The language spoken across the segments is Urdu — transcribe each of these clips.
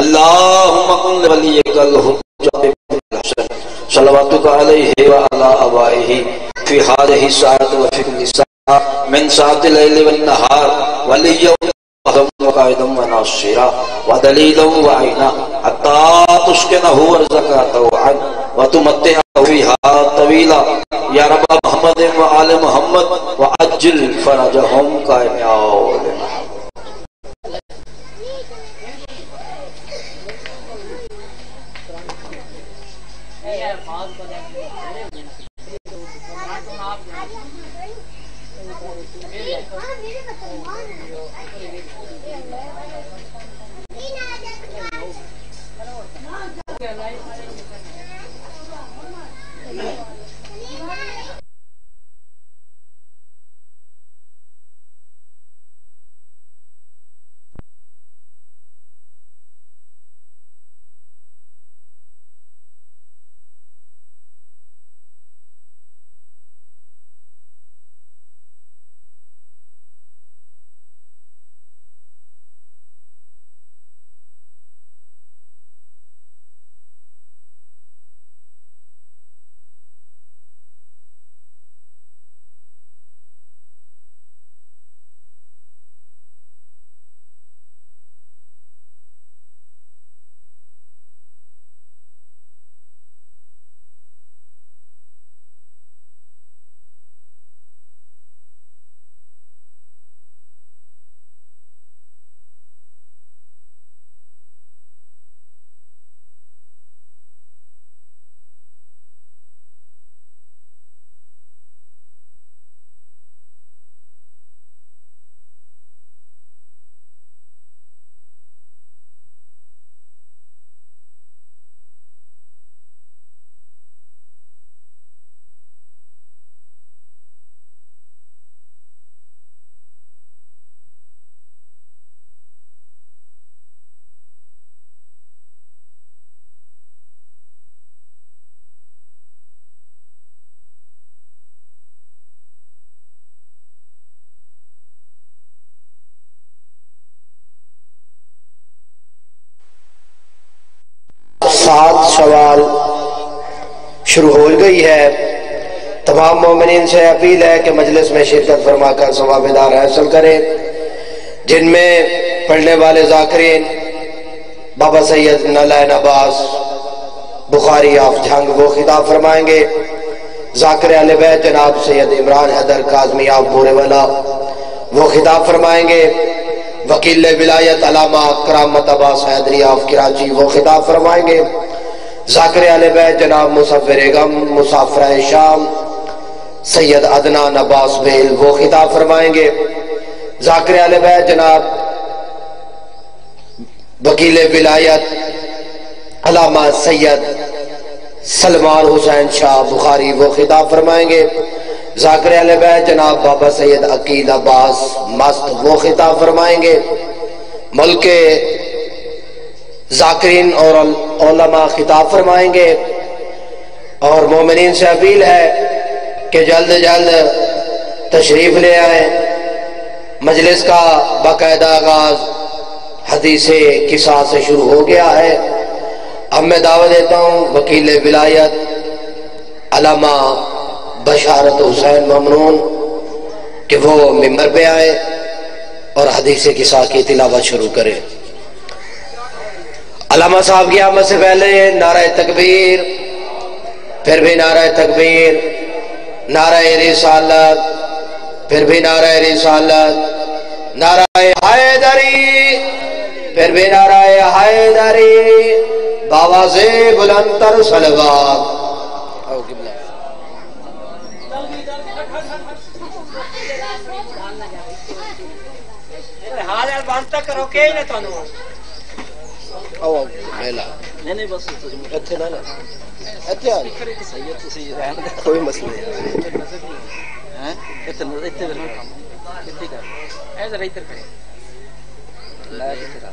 اللهم كن لوليك الحجة الحسن صلواتك عليه وعلى أبائه في هذه الساعة وفي كل ساعة من ساعة الليل والنهار وليا وقائدا وناصرا ودليلا وعينا حتى تسكنه ورزقا طوعا وتمتعه فيها طويلا يا رب محمد وآل محمد وعجل شروع گئی ہے۔ تمام مومنین سے اپیل ہے کہ مجلس میں شرکت فرما کر ثواب دار حاصل کریں۔ جن میں پڑھنے والے ذاکرین، بابا سید نلین عباس، بخاری آف جھنگ، وہ خطاب فرمائیں گے۔ ذاکر علی بیت جناب سید عمران حیدر، کاظمی آف بورے والا وہ خطاب فرمائیں گے۔ وکیل ولایت علامہ کرامت عباس حیدری آف کراچی، وہ خطاب فرمائیں گے۔ ذاکر علی بیت جناب مصفر غم مسافر شام سید عدنان عباس بیل، وہ خطاب فرمائیں گے۔ ذاکر علی بیت جناب وکیل ولایت علامہ سید سلمان حسین شاہ بخاری، وہ خطاب فرمائیں گے۔ ذاکر علی بیت جناب بابا سید عقیل عباس مست، وہ خطاب فرمائیں گے۔ ملک ذاکرین اور علماء خطاب فرمائیں گے اور مومنین سے اپیل ہے کہ جلد جلد تشریف لے آئیں۔ مجلس کا باقاعدہ آغاز حدیث کسا سے شروع ہو گیا ہے۔ اب میں دعوت دیتا ہوں وکیل ولایت علامہ بشارت حسین ممنون کہ وہ ممبر پہ آئے اور حدیث کسا کی تلاوت شروع کریں علامہ صاحب کی آمد سے پہلے نعرہ تکبیر، پھر بھی نعرہ تکبیر، نعرہ رسالت، پھر بھی نعرہ رسالت، نعرہ حیدری، پھر بھی نعرہ حیدری، بابا سے بلندر سلوات حال ہاں، ہے بند تک روکے ہی نہ تانوں۔ أول ميلا نني بس اتنا أنا أتيان. فكرت سيت سيت خوي مسلي ها اتنا اتبر كتيكا هذا ريتر كريم لا كتيكا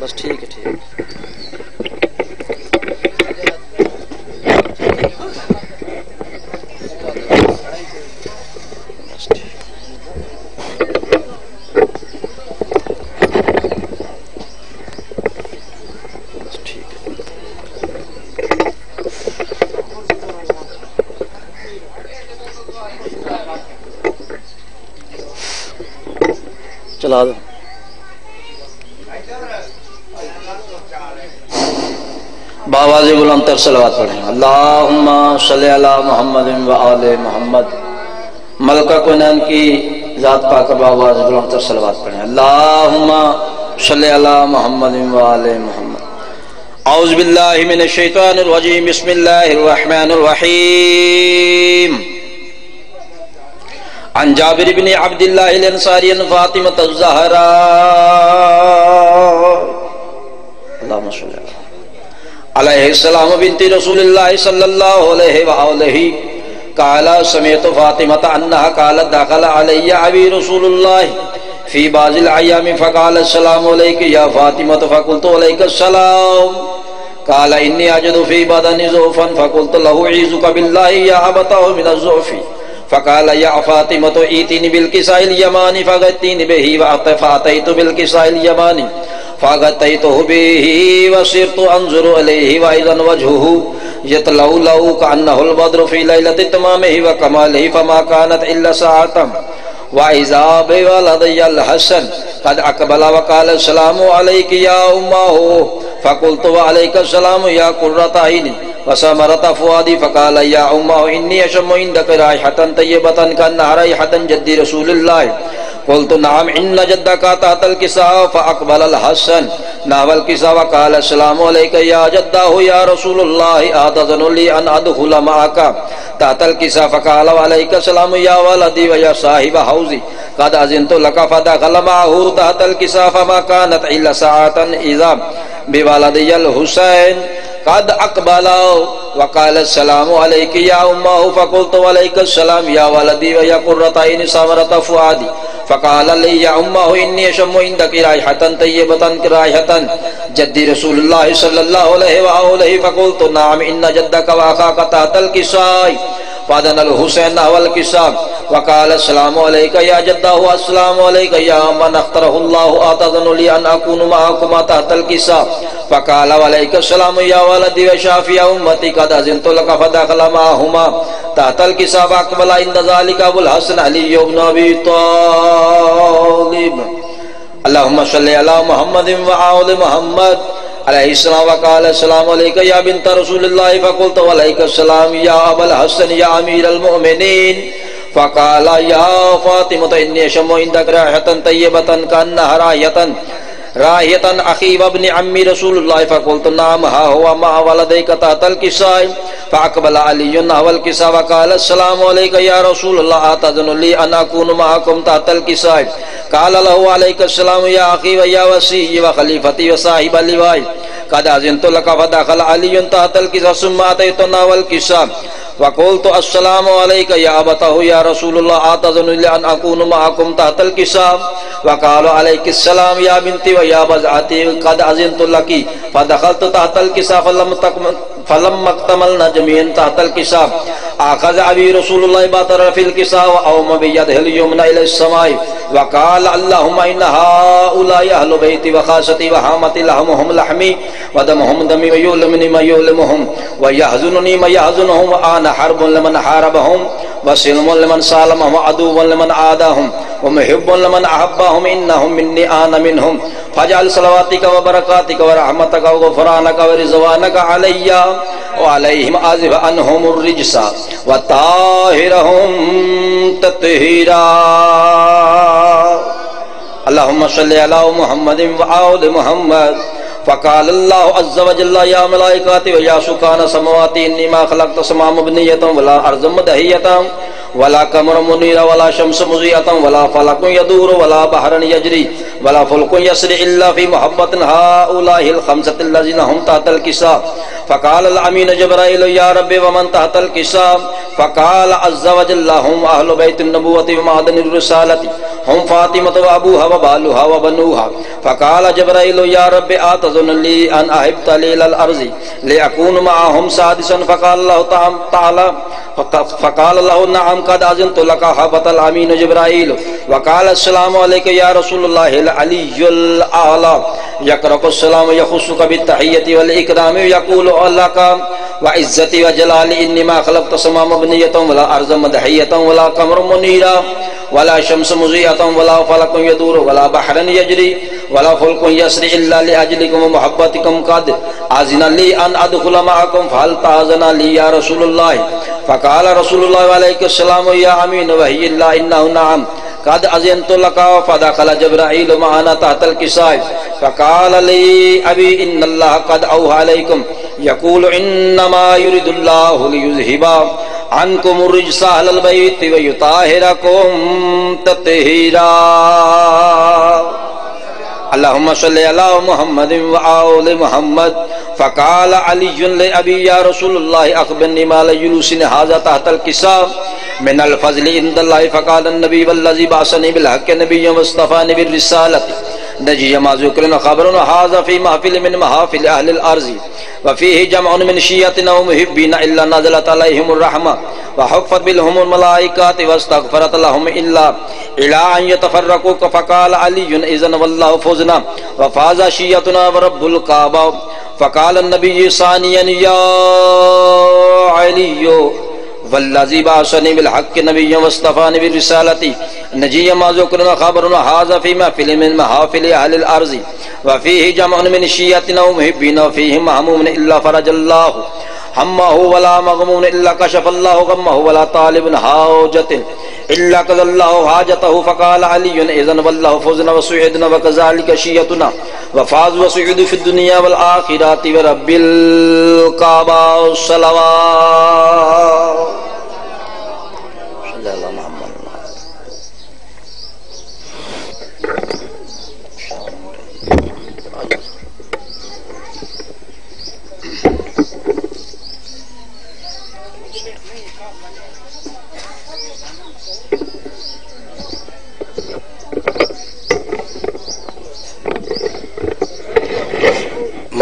بس ٹھیک ہے ٹھیک چلا دو۔ باواز بلند تر صلوات پڑھیں۔ اللہم صلی اللہ محمد و آل محمد۔ ملکہ کنن کی ذات پاک باواز بلند تر صلوات پڑھیں۔ اللہم صلی اللہ محمد و آل محمد۔ اعوذ باللہ من الشیطان الرجیم۔ بسم اللہ الرحمن الرحیم۔ عن جابر بن عبد الله الانصاري عن فاطمه الزهراء اللهم صل على عليه السلام بنت رسول الله صلى الله عليه واله قال سمعت فاطمه انها قالت دخل علي ابي رسول الله في بعض الايام فقال السلام عليك يا فاطمه فقلت عليك السلام قال اني اجد في بدني ضعفا فقلت له اعوذ بالله يا ابته من الضعف فقال يا فاطمة ايتني بالكساء اليماني فغتيني به فأتيت بالكساء اليماني فغتيته به وصرت أنظر إليه وإذا وجهه يطلع له كأنه البدر في ليلة تمامه وكماله فما كانت إلا ساعة وإذا بولدي الحسن قد أقبل وقال السلام عليك يا أمه فقلت وعليك السلام يا قرة عيني وسمرت فؤادي فقال يا أمه إني أشم عندك رائحة طيبة كأنها رائحة جد رسول الله قلت نعم ان إن جدك تحت الكساء فأقبل الحسن. نحو الكساء وقال السلام عليك يا جده يا رسول الله، أتظن لي أن أدخل معك؟ تحت الكساء فقال وعليك السلام يا ولدي ويا صاحب حوزي. قد أزنت لك فدخل معه. تحت الكساء فما كانت إلا ساعة إذا بولدي الحسين. قد اقبلا وقال السلام عليك يا أمه فقلت عليك السلام يا ولدي ويا قرتين عيني فؤادي فقال لي يا أمه إني أشم عندك رائحة طيبة رائحة جدي رسول الله صلى الله عليه وآله فقلت نعم إن جدك وأخاك تحت الكساء. فأذن الحسين نحو الكساء. وقال السلام عليك يا جده السلام عليك يا من اختره الله أتظن لي أن أكون معكما تحت الكساء. فقال عليك السلام يا ولدي وشافي أمتك. امتی قد ازنت لکا فدخل معاہما تحت الکساب اقبل اند ذالک ابو الحسن علی ابن ابی طالب. اللہم صلی اللہ محمد و آل محمد. علیہ السلام وقال السلام علیکہ یا بنت رسول اللہ فقلت علیکہ السلام یا ابا الحسن یا امیر المؤمنین. فقال یا فاطمة انی شمو اندک راحتا طیبتا کانہا راحتا راحتا اخی وابن عمی رسول اللہ فقلت نام ہا ہوا ما ولدیک تحت الکسائی فاقبل علی نحو الکسا وقال السلام علیکہ یا رسول اللہ آتذن لی ان اکون معاکم تحت الکسائی قال له عليك السلام يا اخي ويا وسي وخليفتي وصاحب اللواء قد اذنت لك فدخل علي تحت الكساء ثم اتيتنا والكساء فقلت السلام عليك يا ابته يا رسول الله اتذن لي ان اكون معكم تحت الكساء وقال عليك السلام يا بنتي ويا بزعتي قد اذنت لك فدخلت تحت الكساء فلم تكن فلم اکتملنا جميعا تحت الكساء. اخذ ابي رسول الله باطر في الكساء واوم بيده اليمنى الى السماء. وقال اللهم ان هؤلاء اهل بيتي وخاصتي وحامتي لهمهم لحمي ودمهم دمي ويؤلمني ما يؤلمهم ويحزنني ما يحزنهم وانا حرب لمن حاربهم. وسلم لمن سالمهم وعدو لمن عاداهم، ومحب لمن احبهم انهم مني انا منهم. فاجعل صلواتك وبركاتك ورحمتك وغفرانك ورضوانك علي وعليهم آزف عنهم الرجس وطاهرهم تطهيرا. اللهم صل على محمد وآل محمد فقال الله عز وجل يا ملائكاتي ويا سكان سمواتي إني ما خلقت سما مبنية ولا أرض مدهية ولا قمر منير ولا شمس مضيئة ولا فلك يدور ولا بحر يجري ولا فلك يسري إلا في محبة هؤلاء الخمسة الذين هم تحت الكساء فقال الأمين جبرائيل يا رب ومن تحت الكساء فقال عز و وجل هم أهل بيت النبوة ومعدن الرسالة هم فاطمة وأبوها وبالها وبنوها فقال جبرائيل يا رب آتظن لي أن أحب تليل الأرض لأكون معهم سادسا فقال الله تعالى فقال الله نعم، قد أذنت لك حبط الأمين جبرائيل وقال السلام عليك يا رسول الله العلي الأعلى يقرأ السلام يخصك بالتحية والإكرام يقول لك وعزتي وجلالي إني ما خلقت سما مبنية ولا أرض مدحية ولا قمر منيرا ولا شمس مضيئة ولا فلك يدور ولا بحر يجري ولا فلك يسري إلا لأجلكم ومحبتكم قد أذن لي أن أدخل معكم فهل تأذن لي يا رسول الله؟ فقال رسول الله عليه السلام، يا أمين، وهي الله إنه نعم. قد أذنت لك فدخل جبرائيل معنا تحت الكساء فقال لي، أبي، إن الله قد أوحى عليكم يقول، إنما يريد الله ليذهب عنكم الرجس أهل البيت ويطهركم تطهيرا اللهم صل على محمد وآل محمد. فقال علي لأبي يا رسول الله أخبرني ما لجلوسن هذا تحت الكساء من الفضل عند الله فقال النبي والذي بعثني بالحق نبي واصطفاني بالرسالة نجي ما ذكرنا خبرنا هذا في محفل من محافل أهل الأرض وفيه جمع من شيعتنا ومحبين إلا نزلت عليهم الرحمة وحفت بالهم الملائكات واستغفرت لهم إلا إلى أن يتفرقوا فقال علي إذن والله فوزنا وفاز شيعتنا ورب الكعبة فقال النبي ثانيا يا علي والذي بعثني بالحق نبيا واصطفاني بالرسالة نجي ما ذكرنا خبرنا هذا في محفل من محافل أهل الأرض وفيه جمع من شيئتنا ومحبين وفيه محموم إلا فرج الله همه ولا مغمون إلا كشف الله غمه ولا طالب حاجة إلا قضى الله حاجته فقال علي إذن والله فوزنا وسعدنا وكذلك شيئتنا وفاز وسعد في الدنيا والآخرات ورب الكعبة والصلوات.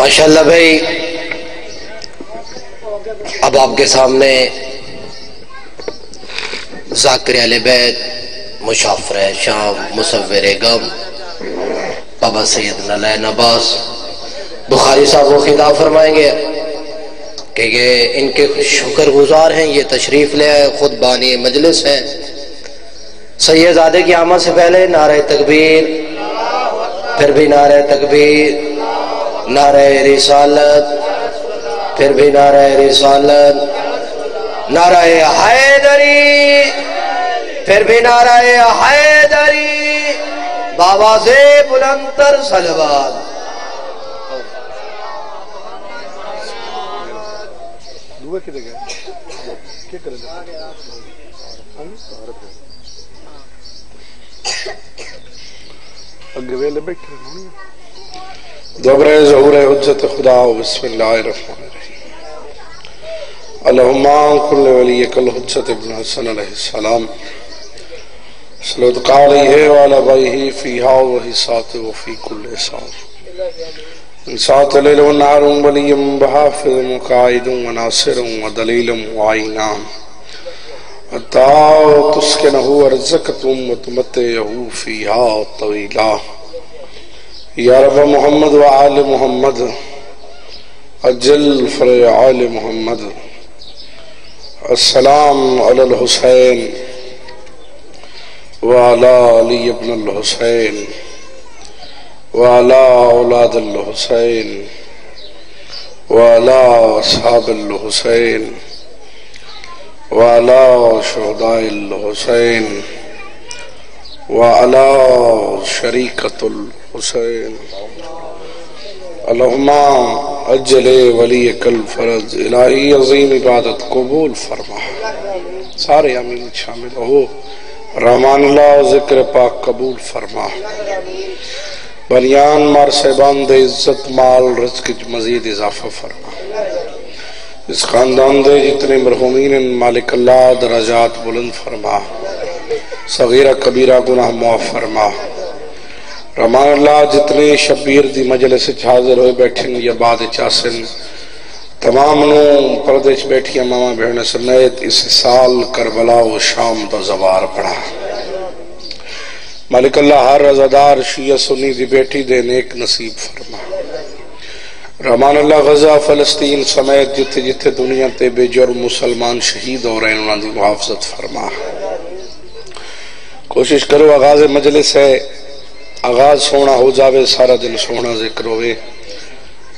ماشاءاللہ بھائی، اب آپ کے سامنے ذاکر علی بیت، مشافر شام، مصور غم، بابا سید نلین عباس، بخاری صاحب وہ خطاب فرمائیں گے کہ یہ ان کے شکر گزار ہیں، یہ تشریف لے آئے، خود بانی مجلس ہیں۔ سید زادے کی آمد سے پہلے نعرہ تکبیر، پھر بھی نعرہ تکبیر نعرہ رسالت، پھر بھی نعرہ رسالت، نعرہ حیدری، پھر بھی نعرہ حیدری، بابا سے بلندر سلوات دوبرے ظہور حجت خدا بسم اللہ الرحمن الرحیم اللہم کل ولی کل حجت ابن حسن علیہ السلام صلوت قالیہ والا بائیہ فیہا وہی ساتھ وفی کل ساتھ ساتھ لیل و نار ولی بحافظ مقائد و ناصر و دلیل و عینام اتاو تسکنہو ارزکتم و تمتعہو فیہا طویلہ یا رب محمد و آل محمد، اجل فر آل محمد. السلام علی الحسین وعلا علی ابن الحسین وعلا اولاد الحسین وعلا اصحاب الحسین وعلا شہداء الحسین وعلا شریکت الحسین حسین. اللہم اجل ولی کل فرض الہی عظیم عبادت قبول فرما. سارے امین شامل ہو. رحمان اللہ و ذکر پاک قبول فرما. بنیان مار سیبان دے عزت، مال، رزق، مزید اضافہ فرما. اس خاندان دے جتنے مرحومین مالک اللہ، درجات بلند فرما. صغیرہ، کبیرہ، گناہ معاف فرما. رمان اللہ جتنے شبیر دی مجلس حاضر ہوئے بیٹھیں یا بعد چاسن تمام نو پردے چ بیٹھیاں ماما بہن سمیت اس سال کربلا و شام دا زوار پڑا مالک اللہ ہر رضادار شیعہ سنی دی بیٹی دے نیک نصیب فرما۔ رحمان اللہ غزہ فلسطین سمیت جتھے جتھے دنیا تے بے جرم مسلمان شہید ہو رہے ہیں انہوں دی محافظت فرما۔ کوشش کرو آغاز مجلس ہے آغاز سونا ہو جاوے، سارا دن سونا ذکر ہوئے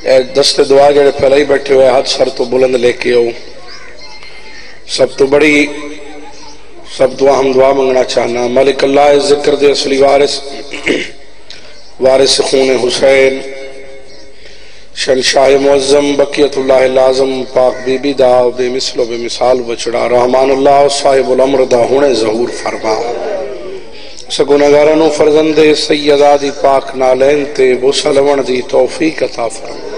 اے دست دعا جڑے پہلے ہی بیٹھے ہوئے ہاتھ سر تو بلند لے کے آؤ۔ سب تو بڑی، سب دعا ہم دعا منگنا چاہنا۔ ملک اللہ ذکر دے اصلی وارث وارث خون حسین۔ شنشاہ معظم بقیت اللہ لازم پاک بی بی دا، بے مثل و بے مثال بچڑا رحمان اللہ صاحب الامر دا ہونے ظہور فرما۔ سگنگارنو فرزند سیدہ دی پاک نالین تے وہ سلون دی توفیق عطا فرما۔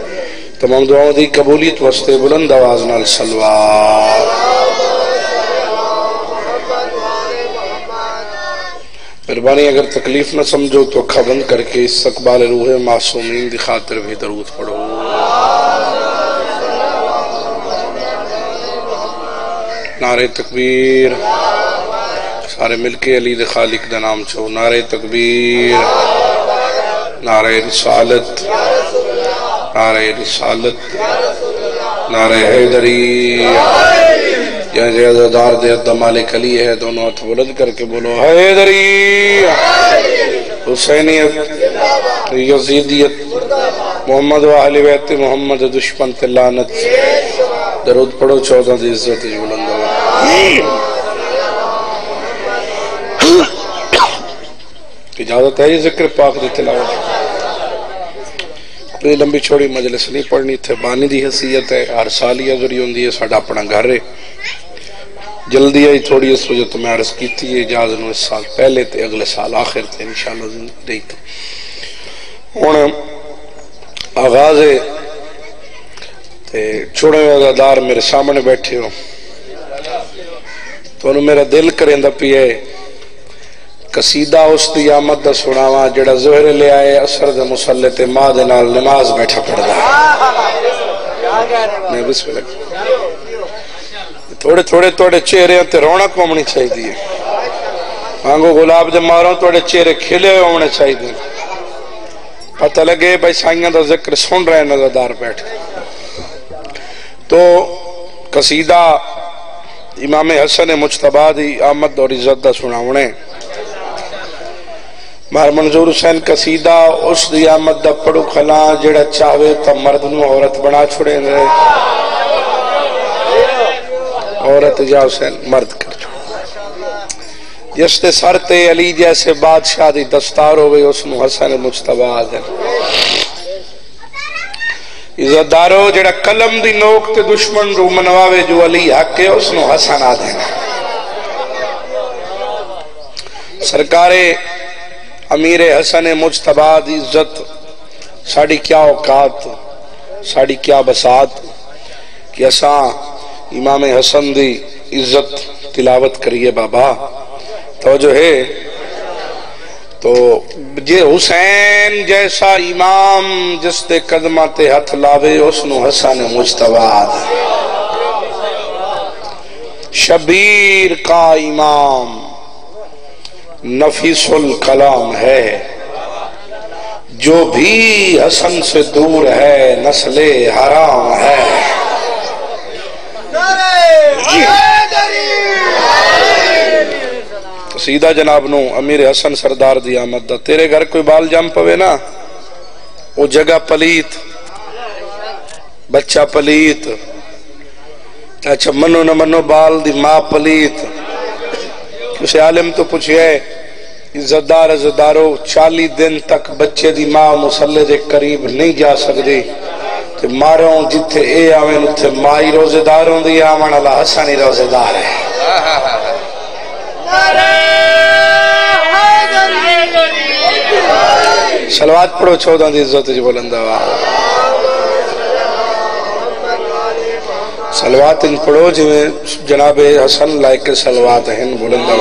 تمام دعاؤں دی قبولیت وستے بلند آواز نال سلوات۔ مہربانی، اگر تکلیف نہ سمجھو تو اکھا بند کر کے استقبال روح معصومین دی خاطر بھی درود پڑھو۔ نعرہ تکبیر۔ سارے مل کے علی دے خالق دا نام چھو، نعرہ تکبیر، نعرہ رسالت نعرہ رسالت، نعرہ حیدری۔ یا جیدار دے عدہ مالک علی ہے، دونوں ہاتھ بلند کر کے بولو، حیدری۔ حسینیت، یزیدیت، محمد و اہل بیت محمد دشمن تلانت درود پڑھو، چودہ دی عزت جو بلند اجازت ہے یہ ذکر پاک دی تلاوت۔ کوئی لمبی چھوڑی مجلس نہیں پڑھنی تھے بانی دی حسیت ہے، ہر سال ہی ضروری ہوندی ہے، ساڈا اپنا گھر ہے۔ جلدی آئی، تھوڑی اس وجہ تو میں عرض کی تھی اجازت نو اس سال پہلے تے اگلے سال آخر تے انشاءاللہ زندگی تو۔ ہن آغاز تے چھوڑے ہوئے دار میرے سامنے بیٹھے ہو۔ تو انہوں میرا دل کریں دا پیے قصیدہ اس دی آمد دا سناوا جڑا زہر لے آئے، اثر دا مسلح تے ماں دے نال نماز بیٹھا پڑ دا میں بسم اللہ۔ تھوڑے تھوڑے توڑے چہرے تے رونق ہومنی چاہی دیئے مانگو گلاب دے ماروں توڑے چہرے کھلے ہوئے ہونے چاہی دیئے پتہ لگے بھائی سائنگا دا ذکر سن رہے ہیں، نظردار بیٹھ تو قصیدہ امام حسن مجتبہ دی آمد اور عزت دا سناونے۔ مار منظور حسین قصیدہ، اس دی آمد دا پڑو کھلا جڑا چاہوے تا مرد نو عورت بنا چھوڑے نے عورت جا حسین مرد کر چھوڑے۔ جس تے سر تے علی جیسے بادشاہ دی دستار ہوئے اس نو حسن مجتبہ آدھے عزت دارو، جڑا کلم دی نوک تے دشمن رو منواوے جو علی حق ہے، اس نو حسن آدھے سرکار امیر حسن مجتبہ دی عزت، ساڑی کیا اوقات، ساڑی کیا بسات کہ اساں امام حسن دی عزت تلاوت کریے بابا۔ توجہ ہے؟ تو جے حسین جیسا امام جس دے قدمہ تے ہتھ لاوے، اس نو حسن مجتبہ شبیر کا امام۔ نفیس الکلام ہے۔ جو بھی حسن سے دور ہے، نسل حرام ہے۔ سیدھا جناب نو امیر حسن سردار دی آمد دا۔ تیرے گھر کوئی بال جم پوے نا؟ وہ جگہ پلیت۔ بچہ پلیت۔ اچھا منو نہ منو بال دی ماں پلیت۔ اسے عالم تو پوچھے عزتدار عزتدارو چالی دن تک بچے دی ماں مسلح دے قریب نہیں جا سکتی تے ماروں جتھے اے آویں اتھے مائی روزے داروں دی آمن اللہ حسانی روزے دار ہے سلوات پڑھو چودہ دی عزت سلوات ان پڑھو جو جناب حسن لائک سلوات ہیں بلندہ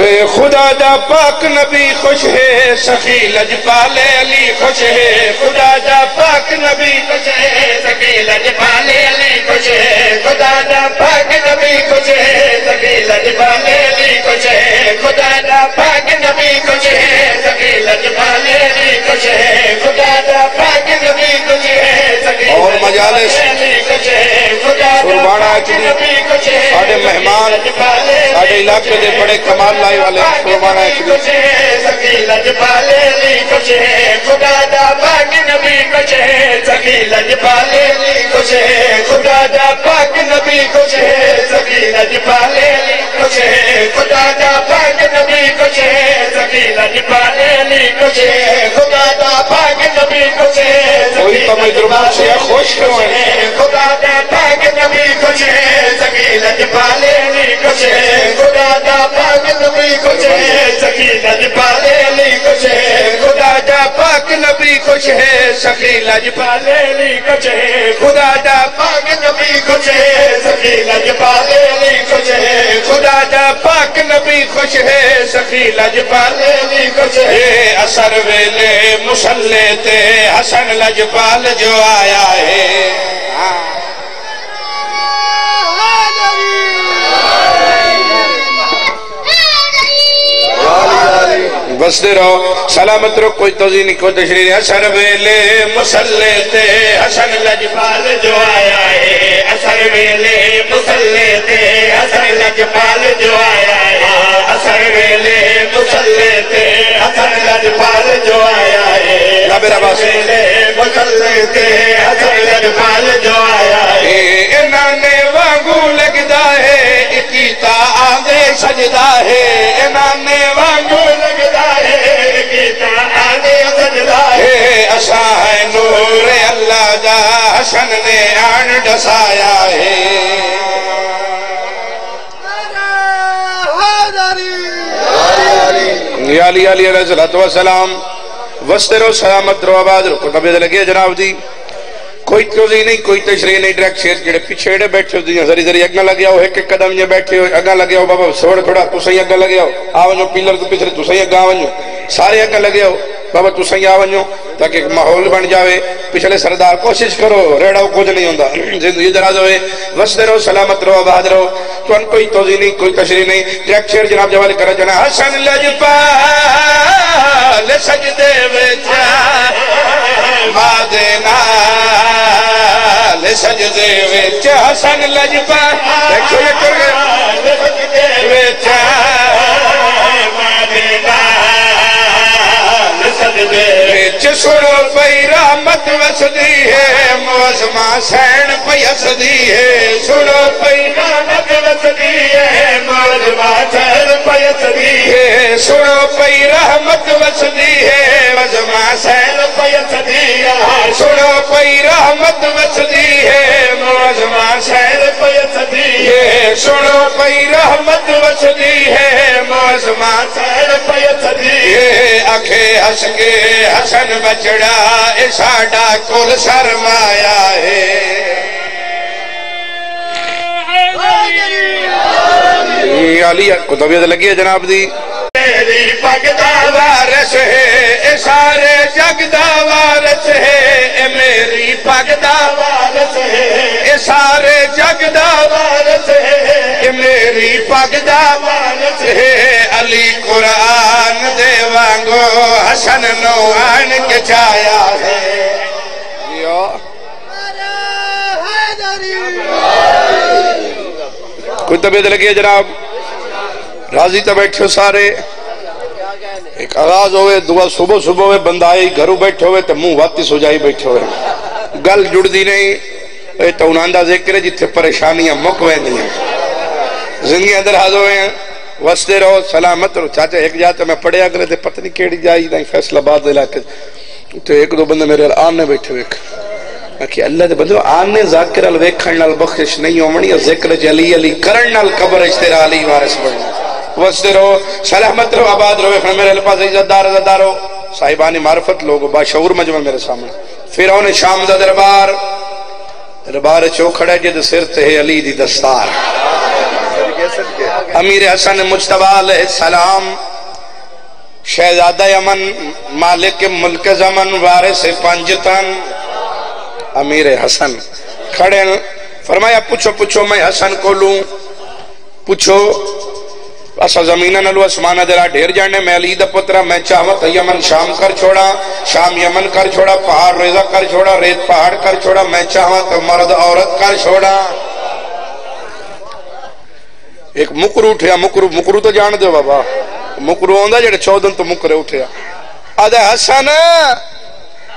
اے خدا دا پاک نبی خوش ہے سخی لجپال علی خوش ہے خدا دا پاک نبی خوش ہے سخی لجپال علی خوش ہے خدا دا پاک نبی خوش ہے سخی لجپال علی خوش ہے خدا دا پاک نبی خوش ہے سخی لجپال علی خوش ہے خدا دا پاک نبی خوش اور مجالس قربانہ اچھی ساڑھے مہمان ساڑھے علاقے دے بڑے کمال لائی والے قربانہ اچھی سکیلت پالے لی کچھ ہے خدا دا پاک نبی کچھ ہے سکیلت پالے کچھ ہے خدا دا پاک نبی کچھ ہے سکیلت پالے کچھ ہے خدا دا پاک نبی کچھ ہے سکیلت پالے لی کچھ ہے خدا دا پاک نبی کچھ ہے کوئی تو میں درمان سے خوش کیوں ہے خدا دا پاک نبی کچھ ہے سکیلت پالے لی کچھ ہے خدا دا پاک نبی کچھ ہے سکیلت پالے لی کچھ ہے خدا دا پاک نبی کچھ ہے سخی لج پالے لی کچھ ہے خدا دا پاک نبی کچھ ہے سخی لج پالے لی کچھ ہے خدا دا پاک نبی خوش ہے سخی لج پالے لی کچھ ہے اثر ویلے مسلے تے حسن لجپال جو آیا ہے بستے رہو سلامت رہو کوئی توزی نہیں کوئی تشریح نہیں اثر ویلے مسلے تے حسن لجپال جو آیا ہے اثر ویلے مسلے تے حسن لجپال جو آیا ہے اثر لجپال جو آیا ہے انہاں نے وانگو لگدا ہے اکیتا آدھے سجدہ ہے انہاں نے وانگو لگتا ہے کیتا آنے سجدہ ہے اسا ہے نور اللہ دا حسن نے آن ڈسایا ہے یا علی علی علیہ والسلام وستے رو سلامت رو آباد رو. کو نبید لگے جناب جی؟ دی کوئی توزی نہیں، کوئی تشریح نہیں ڈریک شیر جڑے پیچھے بیٹھے ہو دیاں زری زری اگنا لگیا ہو ایک ایک قدم جے بیٹھے ہو اگا لگیا ہو بابا سوڑ تھوڑا تو صحیح اگا لگیا ہو آونجو پیلر تو پچھلے تو صحیح اگا آونجو سارے اگا لگیا ہو بابا تو صحیح آونجو تاکہ ایک ماحول بن جاوے پچھلے سردار کوشش کرو ریڑا کچھ نہیں ہوندا زندگی دراز ہوئے وستے رہو سلامت رہو آباد رہو تو ان کوئی توزی نہیں کوئی تشریح نہیں ڈریک شیر جناب جوال کرا جنا حسن لجپال سجدے وچا مادنا سجدے وچ حسن لجپال دیکھو یہ کر گئے وچ وچ سنو پئی رحمت وسدی ہے موزمہ سین پئی ہسدی ہے سنو پئی رحمت وسدی ہے موجبہ چہر پیسدی ہے سنو پئی رحمت وسدی ہے موزمہ سین پیسدی ہے سنو پئی رحمت وسدی ہے موزمہ سین پیسدی یہ سنو پئی رحمت وسدی ہے موزمہ چہر پیسدی یہ اکھے ہس کے حسن بچڑا اے ساڈا کل سرمایا ہے۔ علی کو طبیعت لگی ہے جناب دی۔ تیری پگدا وارث ہے اے سارے جگ دا وارث ہے۔ اے میری وارث ہے اے سارے جگ دا وارث ہے۔ میری پگ دا وارث ہے علی قرآن دے وانگو حسن نو آن کے چایا ہے کوئی طبیعت لگی ہے جناب راضی تو بیٹھے ہو سارے ایک آغاز ہوئے دعا صبح صبح ہوئے بندہ آئی گھروں بیٹھے ہوئے تو منہ واپس ہو جائی بیٹھے ہوئے گل جڑ دی نہیں اے تو انہاں دا ذکر ہے جتھے پریشانیاں مک ویندی ہیں زندگی اندر حاضر ہوئے ہیں۔ وستے رہو، سلامت رہو۔ چاچا ایک جاتا میں پڑھیا کرے تھے پتہ نہیں کیڑی جائی نہیں فیصلہ باد علاقے تو ایک دو بندے میرے آنے بیٹھے ہوئے میں کہ اللہ دے بندو آنے ذاکر الویکھن نال بخشش نہیں ہومنی اور ذکر جی جلی علی کرن نال قبر اشترا علی وارث بڑھنا وستے رہو، سلامت رہو، آباد رہو۔ اخنا میرے الپاس عزت دار، عزت دارو۔ صاحبانی معرفت، لوگ باشعور مجمع میرے سامنے۔ فیرون شام دا دربار دربار چو کھڑا جد سر تے علی دی دستار۔ امیر حسن مجتبہ علیہ السلام، شہزادہ یمن مالک ملک زمن وارث پنجتن امیر حسن کھڑے فرمایا، پوچھو پوچھو، میں حسن کو لوں۔ پوچھو، اسا زمینہ نلو اسمانہ دلا ڈھیر جانے، میں علی دا پترہ، میں چاہوا تا یمن شام کر چھوڑا، شام یمن کر چھوڑا، پہاڑ ریزہ کر چھوڑا، ریت پہاڑ کر چھوڑا، میں چاہوا تا مرد عورت کر چھوڑا۔ ایک مکرو اٹھیا، مکرو مکرو تو جان دے بابا۔ مکرو آندا جڑے چودن تو مکرے اٹھیا۔ آدھا حسن،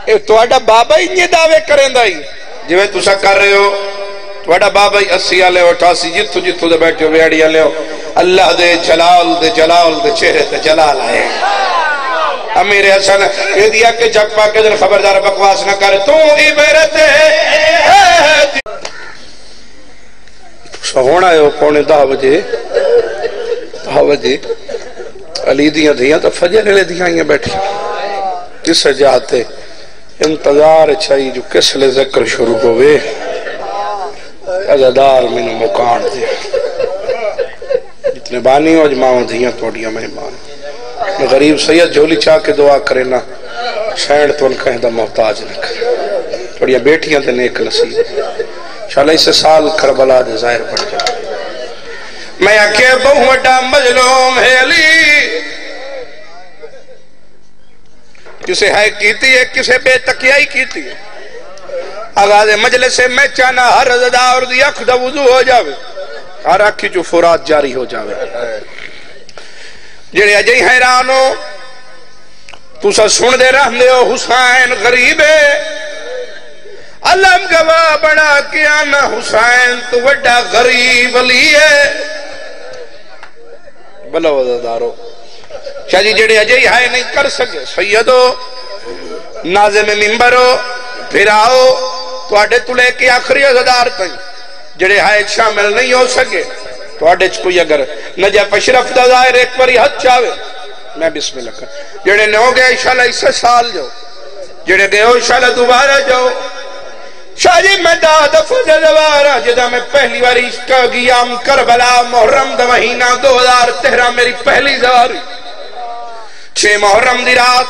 اے تو آڈا بابا ہی یہ دعوے کریں دائی جو تسا کر رہے ہو تو آڈا بابا ہی اسی آلے اٹھاسی جتو جتو دے بیٹھے ہو بیڑی آلے ہو۔ اللہ دے جلال دے جلال دے چہرے دے جلال آئے۔ امیر حسن یہ دیا کہ جگ پا کے خبردار بکواس نہ کرے، تو ہی میرے تے ہے پونے دہ بجے دہ بجے علی دیاں دیاں تو فجر لے دیاں یہ بیٹھی کس جاتے انتظار چھائی جو کس لے ذکر شروع ہوئے ازادار میں نے مکان دے جتنے بانی ہو جماؤں دیاں توڑیاں مہمان میں غریب سید جھولی چاہ کے دعا کرے نا شہر تو ان کہیں دا محتاج نہ کرے توڑیاں بیٹیاں تے نیک نصیب انشاءاللہ اس سال کربلا دے ظاہر پڑ جائے میں آکے بہو وڈا مظلوم ہے علی۔ کسے ہے کیتی ہے، کسے بے تکیائی کیتی ہے۔ آغاز مجلس میں چانا ہر رضا اور دی اکھ دا وضو ہو جاوے۔ ہر اکھی جو فرات جاری ہو جاوے۔ جڑے اجئی حیرانو تو سا سن دے رہن دے ہو، حسین غریب ہے۔ علم گواہ بڑا کیا نہ حسین تو وڈا غریب علی ہے۔ بلا وزدارو شاہ جی جڑے اجئی ہائے نہیں کر سکے، سیدو، نازم ممبرو پھراؤ تو آڈے تلے کی آخری ازدار تائیں۔ جڑے ہائے شامل نہیں ہو سکے تو آڈے کوئی اگر نجا پشرف دا ظاہر ایک پری حد چاہوے میں بسم اللہ کر، جڑے نے ہو گئے انشاءاللہ اس سے سال جو، جڑے گئے ہو انشاءاللہ دوبارہ جو شاہ جی میں دا دفع جلوارا جدا میں پہلی باری اس گیام کربلا، محرم دا مہینہ دو ہزار تہرہ میری پہلی زواری چھ محرم دی رات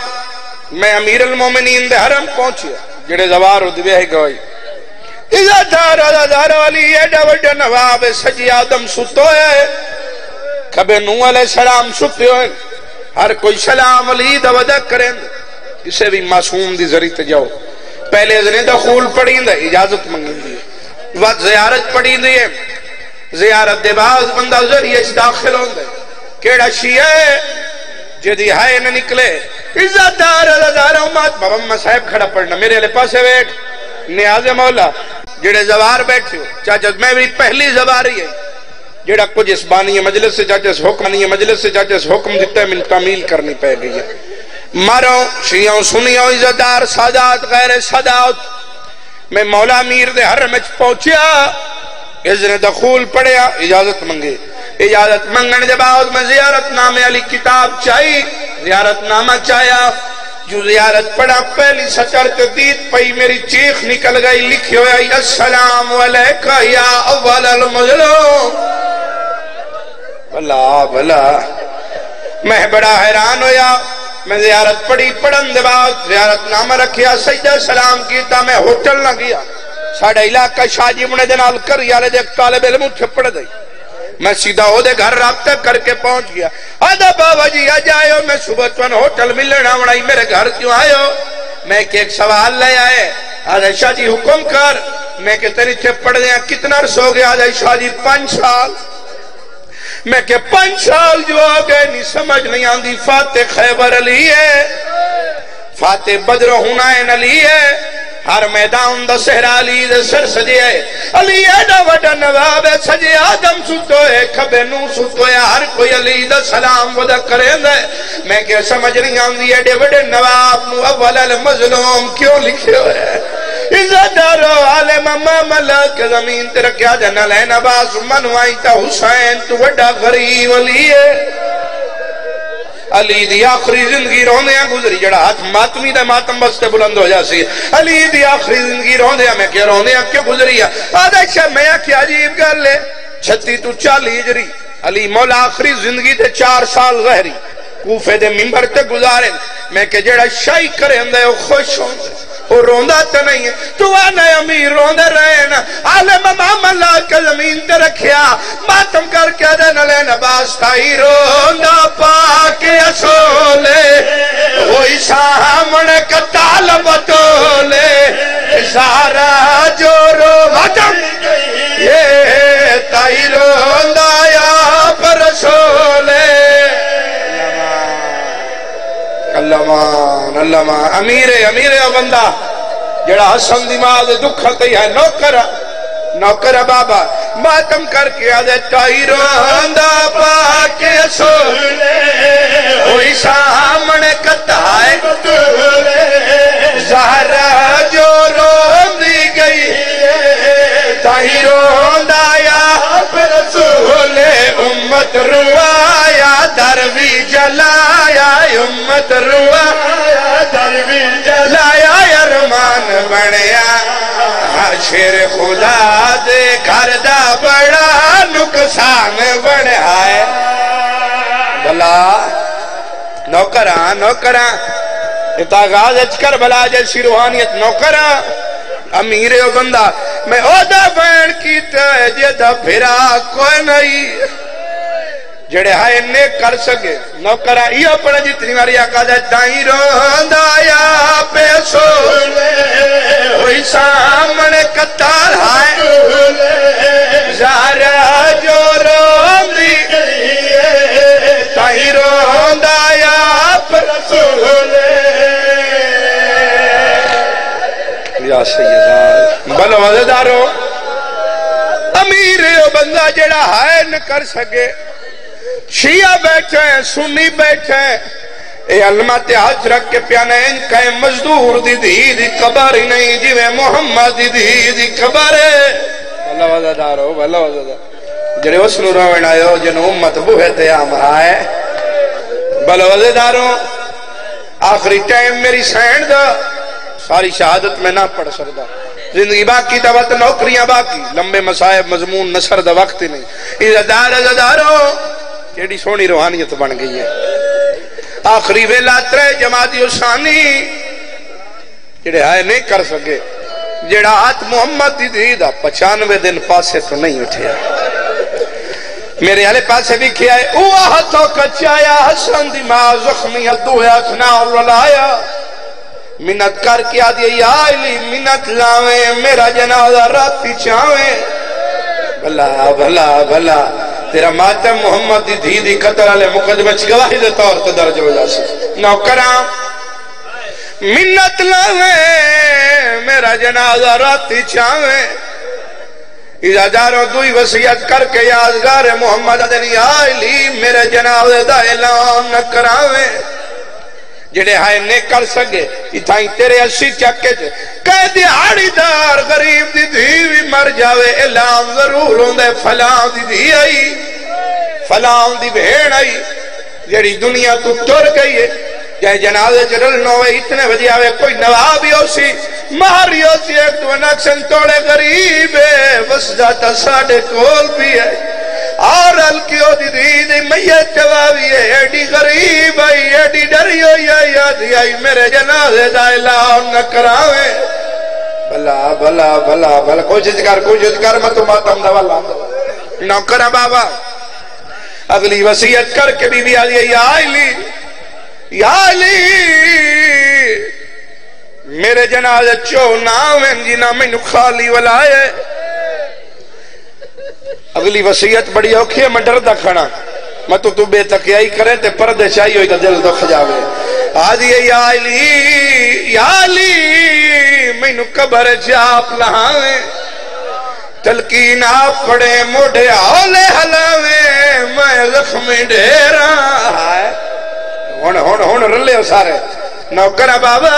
میں امیر المومنین دے حرم پہنچیا، جڑے زوار ادوے ہے گوئی اذا دار اذا دار والی ایڈا وڈا نواب سجی آدم ستو ہے۔ کبھے نو علیہ السلام ستے ہوئے۔ ہر کوئی سلام علی دا ودا کریں۔ کسے بھی معصوم دی ذریعہ جاؤ۔ پہلے ازنے دخول پڑی دا اجازت منگی دی وقت زیارت پڑی دی زیارت دے باز بندہ ذریعے ذریعہ داخل ہوں دے کیڑا شیعہ ہے؟ جدی ہائے نہ نکلے۔ عزت دار دار امت۔ بابا میں صاحب کھڑا پڑھنا، میرے لے پاسے بیٹھ۔ نیاز مولا، جڑے زوار بیٹھے ہو۔ چاچا، میں بھی پہلی زواری ہے۔ جڑا کچھ اس بانی مجلس سے، چاچا اس حکم نہیں ہے مجلس سے، چاچا اس حکم دیتا ہے من تعمیل کرنی پہ گئی ہے۔ مارو شیعوں سنیوں عزتدار، سادات، غیر سادات۔ میں مولا میر دے حرم اچ پہنچیا اذن دخول پڑیا، اجازت منگے۔ اجازت منگن دے بعد میں زیارت نامے علی کتاب چاہی، زیارت نامہ چاہیا۔ جو زیارت پڑا، پہلی سچر تدید پئی، میری چیخ نکل گئی، لکھی ہویا، السلام علیکہ یا اول المظلوم. بلا بلا میں بڑا حیران ہویا میں زیارت پڑی پڑھن دے بعد زیارت نامہ رکھیا سجدہ سلام کیتا، میں ہوٹل نہ گیا۔ ساڑھا علاقہ شاہ جی منے دنال کر یالے دیکھ طالب علم اٹھے پڑھ دئی۔ میں سیدھا ہو دے گھر رابطہ کر کے پہنچ گیا۔ آدھا بابا جی آ جائے میں صبح چون ہوٹل ملنا وڑائی میرے گھر کیوں آئے ہو؟ میں کہ ایک سوال لے آئے۔ آدھا شاہ جی حکم کر، میں کہ تیری چھے پڑھ دیا کتنا رس ہو گیا؟ آدھا شاہ جی پانچ سال۔ میں کہ پانچ سال جو آگئے نہیں سمجھ نہیں آندی، فاتح خیبر علی ہے۔ فاتح بدر ہنائن علی ہے۔ ہر میدان دا سہرا علی دے سر سجے ہے۔ علی ایڈا وڈا نواب ہے، سجے آدم سوتو ہے، کھبے نو سوتو ہے، ہر کوئی علی دا سلام ودا کرے دے میں کہ سمجھ نہیں آن آندی، ایڈے وڈے نواب نو اول المظلوم کیوں لکھے ہوئے عزت دارو عالم ملک زمین تے رکھیا جنہ لین عباس منوائی تا حسین، تو وڈا غریب علی ہے۔ علی دی آخری زندگی روندے ہیں گزری، جڑا ہاتھ ماتمی دے ماتم بستے بلند ہو جاسی علی دی آخری زندگی روندے ہیں میں کیا روندے ہیں کیوں گزری ہے؟ آدھا شاہ میں کیا عجیب کر لے چھتی تو چالی جری علی مولا آخری زندگی دے چار سال غہری۔ کوفے دے ممبر تے گزارے، میں کہ جڑا شائی کرے اندے وہ خوش ہوں۔ دے وہ روندہ تو نہیں ہے۔ تو آنے امیر روندے رہے نا۔ عالم امام اللہ کے زمین تے رکھیا۔ ماتم کر کے دے نلے نباس تائی روندہ پاکے اصولے وہی سامنے کتال بطولے سارا جو رو وطن، یہ تائی روندہ یا پر رسولے اللہ مان اللہ مان امیر امیر بندہ جڑا حسن دی ماں دے دکھ تے ہے نوکر نوکر بابا، ماتم کر کے آدھے ٹائی روندہ پاکے سولے ہوئی سامنے کتائے زہرہ جو روندی گئی تائی روندہ یا امت روایا دروی جلایا امت روایا دروی جلایا ارمان بنیا شیر خدا دے گھر دا بڑا نقصان بنیا ہے بلا نوکران نوکران اتاغاز اچکر بلا جیسی روحانیت نوکران امیر او بندہ میں او دا بین کیتا ہے جے دا پھرا کوئی نہیں جڑے ہائے نیک کر سکے نوکرہ یہ پڑھا جتنی ماری آقا دے دائیں روندہ یا پیسو ہوئی سامنے کتار ہائے۔ زہرہ جو روندی دائیں روندہ یا پیسو یا سیدہ، بلو وزدارو امیر بندہ جڑا ہے نہ کر سکے۔ شیعہ بیٹھے ہیں، سنی بیٹھے ہیں۔ اے علمہ تے حج رکھ کے پیانے ان کہیں مزدور دی دی دی قبر ہی نہیں جیوے محمد دی دی دی قبر۔ ہے بلو وزدارو بلو وزدارو جڑے اس نو روین آئے ہو جن امت بوہے تے آمرا ہے۔ بلو وزدارو آخری ٹائم میری سینڈ دا۔ ساری شہادت میں نہ پڑھ سکتا۔ زندگی باقی دا وقت، نوکریاں باقی۔ لمبے مسائب مضمون، نصر دا وقت ہی نہیں۔ عزدار عزدارو جیڑی سونی روحانیت بن گئی ہے۔ آخری ویلا ترے جماعتی حسانی جڑے آئے نہیں کر سکے جڑا ہاتھ محمد دی دی دا پچانوے دن پاسے تو نہیں اٹھیا۔ میرے علی پاسے بھی کیا ہے، اوہ ہاتھوں کچایا، حسن دی ماں زخمی، حدو ہے اکھنا اور رلایا منت کر کے آدھے یا علی، منت لاویں، میرا جنازہ راتی چاویں۔ بھلا بھلا بھلا تیرا ماتم محمد دی دھی دی قتل علی مقدمہ چگواہی دے طور تے درج ہو جاسی نوکران منت لاویں میرا جنازہ راتی چاویں اجازاروں دوئی وسیعت کر کے یادگار محمد دنی لی میرے جنازے دا اعلان نہ کراویں جڑے ہائے نے کر سکے اتھائیں تیرے اسی چکے چھے کہہ دیہاڑی دار غریب دی دھی مر جاوے، اعلان ضرور ہوں دے فلان دی دھی آئی۔ فلان دی بھیڑ آئی، جڑی دنیا تو ٹر گئی ہے۔ جائے جنازے چرل نوے اتنے بجے آوے، کوئی نوابی ہو سی مہاری ہو سی ایک دو نقصن توڑے، غریب ہے وسدہ ساڑے کول بھی ہے۔ اور ہلکیو دی دی دی میت جوابی ہے، ایڈی غریب آئی ایڈی ڈری ہوئی آئی آدھی آئی میرے جنازے دا اعلان نہ کراوے۔ بھلا بھلا بھلا بھلا کوشش کر کوشش کر، میں تو ماتم دا والا۔ نوکرہ بابا۔ اگلی وسیعت کر کے بی بی آدھی ہے، یا علی یا علی۔ میرے جنازے چو ناویں جنا جی میں خالی ولائے اگلی وسیعت بڑی اوکھی ہے، میں ڈر دا کھڑا۔ میں تو تو بے تقیائی کرے تے پردے چاہی ہوئی تا دل دکھ جاوے۔ آدھی ہے یا علی یا علی میں نو کبر جاپ لہاوے۔ تلقین آپ پڑے موڑے آولے حلاوے میں زخمی ڈیرا۔ ہون ہون ہون، رلے ہو سارے۔ نوکرہ بابا۔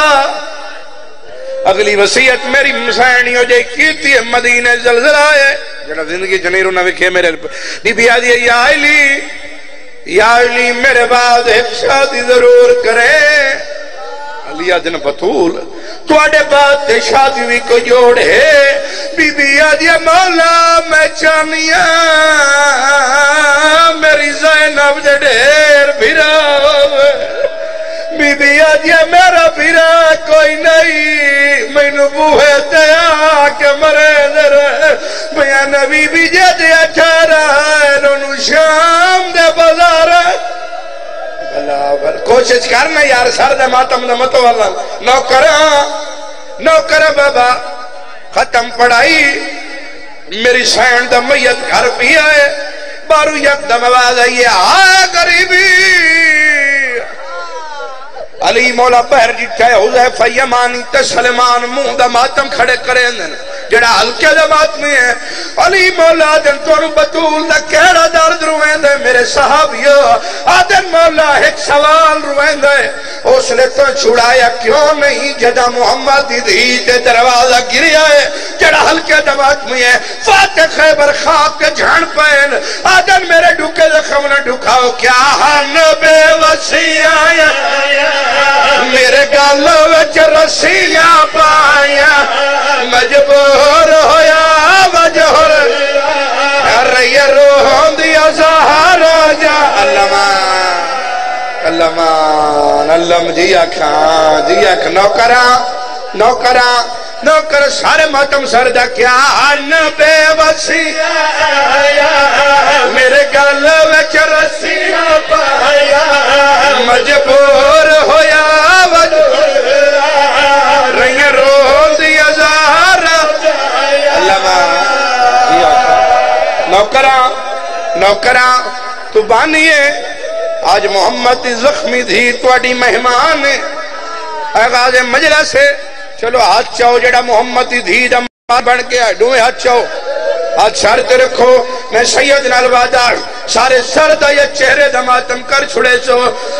اگلی وسیعت میری مسائنی ہو جائے، کیتی ہے، مدینہ زلزلہ آئے جڑا زندگی جنیرو نہ وکھے میرے بی بی آدھی ہے، یا علی یا علی میرے بعد ایک شادی ضرور کرے۔ علی دن بطول تو آڈے بعد تے شادی بھی کو جوڑ ہے بی بی آدیا مولا میں چانیا ہاں، میری زینب دے ڈھیر بھرا بی بی آدیا میرا بھرا کوئی نہیں۔ میں نبوہ دیا کہ مرے در میاں نبی بی جے دیا ٹھہرا ہے نونو شام دے بازار۔ کوشش کرنا یار، سر دے ماتم دے متو والا نوکر نوکر بابا، ختم پڑھائی۔ میری سین دا میت گھر بھی آئے۔ بارو یک دم آواز آئیے آئے غریبی۔ علی مولا پہر جٹھے جی حضیفہ یمانی تے سلمان مون دا ماتم کھڑے کرے اندن۔ جڑا ہلکے دا ماتمی ہے۔ علی مولا دن تو بطول دا کہڑا درد رویں دے میرے صحابیو آدن مولا ایک سوال رویں دے اس نے تو چھڑایا کیوں نہیں؟ جدا محمد دی تے دروازہ گریا ہے، جڑا ہلکے دا ماتمی ہے۔ فاتح خیبر خواب کے جھان پہن۔ آدن میرے ڈھکے زخم نہ ڈھکاؤ۔ کیا ہن بے وسی آیا؟ میرے گالوں وچ رسیاں پایا مجبور ہویا مجبور رہی روحوں دیا سہارا جا علمان علمان علم جیا کھان جیا کھان نوکران نوکران نوکر سارے ماتم سردہ کیا ان بے وسی آیا میرے گل وچ رسیاں پایا مجبور ہویا نوکران نوکران تو بانیے، آج محمد زخمی دھی توڑی مہمان اے غاز مجلس ہے، چلو ہاتھ چاہو جڑا محمد دھی دا بن کے ڈوئے ہاتھ چاہو ہاتھ شرط رکھو، میں سید نالوادہ سارے سر دا یہ چہرے دا ماتم کر چھڑے سو۔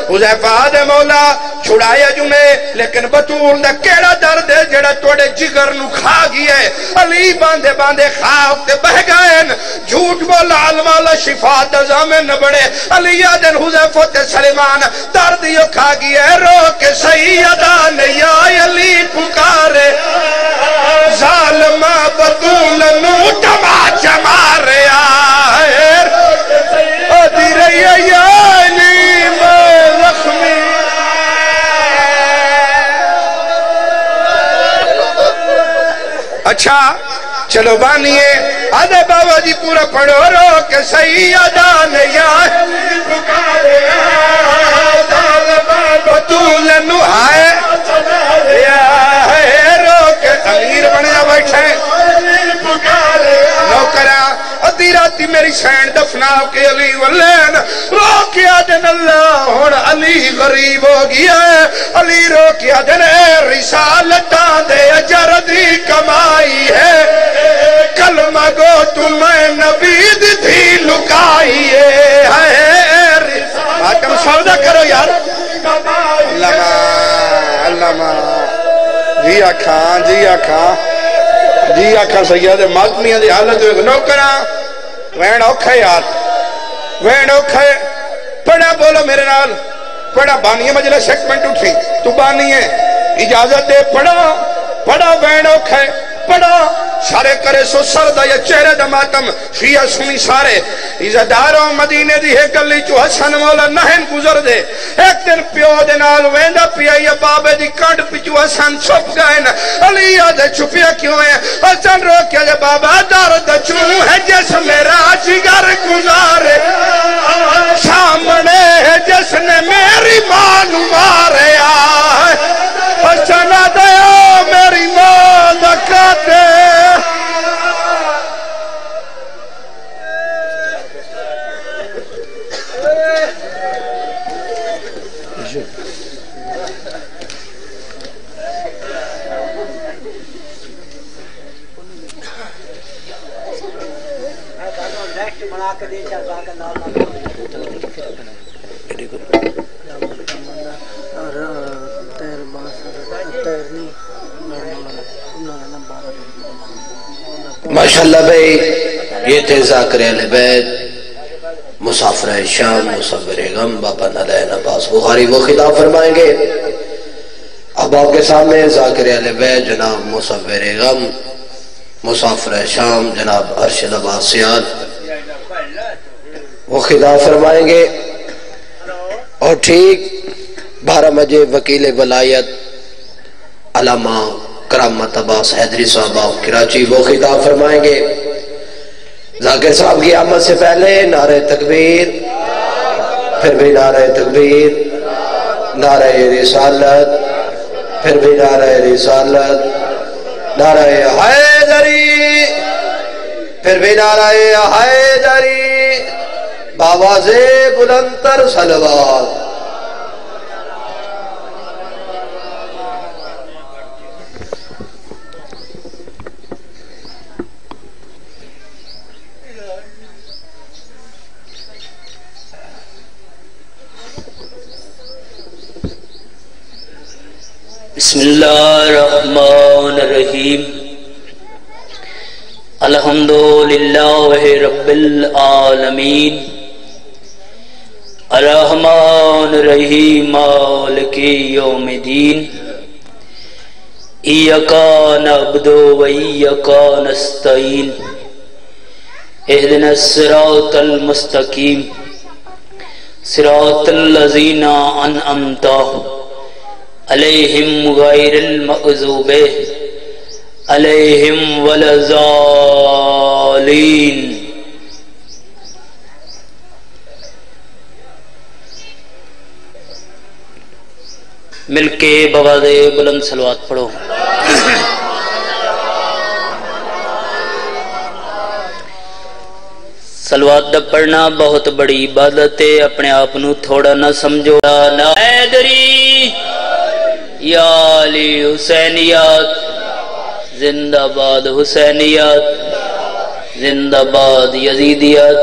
حضیفہ آدھے مولا چھڑایا جمعے لیکن بطول دا کیڑا درد ہے جڑا توڑے جگر نو کھا گیا ہے۔ علی باندے باندے خواب تے بہ گئے۔ جھوٹ بولا علمالا شفا دا زامن بڑے علی آدھن حضیفہ تے سلیمان، درد یو کھا گیا ہے۔ رو کے سیدہ نہیں آئی علی پکارے۔ ظالمہ بطول نو تماچ مارے آئے۔ دی رہی ہے اچھا چلو بانیے۔ آدھے بابا جی پورا پڑھو، رو کہ سیدہ نیا بطول نو رو کہ امیر بنیا بیٹھے۔ نوکرہ ادھی راتی میری سین دفنا کے علی والین روکیا دن اللہ ہون علی غریب ہو گیا ہے۔ علی رو روکیا دن رسالتان دے اجر دی کمائی ہے۔ کلمہ گو تمہیں نبید تھی لکائی ہے۔ ماتم سودا کرو یار علمہ علمہ جی آکھاں جی آکھاں جی آکھاں سید ماتمیاں دی حالت ہوئے نوکران وین اوکھا یار، وین اوکھے پڑھا بولو میرے نال، پڑھا بانی مجلس، ایک منٹ اٹھی۔ تو بانی ہے، اجازت دے، پڑھا پڑھا وین اوکھے پڑھا۔ سارے کرے سو سردہ یا چہرے دا ماتم فیہ سنی سارے۔ عزداروں مدینے دی ہے گلی چو حسن مولا نہن گزر دے۔ ایک دن پیو دے نال ویندہ پیا یا بابے دی کانڈ پچو حسن چھپ گئے نا۔ علی آدھے چھپیا کیوں ہے؟ حسن رو کیا جا بابا دارد چون ہے جس میرا جگر گزارے۔ سامنے ہے جس نے میری مان مارے۔ آئے حسن آدھے میری ماں دکاتے ماشاءاللہ بھائی، یہ تھے ذاکر اہل بیت، مسافر شام، مصور غم، بابا ندین عباس بخاری، وہ خطاب فرمائیں گے۔ اب آپ کے سامنے ذاکر اہل بیت، جناب مصور غم، مسافر شام، جناب ارشد عباسیان وہ خدا فرمائیں گے۔ اور ٹھیک، بارہ بجے وکیل ولایت علامہ کرامت عباس حیدری صاحب کراچی، وہ خطاب فرمائیں گے۔ ذاکر صاحب کی آمد سے پہلے نعرہ تکبیر، پھر بھی نعرہ تکبیر، نعرہ رسالت، پھر بھی نعرہ رسالت، نعرہ حیدری، پھر بھی نعرہ حیدری۔ باواز بلندر سلوات بسم اللہ الرحمن الرحیم الحمد للہ رب العالمین الرحمن الرحیم، مالک یوم دین ایقا نعبد و ایقا نستعین۔ اہدنا الصراط المستقیم۔ صراط اللذین انعمتا علیہم غیر المغضوب علیہم ولزالین مل کے بواز بلند سلوات پڑھو۔ سلوات دا پڑھنا بہت بڑی عبادت ہے، اپنے آپ نو تھوڑا نہ سمجھو۔ نہ ایدری یا علی حسینیات۔ زندہ باد حسینیات۔ زندہ باد یزیدیات۔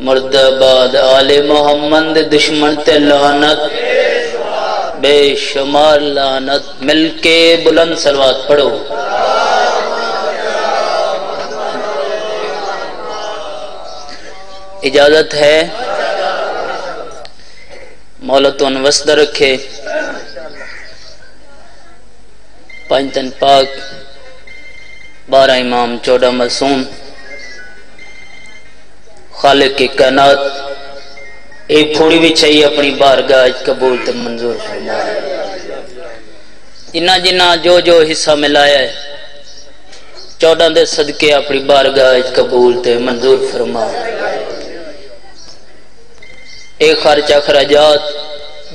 مرد باد آل محمد دشمن تے لعنت۔ بے شمار لعنت، مل کے بلند سلوات پڑھو۔ اجازت ہے؟ مولا تو انوسدہ رکھے۔ پنجتن پاک، بارہ امام، چودہ مسوم خالق کی کائنات ایک پھوڑی بھی چاہیے اپنی بارگاہ قبول تے منظور فرمائے۔ جنہ جنہ جو جو حصہ ملایا ہے، چودہ دے صدقے اپنی بارگاہ قبول تے منظور فرمائے۔ ایک خرچہ خراجات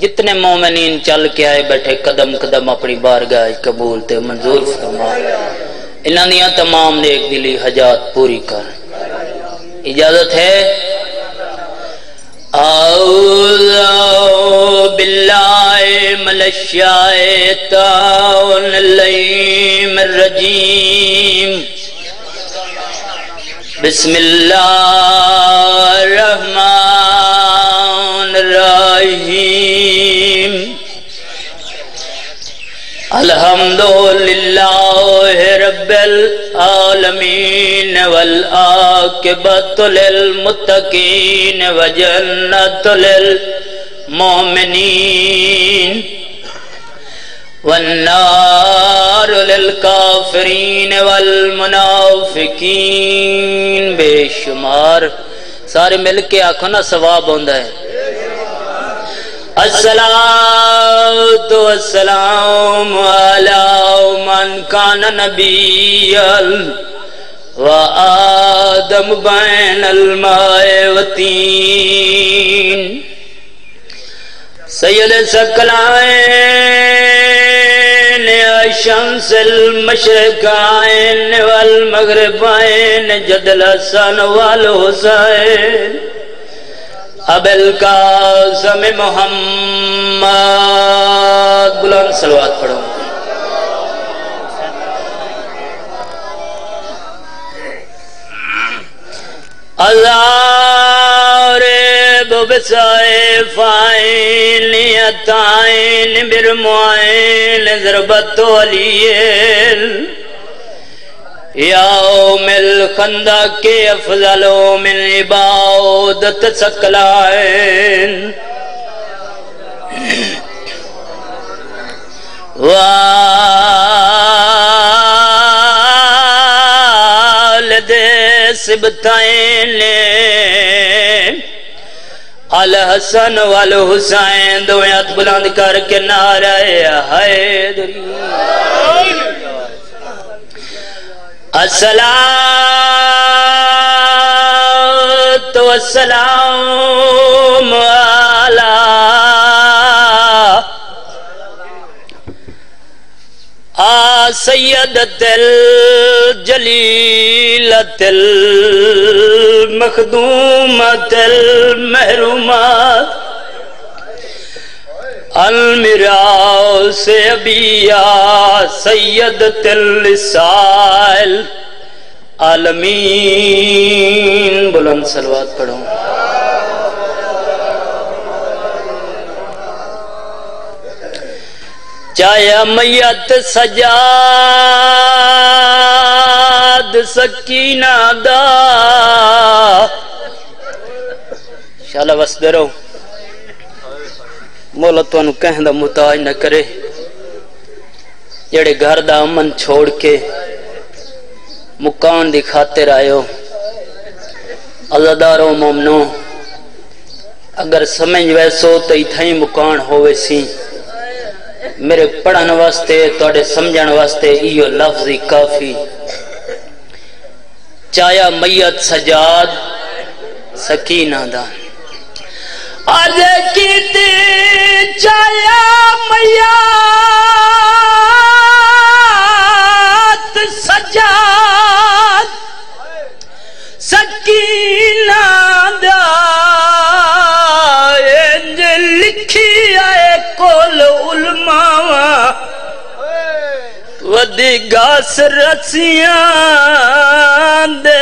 جتنے مومنین چل کے آئے بیٹھے، قدم قدم اپنی بارگاہ قبول تے منظور فرما انہاں دیاں تمام نیک دلی حجات پوری کر۔ اجازت ہے اعوذ باللہ من الشیطان اللیم الرجیم بسم اللہ الرحمن الرحیم الحمد للہ رب العالمین والآقبت للمتقین وجنت للمؤمنین والنار للکافرین والمنافقین بے شمار سارے مل کے آنکھوں نا ثواب ہوندہ ہے۔ السلام والسلام على من كان نبيا وآدم بين الماء والتين. سید سکلائن شمس المشرقائن، والمغربائن، جدل حسن والحسین اب القاسم محمد بلند سلوات پڑھو۔ اللہ بسائے فائن یتائن برمائن ضربت ولیل۔ یوم الخندہ کے افضل من عبادت سکلائن۔ والد سبتائن الحسن والحسین دویات بلند کر کے نعرہ حیدری۔ السلام تو السلام آ سید تل جلیل تل مخدوم تل محرومات المرا سے ابیا سید تل سال عالمین بلند سلوات پڑھو۔ چاہے میت سجاد سکینہ دا۔ شالہ بس دے رہو مولا تانوں کہن دا محتاج نہ کرے۔ جڑے گھر دا امن چھوڑ کے مکان دی خاطر آئیو مومنو، اگر سمجھ ویسو تو اتھائی مکان ہوئے سی۔ میرے پڑھن واسطے توڑے سمجھن واسطے ایو لفظی کافی۔ چایا میت سجاد سکینہ دان اڄ ڪيا مئيا سزا سڪي لکي آئي ڪال علماء گهاس رسيا ڏي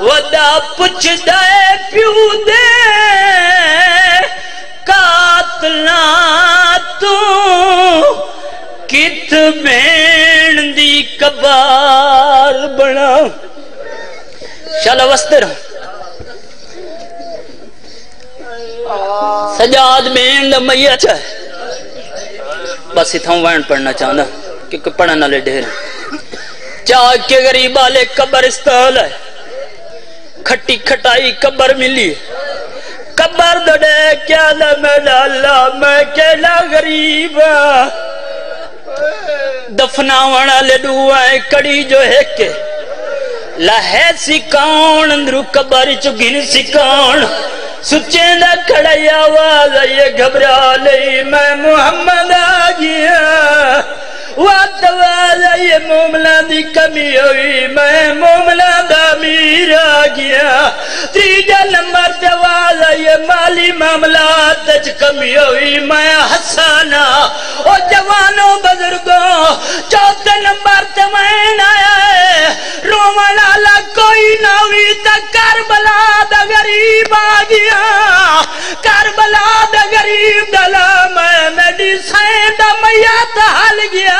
ودا پچھ دے پیو دے؟ کاتلا تو کت بین دی کبار بنا؟ چل وستے رہو۔ سجاد بین دا میا چاہے بس اتھاں وین پڑھنا چاہنا کیونکہ پڑھنا لے ڈھیر چاہ کے غریب آلے کبرستال ہے۔ کھٹی کھٹائی قبر ملی۔ قبر دڑے کیا نہ اللہ میں کہنا غریب۔ دفنا ونا لے کڑی جو ہے کہ لہے سکاؤن اندرو قبر چگن سکاؤن سچے نہ کھڑی آواز یہ گھبرا لئی میں محمد آ گیا۔ وعدوالی موملہ دی کمی ہوئی، میں موملہ دا میر آگیا تیجا نمبر دوالی مالی معاملات اج کمی ہوئی، میں حسانا او جوانوں بزرگوں چوتھے نمبر تے میں آیا ہے۔ رومن والا کوئی نہ ہوئی تا کربلا دا غریب آ گیا۔ کربلا دا غریب دلا میں میڈیسین دا میت حل گیا۔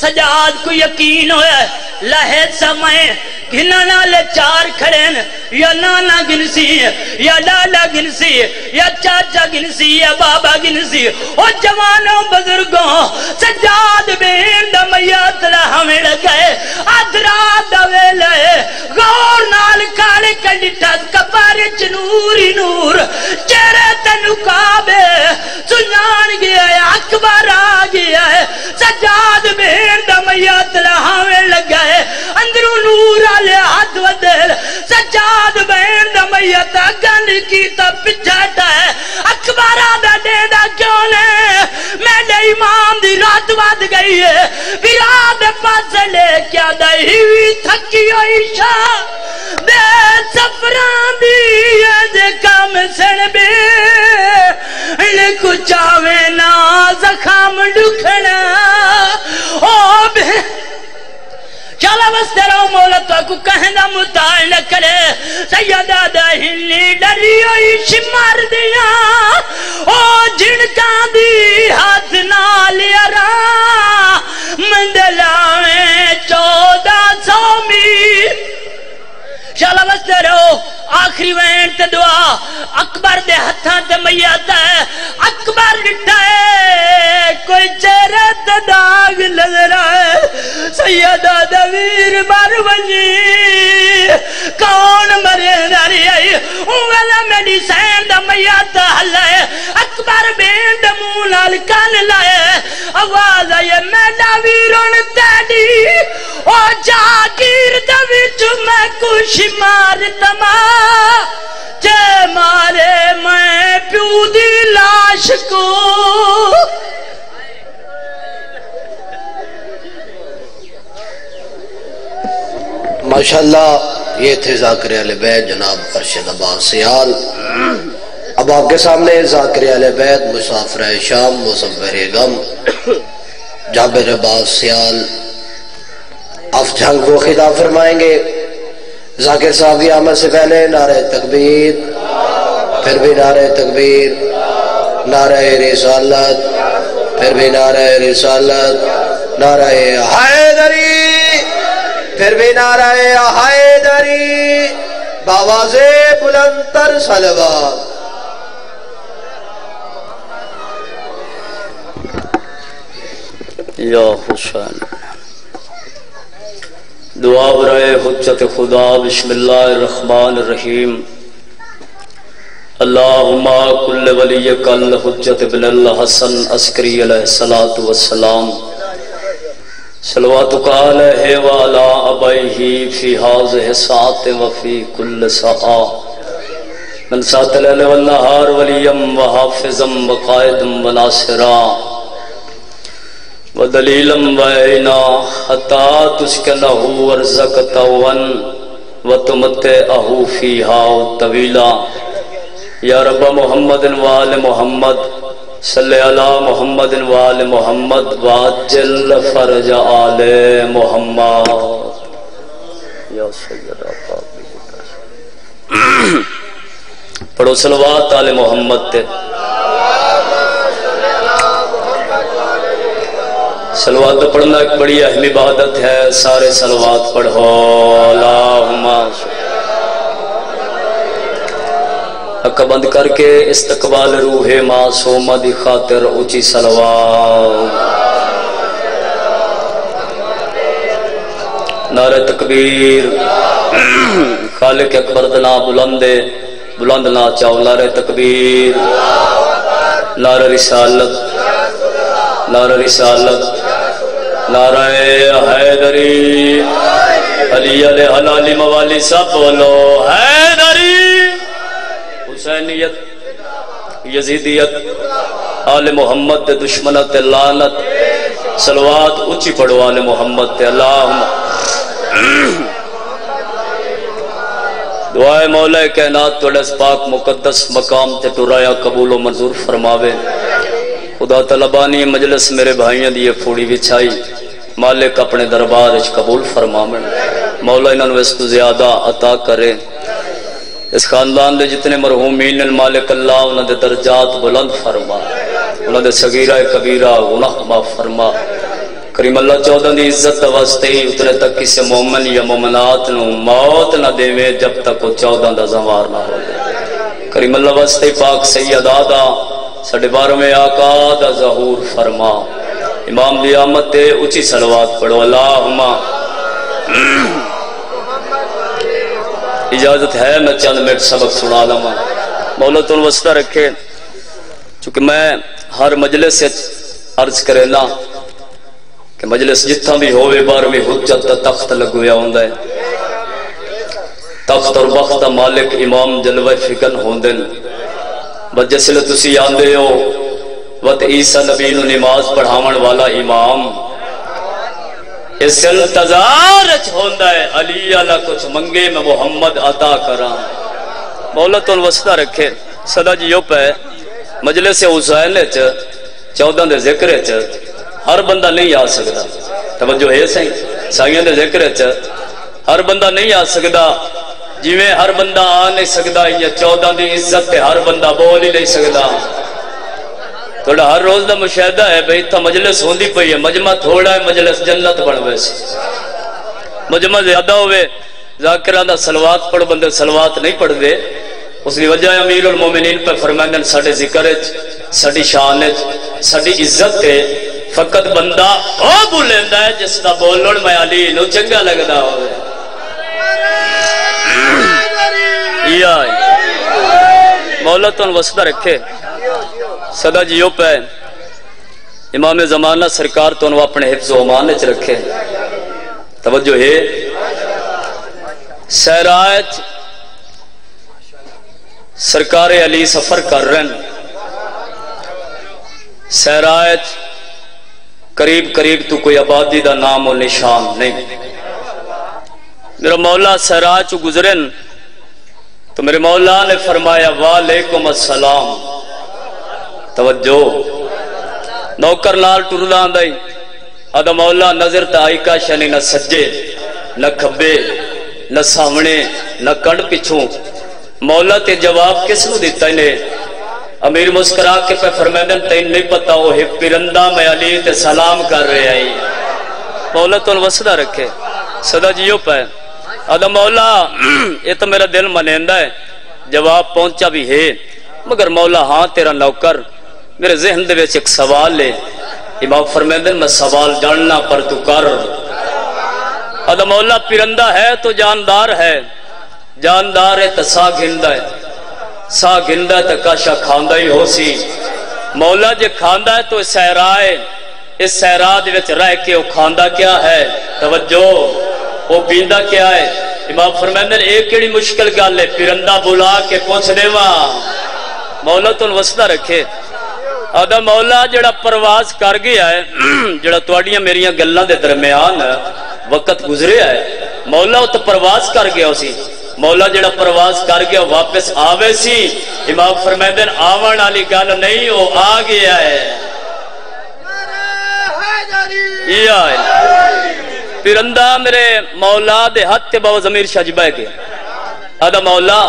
سجاد کو یقین ہوئے لہے سمائے گھنا نالے چار کھڑے ہیں یا نانا گنسی، یا لالا گنسی، یا چاچا گنسی، یا بابا گنسی، او جوانوں بزرگوں، سجاد بین دا میات ہمیں لگئے ادرات دوے لیے غور نال کالے کنڈیٹات کپارے چنوری نور، چہرے تنکابے سنان گیا ہے، اکبر آ گیا ہے، سجاد بین دا میات ہمیں لگئے اندروں نور آلے ہاتھ ودل سجاد بین دا میتا گن کی تا پچھاٹا ہے اکبارہ دا دے دا کیوں لے میرے امام دی رات ود گئی ہے بیراد پاس لے کیا دہی ہوئی تھکی ہوئی شاہ دے سفران دی دے کام سن بے لکو چاوے نا زخام ڈکھنا او بے چلا بس تیرا مولا تو کو کہنا متعال نہ کرے سیدہ دہنی ڈری ہوئی شمار دیا او جھڑکا دی ہاتھ نال یرا مندلاویں چودہ سو میر چلا بس تیرا آخری وین تے دعا اکبر دے ہتھاں تے میات ہے اکبر ڈٹھا ہے کوئی چہرہ تے داغ نظر آئے سیدہ دویر بار بنی کون مرے داری آئی اولا میری سین دا میات حل ہے اکبر بین دمون الکان لائے آواز آئے میں دویرون تیڈی او جاگیر دویچ میں کچھ مار تما جے مارے میں پیو دی لاش کو۔ ماشاءاللہ، یہ تھے ذاکر علی بیت جناب ارشد عباس سیال۔ اب آپ کے سامنے ذاکر علی بیت مسافر شام مصور غم۔ جابر عباس سیال۔ اف جھنگ کو خطاب فرمائیں گے۔ ذاکر صاحب کی آمد سے پہلے نعرہ تکبیر، پھر بھی نعرہ تکبیر، نعرہ رسالت، پھر بھی نعرہ رسالت، نعرہ حیدری، پھر بھی نعرہ حیدری باواز بلندر سلوات یا حسین دعا برائے حجت خدا، بسم اللہ الرحمن الرحیم۔ اللہم کل ولی کل حجت بن الحسن عسکری علیہ الصلوۃ والسلام۔ صلواتک علیہ وعلا ابیہ فی هذه الساعة وفی کل ساعة من سات اللیل والنہار ولیم وحافظم وقائدم وناصرا ودلیلم وعینا حتی تسکنہ ورزقتا ون وتمتعہ فیہا طویلا یا رب محمد وآل محمد صلی اللہ محمد وآل محمد واجل فرج آل محمد یا سیدہ پاک پڑھو سلوات آل محمد تے۔ سلوات پڑھنا ایک بڑی اہم عبادت ہے، سارے سلوات پڑھو۔ اللہم حق بند کر کے استقبال روح معصومہ دی خاطر اچھی سلوات نعرہ تکبیر۔ خالق اکبر دنا بلندے بلند نہ چاہو نعرہ تکبیر۔ نعرہ رسالت۔ نعرہ رسالت۔ نعرہ حیدری۔ علی علیہ حلالی موالی سب بولو، حیدری۔ حسینیت، یزیدیت، آل محمد تے دشمنت تے لعنت۔ سلوات اچھی پڑھو آل محمد تے، اللہم۔ دعائے مولا کائنات توڑے اس پاک مقدس مقام تے ٹرایا قبول و منظور فرماوے۔ خدا طلبانی مجلس میرے بھائیاں دیئے پھوڑی بچھائی۔ مالک اپنے دربار اچ قبول فرماون مولا انہوں نے اس تو زیادہ عطا کرے۔ اس خاندان دے جتنے مرحومین المالک اللہ انہوں دے درجات بلند فرما۔ انہوں دے صغیرہ کبیرہ گناہ معاف فرما۔ کریم اللہ چودہ دی عزت واسطے ہی اتنے تک کسی مومن یا مومنات نو موت نہ دے میں جب تک وہ چودہ دا زمار نہ ہو کریم اللہ واسطے پاک سید آدھا سڑے باروں میں آقا دا ظہور فرما۔ امام دی آمد تے اچھی سلوات پڑھو۔ اللہم۔ اجازت ہے میں چند منٹ سبق سنا لما مولا تو وسطہ رکھے، چونکہ میں ہر مجلس سے عرض کرے نا کہ مجلس جتھا بھی ہوئے بار حجت تا تخت لگویا ہوندہ ہے۔ تخت اور بخت مالک امام جلوہ فکن ہوندن بس جس تسی آندے ہو، وقت عیسیٰ نبی نو نماز پڑھاون والا امام۔ اس انتظار اچھ ہوندہ ہے، علی اللہ کچھ منگے میں محمد عطا کرا مولا تو الوسطہ رکھے، صدا جی یو پہ مجلس حسین چودہ دے ذکر ہر بندہ نہیں آ سکتا توجہ ہے صحیح سائیوں دے ذکر ہر بندہ نہیں آ سکتا جی میں ہر بندہ آ نہیں سکتا یہ چودہ دی عزت تے ہر بندہ بول ہی نہیں سکتا تھوڑا ہر روز دا مشاہدہ ہے، بھئی تھا مجلس ہوندی پئی ہے۔ مجمع تھوڑا ہے، مجلس جنت بڑھ ویسے مجمع زیادہ ہوئے ذاکران دا سلوات پڑھ بندے سلوات نہیں پڑھ دے اس لیے وجہ امیر المومنین پہ فرمائندن ساڑھے ذکر ہے ساڑھی شان ہے ساڑھی عزت ہے فقط بندہ او بولندہ ہے، جس دا بولن میں علی نو چنگا لگدا ہوئے۔ یہ مولا تو وسطہ رکھے۔ صدا جیو پہ امام زمانہ سرکار تو انہوں اپنے حفظ و امان اچھ رکھے۔ توجہ ہے۔ سہرائت سرکار علی سفر کر رہن سہرائت قریب قریب تو کوئی آبادی دا نام و نشان نہیں۔ میرا مولا سہرائت چو گزرن، تو میرے مولا نے فرمایا، وعلیکم السلام۔ توجہ۔ نوکر لال ٹردان دائی ادا مولا نظر تا کا شنی یعنی نہ سجے، نہ کھبے، نہ سامنے، نہ کنڈ پچھوں۔ مولا تے جواب کس نو دیتا انہیں امیر مسکرا کے پہ فرمیدن تین نہیں پتا، وہ پرندہ میں علی تے سلام کر رہے آئی مولا تو الوسدہ رکھے۔ صدا جیو پہ۔ ادا مولا، یہ تو میرا دل منیندہ ہے، جواب پہنچا بھی ہے، مگر مولا ہاں تیرا نوکر، میرے ذہن دے ویچ ایک سوال لے امام فرمیدن میں سوال جاننا، پر تو کر۔ ادا مولا پرندہ ہے تو جاندار ہے۔ جاندار ہے تو سا گھندہ ہے۔ سا گھندہ ہے تو کاشا کھاندہ ہی ہو سی۔ مولا جے کھاندہ ہے تو سہرائے اس سہرا دے وچ رہ کے وہ کھاندہ کیا ہے؟ توجہ۔ وہ پیندہ کیا ہے؟ امام فرمیدن ایک کیڑی مشکل گال ہے پرندہ بلا کے پوچھ دے وہاں مولا تو وسطہ رکھے۔ آدھا مولا جڑا پرواز کر گیا ہے جڑا توڑیاں میریاں گلہ دے درمیان وقت گزرے ہے مولا تو پرواز کر گیا اسی مولا جڑا پرواز کر گیا واپس آوے سی۔ امام فرمیدن آوان علی گل نہیں ہو آ گیا ہے۔ یہ آئے۔ پرندہ میرے مولا دے ہاتھ تے باو زمیر شاہ جی جبائے گیا آدھا مولا،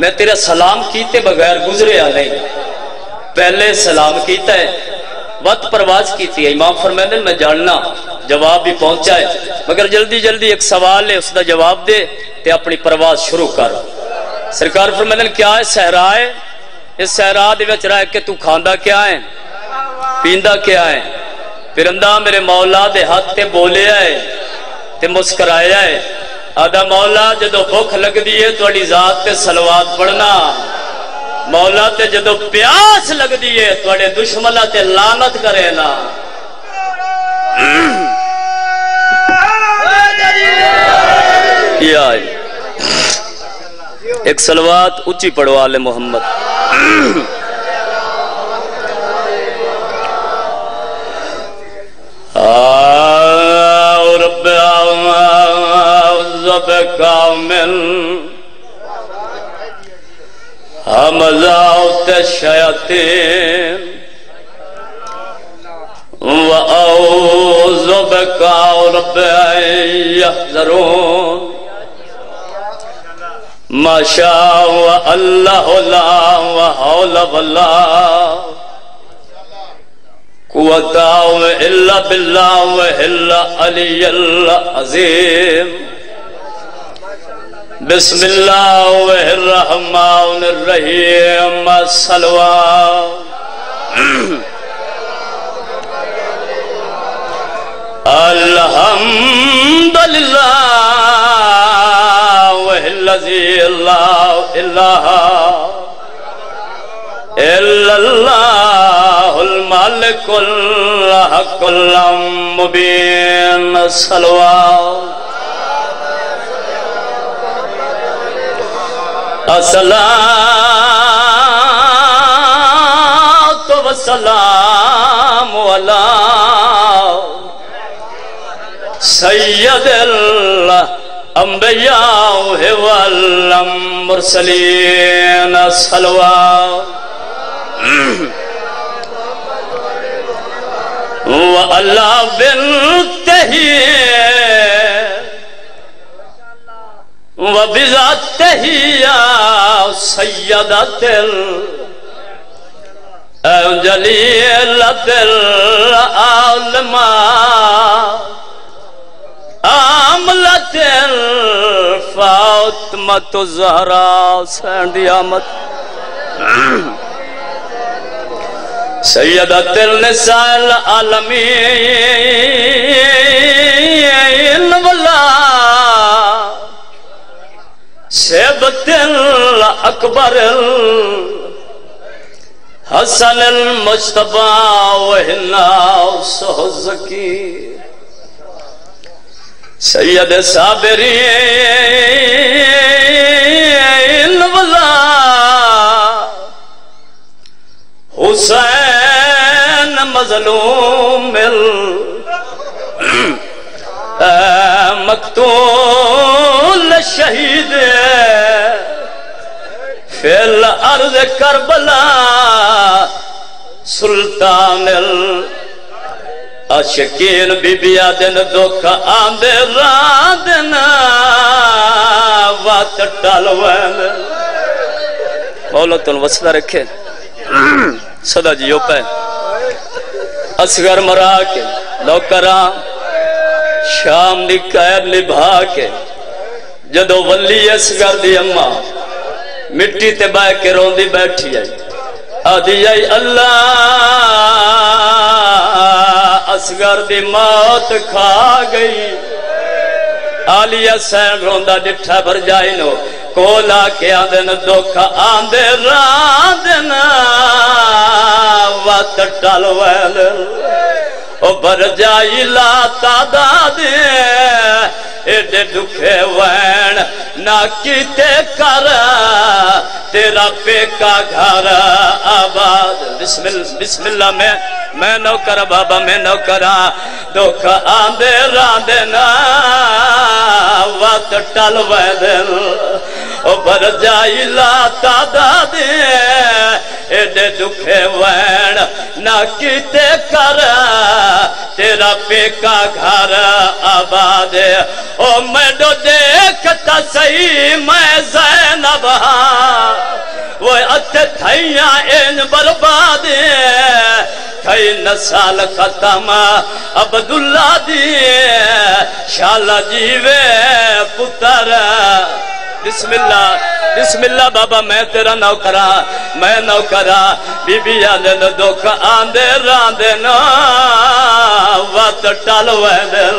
میں تیرا سلام کیتے بغیر گزرے آ نہیں۔ پہلے سلام کیتا ہے، وقت پرواز کیتی ہے۔ امام فرمیدن میں جاننا، جواب بھی پہنچا ہے۔ مگر جلدی جلدی ایک سوال ہے، اس دا جواب دے تے اپنی پرواز شروع کر۔ سرکار فرمیدن کیا ہے سہرائے اس سہرا دے وچ رہ کے تو کھاندا کیا ہے؟ پیندا کیا ہے؟ پرندہ میرے مولا دے ہاتھ تے بولے ہے تے مسکرایا ہے آدھا مولا جدو بھوک لگ دی ہے توڑی ذات تے سلوات پڑھنا۔ مولا تے جدو پیاس لگ دیئے توڑے دشمنہ تے لانت کرے نا۔ یہ آئی ایک سلوات اچھی پڑھو آل محمد۔ رب آہ کامل همزات الشياطين. وأعوذ بك رب يحذرون. ما شاء الله لا وحول ولا قوة إلا بالله وإلا علي العظيم. بسم الله الرحمن الرحيم. الصلوات الحمد لله والذي الله إله إلا الله الملك الحق المبين الصلوات الصلاة والسلام على سید الانبیاء والمرسلین صلوات وعلا بنتہی وبذاتہی یا سیدت جلیلت العالمات عاملت فاطمت زہرا سینڈی آمد سیدت النساء العالمین ولا سیبت الاکبر حسن المجتبہ وہنا سہزکی۔ سید صابرین ولا حسین مظلوم مل۔ مقتول شہید، فی الارض کربلا سلطان اشکین بی بی آدن دکھ آندے رادن وات ٹالوین مولا تن وصلہ رکھے۔ صدا جی پہ اسگر مرا کے لوکران شام دی قید لبھا کے، جدو ولی اسگر دی اممہ مٹی تے بائے کے روندی بیٹھی آئی۔ آدھی آئی، اللہ اسگر دی موت کھا گئی۔ آلیہ سین روندہ ڈٹھا بھر جائی نو۔ کولا کے آدھن دکھ آندے راندن وات ٹالویل او بھر جائی لا تعداد ایڈے دکھے وین نہ کیتے کر تیرا پیکا گھر آباد بسم اللہ بسم اللہ میں میں نو کر بابا میں نو کرا دکھ آندے راندے نا وقت ٹل ویدن او بھر جائی لا تعداد ایڈے دکھے وین نہ کیتے کر تیرا پیکا گھر آباد او میں دو دیکھتا صحیح میں زینب وہ ات تھیاں این برباد تھئی نسال ختم عبداللہ دی شالا جیوے پتر بسم اللہ بسم اللہ بابا، میں تیرا نوکرا میں نوکرا بی بی بی آدن دکھ آندے راندے نا، وقت ٹالوے دل۔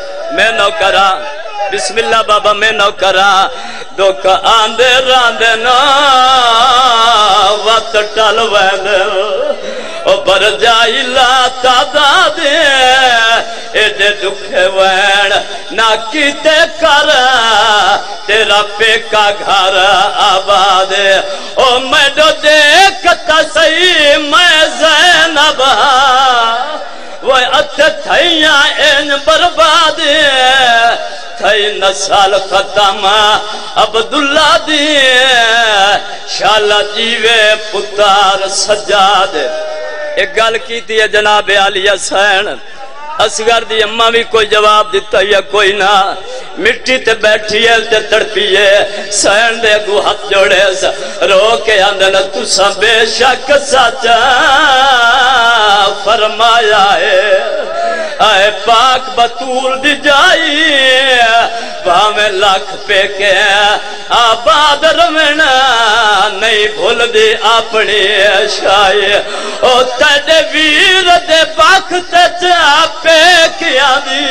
دے میں نو کرا بسم اللہ بابا میں نو کرا دکھ آندے راندے نا وقت ٹل وید او بر جائی لا تعداد ایڈے دکھے وین نہ کیتے کر تیرا پیکا گھر آباد او میں دو دیکھتا سی میں زینب وہ ات تھیاں این برباد تھئی نسال ختم عبداللہ دی شالا جیوے پتار سجاد ایک گل کی ہے جناب علی سین اسگر دی اماں بھی کوئی جواب دیتا یا کوئی نہ مٹی تے بیٹھی ہے، تے تڑپی ہے۔ سین دے گو ہاتھ جوڑے سا۔ رو کے اندن تو سا بے شک سچا فرمایا ہے۔ اے پاک بطول دی جائی پاویں لاکھ پہ کے آباد رونا نہیں بھول دی اپنی شائی او تیڈے ویر دے باکھ تے چاپے کیا دی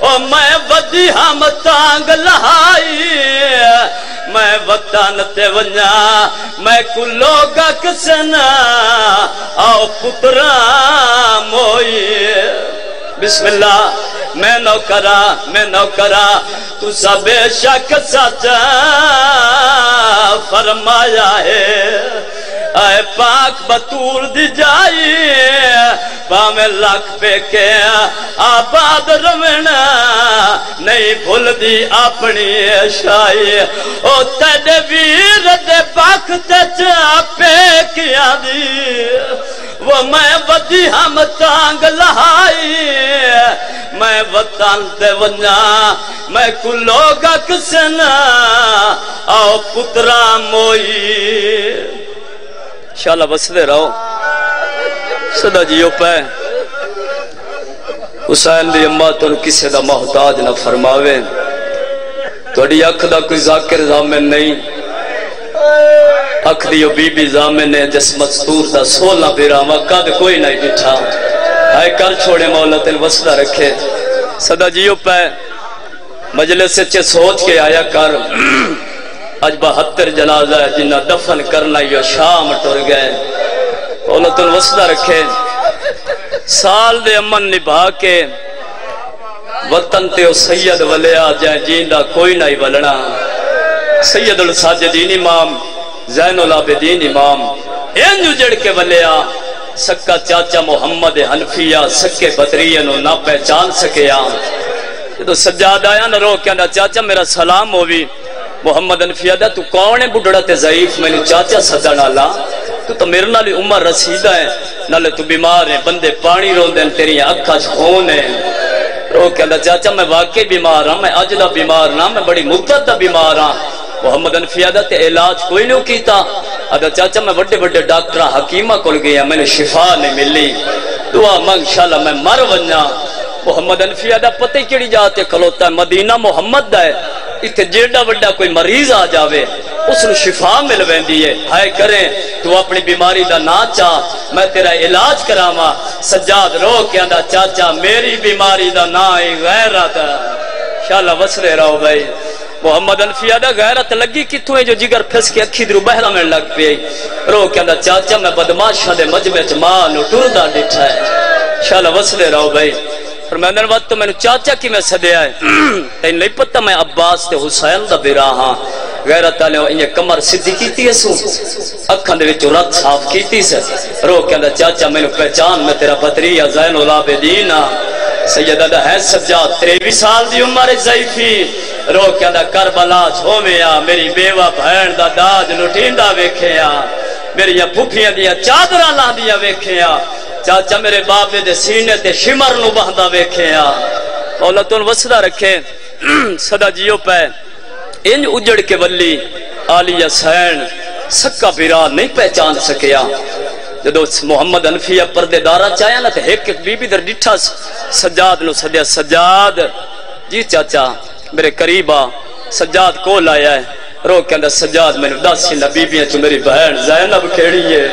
او میں ودی ہم تانگ لہائی میں وطن تے ونیا میں کلو گا کسنا آؤ پترا موئی بسم اللہ، میں نو کرا میں نو کرا تو سب شک سچ فرمایا ہے۔ اے پاک بطول دی جائی پامے لاکھ پہ کے آباد رونا نہیں بھول دی اپنی شائی۔ او تیڈے ویر دے پاک تے چاپے کیا دی۔ وہ میں ودی ہم تانگ لہائی، میں وطن تے ونیا میں کلو گا کسنا آؤ پترا موئی۔ شالا بس دے رہو۔ صدا جی جیو پہ۔ حسین دی اممہ تو کسے دا محتاج نہ فرماوے۔ توڑی اکھ دا کوئی ذاکر زامن نہیں۔ اکھ دیو بی بی زامن نے جس مستور دا سولہ بیرا مقاد کوئی نہیں بٹھا آئے کر چھوڑے مولا تن وسدہ رکھے۔ صدا جیو پہ مجلس سے سوچ کے آیا کر۔ اج بہتر جنازہ ہے جنہ دفن کرنا یہ شام ٹر گئے۔ اولت الوسدہ رکھے۔ سال دے امن نبھا کے وطن تے او سید ولیا جائے، جیندہ کوئی نہیں ولنا۔ سید الساجدین امام، زین العابدین امام۔ این جو جڑ کے ولیا سکا چاچا محمد حنفیہ سکے بدریہ نو نہ پہچان سکیا تو سجاد آیا نہ رو کیا چاچا میرا سلام ہوئی محمد انفیہ دا، تو کون ہے بڑھڑا تے ضعیف؟ میں نے چاچا سجا نالا۔ تو تو میرے نالی عمر رسیدہ ہے۔ نالے تو بیمار ہے بندے پانی رو دیں تیری اکھا چھون ہے۔ رو کہندا چاچا میں واقعی بیمار ہاں میں اج دا بیمار نہ میں بڑی مدت دا بیمار ہاں۔ محمد انفیہ دا تے علاج کوئی نہیں کیتا۔ ادا چاچا میں بڑے بڑے ڈاکٹر حکیمہ کول گیا، میں نے شفا نہیں ملی۔ دعا مانگ، انشاءاللہ میں مر ونجا محمد انفیہ دا پتہ کیڑی جاتے کھلوتا ہے، مدینہ محمد دا ہے۔ اتنے جیڑا وڈا کوئی مریض آ جاوے، اس نے شفا مل ویندی ہے۔ ہائے کریں، تو اپنی بیماری دا نا چاہ۔ میں تیرا علاج کراما سجاد رو کے اندھا چاچا میری بیماری دا نا ہی غیرت شاءاللہ وسرے رہو بھائی۔ محمد انفیہ دا غیرت لگی کتوں جو جگر پھس کے اکھی درو بہرہ میں لگ پی رو کے اندھا چاچا میں بدماشا دے مجمع چماں نو ٹردہ ڈٹھا ہے۔ شاءاللہ وسرے رہو بھائی۔ فرمیندن وقت تو میں نے چاچا کی میں سدیا ہے تین نہیں پتہ میں عباس تے حسین دا بیرا ہاں۔ غیرت آلے ہو انہیں کمر صدی کیتی ہے سو۔ اکھان دے وچو رت صاف کیتی سے رو کہ اندھا چاچا میں نے پہچان، میں تیرا بطری یا زین اللہ دینا ہاں۔ سیدہ دا ہے سجاد، تریوی سال دی عمر ضعیفی۔ رو کہ اندھا کربلا چھومیا ہاں۔ میری بیوہ بھین دا داج لٹیندہ ویکھیا ہاں۔ میری یہ پھوپیاں دیا چادرہ لا دیا ویکھیا چاچا میرے بابے دے سینے تے شمر نو بہندہ ویکھے آ اولتون وسدہ رکھے۔ صدا جیو پہ انج اجڑ کے ولی آلی سین سکا بیرا نہیں پہچان سکیا۔ جدو محمد انفیہ پردے دارا چاہیا نا تے ایک ایک بی بی در ڈٹھا سجاد نو سدیا سجاد۔ جی چاچا، میرے قریبا سجاد کو لایا ہے۔ رو کے اندر سجاد میں نے دس سی نبیبیاں چو میری بہن زینب کھیڑی ہے۔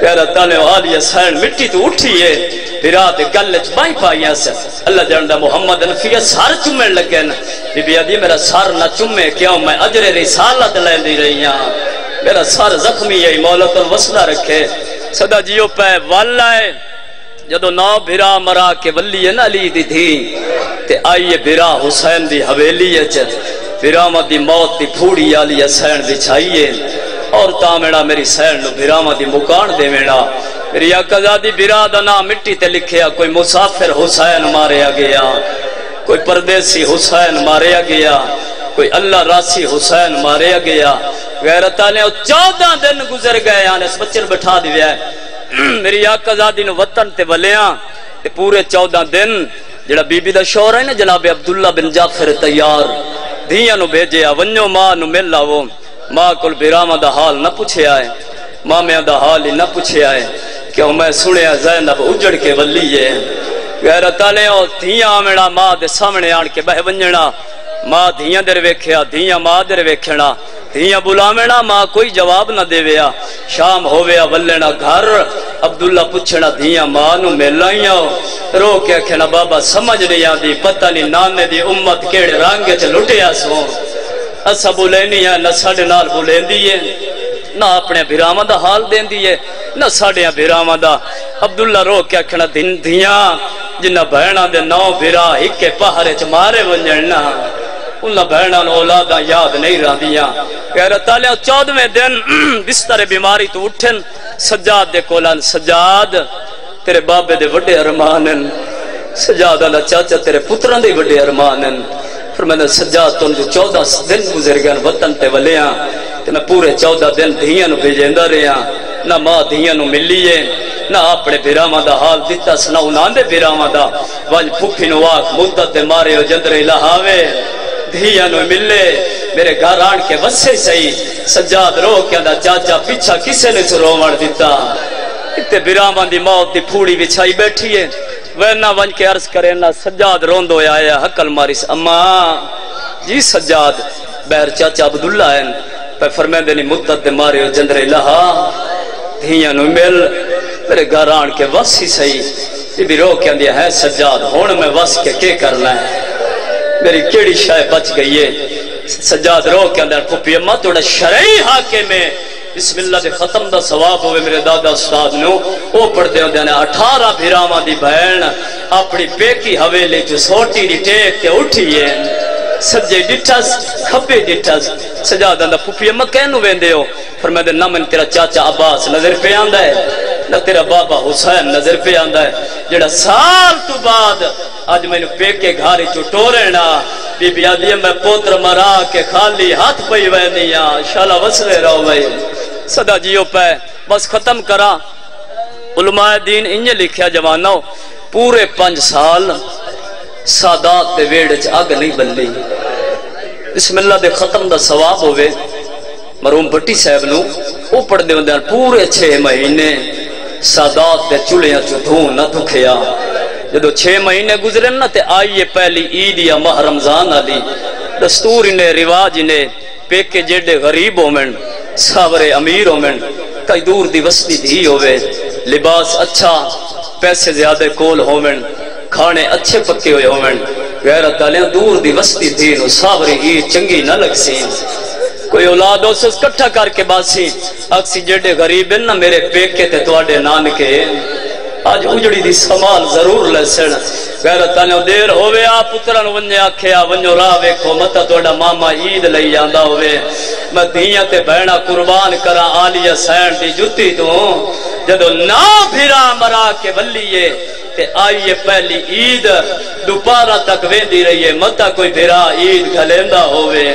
پیارا تانے آلی سین مٹی تو اٹھی ہے۔ پھر آتے گلچ بائی پائیاں سے اللہ جاندہ محمد انفیہ سار چمیں لگے نا۔ بی بی آدھی میرا سار نہ چمیں کیوں میں اجر رسالت لے دی رہی ہاں۔ میرا سار زخمی ہے مولا تو وسدہ رکھے۔ صدا جیو پہ والا ہے۔ جدو نو بھرا مرا کے ولی ہے نا علی دی تھی تے آئیے بھرا حسین دی حویلی ہے چل بھراما دی موت دی پھوڑی آلی حسین دی چھائیے۔ اور تا میڑا میری سین نو بھراما دی مکان دے میڑا۔ میری اکزادی بھرا دا نام مٹی تے لکھیا، کوئی مسافر حسین ماریا گیا۔ کوئی پردیسی حسین ماریا گیا۔ کوئی اللہ راسی حسین ماریا گیا۔ غیرت آلے چودہ دن گزر گئے، آنے اس بچے بٹھا دیا ہے میری آقا نو وطن تے ولیاں۔ تے پورے چودہ دن جڑا بی بی دا شور ہے نا جناب عبداللہ بن جعفر تیار۔ دھیاں نو بھیجے آ ونیو ماں نو مل آو ماں کل بیرامہ دا حال نہ پوچھے آئے ماں میں دا حال ہی نہ پوچھے آئے کیوں میں سنیا زینب اجڑ کے ولی ہے غیرت آلے او دھیاں میڑا ماں دے سامنے آن کے بہ ونجنا ماں دھیاں در ویکھیا دھیاں ماں در ویکھنا دھیاں بلاوینا ماں کوئی جواب نہ دے ویا شام ہویا ولنا گھر عبداللہ پوچھنا دھیاں ماں نو ملائیاں رو کے کہنا بابا سمجھ نہیں آدھی پتہ نہیں نانے دی امت کیڑے رانگے چ لٹیا سو اسا بولینی ہے نہ ساڈے نال بولندی ہے نہ اپنے بھراواں دا حال دیندی ہے نہ ساڈیاں بھراواں دا عبداللہ رو کے کہنا دن دھیاں جنہ بہنا دے نو بھرا ہکے پہاڑے چ مارے ونجن نہ انہاں بہناں نو اولاداں یاد نہیں رہندیاں۔ کہہ تعالی چودویں دن بستر بیماری تو اٹھن، سجاد دے کولان، سجاد تیرے بابے دے وڈے ارمانن، سجاد اللہ چاچا تیرے پتران دے وڈے ارمانن۔ فرمایا سجاد تو جو چودہ دن گزر گئے وطن تے ولیاں تے میں پورے چودہ دن دھیاں نو بھیجیندا رہیا نہ ماں دھیاں نو ملیے، نہ اپنے بھراواں دا حال دتا سنا، انہاں دے بھراواں دا۔ وج پھپھی نو آکھ، مدت مارے او جندرے لہاوے۔ دھیاں نو ملے؟ میرے گھر آن کے وسے سہی، سجاد رو کے دا چاچا پیچھا کسے نے تو رومڑ دیتا؟ اتے برامان دی موت دی پھوڑی بچھائی بیٹھی ہے۔ وینا ونج کے عرض کرے نا سجاد روندو آیا حقل ماریس اما جی سجاد بیر چاچا عبداللہ ہے پہ فرمین دینی مدت دے مارے جندر لہا۔ دھیاں نو مل، میرے گھر آن کے وسی سہی۔ یہ بھی رو کے اندیا ہے، سجاد، ہون میں وس کے کے کرنا ہے؟ میری کیڑی شاہ بچ گئی ہے؟ سجاد رو کے اندر پھپی اما توڑا شرعی حاکے میں بسم اللہ دے ختم دا ثواب ہوئے میرے دادا استاد نو۔ او پڑھتے ہوندے نے اٹھارہ بھیراواں دی بہن اپنی پیکی حویلی جو سوٹی دی ٹیک تے اٹھی سجے ڈٹھس کھبے ڈٹھس۔ سجاد اندر پھپی اما کہنو ویندے ہو۔ فرمائے نہ من تیرا چاچا عباس نظر پہ آندا ہے۔ نہ تیرا بابا حسین نظر پہ آندا ہے جڑا سال تو بعد آج میں نے پیکے گھاری چو ٹورنا بی بی آدھی میں پوتر مرا کے خالی ہاتھ پئی وینیا شالا وسلے رہو بھائی صدا جیو پہ بس ختم کرا۔ علماء دین انجھے لکھیا جوانو، پورے پنج سال سادات دے ویڑ چ اگ نہیں بلی بسم اللہ دے ختم دا ثواب ہوئے مرحوم بٹی صاحب نو، او پڑھ دے وندے پورے چھ مہینے۔ سادات دے چولیاں چ دھون نہ دکھیا جدو چھ مہینے گزرے نا تے آئیے پہلی عید یا ماہ رمضان علی، دستور نے، رواج نے پیکے جیڈے غریب ہومن، ساورے امیر ہومن، کئی دور دی وسطی دھی ہوئے لباس اچھا پیسے زیادہ کول ہومن، کھانے اچھے پکے ہوئے ہومن۔ غیرت آلیاں دور دی وسطی دھی نو ساوری عید چنگی نہ لگ سی کوئی اولاد ہو سس کٹھا کر کے باسی، اکسی جیڈے غریب ہیں نا میرے پیکے تے تواڈے نانکے، آج اجڑی دی سمال ضرور لسن غیرت آنے دیر ہوئے آپ پتران ونجے آکھیا، ونجو راہ ویکھو متا توڑا ماما عید لئی آندہ ہوئے میں دھیاں تے بہنا قربان کرا آلیہ سین دی جتی تو۔ جدو نا بھرا مرا کے بلیے تے آئیے پہلی عید، دوپارہ تک ویندی رہیے متا کوئی بھرا عید گھلیندہ ہوئے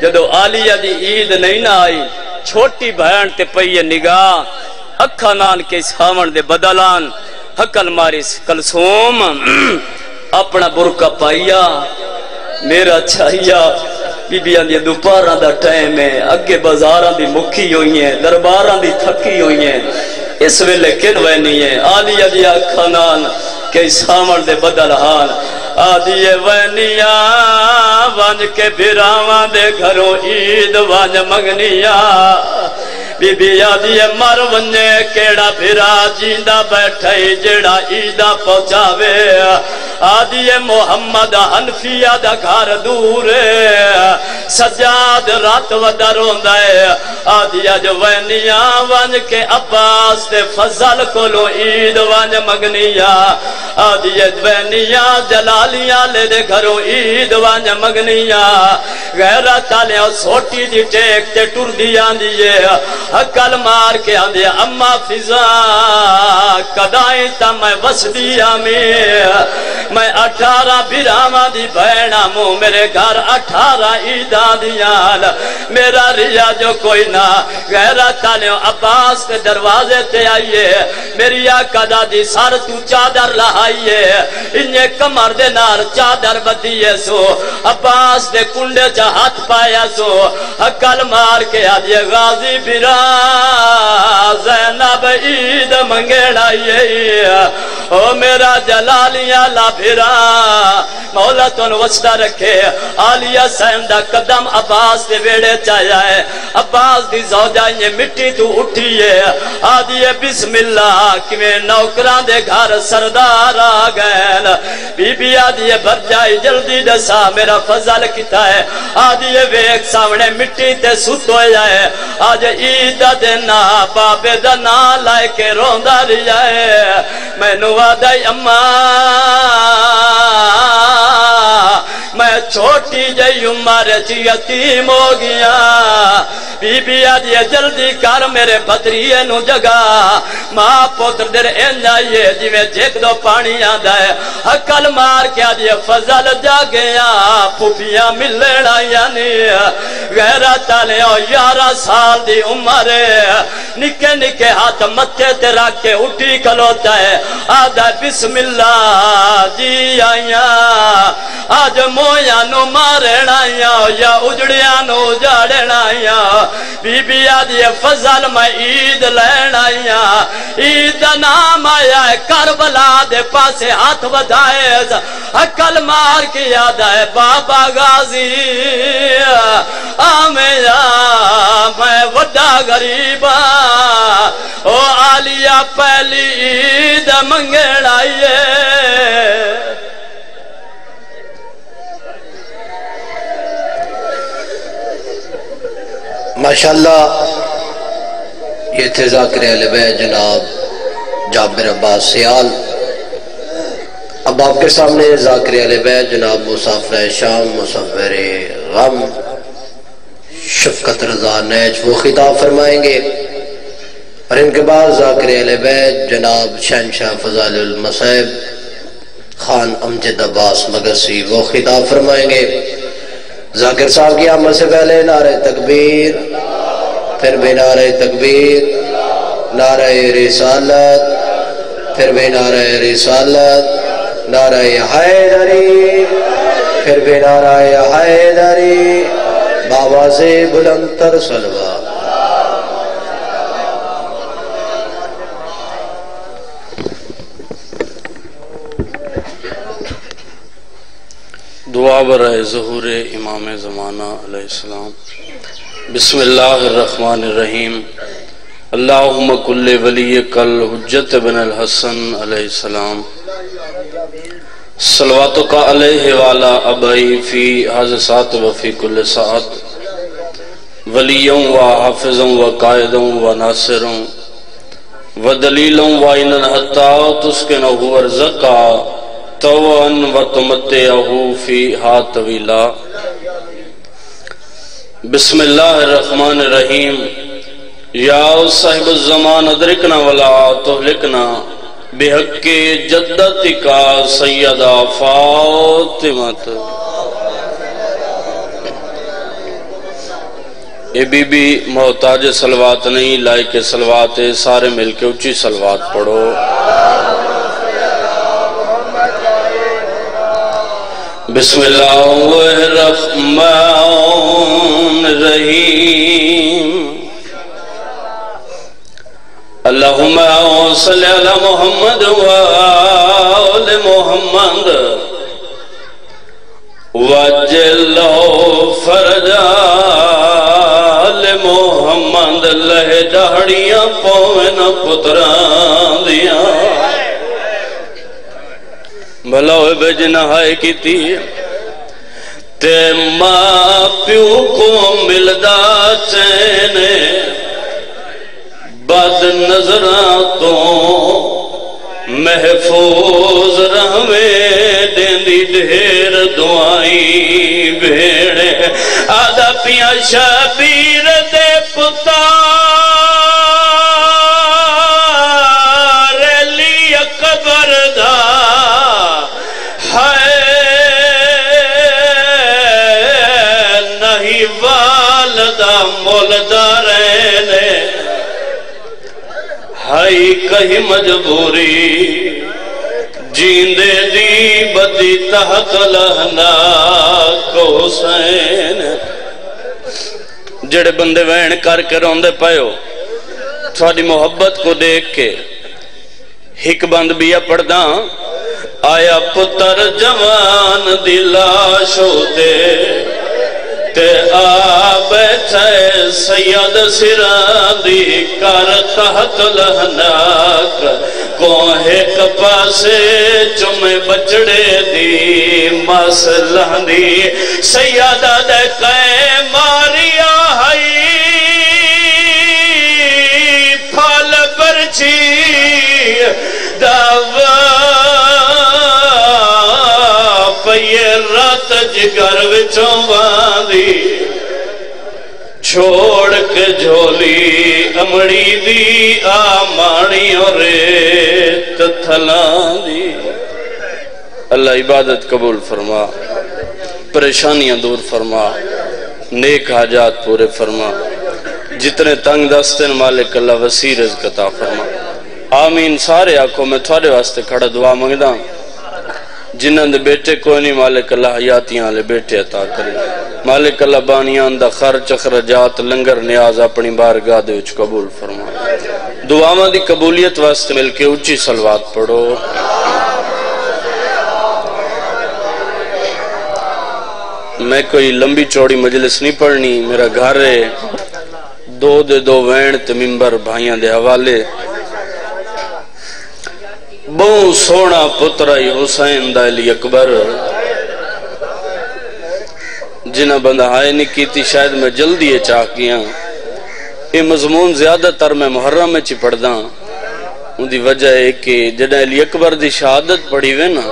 جدو آلیہ دی عید نہیں نہ آئی، چھوٹی بہن تے پئیے نگاہ۔ اکھا نان کے سامن دے بدلان حقل مارس کلسوم۔ اپنا برکا پائیا، میرا چھایا بی بی آن دی دوپاراں دا ٹائم ہے، اگے بازاراں دی مکھی ہوئی ہیں، درباراں دی تھکی ہوئی ہیں۔ اس ویلے کن وینی ہے آلیہ دی اکھا نان کے سامن دے بدلان۔ آدھیے ونیاں وانج کے بھراواں دے گھروں عید وانج مگنیا بی بی آدھی مر ونجے کیڑا بھرا جیندہ بیٹھائی جیڑا عیدہ پہنچاوے آدی محمد حنفیہ دا گھر دور سجاد رات ودا روندا ہے آدی اج وینیاں ون کے عباس تے فضل کولو عید ون مگنیا آدی وینیاں جلالیاں لے دے گھروں عید ون مگنیا غیرت والے سوٹی دی ٹیک تے ٹر دی آندی ہے مار کے آندے، اما فضا، کدائیں تا میں وسدی آمی۔ میں اٹھارہ براما دی بہنا مو میرے گھر اٹھارہ عیدہ دیال۔ میرا ریا جو کوئی نہ غیرہ تالیوں عباس کے دروازے تے آئیے۔ میری آقا دا دی سار تو چادر لہائیے۔ انہیں کمر دے نار چادر بدیے سو۔ عباس دے کنڈے چا ہاتھ پایا سو۔ عقل مار کے آدھے غازی برا زینب عید منگیڑا یہ او میرا جلالیاں لا پھرا۔ مولا تن وسطہ رکھے۔ آلیا سین دا قدم عباس دے ویڑے چایا ہے۔ عباس دی زوجہ یہ مٹی تو اٹھی ہے آدھی بسم اللہ کمیں نوکران دے گھر سردار آگئل بی بی آدھی بھر جائی، جلدی دسا میرا فضل کتا ہے۔ آدھی ویک سامنے مٹی تے ست ہو آج عید دینا بابے دنا لائے کے روندہ ریا ہے میں نوادائی اماں میں چھوٹی جئی عمر چی یتیم ہو گیا۔ بی بی آدھی جلدی کر میرے بدریے نو جگا۔ ماں پوتر در این جائیے جی میں جیک دو پانی آدھا ہے۔ حقل مار کے آدھی فضل جا گیا۔ پھوپیاں ملنا یعنی غیرہ تالے او یارہ سال دی عمر نکے نکے ہاتھ متھے تے رکھ کے اٹھی کھلوتا ہے۔ آدھا بسم اللہ جی آئیاں۔ آج مویا نو مارنا یا اجڑیا نو جاڑنا بی بی آدھی فضل میں عید لینا عید نام آیا ہے کربلا دے پاسے ہاتھ بدھائے عقل مار کی یاد ہے بابا غازی آمیا میں وڈا غریبا او آلیا پہلی عید منگڑائیے ماشاءاللہ، یہ تھے ذاکر اہل بیت جناب جابر عباس سیال۔ اب آپ کے سامنے ذاکر اہل بیت جناب مسافر شام مسافر غم، شفقت رضا نیچ وہ خطاب فرمائیں گے۔ اور ان کے بعد ذاکر اہل بیت جناب شہنشاہ فضال المصیب خان امجد عباس مگسی وہ خطاب فرمائیں گے۔ ذاکر صاحب کی آمد سے پہلے نعرہ تکبیر، پھر بھی نعرہ تکبیر، نعرہ رسالت، پھر بھی نعرہ رسالت، نعرہ حیدری، پھر بھی نعرہ حیدری، بابا سے بلندر سلوہ دعا برائے ظہور امام زمانہ علیہ السلام۔ بسم اللہ الرحمن الرحیم۔ اللہم کل ولی کل حجت بن الحسن علیہ السلام۔ صلواتو کا علیہ والا ابائی فی حضرات و فی کل ساعت۔ ولیوں و حافظوں و قائدوں و ناصروں۔ و دلیلوں و انن حتی تسکنہو ورزقا۔ توان و تمتعہو فی طویلا۔ بسم اللہ الرحمن الرحیم۔ یا صاحب الزمان ادرکنا ولا تہلکنا۔ بحق جدت کا سیدہ فاطمت اے بی بی، محتاج سلوات نہیں، لائق سلوات، سارے مل کے اچھی سلوات پڑھو۔ بسم اللہ الرحمن الرحیم اللہم صلی علی محمد وآل محمد وجلو فرجال محمد لہ دہڑیاں پوین پتران دیاں بھلا ہوئے بجنا ہائے کی تھی تے ماں پیو کو ملدا چینے بد نظران تو محفوظ رہوے دیندی ڈھیر دعائی بھیڑے۔ آدھا پیا شبیر دے پتار مولدہ ہائی کہیں مجبوری، جیندے دی بدی تحت لہنا کو حسین جڑے بندے وین کر کے روندے پائیو تھوڑی محبت کو دیکھ کے ہک بند بیا پڑھدا آیا پتر جوان دلاش ہوتے۔ تے آ بیٹھے سید سران دی کر تحت لہناک۔ کوہے کپاسے چمے بچڑے دی مسلح دی سیدہ دے کئے ماریا ہائی۔ پھال برچی دعوی پئیے رات جگر وچوں باندھی چھوڑ کے جھولی امڑی دی آمانی اور ریت تھلان دی۔ اللہ عبادت قبول فرما، پریشانیاں دور فرما، نیک حاجات پورے فرما۔ جتنے تنگ دستن مالک اللہ، وسیع رزق عطا فرما۔ آمین۔ سارے آنکھوں میں تھوڑے واسطے کھڑا دعا مانگدا جنہاں دے بیٹے کوئی نہیں مالک اللہ حیاتیاں لے بیٹے عطا کرے۔ مالک اللہ بانیاں دا خرچ اخرجات لنگر نیاز اپنی بارگاہ دے وچ قبول فرما دعاواں دی قبولیت واسطے مل کے اونچی صلوات پڑھو۔ میں کوئی لمبی چوڑی مجلس نہیں پڑھنی، میرا گھر ہے۔ دو دے دو وین تے ممبر بھائیاں دے حوالے۔ بہو سونا پتر پترائی حسین دا علی اکبر۔ جنہ بندہ ہائے نہیں کیتی شاید میں جلدی چاہ کیا ہاں۔ یہ مضمون زیادہ تر میں محرم میں چی پڑھ دا ان دی وجہ ہے کہ جنہ علی اکبر دی شہادت پڑھی ہوئے نا،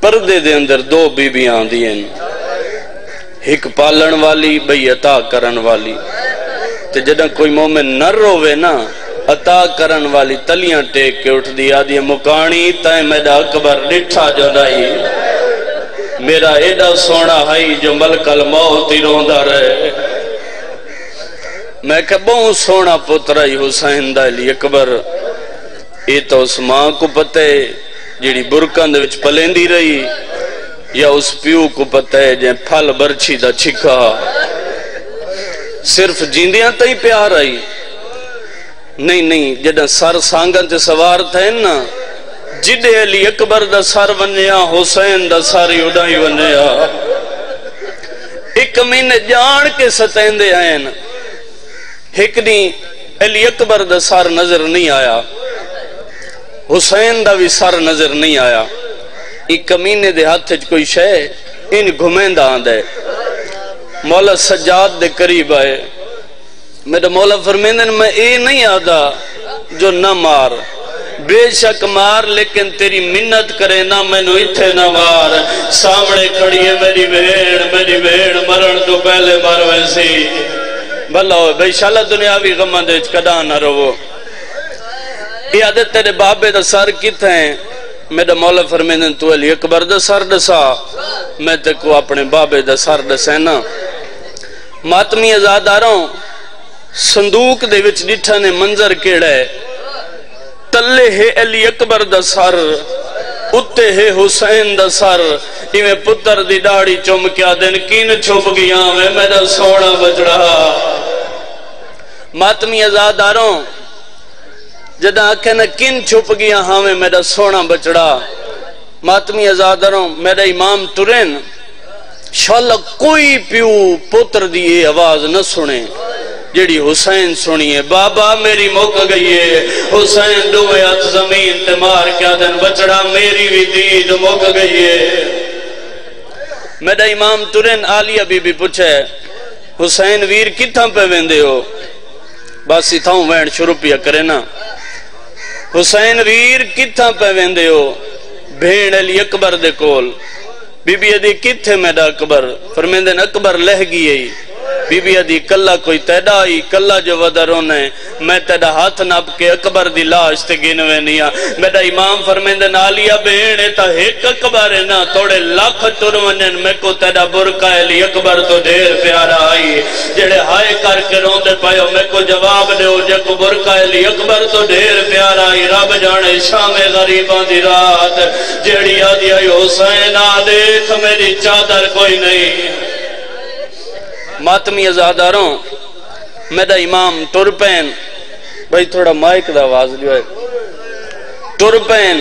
پردے دے اندر دو بی بی آن دیئن ایک پالن والی بئی عطا کرن والی۔ تے جنہ کوئی مومن نر روے نا عطا کرن والی تلیاں ٹیک کے اٹھ دیا دی مکانی تائیں میڈا اکبر نٹھا جو نہیں میرا ایڈا سونا ہائی جو ملک الموت ہی روندہ رہے میں کہ بہت سونا پترائی حسین دا علی اکبر یہ تو اس ماں کو پتے جیڑی برکان دے وچ پلیندی رہی یا اس پیو کو پتہ ہے جائیں پھل برچی دا چھکا صرف جیندیاں تئی پیار آئی نہیں نہیں جڑا سر سانگن تے سوار تھے نا جڑے علی اکبر دا سر ونیا، حسین دا سر اڑائی ونیا۔ ایک مہینے جان کے ستین دے آئے نا ایک نہیں علی اکبر دا سر نظر نہیں آیا۔ حسین دا بھی سر نظر نہیں آیا۔ ایک کمینے دے ہاتھ کوئی شے، ان گھمین دا آن دے مولا سجاد دے قریب آئے۔ میرا مولا فرمیندن میں اے نہیں آدھا جو نہ مار۔ بے شک مار، لیکن تیری منت کرے نہ میں نو اتھے نہ مار سامنے کھڑی میری بھیڑ میری بھیڑ مرن تو پہلے مار ویسی بھلا ہوئے بھئی شالہ دنیاوی غمہ دے کدا نہ رو یہ عادت تیرے بابے دا سر کت ہیں؟ میرا مولا فرمیندن تو علی اکبر دا سر دسا۔ میں تے کو اپنے بابے دا سر دسینا۔ ماتمی ازاد آرہوں صندوق دے وچ ڈٹھا نے منظر کیڑا ہے؟ تلے ہے علی اکبر دا سر، اتے ہے حسین دا سر۔ ایویں پتر دی ڈاڑی چم کیا دن کین چھپ گیا میں؟ میرا سونا بچڑا ماتمی ازاد آرہوں جدا آکھے نا کن چھپ گیا ہاں میں؟ میرا سونا بچڑا ماتمی ازادروں میرا امام ترین۔ شاءاللہ کوئی پیو پتر دیئے آواز نہ سنے۔ جیڑی حسین سنیے بابا میری موک گئی ہے۔ حسین دوے ہاتھ زمین تے مار کیا دن بچڑا میری بھی دید موک گئی ہے۔ میرا امام ترین آلیہ بی بی پوچھے، حسین ویر کتھاں پہ ویندے ہو؟ بس اتھاؤں وین شروع پیا کرے نا۔ حسین ویر کتھاں پہ ویندے ہو؟ بھین علی اکبر دے کول۔ بی بی ادی کتھے میڈا اکبر؟ فرمیندن اکبر لہ گئی ہے۔ بی بی ادی کلا کوئی تیڑا آئی کلا جو ودر ہونے، میں تیڑا ہاتھ نب کے اکبر دی لاش تے گنوے نیا۔ میڈا امام فرمیندن آلیا بینے تا ایک اکبر ہے نا توڑے لاکھ تر ونن۔ میں کو تیڑا برکا ہے لی اکبر تو دیر پیارا آئی جڑے ہائے کر کے رون دے پائیو میں کو جواب دے ہو جے کو برکا ہے لی اکبر تو دیر پیارا آئی۔ رب جانے شام غریبان دی رات جڑی آدھی آئی، حسین آدیکھ میری چادر کوئی نہیں۔ ماتمی ازاداروں میرا امام ترپین بھائی تھوڑا مائک دا آواز لیو ہے۔ ترپین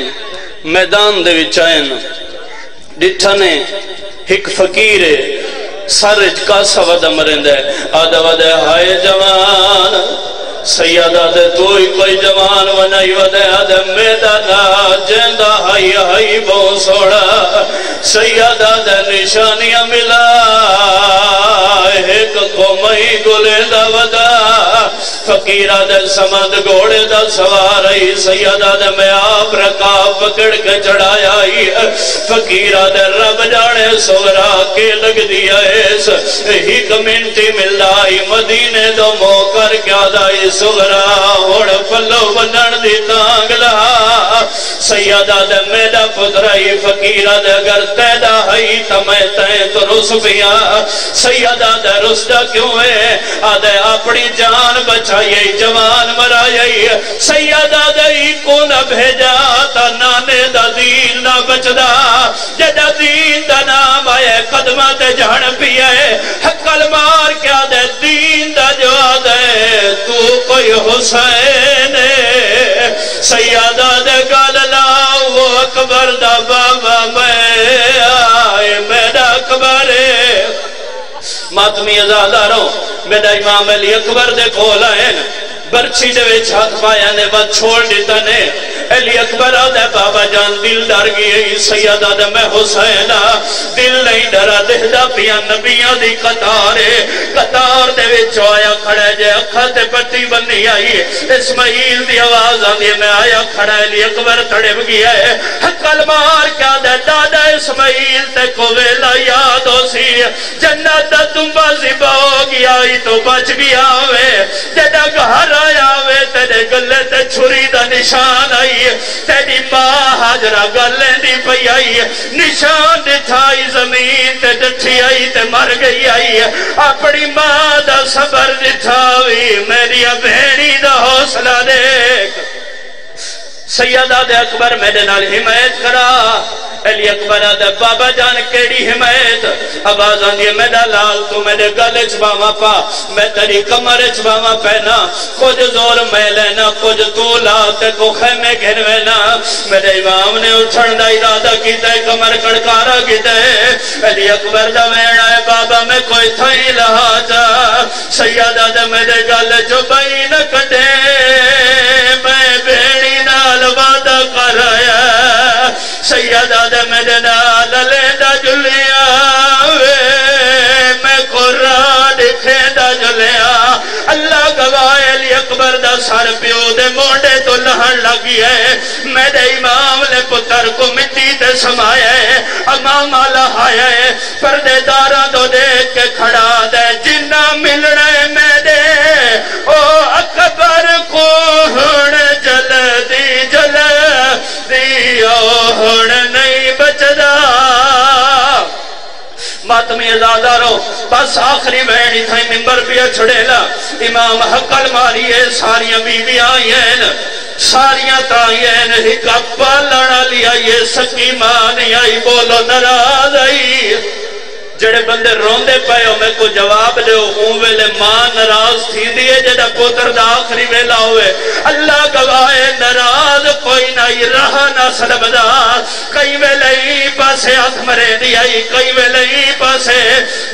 میدان دے وچائن ڈٹھانے ایک فقیر سرج کا سواد مرند ہے۔ آدھا ودہ ہائے جوان۔ سیدہ دے توئی کوئی جوان و ونائی ودہ آدھے میدانا جیندہ ہائی ہائی بو سوڑا۔ سیدہ دے نشانیاں ملا۔ ایک قومی گلے دا ودا۔ فقیرہ دے سمند گوڑے دا سواری سیدہ دے میں آپ رکا پکڑ کے چڑھایا ہی فقیرہ دے رب جانے سورا کے لگ دیا ایس ہی کمنٹی ملائی مدینے دو موکر کیا دائی سورا ہوڑ پلو بنن دی تانگلا سیدہ دے میڈا پترائی فقیرہ دے اگر تیدہ ہی تمہیں تین تو رس بیا سیدہ دے رسدہ کیوں ہے آدھے اپنی جان بچائیے جوان مرائیے سیدہ دے کو نہ بھیجا تا نانے دا دین نہ بچدا۔ جدہ دین دا نام آئے قدمہ تے جہن پیئے۔ حقل مار کیا دے، دین دا جو آدھے تو کوئی حسین سیدہ دے گال لاؤ اکبر دا فاطمی ازادارو میرا امام علی اکبر دے کھول آئے۔ برچی دے وچ ہاتھ پایا نے بات چھوڑ دیتا نے علی اکبر آدھے بابا جان دل ڈر گئی سید آدھے میں حسینہ دل نہیں ڈرا دہدہ پیا نبیاں دی قطارے قطار دے وچ آیا کھڑے جے اکھا تے پٹی بنی آئی اسماعیل دی آواز آدھی میں آیا کھڑا علی اکبر تڑے گیا ہے حقل مار کیا دے دادا اسماعیل تے کو ویلا یاد ہو سی جنت دا تم بازی باؤ گیا ہی تو بچ گیا ہوئے جدہ گھر آیا وے تیرے گلے تے چھری دا نشان آئی تیری ماں حاجرہ گلے دی پئی آئی نشان دتھائی زمین تے ڈٹھی آئی تے مر گئی آئی اپنی ماں دا صبر دتھاوی میری بہنی دا حوصلہ دیکھ۔ سیدہ دے اکبر میرے نال حمایت کرا۔ علی اکبر آدھے بابا جان کیڑی حمایت؟ آواز آندھی ہے، میرا لال تو میرے گلے چباما پا۔ میں تیری کمر چباما پہنا۔ کچھ زور میں لینا، کچھ تو لاتے کو خیمے گھنوینا میرے امام نے اٹھن دا ارادہ کیتا ہے، کمر کڑکارا کیتا ہے۔ علی اکبر دا ویڑا ہے، بابا میں کوئی تھائی لہا جا سیدہ دے میرے گلے چبائی نہ کٹے۔ میں بیڑی سیدہ دے میرے نال لیندہ جلیا میں قرآن کھیندہ جلیا۔ اللہ گواہ علی اکبر دا سر پیو دے موڑے تو لہن لگی ہے۔ میرے امام نے پتر کو مٹی تے سمایا ہے امام اللہ آیا ہے۔ پردے دارہ دو دیکھ کے کھڑا تمہیں ازادہ رو بس آخری بینی تھائی ممبر پیا چھڑے لا امام حق الماری ہے، ساریاں بیوی بی آئی ہیں۔ ساریاں تائین ہک اپا لڑا لیا، یہ سکی مانی آئی، بولو نراز آئی۔ جڑے بندے روندے پے ہو میں کو جواب دے اون ویلے ماں ناراض تھی دیے جڑا پوتر دا آخری ویلا ہوئے۔ اللہ گواہے ناراض کوئی نہ رہا نہ سلبدا۔ کئی ویلے ہی پاسے ہاتھ مرے دیا کئی ویلے ہی پاسے۔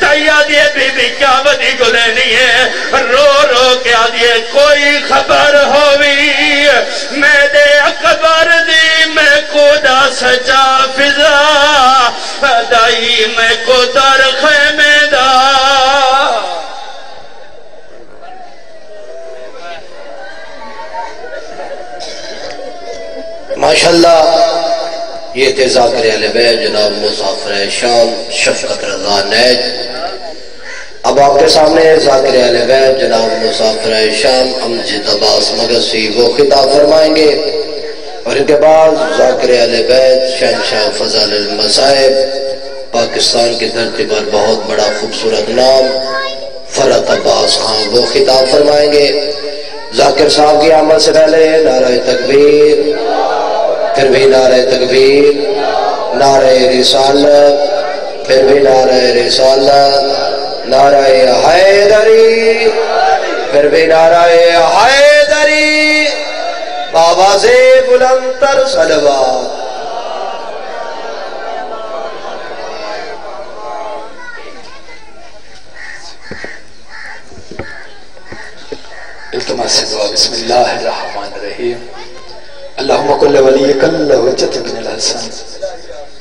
تایا دیے بی بی کیا بدی گلے نہیں ہے۔ رو رو کے آدھیے کوئی خبر ہوئی میں دے اکبر دی میں کو دا سجا فضا۔ دائی میں کو دا ماشاءاللہ، یہ تھے ذاکر علی بیت جناب مسافر شام شفقت رضا نیج۔ اب آپ کے سامنے ذاکر علی بیت جناب مسافر شام امجد عباس مگسی وہ خطاب فرمائیں گے۔ اور ان کے بعد ذاکر علی بیت شہنشاہ فضل المصائب۔ پاکستان کی دھرتی پر بہت بڑا خوبصورت نام فرت عباس خان وہ خطاب فرمائیں گے۔ ذاکر صاحب کی آمد سے پہلے نعرہ تکبیر، پھر بھی نعرہ تکبیر، نعرہ رسالت، پھر بھی نعرہ رسالت، نعرہ حیدری، پھر بھی نعرہ حیدری، بابا سے بلندر سلوات التماس سے دعا بسم اللہ الرحمن الرحیم۔ اللہم کل ولی کل وجت بن الحسن۔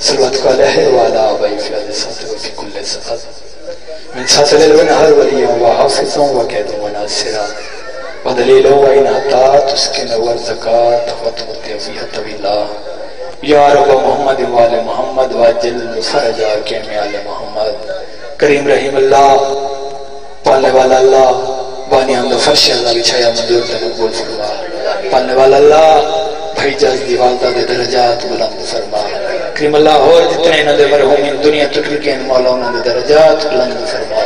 سلوات کو علیہ وعلا آبائی فی عدی ساتھ وفی کل ساتھ من ساتھ للون ہر ولی و حافظ و قید و ناصرہ و دلیل و انحطا تسکن ورزکات و تمتی طویلہ یا رب محمد و آل محمد و جل فرجا کے میں آل محمد۔ کریم رحیم اللہ، پالنے والا اللہ بانی ہم فرش اللہ بچھایا مدور تنقبول فرما۔ پانے والا اللہ، بھائی جاز دیوالتا دے درجات بلند فرما۔ کریم اللہ، ہور جتنے انہ دے مرحومین، دنیا تکر کے ان مولا انہ دے درجات بلند فرما۔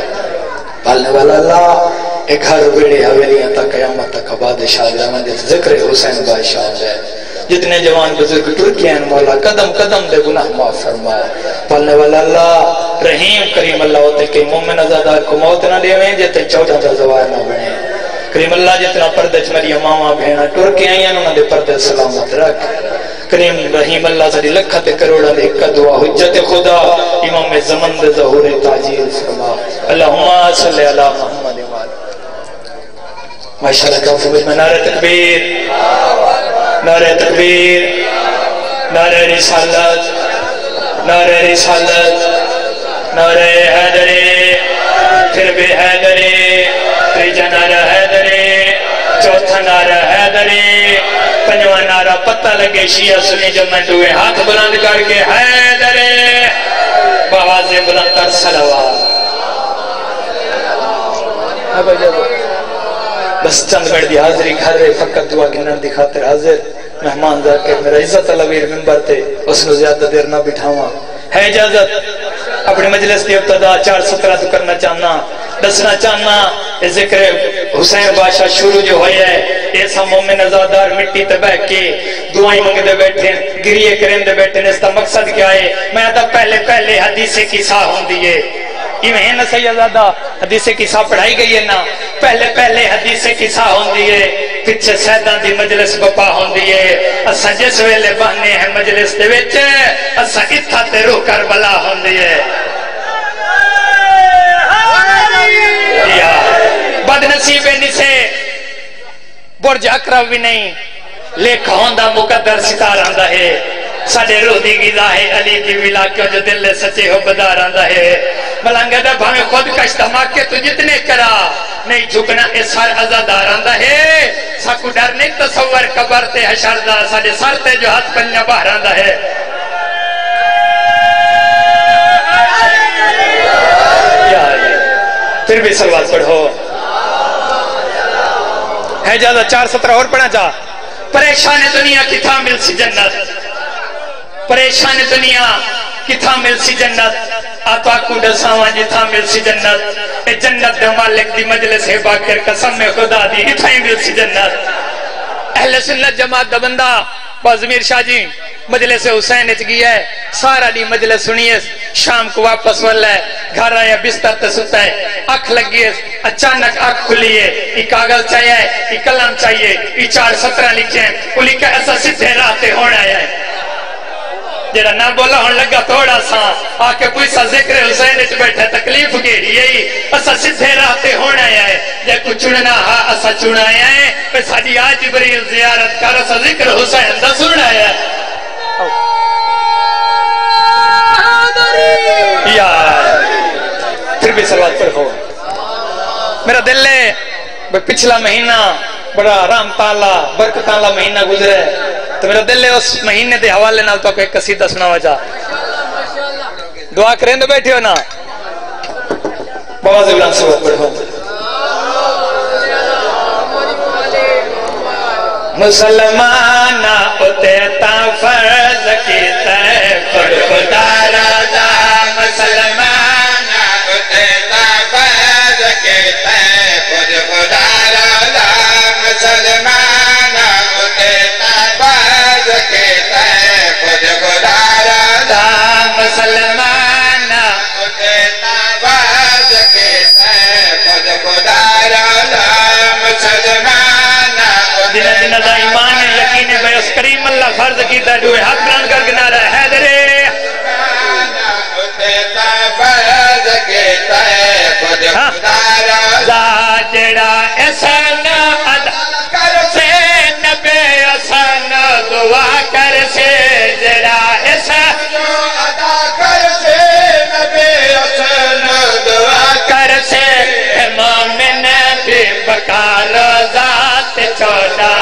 پالنے والا اللہ، ایک ہر بیڑے حویلیاں تا قیامت تک عباد شاہ دے ذکر حسین بادشاہ دے جتنے جوان بزرگ ٹرکیاں مولا، قدم قدم دے گناہ معاف فرما۔ پالنے والا اللہ، رحیم، کریم اللہ ہوتے کہ مومن ازادار کو موت نہ دے ویں جتے چوٹا دا زوار نہ بنے۔ کریم اللہ جتنا پردے چ میری ماما بہنا ٹر کے آئیاں، انہاں دے پردے سلامت رکھ۔ کریم رحیم اللہ ساری لکھا تے کروڑا دے ایک دعا، حجت خدا، امام زمن دے ظہور تاجیل فرما۔ اللہم صلی علی محمد ماشاءاللہ کافی میں نعرہ تکبیر۔ نعرہ تکبیر، نعرہ رسالت نعرہ رسالت، نعرہ حیدری پھر بھی حیدری تیجا نعرہ حیدری چوتھا نعرہ حیدری پنجوہ نعرہ پتہ لگے شیعہ سنی جو میں دوئے ہاتھ بلند کر کے حیدری بواز بلند تر سلوات بس چند گھڑ دی حاضری گھر رہے، فقط دعا گنر دی خاطر حاضر۔ مہمان ذاکر، میرا عزت علویر ممبر تے، اس نے زیادہ دیر نہ بٹھاواں۔ ہے اجازت، اپنی مجلس کی ابتدا چار سترہ تو کرنا چاہنا۔ دسنا چاہنا ذکر حسین بادشاہ شروع جو ہوئی ہے، ایسا مومن ازادار مٹی تے بیٹھ کے دعائیں منگ دے بیٹھے گریے کریں دے بیٹھے اس کا مقصد کیا ہے؟ میں آدھا پہلے پہلے حدیث کی ساہ ہوں دیئے یہ میں نہ سیدادہ حدیث کی ساہ پڑھائی گئی ہے نا۔ پہلے پہلے حدیث کی ساہ ہوں دیئے پچھے سیدان دی مجلس بپا ہوں دیئے اسا جس ویلے بہنے ہیں مجلس دے وچے اسا اتھا تے روح کربلا ہوں دیئے بد نصیب نسے برج اکرم بھی نہیں لیکھا ہوندہ مقدر ستار آندہ ہے ساڑے روح دی گیزا ہے علی دی ولا کیوں جو دل سچے ہو بدار آندہ ہے ملنگے دے بھامے خود کشتا ماکے تو جتنے کرا نہیں جھکنا اس ہر ازادار آندہ ہے ساکو ڈر نہیں تصور قبر تے حشر دا ساڑے سر تے جو ہاتھ پنیا باہر آندہ ہے پھر بھی سلوات پڑھو ہے جادہ چار سترہ اور پڑھا جا۔ پریشان دنیا کی تھا مل سی جنت؟ پریشان دنیا کی تھا مل سی جنت؟ آتا کو ڈساواں جی تھا مل سی جنت؟ اے جنت دے مالک دی مجلس ہے باکر قسم میں خدا دی ہی تھا مل سی جنت؟ اہل سنت جماعت دا بندہ بازمیر شاہ جی مجلس حسین اچ گیا ہے، سارا دی مجلس سنیے، شام کو واپس والا ہے، گھر آیا، بستر تے ستا ہے، اکھ لگی ہے، اچانک اکھ کھلی ہے، ای کاغذ چاہیے، ای کلم چاہیے، ای چار سترہ لکھے ہیں، وہ لکھا، ایسا سدھے راتے ہونا آیا ہے۔ جڑا نہ بولا ہون لگا تھوڑا سا۔ آکے پوچھا ذکر حسین اچ بیٹھے، تکلیف گیڑی یہی جی؟ اسا سدھے راتے ہونا آیا ہے۔ جے کو چننا ہا اسا چنا آیا ہے۔ پہ ساڑی آج جبریل زیارت کر، اسا ذکر حسین دا سن آیا ہے۔ یار پھر بھی سلوات پر ہو۔ میرا دل ہے پچھلا مہینہ بڑا رام تالا، برکت تالا مہینہ گزرے تو میرا دل ہے اس مہینے دے حوالے نال تو ایک قصیدہ سنا جا۔ دعا کریں تو بیٹھے ہو نا۔ بابا زبران سے پڑھو ہو۔ مسلمان اتے تا مسلمان اتے تا فرض کی تے پر خدا رادا مسلمان دن دن دا ایمان یقین بے اس کریم اللہ فرض کی تا جو حق بلند کر کے نعرہ حیدرے جڑا احسان ادا کر سے نبی احسان دعا کر بکار ذات چودہ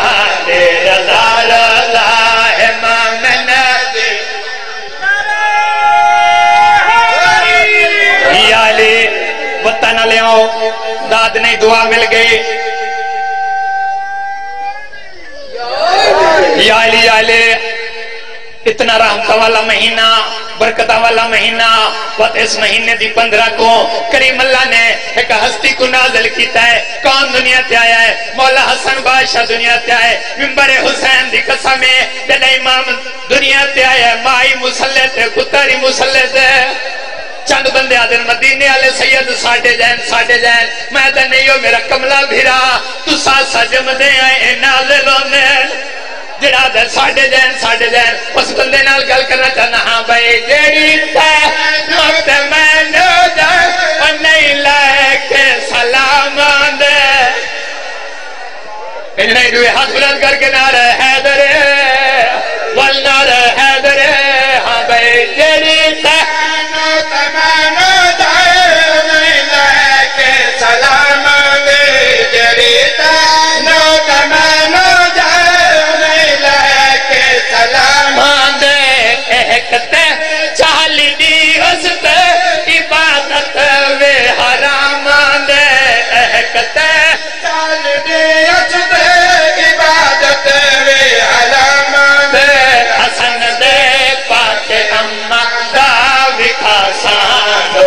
دے رضا رضا ہے وطن لے آؤ۔ داد نہیں دعا مل گئی۔ اتنا رحمت والا مہینہ برکتہ والا مہینہ وقت اس مہینے دی پندرہ کو کریم اللہ نے ایک ہستی کو نازل کیتا ہے کون دنیا تے آیا ہے، مولا حسن بادشاہ دنیا تے آیا ہے ممبر حسین دی قسم ہے جب امام دنیا تے آیا ہے، مائی مسلح تے کتاری مسلح تے۔ چند بندے آدھر مدینے آلے سید ساڑھے جائن ساڑھے جائن میں دے نہیں ہو، میرا کملہ بھیرا، تو ساتھ سجم دے آئے نازلوں نے۔ جڑا دے ساڑھے جائن ساڑھے جائن اس بندے نال گل کرنا چاہنا ہاں بھائی، جیڑی تے وقت میں نو جائن اور نہیں لائے کے سلام دے انہیں دوئے ہاتھ بلند کر کے نعرہ حیدرے والنعرہ حیدرے ہاں بھائی، جیڑی تے چالی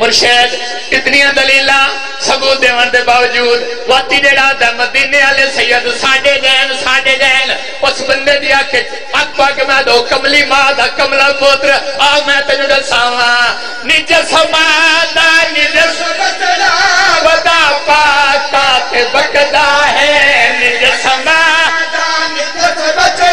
علی مرشد اتنی دلیلہ ثبوت دیوان دے باوجود، واتی جڑا دا مدینے والے سید ساڈے دین ساڈے دین اس بندے دی آکھے اک پاک میں دو کملی ماں دا کملا پوتر، آ میں تینو دساواں۔ نج سما دا نج سبتنا ودا پاکا تے بکدا ہے۔ نج سما دا نج سبتنا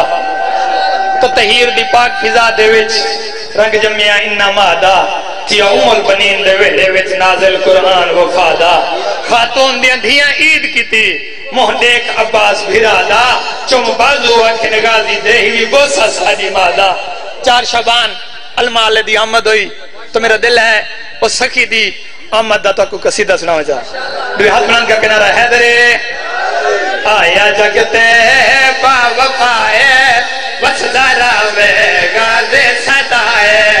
تہیر دی پاک فضا دے وچ، رنگ جمعیا انہا مادہ، تیا ام البنین دے ویڑے وچ نازل قرآن وفادا خاتون دیاں دھیاں عید کی تھی موہ عباس بھرادا چم بازو اکھن غازی دے ہی بوسا ساجی مادا چار شبان المال دی آمد ہوئی، تو میرا دل ہے وہ سخی دی آمد دا تو کو قصیدہ سناو جا۔ دوی ہاتھ بلند کا کنارہ ہے درے آیا جگتے با وفائے وسدارا میں گازے صدائے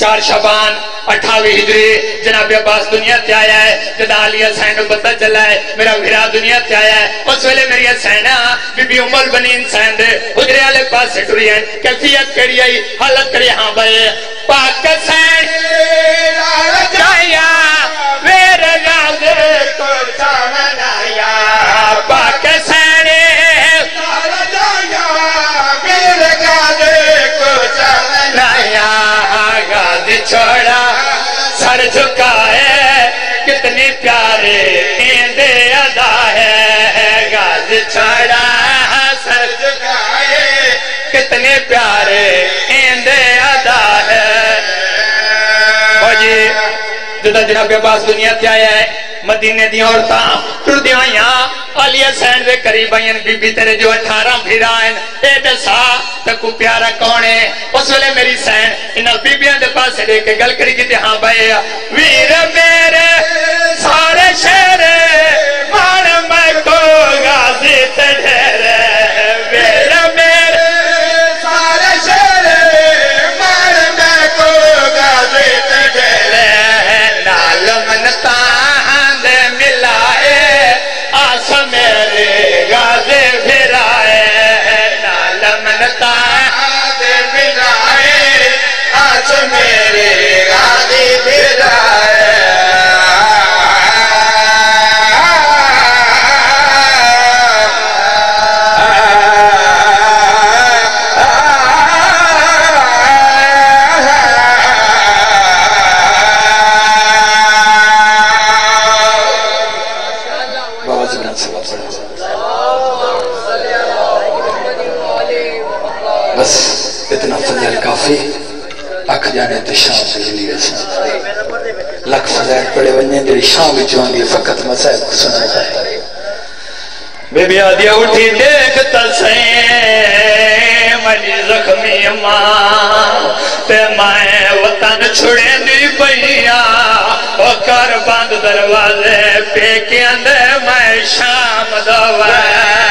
چار شبان اٹھاوی ہجری، جناب عباس دنیا تے آیا ہے جدا علی حسین کو پتہ چلا ہے، میرا بھرا دنیا تے آیا ہے۔ اس ویلے میری حسینہ بی بی عمر بنی انسان دے، حجرے والے پاس سے ٹری ہیں کیفیت کری آئی، حالت کری ہاں بھائی پاک حسین چھوڑا، سر جھکا ہے کتنی پیارے ایندے ادا ہے۔ گاز چھوڑا، سر جھکا ہے کتنے پیارے ایندے ادا ہے۔ جی۔ جدا جناب عباس دنیا تے آیا ہے، مدینے دی عورتاں ٹر دی آیاں علی حسین دے قریب آئیں بی بی تیرے جو اٹھارہ بھیرائیں اے دسا تکو پیارا کونے اس ویلے میری سین انہا بی بیاں دے پاس دے کے گل کری کی تے ہاں بھائی، ویر میرے، سارے شہرے مان میں کو غازی تے ڈھیرے تے شام سے جلی ویسا لکھ فضل پڑے ونجے جڑی شام وچ آندی ہے، فقط مسائل کو سنا جاتا ہے۔ بے بی آدیا اٹھی دیکھتا سین مجی زخمی ماں، تے میں وطن چھڑے دی پئیا او کر بند دروازے پہ کے اندر میں شام دوائے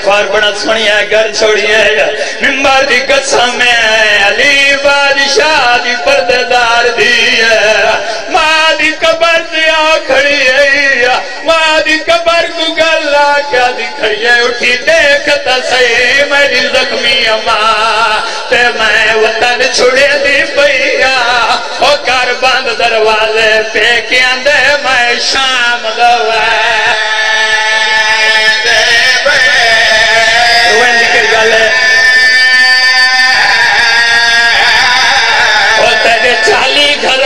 لکھوار بڑا سنیا گھر چھوڑیا ممبر دی قسم ہے، علی بادشاہ دی پرددار دی ہے۔ ماں دی قبر دی آ کھڑی ہے۔ ماں دی قبر کو گلا کیا دی کھڑی ہے۔ اٹھی دیکھتا سی میری زخمی اماں تے میں وطن چھڑے دی پئیا او کر بند دروازے پہ کے اندر میں شام گوا چالی گھر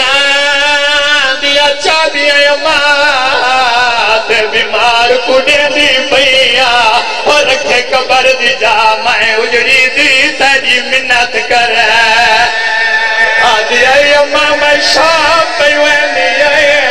دیا چابیاں ماں بیمار کڑے دی پیا اور رکھے قبر دی جا میں اجڑی دی تیری منت کر آدھی آئی اماں میں شام پہ وینی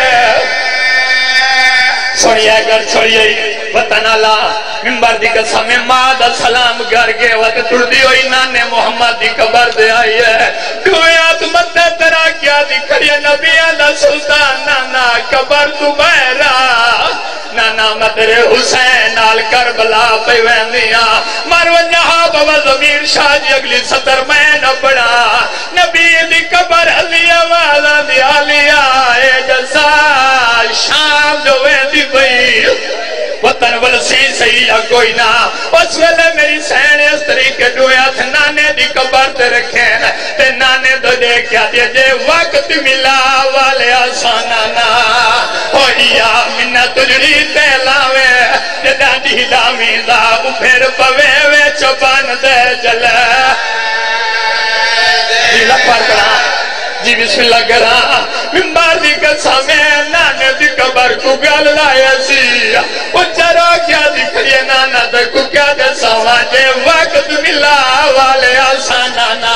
آئی ہے گھر چھوڑیے۔ وطن اللہ ممبر دی قسم ماں دا سلام گھر کے وقت ٹر ہوئی، نانے محمد دی قبر دے آئی ہے۔ دویات مدہ ترا کیا دی کھڑی نبی اللہ سلطان، نانا قبر تو بہرہ نانا نہ میں تیرے حسین نال کربلا پہ ویندیاں مر ونہا بابا زمین شاہ جی اگلی سطر میں نہ پڑا نبی دی قبر علی والا دی آلیا اے جسا شام جو ویندی بئی وطن ولسی سہی کوئی نہ اس ویلے میری سین اس طریقے ڈویا تھے نانے دی قبر تے رکھیں تے نانے دو دے کیا دے جے وقت ملا والے آسانا نا ہویا منہ تجڑی تے لاوے تے ڈانڈی لامی دا پھر پوے وے چپان دے جلے جی لپار کرا جی بسم اللہ کرا ممبار دی قسم نانے دی قبر کو گل لائے سی وہ چرو کیا دکھڑیے نانا تے کو کیا دے سواجے وقت ملا والے آسانا نا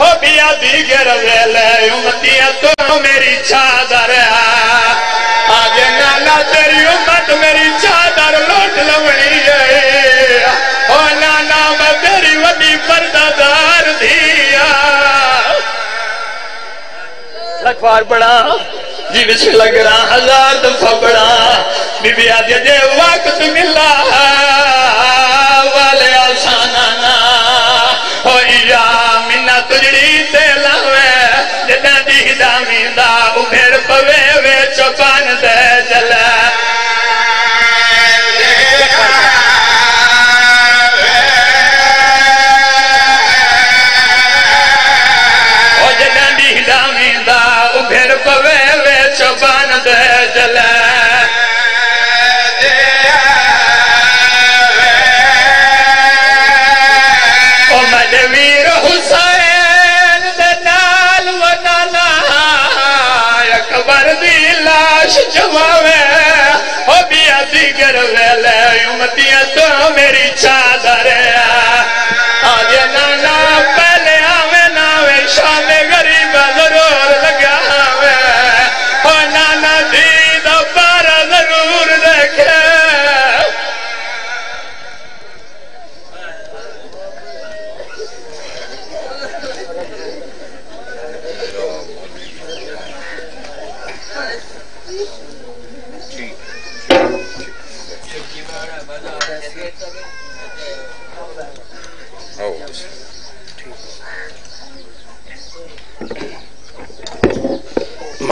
او بیا دیگر ویلے امتیاں تو میری چادر آج نانا تیری امت میری چادر لوٹ لونی ہے او نانا میں تیری وڈی پردادار دیا لکھوار بڑا جی بچ لگ رہا ہزار دفعہ بڑا بی بی آدھے دے وقت ملا والے آسانا نا ہویا تجڑی تے لاوے جدہ دی دامی دا ابھر پوے وے چپان دے لاش جماوے او بیا دیگر ویلے امتیاں تو میری چادر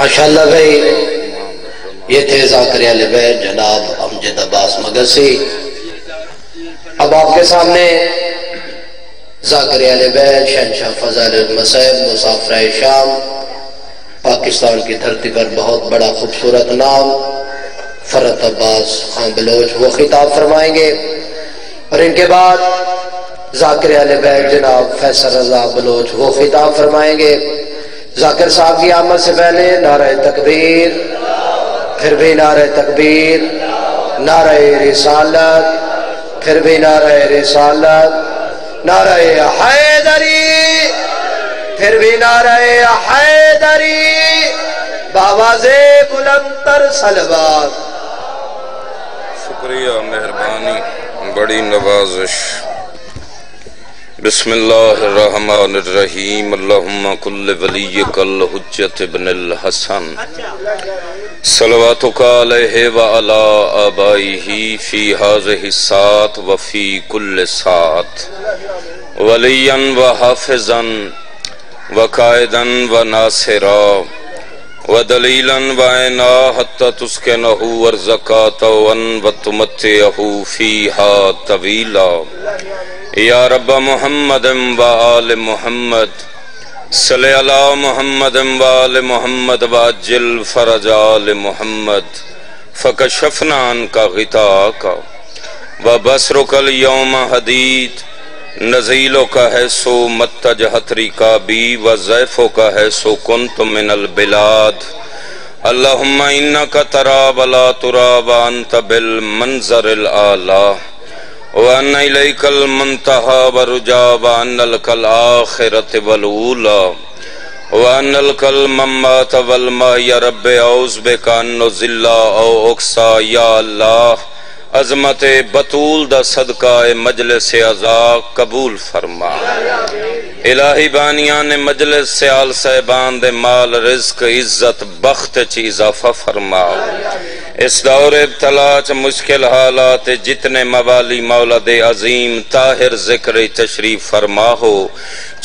ماشاءاللہ بھائی، یہ تھے ذاکر علی بیت جناب امجد عباس مگسی۔ اب آپ کے سامنے ذاکر علی بیت شہنشاہ فضل المسیب مسافر شام، پاکستان کی دھرتی پر بہت بڑا خوبصورت نام، فرت عباس خان بلوچ، وہ خطاب فرمائیں گے۔ اور ان کے بعد ذاکر علی بیت جناب فیصل رضا بلوچ، وہ خطاب فرمائیں گے۔ ذاکر صاحب کی آمد سے پہلے نعرہ تکبیر، پھر بھی نعرہ تکبیر، نعرہ رسالت، پھر بھی نعرہ رسالت، نعرہ حیدری، پھر بھی نعرہ حیدری باواز بلندر سلوات۔ شکریہ، مہربانی، بڑی نوازش۔ بسم اللہ الرحمن الرحیم، اللہم کل ولیک الحجت ابن الحسن. صلواتک علیہ وعلا آبائیہ فی حاضح سات وفی کل سات ولیا و حافظا و قائدا و ناصرا و دلیلا و عینا حتی تسکنہو ورزکاتا و فیہا طویلا. یا رب محمد و آل محمد، صلی اللہ محمد و آل محمد و جل فرج آل محمد، فکشفنا ان کا غطا کا و بسرک اليوم حدید نزیلو کا ہے سو متج حتری کا بی و زیفو کا ہے سو کنت من البلاد۔ اللہم انکا تراب لا تراب انت بالمنظر الآلہ وأن إليك المنتهى ورجا وأن لك الآخرة والأولى وأن لك الممات والما يا رب أعوذ بك أن نزل أو أقصى يا الله عظمت بطول دا صدقہ مجلس عزا قبول فرما۔ الہی بانیان مجلس سے آل صاحبان دے مال، رزق، عزت، بخت چی اضافہ فرما۔ اس دور ابتلا چ مشکل حالات جتنے موالی مولا دے عظیم طاہر ذکر تشریف فرما ہو،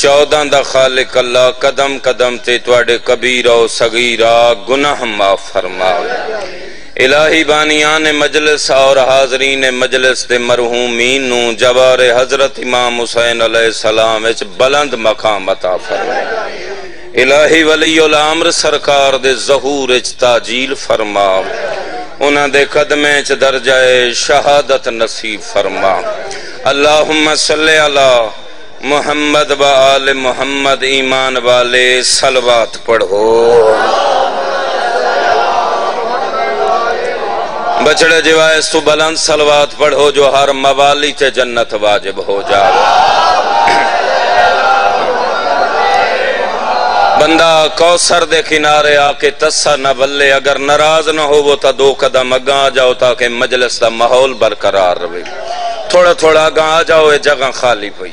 چودہ دا خالق اللہ قدم قدم تے توڑے کبیرہ و صغیرہ گناہ معاف فرما۔ الہی بانیان مجلس اور حاضرین مجلس دے مرحومین نو جوار حضرت امام حسین علیہ السلام اچ بلند مقام عطا فرما الہی ولی الامر سرکار دے ظہور اچ تاجیل فرما انہ دے قدمیں اچ درجہ شہادت نصیب فرما۔ اللہم صلی اللہ محمد و آل محمد ایمان والے سلوات پڑھو۔ بچڑے جوائز تو بلند سلوات پڑھو جو ہر موالی تے جنت واجب ہو جائے بندہ کوسر دے کنارے آکے تسا نہ بلے، اگر نراز نہ ہو وہ تا دو قدم اگاں جاؤ تاکہ مجلس دا محول برقرار رہے تھوڑا تھوڑا اگاں آ جاؤ، اے جگہ خالی پئی۔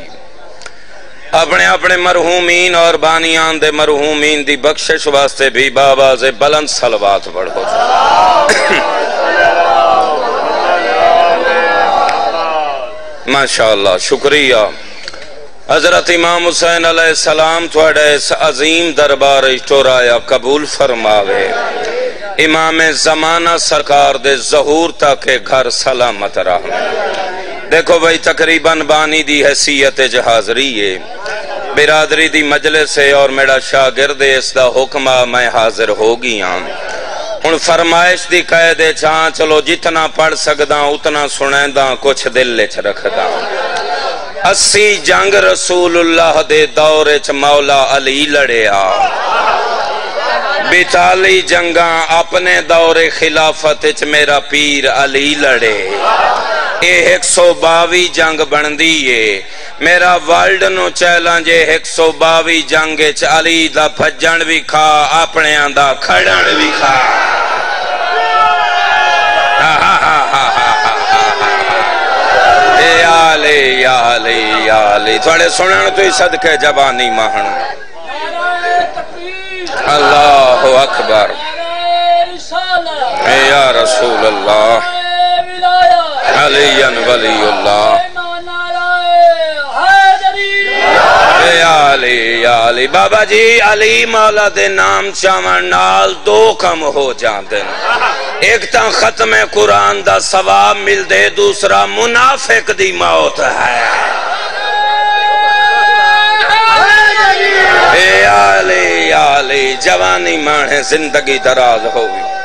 اپنے اپنے مرحومین اور بانیان دے مرحومین دی بخشش واسطے بھی بابا سے بلند سلوات پڑھو۔ ماشاءاللہ، شکریہ۔ حضرت امام حسین علیہ السلام تھوڑے اس عظیم دربار اشتورایا قبول فرماوے۔ امام زمانہ سرکار دے ظہور تک گھر سلامت رہا۔ دیکھو بھائی، تقریباً بانی دی حیثیت جہازری ہے۔ برادری دی مجلس ہے اور میرا شاگرد اس دا حکمہ میں حاضر ہو گیا۔ ہوں فرمائش دی قید چاں چلو جتنا پڑھ سکدا اتنا سنیندہ کچھ دل چ رکھدا۔ اسی جنگ رسول اللہ دے دور چ مولا علی لڑیا۔ بیتالی جنگاں اپنے دور خلافت چ میرا پیر علی لڑے۔ اے ایک سو باوی جنگ بن دیئے میرا والڈ نو چیلنج ایک سو باوی جنگ چ علی دا پھجن بھی کھا اپنے آندہ کھڑن بھی کھا اے آلے یا آلے یا آلے تھوڑے سنن تو ہی صدقے جبانی علی ولی اللہ اے علی علی، بابا جی علی مولا دے نام چاون نال دو کم ہو جاندن۔ ایک تا ختم قرآن دا ثواب مل دے دوسرا منافق دی موت ہے۔ اے علی علی، جوانی مانے زندگی دراز ہوئی۔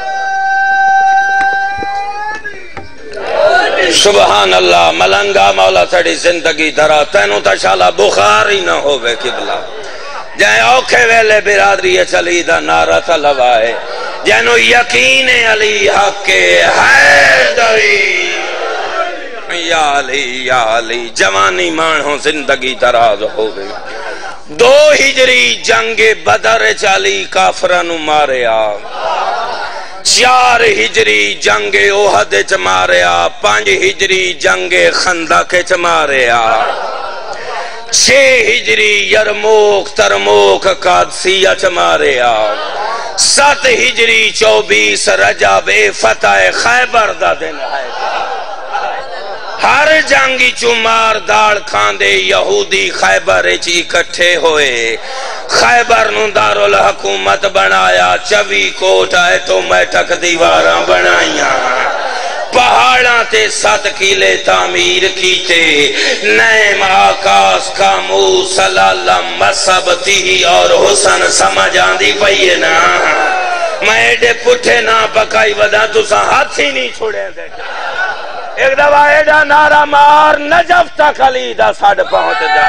سبحان اللہ ملنگا مولا تھڑی زندگی درا تینوں تا شالا بخار ہی نہ ہوئے قبلہ۔ جائیں اوکھے ویلے برادری چلی دا نارا تا لوائے جینو یقین علی حق کے حیدری۔ یا علی یا علی، جوانی مان ہوں زندگی دراز ہوئے دو ہجری جنگ بدر چالی کافرانو مارے آ۔ چار ہجری جنگ اوہد چ ماریا پانچ ہجری جنگ خندق چ ماریا۔ چھ ہجری یرموک، ترموک، قادسیہ چ ماریا۔ سات ہجری چوبیس رجب فتح خیبر دا دن ہے۔ ہر جنگی چمار داڑ کھاندے یہودی خیبر چی اکٹھے ہوئے۔ خیبر نو دار الحکومت بنایا، چوی کوٹ آئے تو میٹک دیواراں بنائیاں۔ پہاڑاں تے سات کیلے تعمیر کیتے۔ نیم آکاس کا کامو سلالم مصبتی اور حسن سمجھان دی پئیے نا۔ میں ایڈے پٹھے نا پکائی ودا تو سا ہاتھ ہی نہیں چھوڑے دے۔ ایک دفعہ ایڈا نارا مار، نجف تک علی دا ساڑھ پہنچ جا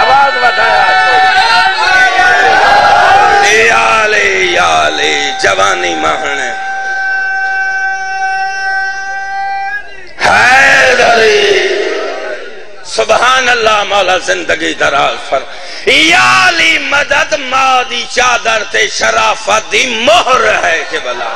آواز بتایا اے آلے یا آلے جوانی مہنے حیدری اللہ مولا زندگی دراز فر۔ یا علی مدد ماں دی چادر تے شرافت دی مہر ہے کہ بلا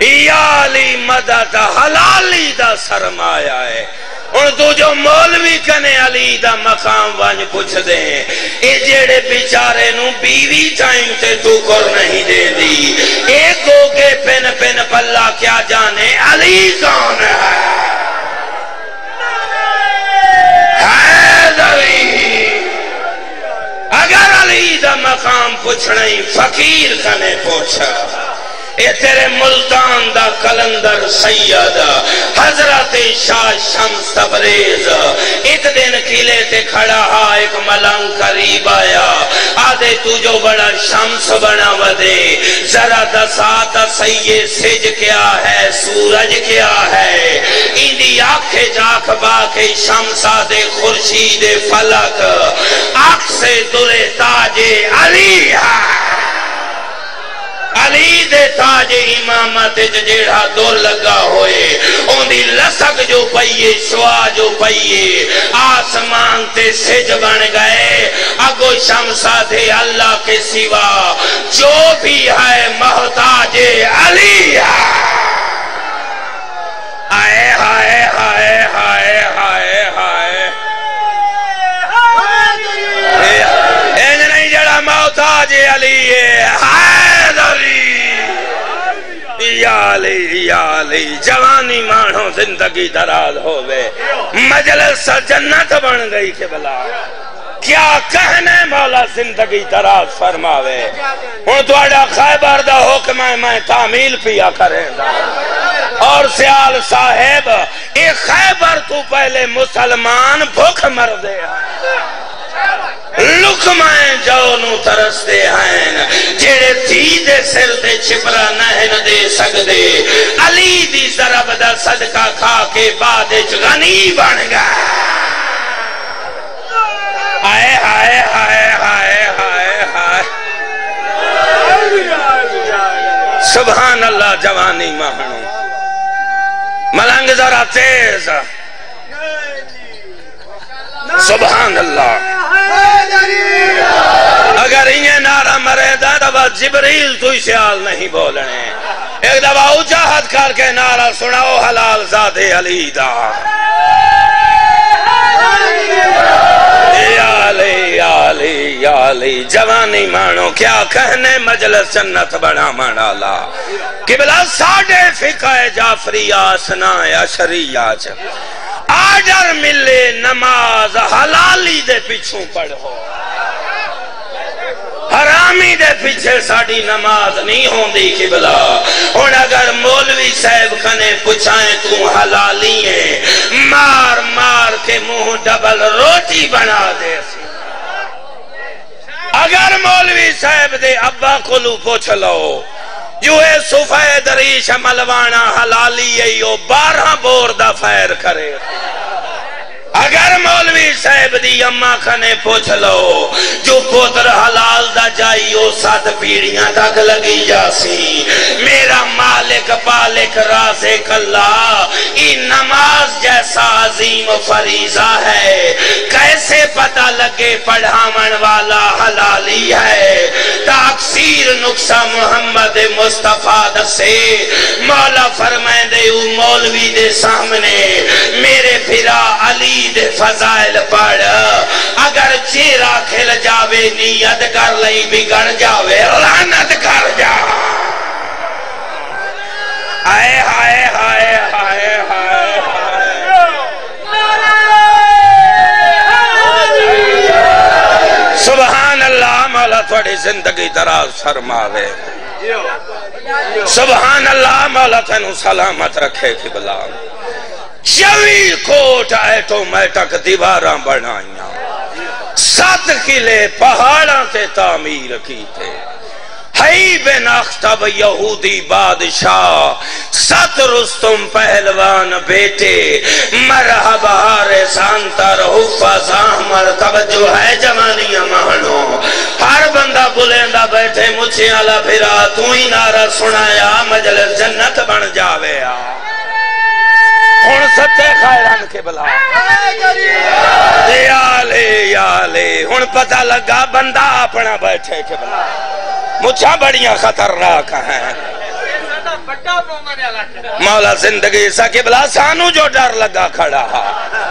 یا علی مدد حلالی دا سرمایہ ہے۔ ان تو جو مولوی کنے علی دا مقام وانج پوچھ دیں اے جیڑے بیچارے نو بیوی ٹائم تے تو کر نہیں دے دی۔ ایک گو کے پن پن پلا کیا جانے، علی کون ہے؟ اگر علی دا مقام پوچھنے، فقیر کنے پوچھا اے تیرے ملتان دا کلندر سید حضرت شاہ شمس تبریز۔ ایک دن کھلے تے کھڑا ہا، ایک ملنگ قریب آیا۔ آدھے تو جو بڑا شمس بنا ودے ذرا دسات سید سج کیا ہے، سورج کیا ہے۔ اندی آنکھے جاک باکے شمس آدھے خورشید فلک۔ آنکھ سے دلے تاج علی۔ ہے علی دے تاج امامت جیڑا دور لگا ہوئے ان دی لسک جو پئیے شوا جو پئیے آسمان تے سج بن گئے اگو شمسا دے اللہ کے سوا جو بھی ہے محتاج علی ہے آئے ہائے ہائے ہائے ہائے ہائے نہیں جڑا محتاج علی ہے یا علی یا علی، جوانی مانو زندگی دراز ہوئے مجلس جنت بن گئی کہ بلا کیا کہنے مولا زندگی دراز فرماوے۔ ہوں توڑا خیبر دا حکم ہے، میں تعمیل پیا کریں گا۔ اور سیال صاحب، اے خیبر تو پہلے مسلمان بھوک مر دے لکمائیں جو نو ترستے ہیں جیڑے تھی دے سر دے چپرا نہن دے سکدے علی دی ضرب دا صدقہ کھا کے بعد غنی بن گا آئے آئے آئے آئے آئے آئے سبحان اللہ جوانی مہنو ملنگ ذرا تیز سبحان اللہ۔ اگر انہیں نعرہ مرے دا دبا جبریل تو اسے سیال نہیں بولنے۔ ایک دبا اجاہد کر کے نعرہ سناؤ، حلال ذات علی دا۔ یا علی یا علی یا علی۔ جوانی مانو، کیا کہنے مجلس جنت بنا منالا۔ قبلہ ساڑھے فقہ جعفری آسنا یا شریعہ آجر ملے نماز حلالی دے پیچھوں پڑھو حرامی دے پیچھے ساڑی نماز نہیں ہوں دی قبلہ۔ اور اگر مولوی صاحب کنے پچھائیں تو حلالی ہیں۔ مار مار کے منہ ڈبل روٹی بنا دے۔ سی اگر مولوی صاحب دے ابا کلو پوچھ لو۔ جو اے سفید ریش ملوانا حلالی ایو بارہ بور دا فیر کرے۔ اگر مولوی صاحب دی اممہ کھنے پوچھ لو، جو پوتر حلال دا جائیو سات پیڑیاں تک لگی جاسی میرا مالک، پالک، رازق اللہ این نماز جیسا عظیم فریضہ ہے۔ کیسے پتہ لگے پڑھامن والا حلالی ہے؟ تاکسیر نقصہ محمد مصطفیٰ دسے۔ مولا فرمائیں دے مولوی دے سامنے۔ میرے پھرا علی دے فضائل پڑھ۔ اگر چیرا کھل جاوے، نیت کر لئی بگڑ جاوے لانت کر جا۔ آئے آئے آئے آئے آئے۔ سبحان اللہ، مولا تھوڑی زندگی دراز فرماوے۔ سبحان اللہ، مولا تینو سلامت رکھے کی بلا چوی کوٹ آئے تو میں تک دیواراں بنائیاں۔ سات قلعے پہاڑاں تے تعمیر کی تھے ہی بن اختب یہودی بادشاہ ست رستم پہلوان بیٹے۔ مرحبا رسانتر حفظ احمر توجہ ہے جوانیاں مہنو۔ ہر بندہ بلیندہ بیٹھے مجھے اللہ پھرا، تو ہی نعرہ سنایا، مجلس جنت بن جاوے۔ آ ہوں سچے خیران کے بلا۔ یا لے یا لے ہوں پتہ لگا بندہ اپنا بیٹھے کے بلا۔ مچھا بڑیاں خطرناک ہیں۔ مولا زندگی سا قبلہ سانو جو ڈر لگا کھڑا ہا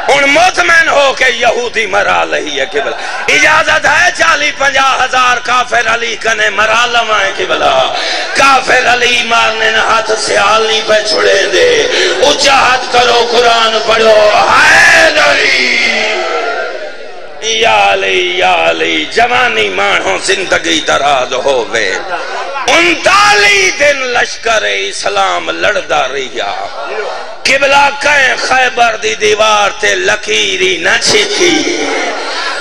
ان مطمئن ہو کہ یہودی مرا لہی ہے قبلہ۔ اجازت ہے چالی پنجا ہزار کافر علی کنے مرا لمائیں قبلہ۔ کافر علی مارنے نہ ہاتھ سیال نہیں پہ چھڑے دے۔ اچھا ہاتھ کرو قرآن پڑھو۔ حیدری یا علی یا علی، جوانی مانو زندگی دراز ہووے۔ انتالی دن لشکر اسلام لڑدا رہیا۔ قبلہ کہیں خیبر دی دیوار تے لکیری نہ چھتی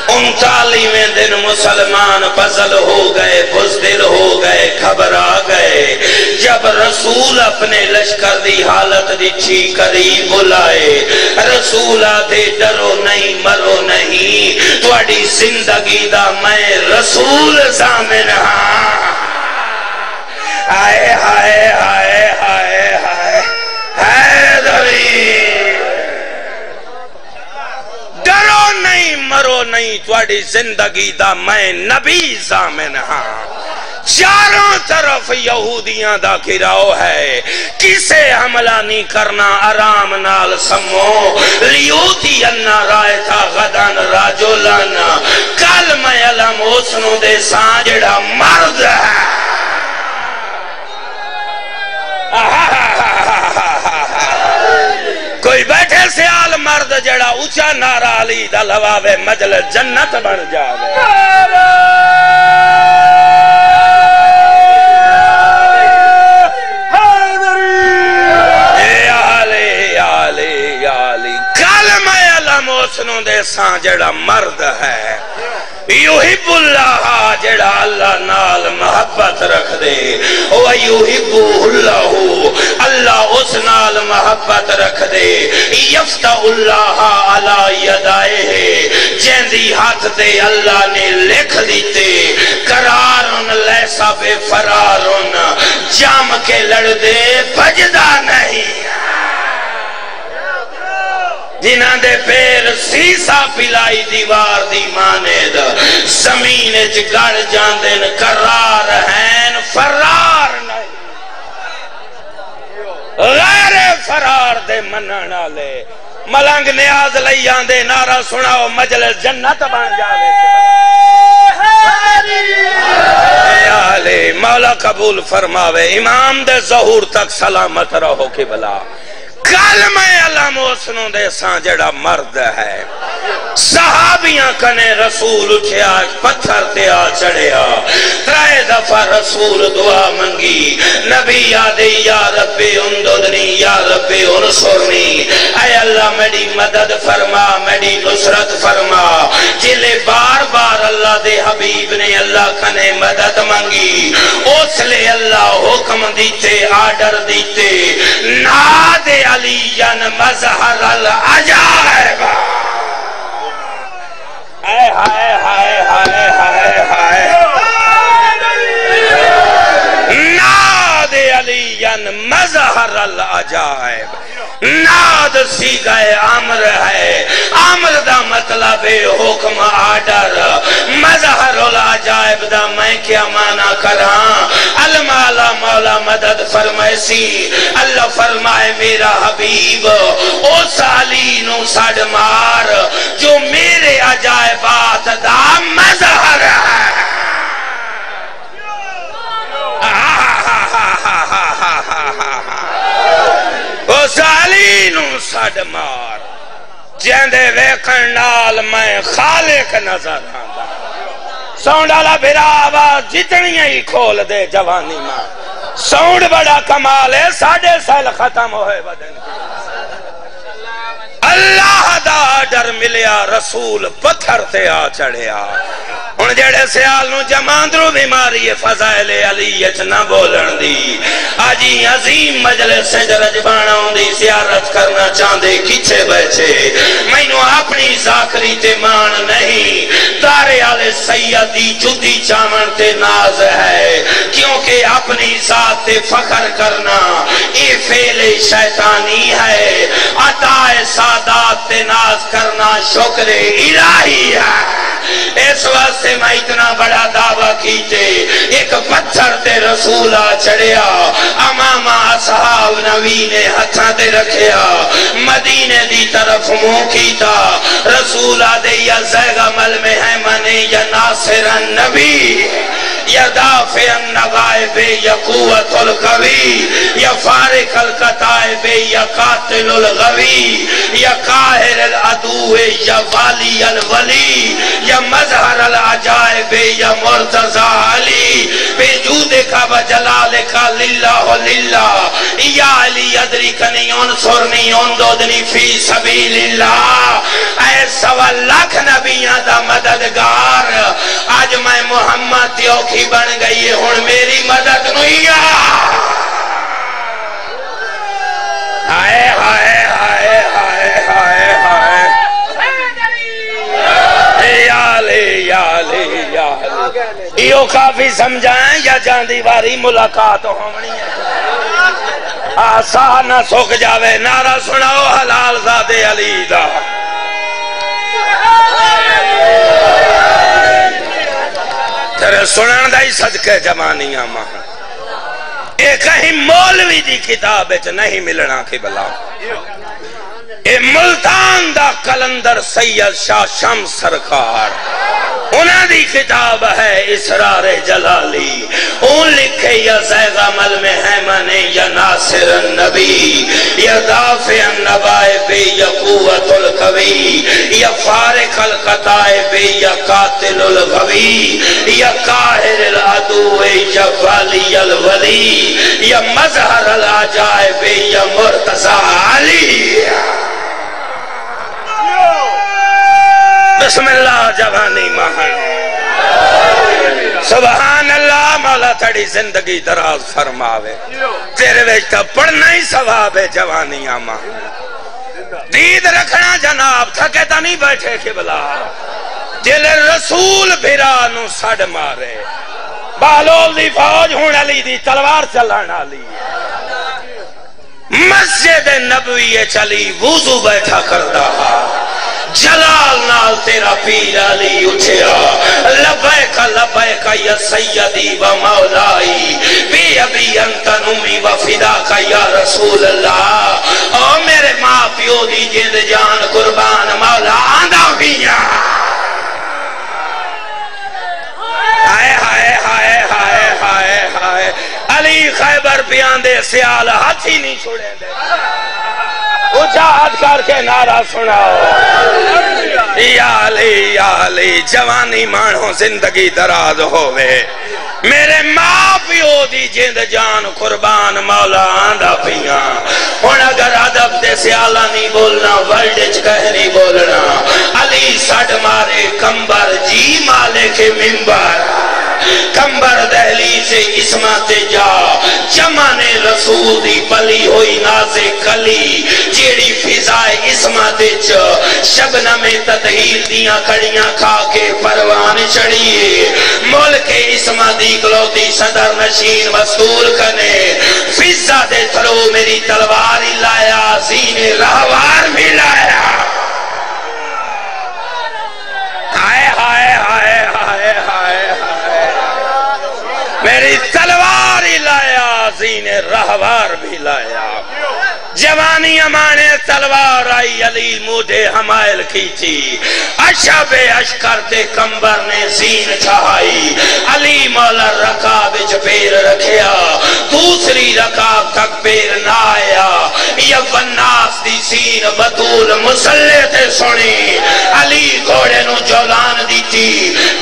انتالیویں دن مسلمان پزل ہو گئے، بزدل ہو گئے، گھبرا گئے۔ جب رسول اپنے لشکر دی حالت دی چھی قریب بلائے۔ رسول آدھے ڈرو نہیں، مرو نہیں۔ توڑی زندگی دا میں رسول زامن ہاں۔ آئے آئے آئے آئے آئے حیدری ڈرو نہیں، مرو نہیں تھوڑی زندگی دا میں نبی زامن ہاں۔ چاروں طرف یہودیاں دا گراؤ ہے۔ کسے حملہ نہیں کرنا، آرام نال سمو۔ لیوتی انہ رائے تھا غدان راجو لانا کل میں علم اسنو دے سانجڑا مرد ہے۔ کوئی بیٹھے سیال مرد جڑا اچھا نارا علی دا لواوے مجل جنت بن جاوے۔ اے آلے آلے آلے۔ کلمہ دے سان جڑا مرد ہے۔ یوہب اللہ جڑا اللہ نال محبت رکھ دے او یوہب اللہ اللہ اس نال محبت رکھ دے یفتہ اللہ علی یدائے ہے جیندی ہاتھ دے اللہ نے لکھ دیتے قرارن لیسا بے فرارن جام کے لڑ دے بجدہ نہیں۔ جنہ دے پیر سیسا پلائی دیوار دی مانے دا زمین اچ گڑ جاندن، قرار ہیں، فرار نہیں۔ غیر فرار دے مننا لے ملنگ نیاز لئی آندے نارا سناو مجلس جنت بن جاوے۔ اے مولا قبول فرماوے، امام دے ظہور تک سلامت رہو کی بلا کلمہ علم اسنوں دے سان جڑا مرد ہے۔ صحابیاں کنے رسول اٹھیا پتھر تے آ چڑھیا۔ ترائے دفعہ رسول دعا منگی۔ نبی آدھے، یا رب اندودنی، یا رب انصرنی۔ اے اللہ میری مدد فرما، میری نصرت فرما۔ جلے بار بار اللہ دے حبیب نے اللہ کنے مدد منگی۔ اس لے اللہ حکم دیتے آڈر دیتے۔ ناد علیین مظہر العجائب۔ ہائے ہائے ہائے ہائے ہائے ہائے۔ ناد علیین مظہر العجائب۔ ناد سی گئے عمر ہے۔ عمر دا مطلب حکم، آڈر۔ مظہر العجائب دا میں کیا مانا کران المالا مولا مدد فرمائے سی اللہ فرمائے، میرا حبیب، او سالی نو ساڑ مار۔ جو میرے عجائبات دا مظہر ہے۔ او سالی نو ساڑ مار۔ جیندے ویکن نال میں خالق نظر آندا۔ ساؤنڈ والا بھرا آواز جتنی ہی کھول دے جوانی ماں۔ ساؤنڈ بڑا کمال ہے ساڑھے سال ختم ہوئے بدن اللہ دا ڈر ملیا، رسول پتھر تے آ چڑھیا۔ ان جڑے سیال نو جماندرو بیماری فضائل علیت نہ بولن دی۔ آجی عظیم مجلس سے جرج بانا ہوں دی سیارت کرنا چاندے کچھے بیچے میں نو اپنی ذاکری تے مان نہیں۔ دارے آلے سیدی جدی چامن تے ناز ہے۔ کیونکہ اپنی ذات تے فخر کرنا اے فیل شیطانی ہے۔ عطا سادات تے ناز کرنا شکر الہی ہے۔ اس واسطے میں اتنا بڑا دعویٰ کیتے ایک پتھر تے رسولہ چڑھیا امام اصحاب نبی نے ہتھاں تے رکھیا، مدینے دی طرف منہ کیتا رسولہ دے یا زیغ مل میں ہے منے یا ناصر النبی، یا دافع النغائب یا قوت القوی، یا فارق القطائب یا قاتل الغوی، یا قاہر العدو یا والی الولی، یا مظہر العجائب یا مرتضی علی، بے جود کا و جلال کا للہ للہ۔ یا علی، ادری کنی انصرنی اندودنی فی سبیل اللہ اے سوا لاکھ نبیاں دا مددگار۔ آج میں محمد تیوکی بن گئی ہے میری مدد نہیں۔ آئے ہائے ہائے ہائے۔ لے کافی سمجھائیں یا جان دیواری ملاقات ہونی ہے؟ آسا نہ سوک جاوے، نعرہ سناؤ حلال زادے علی دا۔ تیرے سنن دا ہی صدقے جمانیاں ماں۔ اے کہیں مولوی دی کتاب اچھ نہیں ملنا کی بلا اے ملتان دا کلندر سید شاہ شم سرکار۔ انہ دی کتاب ہے اسرار جلالی۔ اون لکھے، یا زیغ عمل میں ہے منے یا ناصر النبی۔ یا دافع النبائب، یا قوت القوی۔ یا فارق القطائب، یا قاتل الغوی۔ یا قاہر العدو، یا والی الولی۔ یا مظہر العجائب، یا مرتضی علی۔ بسم اللہ، جوانی مہن سبحان اللہ، مولا تڑی زندگی دراز فرماوے۔ تیرے ویچتا پڑھنا ہی ثواب ہے جوانیاں مہن دید رکھنا جناب، تھکے تا نہیں بیٹھے کے بلا جل رسول بھرانو سڑ مارے۔ بالول دی فوج ہون علی دی تلوار چلان علی۔ مسجد نبوی چلی، وضو بیٹھا کردہ جلال نال تیرا پیر علی اٹھیا۔ لبیک لبیک یا سیدی و مولائی بی ابی انت نمی و فدا کا یا رسول اللہ۔ او میرے ماں پیو دی جند جان قربان مولا آندہ بیا ہائے ہائے ہائے ہائے ہائے ہائے۔ علی خیبر بیان دے سیال ہاتھی نہیں چھوڑے دے۔ اجاد کر کے نعرہ سناؤ۔ یا علی یا علی، جوانی مانو زندگی دراز ہوئے میرے ماں پیو دی جند جان قربان مولا آندہ پیاں۔ ہون اگر عدب دے سیالہ نہیں بولنا ورڈج کہہ نہیں بولنا۔ علی سڑ مارے کمبر جی مالے کے ممبر کمبر دہلی سے اسمت جا۔ جمانے رسول دی پلی ہوئی ناز کلی۔ جیڑی فضائے اسمت چ۔ شبنم تطہیر دیاں کڑیاں کھا کے پروان چڑھیے۔ ملک اسمت دی کلوتی صدر نشین وصول کنے۔ فضا دے تھرو میری تلواری لایا، زین رہوار بھی تلوار ہی لایا آزین رہوار بھی لایا۔ جوانی امانے تلوار آئی، علی موڈے ہمائل کی تھی اشب اشکر تے کمبر نے زین چھائی علی مولا رکاب اچ پیر رکھیا، دوسری رکاب تک پیر نہ آیا۔ یا وناس دی سین بطول مسلح تے سنی۔ علی گھوڑے نو جولان دی تھی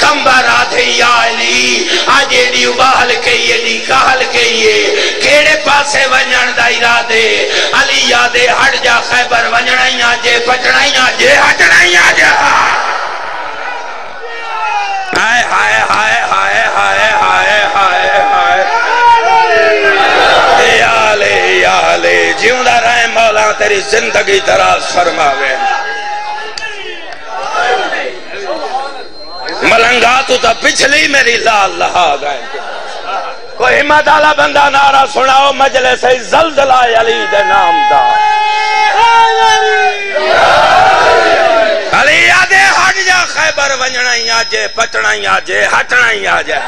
کمبر آدھے یا علی، آج ایڈی ابال کئی ایڈی کہل کئی کیڑے پاسے ونجن دا ارادے۔ علی یادے ہٹ جا، خیبر ونجنائیاں جے پچڑائیاں جے ہٹڑائیاں جا۔ ہائے ہائے ہائے ہائے ہائے ہائے ہائے ہائے۔ یا لے یا لے جیوں دا رہے مولا، تیری زندگی دراز فرماوے۔ ملنگا تو تا پچھلی میری لال لہا گئے۔ کوئی ہمت آلہ بندہ نارا سناؤ، مجلس زلزلہ علی دے نام دا علی آدھے ہٹ جا، خیبر ونجنا ہی آجے پٹنا ہی آجے ہٹنا ہی آجے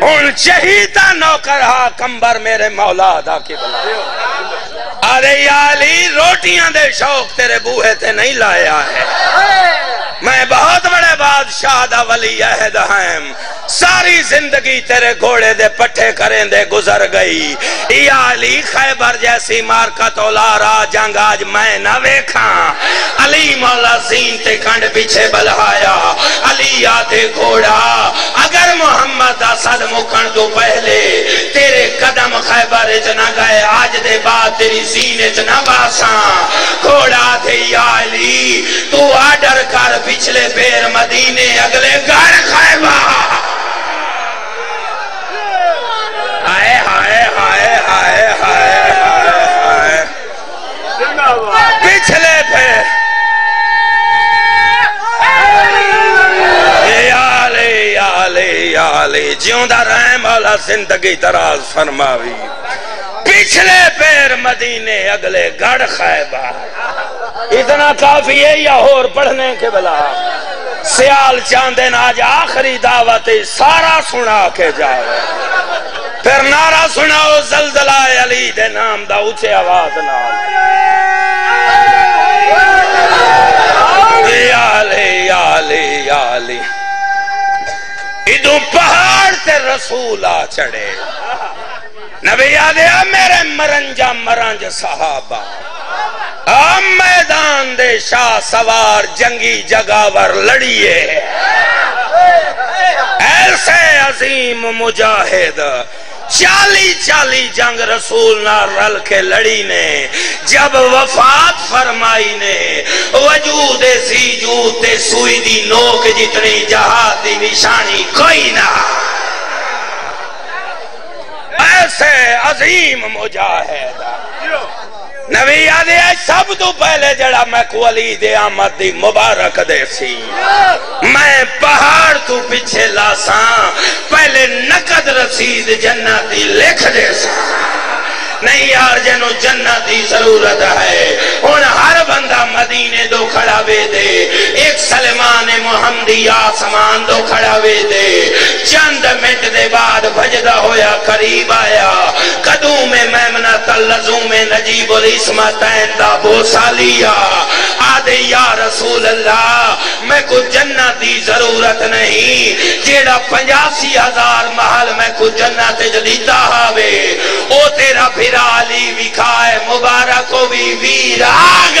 ہون چہیتا نوکر ہا، کمبر میرے مولا دا کی بلا ارے یا علی، روٹیاں دے شوق تیرے بوہے تے نہیں لایا ہے۔ میں بہت بڑے بادشاہ دا ولی عہد ہائم ساری زندگی تیرے گھوڑے دے پٹھے کریں دے گزر گئی۔ یا علی خیبر جیسی مارکت اولارا جنگ آج میں نہ ویکھاں۔ علی مولا زین تے کنڈ پیچھے بلہایا۔ علی آتے گھوڑا۔ اگر محمد اسد مکن تو پہلے تیرے قدم خیبر اتنا گئے، آج دے بعد تیری زین اتنا باساں۔ گھوڑا تھے یا علی، تو آڈر کر پچھلے پیر مدینے اگلے گھر خیبر۔ ہائے ہائے ہائے ہائے ہائے ہائے۔ پچھلے پہ جیوں دا رحم والا زندگی دراز فرماوی۔ پچھلے پیر مدینے اگلے گڑ خیبہ اتنا کافی ہے یا اور پڑھنے کے بلا؟ سیال چاندن آج آخری دعوت سارا سنا کے جاؤ پھر نعرہ سناؤ، زلزلہ علی دے نام دا اچھے آواز نام یا علی یا علی یا علی۔ ادو پہاڑ تے رسول آ چڑے نبی آدھیا میرے مرنجا، مرنج صحابہ۔ آم میدان دے شاہ سوار جنگی جگاور لڑیے۔ ایسے عظیم مجاہد، چالی چالی جنگ رسول نہ رل کے لڑی نے جب وفات فرمائی نے وجود سی جود سوئی دی نوک جتنی جہاد دی نشانی کوئی نہ۔ ایسے عظیم مجاہد۔ نبی آدھے سب تو پہلے جڑا میں کو علی دے آمد دی مبارک دے سی۔ میں پہاڑ تو پیچھے لاساں پہلے نقد رسید جنہ دی لکھ دے سا نہیں یار جنو جنت دی ضرورت ہے۔ ان ہر بندہ مدینے دو کھڑا بے دے۔ ایک سلمان محمدی آسمان دو کھڑا بے دے۔ چند منٹ دے بعد بھجدہ ہویا، قریب آیا۔ قدوم میمنہ تلزوم نجیب الاسمتین دا بوسا لیا۔ آدھے، یا رسول اللہ، میں کو جنت دی ضرورت نہیں۔ جیڑا پنجاسی ہزار محل میں کو جنت جلیتا ہاوے او تیرا پھر علی بھی مبارک کو بھی ویر آگ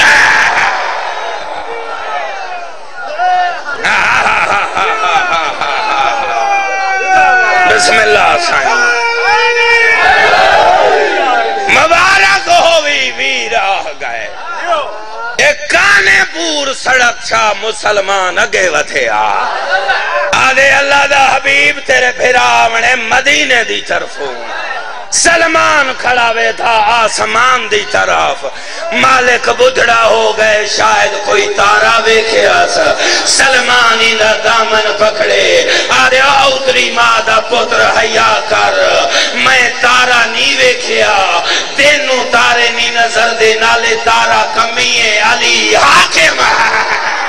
بسم اللہ سائن مبارک ہو بھی ویر آگ گئے ایک کانے پور سڑک چھا مسلمان اگے وتھے آ۔ آدھے اللہ دا حبیب تیرے پھر پھراونے مدینے دی طرفوں سلمان کھڑا وے تھا، آسمان دی طرف۔ مالک بدھڑا ہو گئے، شاید کوئی تارا وے کھیاس سلمان ہی دا دامن پکڑے۔ آرے آؤتری مادہ پتر حیاء کر۔ میں تارا نہیں وے کھیا تینو تارے نہیں نظر دے، نالے تارا کمیے علی حاکم۔ یا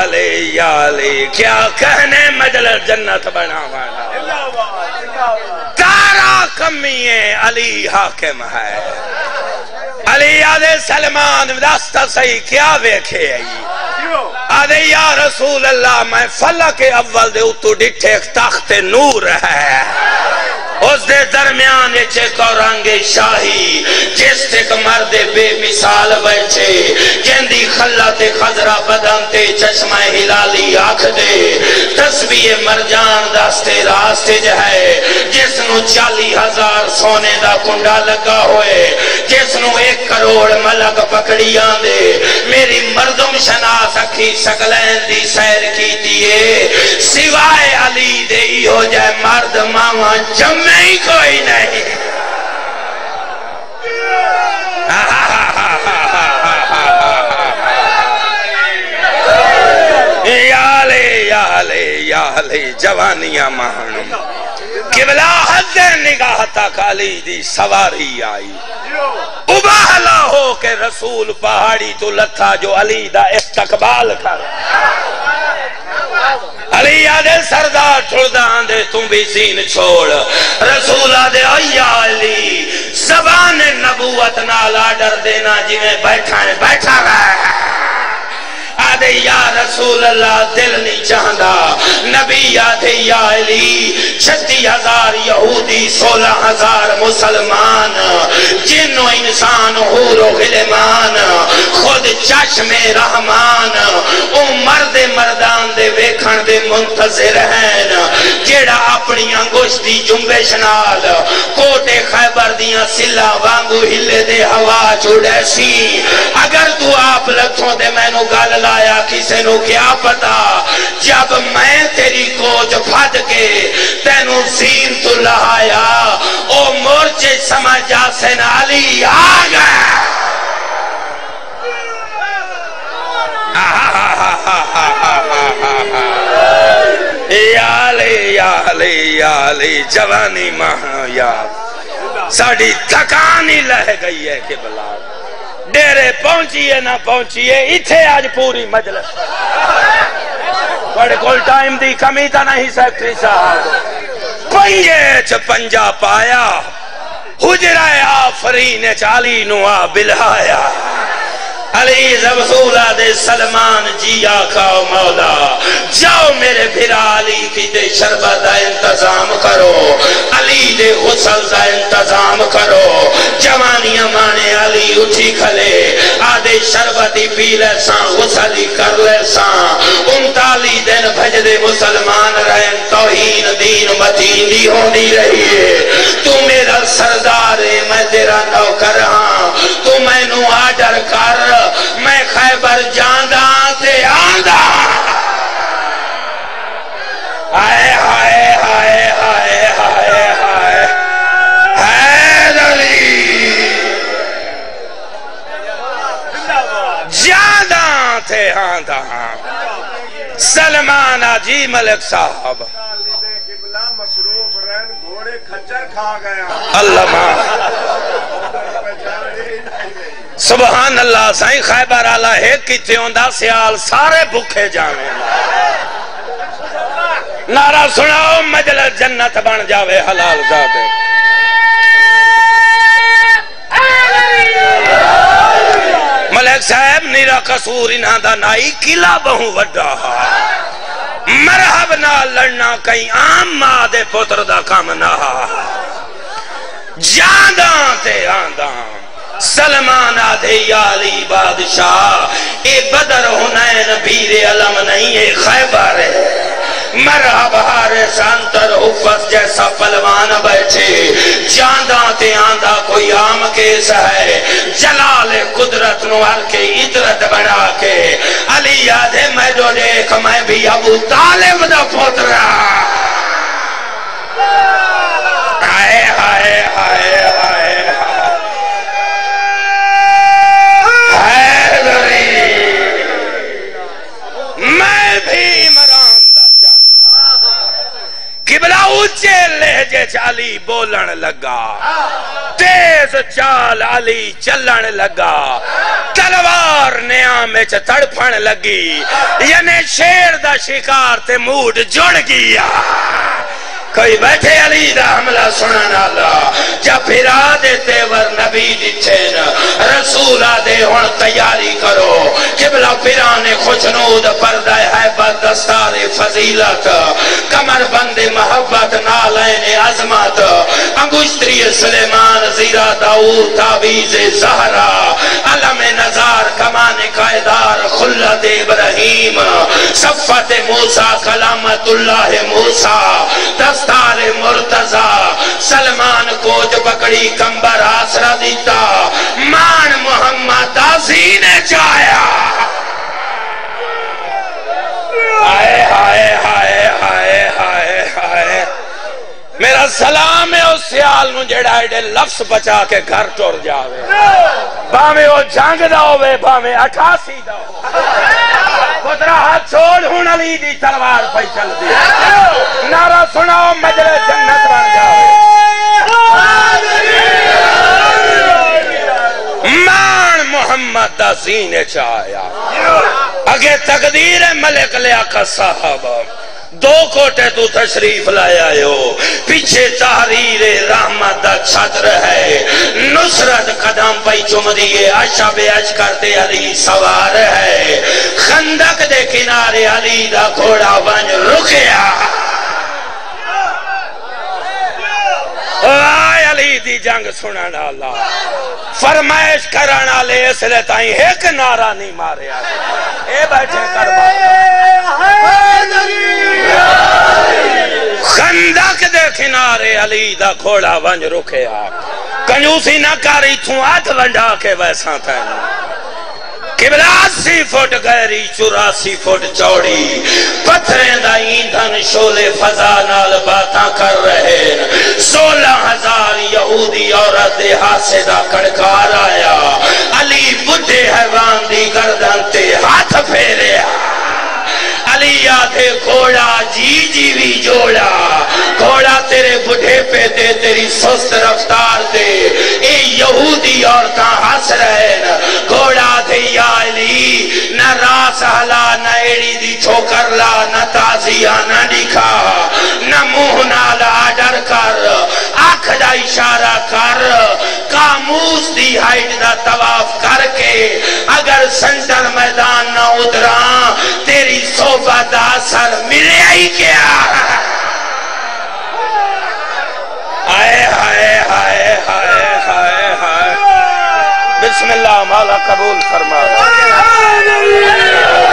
لے یا لے کیا کہنے مجلس جنت بنا والا؟ تارا کمیے علی حاکم ہے۔ علی آدھے سلمان دستا صحیح کیا ویکھے آئی جی؟ آدھے، یا رسول اللہ، میں فلک اول دے اتو ڈٹھے تخت نور ہے۔ اس دے درمیان چیک اور رنگ شاہی، جس تک مرد بے مثال بیٹھے جندی خلت خضرہ بدن تے چشمہ ہلالی آکھ دے تسبیح مرجان داستے راستے جہے جس نو چالی ہزار سونے دا کنڈا لگا ہوئے جس نو ایک کروڑ ملک پکڑی آندے۔ میری مردم شناس اکھی شکلین دی سیر کی دیئے سوائے علی دے ہی ہو جائے مرد ماما نہیں کوئی نہیں۔ یالے یالے یالے جوانیاں مہانوں قبلہ حد نگاہ تک علی دی سواری آئی۔ اباہلا ہو کے رسول پہاڑی تو لتھا جو علی دا استقبال کر۔ علی آدھے سردار چھوڑا آندھے تم بھی سین چھوڑ۔ رسول آدھے آیا علی، زبان نبوت نالا ڈر دینا جی میں بیٹھا ہے، بیٹھا گئے آدھے یا رسول اللہ دل نہیں چاہتا نبی آدھے یا علی، چھتی ہزار یہودی، سولہ ہزار مسلمان۔ جن و انسان حور و غلمان، خود چشم رحمان۔ او مرد مردان دے ویکھن دے منتظر ہیں۔ جیڑا اپنی انگوشتی جنبش نال کوٹے خیبر دیاں سلا وانگو ہلے دے ہوا چھوڑے سی۔ اگر تو آپ لکھوں دے میں نو گال لایا کسے نو کیا پتا؟ جب میں تیری کوچ پھد کے تینو سین تو لہایا، او مورچے سمجھا سے نالی آگا یا علی یا علی یا علی جوانی ماں یا ساڑی تھکانی لہ گئی ہے کہ بلا ڈیرے پہنچیے نہ پہنچیے، اتھے آج پوری مجلس۔ بڑے کول ٹائم دی کمی تا نہیں، سیکٹری صاحب۔ پنجے چھ پنجا پایا، حجرہ آفرین چالی نوا بلہایا علی رسولہ دے سلمان جی آقا و مولا، جاؤ میرے بھرا علی کی دے شربت دا انتظام کرو، علی دے غسل دا انتظام کرو۔ جوانیاں مانے علی اٹھی کھلے، آدھے شربتی پی لے ساں، غسلی کر لے ساں۔ انتالی دن بھج دے مسلمان رہن، توہین دین مدین دی ہونی رہی ہے۔ تو میرا سردار ہے میں تیرا نوکر ہاں۔ تو میں نو آڈر کر میں خیبر جاندہ تے آندہ۔ آئے آئے آئے آئے آئے آئے حیدری جاندہ تے آندہ۔ سلمان جی ملک صاحب۔ مصروف رہن گھوڑے کھچر کھا گیا۔ اللہ سبحان اللہ سائیں خیبر آلہ ہے کتے ہوندہ سیال، سارے بکھے جانے نعرہ سناؤ، مجلس جنت بن جاوے، حلال زادے۔ ملک صاحب نیرا قصور، انہاں دا نائی کلا بہوں وڈا مرحب نہ لڑنا کہیں عام ماں دے پتر دا کام نہ جانداں تے آنداں۔ سلمان آدھے یا علی بادشاہ، اے بدر ہنین بیر علم نہیں، اے خیبر ہے مرحب حارس انتر حفظ جیسا پلوان بیٹھے۔ جاندہ تے آندہ کوئی عام کیس ہے، جلال قدرت نوار کے عدرت بڑھا کے۔ علی آدھے، میں جو دیکھ، میں بھی ابو طالب دا پوترا قبلہ اچھے لہجے چالی بولن لگا۔ تیز چال علی چلن لگا۔ تلوار نیامچ تڑپن لگی۔ یعنی شیر دا شکار تے موڈ جڑ گیا۔ کوئی بیٹھے علی دا حملہ سنن آلا جا پھرا دے تیور نبی دیچھن رسول آدھے ہون تیاری کرو۔ قبلہ پھرانے خوشنود پردہ حیبت دستار فضیلت۔ کمر بند محبت نالین عظمت۔ انگوشتری سلیمان زیرہ داود تابیز زہرہ علم نظار کمان قائدار خلت ابراہیم۔ صفت موسیٰ کلامت اللہ موسیٰ۔ دست دستار مرتضی سلمان کو جو پکڑی کمبر آسرہ دیتا مان محمد نے چایا۔ آئے آئے آئے آئے آئے آئے میرا سلام ہے اس سیال نو جڑا ایڈے لفظ بچا کے گھر ٹور جاوے۔ باوے او جنگ دا ہوئے باوے اٹھاسی دا ہوئے پترا ہاتھ چھوڑ، ہوں علی دی تلوار پہ چل دی نعرہ سناؤ مجلے جنت بن جاؤ مان محمد دا سینے چاہیا اگے تقدیر ملک لیا کا صحابہ دو کوٹے تو تشریف لایا ہو۔ پیچھے تحریر رحمت دا چھتر ہے۔ نصرت قدم پہ چم دیئے اشا بے اچ کرتے علی سوار ہے۔ خندق دے کنارے علی دا گھوڑا بن رکیا آئے علی دی جنگ سنن اللہ فرمائش کرن والے اس لیے تائیں ایک نعرہ نہیں مارے آئے۔ اے بیٹھے کربا خندق دے کنارے علی دا کھوڑا ونج رکھے آپ کنجوسی نہ کاری تھوں آت ونڈا کے ویسا تھا قبلہ اسی فٹ گہری، چوراسی فٹ چوڑی۔ پتھریں دا ایندھن شولے فضا نال باتاں کر رہے ہیں۔ سولہ ہزار یہودی عورت حاسے دا کڑکار آیا۔ علی بڑھے حیوان دی گردن تے ہاتھ پھیرے۔ آیا علی آدھے گھوڑا جی جی بھی جوڑا۔ گھوڑا تیرے بڑھے پہ دے، تیری سست رفتار دے۔ اے یہودی عورتاں ہس رہے نا گھوڑا دے یا علی، نہ راس ہلا، نہ ایڑی دی چھوکر لا، نہ تازیہ نہ دکھا نہ منہ نالا ڈر کر۔ آنکھ دا اشارہ کر کاموس دی ہائٹ دا تواف کر کے اگر سنٹر میدان نہ ادران تیری صوبہ دا اثر ملے ہی کیا؟ آئے ہائے ہائے ہائے ہائے ہائے۔ بسم اللہ، مولا قبول فرما۔ کاموس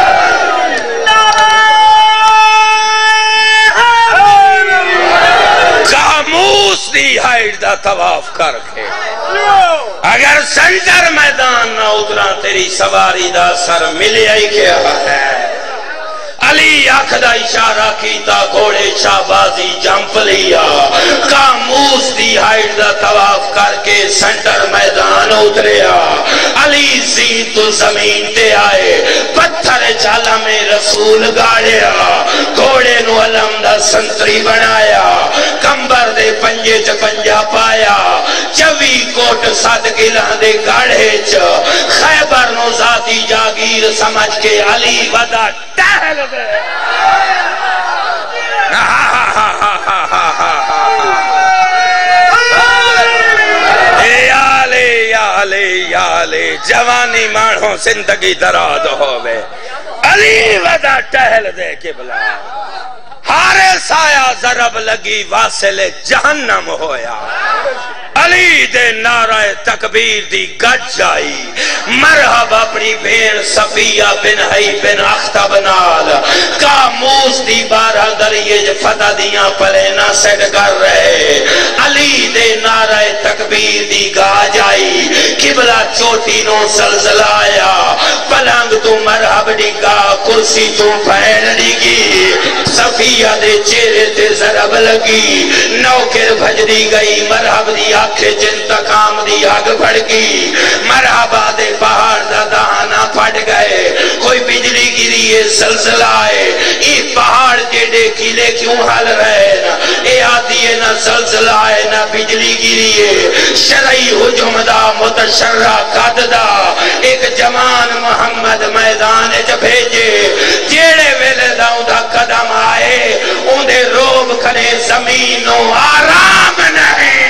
دی ہائٹ دا تواف کر کے۔ اگر سنٹر میدان نہ ادرا تیری سواری دا سر ملے ہی کیا ہے؟ علی آنکھ دا اشارہ کیتا، گھوڑے شابازی جمپ لیا۔ کاموس دی ہائٹ دا تواف کر کے سنٹر میدان اتریا۔ علی زین تو زمین تے آئے، پتھر چالا میں رسول گاڑیا۔ گھوڑے نو علم دا سنتری بنایا۔ کمبر دے پنجے چ پنجا پایا۔ چوی کوٹ سد گلہ دے گاڑے چ۔ خیبر نو ذاتی جاگیر سمجھ کے علی ودا ٹہل دے۔ جوانی مانو زندگی دراد ہوئے علی ودا ٹہل دے کے بلا ہارے سایا ضرب لگی، واصل جہنم ہویا۔ علی دے نعرہ تکبیر دی گج آئی مرحب اپنی بین صفیہ بن حی بن اختب نال۔ کاموس دی بارہ دریج فتح دیاں پلینا سیڈ کر رہے۔ علی دے نعرہ تکبیر دی گاج آئی قبلہ چوٹی نو سلزل آیا۔ پلنگ تو مرحب ڈگا کرسی تو پھیل ڈگی صفیہ دے چہرے تے ضرب لگی۔ نوکر بھجدی گئی، مرحب دی آنکھیں جنتقام دی آگ پڑ گئی مرحبا دے پہاڑ دا دہانا پھٹ گئے کوئی بجلی گری ہے سلسلہ ہے ای پہاڑ جیڑے کھلے کیوں حل رہے نا اے آتی ہے نا سلسلہ ہے نا بجلی گری ہے شرعی حجم دا متشرہ قد دا ایک جوان محمد میدان چ بھیجے جیڑے ویلے دا اندھا قدم آئے اندھے روب کرے زمینوں آرام نہیں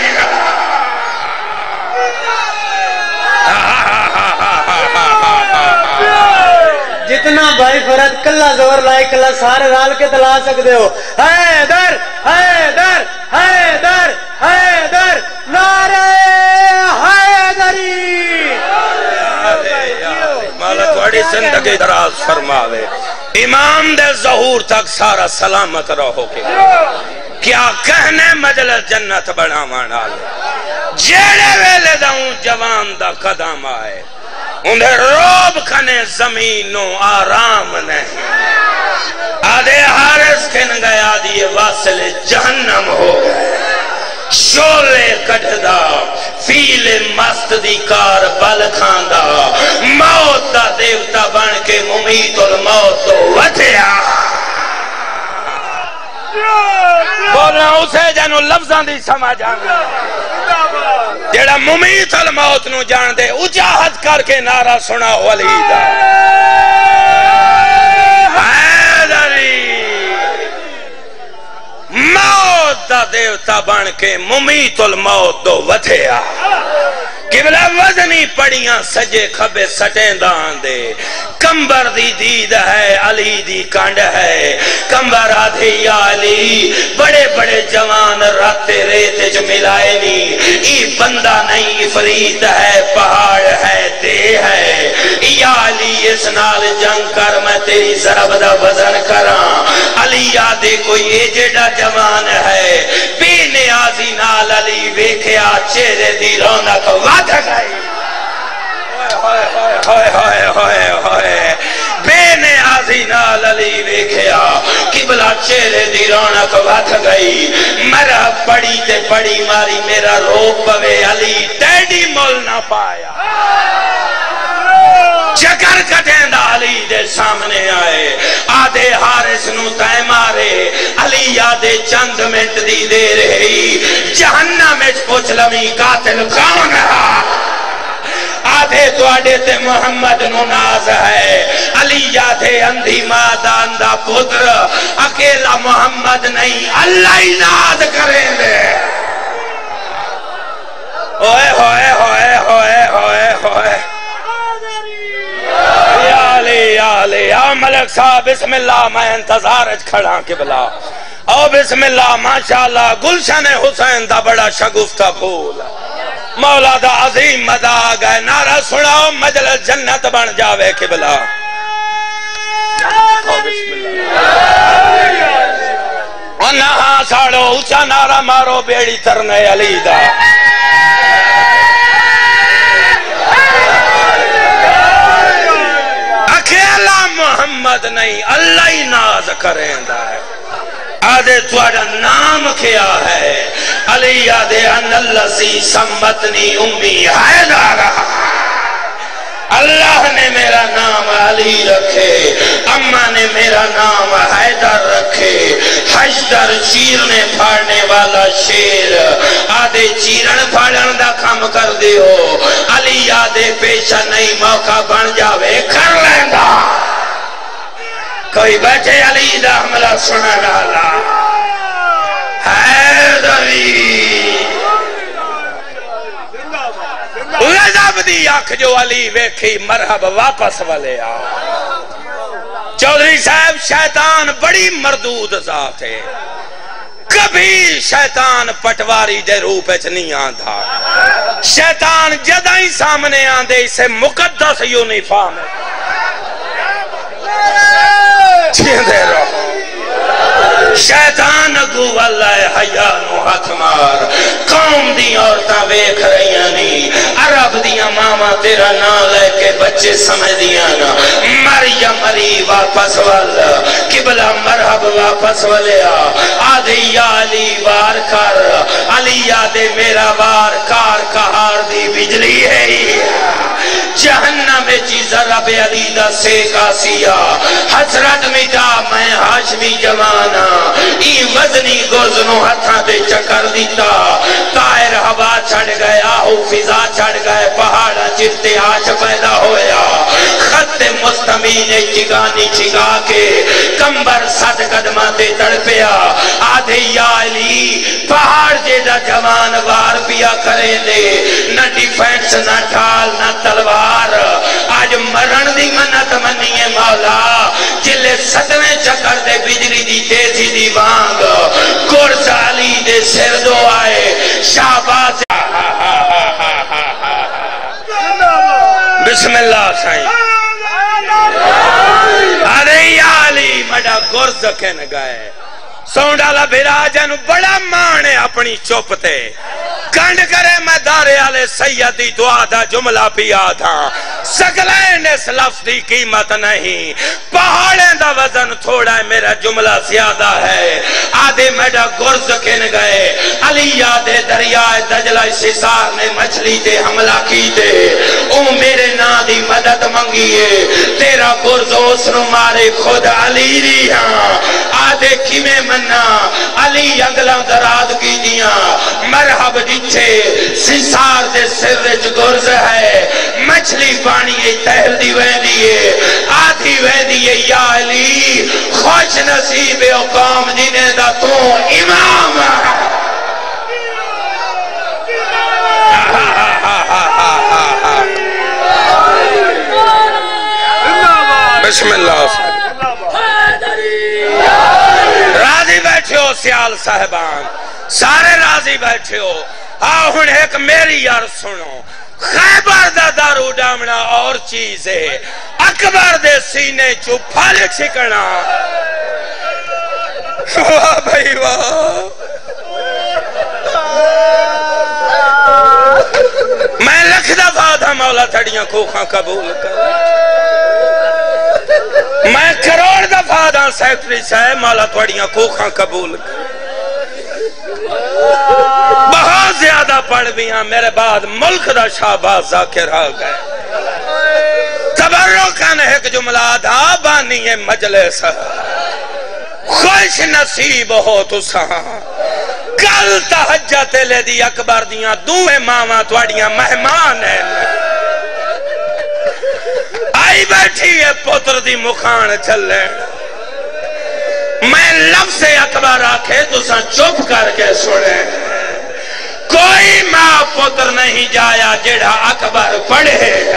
جتنا بھائی فرد کلا زور لائے، کلا سارے رال کے دلا سکتے ہو۔ ہے در ہے در حیدر حیدر حیدر حیدر، نعرہ حیدری۔ مولا تھوڑی زندگی دراز فرماوے۔ امام دے ظہور تک سارا سلامت رہو کے کیا کہنے مجلس جنت بڑا مانا لے جیڑے ویلے داؤں جوان دا قدم آئے۔ انہیں روب کھنے زمینوں آرام نے۔ آدھے حارس کھن گیا دیئے واصل جہنم ہو گئے۔ شولے کٹدا فیل مست دی کار بل کھاندا۔ موت دا دیوتا بن کے ممیت الموت تو وٹھیا۔ بولنا اسے جنو لفظاں دی سمجھ آنگا جیڑا ممیت الموت نو جان دے اجاہد کر کے نعرہ سنا ولی دا۔ حیدری موت دا دیوتا بن کے ممیت الموت دو ودھیا۔ قبلہ وزنی پڑیاں سجے کھبے سٹیں دان دے۔ کمبر دی دید ہے، علی دی کانڈ ہے۔ کمبر آدھے یا علی، بڑے بڑے جوان راتے ریتے جو ملائے نی۔ ای بندہ نہیں، فرید ہے، پہاڑ ہے دے ہے۔ یا علی، اس نال جنگ کر، میں تیری ضرب دا وزن کراں۔ علی یادے کوئی ایجڑا جوان ہے۔ بے نیازی نال علی ویکھیا چہرے دی رونق وعدہ گئی۔ ہوئے ہوئے ہوئے ہوئے ہوئے بے نیازی نال علی ویکھیا قبلہ چہرے دی رونق وعدہ گئی۔ مرا پڑی تے پڑی ماری، میرا روپ پوے علی، ٹیڈی مول نہ پایا۔ چکر کٹیں دا علی دے سامنے آئے، آدھے حارس نو تے مارے، علی یادے چند منٹ دی دے رہی، جہنم میں پوچھ لمی، قاتل کون ہے؟ آدھے تو آڈے تے محمد نو ناز ہے، علی یادے اندھی مادہ اندھا پتر، اکیلا محمد نہیں، اللہ ہی ناز کریں دے۔ اوئے ہوئے ہوئے ہوئے ہوئے ہوئے۔ علی ملک صاحب، بسم اللہ، میں انتظار اچ کھڑا ہاں کے بلا او بسم اللہ، ماشاءاللہ، گلشن حسین دا بڑا شگفتہ پھول۔ مولا دا عظیم مدا گئے۔ نعرہ سناؤ، مجلس جنت بن جاوے کے بلا او بسم اللہ۔ اور ساڑو اچھا نعرہ مارو، بیڑی ترنے علی دا اکیلا محمد نہیں، اللہ ہی ناز کریں دا ہے۔ آدھے توڑا نام کیا ہے؟ علی آدھے ان اللہ سی سمتنی امی حیدارہ اللہ نے میرا نام علی رکھے اممہ نے میرا نام حیدر رکھے۔ حشدر چیرنے پھاڑنے والا شیر، آدھے چیرن پھاڑن دا کام کر دیو۔ علی آدھے پیشہ نہیں، موقع بن جاوے، کر لیندہ کوئی بیٹھے علی دا حملہ سنا ڈالا حیدری غضب دی آنکھ جو علی ویکھی، مرحب واپس والے آؤ چودری صاحب، شیطان بڑی مردود ذات ہے۔ کبھی شیطان پٹواری دے روپ اچ نہیں آندھا شیطان جدائی سامنے آندھے اسے مقدس یونیفارم ہے۔ چھیندے رہو شیطان اگو واللہ حیانو ہاتھ مار۔ قوم دی عورتاں ویکھ رہیاں نی۔ عرب دیاں ماما تیرا نا لے کے بچے سمجھ دیاں نا مریم مری واپس وال۔ قبلہ مرحب واپس والیا آدھے یا علی وار کر۔ علی آدھے میرا وار کار کہار دی بجلی ہے۔ جہنم میں چیز رب علی دا سیکا سیا۔ حسرت مٹا میں حاشمی جوانا ای وزنی گوزنو ہتھاں دے چکر دیتا تائر ہوا چھڑ گیا ہو فضا چھڑ گئے پہاڑا چرتے آج پیدا ہویا۔ خط مستمین چگانی چگا کے کمبر ست قدمہ دے تڑپیا آدھے یا علی پہاڑ جیدہ جوان وار پیا کریں دے نہ ڈیفینس نہ ڈھال نہ تلوار۔ آج مرن دی منت منی ہے مولا۔ جلے ستویں چکر دے بجلی دی تیزی دی وانگ۔ گرز علی دے سر دو آئے۔ شہباز بسم اللہ سائیں ارے یا علی گرز کن گئے سونڈالا بھیرا بڑا مانے اپنی چوپتے کنڈ کرے میں دارے آلے سیدی دعا دا جملہ پیا تھا سگلین اس لفظ دی قیمت نہیں۔ پہاڑیں دا وزن تھوڑا ہے، میرا جملہ زیادہ ہے۔ آدھے میڈا گرز کن گئے۔ علی آدھے دریائے دجلہ سسار نے مچھلی دے حملہ کی دے او میرے نا دی مدد منگیے۔ تیرا گرز اس نو مارے خود علی دی ہاں۔ آدھے کی میں علی اگلا دراد کی دیا مرحب جتھے، سنسار دے سر گرز ہے۔ مچھلی پانی تہل دی وین دیئے آدھی وین دیئے یا علی، خوش نصیب او قوم جنہیں دا تو امام بسم اللہ۔ راضی بیٹھے ہو سیال صاحبان، سارے راضی بیٹھے ہو۔ ہاں، آہن ایک میری یار سنو۔ خیبر دا دارو ڈامنا اور چیز ہے۔ اکبر دے سینے چو پھل چھکنا واہ بھائی، واہ۔ میں لکھ دفعہ تھا مولا تھڑیاں کوکھاں قبول کر۔ میں کروڑ دفعہ دا سیکٹری صاحب مولا تھوڑیاں کوکھاں قبول کر۔ بہت زیادہ پڑھ بھی ہیں، میرے بعد ملک دا شہباز ذاکر آ گئے۔ تبرکن ایک جملہ دا بانی مجلس۔ خوش نصیب ہو تو سہاں کل تحجت لے دی اکبر دیاں دوے ماما توڑیاں مہمان ہیں۔ آئی بیٹھی ہے پتر دی مخان چلے میں لفظ اکبر آکھے تو سا چپ کر کے سنے کوئی ماں پتر نہیں جایا جڑا اکبر پڑھے۔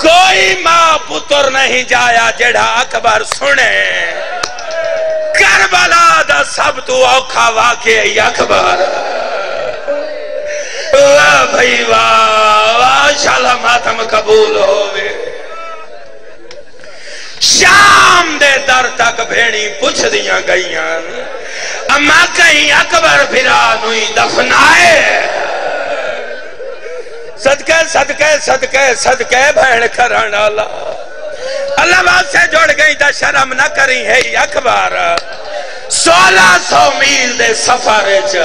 کوئی ماں پتر نہیں جایا جڑا اکبر سنے۔ کربلا دا سب تو اوکھا واقعی اکبر۔ واہ بھائی واہ واہ شالا ماتم قبول ہوئے شام دے در تک بھیڑی پوچھ دیاں گئیاں۔ اما کہیں اکبر پھرا نوئی دفنائے۔ صدقے صدقے صدقے صدقے بھیڑ کرن اللہ اللہ بات سے جوڑ گئی تا شرم نہ کریں ہے اکبر۔ سولہ سو میل دے سفر چ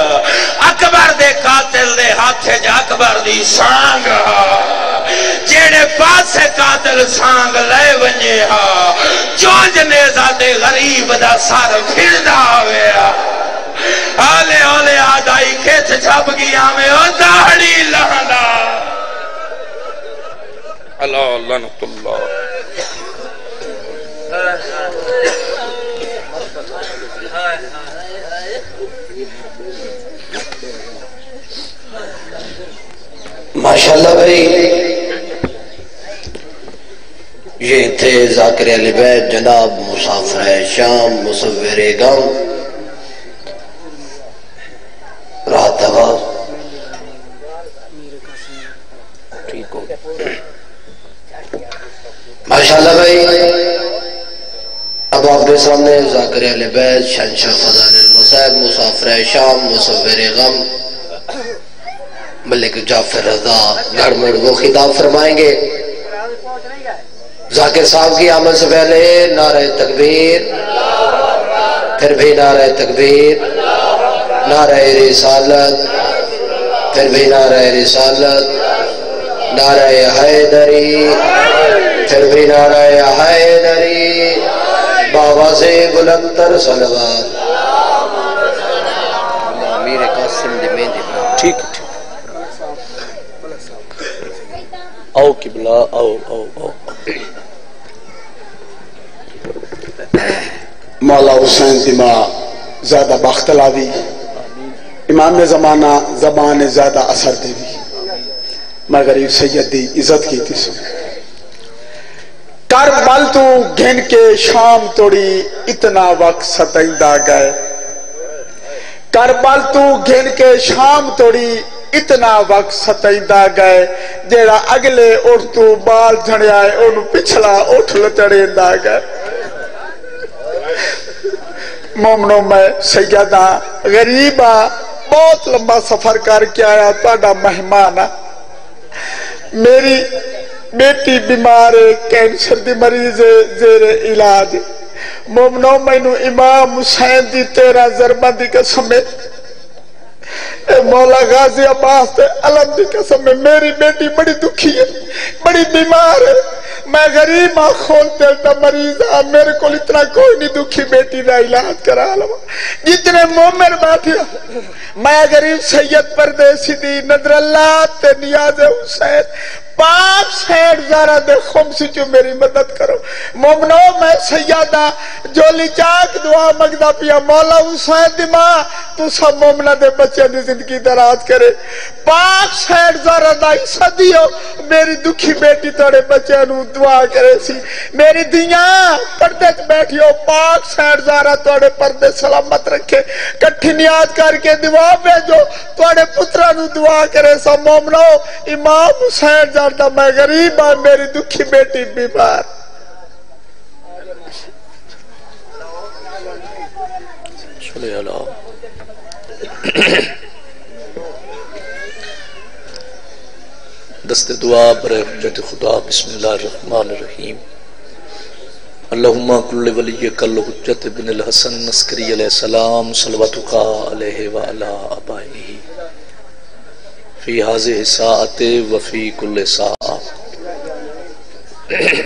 اکبر دے قاتل دے ہاتھے جا اکبر دی سانگ جیڑے پاس سے قاتل سانگ لے ونجے ہا چونج نیزہ دے غریب دا سار پھر دا ہوئے آلے آلے آدائی کھیت چھپ گیا میں او داڑی لہندا۔ اللہ لنت اللہ۔ ماشاءاللہ بھائی یہ تھے ذاکر علی بیت، جناب مسافر شام، مصور غم رات آواز ٹھیک ہو۔ ماشاءاللہ بھائی، اب آپ کے سامنے ذاکر علی بیت شنشا فضان المصیب مسافر شام، مصور غم۔ ملک جعفر رضا گھر مڑ، وہ خطاب فرمائیں گے۔ ذاکر صاحب کی آمد سے پہلے نعرہ تکبیر، پھر بھی نعرہ تکبیر، نعرہ رسالت، پھر بھی نعرہ رسالت، نعرہ حیدری، پھر بھی نعرہ حیدری، بابا سے بلندر صلوات۔ امیر قاسم دی مہندی ٹھیک ٹھیک۔ آؤ قبلہ، آؤ آؤ آؤ۔ مولا حسین دماغ زیادہ باختلا دی امام زمانہ زبان زیادہ اثر دے دی مگر یہ سید دی عزت کی تھی سن۔ کربل تو گھن کے شام توڑی اتنا وقت ستائندہ گئے۔ کربل تو گھن کے شام توڑی اتنا وقت ستائندہ گئے۔ جیڑا اگلے اٹھتو بال جھڑے آئے انہوں پچھلا اٹھ لچڑے گئے۔ مومنوں میں سیدہ، غریبہ، بہت لمبا سفر کر کے آیا تاڑا مہمانا میری بیٹی بیمار ہے، کینسر دی مریض ہے، زیر علاج۔ مومنوں میں نو امام حسین دی تیرہ ضربہ دی قسم اے مولا غازی عباس تے علم دی قسم میں میری بیٹی بڑی دکھی ہے، بڑی بیمار ہے۔ میں غریب ماں خون دل مریض ہاں میرے کو اتنا کوئی نہیں دکھی، بیٹی دا علاج کرا لوا جتنے مومن بیٹھے میں غریب سید پردیسی دی، نظر اللہ تے نیاز حسین۔ پاک سیڈ زارہ دے خمسی چو میری مدد کرو۔ مومنو، میں سیادہ جولی چاک دعا مگدہ پیا۔ مولا حسین دی تو سب مومنہ دے بچے دی زندگی دراز کرے۔ پاک سیڈ زارہ دا حصہ دیو۔ میری دکھی بیٹی توڑے بچے نو دعا کرے سی۔ میری دیاں پردے بیٹھیو پاک سیڈ زارہ توڑے پردے سلامت رکھے۔ کٹھی نیاد کر کے دعا بھیجو۔ توڑے پترہ نو دعا کرے سا۔ مومنو، امام حسین جانتا میں غریب ہاں میری دکھی بیٹی بیمار۔ دست دعا برے حجت خدا، بسم اللہ الرحمن الرحیم۔ اللہم کل ولی کل حجت بن الحسن نسکری علیہ السلام صلواتکا علیہ وعلا ابائی فی حاضر ساعت وفی کل ساعت۔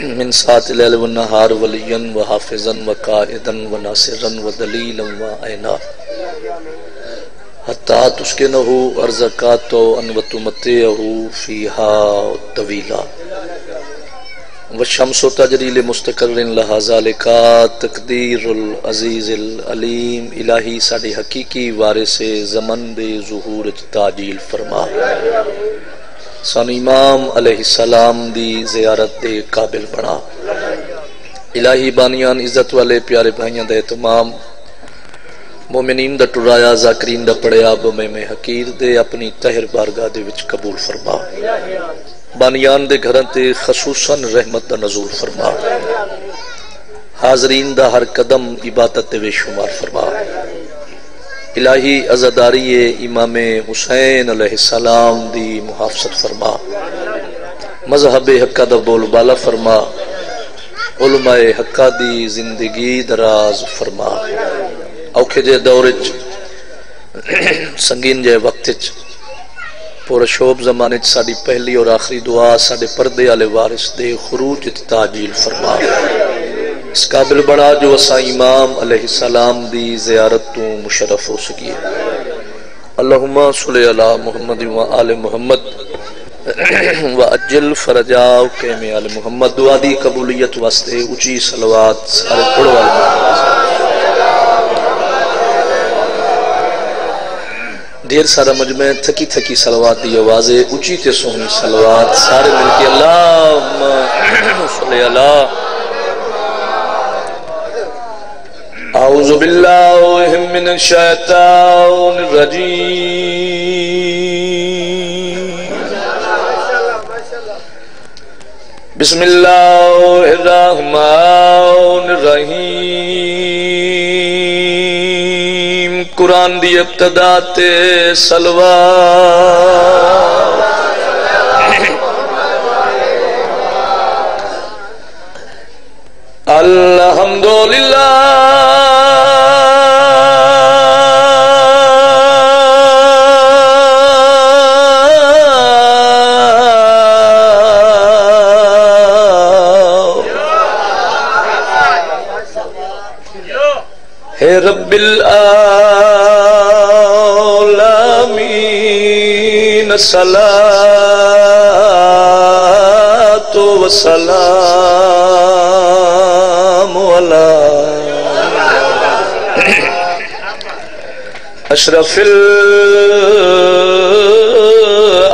من ساعت لیل و نہار ولین و حافظن و قائدن و ناصرن و دلیلن و عینا۔ حتی تسکنہو ارزکاتو انوتو متیہو فیہا طویلا۔ و شمس و تجریل مستقر لہا ذالکا تقدیر العزیز العلیم الہی ساڑی حقیقی وارث زمن دے ظہور تاجیل فرما۔ سان امام علیہ السلام دی زیارت دے قابل بنا۔ الہی بانیان عزت والے پیارے بھائیاں دے تمام۔ مومنین دا ٹرایا، ذاکرین دا پڑیا بمے میں حقیر دے اپنی تہر بارگاہ دے وچ قبول فرما۔ بانیان دے گھران تے خصوصاً رحمت دا نزول فرما۔ حاضرین دا ہر قدم عبادت دے شمار فرما۔ الہی ازداری امام حسین علیہ السلام دی محافظت فرما۔ مذہب حقہ دا بول بالا فرما۔ علماء حقہ دی زندگی دراز فرما۔ اوکھے جے دورج سنگین جے وقت پورا شوب زمانے ساڑی پہلی اور آخری دعا ساڑے پردے آلے وارث دے خروج تاجیل فرما۔ اس قابل بڑا جو اسا امام علیہ السلام دی زیارت تو مشرف ہو سکی اللہم صلی اللہ محمد و آل محمد و اجل فرجاو قیم آل محمد۔ دعا دی قبولیت واسطے اچھی سلوات سارے پڑھ والے۔ ڈھیر سارا مجمع تھکی تھکی سلوات دی آوازیں اچھی تے سونی سلوات، سارے مل کے اللہ صلی اللہ۔ اعوذ باللہ من الشیطان الرجیم۔ بسم اللہ الرحمن الرحیم۔ قرآن دی ابتدا تے سلوات۔ ہے رب العالمین۔ صلاة و سلام علی اشرف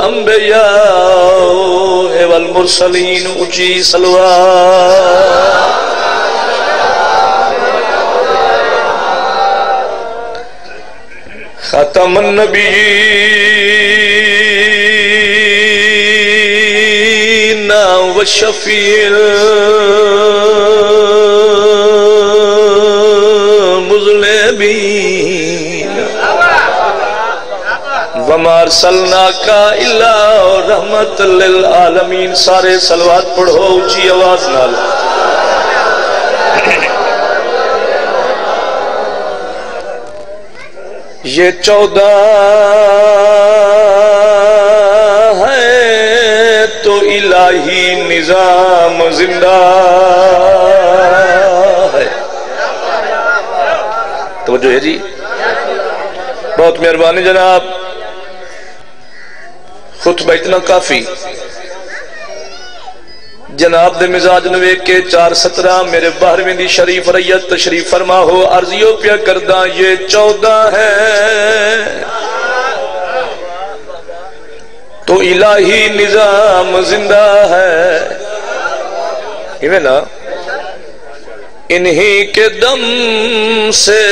الانبیاء والمرسلین اجی سلوات ختم النبیین و شفیع المذنبین وما ارسلناک الا رحمت للعالمین سارے سلوات پڑھو، اونچی آواز نال. یہ چودہ الہی نظام زندہ ہے۔ توجہ ہے جی؟ بہت مہربانی جناب۔ خطبہ اتنا کافی۔ جناب دے مزاج نوے کے چار سترہ، میرے باہرویں دی شریف ریت تشریف فرما ہو عرضیوں پیا کردہ یہ چودہ ہے۔ تو الہی نظام زندہ ہے۔ نا؟ انہی کے دم سے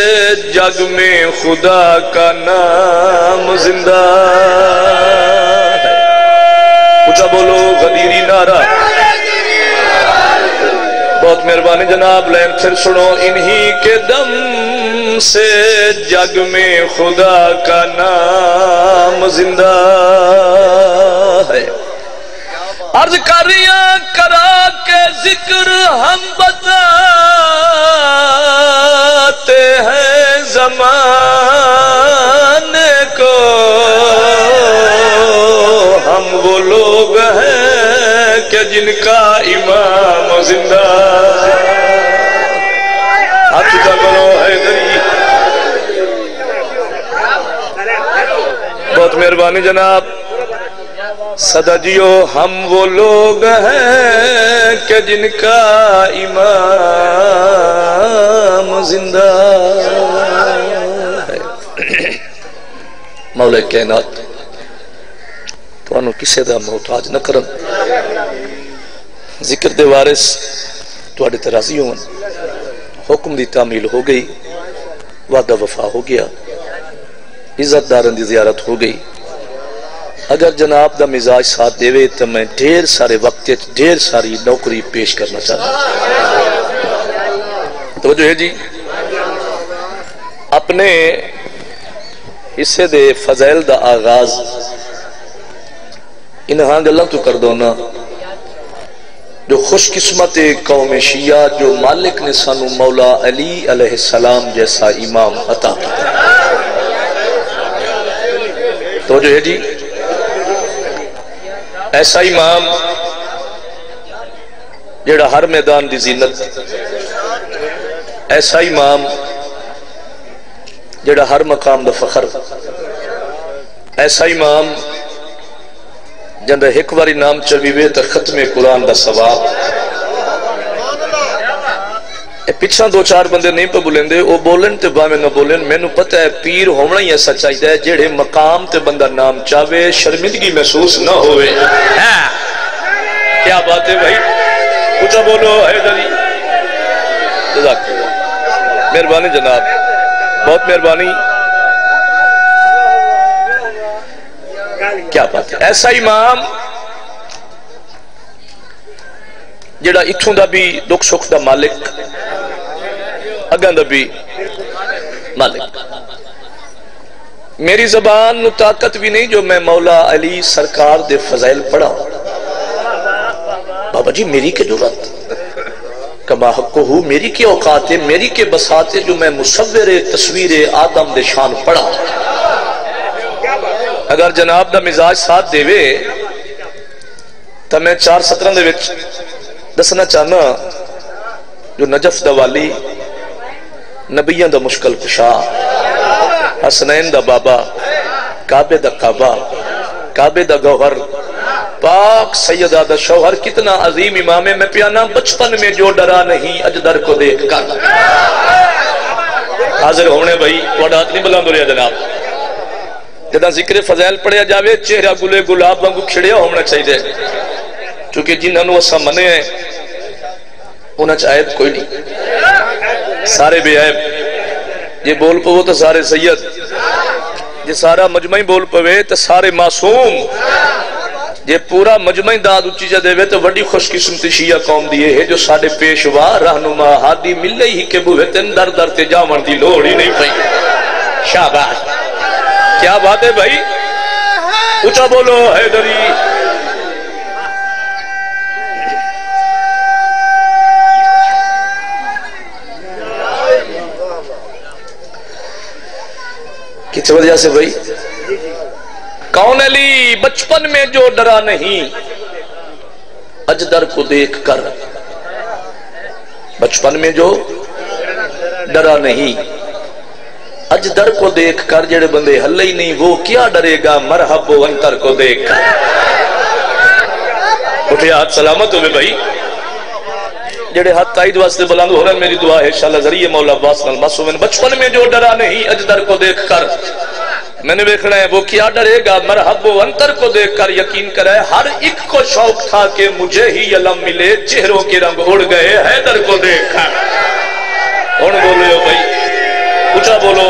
جگ میں خدا کا نام زندہ ہے۔ بولو، غدیری نعرہ۔ بہت مہربانی جناب لین پھر سنو۔ انہی کے دم سے جگ میں خدا کا نام زندہ ہے۔ عرض کریاں کرا کے ذکر ہم بتاتے ہیں زمانے کو۔ ہم وہ لوگ ہیں جن کا امام زندہ ہاتھ کا کرو ہے بہت مہربانی جناب۔ صدا جیو، ہم وہ لوگ ہیں کہ جن کا امام زندہ مولا کائنات تو انہوں کسے دا محتاج نہ کرن ذکر دے وارث تو اڈے ترازی ہون۔ حکم دی تعمیل ہو گئی، وعدہ وفا ہو گیا، عزت دارن دی زیارت ہو گئی۔ اگر جناب دا مزاج ساتھ دے وے تو میں ڈھیر سارے وقت ڈھیر ساری نوکری پیش کرنا چاہتا ہوں۔ توجہ ہے جی؟ اپنے حصے دے فضائل دا آغاز انہاں گلوں تو کر دو نا۔ جو خوش قسمت قوم شیعہ، جو مالک نے سانو مولا علی علیہ السلام جیسا امام عطا کیا۔ توجہ ہے جی؟ ایسا امام جڑا ہر میدان دی زینت ایسا امام جڑا ہر مقام دا فخر ایسا امام جندہ ایک باری نام چویوے تا ختم قرآن دا ثواب۔ پچھا دو چار بندے نہیں پہ بولیں دے وہ بولن تے باہمیں نہ بولن میں نو پتہ ہے پیر ہونا ہی ایسا چاہیے جڑے مقام تے بندہ نام چاہوے شرمندگی محسوس نہ ہوئے کیا بات ہے بھائی؟ کچھا بولو دلی جزاک مہربانی جناب بہت مہربانی۔ کیا بات ہے؟ ایسا امام جڑا اتھوں دا بھی دکھ سکھ دا مالک، اگاں دا بھی مالک۔ میری زبان نو طاقت بھی نہیں جو میں مولا علی سرکار دے فضائل پڑھا بابا جی میری کے ضرورت کما حق ہو میری کے اوقات ہے؟ میری کے بساتے جو میں مصور تصویر آدم دے شان پڑھا اگر جناب دا مزاج ساتھ دے وے تو میں چار سترہ دے وچ دسنا چاہنا، جو نجف دا والی نبیان دا مشکل کشا، حسنین دا بابا، کعبے دا کعبہ، کعبے دا گوھر پاک سیدہ دا شوہر، کتنا عظیم امام ہے، میں پیانا بچپن میں جو ڈرا نہیں، اجدر کو دیکھ کر۔ حاضر ہونے بھائی وڈات نہیں بلند ہو رہا جناب۔ جدہ ذکر فضائل پڑھیا جاوے، چہرہ گلے گلاب وانگو کھڑیا ہونا چاہیے چونکہ جنہاں نو اسا منے ہیں، انہاں چاہیے کوئی نہیں۔ سارے بے عیب۔ یہ بول پو تو سارے سید۔ یہ سارا مجمعی بول پوے تو سارے معصوم۔ یہ پورا مجمعی داد اچھی جا دے وے تو وڈی خوش قسمتی شیعہ قوم دیئے ہے، جو ساڑے پیشوا رہنما ہادی ملے ہی کے بوہے تن در در تے جاون دی لوڑی نہیں پئی۔ شاباش۔ کیا بات ہے بھائی؟ اچھا بولو حیدری کس وجہ سے بھائی؟ کون علی، بچپن میں جو ڈرا نہیں۔ اجدر کو دیکھ کر۔ بچپن میں جو ڈرا نہیں۔ اجدر کو دیکھ کر جڑے بندے ہلے ہی نہیں، وہ کیا ڈرے گا؟ مرحب و انتر کو دیکھ کر۔ اٹھے ہاتھ سلامت ہوئے بھائی۔ جڑے ہاتھ تائید واسطے بلند ہو رہے ہیں، میری دعا ہے، انشاءاللہ ذریعے مولا عباس نال معصوم بچپن میں جو ڈرا نہیں، اجدر کو دیکھ کر۔ میں نے دیکھنا ہے، وہ کیا ڈرے گا؟ مرحب و انتر کو دیکھ کر یقین کرے ہر ایک کو شوق تھا کہ مجھے ہی علم ملے۔ چہروں کے رنگ اڑ گئے، حیدر کو دیکھ کر۔ ان بولو بھائی؟ اچھا بولو،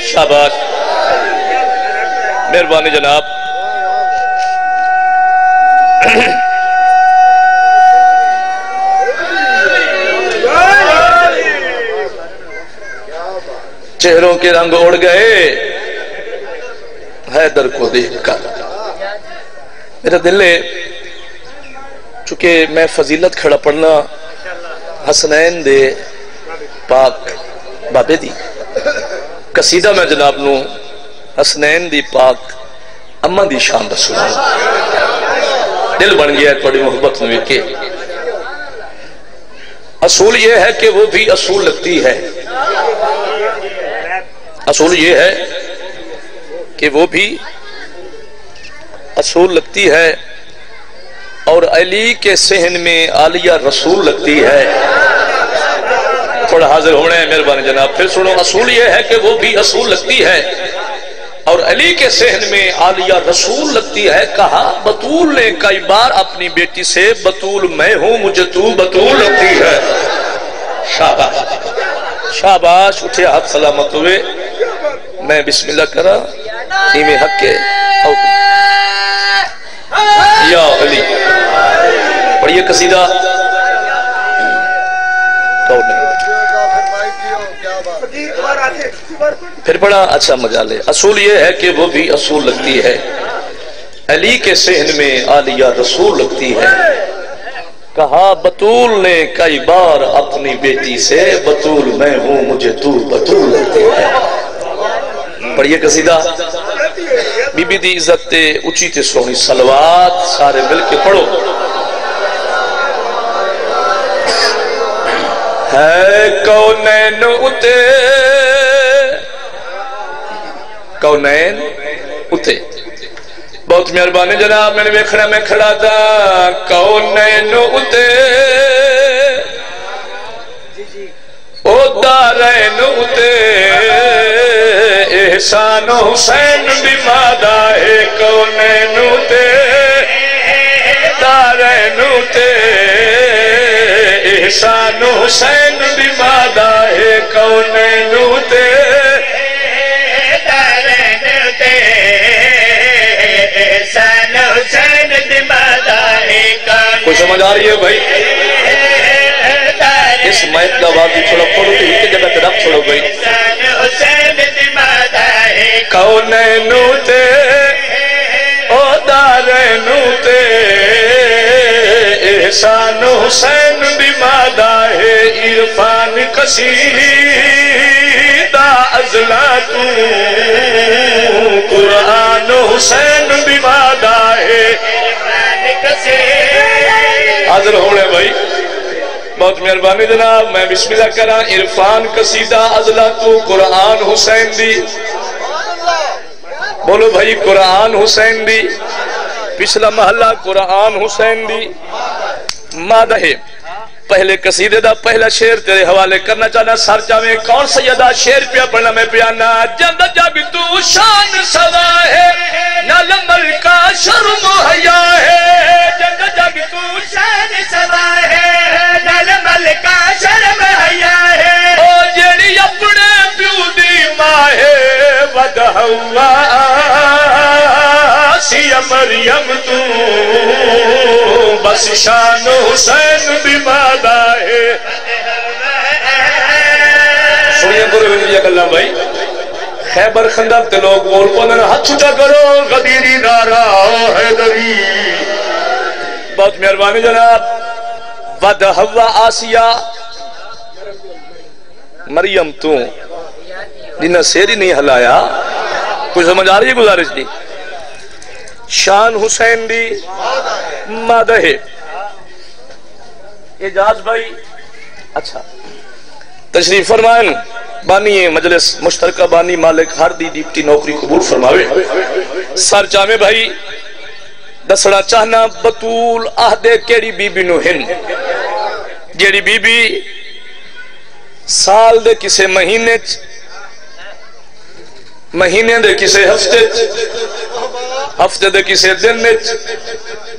شاباش۔ مہربانی جناب۔ چہروں کے رنگ اڑ گئے۔ حیدر کو دیکھ کر۔ میرا دل ہے چونکہ میں فضیلت کھڑا پڑھنا حسنین دے پاک بابے دی۔ قصیدہ میں جناب نو حسنین دی پاک اما دی شان رسول دل بن گیا ہے تھوڑی محبت میں کہ اصول یہ ہے کہ وہ بھی اصول لگتی ہے۔ اصول یہ ہے کہ وہ بھی اصول لگتی ہے اور علی کے سہن میں عالیہ رسول لگتی ہے۔ تھوڑا حاضر ہونے ہیں، مہربانی جناب، پھر سنو، اصول یہ ہے کہ وہ بھی اصول لگتی ہے۔ اور علی کے سہن میں عالیہ رسول لگتی ہے، کہا، بطول نے کئی بار اپنی بیٹی سے، بطول میں ہوں، مجھے تو بطول لگتی ہے۔ شاباش شاباش، اٹھے، ہاتھ سلامت ہوئے۔ میں بسم اللہ کرا ایمیں حق کے یا علی پڑھئے قصیدہ کون نہیں پھر بڑا اچھا مجال ہے اصول یہ ہے کہ وہ بھی اصول لگتی ہے۔ علی کے سہن میں عالیہ رسول لگتی ہے۔ کہا، بطول نے کئی بار اپنی بیٹی سے، بطول میں ہوں، مجھے تو بطول لگتی ہے۔ پڑھئے قصیدہ۔ بی بی دی عزت تے اچھی تے سونی سلوات، سارے مل کے پڑھو۔ ہے کونین اتے کونین اتے بہت مہربانی جناب، میں نے ویکھنا، میں کھڑا تھا۔ کونین اتے او دارین اتے احسان حسین بھی مادہ ہے۔ کونین اتے دارین اتے احسان حسین بھی مادہ ہے۔ کونین اتے کوئی سمجھ آ رہی ہے بھائی؟ اس میت کا واضح چھوڑا پڑھو تو ہی جگہ تے رب چھوڑو بھائی۔ کونینو تے او دارینو تے احسان حسین بھی مادہ ہے، عرفان کثیدہ ازلا تو۔ قرآن حسین بھی مادہ ہے۔ حاضر ہونے بھائی۔ بہت مہربانی جناب۔ میں بسم اللہ کرا عرفان قصیدہ ازلا تو قرآن حسین دی۔ بولو بھائی، قرآن حسین دی۔ پچھلا محلہ قرآن حسین دی۔ مادہ پہلے قصیدے دا پہلا شیر تیرے حوالے کرنا چاہنا، سر چاہویں کون سیدہ شیر پیا پڑھنا میں پیانا۔ جب جب تو شان سوا ہے، نل ملکہ شرم حیا ہے۔ جب جب تو شان سوا ہے، نل ملکہ شرم حیا ہے۔ او جیڑی اپنے پیو دی ماں ہے ود ہوا۔ سی مریم تو. بس شان حسین بھی مادا ہے سنیے گروہ انجیا گلہ بھائی. خیبر خندق تے لوگ بول پانا ہاتھ چھوٹا کرو، غدیری نارا حیدری. بہت مہربانی جناب. ود ہوا آسیہ. مریم تو. جنہ سیری نہیں ہلایا. کچھ سمجھ آ رہی ہے گزارش دی؟ شان حسین دی مادہ ہے۔ اجاز بھائی اچھا۔ تشریف فرمائن بانی مجلس مشترکہ بانی مالک، ہر دی ڈیپٹی نوکری قبول فرماوے۔ سر چاہمے بھائی، دسڑا چاہنا بطول آہدے کیڑی بی بی نو ہن۔ جیڑی بی بی سال دے کسے مہینے چ مہینے دے کسے ہفتے چ ہفتے دے کسے دن چ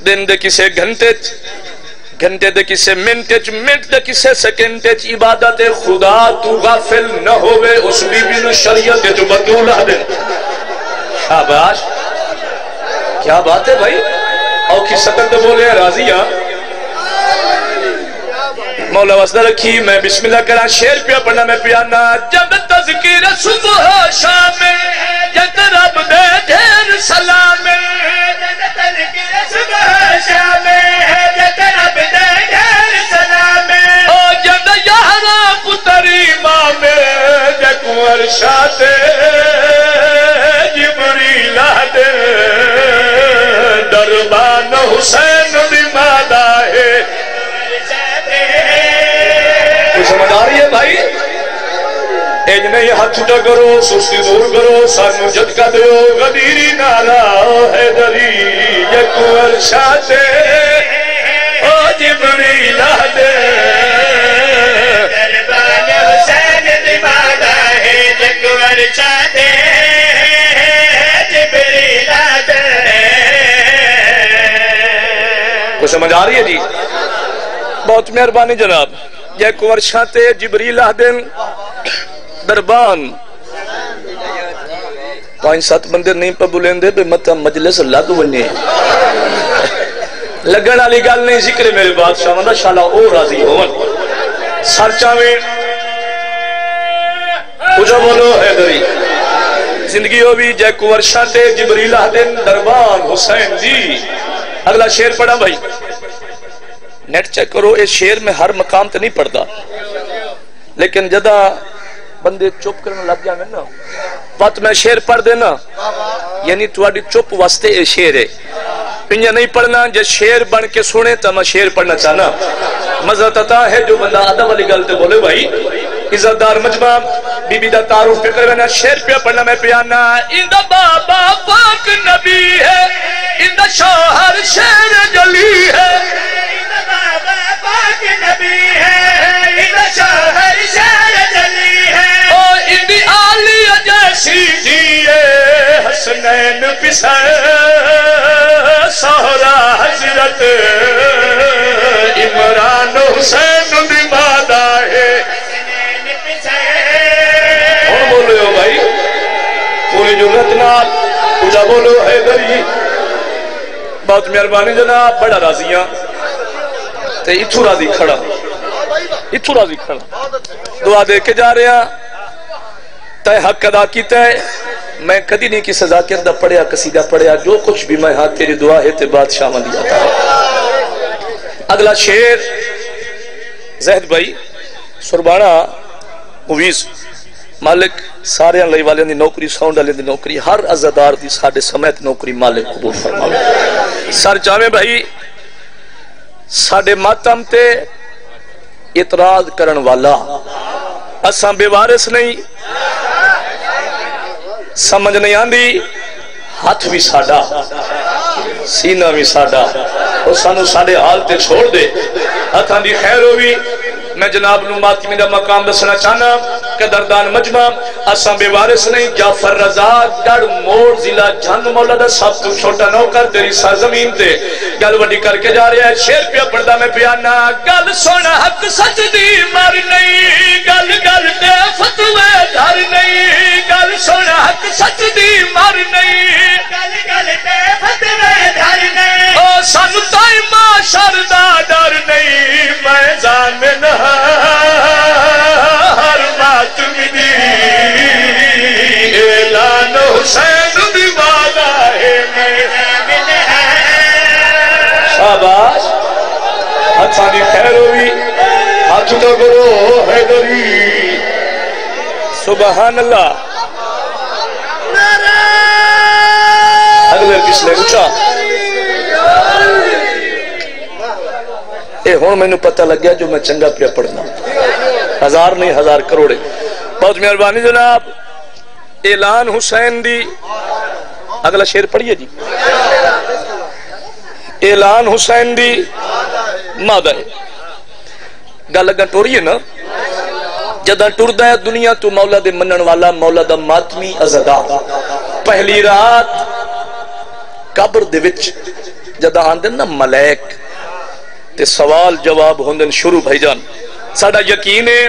دن دے کسے گھنٹے چ گھنٹے دے کسے منٹے چ منٹ دے کسے سکنٹے چ عبادت خدا تو غافل نہ ہوئے اس بی بی نو شریعت جو بطول آہدے شاباش، کیا بات ہے بھائی؟ اور کی سکت بولے ہیں؟ راضی ہاں؟ مولا وسدہ رکھی، میں بسم اللہ کرا شیر پیا پڑھنا، میں پیانا جب تذکیر صبح شام جد رب دے دھیر سلام جب تذکیر صبح شام جد رب دے دھیر سلام او جد یہاں پتری مام جد کنور شاد جبریل دے دربان حسین دی مادا ہے۔ ایج نہیں ہاتھ کرو سستی دور کرو سانو جھٹکا دیو غدیری نالا ہے دری یکور شاتے او جبریل دے دربان حسین دی مادا ہے یکور جبریل دے کوئی سمجھ آ رہی ہے جی بہت مہربانی جناب یہ کنور شاتے جبریل آدن دربان۔ پانچ سات بندے نہیں پہ بلین دے بے مطا مطلب مجلس لگ ونی لگن والی گل نہیں ذکر میرے بادشاہ مندہ شالا او راضی ہون۔ سر چاویں۔ کجا بولو حیدری زندگی ہو بھی جے کنور شاتے جبریل آدن دربان حسین جی۔ اگلا شیر پڑھا بھائی۔ نیٹ چیک کرو، اس شیر میں ہر مقام تے نہیں پڑھتا۔ لیکن جدا بندے چپ کرنے لگ جائیں نا۔ بات میں شیر پڑھ دینا۔ یعنی تواڈی چپ واسطے اے شیر ہے۔ پنجا نہیں پڑھنا، جے شیر بن کے سنے تو میں شیر پڑھنا چاہنا۔ مزہ تتا ہے جو بندہ ادب والی گل تے بولے بھائی۔ عزت دار مجمع بی بی دا تعارف پہ کرنا شیر پہ پڑھنا میں پیانا۔ اندہ بابا پاک نبی ہے۔ اندہ شوہر شیر جلی ہے۔ پاک نبی ہے۔ اندہ شوہر آلی جیے حسنین پسے سہرا حضرت عمران حسین دی مادہ ہے۔ کون بول رہے ہو بھائی؟ پوری جرت نال اچھا بولو ہے دری بہت مہربانی جناب، بڑا راضیاں تے اتھو راضی کھڑا۔ اتھو راضی کھڑا۔ دعا دے کے جا رہے ہیں تے حق ادا کیتا ہے۔ میں کدی نہیں کی سزا کے اندر پڑھیا قصیدہ پڑھیا۔ جو کچھ بھی میں ہاتھ تیری دعا ہے تے بادشاہ من دیا تھا اگلا شیر زہد بھائی سربانہ مویز۔ مالک سارے لئی والے دی نوکری، ساؤنڈ والے دی نوکری، ہر عزادار دی ساڈے سمیت نوکری مالک قبول فرماوے۔ سر جاویں بھائی، ساڈے ماتم تے اعتراض کرن والا۔ اساں بے وارث نہیں سمجھ نہیں آندی۔ ہاتھ بھی ساڈا، سینہ بھی ساڈا۔ اور سانو ساڈے حال تے چھوڑ دے۔ ہتھاں دی خیر ہوئی میں جناب نو ماتمی دا مقام دسنا چاہنا قدردان مجمع، اساں بے وارث نہیں، جعفر رضا گڑ موڑ ضلع جھنگ مولا دا سب تو چھوٹا نوکر تیری سرزمین تے۔ گل وڈی کر کے جا رہا ہے، شیر پیا پڑھدا میں پیانا۔ گل سن، حق سچ دی مر نہیں۔ گل گل تے فتوے دھر نہیں۔ گل سن، حق سچ دی مر نہیں۔ گل گل تے فتوے دھر نہیں۔ او سن تائی معاشر دا ڈر نہیں، میں ضامن ہر بات ملی۔ اعلان حسین دی والا ہے میں شاباش اچھا دی خیر ہوئی۔ ہاتھ تو کرو حیدری سبحان اللہ۔ اگلے پچھلے اچھا اے ہوں مینو پتہ لگ گیا جو میں چنگا پیا پڑھنا ہزار نہیں ہزار کروڑے بہت مہربانی جناب اعلان حسین دی اگلا شیر پڑھیے جی اعلان حسین دی مادہ ہے گل اگا ٹوری ہے نا جدہ ٹردا ہے دنیا تو مولا دے منن والا مولا دا ماتمی ازدا پہلی رات قبر دے وچ جدہ آن آندن نا ملیک تے سوال جواب ہوندن شروع بھائی جان۔ ساڈا یقین ہے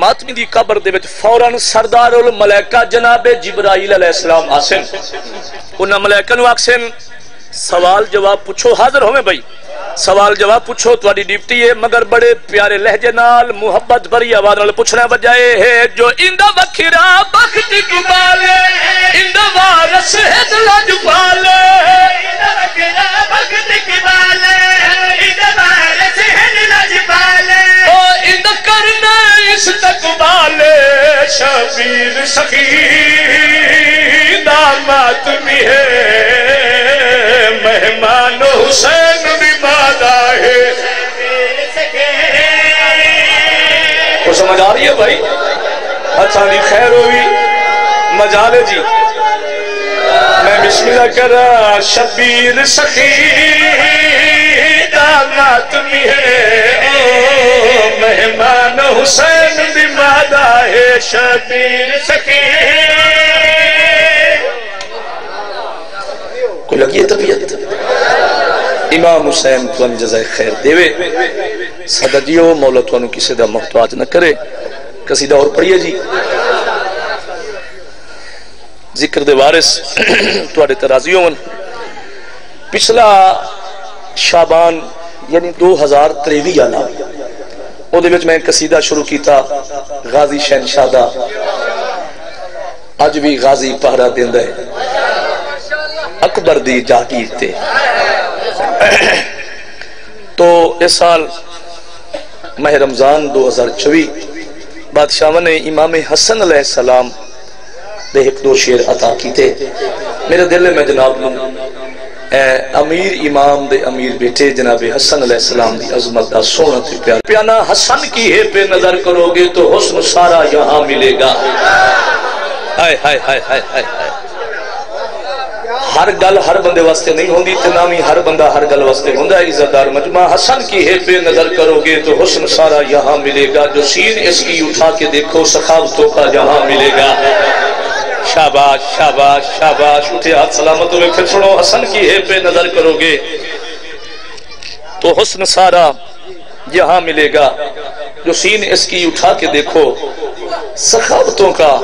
ماتمی دی قبر دے وچ فوراً سردار الملائکہ جناب جبرائیل علیہ السلام آسن۔ انہاں ملائکہ نو آکسن سوال جواب پوچھو، حاضر ہوئے بھائی؟ سوال جواب پوچھو، تواڈی ڈیوٹی ہے، مگر بڑے پیارے لہجے نال، محبت بھری آواز نال پوچھنا بجائے ہے، جو ایندا وکھرا بخت کمالے ایندا وارث ہے دلج پالے ایندا وکھرا بخت کمالے ایندا شبیر سخی دامات بھی ہے۔ مہمان حسین بھی مادا ہے۔ کو سمجھ آ رہی ہے بھائی؟ اچھا نہیں خیر ہوئی۔ مجالے جی میں بسم اللہ کر شبیر سخی دامات بھی ہے۔ مہمان حسین بھی مادا ہے شبیر سخی کو لگی ہے طبیعت؟ امام حسین تو ان جزائے خیر دیوے۔ صدا جیو، مولا تو انو کسی دا محتواج نہ کرے۔ کسی دا اور پڑھئے جی۔ ذکر دے وارث تو اڑے ترازیوں پچھلا شابان یعنی دو ہزار تریوی آنا او دے وچ میں قصیدہ شروع کیتا، غازی شہنشاہ دا۔ اج بھی غازی پہرا دیندہ ہے۔ اکبر دی جاگیر تے۔ تو اس سال ماہ رمضان دو ہزار چوی بادشاہ نے امام حسن علیہ السلام دے ایک دو شیر عطا کیتے۔ میرے دل میں جناب اے امیر امام دے امیر بیٹے جناب حسن علیہ السلام دی عظمت دا سونا تے پیار۔ پیانا حسن کی ہے پہ نظر کرو گے تو حسن سارا یہاں ملے گا۔ ہائے ہائے ہائے ہائے ہائے ہر گل ہر بندے واسطے نہیں ہوندی، تے ہر بندہ ہر گل واسطے ہوندا ہے، عزتدار مجمع۔ حسن کی ہے پہ نظر کرو گے تو حسن سارا یہاں ملے گا۔ جو سین اس کی اٹھا کے دیکھو، سخاوتوں کا جہاں ملے گا۔ شاباش شاباش شاباش، اٹھے ہاتھ سلامت ہوئے، پھر سنو، حسن کی ہے پہ نظر کرو گے۔ تو حسن سارا یہاں ملے گا۔ جو سین اس کی اٹھا کے دیکھو، سخاوتوں کا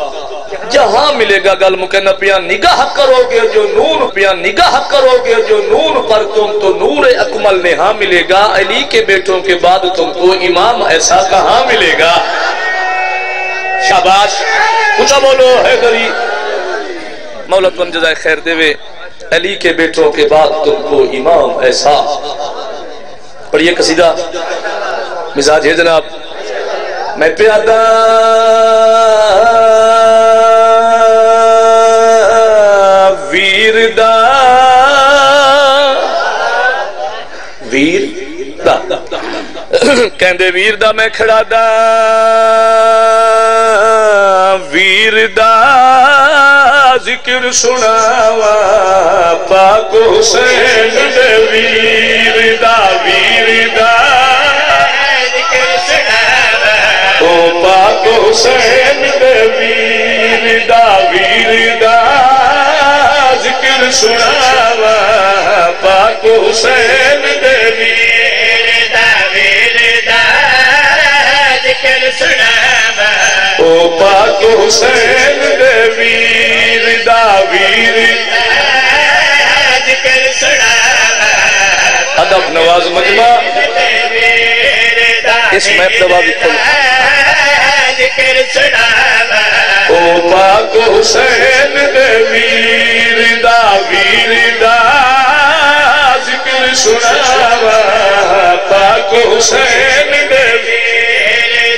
جہاں ملے گا۔ گل مکہنا پیا نگاہ کرو گے، جو نور پیا نگاہ کرو گے، جو نور پر تم تو نور اکمل نے ہاں ملے گا۔ علی کے بیٹوں کے بعد تم کو امام ایسا کہاں ملے گا؟ شاباش کچھ بولو حیدری مولا تم جزائے خیر دے وے علی کے بیٹوں کے بعد تم کو امام ایسا پڑھئے قصیدہ۔ مزاج ہے جناب۔ میں پیادہ ویر دا۔ ویر دا۔ کہندے ویر دا میں کھڑا دا۔ ویر دا ذکر سناوا پاک حسین دے ویر دا ویر دا ذکر سناوا او پاک حسین دے ویر دا ویر دا ذکر سناوا پاک حسین دے ویر دا ویر دا ذکر سناوا او پاک حسین دے ویر دا ویر۔ ادب نواز مجمع۔ اس میپ دبا بھی سناوا او پاک حسین دے ویر دا ویر دا۔ ذکر سناوا پاک حسین دے ویر۔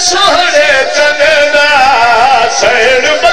سہڑے چن دا اج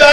دا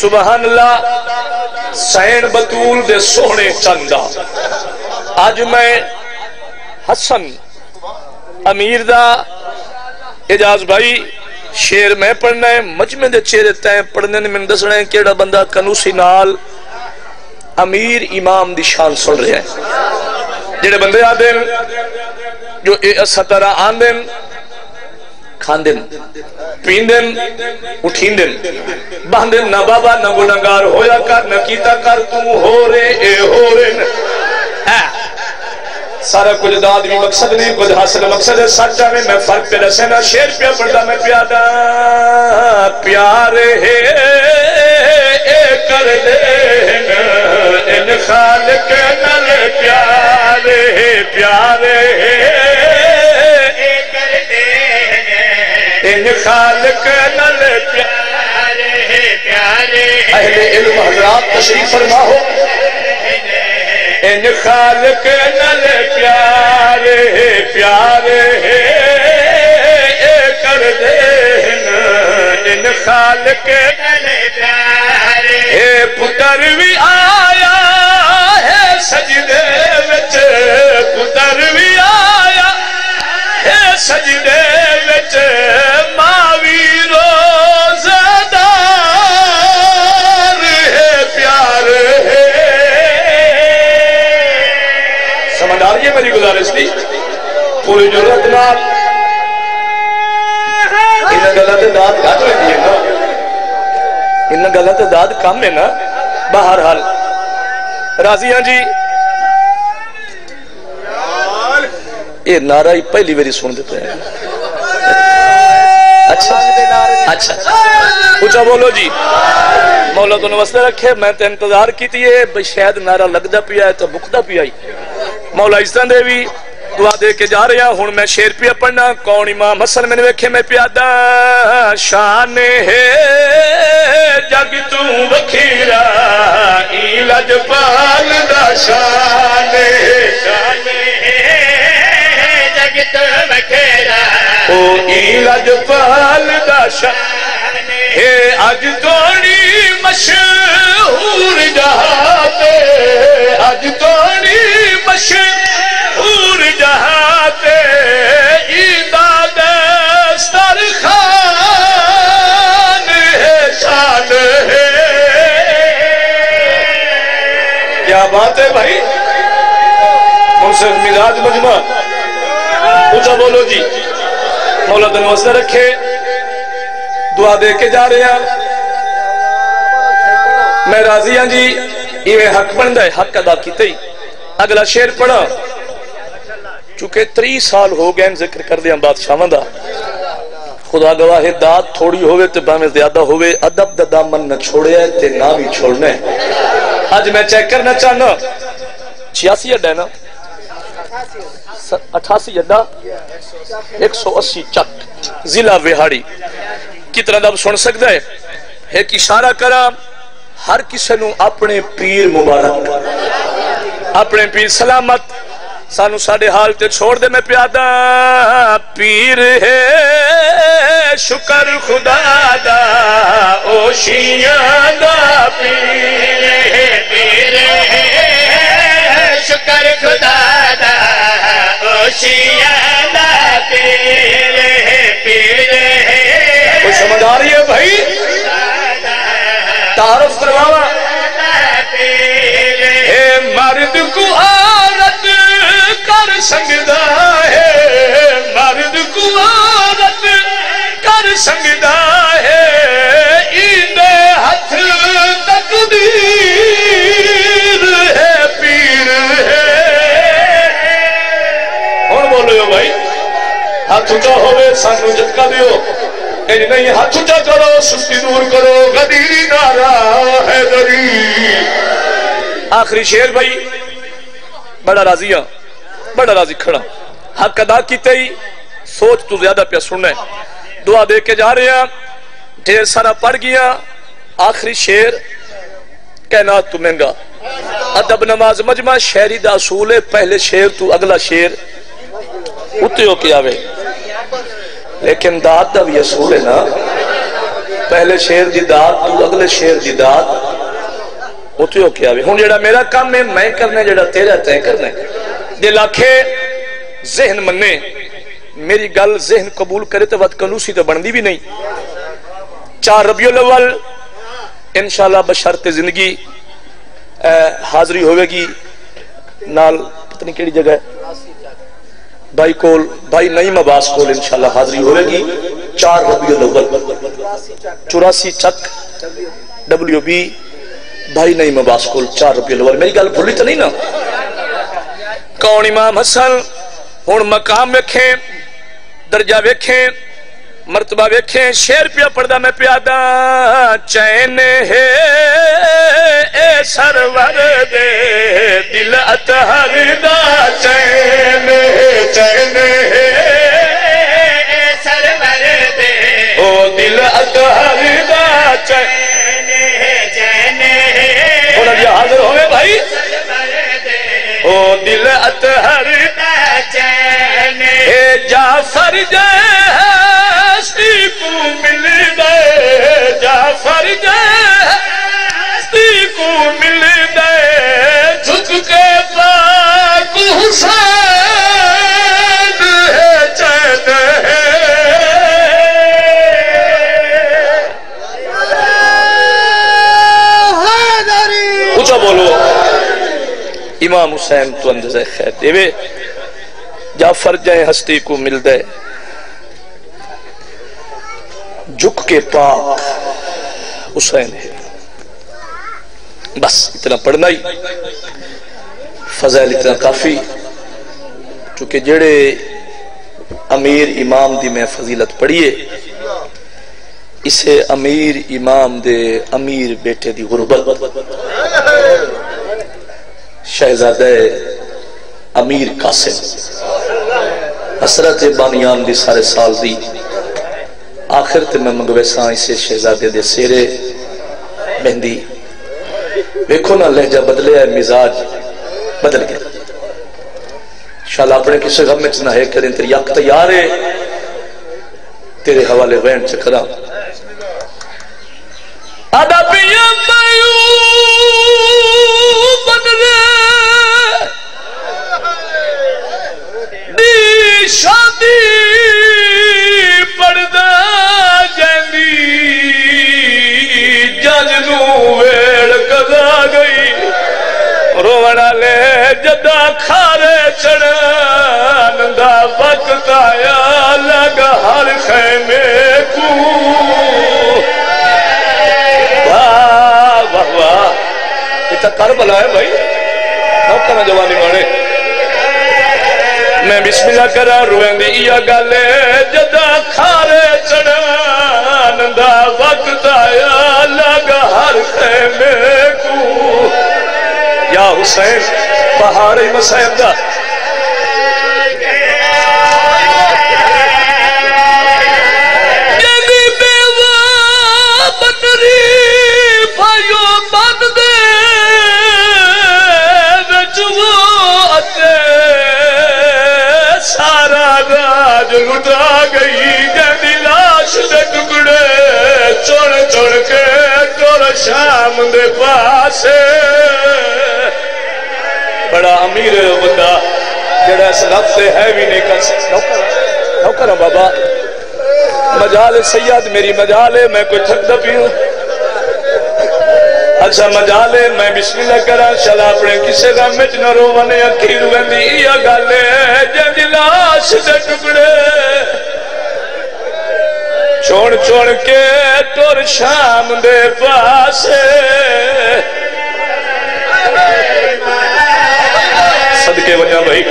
سبحان اللہ سین بطول دے سونے چندہ آج میں حسن امیر دا اجاز بھائی شیر میں پڑھنا ہے، مجمع دے چہرے تائیں پڑھنے نے من دسنا ہے کیڑا بندہ کنوسی نال امیر امام دی شان سن رہے ہیں جڑے بندے آدن جو اے سترہ آندن کھاندن پیندن اٹھیندن باندن نہ بابا نہ گناہگار ہویا کر نہ کیتا کر تم ہو رے اے ہو رے سارا کچھ داد بھی مقصد نہیں کچھ حاصل مقصد ہے سچا میں میں فرق پہ رسے نا شیر پہ پڑھتا میں پیادا پیارے ہے اے کر دے ان خالق نل پیارے پیارے اے دے ان خالق نل پیارے پیارے اہل علم حضرات تشریف فرما ہو ان خالق نل پیارے پیارے اے کر دین ان خالق نل پیارے اے پتر بھی آیا ہے میری گزارش تھی۔ پوری ضرورت نال ان گلت داد گھٹ لگی ہے نا۔ ان گلت داد کم ہے نا۔ بہرحال راضی ہاں جی۔ یہ نعرہ ہی پہلی باری سن دیتے ہیں۔ اچھا۔ اچھا۔ اچھا بولو جی۔ مولا تو نوستے رکھے، میں تے انتظار کی تھی بھئی شاید نعرہ لگدا پیا ہے تو بکدا پیا ہی۔ مولا عزت دے بھی دعا دے کے جا رہا ہوں میں شیر پیا پڑھنا، کون امام حسن میں نے ویکھے، میں پیادا شان ہے۔ جگ تو وکھیرا ای لجپال دا شان ہے۔ شان ہے۔ جگ تو وکھیرا او ای لجپال دا شان ہے اج توڑی مشہور جہاتے اج توڑی مشہور جہاتے ایدہ دستر خان ہے، شان ہے۔ کیا بات ہے بھائی؟ مرسد مزاج مجمع۔ اچھا بولو جی۔ مولا دن وسط رکھے۔ دعا دے کے جا رہے ہیں۔ میں راضی ہاں جی یہ حق بندہ ہے، حق ادا کیتے ہی۔ اگلا شیر پڑھا چونکہ تری سال ہو گئے ذکر کر دیا بادشاہ دا۔ خدا گواہ داد تھوڑی ہوئے تو باہیں زیادہ ہوئے ادب دا دامن نہ چھوڑے ہے تے نہ بھی چھوڑنے آج میں چیک کرنا چاہنا۔ چھیاسی اڈا ہے نا؟ اٹھاسی اڈا۔ ایک سو اسی چک۔ ضلع وہاڑی کتنا دب سن سکتا ہے۔ ایک اشارہ کرا، ہر کسی نو اپنے پیر مبارک۔ اپنے پیر سلامت۔ سانو ساڑے حال تے چھوڑ دے میں پیادا پیر ہے، شکر خدا دا۔ او شیعہ دا پیر ہے پیر ہے، شکر خدا دا۔ او شیعہ دا پیر۔ سمجھ آ رہی ہے بھائی؟ تعارف کرواوا اے مرد کو عورت کر سنگدا ہے۔ مرد کو عورت کر سنگدا ہے۔ تقدیر ہے، پیر ہے۔ بولو بھائی؟ ہاتھ اونچا ہوئے سانو جھٹکا دیو۔ اے نہیں ہاتھ اونچا کرو، سستی دور کرو غدیری نارا ہے دری آخری شیر بھائی، بڑا راضی ہاں بڑا راضی کھڑا۔ حق ادا کیتے ہی سوچ تو زیادہ پیا سننا ہے۔ دعا دے کے جا رہے ہیں ڈھیر سارا پڑھ گیا۔ آخری شیر کہنا تو مہنگا۔ ادب نماز مجمع شہری دا اصول ہے، پہلے شیر تو اگلا شیر اتنے ہو کے آوے۔ لیکن داد دا بھی اصول ہے نا۔ پہلے شیر دی داد تو اگلے شیر دی داد۔ وہ تو کیا بھی ہوں جڑا میرا کام ہے، میں کرنے جڑا تیرا تین کرنے دل آکھے، ذہن مننے میری گل ذہن قبول کرے تو وقت کنوسی تو بندی بھی نہیں۔ چار ربیع الاول، انشاءاللہ بشرط زندگی حاضری ہوئے گی۔ نال پتنی کیڑی جگہ ہے۔ بھائی کول، بھائی نعیم عباس کول انشاءاللہ حاضری ہوئے گی چار ربیع الاول۔ چوراسی چک ڈبلیو بی بھائی نعیم عباس کول چار ربیع الاول۔ میری گل بھولی تو نہیں نا؟ کون امام حسن؟ ہن مقام ویکھیں، درجہ ویکھیں۔ مرتبہ ویکھیں شیر پیا پڑھدا میں پیادا چین ہے، اے سرور دے، دل اطہر دا چین ہے چین ہے، اے سرور دے۔ او دل اطہر دا چین ہے چین ہے۔ اور اب جی، حاضر ہوئے بھائی؟ او دل اطہر دا چین اے جعفر جیسی مل گئے جعفر جیسی کو مل گئے جھک کے پاک حسین ہے چین ہے۔ اچھا بولو۔ امام حسین تو اندازہ خیر دیوے جعفر جائے ہستی کو مل دے۔ جھک کے پاک حسین ہے۔ بس اتنا پڑھنا ہی۔ فضائل اتنا کافی۔ چونکہ جڑے امیر امام دی میں فضیلت پڑھیے، اسے امیر امام دے امیر بیٹے دی غربت۔ شہزادہ امیر قاسم، حسرت بانیان دی سارے سال دی۔ آخر تے میں منگوے ساں اسے شہزادے دے سیرے مہندی۔ ویکھو نا لہجہ بدلے ہے مزاج بدل گیا۔ شاءاللہ اپنے کسے غم میں چنہ ہے کریں تیری یک تیار ہے، تیرے حوالے وین چکرا آدھا پیاں پیوں بدلے۔ دی شادی پڑدا جاندی جج ویڑ کدا گئی روڑ والے جدا کھارے چڑھن دا وقت آیا لگا ہر خیمے کو واہ واہ واہ یہ تو کربلا ہے بھائی نوکر نہ جوانی بنے میں بسم اللہ کرا روئیں دی یا گلے جدا کھارے چڑھان دا وقت آیا۔ ہر خیمے کو یا حسین پہاڑی مسائب دا سارا راج لٹا گئی۔ لاش دے ٹکڑے چڑ چڑ کے ٹور شام دے پاسے۔ بڑا امیر بندہ، جڑا اس لفظ سے ہے بھی نہیں کر سکتا۔ نوکر ہوں بابا۔ مجال سید، میری مجال ہے، میں کوئی تھک دبی ہوں۔ اچھا مجال ہے، میں بسم اللہ کرا۔ چلا اپنے کسے کا مچ نہ روونے، اکھیر ویندی یا گل ہے۔ جن لاش دے ٹکڑے۔ چھوڑ چھوڑ کے ٹور شام دے پاسے۔ صدقے وجہ بھائی۔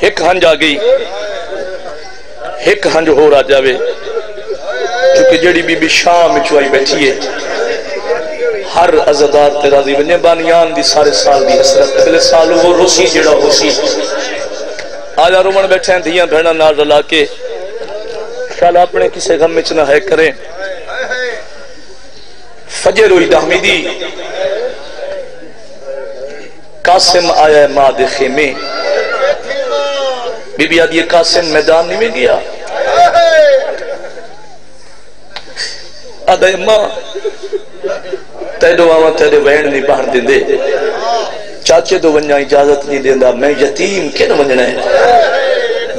ایک ہنج آ گئی۔ ایک ہنج ہو رہا جاوے۔ چونکہ جڑی بی بی شام چوائی بیٹھی ہے، ہر عزدار تے راضی ونجے بانیان دی سارے سال دی حسرت۔ اگلے سال وہ روسی جڑا روسی آجا رومن بیٹھے ہیں، دھیاں بھیڑا نال رلا کے۔ شالا اپنے کسے غم میں چنا ہے کریں۔ فجر ہوئی دہمیدی قاسم آیا ہے ماں دے خیمے۔ بی بی آدھی قاسم میدان نہیں میں گیا۔ آدھا ماں تیدو آمہ تیرے بہن نہیں باہر دیں دے۔ چاچے تو ونجا اجازت نہیں دیندہ میں یتیم کن ونجنا ہے؟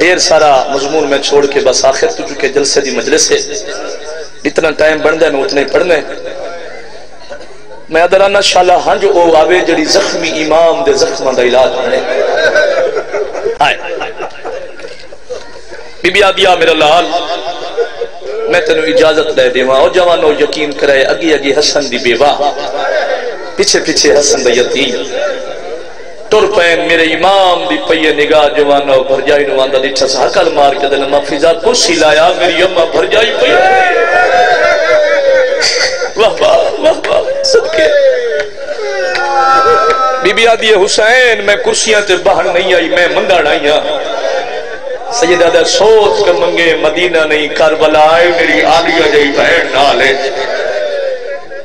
دیر سارا مضمون میں چھوڑ کے بس آخر تو چکے جلسے دی مجلس ہے۔ اتنا ٹائم بڑھ دے میں اتنے پڑھنے میں ادرانا شالا ہاں جو او آوے جڑی زخمی امام دے زخمہ دا علاج بنے آئے۔ بی بی آدیا میرا لال، میں تنو اجازت لے دے وہاں او جوانو یقین کرے اگی اگی حسن دی بیوہ پیچھے پیچھے حسن دا یتیم۔ ٹر پین میرے امام دی پئیے نگاہ جوانو بھر جائی نوان دا دیٹھا سا حقل مار کے دن ما فضا کسی لایا میری اممہ بھر جائی پئیے واہ واہ واہ واہ، صدقے۔ بی بی آدھی حسین، میں کرسیاں تے باہر نہیں آئی، میں منگا ڈائی ہاں۔ سیدہ دے سوچ کر منگے مدینہ نہیں، کربلا آئے، میری آلیہ جائی بہن نالے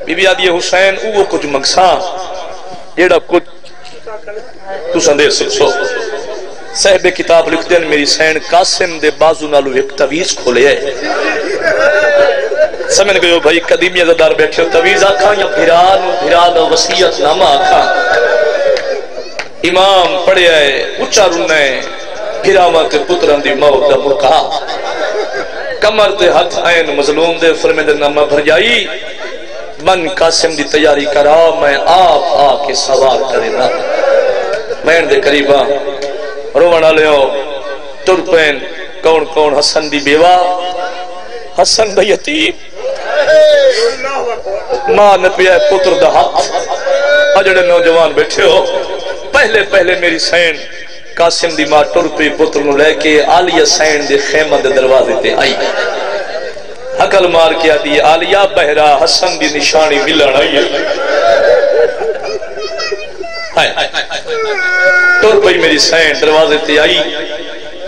بی بی آدھی حسین، اوہ کچھ مقصا جیڑا کچھ تو سندے سے سو صاحب کتاب لکھ دین میری سین قاسم دے بازو نالو ایک تویز کھولے ہے۔ سمجھ گئے ہو بھائی قدیمی ازدار بیٹھے ہو تویز آکھا یا بھران بھران وسیعت نامہ آکھا امام پڑھے آئے اچھا رنے پھراوات پتران دی موت دا مکا کمر تے ہاتھ آئین، مظلوم دے فرمے دے نامہ بھر جائی من قاسم دی تیاری کرا، میں آپ آ کے سوار کرے نا میں دے قریبا رونا لے ہو تر پین، کون کون حسن دی بیوہ، حسن دا یتیم۔ ماں نے پیا پتر دا حق۔ اجڑے نوجوان بیٹھے ہو، پہلے پہلے میری سین قاسم دی ماں ٹر پی پتر نو لے کے آلیہ سین دے خیمہ دے دروازے تے آئی۔ حقل مار کیا دی آلیہ بہرا حسن دی نشانی ملن آئی ہے۔ ٹر پی میری سین، دروازے تے آئی۔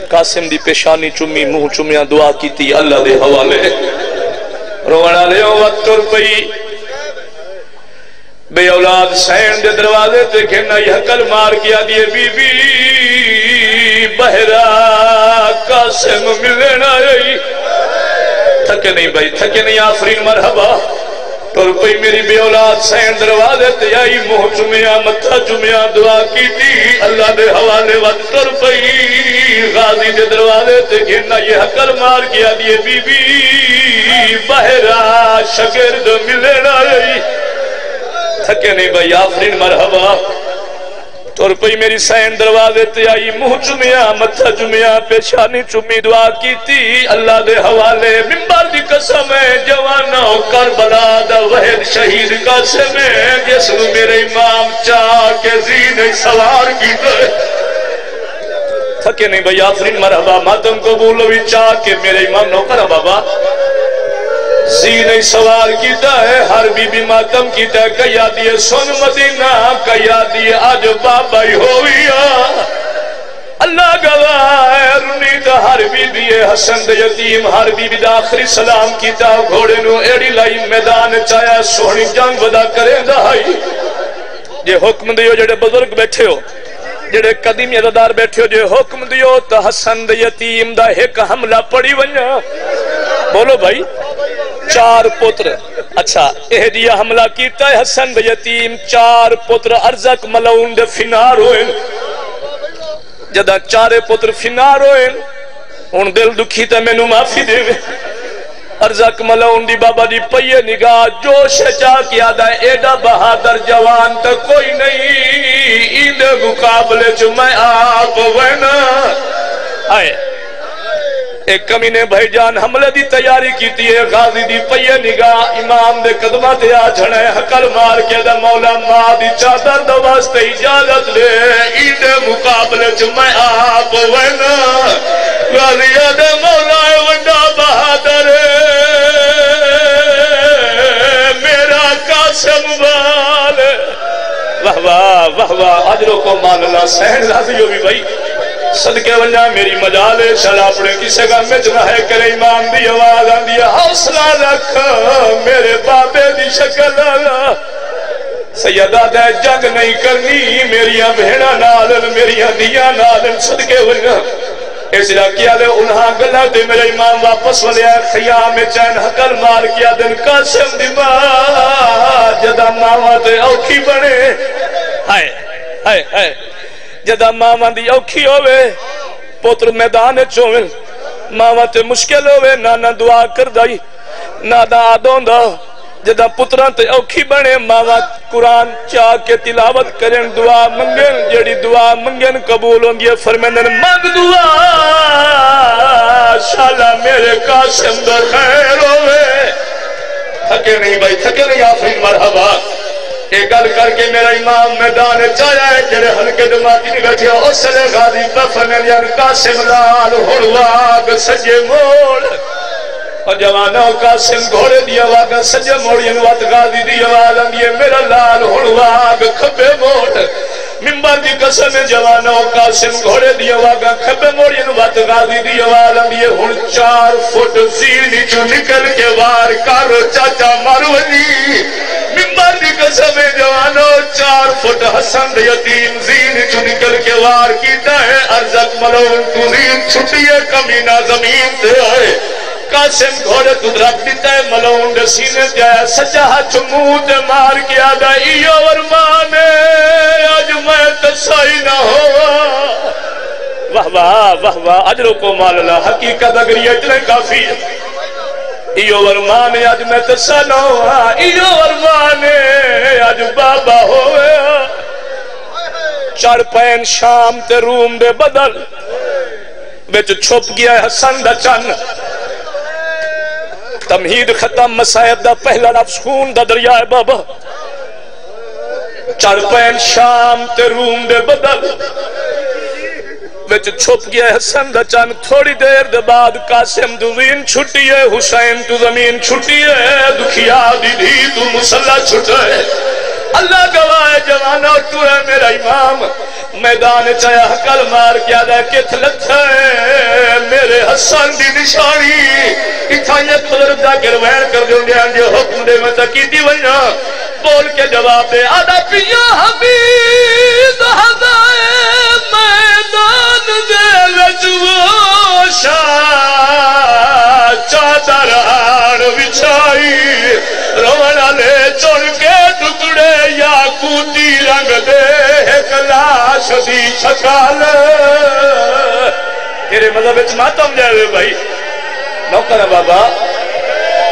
قاسم دی پیشانی چمی منہ چمیاں دعا کی تی اللہ دے حوالے۔ رونا لے وقت ٹر پی بے اولاد سین دے دروازے تے کہنا یہ حقل مار کیا دیے بی بی بہرا قاسم ملنا آئی۔ تھکے نہیں بھائی، تھکے نہیں آفرین، مرحبا۔ ٹر پئی میری بے اولاد سین دروازے تے آئی، منہ چمیا متھا چمیا دعا کی تھی اللہ دے حوالے وقت ٹر پئی غازی دے دروازے تے کہنا یہ حقل مار کیا دیے بی بی بہرا شگرد ملنا آئی تھکے نہیں بھائی، آفرین، مرحبا۔ تور پئی میری سین دروازے تے آئی، منہ چمیا متھا چمیا پیشانی چمی دعا کی تھی اللہ دے حوالے ممبر دی قسم ہے جوانا کربلا دا وحید شہید قسم ہے۔ جس نو میرے امام چاہ کے زین سوار کی دے تھکے نہیں بھائی آفرین مرحبا، ماتم قبول ہوئی چاہ کے میرے امام نو کرا بابا۔ زین سوار کیتا ہے، ہر بی بی ماتم کیتا ہے، کیا دیئے سن مدینہ، کیا دیئے آج بابا ہی ہویا اللہ گواہ ہے رنی تا ہر بی بی حسن دے یتیم، ہر بی بی دا آخری سلام کیتا گھوڑے نو ایڑی لائی میدان چایا سوہنی جنگ ودا کرے دہائی یہ حکم دیو جڑے بزرگ بیٹھے ہو، جڑے قدیم یددار بیٹھے ہو جو حکم دیو تا حسن دے یتیم دا ایک حملہ پڑی ونیا بولو بھائی۔ چار پتر۔ اچھا اہدیہ حملہ کیتا ہے حسن دے یتیم۔ چار پتر ارزک ملعون دے فنار ہوئے جدہ چارے پتر فنار ہوئے ان دل دکھی تے میں نو معافی دے۔ میں ارزک ملعون دی بابا دی پئیے نگاہ۔ جوش چاہ کیا دا ایڈا بہادر جوان تا کوئی نہیں۔ ایندے مقابلے چو میں آپ وینا۔ آئے۔ ایک کمینے بھائی جان حملے دی تیاری کیتی ہے، غازی دی پئیے نگاہ، امام دے قدمہ تے آ جھڑے حقل مار کے دا مولا ماں دی چادر دو واسطے اجازت لے۔ ایدے مقابلے چ میں آپ وینا، غازی دے مولا ونڈا بہادر میرا قاسم بال واہ واہ واہ واہ اجروں کو مان اللہ سہن راضی ہو بھی بھائی۔ صدقے ونجا میری مجالے چل اپنے کسے کا مجنہ ہے کرے امام دی آواز آن دیا حوصلہ رکھ میرے بابے دی شکل سیدہ دے جنگ نہیں کرنی میریاں بہنہ نالن میریاں دیاں نالن صدقے ونجا اس علاقے والے انہاں گلا دے میرے امام واپس والے آئے خیام چین حقل مار کیا دن قاسم دی ماں جدا ماما تے اوکھی بنے ہائے ہائے ہائے جدا ماما دی اوکھی ہوئے پوتر میدان چومل ماما تے مشکل ہوئے نانا دعا کر دائی نادا آدھوں دا جدا پتران تے اوکھی بنے ماما قرآن چاہ کے تلاوت کریں دعا منگن جڑی دعا منگن قبول ہوں گی فرمیندن مانگ دعا، شالا میرے قاسم دا خیر ہوئے تھکے نہیں بھائی، تھکے نہیں آفرین مرحبا۔ ایک گل کر کے میرا امام میدان چایا ہے جڑے ہلکے دماغی نہیں بیٹھے اس لے غازی بفن یار قاسم لال ہڑواگ سجے موڑ اور جوانوں قاسم گھوڑے دیا واگا سجے موڑی یعنی انوات غازی دیا والا دیئے میرا لال ہڑواگ کھپے موڑ ممبر دی قسم جوانوں قاسم گھوڑے دیا واگا کھپے موڑی یعنی انوات غازی دیا والا دیئے ہن چار فٹ زیلی جو نکل کے وار کارو چاچا مارونی ممبر دی قسم جوانو چار فٹ حسن یتیم زین چو نکل کے وار کیتا ہے۔ ارزق ملون تو زین چھٹیے کمینہ زمین تے آئے۔ قاسم گھوڑے تو رکھ دیتا ہے، ملون دے سینے جائے سچا ہاتھ منہ تے مار کیا دا ایو ورمانے آج میں تسائی نہ ہوا۔ واہ واہ واہ واہ، اجروں کو مال اللہ حقیقت اگر یہ اتنے کافی ہے۔ ایو ورمانے آج میں تسانو ہاں ایو ورمانے آج بابا ہوئے۔ چڑ پین شام تے روم دے بدل بچ چھپ گیا ہے حسن دا چن۔ تمہید ختم مسائب دا پہلا نفس خون دا دریائے بابا۔ چڑ پین شام تے روم دے بدل وچ چھپ گیا حسن دا چند تھوڑی دیر دے بعد قاسم تو زمین چھٹی ہے حسین تو زمین چھٹی ہے دکھیا دی دی تو مسلح چھٹا ہے اللہ گواہ جوانا تو ہے میرا امام۔ میدان چایا حقل مار کیا دے کت لتھا ہے میرے حسن دی نشانی۔ اتھائیت قدرت دا گروین کر دوں گے انجے حکم دے میں تکیتی ونیا ہاں۔ بول کے جواب دے، آدھا پیا حبیب ہدائے چادر بچھائی چڑ کے ٹکڑے یا کوتی رنگ دے، ایک لاش دی چھکال۔ تیرے مطلب ماتم جائے بھائی۔ نوکر ہے بابا۔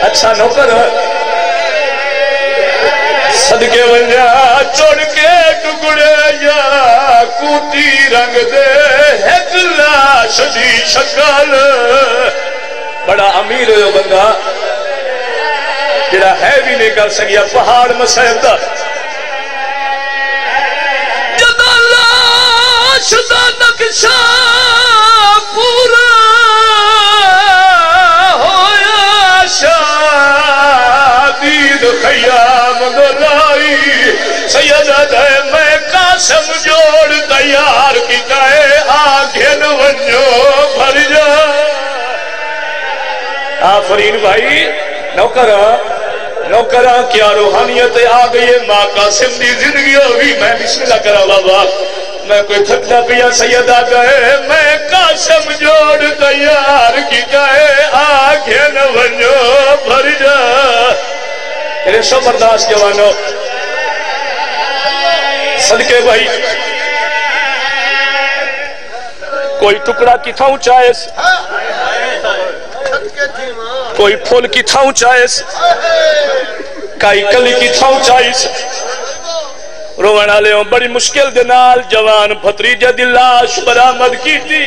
اچھا نوکر ہے۔ صدقے ونجا چڑ کے ٹکڑے یا کوتی رنگ دے، ایک لاش دی شکل۔ بڑا امیر ہے بندہ، جڑا ہے بھی نہیں کر سکیا پہاڑ مسائب دا۔ جدا لاش دا نقشہ پورا ہویا شادید خیام دلائی سیدہ دے میں قاسم جوڑ تیار کی کہے آگھن ونجو بھر جا۔ آفرین بھائی، نوکر نوکر، کیا روحانیت آ گئی ہے؟ ماں قاسم دی زندگی ہوگی میں بسم اللہ کرا بابا میں کوئی تھکتا پیا سیدہ گئے میں قاسم جوڑ تیار کی گئے آگے نہ بنو بھر جا۔ میرے سو برداشت جوانو صدقے بھائی۔ کوئی ٹکڑا کی تھا چاہے کوئی پھول کی تھاؤں چاہیس۔ کائی کلی کی تھاؤں چاہیس۔ روان آلے بڑی مشکل دنال جوان بھتریجہ دلاش برامد کی تھی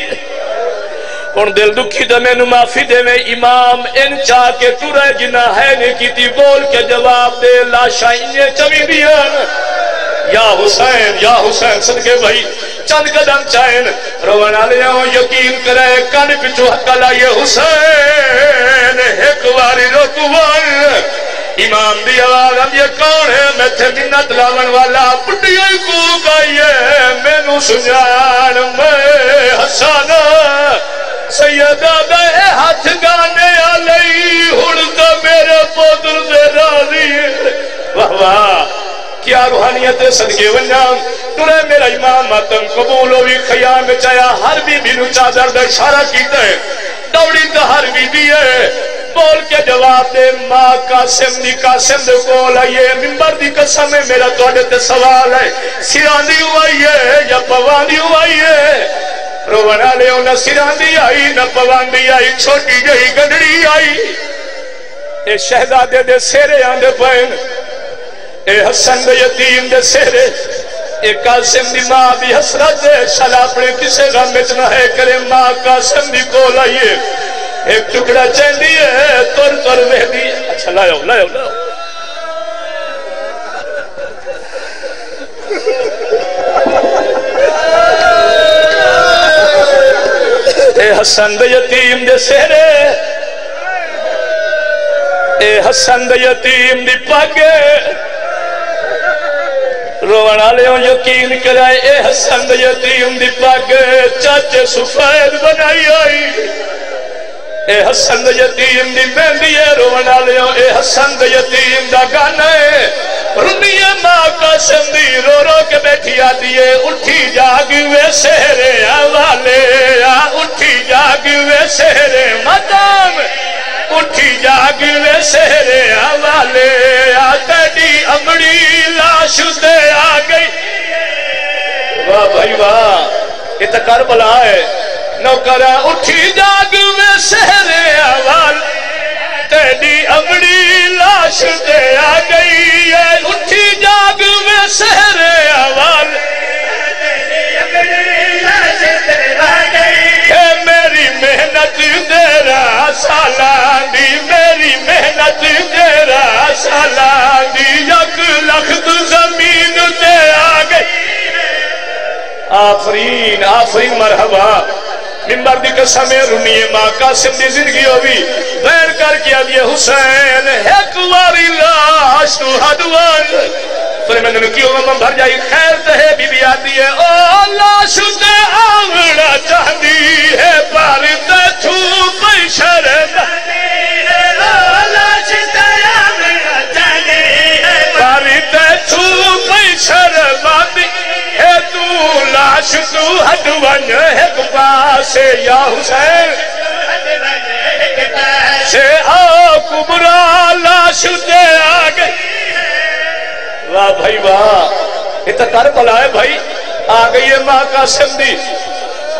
ان دل دکھی دے میں معافی دے میں امام، ان چاہ کے تو رہ جنہ ہے نے کی تھی بول کے جواب دے لاشا انہیں چمی دیان یا حسین یا حسین صدقے بھائی، چند قدم چاہین روان آلے ہوں، یقین کرے کان پچھو حقا لائے حسین، ایک واری رکوان۔ امام دی آواز اب یہ کون ہے؟ میں تھے منت لاون والا پٹیائی کو گئیے میں نو سنجان میں حسانا سیدہ دے ہاتھ گانے آلئی ہڑتا میرے پودر دے راضی۔ واہ واہ۔ کیا روحانی قربانیت صدقے ونجا ترے میرا امام ماتم، قبول ہوئی خیام میں چایا۔ ہر بی بی نو چادر دا اشارہ کیتا ہے۔ دوڑی تو ہر بی بی ہے۔ بول کے جواب دے، ماں قاسم دی قاسم دے کول آئیے ممبر دی قسم ہے، میرا توڑے تے سوال ہے۔ سیران دی ہوائی ہے یا پوان دی ہوائی ہے؟ رونا لے نہ سیران دی آئی، نہ پوان دی آئی۔ چھوٹی جہی گنڈڑی آئی۔ اے شہدادے دے سیرے آندے پہن اے حسن دے یتیم دے سیرے اے قاسم دی ماں بھی حسرت دے شلا اپنے کسے غم نہ ہے، کرے ماں قاسم دی کول آئیے۔ ایک ٹکڑا چہندی ہے، تر تر وہدی ہے۔ اچھا لائیو لائیو لائیو۔ اے حسن دے یتیم دے سہرے، اے حسن دے یتیم دی پاگے روان آلے یقین کرائے اے حسن یتیم دی پاگے چاچے سفید بنائی آئی۔ اے حسن یتیم دی مہندی ہے رونا لیو اے حسن یتیم دا گانا ہے۔ رنی ہے ماں قاسم دی رو رو کے بیٹھی آتی ہے۔ اٹھی جاگ وے سہرے آوالے اٹھی جاگ وے سہرے مدام اٹھی جاگ وے سہرے آوالے تیڈی امڑی لاش دے آ گئی۔ واہ بھائی واہ، یہ تو کربلا ہے۔ نوکرا اٹھی جاگ میں سہرے آوال تیری امڑی لاش دے آ گئی ہے اٹھی جاگ میں سہرے آوال میری محنت دیرا سالانی میری محنت دیرا سالانی یک لخت زمین دے آ گئی آفرین آفرین مرحبا ممبر دی قسم رنی ماں قاسم دی زندگی ہوئی غیر کر کے اب یہ حسین ایک واری لاش تو حدوان پر میں نے کیوں میں بھر جائی؟ خیر تہے بی بی آتی ہے او لاش تے آوڑا چاہدی ہے پر تے پئی شرم۔ لاش تے آوڑا چاہدی ہے پر تے چھو پئی لاش تو ہڈون ایک پاسے یا حسین۔ سے آ کبرا لاش دے آگے۔ واہ بھائی واہ یہ تو کر بلا ہے بھائی۔ آ گئی ہے ماں کا سندی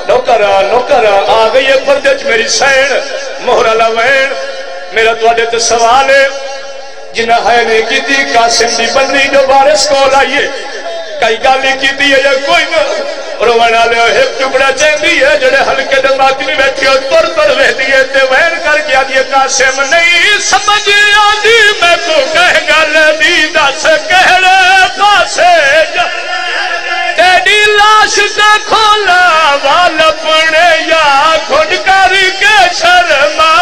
نوکرا نوکرا آ گئی ہے پردج میری سین۔ مہرہ لوین میرا تو آدھے سوال ہے۔ جنہ ہے نے کی قاسم دی بندی جو بارس کو لائیے کئی گالی کی دی ہے یا کوئی نہ۔ رونا لے ایک ٹکڑا چاہتی ہے، جڑے ہلکے دماغ میں بیٹھی ہو تر تر رہتی ہے، تے وین کر کے آدھی قاسم نہیں سمجھ آدھی، میں تو کہہ گل دی، دس کہڑے پاسے جا تیری لاش تے کھولا، وال اپنے یا کھڑ کر کے شرما،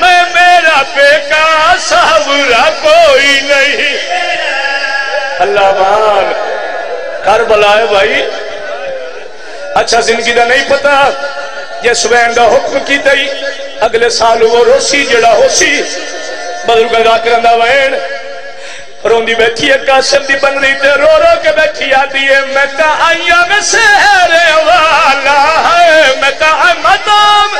میں میرا بیکا ساورا کوئی نہیں۔ اللہ مان کر بلائے بھائی اچھا زندگی دا نہیں پتا۔ یہ سوین دا حکم کی تئی اگلے سال وہ روسی جڑا ہو سی۔ بدل کا دا کرندہ وین روندی بیٹھی ہے، قاسم دی بن رہی تے رو رو کے بیٹھی آتی ہے۔ میں تا آئیا میں سہرے والا ہے۔ میں تا آئی مدام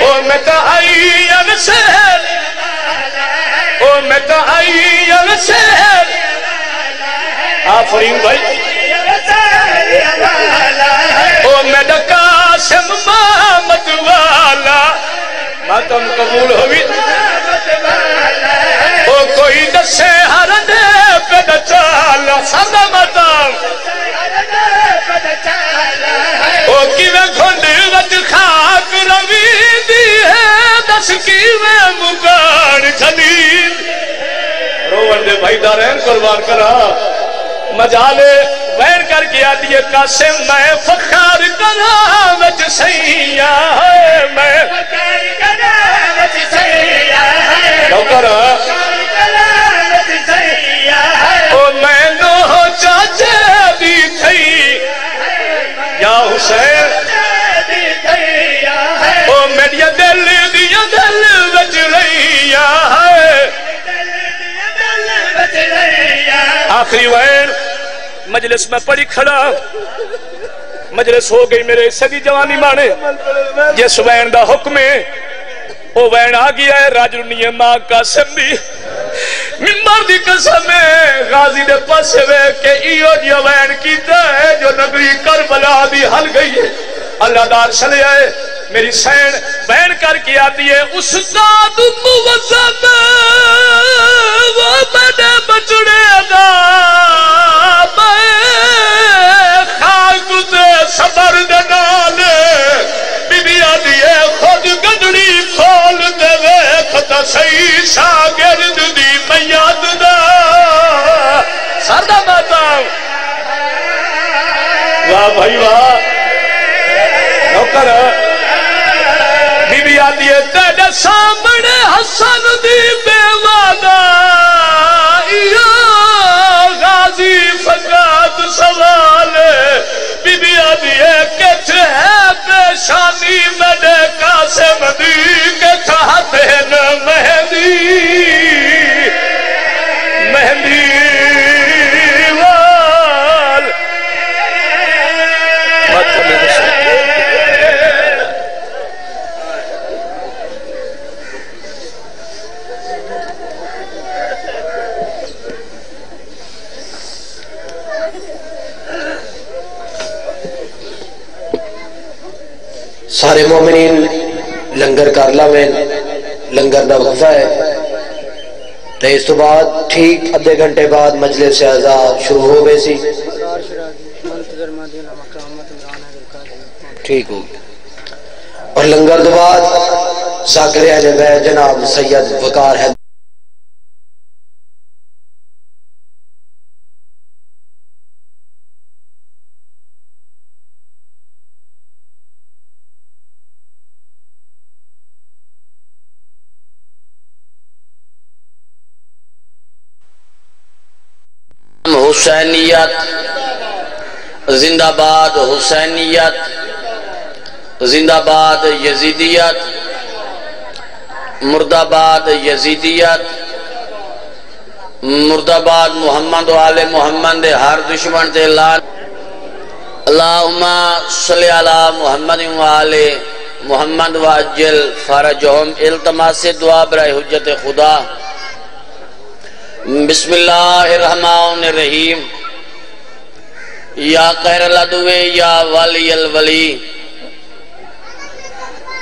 او میں تا آئیا میں سہرے او میں تا آئیا میں سہرے آفرین بھائی۔ او میرا قاسم محمد والا ماتم قبول ہوئی او کوئی دسے ہر دے پہ دچالا سادا ماتم او کیویں گھنڈ وچ خاک روی دی ہے دس کیویں مگاڑ چھلی روان دے بھائی دارین قربان کرا مجالے وین کر کے آدھی قاسم میں فخار کرا وچ سیاں ہے میں کرا وچ ہے۔ او میں نو چاچے دی تھی یا حسین۔ او میری دل دیا دل وچ لیا ہے۔ آخری وین مجلس میں پڑی کھڑا۔ مجلس ہو گئی میرے سگی جوانی مانے۔ جس وین دا حکم ہے وہ وین آ گیا ہے راجرنی ماں کا سمبی ممبر دی قسم ہے، غازی دے پاسے وے کہ ایو جی وین کیتا ہے، جو نبی کربلا دی حل گئی ہے۔ اللہ دار چلے آئے۔ میری سین بین کر کے آتی ہے استاد موزم وہ بڑے بچڑے دا میں خاک دے صبر دے نالے بی بی آتی ہے خود گدڑی کھول دے ویخ تا سی شاگرد دی میاد دا۔ سردہ ماتا۔ واہ بھائی واہ۔ نوکر۔ ہے بی بی آتی ہے، تیرے سامنے حسن دی بیوانا یا غازی فقاد سوال بی بی آتی ہے کچھ ہے پیشانی سارے مومنین لنگر کر لویں لنگر کا وقفہ ہے تو اس تو بعد ٹھیک ادھے گھنٹے بعد مجلس سے آزاد شروع ہو گئے سی ٹھیک ہو گیا اور لنگر تو بعد ذاکر اہل بیت جناب سید وقار ہے حسینیت زندہ باد حسینیت زندہ باد یزیدیت مردہ باد یزیدیت مردہ باد محمد و آل محمد، ہر دشمن تے لان۔ اللہم صلی علی محمد و آل محمد و اجل فرجہم التماس دعا برائے حجت خدا۔ بسم اللہ الرحمن الرحیم۔ یا قیر الادوے یا ولی الولی۔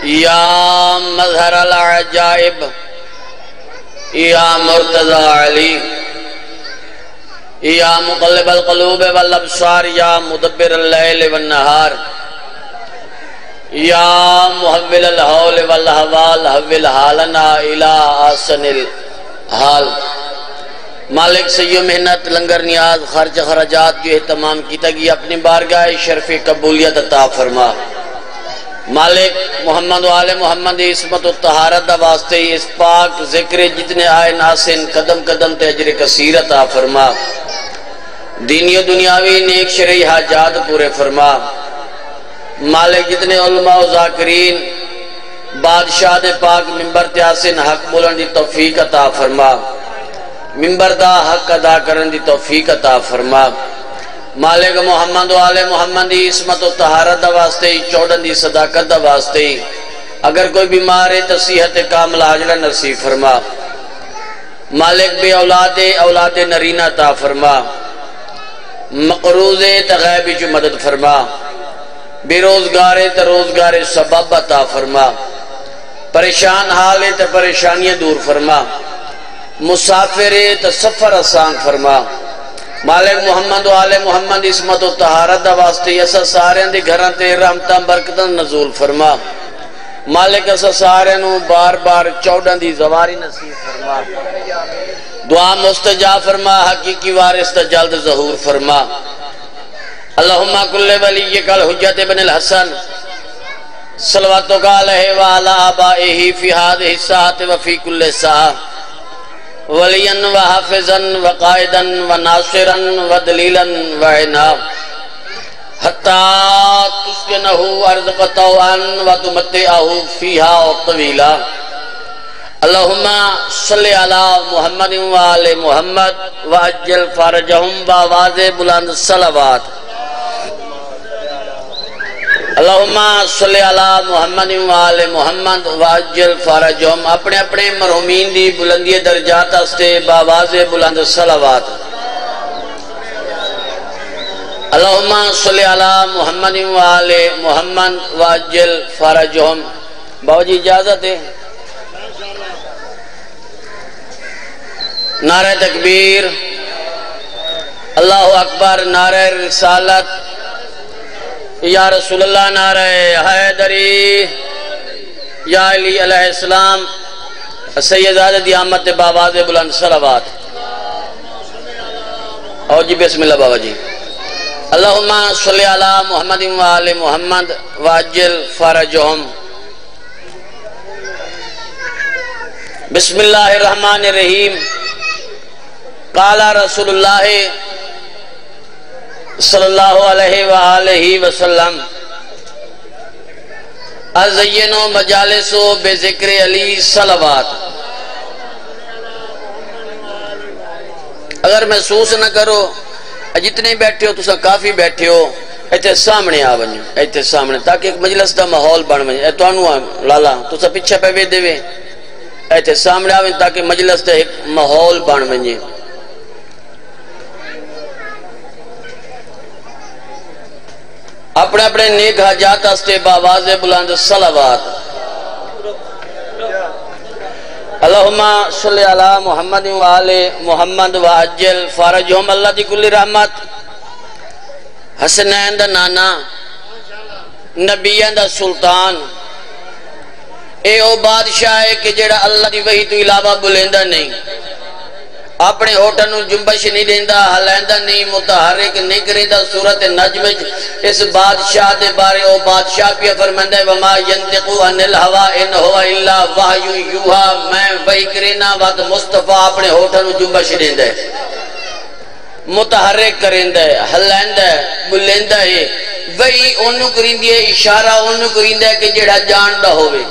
یا مظہر العجائب۔ یا مرتضی علی۔ یا مقلب القلوب والابصار۔ یا مدبر اللیل والنہار۔ یا محول الحول والحوال۔ حول حالنا الى آسن الحال۔ مالک سیو محنت، لنگر نیاز، خرچ خرجات جو اہتمام کی تگی اپنی بارگاہ شرف قبولیت عطا فرما۔ مالک محمد و آل محمد اسمت و طہارت دا واسطے اس پاک ذکر جتنے آئے ناسن قدم قدم تے اجر کثیر عطا فرما۔ دینی و دنیاوی نیک شرعی حاجات پورے فرما۔ مالک جتنے علماء و ذاکرین، بادشاہ دے پاک ممبر تیاسن حق بولن دی توفیق عطا فرما۔ ممبر دا حق ادا کرن دی توفیق عطا فرما۔ مالک محمد و آل محمد دی اسمت و طہارت دا واسطے، چوڑن دی صداقت دا واسطے۔ اگر کوئی بیمار ہے تصیحت کامل حاجرہ نصیب فرما۔ مالک بے اولاد اولاد نرینہ عطا فرما۔ مقروض تغیبی جو مدد فرما۔ بے روزگار تا روزگار سبب عطا فرما۔ پریشان حال تا پریشانیاں دور فرما۔ مسافر تا سفر آسان فرما۔ مالک محمد و آل محمد اسمت و طہارت دا واسطے ایسا سارے دی گھران تے رحمتاں، برکتاں نزول فرما۔ مالک ایسا سارے نو بار بار چوڑن دی زواری نصیب فرما۔ دعا مستجا فرما، حقیقی وارث تا جلد ظہور فرما۔ اللہم کل ولی کل حجت ابن الحسن۔ صلواتو کا علیہ وعلا آبائہی فی حادث ساعت وفی کل ساعت ولیا وحافظا وقائدا وناصرا ودلیلا وعنا حتی تسکنہو ارض قطوعا ودمتعہو فیہا طویلا اللہم صلی علی محمد وآل محمد وعجل فرجہم باواز بلند صلوات۔ اللہم صلی علی محمد وآل محمد وعجل فرجہم اپنے اپنے مرحومین دی بلندی درجات استے باواز بلند صلوات اللہم صلی علی محمد وآل محمد وعجل فرجہم باو جی اجازت ہے نعرہ تکبیر اللہ اکبر نعرہ رسالت یا رسول اللہ نعرہ حیدری، یا علی علیہ السلام سیداد دیامت باباز بلند صلوات۔ اور جی بسم اللہ بابا جی۔ اللہم صلی علی محمد وآل محمد واجل فرجہم۔ بسم اللہ الرحمن الرحیم۔ قال رسول اللہ صلی اللہ علیہ وآلہ وسلم ازینو مجالسو بے ذکر علی صلوات۔ اگر محسوس نہ کرو جتنے بیٹھے ہو تو کافی بیٹھے ہو، ایتھے سامنے آ ونجو، ایتھے سامنے، تاکہ ایک مجلس دا ماحول بن ونجے اے توانو لالا تو پیچھے پہ وے دے وے۔ ایتھے سامنے آ ونجے تاکہ مجلس دا ایک ماحول بن ونجے۔ اپنے اپنے نیک حاجات استے باواز بلند صلوات۔ اللہم صلی علی محمد و آل محمد و عجل فارجہم اللہ دی کلی رحمت۔ حسنین دا نانا نبیان دا سلطان۔ اے او بادشاہ ہے کہ جڑا اللہ دی وحی تو علاوہ بلیندہ نہیں۔ اپنے ہوٹن جنبش نہیں دیندہ حلیندہ نہیں، متحرک نہیں کریندہ صورت نجم اس بادشاہ دے بارے او بادشاہ پیا فرمندہ ہے، وما ینتقو ان الہوا ان ہوا اللہ وحیو یوہا میں وحی کرینا وقت مصطفیٰ اپنے ہوٹن جنبش دیندہ ہے۔ متحرک کریندہ ہے حلیندہ ہے بلیندہ ہے۔ وحی انہوں کریندی ہے، اشارہ انہوں کریندہ ہے کہ جڑا جاندہ ہوئے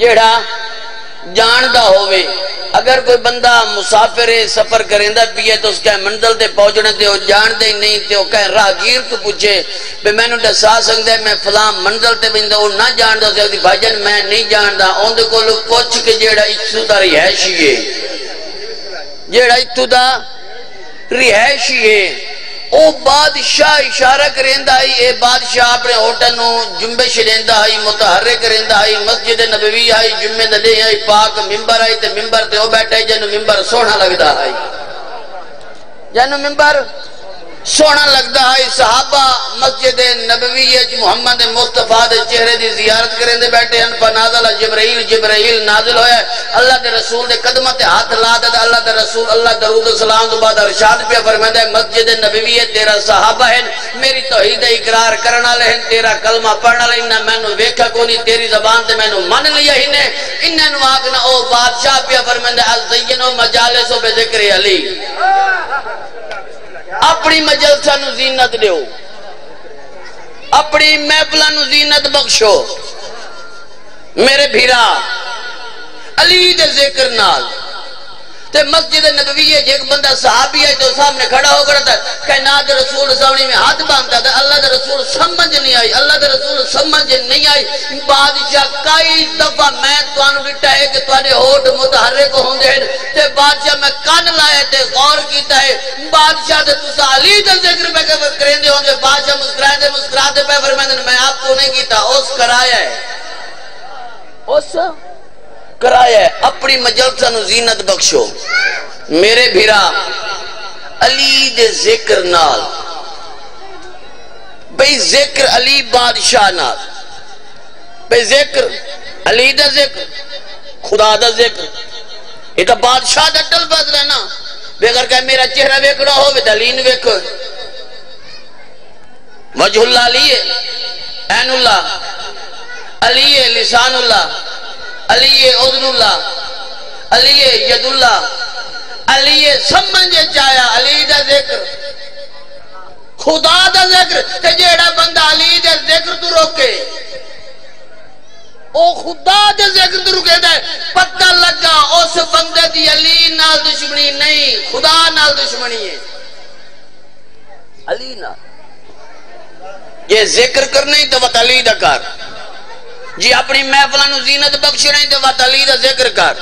جڑا جاندہ ہوئے اگر کوئی بندہ مسافر سفر کرندہ بھی ہے تو اس کا منزل تے پہنچنے تے وہ جان دے نہیں تے وہ کہیں راہگیر تو پوچھے بے میں نے دسا سکتا ہے میں فلاں منزل تے بندہ وہ نہ جان دا سکتی بھائی جان میں نہیں جان دا اون دے کو لوگ پوچھ کے جیڑا اتو دا رہائشی ہے۔ جیڑا اتو دا رہائشی ہے۔ او بادشاہ اشارہ کرندہ ہی اے بادشاہ اپنے ہوٹنوں جنبش لیندہ ہی متحرک کرندہ ہی مسجد نبوی آئی جمعہ دلے آئی پاک ممبر آئی تے ممبر تے او بیٹھے جنو ممبر سونا لگدا آئی جنو ممبر سونا لگدا ہے۔ صحابہ مسجد نبوی محمد مصطفیٰ دے چہرے دی زیارت کریں دے بیٹھے ان پر نازل جبرائیل جبرائیل نازل ہویا ہے اللہ دے رسول دے قدمت ہاتھ لا دے اللہ دے رسول، اللہ درود سلام دو بعد ارشاد پہ فرمائے دے مسجد نبوی تیرا صحابہ ہیں میری توحید اقرار کرنا لے ہیں۔ تیرا کلمہ پڑھنا لے انہا میں نو ویکھا کونی، تیری زبان تے میں نو من لیا ہی نے۔ انہا نو آگنا او بادشاہ پہ فرمائے دے الزینو مجالسو بے ذکر علی۔ اپنی مجلسہ نو زینت دیو۔ اپنی محفلہ نو زینت بخشو۔ میرے بھیرا، علی دے ذکر نال تے مسجد نبوی ہے ایک بندہ صحابی ہے جو سامنے کھڑا ہو گیا تھا کائنات رسول سامنے میں ہاتھ باندھتا تھا، اللہ دے رسول سمجھ نہیں آئی، اللہ دے رسول سمجھ نہیں آئی۔ بادشاہ کئی دفعہ میں توانو ڈٹا ہے کہ توانے ہوٹ متحرک ہوں دے تے بادشاہ میں کان لائے تے غور کیتا ہے۔ بادشاہ دے تسا علی دے ذکر پہ کریں دے ہوں دے بادشاہ مسکرائے دے مسکرائے دے پہ فرمائے دے میں آپ کو نہیں کیتا، اس کرایا ہے۔ اس کرایا ہے، اپنی مجلسہ نو زینت بخشو۔ میرے بھیرا، علی دے ذکر نال۔ بھئی ذکر علی بادشاہ نال۔ بھئی ذکر علی دا ذکر، خدا دا ذکر۔ یہ تو بادشاہ دا ٹل بات رہنا بگر کہ میرا چہرہ ویکڑا ہو بے دلین ویکڑ وجہ اللہ علی ہے این اللہ۔ علی ہے، لسان اللہ۔ علی عدن اللہ علی ید اللہ علی سمجھ چایا علی دا ذکر، خدا دا ذکر، تے جیڑا بندہ علی دا ذکر تو روکے، او خدا دے ذکر تو روکے دے، پتہ لگا اس بندے دی علی نال دشمنی نہیں، خدا نال دشمنی ہے۔ علی نال۔ یہ ذکر کرنے تو وقت علی دا کر جی اپنی محفلوں زینت بخشنا ہی تو وط علی دا ذکر کر۔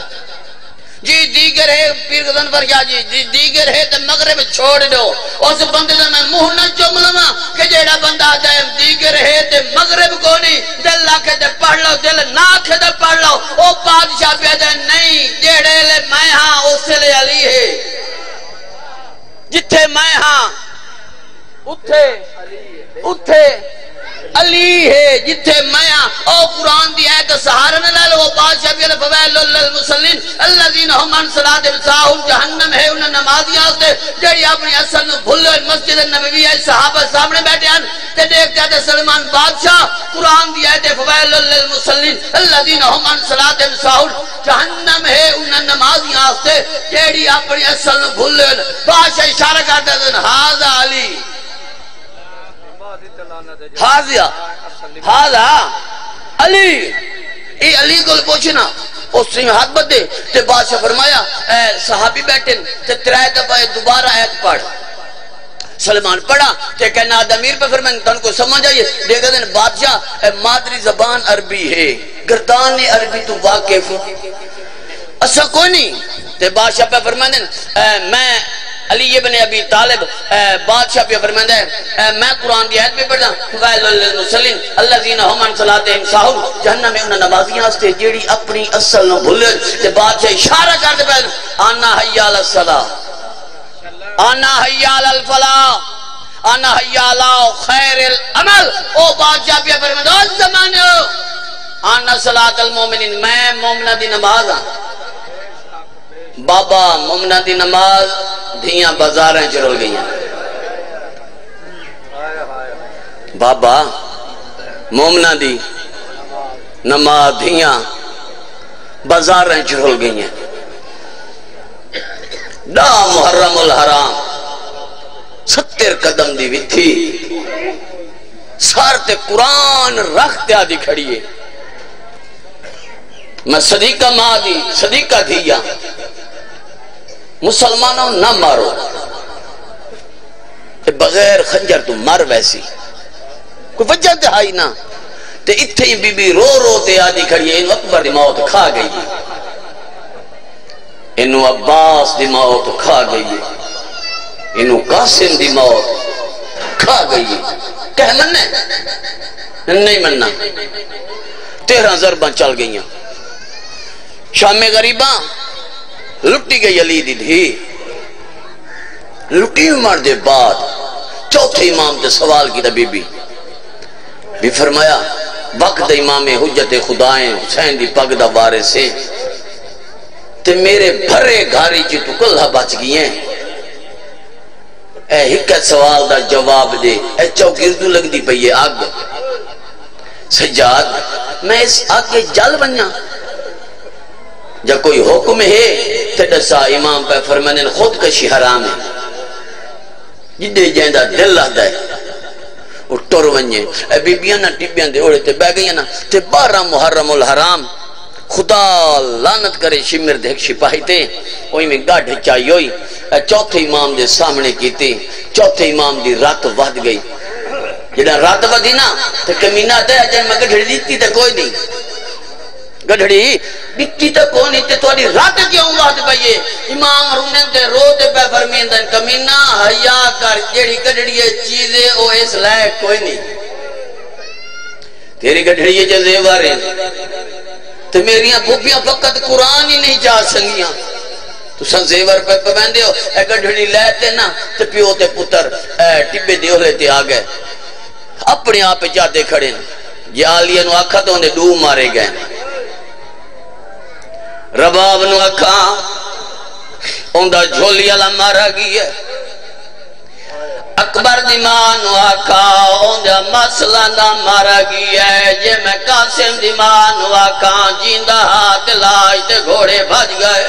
جی دیگر ہے، پیر غزن پر کیا جی جی دیگر ہے تو مغرب چھوڑ دو۔ اس بندے دا میں منہ نہ چوم لما کہ جیڑا بندہ جائے دیگر ہے تو مغرب کو نہیں دل لاکھے تے پڑھ لو، دل ناکھے تے پڑھ لو۔ او بادشاہ پہ جائے نہیں، جیڑے لے میں ہاں اس لے علی ہے۔ جتھے میں ہاں اتھے اتھے۔ علی ہے، جتھے میاں او قرآن دی آیت سہارن لے لو بادشاہ بھی فویل للمسلین الذین هم عن صلاۃ ساہم جہنم ہے، انہاں نمازیاں تے جڑی اپنی اصل نو بھولے مسجد نبوی ہے، صحابہ سامنے بیٹھے ہیں تے دیکھتے تے سلمان بادشاہ، قرآن دی آیت فویل للمسلین الذین هم عن صلاۃ ساہم جہنم ہے، انہاں نمازیاں تے جڑی اپنی اصل نو بھولے بادشاہ اشارہ کرتا ہے ہاذا علی حاضیا حاضا ہاں. علی. اے علی کو پوچھنا اس نے ہاتھ بدے تے بادشاہ فرمایا، اے صحابی بیٹھے تے ترائے دفعہ دوبارہ آیت پڑھ. سلمان پڑھا، تے کہنا دمیر پہ فرمائیں تن کو سمجھ آئیے دیکھا دن بادشاہ مادری زبان عربی ہے. گردان عربی تو واقف اسا اچھا، کوئی نہیں. تے بادشاہ پہ فرمائیں میں علی ابن ابی طالب بادشاہ پہ فرمائندا ہے میں قرآن دی آیت پہ پڑھدا غائل للمسلمین الذين هم عن صلاتهم ساهون جہنم میں انہاں نمازیاں واسطے جیڑی اپنی اصل نو بھول تے بادشاہ اشارہ کر دے پے انا حی علی الصلاۃ انا حی علی الفلاح۔ انا حی علی خیر العمل۔ او بادشاہ پہ فرمائندا زمانے انا صلاۃ المؤمنین میں مومنہ دی نماز ہاں۔ بابا مومنہ دی نماز دھیاں بازاریں چرل گئی ہیں بابا مومنہ دی نماز دھیاں بازاریں چرل گئی ہیں ڈا محرم الحرام، ستر قدم دی بھی تھی سارتے قرآن رکھتے آدھی کھڑی ہے۔ میں صدیقہ ماں دی، صدیقہ دھیا۔ مسلمانوں نہ مارو۔ بغیر خنجر تو مر ویسی۔ کوئی وجہ دہائی نہ۔ تے اتھے ہی بی بی رو رو تے آدھی کھڑی ہے، انہوں اکبر دی موت کھا گئی ہے۔ انہوں عباس دی موت کھا گئی ہے۔ انہوں قاسم دی موت کھا گئی ہے۔ کہہ مننے نہیں مننا۔ تیرہ ضرباں چل گئی ہیں شام غریباں لٹی گئی علی دی دھی۔ لٹی مر دے بعد۔ چوتھے امام تے سوال کی بی بی۔ بھی فرمایا، وقت امام حجت خدائیں حسین دی پگ دا بارے سے تے میرے بھرے گھاری جی تو کلہ بچ گئی ہیں۔ اے ہکت سوال دا جواب دے۔ اے چوکردو لگ دی پئی آگ سجاد، میں اس آگ کے جل بنیا جب کوئی حکم ہے تو دسا امام پہ فرمانے خود کشی حرام ہے۔ جدے جیندہ دل لہدہ ہے، وہ ٹور ونجے۔ اے بی بیاں نا ٹیبیاں دے اوڑے تے بہ گئی نا تے بارہ محرم الحرام، خدا لانت کرے شمر دے ایک شپاہی تے۔ وہی میں گاڑھ چاہی ہوئی۔ اے چوتھے امام دے سامنے کی تے چوتھے امام دی رات ود گئی۔ جڑا رات ودی نا، تے کمینہ تے اجن میں گڑھ دیتی تے کوئی نہیں۔ گڑھڑی بکتی تو کونی تے توڑی رات کیوں وقت پئیے امام رونن تے رو تے پہ فرمیندن کمینہ حیاء کر، جیڑی گڑھڑی چیزیں او اس لائق کوئی نہیں۔ تیری گڑھڑی جو زیور ہیں تو میریاں پھوپیاں فقط قرآن ہی نہیں جا سنگیاں تو سن زیور پہ پہ ہو، اے گڑھڑی لیتے نا، تے پیو تے پتر، اے ٹبے دیو لیتے آگئے اپنے آپ پہ جاتے کھڑے نا یہ آلیہ نو آکھا تو انہیں دو مارے گئے۔ رباب نو اکھاں اندہ جھولی اللہ مارا گئی ہے؟ اکبر دی ماں نو آکھا اندہ مسئلہ نہ مارا گئی ہے؟ یہ میں قاسم دی ماں نو آکھا جیندہ ہاتھ لائی تے گھوڑے بھج گئے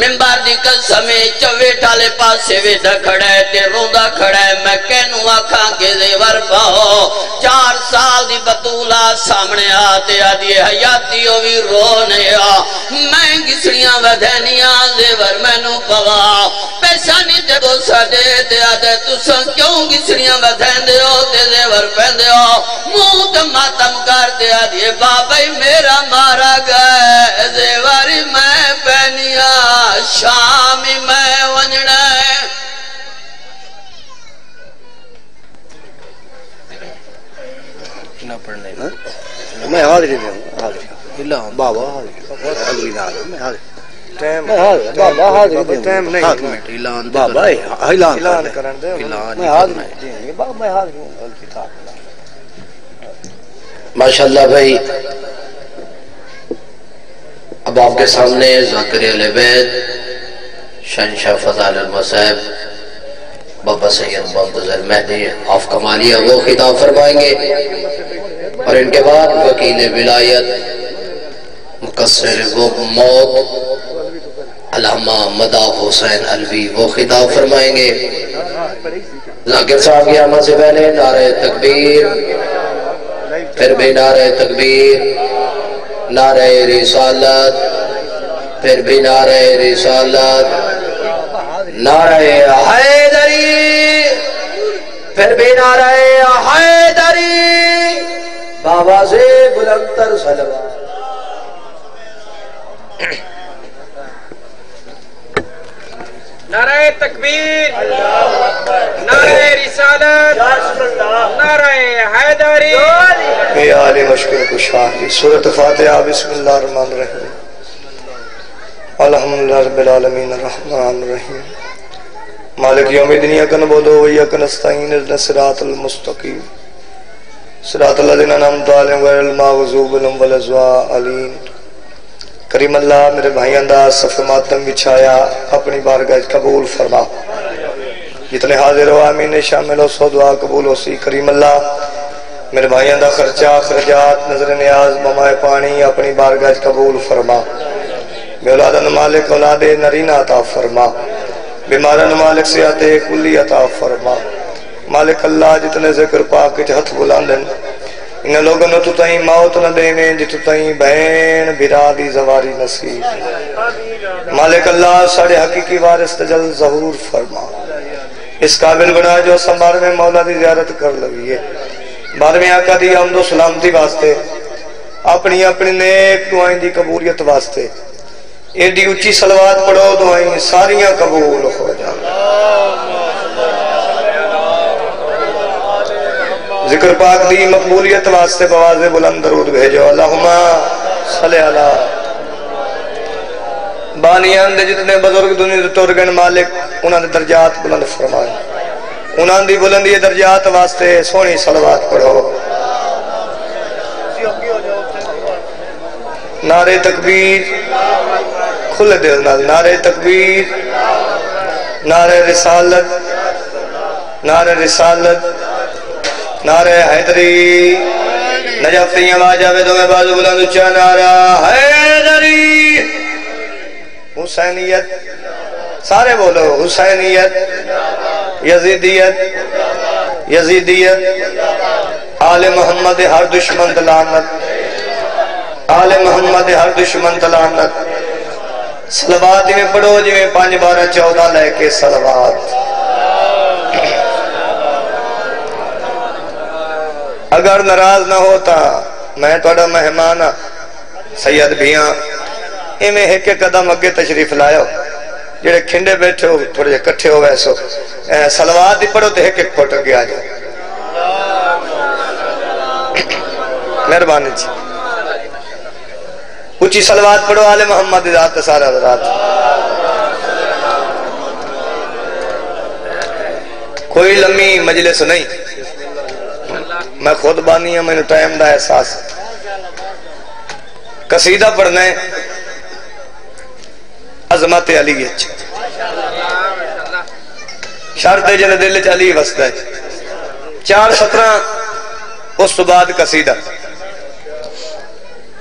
ممبر دی قسمے چوے ٹالے پاسے ویدہ کھڑے تے روندہ کھڑے میں کہنو آکھاں کے زیور پاؤ چار سال دی بطولہ سامنے آتے آدھی حیاتی ہوئی رونے آ۔ میں گسڑیاں بدھنیاں زیور مینو پوا۔ پیشانی تے بوسا دے دے آدھے تساں کیوں گسڑیاں بدھین دے ہو؟ تے زیور پہن دے ہو۔ منہ تے ماتم کر دے آدھے بابا میرا مارا گئے۔ زیوری میں پہنیا شامی میں ونجڑا ہے۔ نہ پڑھنے میں حاضری اللہ بابا حاضری حاضری نہ میں حاضری ٹائم بابا ٹائم نہیں اعلان بابا اعلان اعلان کرن دے۔ میں بابا میں حاضری ہوں۔ ماشاءاللہ بھائی اب آپ کے سامنے ذاکر علی بیت شنشاہ فضال المصیب بابا سید محمد المہدی، آف کمالیہ، وہ خطاب فرمائیں گے۔ اور ان کے بعد وکیل ولایت، مقصر وہ موت، علامہ مدا حسین الوی وہ خطاب فرمائیں گے۔ ذاکر صاحب کی آمد سے پہلے نعرہ تکبیر، پھر بھی نعرہ تکبیر۔ نعرہ رسالت، پھر بھی نعرہ رسالت، نعرہ حیدری، پھر بھی نعرہ حیدری، بابا سے بلندر سلوات نعرہ تکبیر، نعرہ رسالت، نعرہ حیدری۔ اے آل مشکل کو شاہی سورت فاتحہ، بسم اللہ الرحمن الرحیم۔ الحمدللہ رب العالمین الرحمن الرحیم۔ مالک یوم دنیا کن بودو ویک نستعین النصرات المستقیم۔ صراط اللہ دینہ نام تعلیم غیر الماغذوب علم والازوالین کریم اللہ میرے بھائی انداز صف ماتم بچھایا اپنی بارگاہ قبول فرما جتنے حاضر ہو آمین شامل ہو سو دعا قبول ہو سی کریم اللہ میرے بھائی اندہ خرچہ خرجات نظر نیاز ممائے پانی اپنی بارگاہ قبول فرما بے اولادن مالک اولاد نرین عطا فرما بیمارن مالک سیات کلی عطا فرما مالک اللہ جتنے ذکر پاک کے ہتھ بلاندن ان لوگوں نے تو تائیں موت نہ دینے جتو تائیں بہن، برادی، زواری نصیب۔ مالک اللہ ساڑے حقیقی وارث تجل ظہور فرما۔ اس قابل بنا جو سنبار میں مولا دی زیارت کر لگی ہے۔ بار میں آقا دی حمد و سلامتی واسطے، اپنی اپنی نیک دعائیں دی قبولیت واسطے۔ ایڈی اچھی سلوات پڑھو، دعائیں ساریاں قبول ہو جانا ذکر پاک دی مقبولیت واسطے بواز بلند درود بھیجو۔ اللہم صلی اللہ بانیان دے جتنے بزرگ دنیا دے تورگن مالک، انہاں دے درجات بلند فرمائے۔ انہاں دی بلندی درجات واسطے سونی صلوات پڑھو۔ نعرے تکبیر کھلے دل نال۔ نعرے تکبیر، نعرے رسالت نعرے رسالت نعرہ حیدری نجفتیاں واجہ دو میں بازو بلند اچھا نعرہ حیدری حسینیت سارے بولو حسینیت یزیدیت یزیدیت آل محمد ہر دشمن دلانت آل محمد ہر دشمن دلانت سلوات میں پڑھو جی میں پانچ بارہ چودہ لے کے سلوات اگر ناراض نہ ہوتا، میں توڑا مہمان ہاں، سید بھی ہاں۔ ایک ایک قدم اگے تشریف لائے جڑے کھنڈے بیٹھے ہو، تھوڑے جے کٹھے ہو ویسو سلوات دی پڑھو تو ایک ایک پھوٹ گیا جائے مہربانی جی۔ اچھی سلوات پڑھو، آل محمد ذات سارا حضرات۔ کوئی لمحی مجلس نہیں۔ میں خود بانی ہوں میں نے ٹائم دا احساس۔ قصیدہ پڑھنا ہے۔ عظمت علی شرط ہے جنہیں دل علی وستا ہے۔ چار سترہ اس تو بعد قصیدہ۔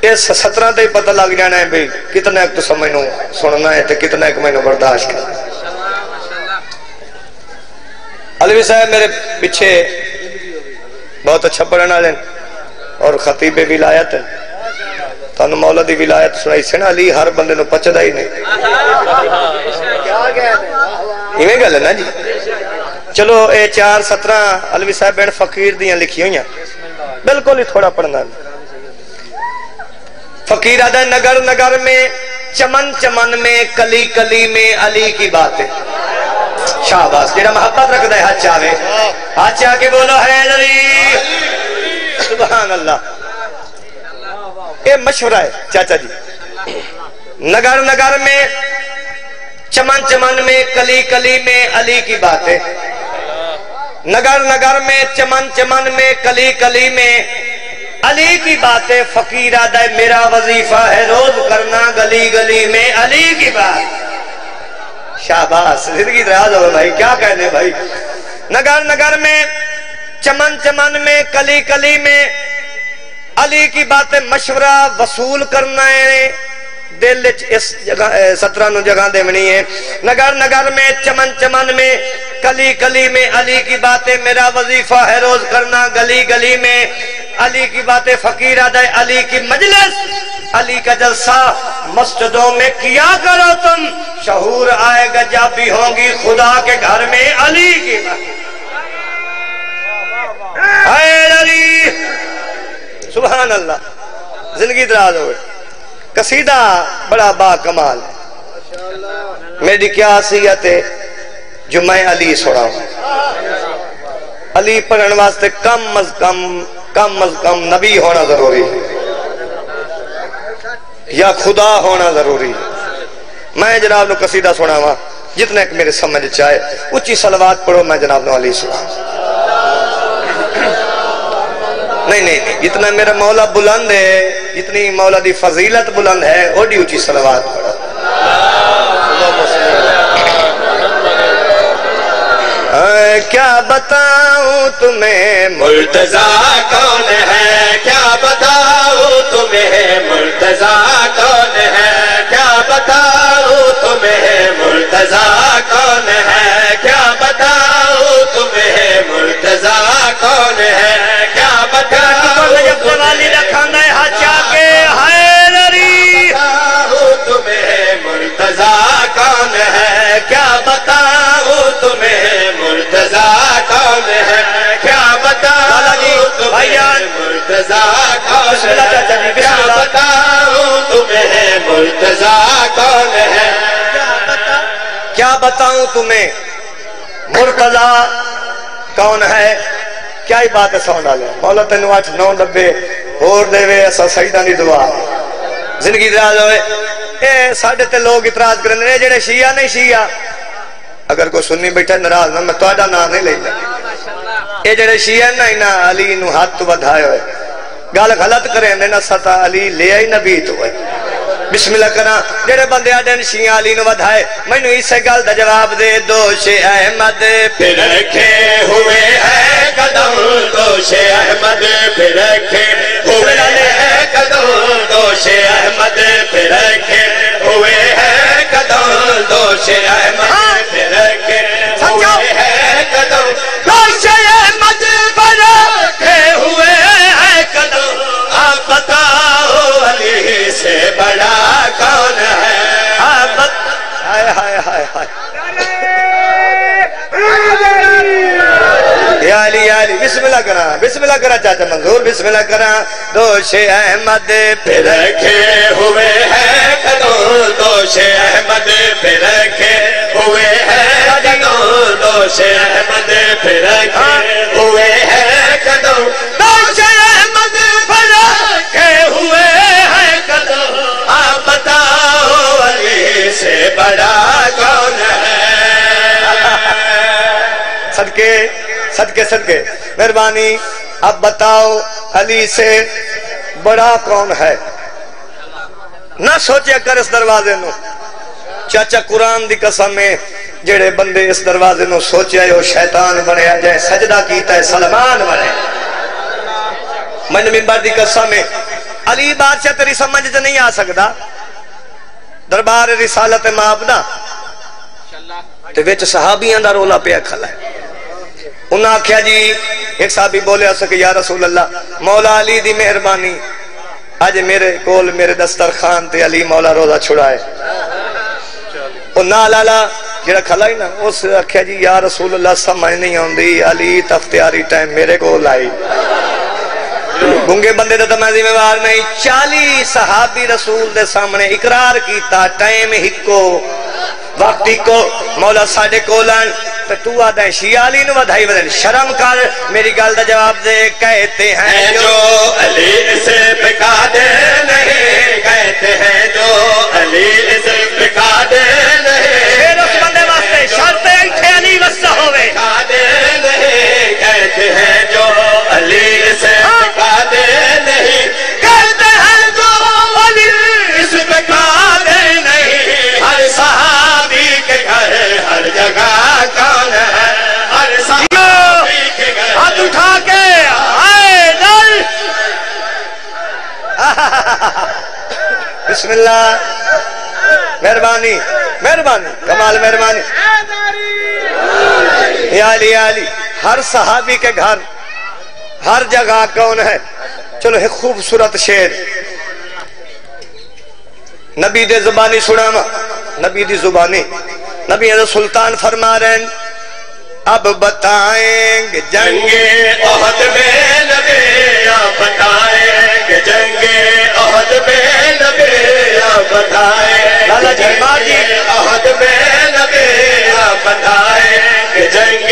اس سترہ تے پتہ لگ جانا ہے بھئی کتنا ایک تو سمجھنو، سننا ہے تے کتنا ایک میں نے برداشت کرنا علوی صاحب میرے پچھے بہت اچھا پڑھنا لیں اور خطیب ولایت ہیں۔ تو مولا دی ولایت سنائی۔ سے نا علی ہر بندے نو پچدا ہی نہیں۔ ایویں گل ہے نا جی؟ چلو اے چار سترہ علوی صاحب بین فقیر دیاں لکھی ہوئی ہیں۔ بالکل ہی تھوڑا پڑھنا فقیر آدھا نگر نگر میں، چمن چمن میں، کلی کلی میں علی کی باتیں شاباس جڑا محبت رکھ دے ہاتھ چاہے ہاتھ چاہ کے بولو، ہے علی۔ سبحان اللہ یہ مشورہ ہے، چاچا جی۔ نگر نگر میں، چمن چمن میں، کلی کلی میں علی کی باتیں نگر نگر میں، چمن چمن میں، کلی کلی میں علی کی باتیں فقیر آدھے میرا وظیفہ ہے روز کرنا، گلی گلی میں علی کی بات۔ شاباس، زندگی دراز ہو بھائی، کیا کہنے بھائی؟ نگر نگر میں، چمن چمن میں، کلی کلی میں علی کی باتیں مشورہ وصول کرنا ہے۔ دل اس جگہ سترہ نو جگہ دے منی ہے۔ نگر نگر میں، چمن چمن میں، کلی کلی میں علی کی باتیں میرا وظیفہ ہے روز کرنا۔ گلی گلی میں علی کی باتیں فقیر آدھے علی کی مجلس علی کا جلسہ مسجدوں میں کیا کرو تم؟ شہور آئے گا جب بھی ہوں گی، خدا کے گھر میں علی کی علی۔ سبحان اللہ۔ زندگی دراز ہوئے قصیدہ بڑا با کمال ہے۔ میری کیا حیثیت ہے جو میں علی سوڑا ہوں علی پڑھن واسطے کم از کم کم از کم نبی ہونا ضروری ہے۔ یا خدا ہونا ضروری ہے۔ میں جناب نو قصیدہ سنا ہوا جتنا ایک میرے سمجھ چاہے اچھی سلوات پڑھو میں جناب نو علی سنا نہیں نہیں، جتنا میرا مولا بلند ہے، جتنی مولا دی فضیلت بلند ہے، اوڈی اچھی سلوات پڑھو۔ کیا بتاؤں تمہیں؟ مرتضی کون ہے؟ کیا بتاؤں تمہیں مرتضی کون ہے؟ کیا بتاؤں تمہیں مرتضی کون ہے؟ کیا بتاؤں تمہیں مرتضی کون ہے؟ مرتضی کون کیا بتاؤں تمہیں؟ مرتضی کون ہے؟ کیا بتاؤں تمہیں؟ مرتضی کون ہے؟ کیا ہی بات ہے سو ڈالے مولا تینو آٹھ نو ڈبے اور دے وے ایسا سجدہ نہیں دعا۔ زندگی دراز ہوئے۔ اے ساڑھے تے لوگ اتراز کرنے رہے جڑے شیعہ نہیں شیعہ۔ اگر کوئی سنی بیٹھا نراز نہ میں توڑا نام نہیں لے جا اے جڑے شیعہ نہیں نہ علی نو ہاتھ تو بدھائے ہوئے۔ گال غلط کریں نہ ستا علی لے آئی نبی تو ہوئے بسم اللہ کرنا جڑے بندے آدھے شیعہ علی نو بدھائے میں نو اسے گال دا جواب دے دوش احمد۔ پھر رکھے ہوئے ہے قدم دوش احمد۔ پھر رکھے ہوئے ہے قدم دوش احمد۔ پھر رکھے ہوئے ہے قدم دوش احمد۔ پھر رکھے ہوئے ہے علی علی بسم اللہ کرا بسم اللہ کرا چاچا منظور بسم اللہ کرا۔ دوش احمد پھر رکھے ہوئے ہے قدم دوش احمد پھر رکھے ہوئے ہے قدم دوش احمد پھر رکھے ہوئے ہے قدم دوش احمد پھر رکھے ہوئے ہے قدم آپ بتاؤ علی سے بڑا کون ہے؟ صدقے۔ صدقے صدقے مہربانی، اب بتاؤ علی سے بڑا کون ہے؟ نہ سوچیا کر اس دروازے نو۔ چاچا قرآن دی قسم میں جڑے بندے اس دروازے نو سوچیا ہے وہ شیطان بنے جائے سجدہ کیتا ہے، سلمان بنے۔ من ممبر دی قسم میں علی بادشاہ تیری سمجھ سے نہیں آ سکتا دربار رسالت مابنا تے وچ صحابیاں دا رولا پیا کھلا ہے۔ انہاں آکھیا جی ایک صحابی بولے اسا یا رسول اللہ، مولا علی دی مہربانی۔ اج میرے کول میرے دسترخوان تے علی مولا روزہ چھڑائے او نا لالا جڑا کھلا ہی نا، اس آخیا جی یا رسول اللہ، سمجھ نہیں آندی علی تفتیاری ٹائم میرے کو لائی گنگے بندے تو میں ذمہ دار نہیں۔ چالی صحابی رسول دے سامنے اقرار کیتا، ٹائم ہکو، وقت ہکو۔ مولا ساڈے کولن تے تو آدھا ہے علی نو ودھائی ودھائی شرم کر میری گل دا جواب دے کہتے ہیں جو علی اسے بکا دے نہیں، کہتے ہیں جو علی اسے بکا دے بسم اللہ۔ مہربانی مہربانی، کمال مہربانی۔ یا علی علی، ہر صحابی کے گھر، ہر جگہ کون ہے؟ چلو، ایک خوبصورت شیر نبی دے زبانی سناوا نبی دی زبانی۔ نبی حضرت سلطان فرما رہے ہیں، اب بتائیں گے جنگ عہد میں، نبی آپ بتائیں کہ جنگ میں بتائیں لالا جی ماں جی عہد میں نبی آپ بتائیں کہ جنگ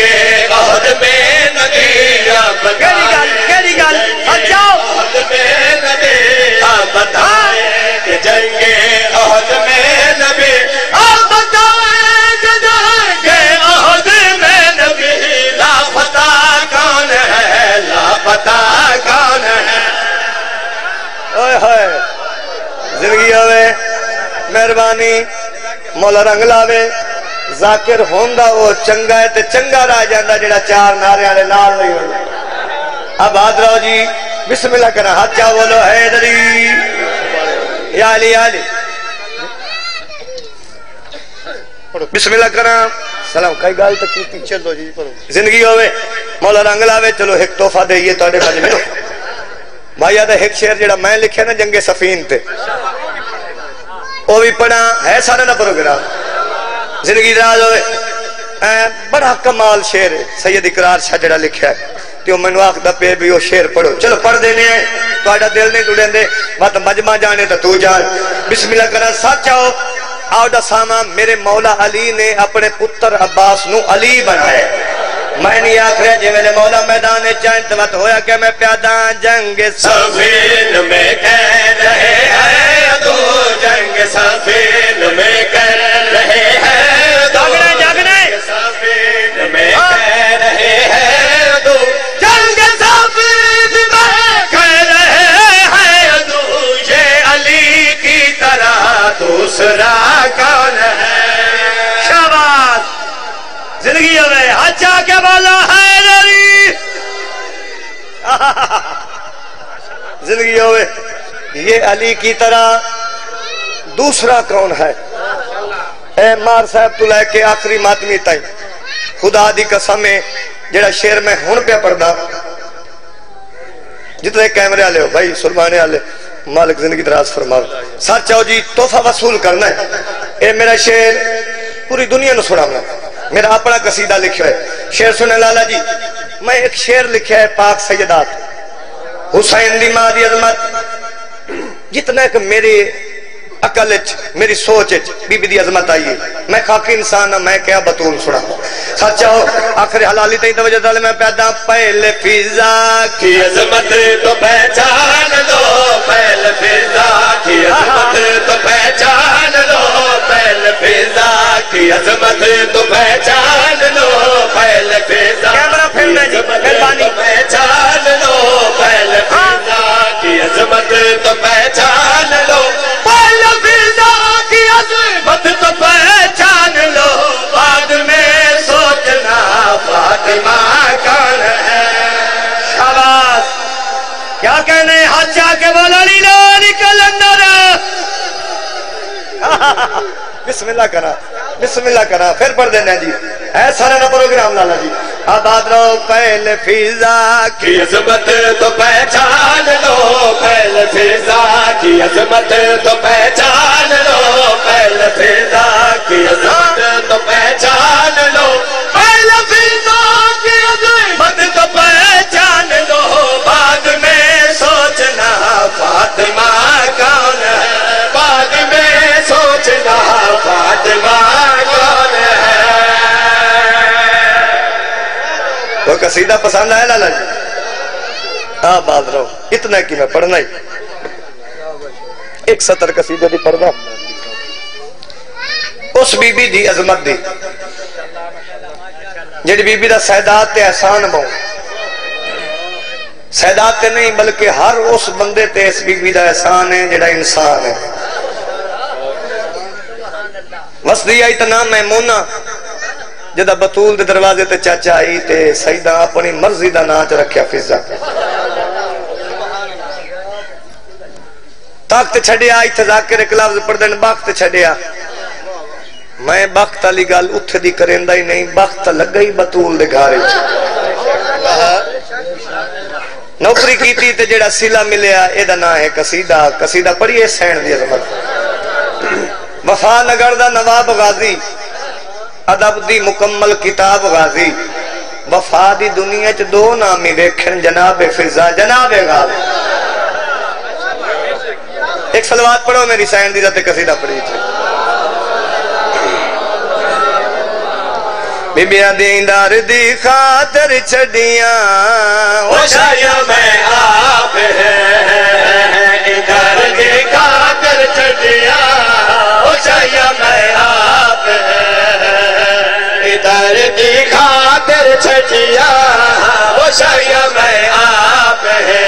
عہد میں نبی آپ کیڑی گل۔ گل اچھاؤ عہد میں نبی آپ بتائیں کہ جنگ عہد میں نبی آپ کہ جنگ عہد میں نبی لاپتہ کون ہے؟ لاپتہ کون ہے؟ اوئے ہوئے زندگی ہوئے مہربانی، مولا رنگ لاوے، ذاکر ہوندا وہ چنگا ہے تے چنگا رہ جاندا جڑا چار نعرے والے نال نہیں ہوندا اب ہاتھ رہو جی بسم اللہ کرنا ہاتھ چاہ بولو حیدری یا علی یا علی۔ بسم اللہ کرنا سلام کئی گال تک کیتی چلو جی پڑھو۔ زندگی ہوئے مولا رنگ لاوے، چلو ایک تحفہ دئیے تواڈے مجمع بھائی آدھا ایک شعر جڑا میں لکھیا نا، جنگ سفین تے۔ وہ بھی پڑھا ہے سارا نا پروگرام۔ زندگی دراز ہوئے۔ بڑا کمال شعر ہے۔ سید اقرار شاہ جڑا لکھیا ہے۔ تو میں نو آخدا پہ بھی وہ شعر پڑھو۔ چلو پڑھ دینے ہیں۔ تو آڈا دل نہیں ٹوڑیں دے۔ مت مجمع جانے تو تو جان۔ بسم اللہ کرنا سچ آؤ۔ آؤ ساما میرے مولا علی نے اپنے پتر عباس نو علی بنائے میں نہیں آخ رہا جی میرے مولا میدان چاہت وقت ہویا کہ میں پیادا جنگ سفین میں کہہ رہے ہیں۔ میں کہہ رہے ہیں جاگنے جاگنے۔ سفین میں کہہ رہے ہیں جنگ میں رہے علی کی طرح دوسرا کون ہے؟ زندگی ہوئے اچھا ہے زندگی ہوئے یہ علی کی طرح دوسرا کون ہے؟ اے مار صاحب، تو لے کے آخری ماتمی تائی خدا دی قسم ہے، جڑا شیر میں ہون پہ پڑھدا۔ جتنے کیمرے والے ہو، بھائی سلمانے والے، مالک زندگی دراز فرماؤ۔ سچ چاہو جی تحفہ وصول کرنا ہے۔ اے میرا شیر پوری دنیا نو سنانا میرا اپنا قصیدہ لکھا ہے۔ شیر سنے لالا جی میں ایک شیر لکھا ہے پاک سیدات۔ حسین دی ماں دی عظمت۔ جتنا کہ میری عقل اچ میری سوچ اچ بی بی دی عظمت آئی ہے۔ میں خاکی انسان ہوں میں کیا بطول سنا۔ سچا ہو آخر حلالی تئی توجہ دل میں پیدا پہلے فضا کی عظمت تو پہچان لو پہل فضا کی عظمت تو پہچان لو۔ پہل فضا کی عظمت تو پہچان لو۔ پہل فضا کیمرہ پھرنا جی مہربانی۔ پہچان لو۔ پہل فضا کی عظمت تو پہچان کہنے ہاتھ چاہ کے بولا، لیلا نکل اندر۔ بسم اللہ کرا، بسم اللہ کرا، پھر پڑھ دینا جی۔ ہے سارا نا پروگرام لالا جی۔ آباد رہو پہلے فیضا کی عظمت تو پہچان لو پہلے فیضا کی عظمت تو پہچان لو پہلے فیضا کی عظمت تو پہچان لو۔ قصیدہ پسند آیا لالا جی؟ ہاں بات رہو۔ اتنا کی میں پڑھنا ہی۔ ایک سطر قصیدہ دی پڑھنا۔ اس بی بی دی عظمت دی۔ جڑی بی بی دا سیدات تے احسان بہو سیدات تے نہیں، بلکہ ہر اس بندے تے اس بی بی دا احسان ہے جڑا انسان ہے۔ وسدی آئی تا نام میمونہ۔ جدہ بطول دے دروازے تے چاچا آئی تے سیدہ اپنی مرضی دا ناچ رکھیا فضا۔ طاقت چھڑیا آئی ایتھے ذاکر ایک لفظ پڑھ باقت چھڑیا میں بخت علی گل اتھے دی کرندہ ہی نہیں، بخت لگ گئی بطول دے گھارے۔ نوکری کی تھی تے جڑا سیلا ملیا، اے دا نا ہے قصیدہ۔ قصیدہ پڑھئے سین دی عظمت۔ وفا نگر دا نواب غازی۔ ادب دی مکمل کتاب غازی۔ وفا دی دنیا چ دو نامی ویکھن جناب فضا۔ جناب غازی۔ ایک سلوات پڑھو میری سائن دی ذات قصیدہ پڑھی۔ تھی بیبیاں دیندار دی خاطر چھڑیاں او شایا میں آپ ہے ادھر دی خاطر چھڑیاں چھڑیاں او شایا میں آپ ہے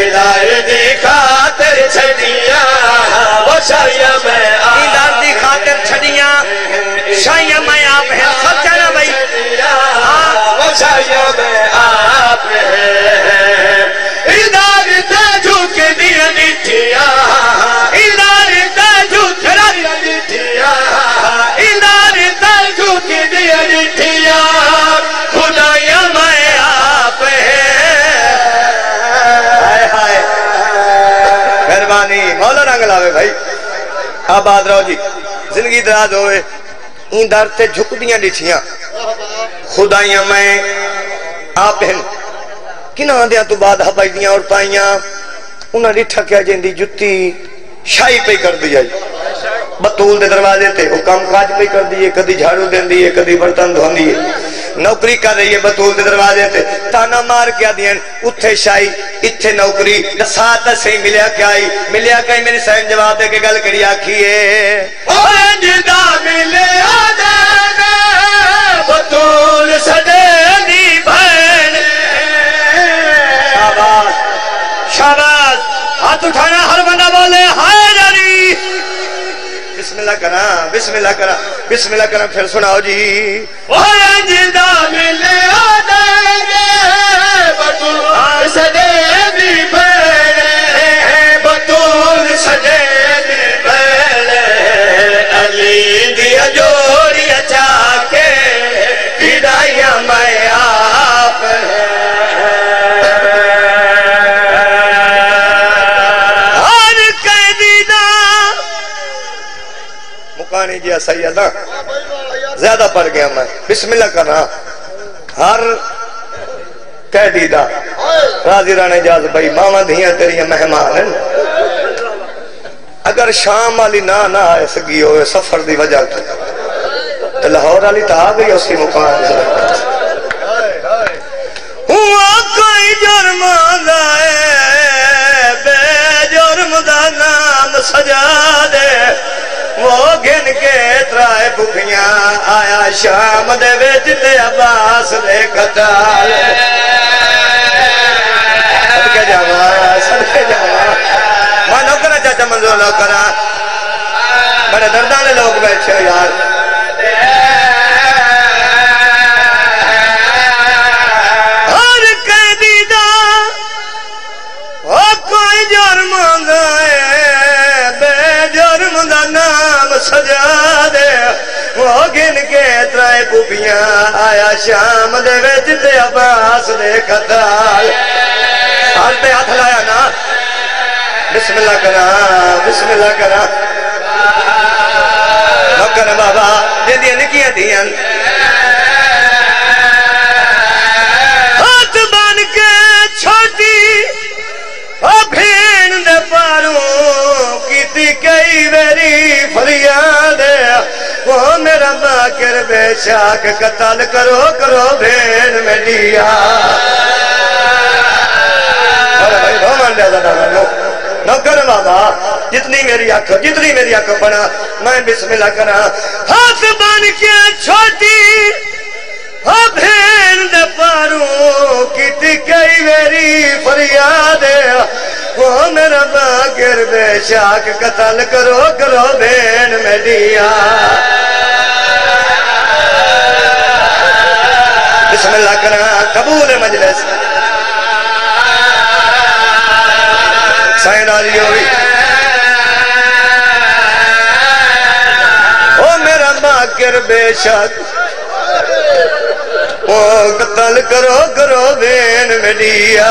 ادھر دی خاطر چھڑیاں۔ او شایا میں آپ ادھر دی خاطر چھڑیاں۔ شایا میں آپ ہے سب چاہنا بھائی؟ وہ شایا میں آپ ہے ادھر رنگ لاوے بھائی۔ آباد رہو جی زندگی دراز ہوئے این در تے جھک دیاں ڈٹھیاں۔ خدایاں میں، آپ ہیں۔ کنہ دیاں تو بعد ہبائی دیاں اور پائیاں؟ انہاں ڈٹھا کیا جیندی جتی، شاہی پہ کر دیا جی بطول دے دروازے تے وہ کام کاج پہ کر دیئے کدی جھاڑو دین دیئے کدی برتن دھون دیئے نوکری کر رہی ہے بطول دے دروازے تے۔ تانا مار کیا دین اتھے شاہی، اتھے نوکری۔ ساتھ سے ملیا کیا آئی ملیا کہیں میرے سہن جواب دے کے گل کری آکھیے جدا ملیا اللہ کرا بسم اللہ کرا بسم اللہ کرا پھر سناؤ جی۔ جدا ملے مکانی سیدہ زیادہ پڑھ گیا میں۔ بسم اللہ کا کرنا ہر قیدی دا۔ راضی رانے جاز بھائی، ماما دھیاں تیریاں مہمان ہیں۔ اگر شام والی نہ نہ آئے، سگی ہوئے، سفر دی وجہ تو۔ تو لاہور والی تو آ گئی، اسی مقام سے۔ ہوا کوئی جرم آئے بے جرم دا نام سجا دے۔ وہ گن کے ترائے بھوکیاں آیا شام دے ویچ تے عباس دے قتال صدقے جاوا صدقے جاوا میں نوکرا چاچا منظور نوکرا بڑے دردانے لوگ وہ گن کے ترائے پوپیاں آیا شام دے وچ تے عباس دے قتال سال پہ ہاتھ لایا نا بسم اللہ کرا بسم اللہ کرا نوکر بابا جدیاں نکیاں دیاں ہاتھ بان کے چھوٹی او بھین دے پاروں کیتی کئی ویری فریاد وہ میرا باکر بے شاک قتل کرو کرو بھین میں دیا نوکر بابا جتنی میری آنکھ جتنی میری آنکھ بنا میں بسم اللہ کرا ہاتھ بان کے چھوٹی ہاں بھین دے پاروں، کیتی کئی میری فریاد وہ میرا باگر بے شاک قتل کرو کرو بھین میں دیا بسم اللہ کرا قبول مجلس۔ سائن آلی ہوئی۔ او میرا باگر بے شاک۔ او قتل کرو کرو بین میڈیا۔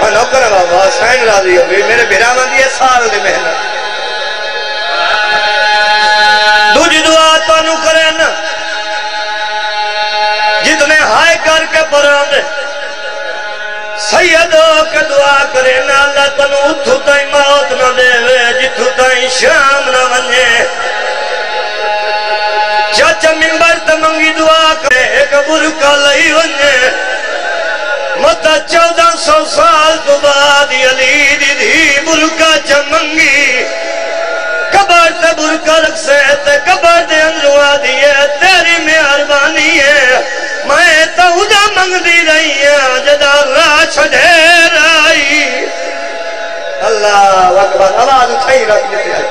نوکر ہاں، بابا سائن راضی ہاں، ہو بھی میرے بیرا بیرامن دیئے سال دی محنت۔ دوج دعا تو انو جتنے ہائے کر کے پران دے۔ سیدو کے دعا کرے نا اللہ تنو اتھو تائیں موت نہ دے وے جتھو تائیں شام نہ ونجے چاچا منبر تا منگی دعا کرے ایک برکا لئی ونجے متا چودہ سو سال تو بعد علی دی دی برکا چا منگی۔ کبر تے برکا رکھ سے تے کبر دے انجوا دیئے تیری مہربانی ہے۔ میں تو ادا منگ دی رہی ہے جدا راہ چھڑے رائی اللہ اکبر، آواز اٹھائی رکھ لیتے ہیں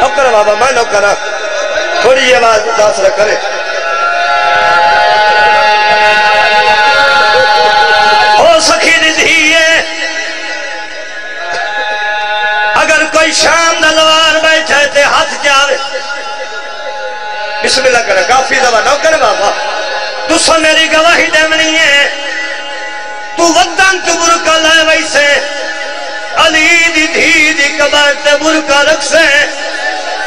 نوکر بابا، میں نوکر ہاں۔ تھوڑی آواز تاثر کرے۔ کوئی شام دلوار بیٹھے تے ہاتھ جاوے بسم اللہ کرے، کافی دوا نوکر بابا، تو سو میری گواہی دیمنی ہے۔ تو ودن تو برکا لائے ویسے۔ علی دی دھی دی کبار تے برکا رکھ سے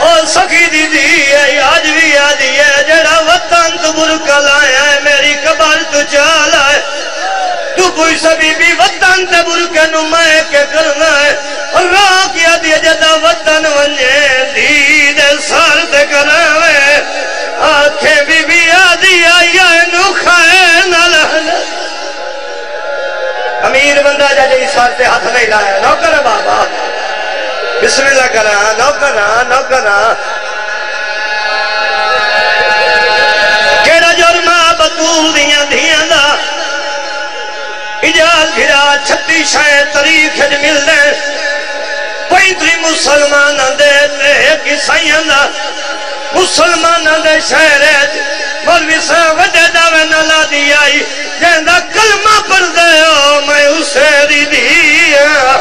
اور سخی دی دی ہے، آج بھی آدھی ہے۔ جڑا ودن تو برکا لائے، میری کبار تو چال ہے تو کوئی سبھی بھی ودن تے برکے نمائے کے کرنا ہے۔ اور راہ کیا دیا جدا ودن ونجے دی دے سار تے کراوے۔ آنکھیں بھی بھی آدھی آئی آئے نو کھائے نہ لہنا امیر بندہ جا جی سار تے ہاتھ نہیں لائے۔ نوکر بابا۔ بسم اللہ کرا، نوکر نوکر کیڑا جرمہ بطول دیاں دیاں دا۔ اجاز گھرا چھتی شاہ تاریخ جب مل دے پینتری مسلمان دے ایک عیسائیاں دا۔ مسلمان دے شہر مولوی صاحب وڈے دعوے نہ لا دی آئی۔ جہندہ کلمہ پر دے ہو، میں اسے دی دیا۔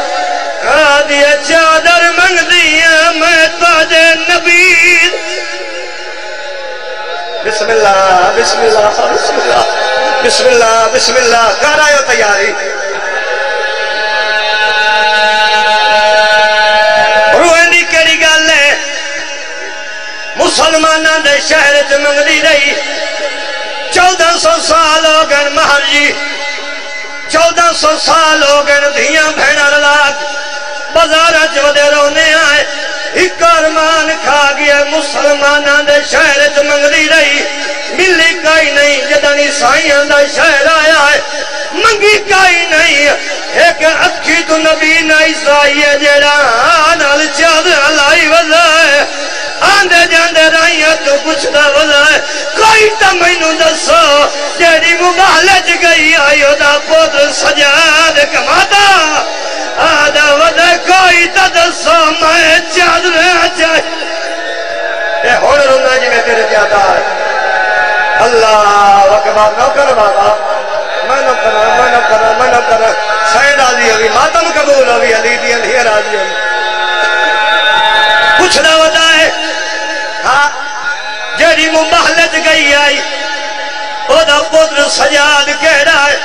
آدھی چادر منگ دیا ہاں، میں تاج نبی۔ بسم اللہ بسم اللہ بسم اللہ۔ بسم اللہ بسم اللہ کر آئے ہو تیاری۔ روحنی کری گل ہے؟ مسلمانہ دے شہر چ منگدی رہی۔ چودہ سو سال ہو گئے مہر جی۔ چودہ سو سال ہو گئے دھیاں بھیڑا لاکھ بازارہ چ ودے رونے آئے۔ ایک ارمان کھا گیا مسلمانہ دے شہر چ منگدی رہی۔ ملی کائی نہیں جدن عیسائیاں دا شہر آیا ہے، منگی کائی نہیں۔ ایک اکھی تو نبی نہ عیسائی ہے، جیڑا نال چادر لائی وزا ہے۔ آندے جاندے رائیاں تو کچھ وزا ہے کوئی تا مینو دسو جیڑی مبالج گئی آئیو دا پودر سجاد کماتا۔ آدھا وزا کوئی تا دسو میں چادر چاہے اے ہوڑ رونا جی میں تیرے جاتا ہے اللہ اکبر نو کر بابا۔ میں نو کرا میں نو کرا میں نو کرا سین راضی ہوئی ماتم قبول ہوئی، علی دی علی راضی ہوئی۔ کچھ نہ ودا ہے ہاں جیڑی مبہلت گئی آئی او دا پتر سجاد کہڑا ہے؟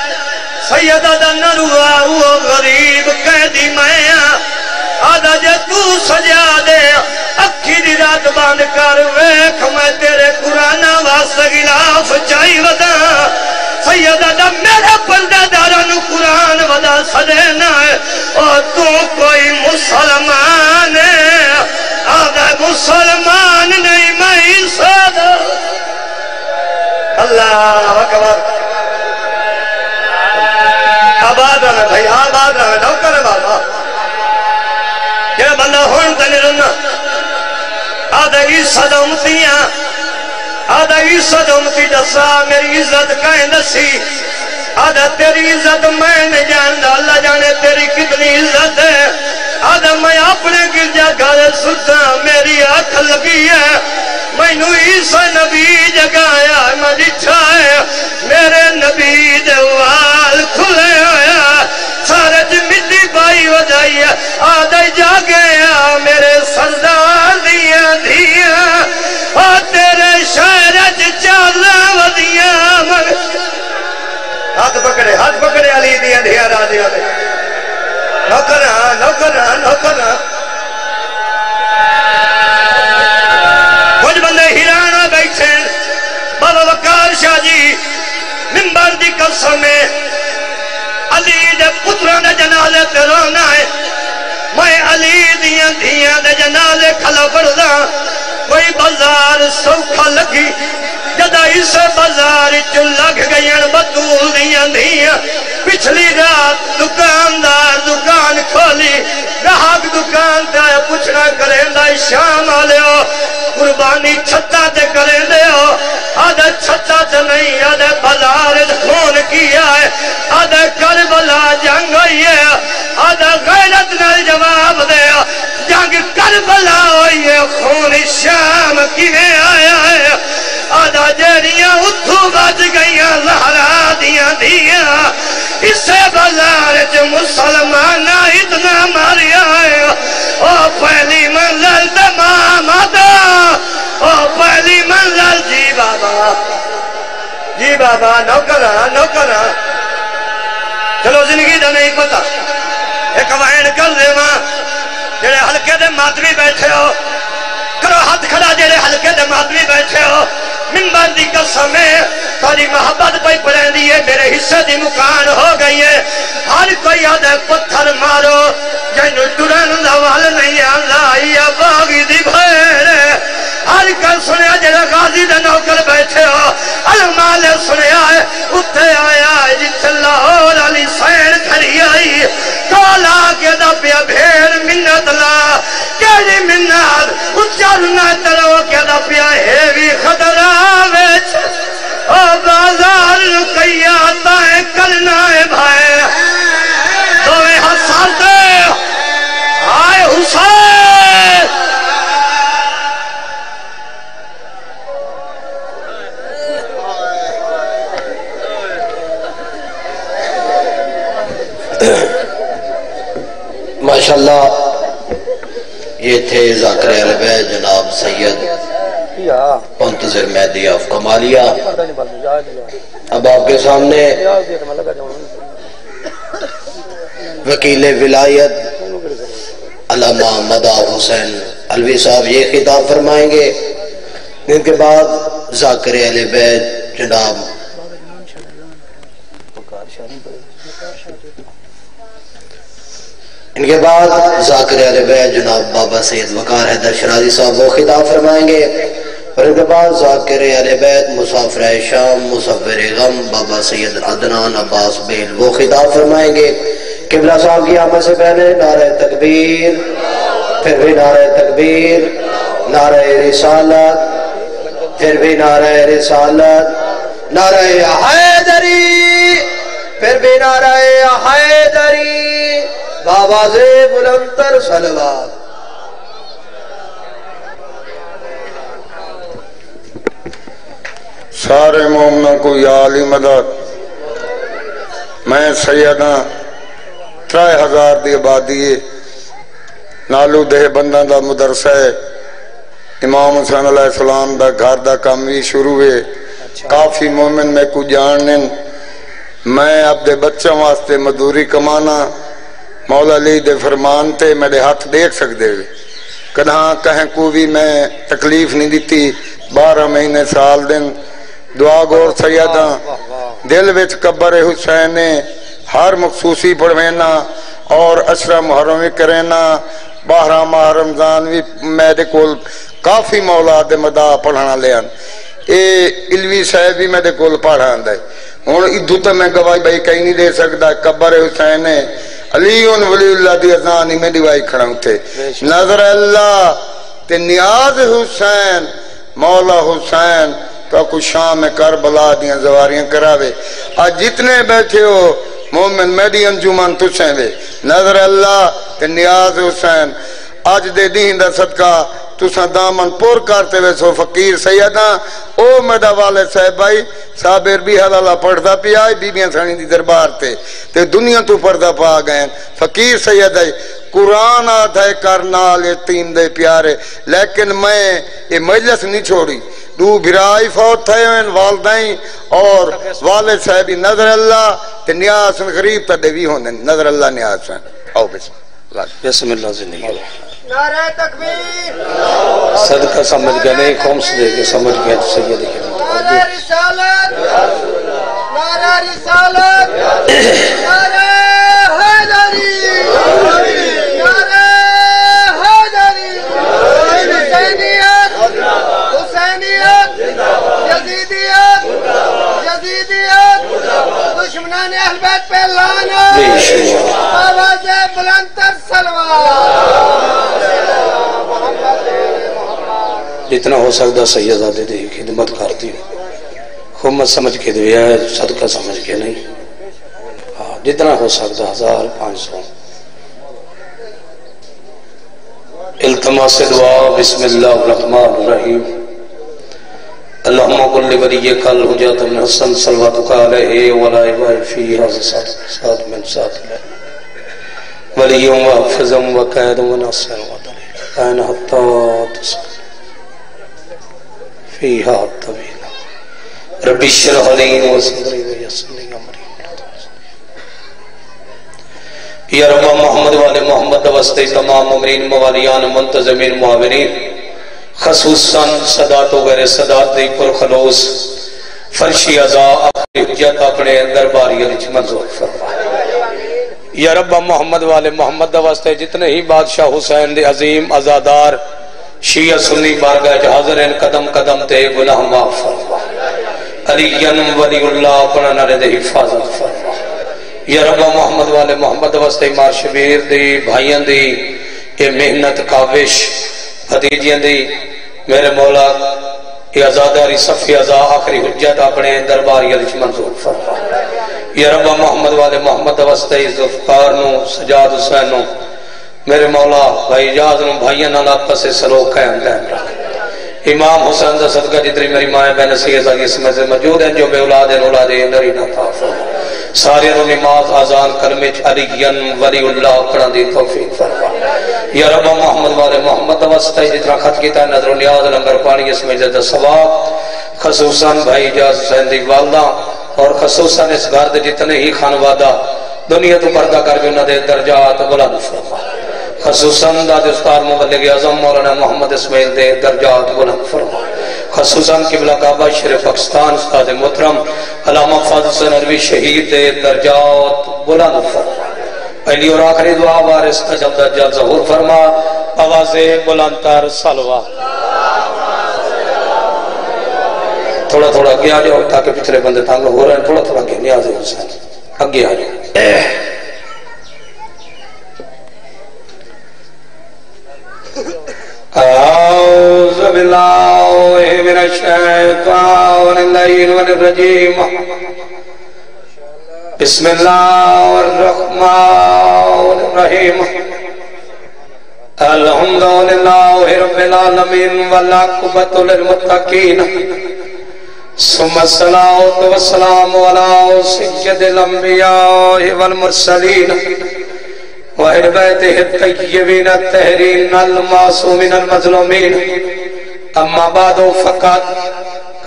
سیدہ دا نروہ وہ غریب، قیدی میں آدھا جے تو سجا دے اکھی دی رات باند کر ویکھ، میں تیرے قرآن واسطہ گلاف چاہی ودا۔ سیدہ دا میرا پردہ دارانو قرآن ودا سجینا ہے۔ اور تو کوئی مسلمان ہے۔ آدھا مسلمان نہیں، میں عیسیٰ اللہ اکبر۔ آباد رہے بھائی، آباد رہے آدھا عیسیٰ دا امتیاں، آدھا عیسیٰ دا میری عزت کہیں دسی۔ آدھا تیری عزت میں نے جان اللہ جانے تیری کتنی عزت ہے۔ آدھا میں اپنے گرجا گھر ستا، میری آنکھ لگی ہے۔ میں نو عیسیٰ نبی جگایا میں لچھا ہے۔ میرے نبی دوال کھلے ہویا سارے مٹی وجائی آدھے جا میرے سردار دیا دیا۔ اور تیرے شہر چالا ودیا من۔ ہاتھ پکڑے ہاتھ پکڑے علی دیا دیا را دیا دیا نوکرہ نوکرہ نوکرہ کچھ بندے ہیرانا بیٹھے بابا وکار شاہ جی ممبر دی قسم میں علی دے پتران دے جنازے تے رونا علی دیاں دیاں دے جنازے کھلا پڑھدا کوئی بازار سوکھا لگی جدا اس بازار چ لگ گئیں بطول دیاں دیاں پچھلی رات دکاندار دکان کھولی، گاہک دکان تے آیا، پوچھنا کریں دا شام آلیو قربانی چھتا تے کریں دے ہو آدھے چھتا تے نہیں آدھے بازار خون کیا ہے۔ آدھے کربلا جنگ ہوئی ہے۔ آدھے غیرت نال جواب دے۔ جنگ کربلا ہوئی ہے خون شام کیویں آیا ہے؟ آدھا جیڑیاں اتھو بچ گئیاں زہرا دیاں دیاں۔ اسے بازار چ مسلمان اتنا ماریا ہے۔ او پہلی منزل تمام آدھا او پہلی منزل جی بابا۔ جی بابا نوکرہ نوکرہ چلو زندگی دا نہیں پتا۔ ایک وائن کر دے ماں ہلکے بیٹھے ہو۔ کرو ہاتھ کھڑا جڑے ہلکے دے ماتوی بیٹھے ہو۔ ممبر دی قسم ہے تاری محبت پہ پڑھیں دیئے میرے حصے دی مکان ہو گئی ہے۔ ہر کوئی آدھے پتھر مارو جنو ٹرن دوال نہیں آندا یا باغی دی بھیڑ۔ ہر کل سنیا جڑا غازی دے نوکر بیٹھے ہو۔ المال سنیا ہے اتھے آیا ہے جتھے لاہور علی سین کھڑی آئی۔ کالا کے دا پیا بھیڑ منت لا۔ کیڑی منت؟ اچھرنا تلو کے دا پیا ہیوی خطرہ ویچ او بازار رکیا تائیں کرنا ہے بھائی۔ ماشاءاللہ، یہ تھے ذاکر علبہ جناب سید منتظر مہدی آف کمالیہ اب آپ کے سامنے وکیل ولایت علامہ مدا حسین علوی صاحب یہ خطاب فرمائیں گے۔ ان کے بعد ذاکر اہل بیت جناب ان کے بعد ذاکر اہل بیت جناب بابا سید وقار حیدر شرازی صاحب وہ خطاب فرمائیں گے اور ان کے بعد ذاکر اہل بیت مسافر شام مصور غم، بابا سید عدنان عباس بیل وہ خطاب فرمائیں گے۔ قبلہ صاحب کی آمد سے پہلے نعرہ تکبیر، پھر بھی نعرہ تکبیر، نعرہ رسالت، پھر بھی نعرہ رسالت، نعرہ حیدری، پھر بھی نعرہ حیدری۔ بابا سے بلندر سلوات سارے مومنوں کو یا علی مدد۔ میں سیدہ ترائے ہزار دی آبادی نالو دہ بندہ دا مدرسہ ہے۔ امام حسین علیہ السلام دا گھر دا کام بھی شروع ہے۔ کافی مومن میں کو جانن میں اب دے بچوں واسطے مدوری کمانا۔ مولا علی دے فرمان تے میرے ہاتھ دیکھ سکتے ہوئے کدھاں کہیں کو بھی میں تکلیف نہیں دیتی بارہ مہینے سال دن دعا گور سیدہ دل وچ قبر حسین ہر مخصوصی پڑھوینا اور اشرا محرم بھی کرینا۔ باہرہ ماہ رمضان بھی میرے کول کافی مولا دے مدہ پڑھانا لیان اے علوی صاحب بھی میرے کول پڑھا دے ہوں ادھو تو میں گواہی بھائی کہیں نہیں دے سکتا قبر حسین علی ولی اللہ دی ازان ہی میں دیوائی کھڑا ہوں تھے نظر اللہ تے نیاز حسین مولا حسین تو کچھ شام کربلا دیاں زواریاں کراوے۔ آج جتنے بیٹھے ہو مومن میری انجومن تسیں وے۔ نظر اللہ تے نیاز حسین آج دے دین دا صدقہ تساں دامن پور کرتے وے سو فقیر سیدہ او میڈا والے صاحب بھائی، صابر بھی حلالہ پڑھتا پی آئی بی بیاں سانی دی دربار تے۔ تے دنیا تو پردہ پا گئے۔ فقیر سیدہ قرآن آدھے کرنال یتیم دے پیارے۔ لیکن میں یہ مجلس نہیں چھوڑی۔ دو بھرائی فوت تھے ہیں والدائیں اور والد صاحبی نظر اللہ۔ تے نیاز غریب تا دیوی ہونے، نظر اللہ نیاز ہیں آؤ، بسم اللہ۔ بسم اللہ، زندگی۔ نعرہ تکبیر۔ صدقہ سمجھ گئے نہیں قوم سے دے کے سمجھ گئے تو سید کے نعرہ رسالت۔ نعرہ رسالت۔ نعرہ حیدری۔ نعرہ حیدری۔ حسینیت۔ حسینیت۔ یزیدیت۔ یزیدیت۔ دشمنان اہل بیت پہ لانا آواز بلندر سلوات۔ جتنا ہو سکتا سیدہ دے خدمت کرتی ہوں خمت سمجھ کے دیا ہے، صدقہ سمجھ کے نہیں۔ ہاں جتنا ہو سکتا، ہزار، پانچ سو۔ التماس دعا، بسم اللہ الرحمن الرحیم۔ اللہم قل لولیک الحجات من حسن، صلواتک علیہ ولا ایوائی فی حضر ساتھ من ساتھ۔ لے ولیم و حفظم و قیدم این حتی تسکن فیہا طویل رب اشرح لي وصدري ويسر لي امري یا رب محمد والے محمد واسطے تمام عمرین موالیان منتظمین معاورین خصوصاً صدات و غیر صدات دی پر خلوص فرشی ازا اپنی حجت اپنے درباری علیچ منظور فرما یا رب محمد والے محمد واسطے جتنے ہی بادشاہ حسین دے عظیم ازادار شیعہ سنی بارگاہ حاضر ہیں، قدم قدم تے گناہ معاف فرما۔ علی ولی اللہ اپنا نرے دے حفاظت فرما۔ یا رب محمد والے محمد واسطے مار شبیر دی، بھائیاں دی یہ محنت کاوش حدیجیاں دی۔ میرے مولا یہ ازاداری صفی ازا آخری حجت اپنے دربار یلچ منظور فرما۔ یا رب محمد والے محمد واسطے ذفقار نو، سجاد حسین نو، میرے مولا بھائی اجاز نو، بھائیاں نال آپس سلوک قائم قائم رکھ امام حسین دا صدقہ جتری میری مائیں بین سید آگی، اس میں سے موجود ہیں جو بے اولاد ہیں اولاد ہیں اندر ہی نتا سارے نو نماز آزان کرمچ علیین ولی اللہ پڑھا دی توفیق فرما۔ یا رب محمد والے محمد واسطہ جتنا خط کیتا ہے، نظر و نیاز لنگر پانی، اس میں جدہ ثواب۔ خصوصاً بھائی اجاز حسین دی والدہ اور خصوصاً اس گھر دے جتنے ہی خانوادہ دنیا تو پردہ کر کے انہوں دے درجات بلند فرما۔ خصوصاً داد استار مبلغ اعظم مولانا محمد اسماعیل دے درجات بلند فرما۔ خصوصاً قبلہ کعبہ شریف پاکستان استاد محترم علامہ فاضل حسین عربی شہید دے درجات بلند فرما۔ پہلی اور آخری دعا وارث اجل دجال ظہور فرما۔ آواز بلند تر سلوہ تھوڑا تھوڑا اگے آ جاؤ تاکہ پچھلے بندے تنگ ہو رہے ہیں، تھوڑا تھوڑا اگے نیاز حسین اگے آ جاؤ۔ أعوذ بالله من الشيطان الليل الرجيم بسم الله الرحمن الرحيم الحمد لله رب العالمين والعقبة للمتقين ثم الصلاة والسلام على سيد الأنبياء والمرسلين وإهل بيته الطيبين الطاهرين المعصومين المظلومين. أما بعد، فقد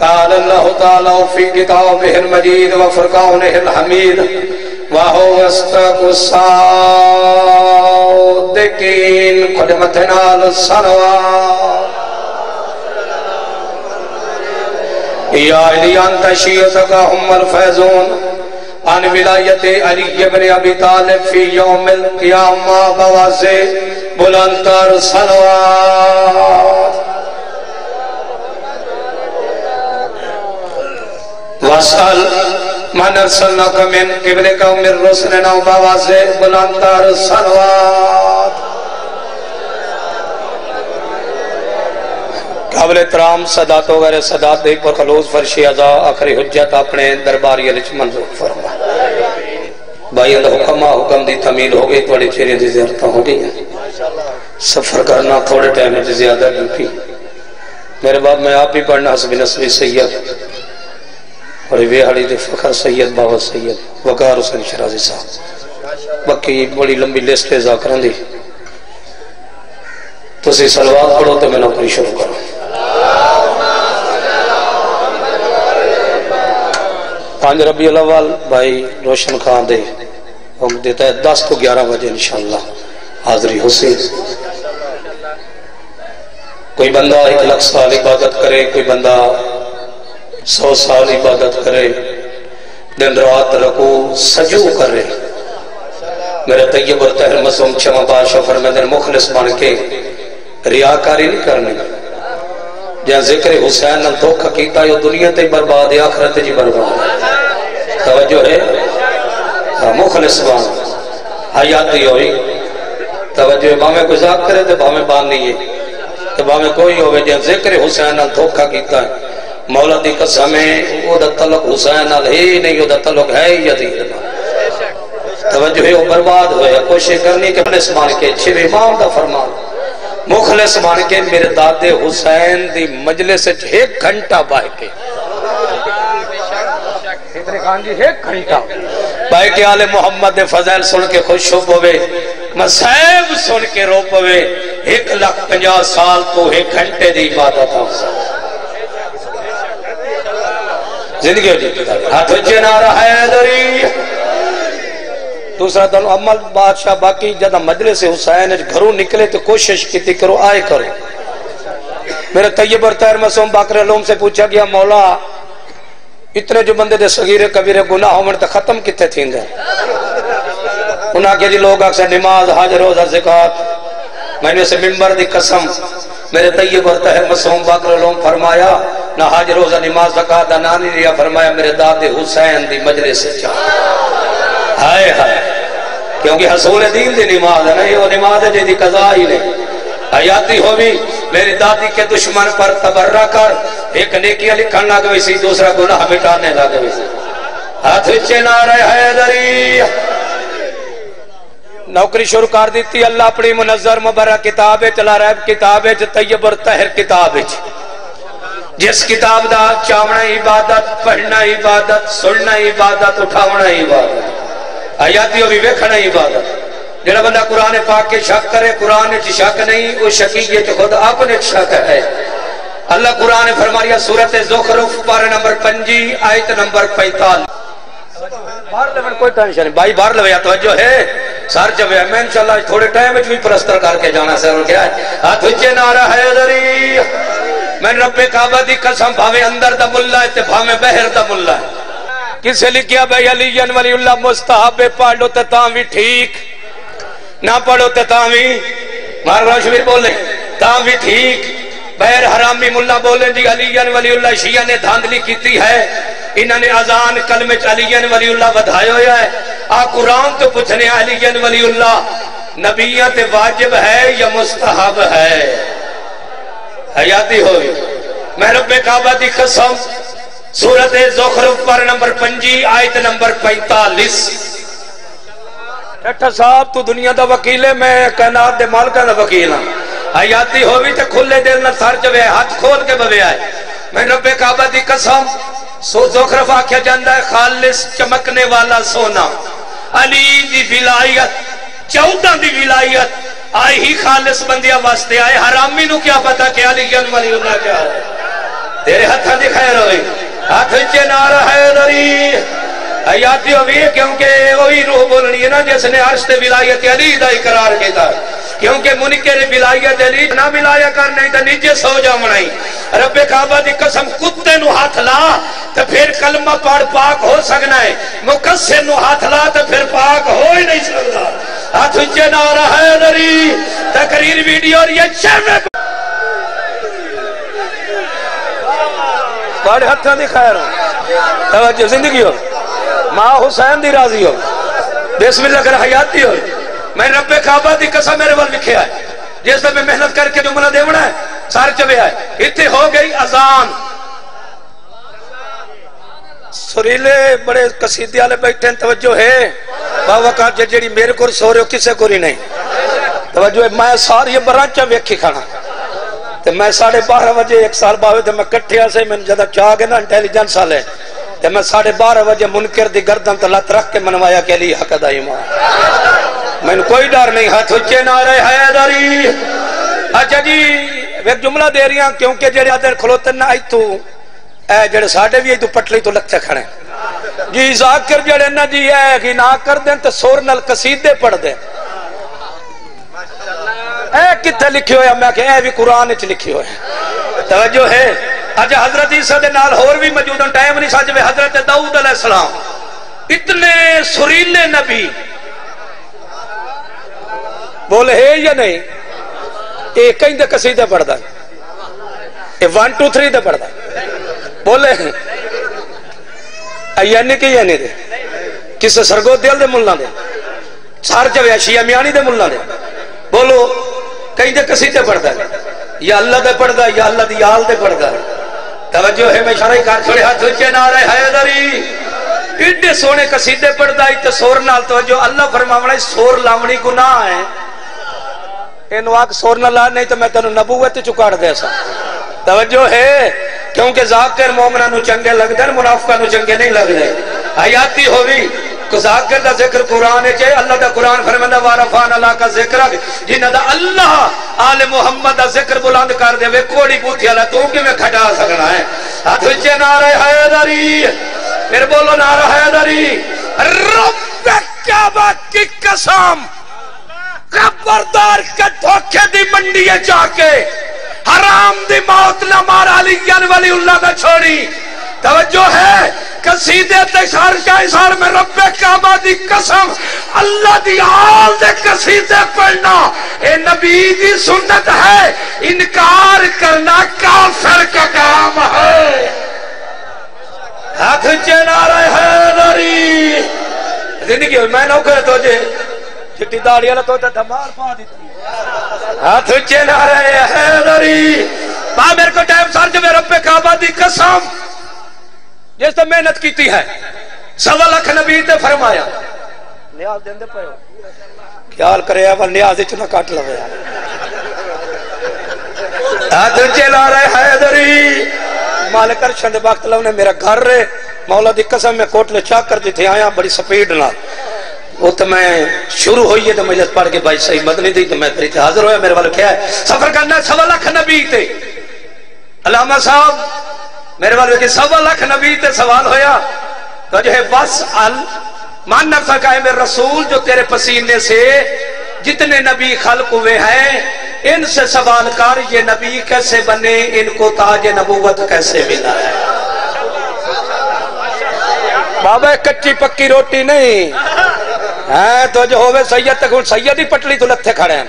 قال الله تعالى في كتابه المجيد وفرقانه الحميد، وهو أصدق الصادقين قدمتنا للصلوات. يا إلي أنت شيئتك هم الفيزون عن ولایت علی بن ابی طالب فی یوم القیامہ بوازے بلندر صلوات. وصل من ارسلناک من قبلک من رسلنا بوازے بلندر صلوات. قابل ترام صدات وغیرہ صدات دے پر خلوص فرشی ازا آخری حجت اپنے درباری علیچ منظور فرما۔ بھائی اللہ حکمہ حکم دی تمیل ہو گئی توڑی چیریں دی زیارتہ ہو گئی سفر کرنا تھوڑے ٹائم دی زیادہ ڈلپی میرے بعد میں آپ ہی پڑھنا حسب نسبی سید۔ اور یہ حڑی دے فخر سید بابا سید، وقار حسین شرازی صاحب۔ باقی بڑی لمبی لسٹ ذاکران دی۔ تو اسی سلوات پڑھو تو میں نوکری شروع کروں۔ پانچ ربی الاول بھائی روشن خان دے۔ ہم دیتا ہے دس تو گیارہ بجے انشاءاللہ۔ حاضری حسین۔ کوئی بندہ ایک لکھ سال عبادت کرے، کوئی بندہ سو سال عبادت کرے، دن رات رکو سجو کرے۔ میرے طیب اور تحر مسلم چمہ بادشاہ فرمیدن مخلص بن کے ریاکاری نہیں کرنی۔ جہاں ذکر حسین نہ دھوکہ کیتا، یہ دنیا تے برباد ہے آخرت جی برباد۔ توجہ ہے؟ ہاں، مخلص بان۔ ہاں، حیاتی ہوئی۔ توجہ ہے باہمیں کوئی ذات کرے تو باہمیں بان نہیں ہے۔ تو باہمیں کوئی ہوئے جہاں ذکر حسین نہ دھوکہ کیتا ہے۔ مولا دی قسم ہے وہ دا تعلق حسین نہ ہی نہیں وہ دا تعلق ہے یزید توجہ ہے وہ برباد ہوئے کوشش کرنی کہ اپنے سمان کے چھو امام دا فرمان۔ مخلص مان کے میرے دادے حسین دی مجلس ایک گھنٹہ باہ کے۔ ایک گھنٹہ۔ باہ کے آل محمد فضل سن کے خوش ہو پوے مسائب سن کے رو پوے۔ ایک لکھ پنجا سال تو ایک گھنٹے دی عبادت ہو۔ زندگی ہو جیتی ہاتھ جنارہ حیدری دوسرا دن عمل بادشاہ باقی جدہ مجلس حسین گھروں نکلے تو کوشش کی تھی کرو، آئے کرو۔ میرے طیب اور تیر مسوم باقر علوم سے پوچھا گیا، مولا، اتنے جو بندے دے صغیر کبیر گناہ ہومن تو ختم کتے تھیں دے انہاں کے جی لوگ اکثر نماز حاجر روزہ زکاة میں نے سے ممبر دی قسم، میرے طیب اور تیر مسوم باقر علوم فرمایا، نہ حاجر روزہ، نماز زکاة نانی ریا فرمایا میرے داد حسین دی مجلس سے چاہ ہائے ہائے۔ کیونکہ حصول دین دی نماز ہے نا، یہ وہ نماز ہے جیدی قضا ہی نہیں حیاتی ہو بھی میری دادی کے دشمن پر تبرہ کر، ایک نیکیاں لکھن لگ گئی سی، دوسرا گناہ مٹانے لگ گئی سی۔ ہاتھ وچے حیدری نوکری شروع کر دیتی، اللہ اپنی منظر مبرہ کتاب چلا ریب کتاب طیب اور تہر کتاب جس کتاب دا چاونا عبادت، پڑھنا عبادت، سننا عبادت، اٹھاونا عبادت۔ آیاتی بھی ویکھنا ہی عبادت۔ جڑا بندہ قرآن پاک کے شک کرے، قرآن چ شک نہیں، وہ شکیت خود اپنے شک ہے۔ اللہ قرآن فرمایا سورت زخرف، پارے نمبر پنجی، آیت نمبر پینتالیس۔ باہر لے کوئی ٹینشن نہیں۔ بھائی باہر لے توجہ ہے۔ سر جب ہے، میں انشاءاللہ تھوڑے ٹائم وچ بھی پرستر کر کے جانا سر کیا ہے؟ ہاتھ وچے نعرہ حیدری میں رب کعبہ دی قسم، بھاوے اندر دا ملہ ہے، تے بھاوے بہر دا ملہ ہے۔ کسے لکھیا بھائی علی ولی اللہ مستحب پڑھ لو تے تاں بھی ٹھیک۔ نہ پڑھو تے تاں بھی مہاراج شبیر بولے، تاں بھی ٹھیک۔ بہر حرامی ملہ بولے جی علی ولی اللہ شیعہ نے دھاندلی کیتی ہے۔ انہوں نے ازان کلمہ علی ولی اللہ بدھائے ہویا ہے۔ آ قرآن تو پوچھنے علی ولی اللہ نبیت واجب ہے یا مستحب ہے؟ حیاتی ہوئی۔ میں رب کعبہ دی قسم سورت زخرف پر نمبر پنجی، آیت نمبر پینتالیس۔ ٹھٹھا صاحب، تو دنیا دا وکیل ہے، میں کائنات دے مالکہ دا وکیل ہوں حیاتی ہوئی تے کھلے دل نہ سر چوے ہاتھ کھول کے بوے آئے۔ میں رب کعبہ دی قسم، سو زخرف آکھیا جاندہ ہے، خالص چمکنے والا سونا۔ علی دی ولایت، چودہ دی ولایت، آئی ہی خالص بندیا واسطے آئے۔ حرامی نو کیا پتا کہ علی جن والی اللہ کیا ہے۔ تیرے ہتھا دی خیر ہوئی۔ ہاتھ چے نارا ہے دری حیاتی ہوئی کیونکہ وہی روح بولنی ہے نا، جس نے عرش تے ولایت علی دا اقرار کیتا کیونکہ منکر ولایت علی نہ ولایا کر، نہیں تا نیچے سو جا منائی۔ رب کعبہ دی قسم، کتے نو ہاتھ لا تو پھر کلمہ پاڑ پاک ہو سکنا ہے۔ مقصر نو ہاتھ لا تو پھر پاک ہو ہی نہیں سکتا۔ ہاتھ اچھے نارا ہے نری۔ تقریر ویڈیو اور یہ چیمے بڑے ہتھاں دی خیر ہو۔ توجہ، زندگی ہو۔ ماں حسین دی راضی ہو۔ بسم اللہ کر حیاتی ہو۔ میں رب کعبہ دی قسم میرے وال لکھیا ہے۔ جس میں محنت کر کے جملہ دیونا ہے، سار چوے آئے اتھے ہو گئی ازان سریلے بڑے قصیدے والے بیٹھے ہیں، توجہ ہے۔ بابا کا جڑی جی، میرے کو سو رہے ہو، کسے کو نہیں۔ توجہ ہے، میں ساری برانچہ ویکھی کھانا تو میں ساڑھے بارہ بجے ایک سال باوے تو میں کٹھیا سے میں جدہ چاہ گئے نا انٹیلیجنس والے تو میں ساڑھے بارہ بجے منکر دی گردن تو لت رکھ کے منوایا کے لیے حق ادا ایمان میں کوئی ڈر نہیں، ہاتھ اچھے نہ رہے حیدری اچھا جی ایک جملہ دے رہی ہوں کیونکہ جڑے ادھر کھلوتے نہ آئی تو، اے جڑے ساڑھے بھی آئی تو پٹلی تو لگتے کھڑے۔ جی ذاکر جڑے نہ جی اے کہ کر دیں تو سور نل قصیدے پڑھ دیں اے کتھے لکھی ہویا میں کہ اے بھی قرآن اچھ لکھی ہویا توجہ ہے۔ اج حضرت عیسیٰ دے نال اور بھی موجود ہیں۔ ٹائم نہیں ساجوے حضرت داؤد علیہ السلام۔ اتنے سریلے نبی۔ بولے ہے یا نہیں؟ اے کہیں دے قصیدے پڑھ دا اے ون ٹو تھری دے پڑھ دا بولے یعنی کہ یعنی دے۔ کسے سرگو دیل دے ملنا دے۔ سار چوے شیعہ میانی دے ملنا دے۔ بولو کہیں دے کسی قصیدے پڑھ دا یا اللہ دے پڑھ دا یا اللہ دی آل دے پڑھ دا توجہ ہے، میں شرعی کار چھوڑے ہاتھ اچھے نعرہ حیدری ایڈے سونے قصیدے پڑھ دا تے سور نال، توجہ، اللہ فرماونا سور لامنی گناہ ہے۔ انو آگ سور نہ لا، نہیں تو میں تنو نبوت چکاڑ دے سا۔ توجہ ہے، کیونکہ ذاکر مومنہ نو چنگے لگ دے منافقہ نو چنگے نہیں لگ دے حیاتی ہوئی کہ ذاکر دا ذکر قرآن ہے اللہ دا قرآن فرمندہ وارفان اللہ کا ذکر آگے جنہ دا اللہ آل محمد دا ذکر بلند کر دے وے، کوڑی بوتھی اللہ تو کہ میں کھٹا سکنا ہے؟ ہاتھ اچھے نعرہ حیدری، پھر بولو نعرہ حیدری رب کعبہ کی قسم، خبردار کے دھوکے دی منڈی جا کے، حرام دی موت نہ مارا علی ولی اللہ نہ چھوڑی۔ توجہ ہے قصیدے تشار کا اشار میں رب کعبہ دی قسم، اللہ دی آل دے قصیدے پڑھنا۔ اے نبی دی سنت ہے، انکار کرنا کافر کا کام ہے۔ ہاتھ چینا رہے ہیں نری زندگی میں نوکر تو جے چٹی داڑی والا تو دمار پا دیتی۔ ہاتھ اچھے نہ رہے ہیں نری با میرے کو ٹائم سر جو میرے پہ کعبہ دی قسم۔ جس تو محنت کیتی ہے۔ سوا لکھ نبی تے فرمایا۔ نیاز دین دے پہو خیال کرے اول نیاز اچھ نہ کاٹ لوے۔ ہاتھ نہ رہے ہیں نری مالک ارشد وقت لو نے میرا گھر رہے۔ مولا دی قسم میں کوٹ لے چاک کر دی تھے آیا بڑی سپیڈ نہ وہ تو میں شروع ہوئی ہے تو مجلس پڑھ کے بھائی صحیح مدنی دی تو میں پھر تھے حاضر ہویا۔ میرے والے کیا ہے سفر کرنا سوا لکھ نبی تے۔ علامہ صاحب میرے والے کہ سوا لکھ نبی تے سوال ہویا، تو جو ہے بس ال مان نفسا کا ہے میرے رسول جو تیرے پسینے سے جتنے نبی خلق ہوئے ہیں، ان سے سوال کر یہ نبی کیسے بنے، ان کو تاج نبوت کیسے ملا ہے؟ بابا، کچی پکی روٹی نہیں۔ ہاں تو جو ہووے سید، تک سید ہی پٹلی تو لتھے کھڑے ہیں۔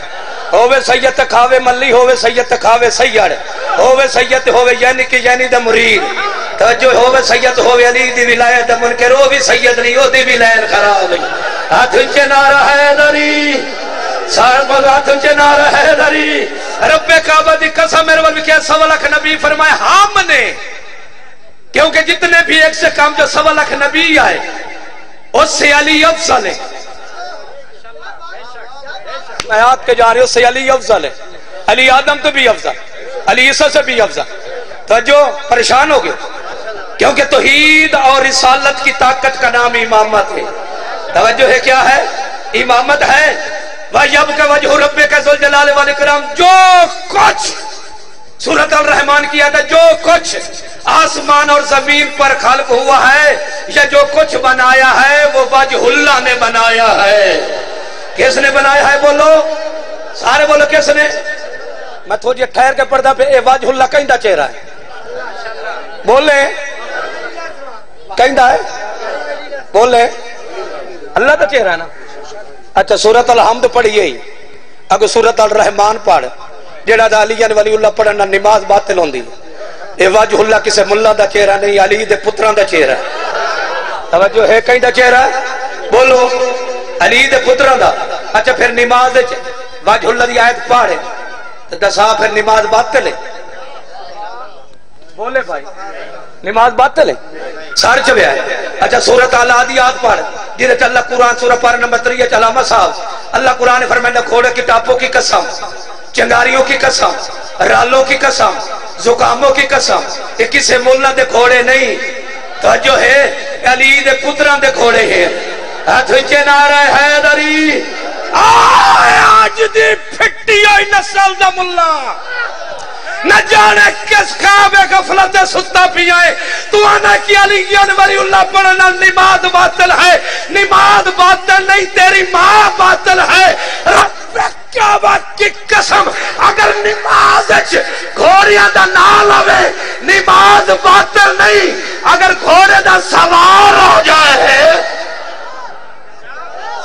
ہووے سید تک کھاوے ملی، ہووے سید تک کھاوے سید۔ ہووے سید ہووے یعنی کہ یعنی دا مرید۔ تو جو ہووے سید ہووے علی دی ولایت دا منکر وہ بھی سید نہیں، وہ دی بھی خراب نہیں۔ ہاتھ انچے نارا ہے دری صاحب ہاتھ چ نعرہ حیدری۔ رب کعبہ دی قسم، میرے ول کیا سوا لاکھ نبی فرمائے، ہم نے۔ کیونکہ جتنے بھی ایک سے کام جو سوا لاکھ نبی آئے، اس سے علی افضل ہے۔ میں کے جا رہے ہوں سے علی افضل ہے۔ علی آدم تو بھی افضل، علی عیسیٰ سے بھی افضل۔ تو جو پریشان ہو گئے۔ کیونکہ توحید اور رسالت کی طاقت کا نام امامت ہے۔ توجہ ہے کیا ہے؟ امامت ہے۔ وَيَبْ کا وجہ رب کا ذل جو کچھ سورت الرحمن کیا تھا جو کچھ آسمان اور زمین پر خلق ہوا ہے، یا جو کچھ بنایا ہے، وہ وجہ اللہ نے بنایا ہے۔ کس نے بنایا ہے بولو؟ سارے بولو کس نے؟ میں تھوڑی جی ٹھہر کے پردہ پہ اے وجہ اللہ کہیں دا چہرہ ہے۔ بولے؟ کہیں دا ہے؟ بولے؟ اللہ دا چہرہ ہے نا۔ اچھا سورت الحمد پڑھیے۔ ہی اگر سورت الرحمن پڑھ۔ جیڑا دا علی یعنی ولی اللہ پڑھنا نماز باطل ہوندی۔ اے وجہ اللہ کسے ملہ دا چہرہ نہیں، علی دے پتران دا چہرہ توجہ ہے کہیں دا چہرہ بولو۔ علی دے پتران دا۔ اچھا پھر نماز دے وجہ اللہ دی آیت پڑھے تو دسا پھر نماز باطل ہے۔ بولے بھائی، نماز باطل ہے۔ سار چویا ہے اچھا سورت آلہ آدیات پڑھ جنہیں اللہ قرآن سورہ پارہ نمبر تریہ چلامہ اچھا صاحب۔ اللہ قرآن نے فرمائنہ کھوڑے کی ٹاپوں کی قسم، چنگاریوں کی قسم، رالوں کی قسم، زکاموں کی قسم۔ یہ کسے مولنا دے کھوڑے نہیں۔ تو جو ہے، علی دے پتران دے کھوڑے ہیں۔ ہاتھ وچے نعرہ حیدری۔ آئے آج دی پھٹی ہوئی نسل دا ملہ نہ جانے کس خواب غفلت ستا پی آئے تو آنا کی علی ولی اللہ پڑھنا نماز باطل ہے۔ نماز باطل نہیں، تیری ماں باطل ہے۔ رب کعبہ کی قسم، اگر نماز گھوڑیاں دا نال ہوئے نماز باطل نہیں۔ اگر گھوڑے دا سوار ہو جائے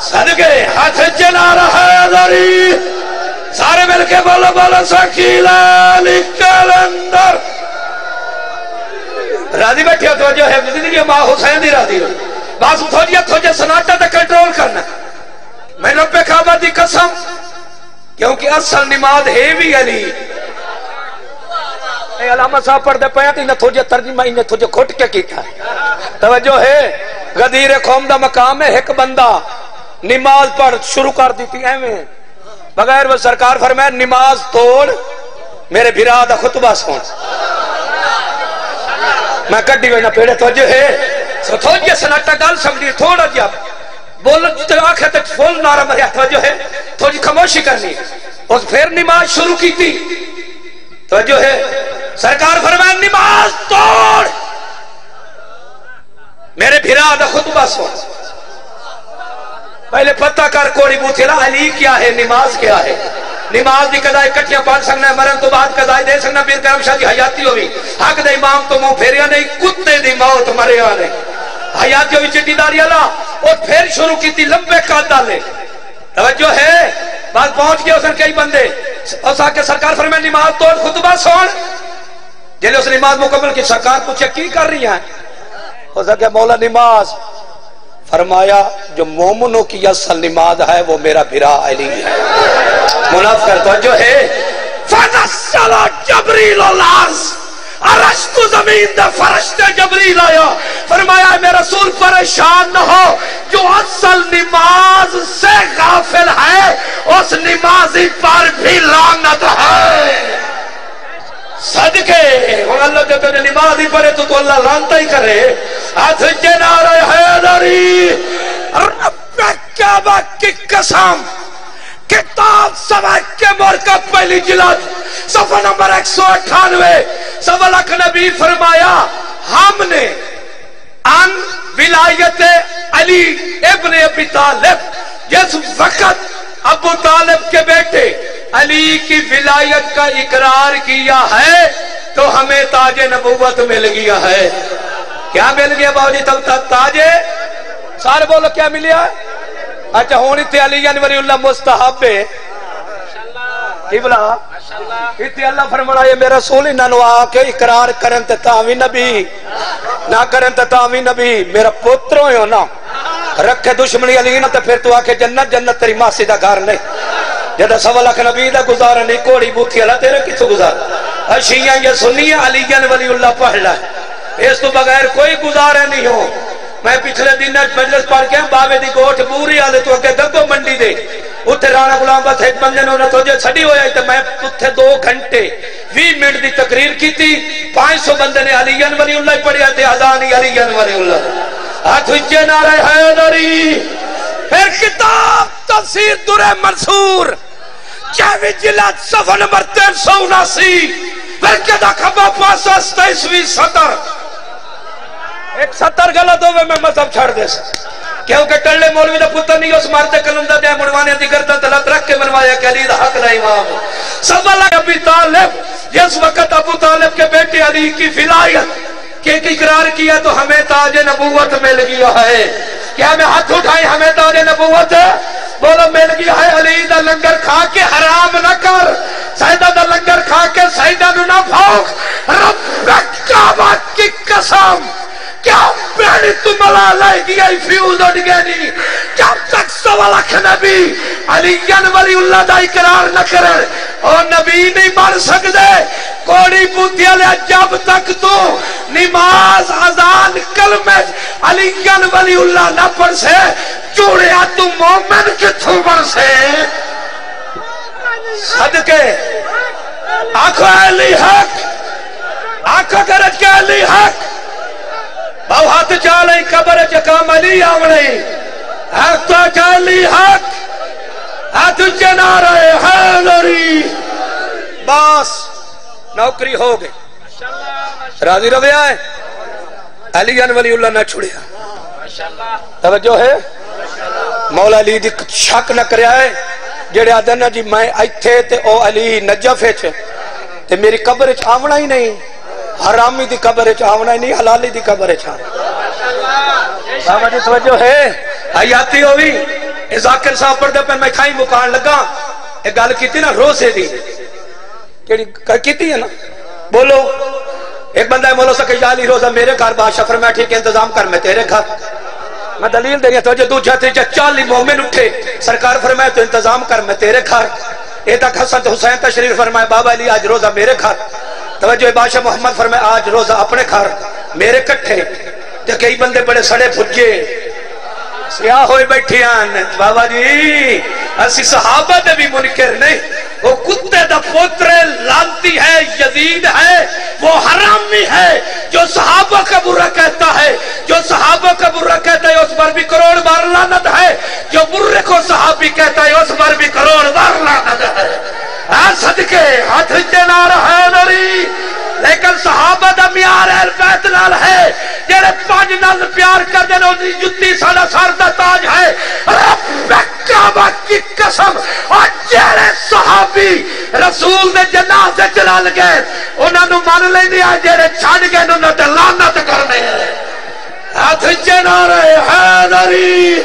صدقے ہاتھ چلا رہا ہے دری سارے مل کے بولو بولو سکیلا نکل اندر راضی بیٹھے ہو تو جو ہے زندگی ماں حسین دی راضی ہو۔ بس تھوڑی جی، تھوڑی جی، سناٹا تے کنٹرول کرنا۔ میں رب کعبہ دی قسم، کیونکہ اصل نماز ہے بھی علی۔ اے علامہ صاحب پڑھ دے پیا تے انہیں تھوڑی جی ترجمہ، انہیں تھوڑی کھٹ کے کیتا ہے۔ توجہ ہے، غدیر قوم دا مقام ہے، ایک بندہ۔ نماز پڑھ شروع کر دیتی ایویں۔ بغیر وہ سرکار فرمائے نماز توڑ، میرے بھرا دا خطبہ سون میں کڈی ہوئی نہ پیڑے توجہ ہے۔ سو تھوڑی سناٹا گال سمجھی، تھوڑا جی جا بول جتے آنکھیں تک فول نارا مریا، توجہ ہے۔ تھوڑی خموشی کرنی۔ اور پھر نماز شروع کی تھی توجہ ہے۔ سرکار فرمائے نماز توڑ۔ میرے بھرا دا خطبہ سون پہلے پتہ کر کوڑی بوتھیلا علی کیا ہے، نماز کیا ہے؟ نماز دی قضائی کٹیاں پڑھ سکنا ہے، مرن تو بعد قضائی دے سکنا پیر کرم شاہ دی حیاتی ہوئی حق دے امام تو منہ پھیریا نہیں، کتے دی موت مریا نہیں حیاتی ہوئی چٹی داری اللہ اور پھر شروع کی تھی لمبے قادہ لے۔ توجہ ہے؟ بعد پہنچ گئے اسن کئی بندے۔ اور سا کے سرکار فرمائے نماز توڑ خطبہ سون جلے اس نماز مکمل کی، سرکار پوچھے، کی کر رہی ہیں؟ ہو سکے مولا نماز۔ فرمایا، جو مومنوں کی اصل نماز ہے، وہ میرا بھرا علی ہے۔ مناف کرتا جو ہے۔ فَنَسَّلَ جَبْرِيلُ الْعَرْض عرشت زمین دے فرشت جبریل آیا۔ فرمایا میں رسول، پریشان نہ ہو۔ جو اصل نماز سے غافل ہے، اس نمازی پر بھی لعنت ہے۔ صدقے۔ اللہ جب تجھے نماز ہی پڑھے تو تو اللہ لانتا ہی کرے۔ ہاتھ جنار حیدری رب کعبہ کی قسم، کتاب سبق کے مرکب پہلی جلد، صفحہ نمبر ایک سو اٹھانوے سب نبی فرمایا، ہم نے ان ولایت علی ابن ابی طالب، جس وقت ابو طالب کے بیٹے علی کی ولایت کا اقرار کیا ہے، تو ہمیں تاج نبوت مل گیا ہے۔ کیا مل گیا باوجی جی؟ تب تک تاج سارے بولو کیا ملیا؟ اچھا ہونی تھی علی انوری اللہ مستحب کی بلا اتنی اللہ فرمانا یہ میرا رسول انہاں نو آکے اقرار کرن تے تاوی نبی۔ نہ کرن تے تاوی نبی، میرا پتر ہوئے ہو نا۔ رکھے دشمنی علی نہ تے پھر تو آکے جنت جنت تیری ماسی دا گھر نہیں جدا سوا لکھ نبی دا گزارا نہیں، کوڑی بوتھی اللہ تیرے کتھو گزارا؟ شیعہ یا سنی علیین ولی اللہ پڑھ لائے اس تو بغیر کوئی گزارا نہیں ہو۔ میں پچھلے دن مجلس پڑھ کے بابے دی گوٹ بوری آلے تو اگے گگو منڈی دے۔ اتھے رانا غلام بس ایک بندے نے انہیں توجہ چھڑی ہویا تو میں اتھے دو گھنٹے وی منٹ دی تقریر کی تھی پانچ سو بندے نے علیین ولی اللہ پڑھیا تھے ازانی علیین ولی اللہ ہاتھ اچھے نعرہ حیدری پھر کتاب تفسیر در منصور۔ چاوی جلد صفحہ نمبر تین سو اناسی۔ پھر کدا کھبا پاسا ستائیسویں ستر ایک ستر غلط ہوئے میں مذہب چھڑ دے سکتا کیونکہ ٹلے مولوی دا پتر نہیں، اس مارتے کلندہ دیا مڑوانے دی کرتا تلت رکھ کے منوایا کہ علی دا حق دا امام۔ ہو سب اللہ ابی طالب، جس وقت ابو طالب کے بیٹے علی کی فلائیت کہ اقرار کیا تو ہمیں تاج نبوت مل گیا ہے۔ کیا ہمیں ہاتھ اٹھائیں ہمیں تاج نبوت؟ بولو مل گیا ہے علی دا لنگر کھا کے حرام نہ کر۔ سیدہ دا لنگر کھا کے سیدہ نو نہ پھوک رب کعبہ کی قسم۔ کیا پہلی تمہلا لائے گیا فیوز اٹھ گیا نہیں؟ جب تک سوا لکھ نبی، علی ولی اللہ دا اقرار نہ کرے اور نبی نہیں بن سکتے کوڑی بودھی لے جب تک تو نماز ازان کلمہ علی ولی اللہ نہ پڑھ سے چوڑیا تو مومن کتھوں بن سے صدقے۔ آنکھو علی حق آنکھو کرج کے علی حق۔ باو ہاتھ چالیں قبر چکام علی آوڑیں حق تو چالی حق۔ ہاتھ چنا رہے حیدری باس نوکری ہو گئی۔ راضی رویا ہے علی ولی اللہ نہ چھڑیا توجہ ہے؟ مولا علی دی شک نہ کریا ہے۔ جڑے آدھے جی میں ایتھے تے او علی نجف تے میری قبر چ آونا ہی نہیں۔ حرامی دی قبر چ آونا ہی نہیں حلالی دی قبر چ بابا جی توجہ ہے۔ حیاتی ہوئی۔ اے ذاکر صاحب پڑھ دے پہ میں کھائی مکان لگا۔ اے گل کیتی نا روزے دی۔ کیڑی کیتی ہے نا؟ بولو۔ ایک بندہ ہے مولا سکے جالی روزہ میرے گھر بادشاہ فرمایا ٹھیک ہے انتظام کر میں تیرے گھر۔ میں دلیل دے رہی تو جو دوجہ تیجہ چالی مومن اٹھے۔ سرکار فرمایا تو انتظام کر میں تیرے گھر۔ اے تک حسن حسین تشریف فرمایا بابا علی آج روزہ میرے گھر۔ توجہ بادشاہ محمد فرمایا آج روزہ اپنے گھر، میرے کٹھے۔ تو کئی بندے بڑے سڑے پھجے سیاہ ہوئے بیٹھے ہیں بابا جی اسی صحابہ دے بھی منکر نہیں۔ وہ کتے دا پوتر لانتی ہے، یزید ہے، وہ حرامی ہے۔ جو صحابہ کا برا کہتا ہے، جو صحابہ کا برا کہتا ہے، اس پر بھی کروڑ بار لانت ہے۔ جو برے کو صحابی کہتا ہے، اس پر بھی کروڑ بار لانت ہے۔ ہاں صدقے ہاتھ جنا رہا ہے نری لیکن صحابہ دا میار اہل بیت نال ہے۔ جیرے پانچ نال پیار کر دینا انہی جتی سالا سار دا تاج ہے۔ رب کعبہ کی قسم، اور جیرے صحابی رسول دے جنازے چلا لگے انہاں نو مان لے دیا جیرے چھاڑ گئے انہوں نے لانت کرنے۔ ہاتھ جنا رہے حیدری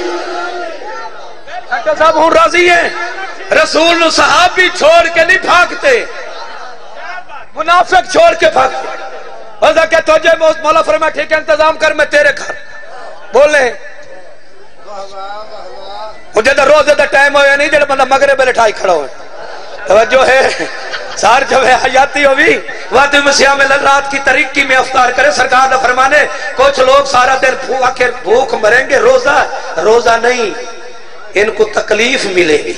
ڈاکٹر صاحب، ہوں راضی ہیں؟ رسول نو صحابی چھوڑ کے نہیں بھاگتے۔ منافق چھوڑ کے بھاگتے۔ وزا کہ تجھے مولا فرمایا، ٹھیک ہے، انتظام کر، میں تیرے گھر۔ بولے۔ مجھے تو روزے دا ٹائم ہویا نہیں، جڑا بندہ مغرب لٹھائی کھڑا ہوئے۔ توجہ ہے۔ سار جب ہے، حیاتی ہوئی وادی مسیح میں رات کی طریقی میں افطار کرے۔ سرکار دا فرمانے، کچھ لوگ سارا دن بھوک مریں گے۔ روزہ روزہ نہیں۔ ان کو تکلیف ملے گی۔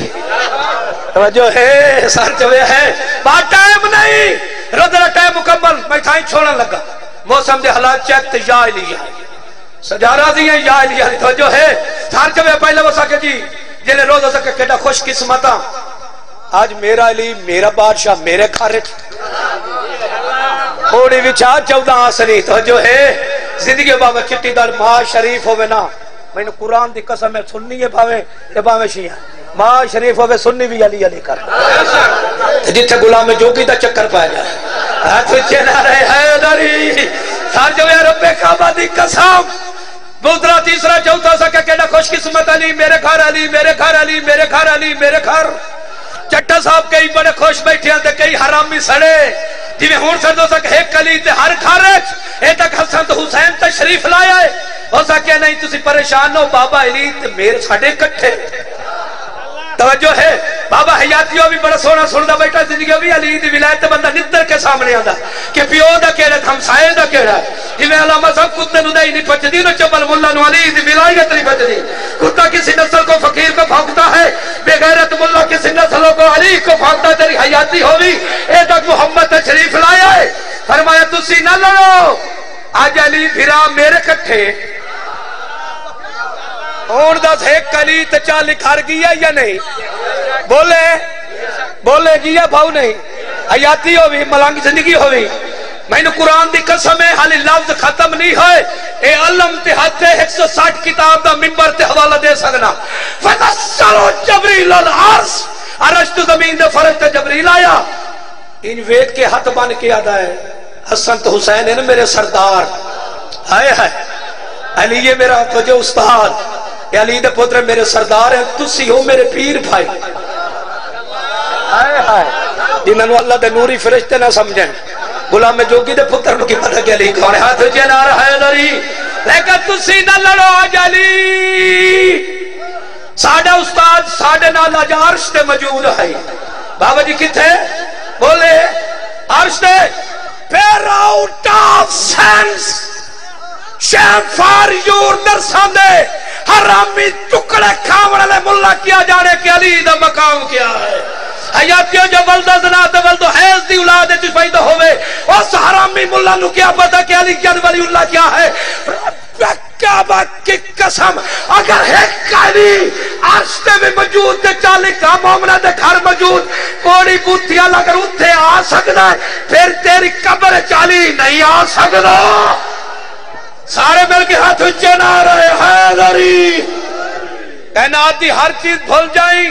توجہ ہے سار جب ہے بات ٹائم نہیں۔ روزہ ٹائم مکمل۔ میں تھائیں چھوڑا لگا۔ موسم دے حالات چیک تے یا علی سجا راضی ہیں یا علی توجہ ہے۔ سار جب پہلے وہ سکے جی۔ جنہیں روزہ سکے کیڑا خوش قسمتا ہاں۔ آج میرا علی، میرا بادشاہ، میرے گھر۔ تھوڑی وچا چودہ آسنی تو جو ہے۔ زندگی بابا چٹی دار ماں شریف ہوئے نا۔ میں قرآن دی قسم ہے سننی ہے بھاوے یہ بھاوے شیعہ۔ ماں شریف ہوئے سننی بھی علی علی کر۔ جتھے غلام جوگی دا چکر پایا جائے۔ ہاتھ چنا رہے حیدری۔ سار جو رب کعبہ دی قسم۔ دوسرا، تیسرا، چوتھا سکا کہنا خوش قسمت علی، میرے گھر علی، میرے گھر علی، میرے گھر علی، میرے گھر۔ چٹا صاحب کئی بڑے خوش بیٹھے ہیں کئی حرامی سڑے۔ جی میں ہون سردو سک ایک کلی تے ہر خارج اے تک حسن تو حسین تے شریف لایا ہے ہو سکے نہیں تسی پریشان ہو، بابا علی تے میرے ساڑے کٹھے۔ توجہ ہے۔ بابا حیاتیوں بھی بڑا سونا سندا بیٹھا، زندگی بھی علی دی ولایت بندہ نتر کے سامنے آندا۔ کہ پیو دا کیڑا ہمسائے دا کیڑا جویں علامہ صاحب کتے نو نہیں پچدی نو چبل مولا نو علی دی ولایت نہیں پچدی کتا کسی نسل کو فقیر کو پھونکتا ہے بے غیرت ملا کسی نسلوں کو علی کو پھونکتا تیری حیاتی ہوگی اے تک محمد تشریف لایا ہے۔ فرمایا، تسی نہ لڑو۔ آج علی پھرا میرے کٹھے ہون دس ایک علی تے چال کھر گیا یا نہیں بولے بولے گیا بھاؤ نہیں حیاتی ہوئی ملنگ زندگی ہوئی میں نے قرآن دی قسم ہے حالی لفظ ختم نہیں ہوئے اے علم تے ہاتھے ایک سو ساٹھ کتاب دا ممبر تے حوالہ دے سکنا فنسلو جبریل العرص عرش تو زمین دے فرش تے جبریل آیا ان ویک کے ہاتھ بان کے آدھا ہے حسن تو حسین ہے نا میرے سردار ہائے ہائے علی یہ میرا توجہ استاد یہ علی دے پتر میرے سردار ہیں، تسی ہو میرے پیر بھائی۔ ہائے ہائے جنہوں اللہ دے نوری فرشتے نہ سمجھیں غلام جوگی دے پتر نو کی پتہ کہ علی کون ہاتھ جنا رہا ہے لری لیکن تسی نہ لڑو آج علی۔ ساڑھا استاد ساڑھے نالا جا عرش تے موجود ہے۔ بابا جی کتھے؟ بولے، عرش تے پیر out of sense shame for your درسان دے۔ حرامی ٹکڑے کھاوڑے لے ملا کیا جانے کے علی دا مقام کیا ہے؟ حیاتیوں جو ولدہ زنا دے ولدہ حیث دی اولاد چیز فائدہ ہوئے، اس حرامی ملا نو کیا پتا کہ علی جن ولی اللہ کیا ہے؟ کعبہ کی قسم، اگر ہے کالی عرشتے میں موجود دے چالی کا مومنہ دے گھر موجود، کوڑی بوتیا لگر اتھے آ سکتا ہے، پھر تیری قبر چالی نہیں آ سکتا۔ سارے مل کے ہاتھ اچھے نہ رہے۔ حیدری کائنات دی ہر چیز بھول جائیں۔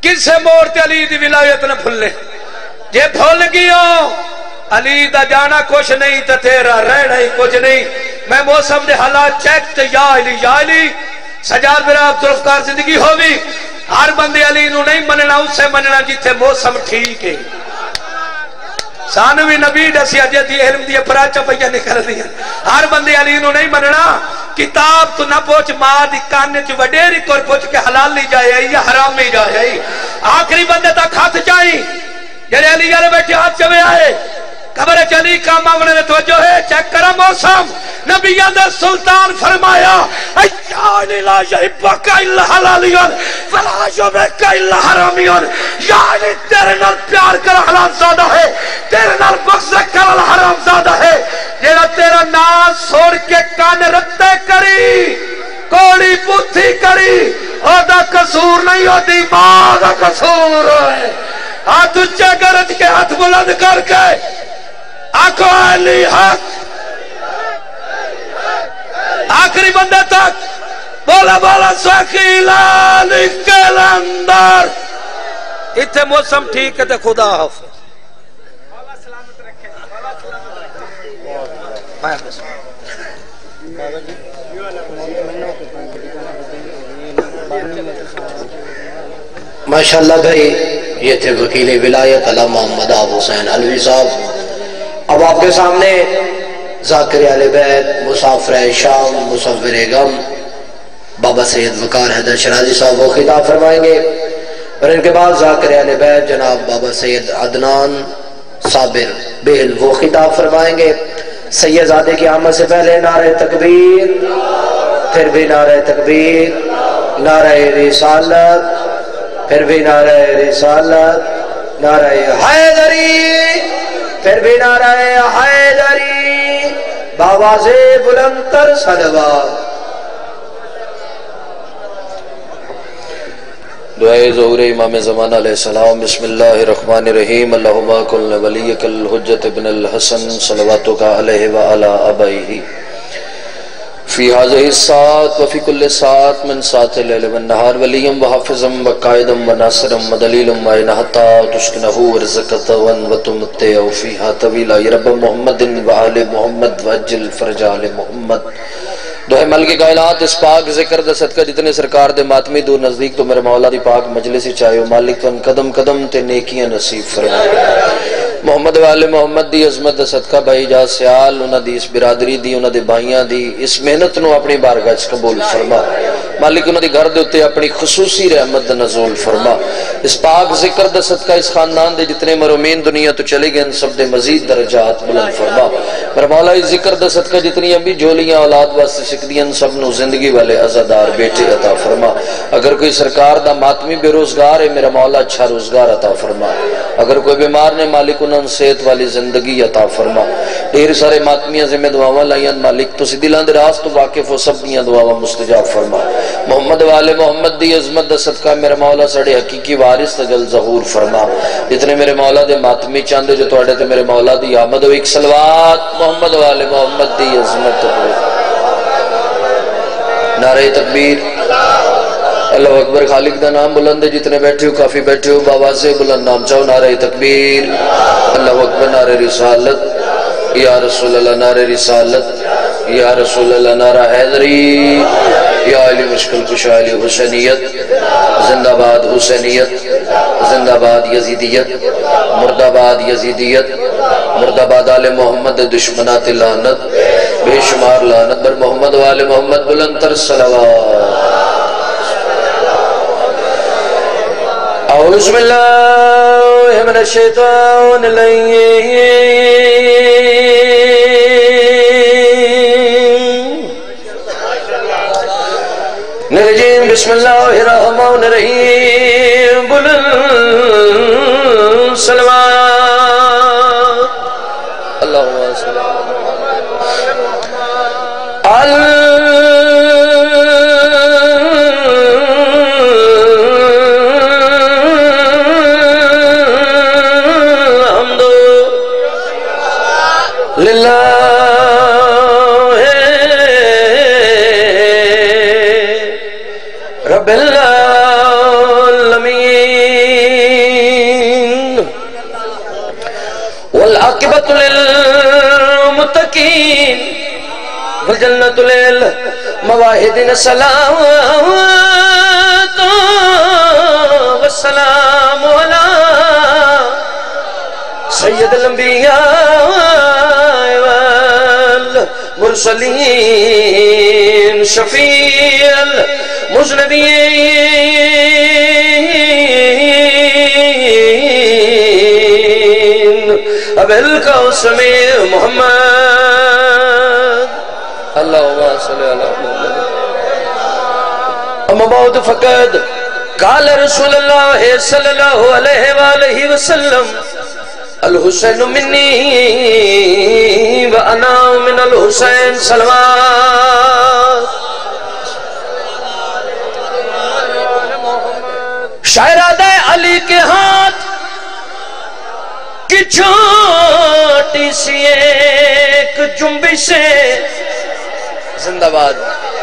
کسے مورتے علی دی ولایت نہ بھولے؟ جے بھول گیا علی دا جانا کچھ نہیں تا تیرا رہنا ہی کچھ نہیں۔ میں موسم دے حالات چیک تے یا علی یا علی۔ سجاد میرا عبدالفکار زندگی ہوگی ہر بندے علی نو نہیں مننا، اس سے مننا جیتے موسم ٹھیک ہے۔ سانوی نبی دسی اجے دی علم دی پراچا پیا نکل دیا ہر بندے علی نو نہیں مننا کتاب تو نہ پوچھ ماں دی کانے چ وڈیری کور پوچھ کے حلال لی جائے یا حرام لی جائے آخری بندے تک ہاتھ چاہی جڑے علی والے بیٹھے ہاتھ چوے آئے۔ قبر چلی کا مانگنے نے توجہ ہے، چیک کرا موسم۔ نبی اندر سلطان فرمایا ایانی لا یحبک الا حلالیون، فلا یحبک الا حرامیون۔ یعنی تیرے نال پیار کر حلال زادہ ہے، تیرے نال بغض کر حرام زادہ ہے۔ جیڑا تیرا نام سوڑ کے کان رتے کری، کوڑی پوتھی کری او دا قصور نہیں ہوتی ماں دا قصور ہے۔ ہاتھ اچھے گرج کے ہاتھ بلند کر کے آنکھو علی حق. آخری بندے تک. بولا بولا سکیلا نکل اندر اتھے موسم ٹھیک ہے تے خدا حافظ. ماشاءاللہ بھائی، یہ تھے وکیل ولایت علامہ محمد آب حسین علوی صاحب. اب آپ کے سامنے ذاکر علی بیت، مسافر شام مصور غم، بابا سید وقار حیدر شرازی صاحب وہ خطاب فرمائیں گے۔ اور ان کے بعد ذاکر علی بیت جناب بابا سید عدنان صابر بیل وہ خطاب فرمائیں گے۔ سید زادے کی آمد سے پہلے نعرہ تکبیر، پھر بھی نعرہ تکبیر، نعرہ رسالت، پھر بھی نعرہ رسالت، نعرہ حیدری۔ پھر بھی نعرہ حیدری، بابا سے تر صلوات دعائے ظہور امام زمان علیہ السلام بسم اللہ الرحمن الرحیم، اللہم کل ولیک الحجت ابن الحسن، صلواتک علیہ وعلا ابائیہ فی حاضر الساعت وفی کل ساعت من ساعت لیل و نہار ولیم و حافظم و قائدم و ناصرم و دلیلم و اینہتا تشکنہو ورزکتا و تمتعو فیہا طویلہ رب محمد و محمد و اجل آل محمد. دوہے ملک کائنات اس پاک ذکر دے صدقہ جتنے سرکار دے ماتمی دور نزدیک تو میرے مولا دی پاک مجلسی چاہیو مالک تو ان قدم قدم تے نیکیاں نصیب فرمائے. محمد والے محمد دی عظمت صدقہ بھائی جا، سیال انہاں دی، اس برادری دی، انہاں دے بھائیاں دی، اس محنت نو اپنی بارگاہ وچ قبول فرما۔ مالک انہاں دی گھر دے اوتے اپنی خصوصی رحمت دا نزول فرما۔ اس پاک ذکر دا صدقہ اس خاندان دے جتنے مرومین دنیا تو چلے گئے، ان سب دے مزید درجات بلند فرما۔ میرا مولا اس ذکر دا صدقہ جتنی ابھی جھولیاں اولاد واسطے سکدیاں سب نو زندگی والے عزادار بیٹے عطا فرما۔ اگر کوئی سرکار دا ماتمی بے روزگار ہے، میرا مولا اچھا روزگار عطا فرما۔ اگر کوئی بیمار نے، مالک انہوں صحت والی زندگی عطا فرما۔ ڈھیر سارے ماتمیاں ذمہ دعاواں لائیں مالک تو سی دلان دے راست تو واقف ہو، سب دیاں دعاواں مستجاب فرما۔ محمد والے محمد دی عظمت دا صدقہ میرا مولا سڑے حقیقی وارث تجل ظہور فرما۔ جتنے میرے مولا دے ماتمی چاندے، جو توڑے تے میرے مولا دی آمد و ایک سلوات محمد والے محمد دی عظمت ہوئے نعرہ تکبیر۔ اللہ اکبر خالق دا نام بلند ہے، جتنے بیٹھے ہو کافی بیٹھے ہو بابا سے بلند نام چاہو۔ نعرہ تکبیر۔ اللہ اکبر، نعرہ رسالت۔ یا رسول اللہ، نعرہ رسالت۔ یا رسول اللہ، نعرہ حیدری۔ یا علی مشکل کشا علی حسینیت زندہ باد حسینیت زندہ باد یزیدیت مردہ باد یزیدیت مردہ باد آل محمد دشمنات لعنت، بے شمار لعنت بر محمد وال محمد بلندر صلوات۔ اعوذ باللہ من الشیطان الرجیم۔ نرجیم بسم اللہ الرحمن جنت لیل مواہدن سلام تو والسلام علا سید الانبیاء والمرسلین شفیع المذنبین اب القوس میں محمد اللہم صلی اللہ محمد اما بعد فقد قال رسول اللہ صلی اللہ علیہ وآلہ وسلم، الحسین منی وانا من الحسین سلوات شہرادہ علی کے ہاتھ کی چھوٹی سی ایک جنبش سے زندہ باد،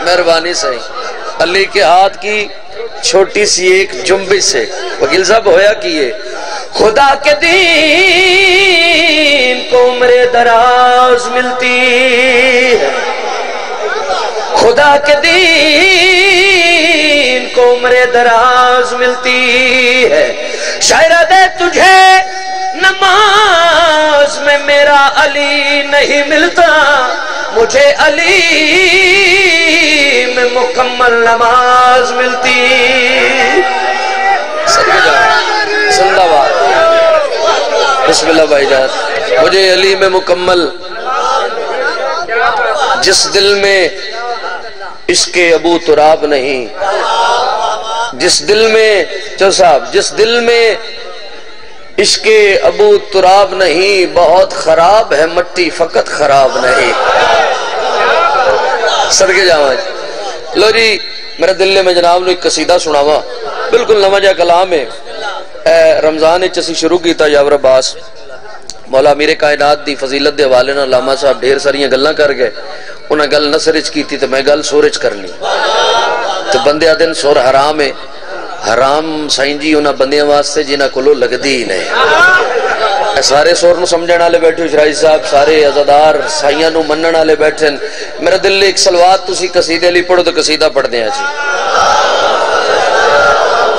مہربانی سے۔ علی کے ہاتھ کی چھوٹی سی ایک جنبش سے۔ وکیل صاحب، ہویا کیے خدا کے دین کو عمر دراز ملتی ہے۔ خدا کے دین کو عمر دراز ملتی ہے۔ شاید ہے تجھے، نماز میں میرا علی نہیں ملتا۔ مجھے علی میں مکمل نماز ملتی۔ زندہ باد بسم اللہ بھائی جان، مجھے علی میں مکمل جس دل میں اس کے ابو تراب نہیں، جس دل میں چل صاحب، جس دل میں اس کے ابو تراب نہیں، بہت خراب ہے مٹی، فقط خراب نہیں۔ سر کے جاؤں لو جی میرے دل میں جناب نے ایک قصیدہ سناوا بالکل نواں جا کلام ہے۔ اے رمضان چسی شروع کیتا یاور عباس۔ مولا میرے کائنات دی فضیلت دے حوالے نال علامہ صاحب ڈھیر ساریاں گلاں کر گئے۔ انہاں گل نثر وچ کیتی تے میں گل سور وچ کرنی تے بندے دن سور حرام ہے۔ حرام سائیں جی انہاں بندیاں واسطے جنہاں کولو لگدی ہی نہیں۔ سارے سور نو سمجھن والے بیٹھے شرائی صاحب، سارے عزادار سائیاں نو منن والے بیٹھے میرا دل ایک سلوات تسی قصیدے لی پڑھو تو قصیدہ پڑھ دیاں جی۔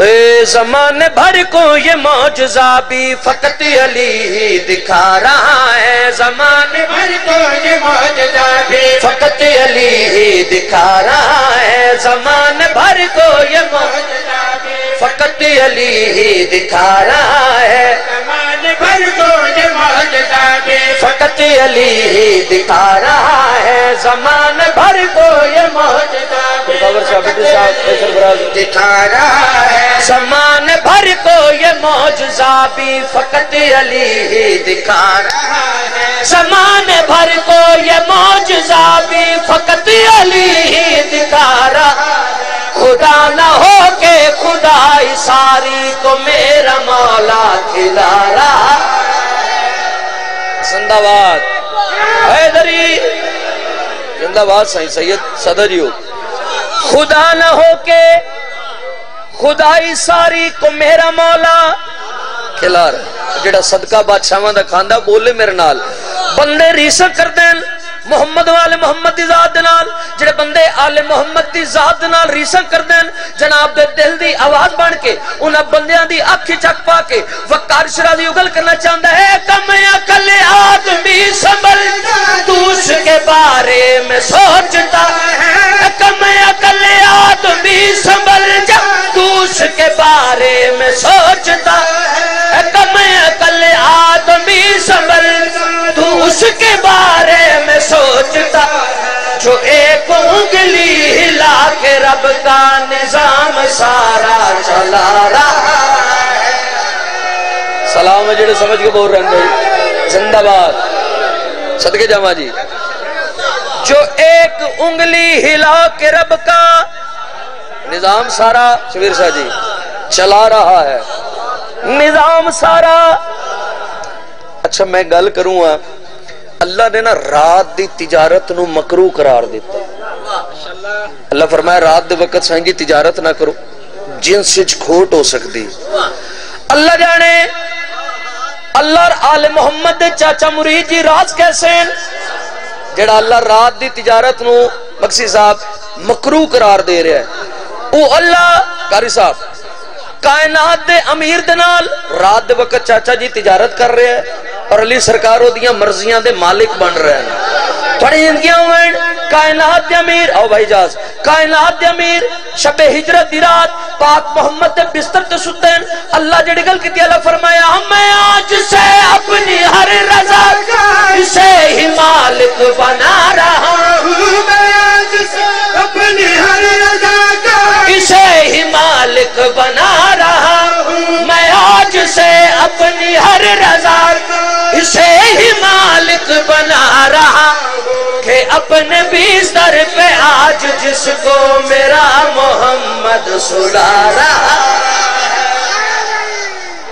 اے زمانے بھر کو یہ معجزہ بھی فقط علی ہی دکھا رہا ہے زمانے بھر کو یہ معجزہ بھی فقط علی ہی دکھا رہا ہے زمانے بھر کو یہ معجزہ بھی فقط علی ہی دکھا رہا ہے زمانے بھر کو یہ معجزہ بھی فقط علی ہی دکھا رہا ہے زمانے بھر کو یہ معجزہ بھی دکھا رہا ہے زمان بھر کو یہ معجزہ بھی فقط علی ہی دکھا رہا ہے۔ زمان بھر کو یہ معجزہ بھی فقط علی ہی دکھا رہا ہے۔ خدا نہ ہو کہ خدائی ساری کو میرا مولا کھلا رہا زندہ باد۔ حیدری زندہ باد سائیں سید صدر یو خدا نہ ہو کہ خدائی ساری کو میرا مولا کھلا رہا جڑا صدقہ بادشاہاں دا کھاندا، بولے میرے نال۔ بندے ریسا کر دین محمد والے محمد دی ذات نال، جڑے بندے آل محمد دی ذات نال ریسا کر دین جناب دے دل دی آواز بن کے، انہاں بندیاں دی اکھ چک پا کے وقار شرا دی اگل کرنا چاہندا ہے۔ کم عقل آدمی سنبھل تو اس کے بارے میں سوچتا ہے۔ کم عقل آدمی سنبھل جا اس کے بارے میں سوچتا ہے۔ کم عقل آدمی سنبھل تو اس کے بارے میں سوچتا جو ایک انگلی ہلا کے رب کا نظام سارا چلا رہا سلام ہے جڑے سمجھ کے بول رہے ہیں زندہ باد۔ صدقے جامع جی۔ جو ایک انگلی ہلا کے رب کا نظام سارا شبیر شاہ جی چلا رہا ہے۔ نظام سارا۔ اچھا میں گل کروں ہاں۔ اللہ نے نا رات دی تجارت نو مکرو قرار دیتا۔ اللہ فرمایا رات دے وقت سائیں جی تجارت نہ کرو۔ جنس وچ کھوٹ ہو سکتی اللہ جانے۔ اللہ آل محمد دے چاچا مرید جی راز کیسے ہیں؟ جڑا اللہ رات دی تجارت نو مقصی صاحب مکرو قرار دے رہا ہے۔ او اللہ کاری صاحب، کائنات دے امیر دنال رات دے وقت چاچا جی تجارت کر رہے ہیں اور علی سرکار ہو دیاں مرضیاں دے مالک بن رہے ہیں۔ تھوڑی زندگیاں ہوئیں کائنات دے امیر او بھائی جاز، کائنات دے امیر، شب ہجرت دی رات، پاک محمد دے بستر تے ستین اللہ جڑی گل کی اللہ فرمایا، میں آج سے اپنی ہر رضا کا اسے ہی مالک بنا رہا ہوں۔ میں آج سے اپنی ہر رضا ہی مالک بنا رہا ہوں۔ میں آج سے اپنی ہر رضا اسے ہی مالک بنا رہا کہ اپنے بیستر پہ آج جس کو میرا محمد سلا رہا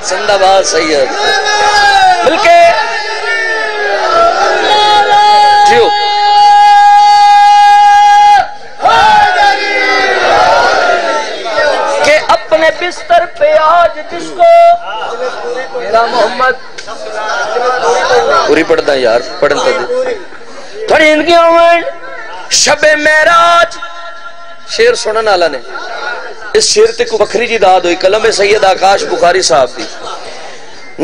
زندہ باد سید۔ بلکہ جیو کہ اپنے بستر پہ آج جس کو میرا محمد پوری پڑھتا یار، پڑھن تا دے۔ تھوڑی زندگی ہوئیں شب میراج شیر سنن والا نے۔ اس شیر تے کو بکری جی داد ہوئی کلم سید آکاش بخاری صاحب دی۔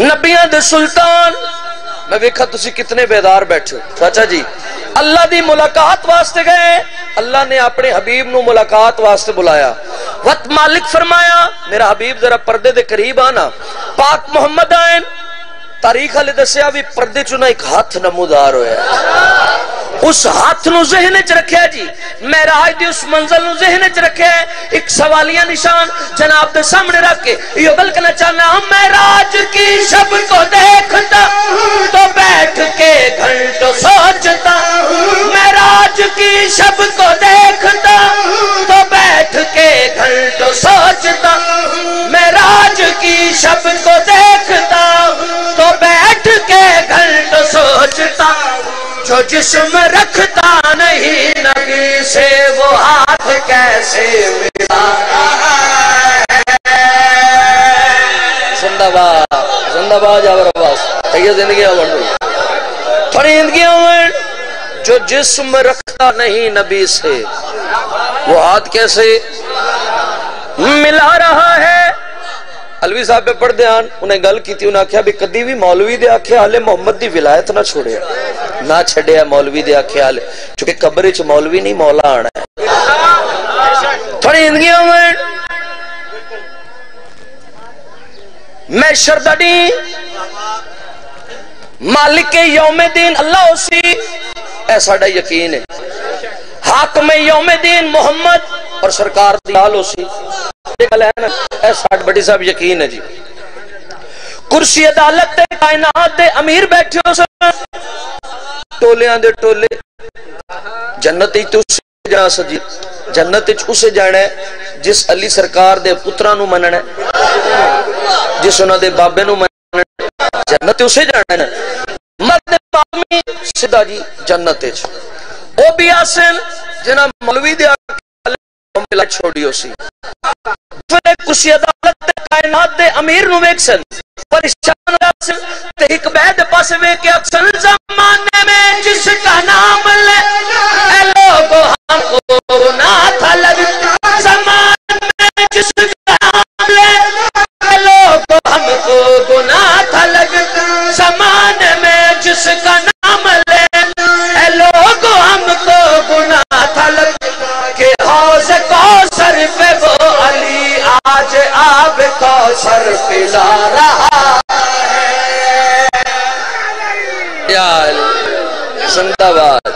نبیاں دے سلطان۔ میں ویکھا تسی کتنے بیدار بیٹھو چاچا جی اللہ دی ملاقات واسطے گئے۔ اللہ نے اپنے حبیب نو ملاقات واسطے بلایا۔ وقت مالک فرمایا، میرا حبیب ذرا پردے دے قریب آنا۔ پاک محمد آئین، تاریخ والے دسیا بھی پردے چنا ایک ہاتھ نمودار ہویا۔ اس ہاتھ نو ذہن چ رکھیا جی معراج دی اس منزل نو ذہن چ رکھیا ہے ایک سوالیہ نشان جناب دے سامنے رکھ کے یہ گل کرنا چاہنا ہوں معراج کی شب کو دیکھتا تو بیٹھ کے گھنٹوں سوچتا معراج کی شب کو دیکھتا تو بیٹھ کے گھنٹوں سوچتا معراج کی شب کو دیکھتا تو بیٹھ جو جسم رکھتا نہیں، نبی سے وہ ہاتھ کیسے ملا زندہ باد زندہ باد جاور عباس تیہ زندگی آورد تھوڑی زندگی آورد جو جسم رکھتا نہیں نبی سے، وہ ہاتھ کیسے ملا رہا ہے؟ الوی صاحب پہ پڑھ دیان انہیں گل کی تھی، انہیں آکھیا بھی کدی بھی مولوی دے آکھیا حالے محمد دی ولایت نہ چھوڑے۔ نہ چھڑے مولوی دے آکھیا حالے چونکہ قبر چ مولوی نہیں مولا آنا ہے تھوڑی زندگیوں میں میں شردڑی مالک یوم دین اللہ اسی اے ساڑا یقین ہے حاکم یوم دین محمد اور سرکار دیال اسی اے ساڑھ بڑی صاحب یقین ہے جی کرسی عدالت تے کائنات دے امیر بیٹھے ہو سر ٹولیاں دے ٹولے جنت ہی تو اسے جانا سجی جنت ہی اسے جانا ہے جس علی سرکار دے پترانو منن ہے جس انہوں دے بابے نو منن ہے جنت اسے جانا ہے مرد پامی صدا جی جنت ہی او بھی آسن جنہ مولوی دے آکے چھوڑی ہو سی پھر کسی عدالت تے کائنات دے امیر نو ویک سن۔ پریشان ہو سن تے ایک بید پاس ویک اکسن زمانے میں جس کا نام لے، اے لوگو ہم کو نہ کوثر رہا ہے۔ زندہ باد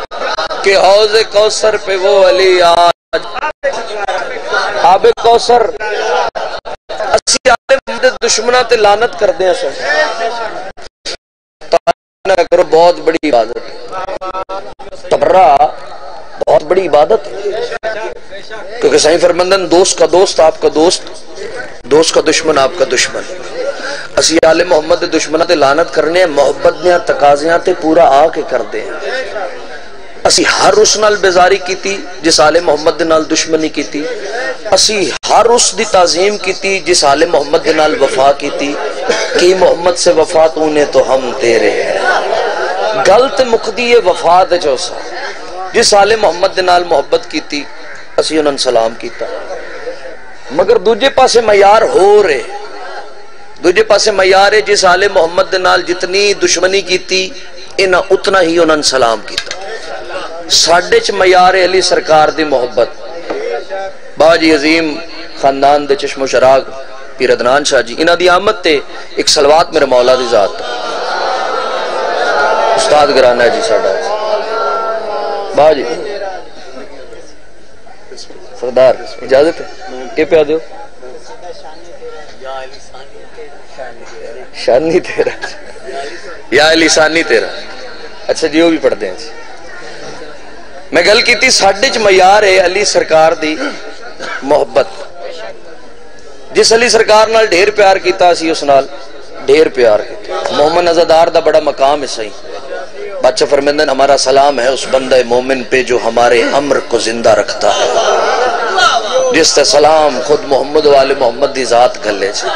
کہ حوض کوثر پہ وہ علی آج۔ آب کوثر، اسی آلے مدد دشمنہ تے لانت کر دیں سر۔ نہ کرو بہت بڑی عبادت تبرہ بہت بڑی عبادت ہے۔ کیونکہ سائیں فرمندن، دوست کا دوست، آپ کا دوست دوست کا دشمن، آپ کا دشمن۔ اسی آل محمد دشمنہ تے لانت کرنے، محبت دیاں، تقاضیاں تے پورا آ کے کر دیں اسی ہر اس نال بیزاری کیتی، جس آل محمد دے نال دشمنی کیتی۔ اسی ہر اس دی تعظیم کیتی، جس آل محمد دے نال وفا کیتی۔ کہ محمد سے وفا تو نے تو ہم تیرے ہیں۔ گلت مقدی وفا دے جو سا۔ جس آل محمد دے نال محبت کیتی، اسی انہوں سلام کیتا۔ مگر دوجے پاسے میار ہو رہے۔ دوجے پاسے میار ہے جس آل محمد دے نال جتنی دشمنی کیتی، انہاں اتنا ہی انہوں سلام کیتا۔ ساڑھے چ میار علی سرکار دی محبت۔ باجی عظیم خاندان دے چشم و شراغ پیر ادنان شاہ جی انہاں دی آمد تے ایک سلوات میرے مولا دی ذات۔ استاد گرانا ہے جی ساڑھا باجی سردار، اجازت ہے؟ کہ پہ دیو۔ شانی تیرا۔ یا علی سانی تیرا۔ اچھا جی وہ بھی پڑھ دیں جی میں گل کی تھی ساڑھے چ میار ہے علی سرکار دی محبت۔ جس علی سرکار نال ڈھیر پیار کیتا سی اس نال ڈھیر پیار کیتا۔ مومن ازادار دا بڑا مقام ہے، صحیح۔ بادشاہ فرمندن ہمارا سلام ہے اس بندہ مومن پہ جو ہمارے امر کو زندہ رکھتا ہے۔ جس تے سلام خود محمد والے محمد دی ذات گھلے چھے۔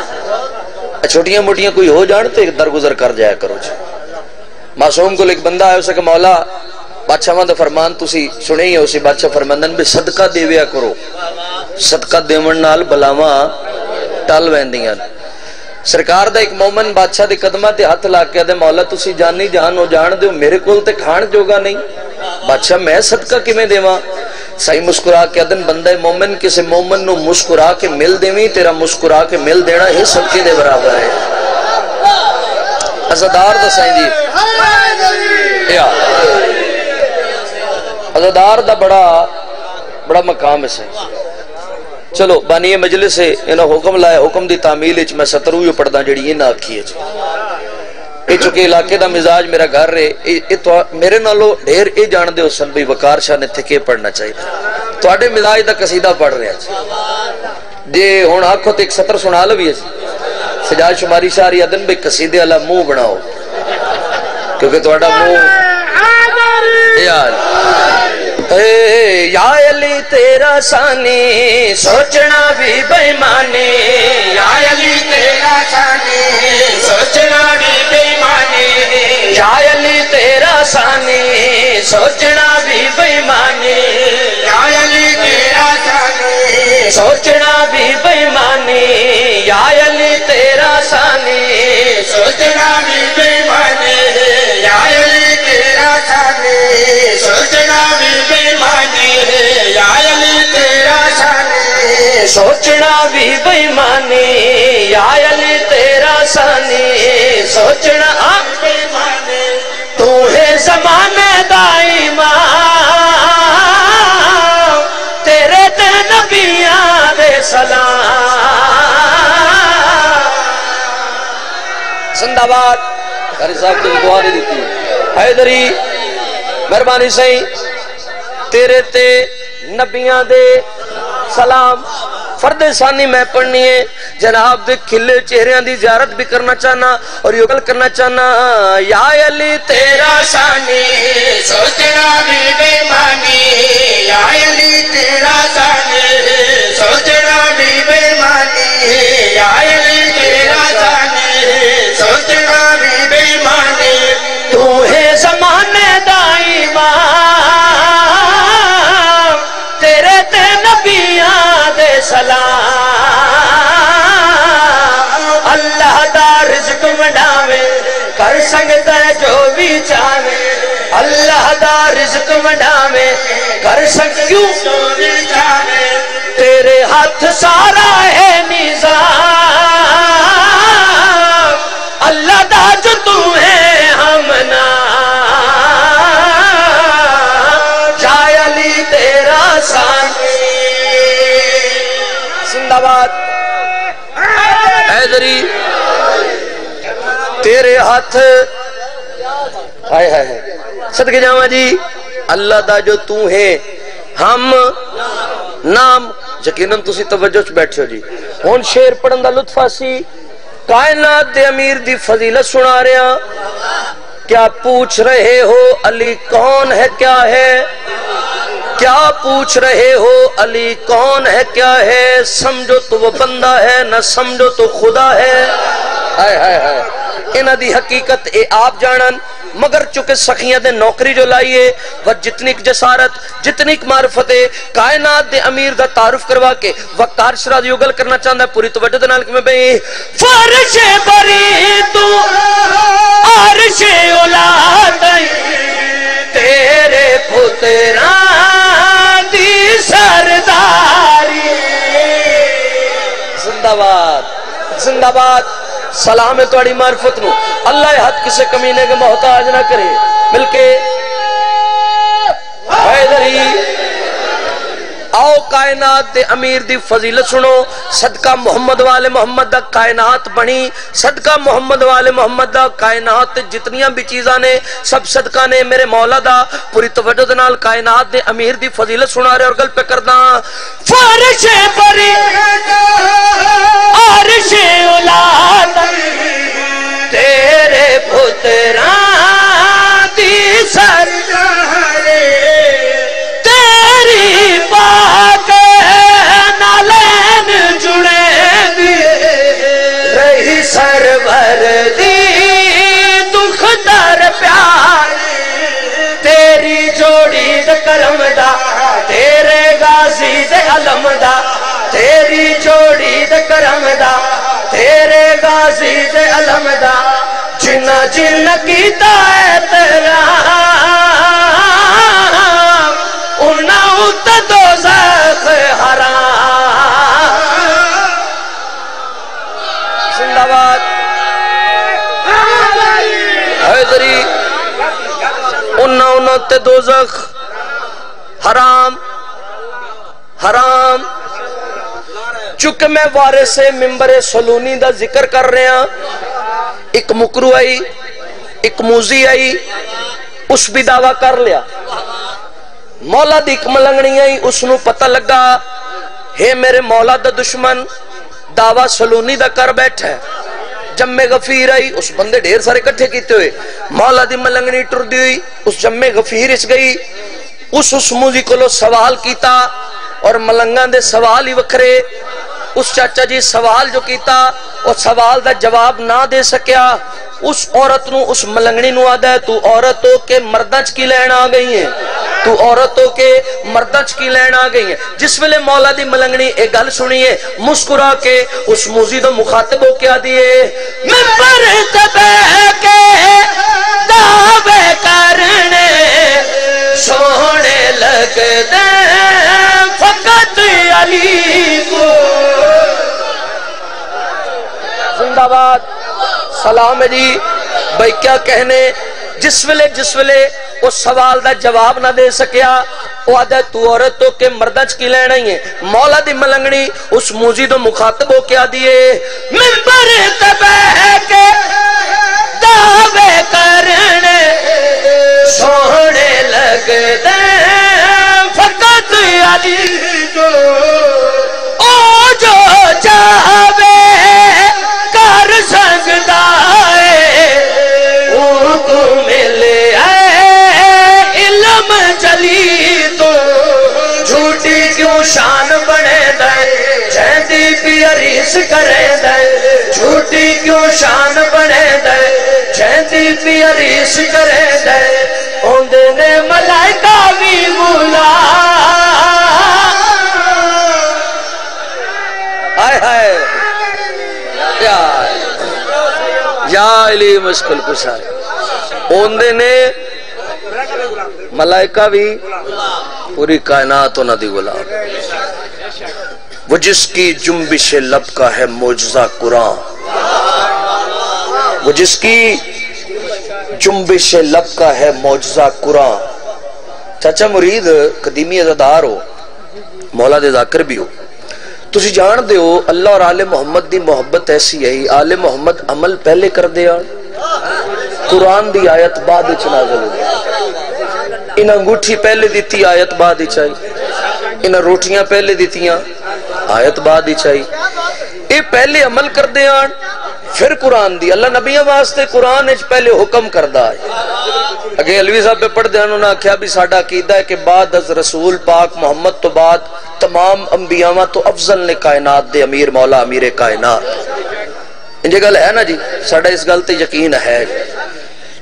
چھوٹیاں موٹیاں کوئی ہو جانتے درگزر کر جایا کرو چھے۔ معصوم کو ایک بندہ ہے اسے کہ مولا، بادشاہ مند فرمان تسی سنے ہی اسی بادشاہ فرمندن بھی صدقہ دیویا کرو۔ صدقہ دیون نال بلاواں ٹال ویندیاں سرکار دا ایک مومن بادشاہ دے قدمہ تے ہاتھ لا کے دے مولا تسی جانی جان ہو جان دیو میرے کول تے کھان جوگا نہیں بادشاہ میں صدقہ کی میں دیواں صحیح مسکرا کے ادن بندہ مومن کسی مومن نو مسکرا کے مل دیویں تیرا مسکرا کے مل دینا ہی صدقے دے برابر ہے ازدار دا سائیں جی یا ازدار دا بڑا بڑا مقام ہے سائیں چلو، بانی مجلس ہے انہا حکم لائے حکم دی تعمیل اچھ میں سترویو پڑھدا جڑی یہ نہ آکھی ہے۔ اے چکے علاقے دا مزاج میرا گھر رہے میرے نالو ڈھیر اے جان دے حسن بھی وکار شاہ نے تھکے پڑھنا چاہیے۔ تو آٹے مزاج دا قصیدہ پڑھ رہے ہیں۔ جے ہون آنکھوں تے ایک سطر سنا لوی ہے سجاد شماری شاہری ادن بھی قصیدے اللہ مو بناؤ۔ کیونکہ تو آٹا مو یار۔ یا علی تیرا سانی سوچنا بھی بیمانی یا علی تیرا سانی سوچنا بھی بیمانی یا علی تیرا سانی سوچنا بھی بیمانی یا علی تیرا سانی سوچنا بھی بےمانی یا علی تیرا سانی سوچنا بھی بےمانی یا علی تیرا سانی سوچنا بھی بےمانی یا علی تیرا سانی سوچنا بھی بےمانی تو ہے زمانے دائی ماں تیرے تے نبیاں دے سلام زندہ باد قاری صاحب تو دعا نہیں دیتی حیدری مہربانی سہی، تیرے تے نبیاں دے سلام، فرد ثانی میں پڑھنی ہے۔ جناب دے کھلے چہریاں دی زیارت بھی کرنا چاہنا اور یہ گل کرنا چاہنا، یا علی تیرا شانی سوچنا بھی بےمانی یا علی تیرا شانی سوچنا بھی بےمانی یا علی تیرا شانی سوچنا بھی بےمانی تو ہے زمانے سلام۔ اللہ دا رزق مناوے کر سکتا ہے جو بھی چاہے۔ اللہ دا رزق مناوے کر سکیوں جو بھی چاہے۔ تیرے ہاتھ سارا ہے زندہ باد۔ حیدری تیرے ہاتھ۔ ہائے ہائے صدقے جاما جی اللہ دا جو تو ہے، ہم نام، یقیناً تسی توجہ چ بیٹھے ہو جی۔ ہن شیر پڑھن دا لطف آسی، کائنات دے امیر دی فضیلت سنا رہے ہیں کیا پوچھ رہے ہو، علی کون ہے، کیا ہے؟ کیا پوچھ رہے ہو علی کون ہے؟ کیا ہے؟ سمجھو تو وہ بندہ ہے، نہ سمجھو تو خدا ہے۔ ہائے ہائے ہائے۔ انہ دی حقیقت اے آپ جانن، مگر چکے سخیاں دے نوکری جو لائیے وہ جتنی جسارت، جتنی معرفت کائنات دے امیر دا تعارف کروا کے وقت عرش دی اگل کرنا چاہتا ہے، پوری توجہ دے نال کہ میں بھئی فرش بری تو عرش اولاد تیرے پتران زندہ باد سلام ہے توڑی معرفت نو۔ اللہ حد کسے کمینے کے محتاج نہ کرے۔ حیدری آؤ کائنات دے امیر دی فضیلت سنو، صدقہ محمد والے محمد دا کائنات بنی، صدقہ محمد والے محمد دا کائنات جتنیاں بھی چیزاں نے، سب صدقہ نے میرے مولا دا، پوری توجہ دنال کائنات دے امیر دی فضیلت سنا رہے اور گل پہ کردہ۔ فرش پری عرش اولاد، تیرے پتران کرم دا، تیرے غازی دے علم دا، تیری جوڑی دا کرم دا، تیرے غازی دے علم دا، جنہ جنہ کیتا ہے تیرا انہا ات دوزخ حرام زندہ باد۔ حیدری انہا انہا ات دوزخ حرام حرام۔ چونکہ میں وارث ممبر سلونی دا ذکر کر رہے ہیں ایک مکرو آئی، ایک موزی آئی، اس بھی دعویٰ کر لیا۔ مولا دی ایک ملنگنی آئی، اس نو پتہ لگا، ہے میرے مولا دا دشمن، دعویٰ سلونی دا کر بیٹھا ہے۔ جمع غفیر آئی، اس بندے ڈھیر سارے کٹھے کیتے ہوئے۔ مولا دی ملنگنی ٹر دی ہوئی، اس جمع غفیر اس گئی۔ اس اس موزی کو لو سوال کیتا اور ملنگان دے سوال ہی وکھرے۔ اس چاچا جی سوال جو کیتا اور سوال دا جواب نہ دے سکیا۔ اس عورت نو، اس ملنگنی نو آدھا ہے، تو عورت ہو کے مردہ چکی لین آ گئی ہیں؟ تو عورتوں کے مردچ کی لین آ گئی ہیں؟ جس ویلے مولا دی ملنگنی ایک گل سنیے مسکرا کے اس موزی دو مخاطب ہو کیا دیے ممبر تبہ کے دعوے کرنے سونے لگ دے فقط علی کو۔ زندہ باد، سلام جی۔ بھائی، کیا کہنے؟ جس ویلے جس ویلے اس سوال دا جواب نہ دے سکیا۔ وہ آدھا تو عورتوں کے مردچ کی لینا ہی ہے۔ مولا دی ملنگنی، اس موزی دو مخاطب ہو کیا دیے ممبر تبہ کے دعوے کرنے، سونے لگ دے۔ علی کو او جو چاہوے کر سکتا ہے، وہ تو ملے ہے علم جلی تو جھوٹی کیوں شان بنے دے؟ جہدی پیریس کرے دے۔ جھوٹی کیوں شان بنے دے؟ جہدی پیریس کرے دے۔ اوندے ملائکہ بھی مولا ہائے یا یا علی مشکل کشا اوندے نے ملائکہ بھی پوری کائنات ہونا دی غلام۔ وہ جس کی جنبش لب کا ہے موجزہ قرآن۔ وہ جس کی جنبش لب کا ہے موجزہ قرآن۔ چاچا مرید قدیمی ازادار ہو، مولا دے ذاکر بھی ہو۔ تسی جان دے ہو اللہ اور آل محمد دی محبت ایسی ہے آل محمد عمل پہلے کر قرآن دی آیت بعد چنازل ہو انہ انگوٹھی پہلے دیتی آیت بعد اچھائی چاہی روٹیاں پہلے دیتیاں آیت بعد ہی اے پہلے عمل کر دے آن پھر قرآن دی، اللہ نبیہ واسطے قرآن اچ پہلے حکم کردہ ہے۔ اگے علوی صاحب پہ پڑھ دے انہوں نے کیا بھی ساڑھا قیدہ ہے کہ بعد از رسول پاک محمد تو بعد تمام انبیاء تو افضل نے کائنات دے امیر مولا، امیر کائنات۔ انجھے گل ہے نا جی؟ ساڑھا اس گل تے یقین ہے۔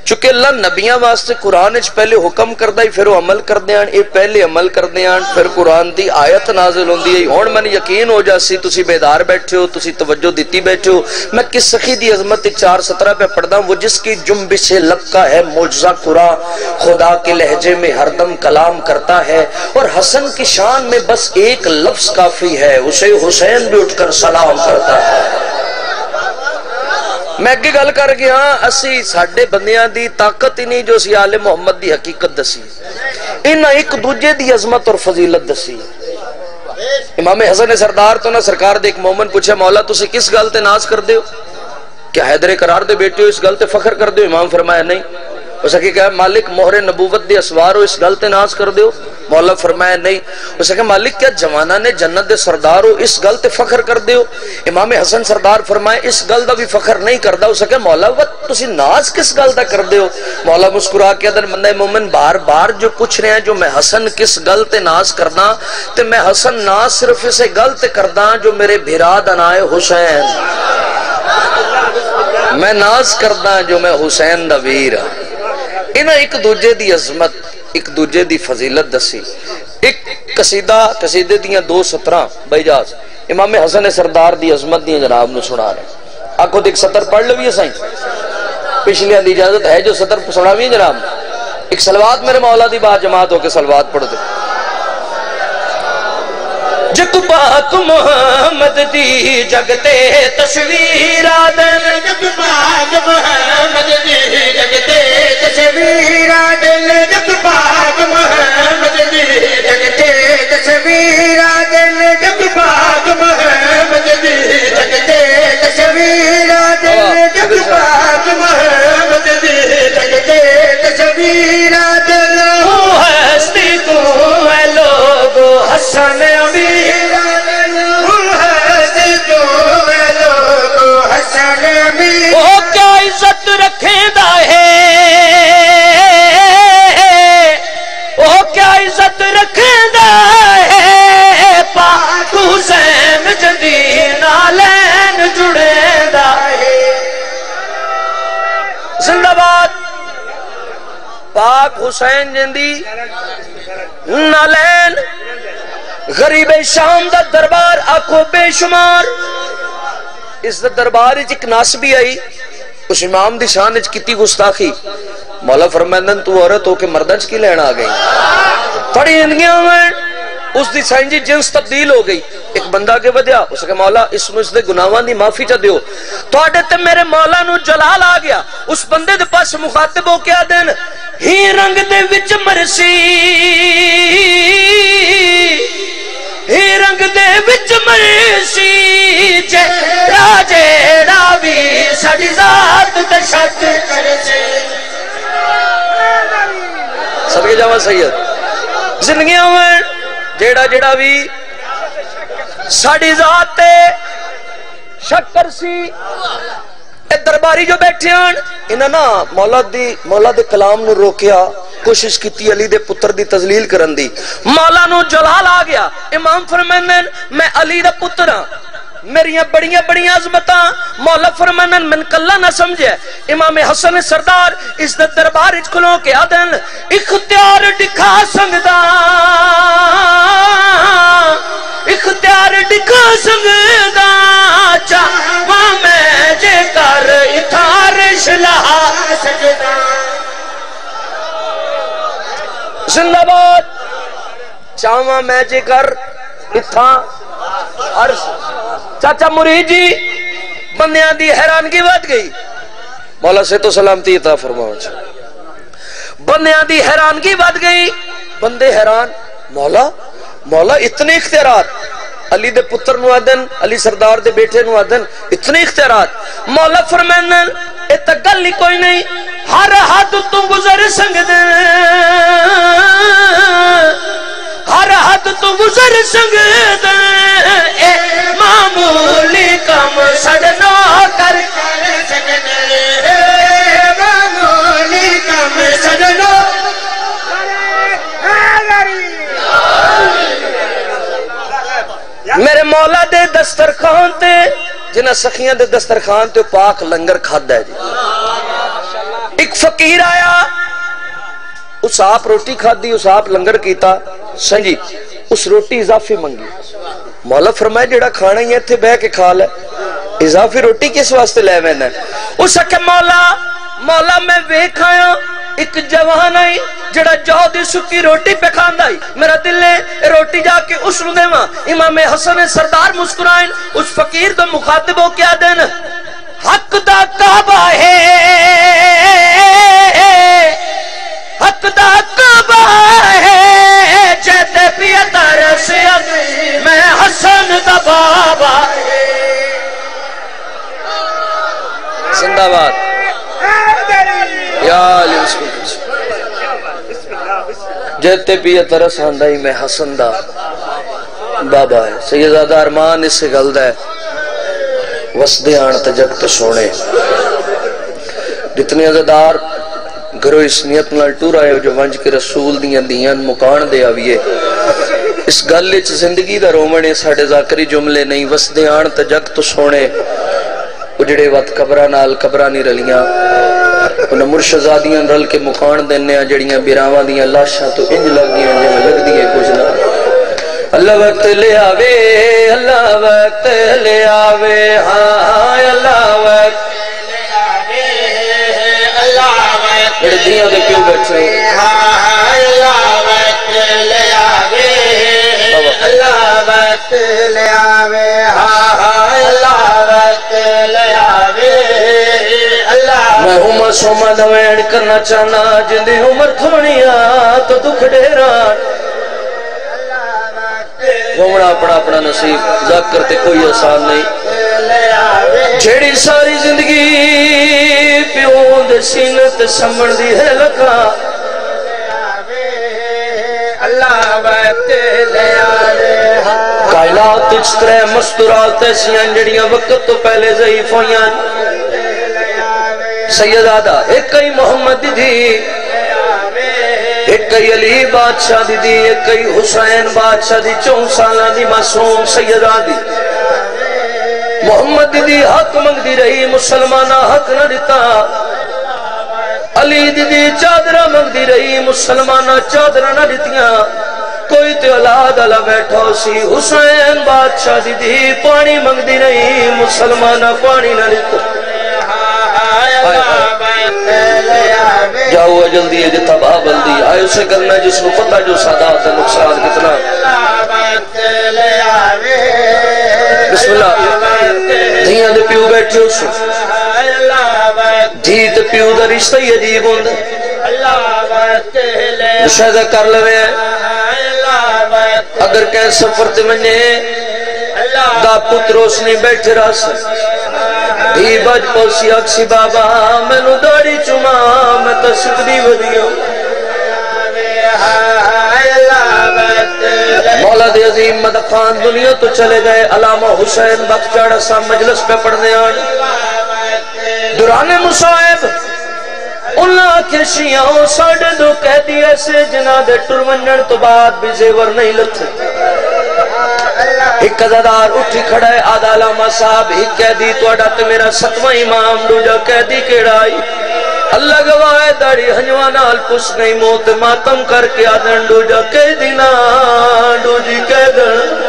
چونکہ اللہ نبیاں واسطے قرآن اچ پہلے حکم کردہ ہی پھر وہ عمل کر دیان اے پہلے عمل کر دیان پھر قرآن دی آیت نازل ہوں دی ہون میں یقین ہو جاسی تسی بیدار بیٹھے ہو، تسی توجہ دیتی بیٹھے ہو۔ میں کس سخی دی عظمت چار سترہ پہ پڑھ دا ہوں، وہ جس کی جنبش لب کا ہے موجزہ قرآن خدا کے لہجے میں ہر دم کلام کرتا ہے۔ اور حسن کی شان میں بس ایک لفظ کافی ہے، اسے حسین بھی اٹھ کر سلام کرتا ہے۔ میں اگے گل کر گیا، اسی ساڈے بندیاں دی طاقت ہی نہیں جو اسی آل محمد دی حقیقت دسی۔ انہاں ایک دوجے دی عظمت اور فضیلت دسی۔ امام حسن سردار تو نہ سرکار دے ایک مومن پوچھے، مولا تسی کس گل تے ناز کر دیو کیا حیدر قرار دے بیٹے ہو اس گل تے فخر کر دیو امام فرمایا، نہیں۔ اسے کہ مالک مہر نبوت دی اسوار ہو اس گل تے ناز کر دیو۔ مولا فرمایا نہیں۔ اسے کہ مالک کیا جوانہ نے جنت دے سردار ہو اس گل تے فخر کر دیو۔ امام حسن سردار فرمایا اس گل دا بھی فخر نہیں کردا۔ اسے کہ مولا وہ تسی ناز کس گل دا کر دیو؟ مولا مسکرا کے ادھر بندہ مومن بار بار جو پوچھ رہے ہیں، جو میں حسن کس گل تے ناز کردا، تے میں حسن ناز صرف اسے گل تے کردا جو میرے بھرا دنائے حسین۔ میں ناز کردا جو میں حسین دا ویر ہاں۔ انہاں ایک دوجہ دی عظمت، ایک دوجہ دی فضیلت دسی۔ ایک قصیدہ، قصیدے دیاں دو سترہ بھائی جاز، امام حسن سردار دی عظمت دیاں جناب نے سنا رہے آنکھو دیکھ سطر پڑھ لو بھی سائیں پچھلی دی اجازت ہے جو سطر سنا بھی جناب۔ ایک سلوات میرے مولا دی بات جماعت ہو کے سلوات پڑھ دے۔ جگ پاک محمد دی جگتے تصویر آدن جگ پاک محمد دی جگتے تصویر آدن جگ پاک محمد دی جگتے تصویر آدن جگ پاک محمد دی جگتے تصویر آدن جگ پاک محمد دی جگتے تصویر آدن ہستی تو ہے لوگ حسن امیر وہ کیا عزت رکھے دا ہے؟ وہ کیا عزت رکھے دا ہے؟ پاک حسین جدی نالین جڑے دا ہے۔ زندہ باد۔ پاک حسین جندی نالین غریب شام دا دربار آکھو بے شمار۔ اس دا دربار ایک ناس بھی آئی، اس امام دی شان اچ کتی گستاخی۔ مولا فرمیندن تو عورت ہو کے مردنچ کی لینا آ گئی؟ پڑی زندگیاں میں، اس دی سائنجی جنس تبدیل ہو گئی۔ ایک بندہ کے بدیا اس کے مولا، اس مجھ دے گناہوان دی معافی چا دیو۔ تو آڈے تے میرے مولا نو جلال آ گیا۔ اس بندے دے پاس مخاطب ہو کیا دین، ہی رنگ دے وچ مرسی۔ رنگ دے وچ مرسی جے راجے راوی سڑی ذات تے شک کرسے صدقے جاوہ سید۔ زندگیاں میں جیڑا جیڑا بھی ساڑی ذات تے شکر سی اے درباری جو بیٹھے ہیں انہاں نا مولا دی، مولا دے کلام نو روکیا، کوشش کیتی علی دے پتر دی تزلیل کرن دی۔ مولا نو جلال آ گیا۔ امام فرمانن میں علی دا پتر ہاں۔ میری بڑیاں بڑیاں عظمتاں، مولا فرمانن، من کلا نہ سمجھے۔ امام حسن سردار اس دے دربار اچ کھلو کے آدن، اختیار دکھا سنگدا۔ اختیار دکھا سنگدا۔ چاہواں میں جے کر اتھار شلہا سکدا زندہ باد چاہواں میں جے کر اتھا عرش۔ چاچا مرید جی بندیاں دی حیرانگی بات گئی۔ مولا سے تو سلامتی عطا فرماؤ چھا بندیاں دی حیرانگی بات گئی۔ بندے حیران۔ مولا مولا اتنے اختیارات۔ علی دے پتر نو آدن علی سردار دے بیٹھے نو آدن اتنے اختیارات۔ مولا فرمینن ایتا گل ہی کوئی نہیں۔ ہر حد تو گزر سنگ دے ہر حد تو گزر سنگ دے اے معمولی کم سڑنا کر۔ معمولی کم سڑنا میرے مولا دے دسترخان تے جنہ سخیاں دے دسترخان تے پاک لنگر کھاد ہے جی۔ ایک فقیر آیا، اس آپ روٹی کھاد دی اس آپ لنگر کیتا۔ سنجی، اس روٹی اضافی منگی۔ مولا فرمائے جڑا کھانا ہی ہے تھے بہ کے کھا لے۔ اضافی روٹی کس واسطے لے میں نے؟ اس اکے مولا مولا میں ویکھ آیا، ایک جوان آئی جڑا جو دی سکی روٹی پہ کھاندا ہی۔ میرا دل نے روٹی جا کے اس نو دیواں۔ امام حسن سردار مسکرائیں اس فقیر تو مخاطب ہو کیا دین؟ حق دا کعبہ ہے۔ حق دا کعبہ ہے۔ جیتے پیتر سے میں حسن دا بابا زندہ باد۔ یا علی اس کو کچھ جیتے بھی ترس آندائی میں حسن دا بابا ہے سیدادہ ارمان اس سے گلد ہے۔ وسدے آن تجک تو سونے۔ جتنی عزدار گھرو اس نیت نال ٹور آئے جو ونج کے رسول دیاں دیاں مکان دے آویے۔ اس گل چ زندگی دا رومنے ساڑے ذاکری جملے نہیں، وسدے آن تجک تو سونے۔ اجڑے وقت قبرہ نال قبرہ نہیں رلیاں۔ انہیں مرشزادیاں رل کے مکان دینے جڑیاں بیراواں دیاں لاشاں تو انج لگ گیا جب لگ دیئے کچھ نہ۔ اللہ وقت لے آوے، اللہ وقت لے آوے۔ ہاں اللہ وقت بڑے دیاں دے کیوں بیٹھے اللہ وقت لے آوے اللہ وقت لے آوے میں عمر سوما دوین کرنا چاہنا جندی عمر تھوڑیاں تو دکھ ڈیرا گھومنا اپنا اپنا نصیب ذاک کرتے کوئی آسان نہیں جھیڑی ساری زندگی پیون دے سینت سمن دی ہے لکھا اللہ وقت لے آوے۔ کائنات اچترے مسترات ایسیاں جڑیاں وقت تو پہلے ضعیف ہویاں سید آدھا ایک کئی محمد دی۔ ایک کئی علی بادشاہ دی دی ایک کئی حسین بادشاہ دی چون سالہ دی معصوم سید آدھی۔ محمد دی حق منگ دی رہی مسلمانہ حق نہ دیتا علی دی دی چادرہ منگدی رہی مسلمانہ چادرہ نہ دیتیاں کوئی تے اولاد علا بیٹھا سی، حسین بادشاہ دی دی پانی منگدی رہی مسلمانہ پانی نہ دیتا جاؤ جلدی ہے جتا بابل دی آئے اسے کرنا جس کو پتہ جو سادات ہے، نقصان کتنا۔ اللہ بسم اللہ. دھیاں دے پیو بیٹھے ہو سو دھی تے پیو دا رشتہ ہی عجیب ہوندہ مشاہدہ کر لوے. اگر کہیں سفر تے منے، دا پتروس نہیں بیٹھے رہا سکتے دھی بج پوسی اکسی بابا میں نو داڑی چما میں تا سکری ودیو مولا دے عظیم مدخان دنیا تو چلے گئے، علامہ حسین بخچاڑا سا مجلس پہ پڑھنے آن دوران مصائب اللہ کے شیعوں ساڑھے دو کہہ دی ایسے جنہ دے ٹرونجن تو بعد بھی زیور نہیں لتھے۔ ایک قضادار اٹھی کھڑا ہے، آدھا علامہ صاحب ایک کہہ دی تو اڈا تے میرا ستمہ امام، دوجا کہہ دی کیڑائی اللہ گواہ داڑی ہنجوانا الپس نہیں موت ماتم کر کے آدھن دوجا کہہ دینا دوجی کہہ دن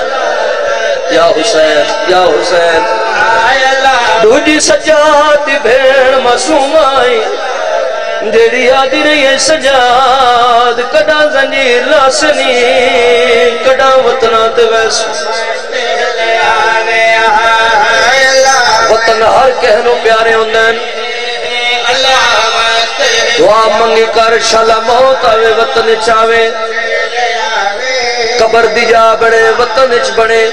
یا حسین یا حسین دوجی سجاد بھیڑ معصوم آئی جیڑی آدھی رہی ہے سجاد کڑا زنجیر لاسنی کڑا وطنات ویسو وطن ہر کہنو پیارے ہوندن دعا منگی کر شالا موت آوے، وطن چاوے قبر دی جا بڑے، وطن اچ بڑے۔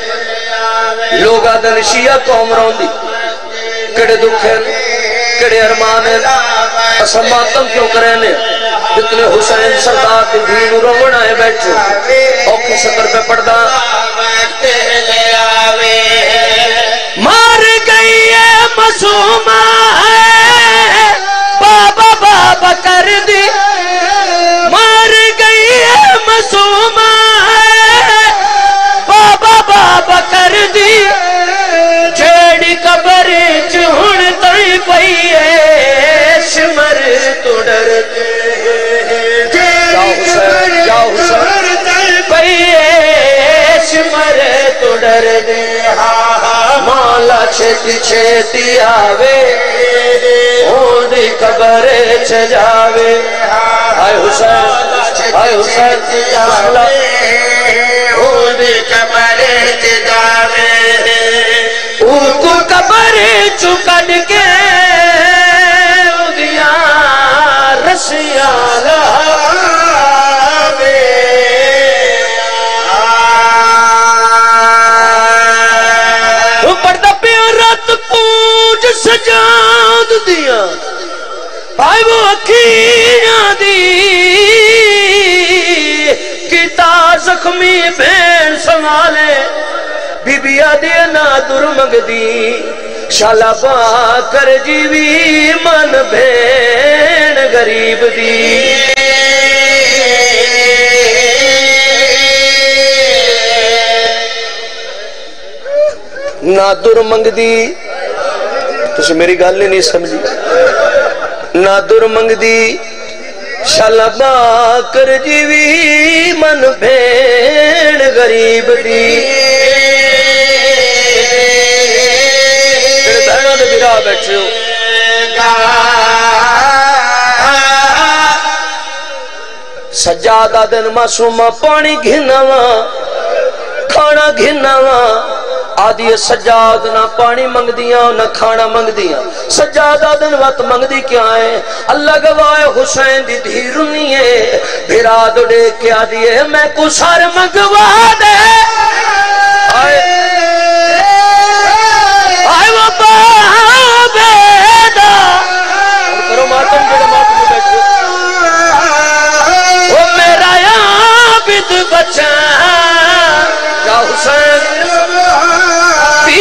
لوگ آدھن شیعہ قوم روندی کڑے دکھن کڑے ارمان اسا ماتم کیوں کریں لے جتنے حسین سردار دی دین روڑ آئے بیٹھو اوکھی سکر پہ پڑھدا مار گئی ہے مسومہ ہے۔ بابا کر دی مار گئی ہے مسومہ ہے بابا بابا کر دی جیڑی قبر چہن تئی پئی ہے سمر تو ڈر سمر تو ڈر دے مولا چھتی چھتی آوے ہوندی قبر چجاوے آئے حسین آئے حسین ہوندی قبر چجاوے اوکو قبر چکڑ کے اگیا رسیاں لہاوے پڑھتا پوج سجاد دیا آئے وہ اکھیاں دی کیتا زخمی بین سنوالے بی بی آدھی نا در مگ دی شالا با کر جیوی من بین غریب دی نادر منگ دی تسی میری گل نہیں سمجھی۔ نادر منگ دی شالا با کر جیوی من بین غریب دی۔ تیرے بہنوں دے برا بیٹھے ہو۔ سجادہ دن معصومہ پانی گھناوا کھانا گھناوا آدھی سجاد، نہ پانی منگ دیاں نہ کھانا منگ دیاں سجاد آدن وقت منگ دی کیا ہے؟ اللہ گوائے حسین دی دھیرنی ہے۔ بھرا دڑے کیا دیئے میں کو سار منگوا دے۔ آئے۔ آئے وہ بابیدہ کرو ماتم جڑا ماتم بیٹھو وہ میرا عابد بچہ یا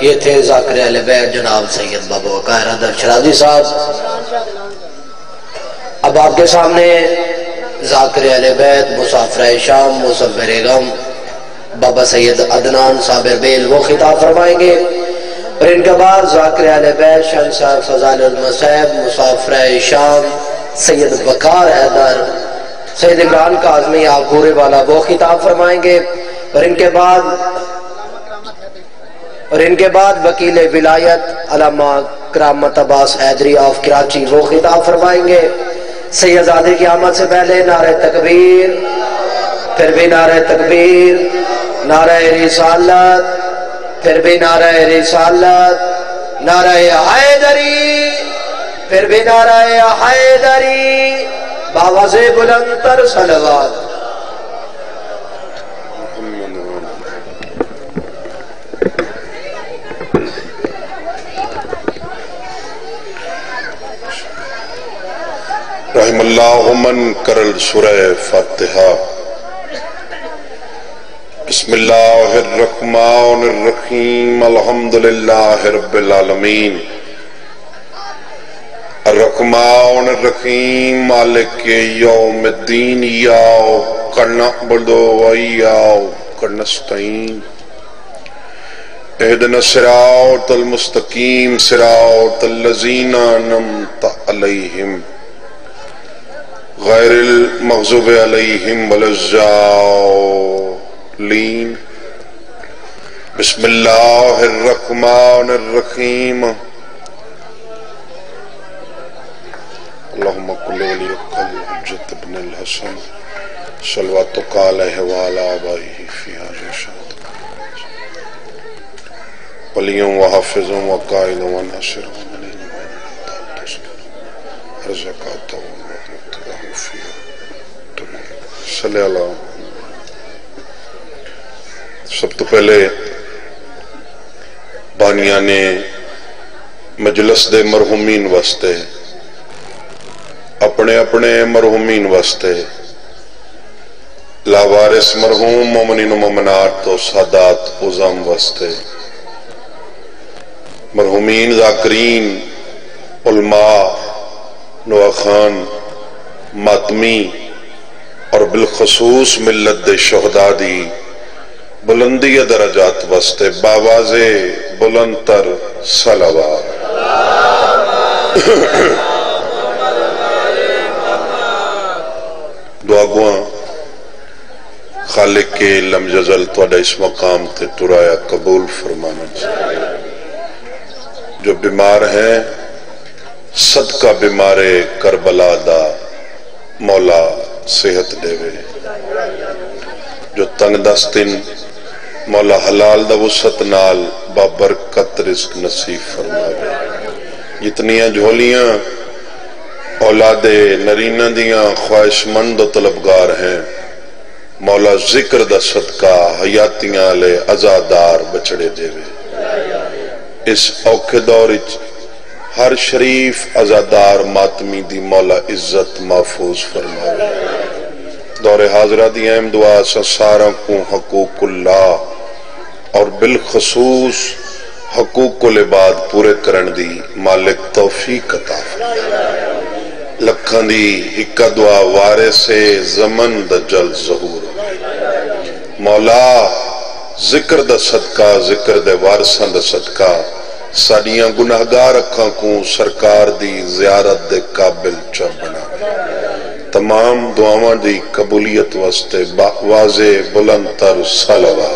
یہ تھے ذاکر اہل بیت جناب سید بابا وقائر ادب شرازی صاحب۔ اب آپ کے سامنے ذاکر اہل بیت، مسافر شام مصفر غم، بابا سید عدنان صابر بیل، وہ خطاب فرمائیں گے۔ اور ان کے بعد ذاکر اہل بیت شن صاحب فضال المصیب مسافر شام، سید وقار حیدر، سید عمران کاظمی، آپ پورے والا، وہ خطاب فرمائیں گے۔ اور ان کے بعد اور ان کے بعد وکیل ولایت علامہ کرامت عباس حیدری آف کراچی وہ خطاب فرمائیں گے۔ سید زادی کی آمد سے پہلے نعرہ تکبیر، پھر بھی نعرہ تکبیر، نعرہ رسالت، پھر بھی نعرہ رسالت، نعرہ حیدری، پھر بھی نعرہ حیدری، بابا سے بلندر صلوات۔ رحم اللہ من کرل سورہ فاتحہ۔ بسم اللہ الرحمن الرحیم، الحمدللہ رب العالمین۔ الرحمن الرحیم، مالک یوم الدین یاو کرنا بردو ویاو کرنا ستعین اہدنا سراؤت المستقیم سراؤت اللذین نمت علیہم۔ غير المغزوب عليهم ولا الزالين بسم الله الرحمن الرحيم. اللهم كل وليك الحجة بن الحسن. صلواتك عليه وعلى آبائه في هذا الشهر. وليا وحافظا وقائدا وناصرا ومليا أرزقك صلی اللہ سب تو پہلے بانیاں نے مجلس دے مرحومین واسطے اپنے اپنے مرحومین واسطے لاوارس مرحوم مومنین و مومنات تو سادات عظام واسطے مرحومین ذاکرین علماء نوہ خان ماتمی اور بالخصوص ملت دے شہدہ دی بلندی درجات وستے باواز بلند تر دعا گواں، خالق کے لم جزل توڑا اس مقام تے ترایا قبول فرمانا چاہیے۔ جو بیمار ہیں، صدقہ بیمار کربلا دا مولا صحت دے وے جو تنگ دستن مولا حلال دا وسط نال بابرکت رزق نصیب فرماوے جتنیاں جھولیاں اولاد نرینہ دیاں خواہش مند و طلبگار ہیں مولا ذکر دا صدقہ حیاتیاں لے ازادار بچڑے دے وے اس اوکھے دور ہر شریف ازادار ماتمی دی مولا عزت محفوظ فرمائے دور حاضرہ دی اہم دعا سسارا کو حقوق اللہ اور بالخصوص حقوق العباد پورے کرن دی مالک توفیق عطا لکھن دی ہکا دعا وارے سے زمن دا جل ظہور۔ مولا، ذکر دا صدقہ، ذکر دے وارسان دا صدقہ ساڑیاں گناہگار اکھاں کو سرکار دی زیارت دے قابل چبنا تمام دعاواں دی قبولیت واسطے واضح بلند تر صلوہ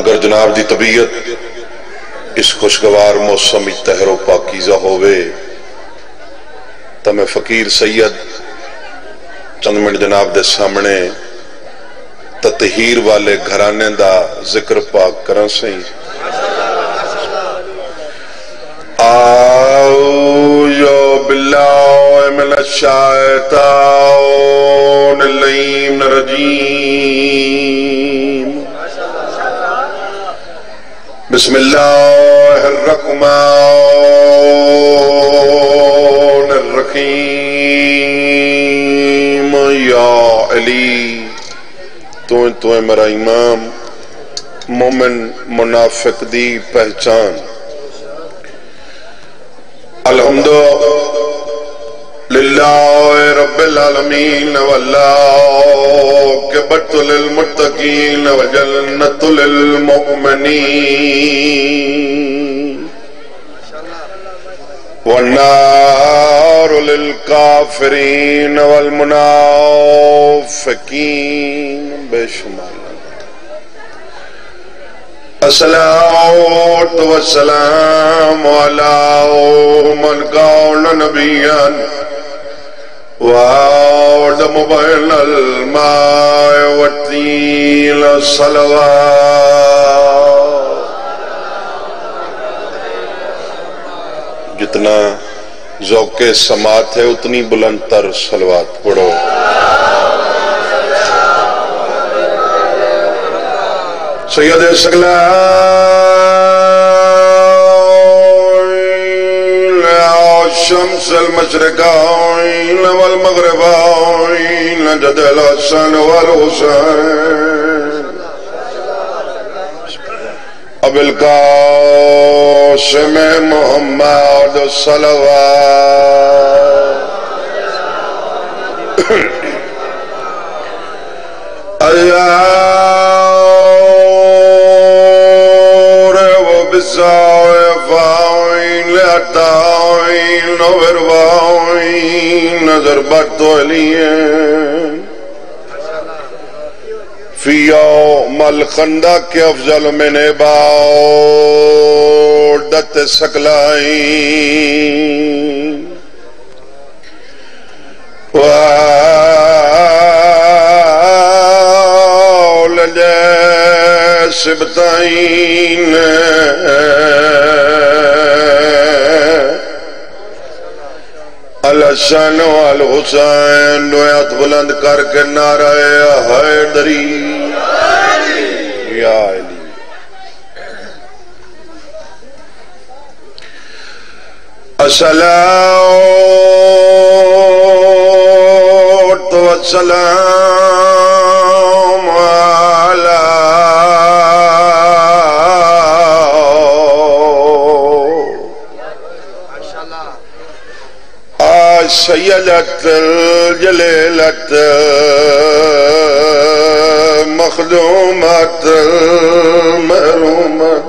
اگر جناب دی طبیعت اس خوشگوار موسمی تہر و پاکیزہ ہوئے تو میں فقیر سید چند منٹ جناب دے سامنے تطہیر والے گھرانے دا ذکر پاک کرن سے آؤ یو باللہ من الشیطان اللیم الرجیم بسم اللہ الرحمن الرحیم یا علی تو تو میرا امام، مومن منافق دی پہچان. الحمد للہ رب العالمین واللہ للمتقین وجنت للمؤمنین والنار للكافرين والمنافقين بے شمال الصلاة والسلام على من قال نبيا وآدم بين الماء والتين الصلوات. جتنا ذوق سماعت ہے، اتنی بلند تر سلوات پڑھو۔ سید سگلا شمس المشرقين والمغربين جد الحسن والحسين اب القاسم محمد صلوات. اليار وبالزعفين لأتاين وبرواين نظر برطولين في يوم الخندق افضل من عبادت سکلائیں وَلَجَ سبتائین الحسن والحسین دویات بلند کر کے نعرہ حیدری. یا علی. الصلاة والسلام سيدة الجليلة مخدومة المرومة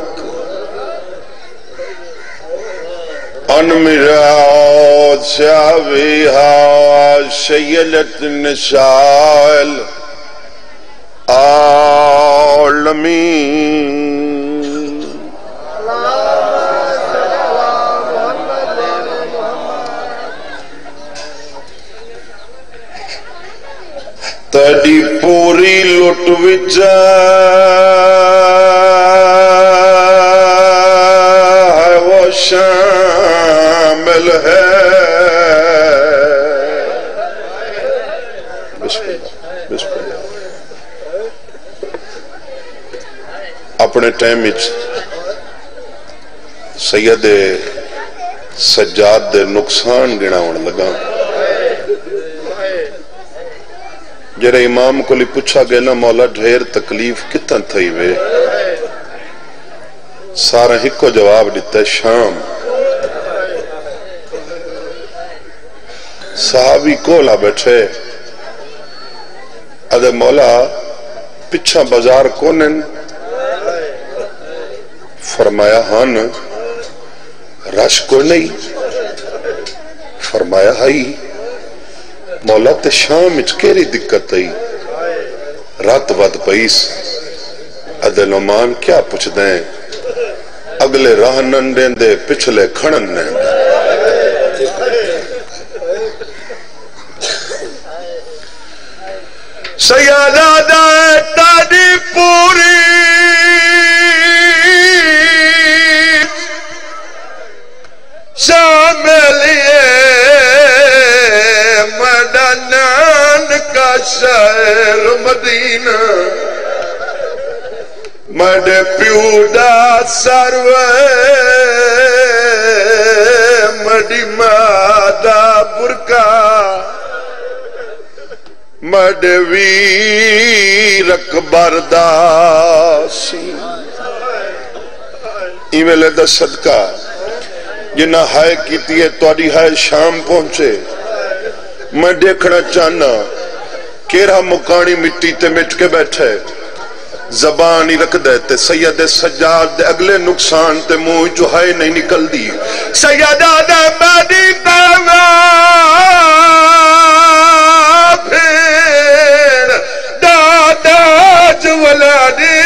انمرات شعبها سيدة النساء العالمين تیری پوری لٹ وچ ہے وہ شامل ہے بسم اللہ بسم اللہ اپنے ٹائم سید سجاد دے نقصان گنا لگا جڑے امام کو لی پوچھا گیا نا مولا، ڈھیر تکلیف کتنا تھئی وے؟ سارا ہکو جواب دیتا ہے، شام. صحابی کولا بیٹھے۔ ادھے مولا پچھا بازار کونن؟ فرمایا، ہن، رش کو نہیں؟ فرمایا، ہائی؟ مولا تے شام اچ کیری دقت آئی؟ رات ود پئیس عدل امان کیا پوچھ دیں اگلے راہ نندیں دے پچھلے کھڑن نے سیادہ دائے تادی پوری۔ شاملیے مدنان کا شہر مدینہ مڈے پیوڈا سروے مڈی مادا برکا مڈوی اکبر دا داسی ایمیل دا صدقہ جنہ ہائے کیتی ہے توڑی ہائے شام پہنچے میں دیکھنا چاہنا کیرا مکانی مٹی تے مٹ کے بیٹھے زبان ہی رکھ دیتے سید سجاد دے اگلے نقصان تے موہ جو ہائے نہیں نکل دی۔ سیدہ دے بیدی پیغا پھر دادا جولادی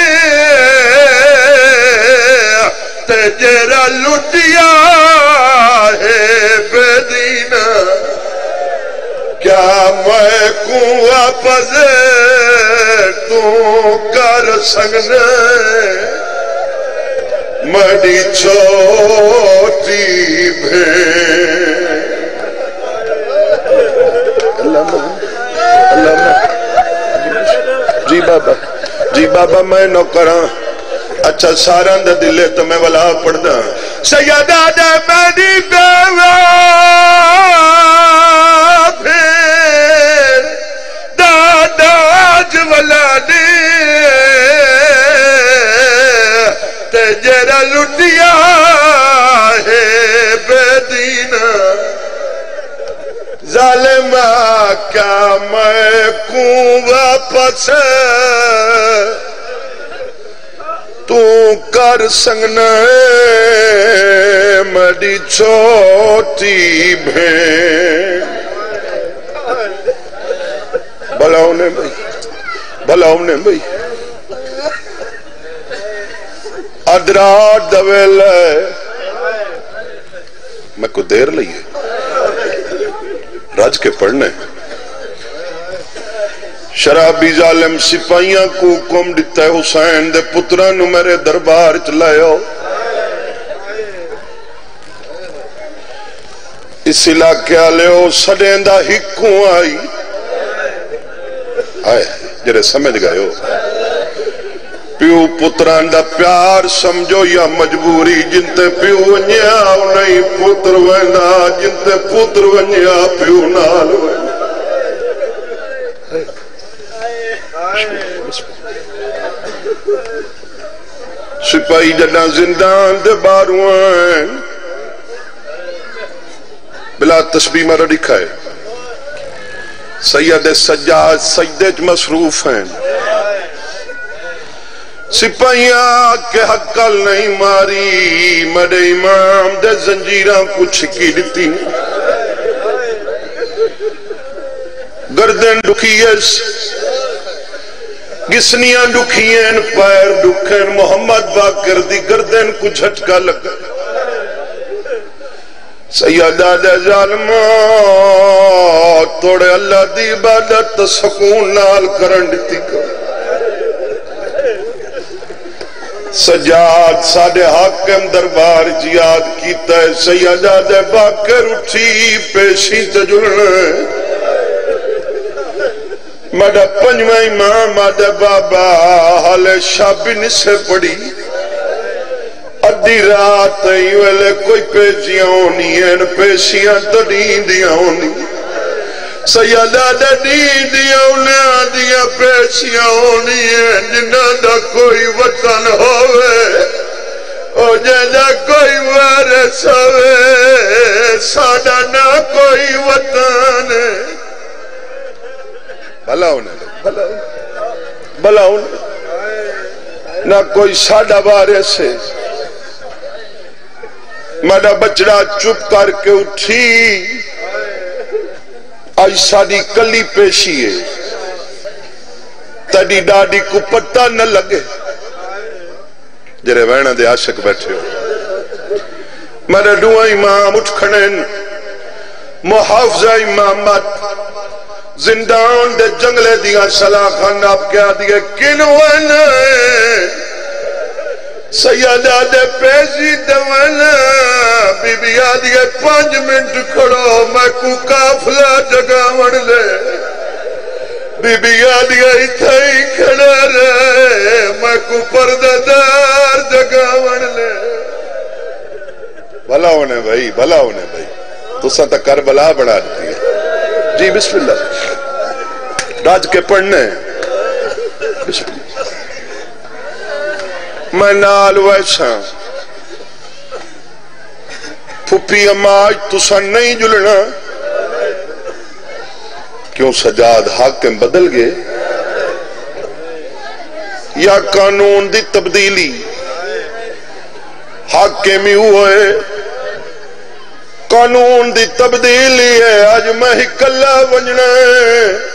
تے جرا لٹیا کیا میں کو واپس تو کر سکنے؟ مڈی چھوٹی بھین جی بابا جی بابا میں نوکراں اچھا سارا دا دلے تو میں ولا پڑھ دا سیدہ دا میری بیوہ تے جرا لٹیا ہے بے دینہ ظالمہ کیا میں کوں واپس تو کر سنگنا مڈی چھوٹی بھین۔ بھلا انہیں بھئی بھلا انہیں بھئی ادرار دویل میں کو دیر لئیے راج کے پڑھنے۔ شرابی ظالم سپاہیاں کو کم دیتا ہے حسین دے پتران میرے دربار چلائے ہو اس علاقے آلے ہو سڑیں دا ہکوں آئی۔ آئے۔ جرے سمجھ گئے ہو پیو پتران دا پیار سمجھو یا مجبوری جنتے پیو ونیا نہیں پتر وینا جنتے پتر ونیا پیو نال وینا سپاہی جڑا زندان دے باروان بلا تسبیح مرہ لکھا ہے سید سجاد سجدے چ مصروف ہیں۔ سپاہیاں کے حقل نہیں ماری مڑے امام دے زنجیران کچھ کی دیتی گردن ڈکھیس گسنیاں ڈکھین پیر ڈکھین محمد باکر دی گردن کو جھٹکا لگا۔ سیدہ دے ظالمہ توڑے اللہ دی عبادت سکون نال کرن دیتی کر سجاد ساڑے حاکم دربار جیاد کیتا ہے، سیدہ دے باکر اٹھی، پیشی تجرنے مڈا پنجویں امام مڈا بابا حال شابی نسے پڑی۔ ادھی رات ہی ویلے کوئی پیجیاں ہونی ہیں پیشیاں تڑین دیاں ہونی سیدہ دڑین دیاں دیاں پیشیاں ہونی ہیں دا کوئی وطن ہوئے او کوئی وارس ہوئے ساڑا نہ کوئی وطن ہے بھلا انہیں بھلا انہیں بھلا نہ کوئی ساڑھا بارے سے مڈا بچڑا چپ کر کے اٹھی۔ آج ساڑھی کلی پیشی ہے۔ تڑی ڈاڑی کو پتہ نہ لگے۔ جرے وینا دے عاشق بیٹھے ہو۔ میرے دعا امام اٹھ کھڑن محافظہ امامت زندان دے جنگلے دیا سلاخان آپ کیا دیئے کنوان سیدہ دے پیسی دوان بی بی آدھیے پانچ منٹ کھڑو، میں کو کافلہ جگاون لے۔ بی بی آدھیے اتھا ہی کھڑا رہے، میں کو پرددار جگاون لے۔ بھلا ہونے بھائی، بھلا ہونے بھائی۔ تو سا تا کربلا بڑھا دیتی ہے۔ جی بسم اللہ۔ راج کے پڑھنے۔ بسم اللہ۔ میں نال ویسا ہاں۔ پھپی اما آج تسا نہیں جلنا۔ کیوں سجاد حاکم بدل گئے؟ یا قانون دی تبدیلی۔ حاکمی ہوئے؟ قانون دی تبدیلی ہے، آج میں ہی کلا بننا بی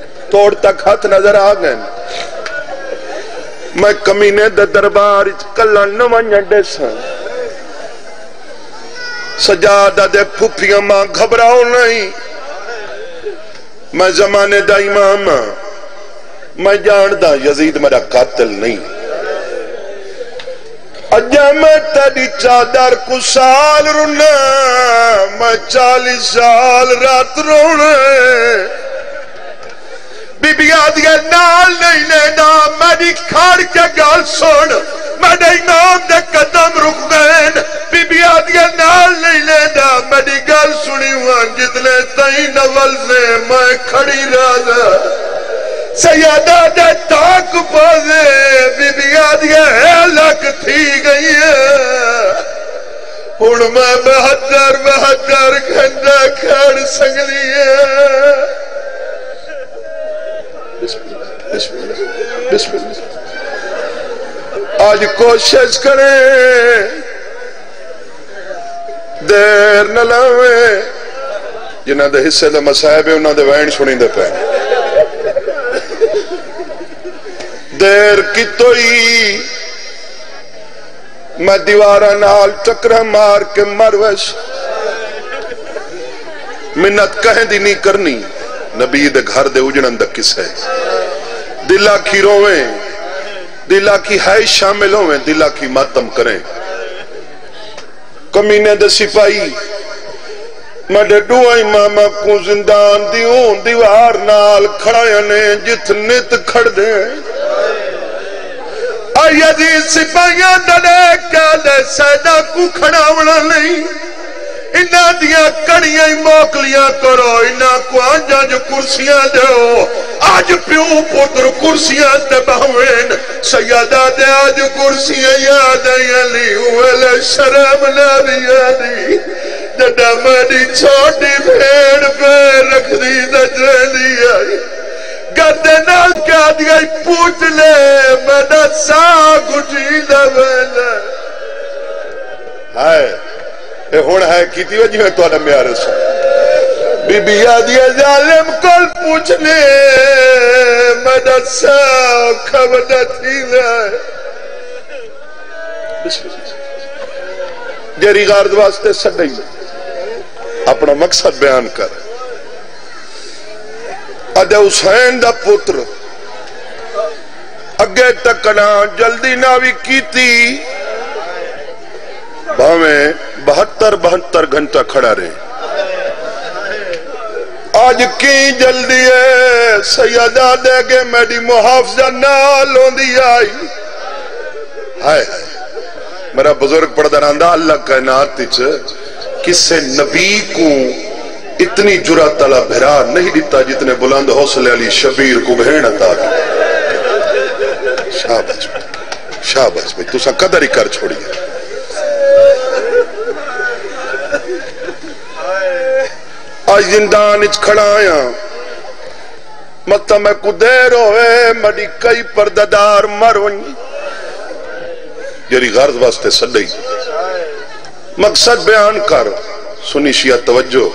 توڑ تک ہاتھ نظر آگئے میں کمینے دے دربار کلا نوانیا ڈیسا سجادہ دے پھوپیاں ماں گھبراؤ نہیں۔ میں زمانے دا امام ہاں۔ میں جاندہ یزید میرا قاتل نہیں۔ اجا میں تیری چادر کو سال رونا میں چالیس سال رات رونا بی بی آدھیا نال نہیں لینا میری کھاڑ کے گال سن میرے امام دے قدم رک گئے بی بی آدھیا نال نہیں لینا میری گال سنی ہوا جتنے تئی نول سے میں کھڑی سیادہ دے تاک پازے بی بی آدھیا ہے لک تھی گئی ہے ہن میں بہتر بہتر گھنٹہ کھڑ سکلی ہے بسم اللہ آج کوشش کریں۔ دیر نہ لاویں جنہ دے حصے دے مسائب ہے انہ دے وین سنی دے پہ دیر کی توئی میں دیوارہ نال چکرہ مار کے مروش۔ منت کہیں دی نہیں کرنی۔ نبی دے گھر دے اجڑن دا کس ہے۔ دلہ کی رویں دلہ کی ہے شامل ہوئیں دلہ کی ماتم کریں۔ کمینے دے سپائی میں ڈڈو ماما کو زندان دیوں دیوار نال کھڑا یانے جت نت کھڑ دیں آئی عزیز سپائیاں دڑے کیا دے سیدہ کو کھڑا وڑا نہیں۔ انہاں دیا کڑیاں موکلیاں کرو انہاں کو آنجا جو کرسیاں دو آج پیو پتر کرسیاں تبہوین سیادہ دے آج کرسیاں یاد علی اوہلے شرم نبی آدھی جڈا میری چھوٹی بھیڑ پہ رکھ دی دجلی آئی گردے نال کیا دیا پوچھ لے میں سا گھٹی دبیلے ہائے اے ہون ہے کیتی وجہ ہے تو آنا میارے بی بی آدیا ظالم کل پوچھنے مدد سا خبر تھی لائے جیری غارد واسطے سڑی اپنا مقصد بیان کر ادھے حسین دا پتر اگے تکنا جلدی ناوی کیتی بھاویں، بہتر بہتر گھنٹہ کھڑا رہے۔ آج کی جلدی ہے سیدہ دے گے میری محافظہ نال ہوندی آئی۔ ہائے، میرا بزرگ پڑھدر آندہ اللہ کائنات تیچ کسے نبی کو اتنی جرات اللہ بھرا نہیں دیتا جتنے بلند حوصلے علی شبیر کو بہن عطا کی۔ شاباش شاباش بھئی تو سا قدر ہی کر چھوڑی ہے۔ آج زندان اچ کھڑا آیا۔ مطا میں کو دیر ہوئے، مڈی کئی پرددار مر ونی جری غرض واسطے سڈئی۔ مقصد بیان کر، سنی شیعہ توجہ۔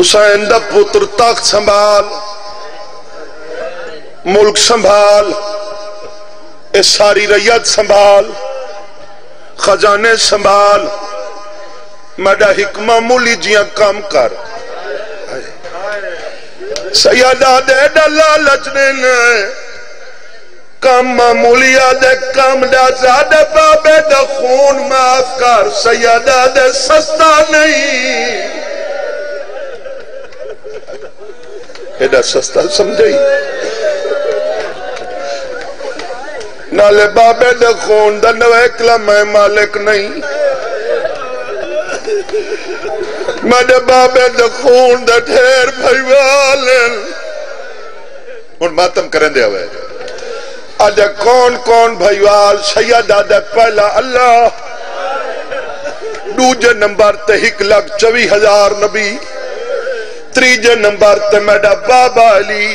حسین دا پتر تخت سنبھال، ملک سنبھال، اے ساری ریت سنبھال، خزانے سنبھال۔ میڈا حکمہ مولی جیاں کام کر۔ سیدہ دے دا ڈالا لچنے کم معمولیا دے کم دا زیادہ بابے دا خون معاف کر۔ سیدہ دے سستا نہیں۔ ایڈا سستا سمجھئی نالے بابے دے خون دا نوے کلم میں مالک نہیں۔ میرے بابے دے خون دا ٹھیر بھائی والن ان ماتم کریں دے ہوئے۔ آجا کون کون بھائیوال سیدہ دے پہلا اللہ۔ دوجے نمبر تے ہک لگ چوی ہزار نبی۔ تریجے نمبر تے میڈا بابا علی۔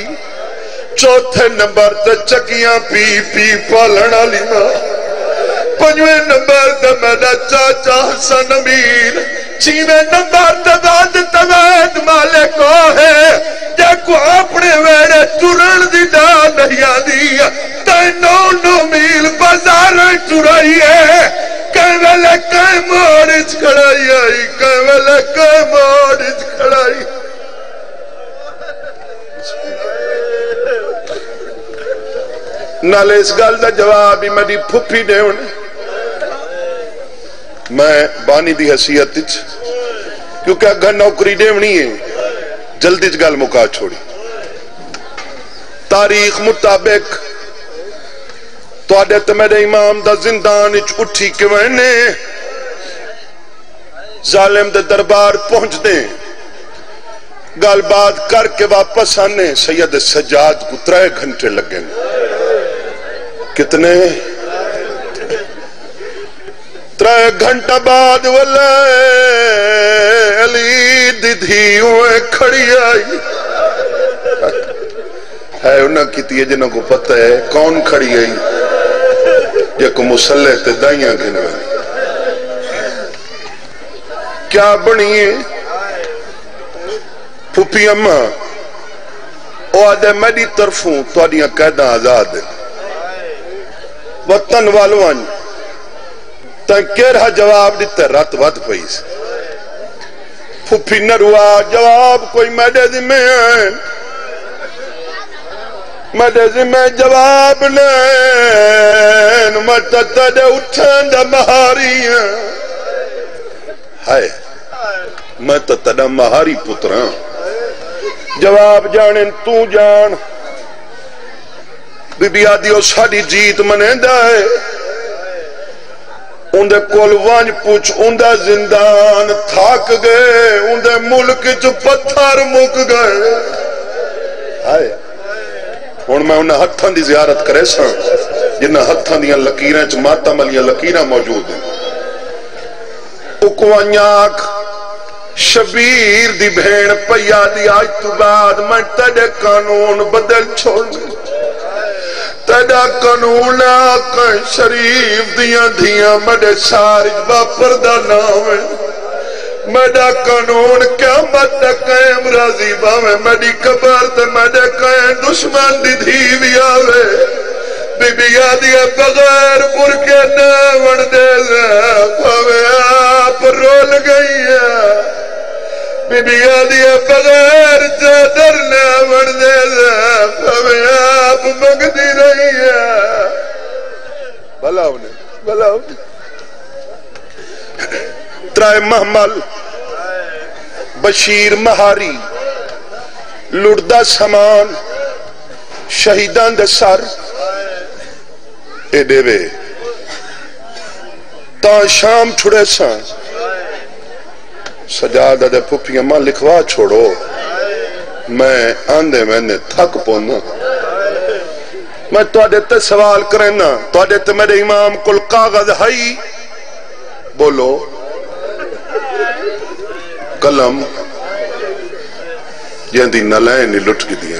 چوتھے نمبر تے چکیاں پی پی پالنا لینا پنجوے نمبر تے میڈا چاچا حسن امیر چیوے نمبر تے بعد توید مالک ہے جے کو اپنے ویڑے ترن دی دا نہیں آدھی تے نو نو میل بازار ترائی ہے کہیں ویلے کہیں موڑچ کھڑائی آئی کہیں ویلے کہیں موڑچ کھڑائی نالے اس گل دا جواب ہی میری پھپی دے ہونے۔ میں بانی دی حیثیت کیونکہ اگر نوکری دے ہے، جلدی گل مکا چھوڑی۔ تاریخ مطابق تو آڈے تو میرے امام دا زندان اٹھی کے وینے ظالم دے دربار پہنچ دیں گال بات کر کے واپس آنے، سید سجاد کو ترائے گھنٹے لگیں کتنے؟ ترائے گھنٹہ بعد والے علی دیدھی ہوئے کھڑی آئی۔ ہے انہاں کی تیئے جنہوں کو پتہ ہے کون کھڑی آئی۔ یا کو مسلح تے دائیاں گھنے کیا بنی ہے؟ پھوپی اممہ او آدھے میڈی طرفوں تو آدھیاں قیدہ آزاد ہے وطن والوان تاں کیرہ جواب دیتے رات ود پئیس پھوپی نروا جواب کوئی میڈے ذمہ ہیں میڈے ذمہ جواب لین۔ میں تتڑے اٹھن دا مہاری۔ ہیں ہائے، میں تتڑا مہاری پتراں جواب جانن تو جان۔ بی بی آدیو ساڑی جیت منے دائے اندے کول وانج پوچھ اندے زندان تھاک گئے اندے ملک جو پتھر مک گئے۔ آئے ہون میں انہیں ہتھان دی زیارت کرے ساں جنہ ہتھان دیاں لکیریں چھ ماتا ملیاں لکیریں موجود ہیں۔ اکوانیاک شبیر دی بھین پیا دی آج تو بعد میں تیڑے قانون بدل چھوڑ تیڑا قانون آکن شریف دیاں دیاں مڈے سارج با پردہ نامے مڈا قانون کیا مت قائم راضی باوے۔ مڈی کبر تے مڈے قائم دشمن دی دھی بھی آوے۔ بی بی آدیا بغیر برکے نہ دے لے۔ پاوے آپ رول گئی ہے بی بی آدیا بغیر چادر نہ دے پاوے آپ مگدی رہی ہے بھلا انہیں بھلا انہیں ترائے محمل، بشیر مہاری لڑدہ سمان شہیدان دے سر۔ اے دے وے تا شام چھڑے سان سجادہ دے پھپی اماں لکھوا چھوڑو۔ میں آندے میں نے تھک پونا۔ میں تو آدھے تے سوال کرنا تو آدھے تے میرے امام کل کاغذ ہائی بولو۔ قلم۔ جہاں نلائیں نہیں لٹ کی دیا۔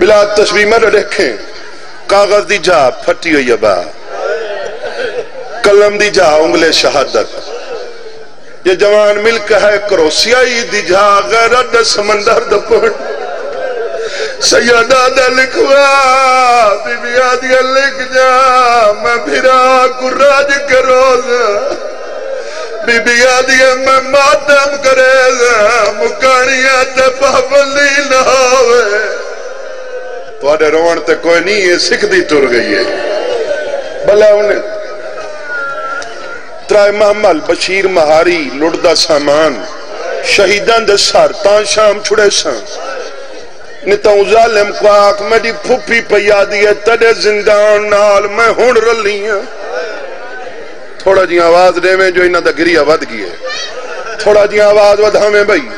بلا تشبیح میں رکھیں۔ کاغذ دی جا پھٹی ہوئی ابا قلم دی جا انگلے شہادت۔ یہ جوان ملک ہے کروسیائی دی جھا غیرت سمندر دپڑ سیدہ دے لکھوا بیبیا دیا لکھ جا، میں بھیرا گراج کروز بیبیا دیا میں ماتم کرے مکانیا تے پہبلی نہ ہوئے۔ تو روان تے کوئی نہیں ہے سکھ دی ٹر گئی ہے۔ بھلا انہیں ترائے محمل بشیر مہاری لڑدہ سامان شہیدان دے سار تان شام چھڑے سان نتاؤں ظالم کو آکھ میری پھوپی پیا دیئے تڑے زندان نال میں ہون رلیاں تھوڑا جی آواز دے میں جو انہ دا گری آواز گئی ہے تھوڑا جی آواز ودھا میں بھئی۔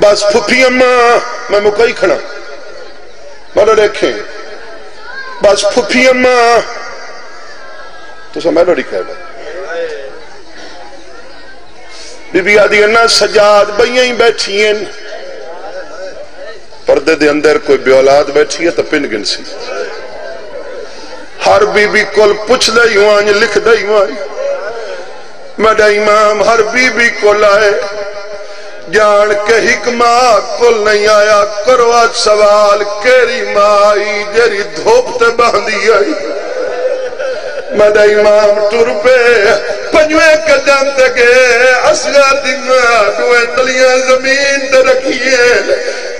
بس پھوپی اممہ میں مکئی کھڑا۔ بڑا دیکھیں، بس پھوپی اممہ تو سا میلوڈی کہہ بھئی بی بی آدھی انہ سجاد بھئییں ہی بیٹھی ہیں۔ پردے دے اندر کوئی بے اولاد بیٹھی ہے تو پن گن سی۔ ہر بی بی کل پچھ دائی ہوئاں لکھ دائی ہوئاں میڈا امام ہر بی بی کل آئے۔ جان کے حکمہ کل نہیں آیا۔ کرو آج سوال، کیری مائی جری دھوپتے باندھی آئی۔ میڈا امام ٹر پہ پنجوے قدم تکے اصغر دماغ دوئے تلیاں زمین تے رکھیے۔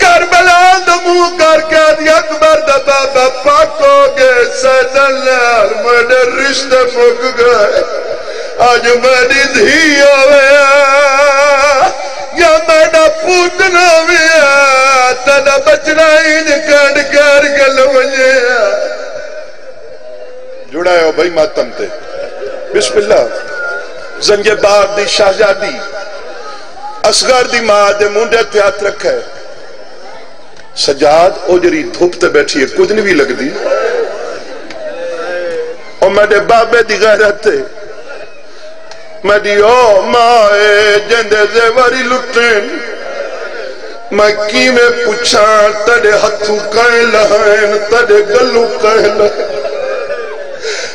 کربلا دمو کر کے دی اکبر دا بابا پاکو گے سیدن لال میڈے رشتے مک گئے۔ آج میڈی دھی ہوئے، یا میڈا پوتنا ہوئے۔ تیڈا بچنا ہی نکڑ کر گل وجے جڑا ہے بھائی ماتم تے۔ بسم اللہ۔ زنجے بار دی شاہجادی اسگر دی ماں دے منڈے تے ہاتھ رکھے۔ سجاد، او جری دھوپ تے بیٹھی ہے، کچھ نہیں بھی لگ دی او میڈے بابے دی غیرت تے۔ میڈی او مائے جندے زیواری لٹین۔ میں کی میں پوچھان تڑے ہتھوں کہیں لہائن تڑے گلوں کہیں لہائن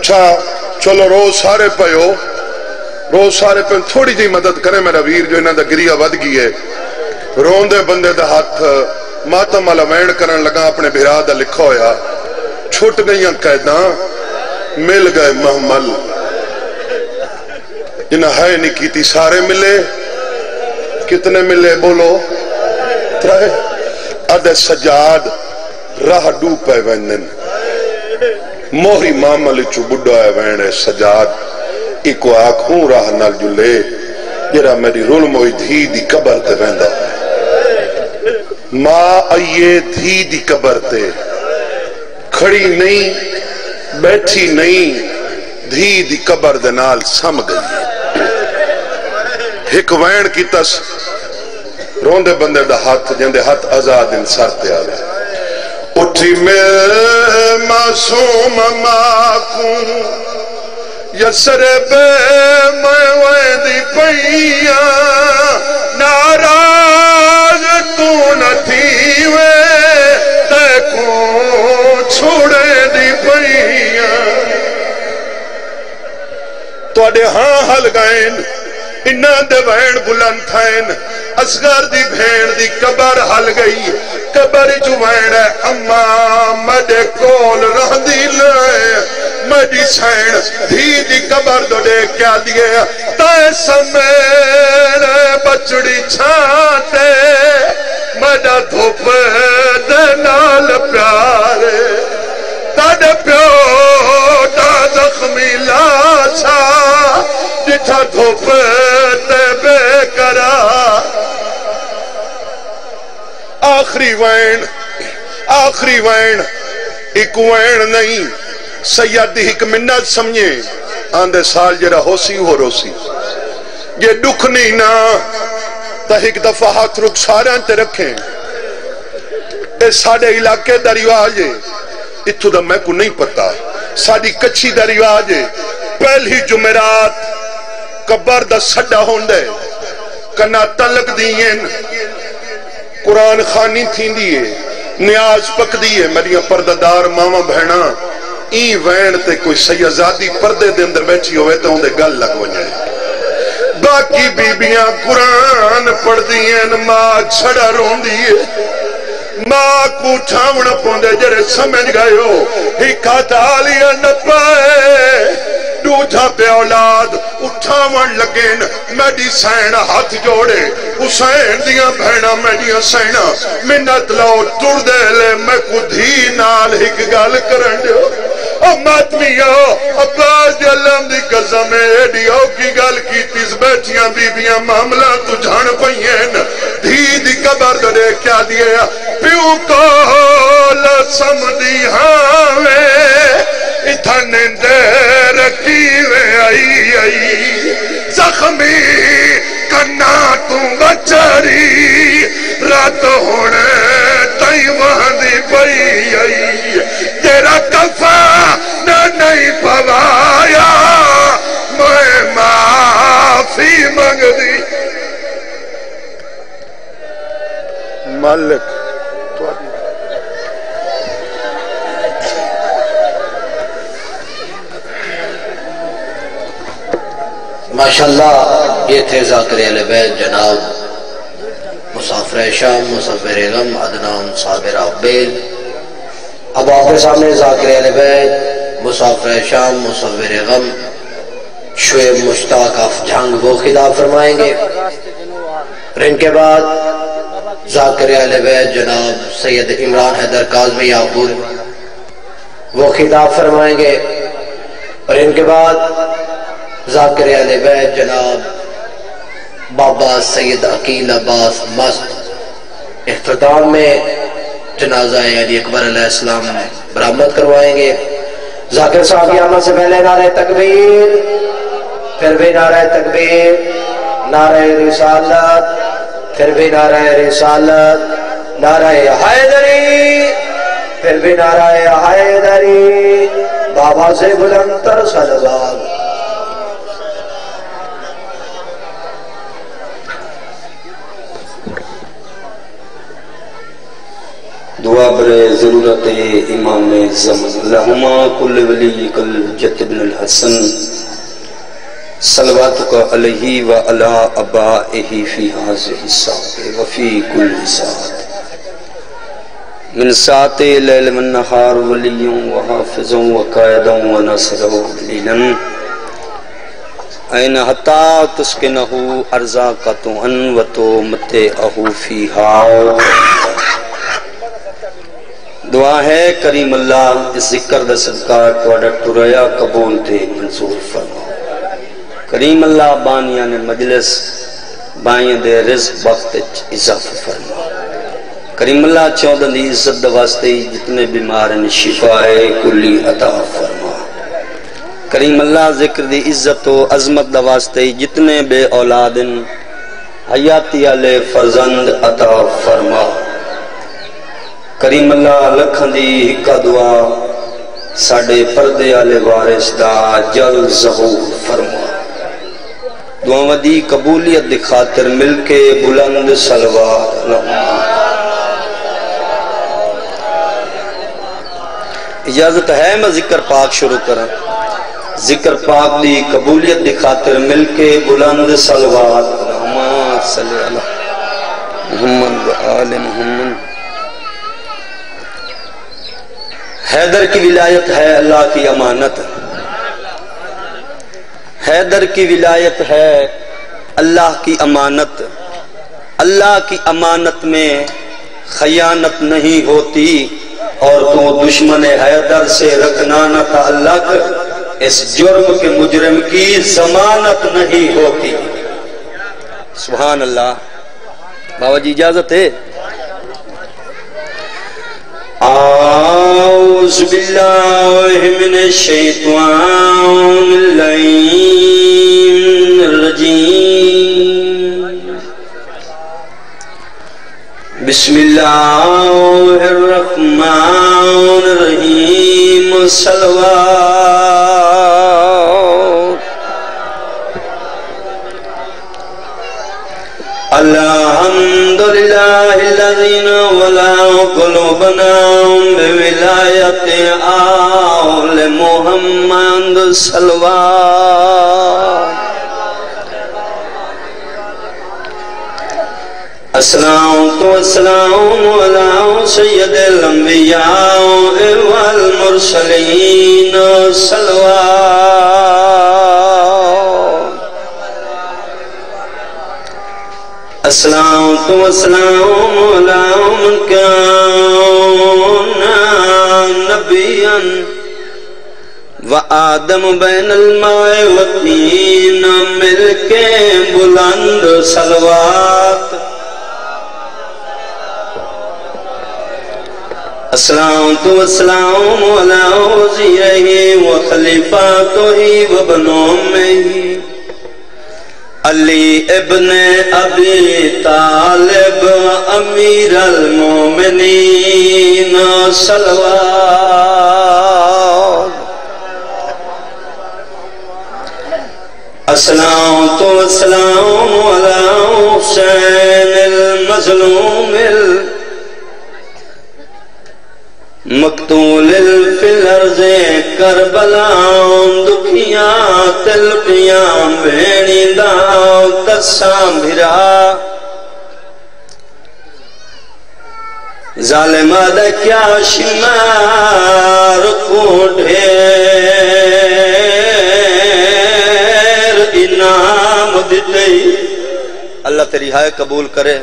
اچھا چلو روز سارے پیو روز سارے پیو تھوڑی جی مدد کرے میرا ویر جو انہاں دا گریہ ود گئی ہے۔ رون دے بندے دا ہاتھ ماتم والا وین کرن لگا، اپنے بھرا دا لکھا ہویا۔ چھوٹ گئیاں قیداں، مل گئے محمل۔ جنہ ہے نہیں کیتی، سارے ملے۔ کتنے ملے بولو؟ ترائے ادھے سجاد راہ ڈو پہ وینن۔ موہری معاملے چو بڑھا ہے وینے سجاد۔ ایکو آنکھوں راہ نال جلے جرا میری رول موئی دھی دی قبر تے ویندا ماں آئیے دھی دی قبر تے۔ کھڑی نہیں، بیٹھی نہیں، دھی دی قبر دے نال سم گئی۔ ایک وین کی تس، روندے بندے دا ہاتھ، جندے ہاتھ آزاد ان سر تے آوے۔ اٹھی میں معصوم ماکوں یسر بے میں ویدی پئیاں ناراض تو نہ تھی وے تے کو چھوڑے دی پئیاں تو اڈے ہاں حل گائن انہاں دے بہن بلند تھائن۔ اسگر دی بھین دی قبر حل گئی۔ قبر جو بہن ہے، اما مڈے کول رہ دی لائے مڈی سین دھی دی قبر دو دے کیا دیئے۔ تائے سمین بچڑی چھانتے۔ مڈا دھوپ دے نال پیارے۔ تاڑے پیو دا زخمی لاشا جٹھا دھوپ آخری وین آخری وین، ایک وین نہیں، سید دی ایک منت سمجھے۔ آندے سال جرا ہو سی، ہو رو سی۔ یہ دکھ نہیں نا تا ایک دفعہ ہاتھ رک سارے انتے رکھیں اے ساڑے علاقے دا رواج ہے اتھو دا میں کو نہیں پتا۔ ساڑی کچھی دا رواج ہے پہلی جمعرات کبر دا سڈا ہوندے کنا تلک دیئن قرآن خانی تھی دیئے نیاز پک دیئے میری پرددار ماما بہنا این وین تے کوئی سیزادی پردے دے اندر بیٹھی ہوئے تو اندے گل لگ ونجائے باقی بیبیاں قرآن پڑھ دیئن ماں چھڑا رون دیئے ماں کو ٹھاونا پوندے جرے سمجھ گئے ہو، ہی کھاتالیاں نہ پائے۔ دوجھا پہ اولاد اٹھاون لگین میڈی سین ہاتھ جوڑے حسین دیاں بہنا میڈیاں سینا منت لو تر دے لے میں کو دھی نال ہک گال کرن دیو او ماتمیو عباس دی اللہ دی قسم ایڈی او کی گال کی تیس بیٹھیاں بی بیاں معاملہ تو جھان پہین دھی دی قبر دے کیا دیا پیو کو لسم دی ہاوے اتھن دے رکیوے آئی آئی زخمی کنا تو بچاری رات ہونے تائی وہاں دی پئی آئی تیرا کفا نہ نہیں پوایا میں معافی منگ دی ماشاءاللہ، یہ تھے ذاکر علیہ بیت جناب مسافر شام، مسافر غم عدنان صابر عبیل اب آپ کے سامنے ذاکر علیہ بیت، مسافر شام، مسافر غم شعیب مشتاق اف جھنگ، وہ خطاب فرمائیں گے. اور ان کے بعد ذاکر علیہ بیت جناب سید عمران حیدر کاظمی یعقوب وہ خطاب فرمائیں گے. اور ان کے بعد ذاکر علیہ بیت جناب، بابا سید عقیل عباس مست۔ اختتام میں جنازہ علی اکبر علیہ السلام برامت کروائیں گے۔ ذاکر صاحب کی آمد سے پہلے نعرہ تکبیر، پھر بھی نعرہ تکبیر، نعرہ رسالت، پھر بھی نعرہ رسالت، نعرہ حیدری، پھر بھی نعرہ حیدری۔ بابا سے بلندر صلوات۔ دعا برے ضرورت امام زمن. لہما کل ولی کل جت بن الحسن. صلواتک علیہ و علا ابائہی فی حاضر ساتھ و فی کل ساتھ من سات لیل من نہار ولیوں و حافظوں و قائدوں و نصروں لیلن این حتا تسکنہو ارزاقتو ان و تو متے اہو فی ہاؤ دعا ہے کریم اللہ، اس ذکر دا صدقہ توڑا ٹریا قبول تے منصور فرما کریم اللہ بانیان مجلس بائیں دے رزق وقت اضافہ فرما کریم اللہ چودہ دی عزت دا واسطے جتنے بیمار ہیں شفاء کلی عطا فرما کریم اللہ ذکر دی عزت و عظمت دا واسطے جتنے بے اولادن حیاتی علی فرزند عطا فرما کریم اللہ لکھن دی ہکا دعا ساڑے پردے آلے وارث دا جل ظہور فرما دعا ودی قبولیت دی خاطر مل کے بلند سلوات اجازت ہے میں ذکر پاک شروع کریں ذکر پاک دی قبولیت دی خاطر مل کے بلند سلوات صلی اللہ محمد و آل محمد حیدر کی ولایت ہے اللہ کی امانت۔ حیدر کی ولایت ہے اللہ کی امانت۔ اللہ کی امانت میں خیانت نہیں ہوتی اور تو دشمن حیدر سے رکھنا نہ تعلق اس جرم کے مجرم کی ضمانت نہیں ہوتی۔ سبحان اللہ بابا جی اجازت ہے۔ أعوذ بالله من الشيطان اللعين الرجيم. بسم الله الرحمن الرحيم. الصلوات لله الذين ولا قلوبنا بولاية آل محمد صلوات السلام والسلام على سيد الأنبياء والمرسلين صلوات السلام والسلام على من كان نبيا وآدم بين الماء و والطين ملك بلند صلوات. السلام والسلام على وزيره وخليفاته وابن أمه علی ابن ابی طالب امیر المومنین صلوات۔ السلام تو السلام علی حسین المظلوم مقتول فی الارض کربلا دکھیاں تلپیاں بینی دا تساں بھرا۔ ظالمہ دا کیا شمار کو ڈھیر انعام دیتے اللہ تیری ہائے قبول کرے۔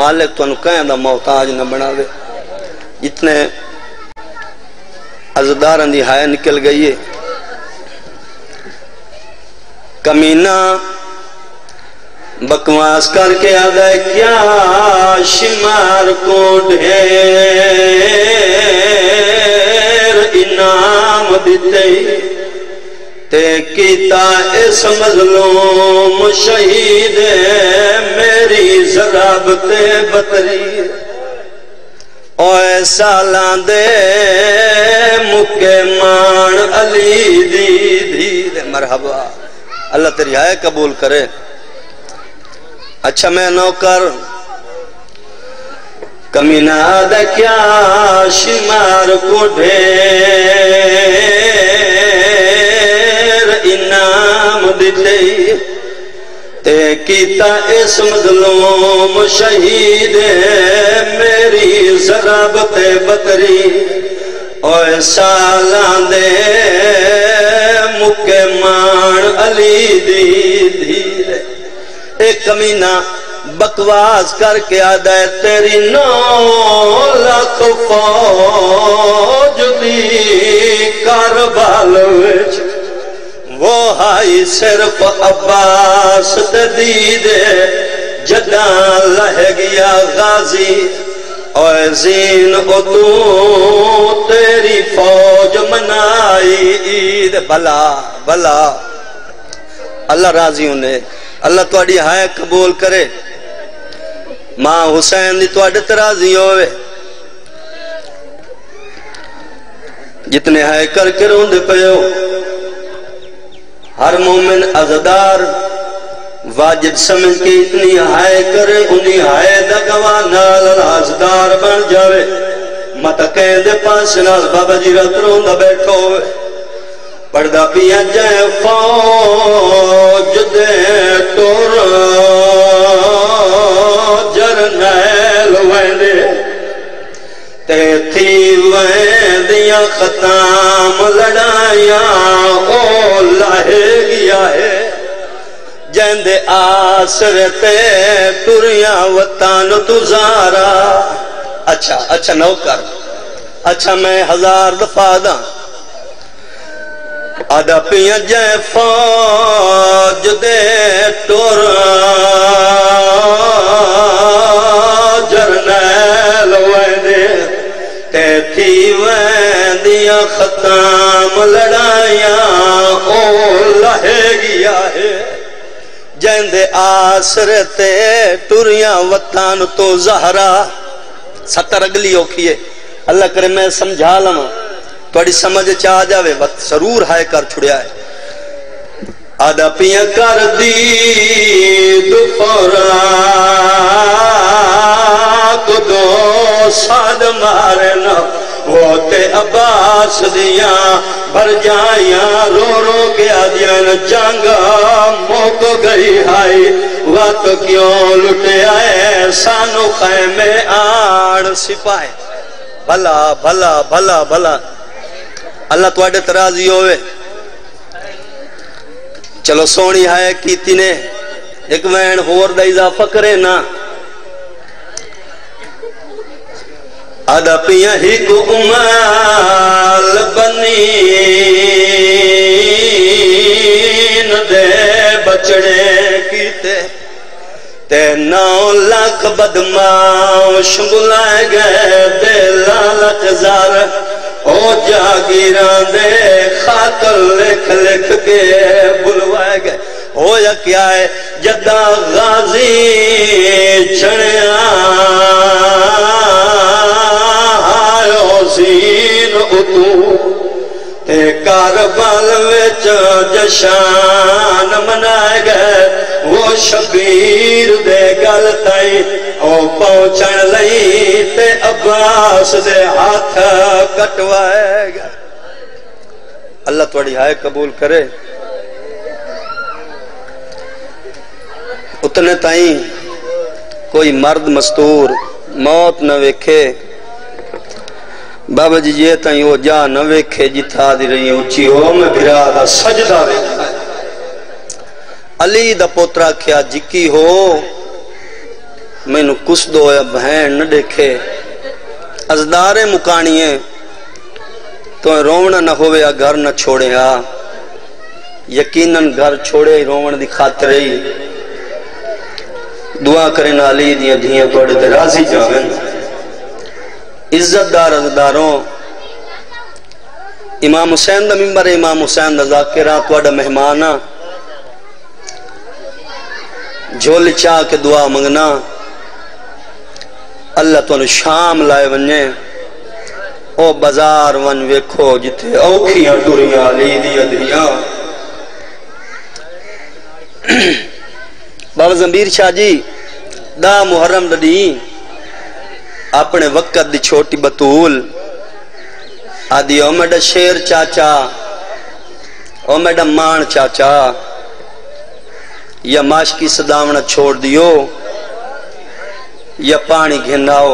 مالک تو انو کہیں دا محتاج نہ بنا دے جتنے ازدار اندی ہائے نکل گئی ہے۔ کمینہ بکواس کر کے آگئے کیا شمار کو ڈھیر انعام دیتے تے کیتا اس مظلوم شہید میری ضرابت بطری۔ اوے سالان دے مکے مان علی دی دی مرحبا اللہ تیری آئے قبول کرے اچھا میں نوکر کمینہ دے کیا شمار کو ڈھیر انعام دیتے تے کیتا اس مظلوم شہید میری ضربت بطری اوے سالان دے مکے مان علی دی دھیرے ایک کمینہ، بکواس کر کے آدھے تیری نو لاکھ فوج دی کاربال وچ۔ وہ ہائی صرف عباس تدید جدان لہ گیا غازی اور زین او تو تیری فوج منائی عید۔ بلا بلا۔ اللہ راضی انہیں اللہ توڑی ہائے قبول کرے۔ ماں حسین دی توڑی ترازی ہوئے۔ جتنے ہائے کر کے روند پیو ہر مومن ازدار واجب سمجھ کے اتنی ہائے کرے، انہی ہائے دا گواہ نال رازدار بن جاوے۔ مت کہیں دے پاس نال بابا جی رت روندہ بیٹھو پردہ پیا جائے فوج دے ٹور جرنیل ویندے۔ تے تھی ویندیاں ختام لڑائیاں او لائے گیا ہے جیندے آسر تے تریاں وطان تزارا اچھا اچھا نوکر اچھا میں ہزار دفعہ دا آدھا پیاں جائے فوج دے ٹور جرنیل ویندے تام لڑائیاں او لہے گیا ہے۔ جیندے آسر تے ٹوریاں وطان تو زہرا۔ ستر اگلی اوکھیے اللہ کرے میں سمجھا لما توڑی سمجھ چاہ جاوے، وقت سرور ہائے کر چھڑیا ہے۔ آدھا پیاں کر دی دوپہرا کو دو ساد مارنا وہ تے عباس دیاں بھر جائیاں رو رو کے آدیاں جانگا موک گئی ہائی۔ وقت کیوں لٹے آئے؟ سانو خیمے آڑ سپائے بھلا بھلا بھلا بھلا۔ اللہ تو آڑے ترازی ہوئے۔ چلو سونی ہے کیتی نے۔ ایک وین ہور دا اضافہ کرے نا۔ آدھا پیاں ہی کو امال بنی دے بچڑے کیتے تے نو لاکھ بدماش بلائے گئے دے لالک زار او جاگیران دے خاطر لکھ لکھ کے بلوائے گئے ہو یا کیا ہے جدہ غازی چھڑیاں آئیو اتو تے کاربال وچ جشان منائے گئے وہ شبیر دے گل تائی او پہنچن لئی تے عباس دے ہاتھ کٹوائے گئے اللہ توڑی ہائے قبول کرے اتنے تائیں کوئی مرد مستور موت نہ ویکھے بابا جی یہ تائیں وہ جا نہ ویکھے جتھا دی رہی اچھی ہو میں بھرا دا سجدہ ویکھا علی دا پوترا کیا جکی ہو میں نو کس دو یا بہن نہ دیکھے ازدار مکانیے تو رومنا نہ ہوئے یا گھر نہ چھوڑے ہا یقیناً گھر چھوڑے رومن دی خاطر ہی دعا کریں علی دیاں دھیاں توڑے تے راضی جاویں عزت دار ازداروں امام حسین دا ممبر امام حسین دا ذاکرہ توڑا مہمانا جھول چاہ کے دعا منگنا، اللہ تو شام لائے ونجے۔ او بازار ون ویکھو جتے اوکھیاں ٹوریاں لی دیا بابا زمبیر شاہ جی دا محرم ددی اپنے وقت دی چھوٹی بطول۔ آدھی او میڈا شیر چاچا، او میڈا مان چاچا۔ یا ماش کی صداونا چھوڑ دیو، یا پانی گھناؤ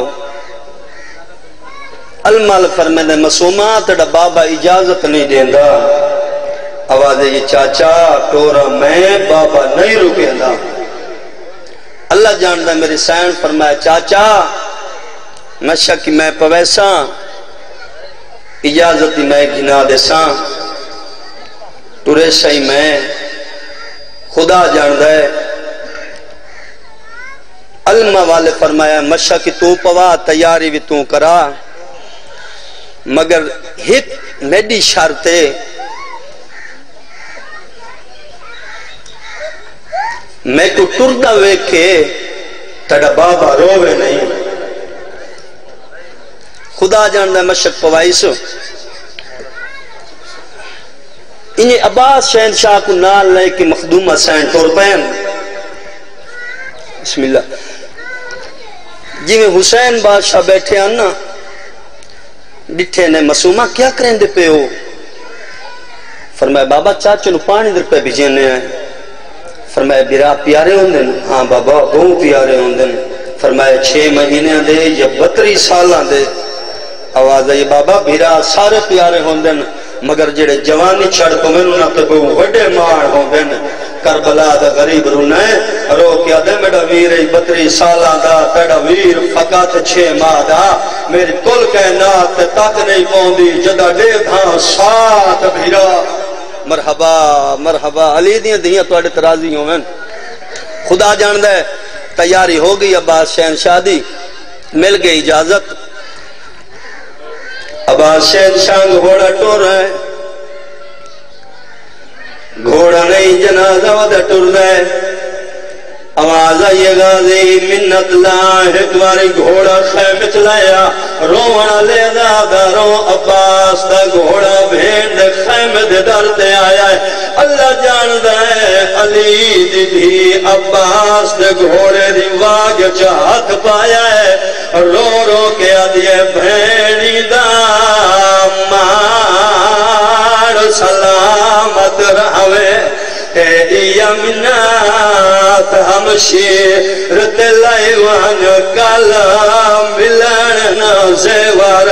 المال فرمے دے مسومات تڑا بابا اجازت نہیں دیندہ آوازے یہ چاچا، ٹورا میں بابا نہیں رکے دا اللہ جاندہ میری سین فرمایا، چاچا نشا کی میں پویسا اجازتی میں گھنا دے ساں ٹورے سہی میں خدا جاندہ ہے۔ علمہ والے فرمایا مشا کی تو پوا، تیاری بھی تو کرا۔ مگر ہک میڈی شرطے۔ میں تو ٹردہ ویکھے، تڑا بابا روے نہیں۔ خدا جاندہ مشک پوائیسو انہیں عباس شہن شاہ کو نال لے کے مخدومہ سین ٹور پین بسم اللہ۔ جی میں حسین بادشاہ بیٹھے آنا ڈٹھے نے مسومہ، کیا کریں دے پہ ہو؟ فرمایا، بابا چاچو نو پانی در پہ بھیجنے ہیں فرمایا، بیرا پیارے ہوں دن ہاں بابا بہت پیارے ہوں دن فرمایا، چھ مہینے دے یا بطری سالہ دے۔ آواز ہے بابا بیرا سارے پیارے ہوں دن مگر جڑے جوانی چھڑ کو میں تے بہو وڈے مار ہوں دن کربلا دا غریب رونے رو کیا دے میڈا ویر بطری سالہ دا تیڑا ویر، فقط چھے ماہ دا میری کل کائنات تک نہیں پوندی جدا دے دھاں سات بھیرا مرحبا مرحبا، علی دیاں دیاں تو اڑے ترازی ہوں خدا جان دے تیاری ہو گئی عباس شہن شادی، مل گئی اجازت۔ عباس شہد گھوڑا ٹور ہے۔ گھوڑا نہیں جنازہ ودہ ٹور ہے۔ آواز آئی غازی، منت لا ایک گھوڑا خیمت لایا۔ رونا لے دا رو عباس دا گھوڑا بھین خیمت در آیا ہے۔ اللہ جان دے علی دی بھی عباس دے گھوڑے دی واگ چاہت پایا ہے۔ رو رو کے آدھے بھینی دا مار، سلامت رہوے۔ یمنات ہم شیرت لائیوان کالا ملن نوزیوار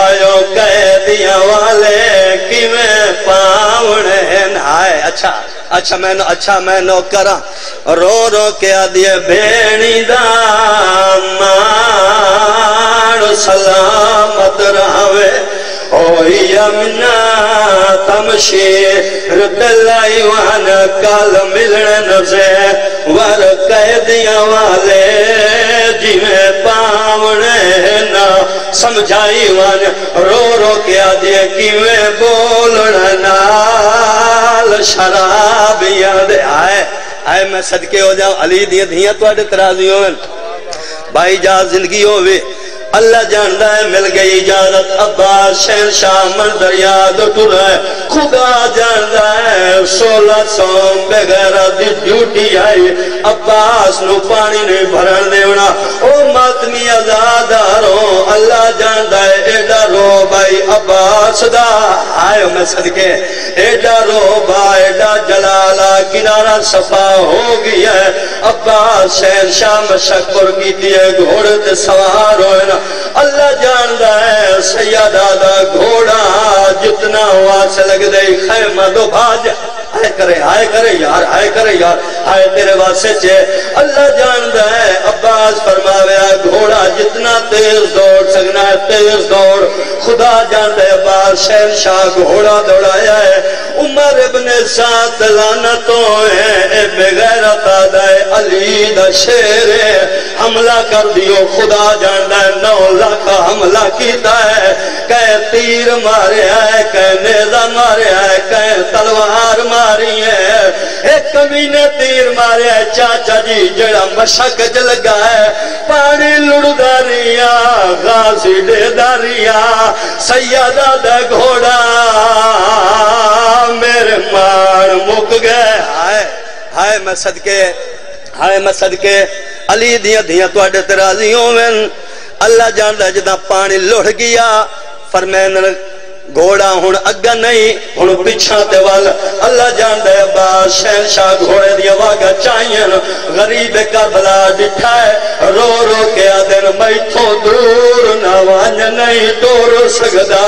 آیو قیدیاں والے کی میں پاون پاؤن آئے اچھا اچھا میں نو اچھا میں نو کرا رو رو کے آدھے بینی دامان سلامت رہوے۔ او یمنا تمشیر دلائیوان کال ملن نزے ور قیدیاں والے جی پاونے نا سمجھائی وان رو رو کے آدھے کی میں بولن نال شراب یاد آئے آئے میں صدقے ہو جاؤں علی دیئے دھیاں تو آڑے ترازی ہوئے بھائی جا زندگی ہوئے اللہ جاندہ ہے، مل گئی اجازت۔ عباس شہر شاہ مندر یاد اٹھر ہے۔ خدا جاندہ ہے، سولہ سو بغیر دی ڈیوٹی آئی۔ عباس نو پانی نہیں بھرن دیونا۔ او ماتمی ازاداروں اللہ جاندہ ہے، ایڈا رو بھائی عباس دا۔ آئے میں صدقے۔ ایڈا رو بھائی ایڈا جلالا کنارہ صفا ہو گیا ہے۔ عباس شہر شاہ مشکر کی دیئے گھوڑت سوار ہوئے نا۔ اللہ جاندہ ہے سیدہ دا گھوڑا جتنا ہوا سے لگ دے خیمہ دو بھاج آئے کرے آئے کرے یار آئے کرے یار آئے تیرے واسے چے اللہ جاندہ ہے، عباس فرماویا گھوڑا جتنا تیز دوڑ سکنا ہے تیز دوڑ۔ خدا جاندہ ہے، عباس شہر شاہ گھوڑا دوڑایا ہے۔ عمر ابن سات لانتوں ہیں اے بے بغیرت آدھائے علی دا شیر حملہ کر دیو، خدا جاندہ ہے، نو لاکھ حملہ کیتا ہے۔ کہے تیر مارے آئے کہے نیزہ مارے آئے کہے تلوار ماری ہے۔ ایک کمینے تیر مارے، چاچا جی جڑا مشک جلگا ہے۔ پانی لڑ داریا غازی دے داریا سیدہ دے گھوڑا میرے مار مک گئے ہائے ہائے میں صدقے، ہائے میں صدقے۔ علی دیاں دیاں تو اڈے ترازی ہوئن اللہ جاندہ جدہ پانی لڑ گیا۔ فرمین گھوڑا ہون اگا نہیں ہون پچھا تے وال اللہ جاندہ ہے با شہن شاہ گھوڑے دیا واگا چاہین غریب کربلا ڈٹھا ہے، رو رو کے آدن میں تو دور نوان نہیں دور سگدا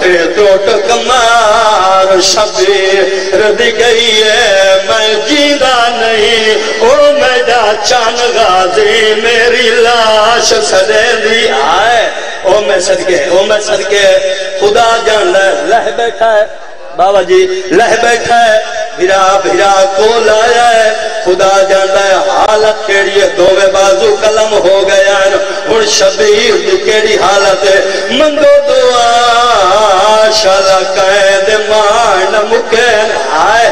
تے ٹوٹ کمار شبیر دی گئی ہے، میں جیندہ نہیں۔ او میں جا چان غازی، میری لاش سدے دی آئے۔ او میں صدقے، او میں صدقے۔ خدا جان لے لہ بیٹھا ہے۔ بابا جی لہ بیٹھا ہے۔ بھرا بھرا کو لایا ہے۔ خدا جانتا ہے، حالت کیڑی ہے، دووے بازو کلم ہو گیا ہے۔ ہن شبیر دی کیڑی حالت ہے۔ منگو دعا، شالا قید مان مکین۔ آئے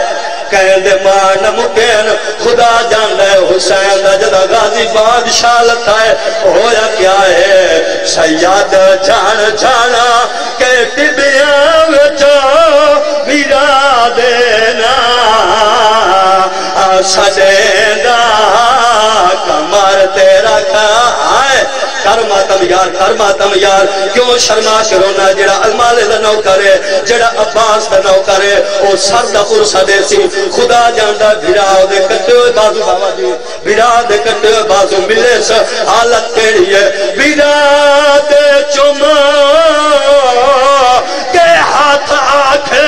قید مان مکین، خدا جانتا حسین دا جدا غازی بادشاہ لتا ہے۔ ہویا کیا ہے؟ سیاد جان جانا کہ ٹبیاں وچا میرا دینا۔ سجے دا کمر تیرا کھائے کر ماتم یار، کر ماتم یار۔ کیوں شرما کرو نا جڑا المال دا نو کرے جڑا عباس دا نو کرے او سر دا پرسا دے سی۔ خدا جاندا بھرا دے کٹے بازو بابا جی۔ بھرا دے کٹے بازو ملے سا حالت کیڑی ہے؟ بھرا دے چما کے ہاتھ آکھے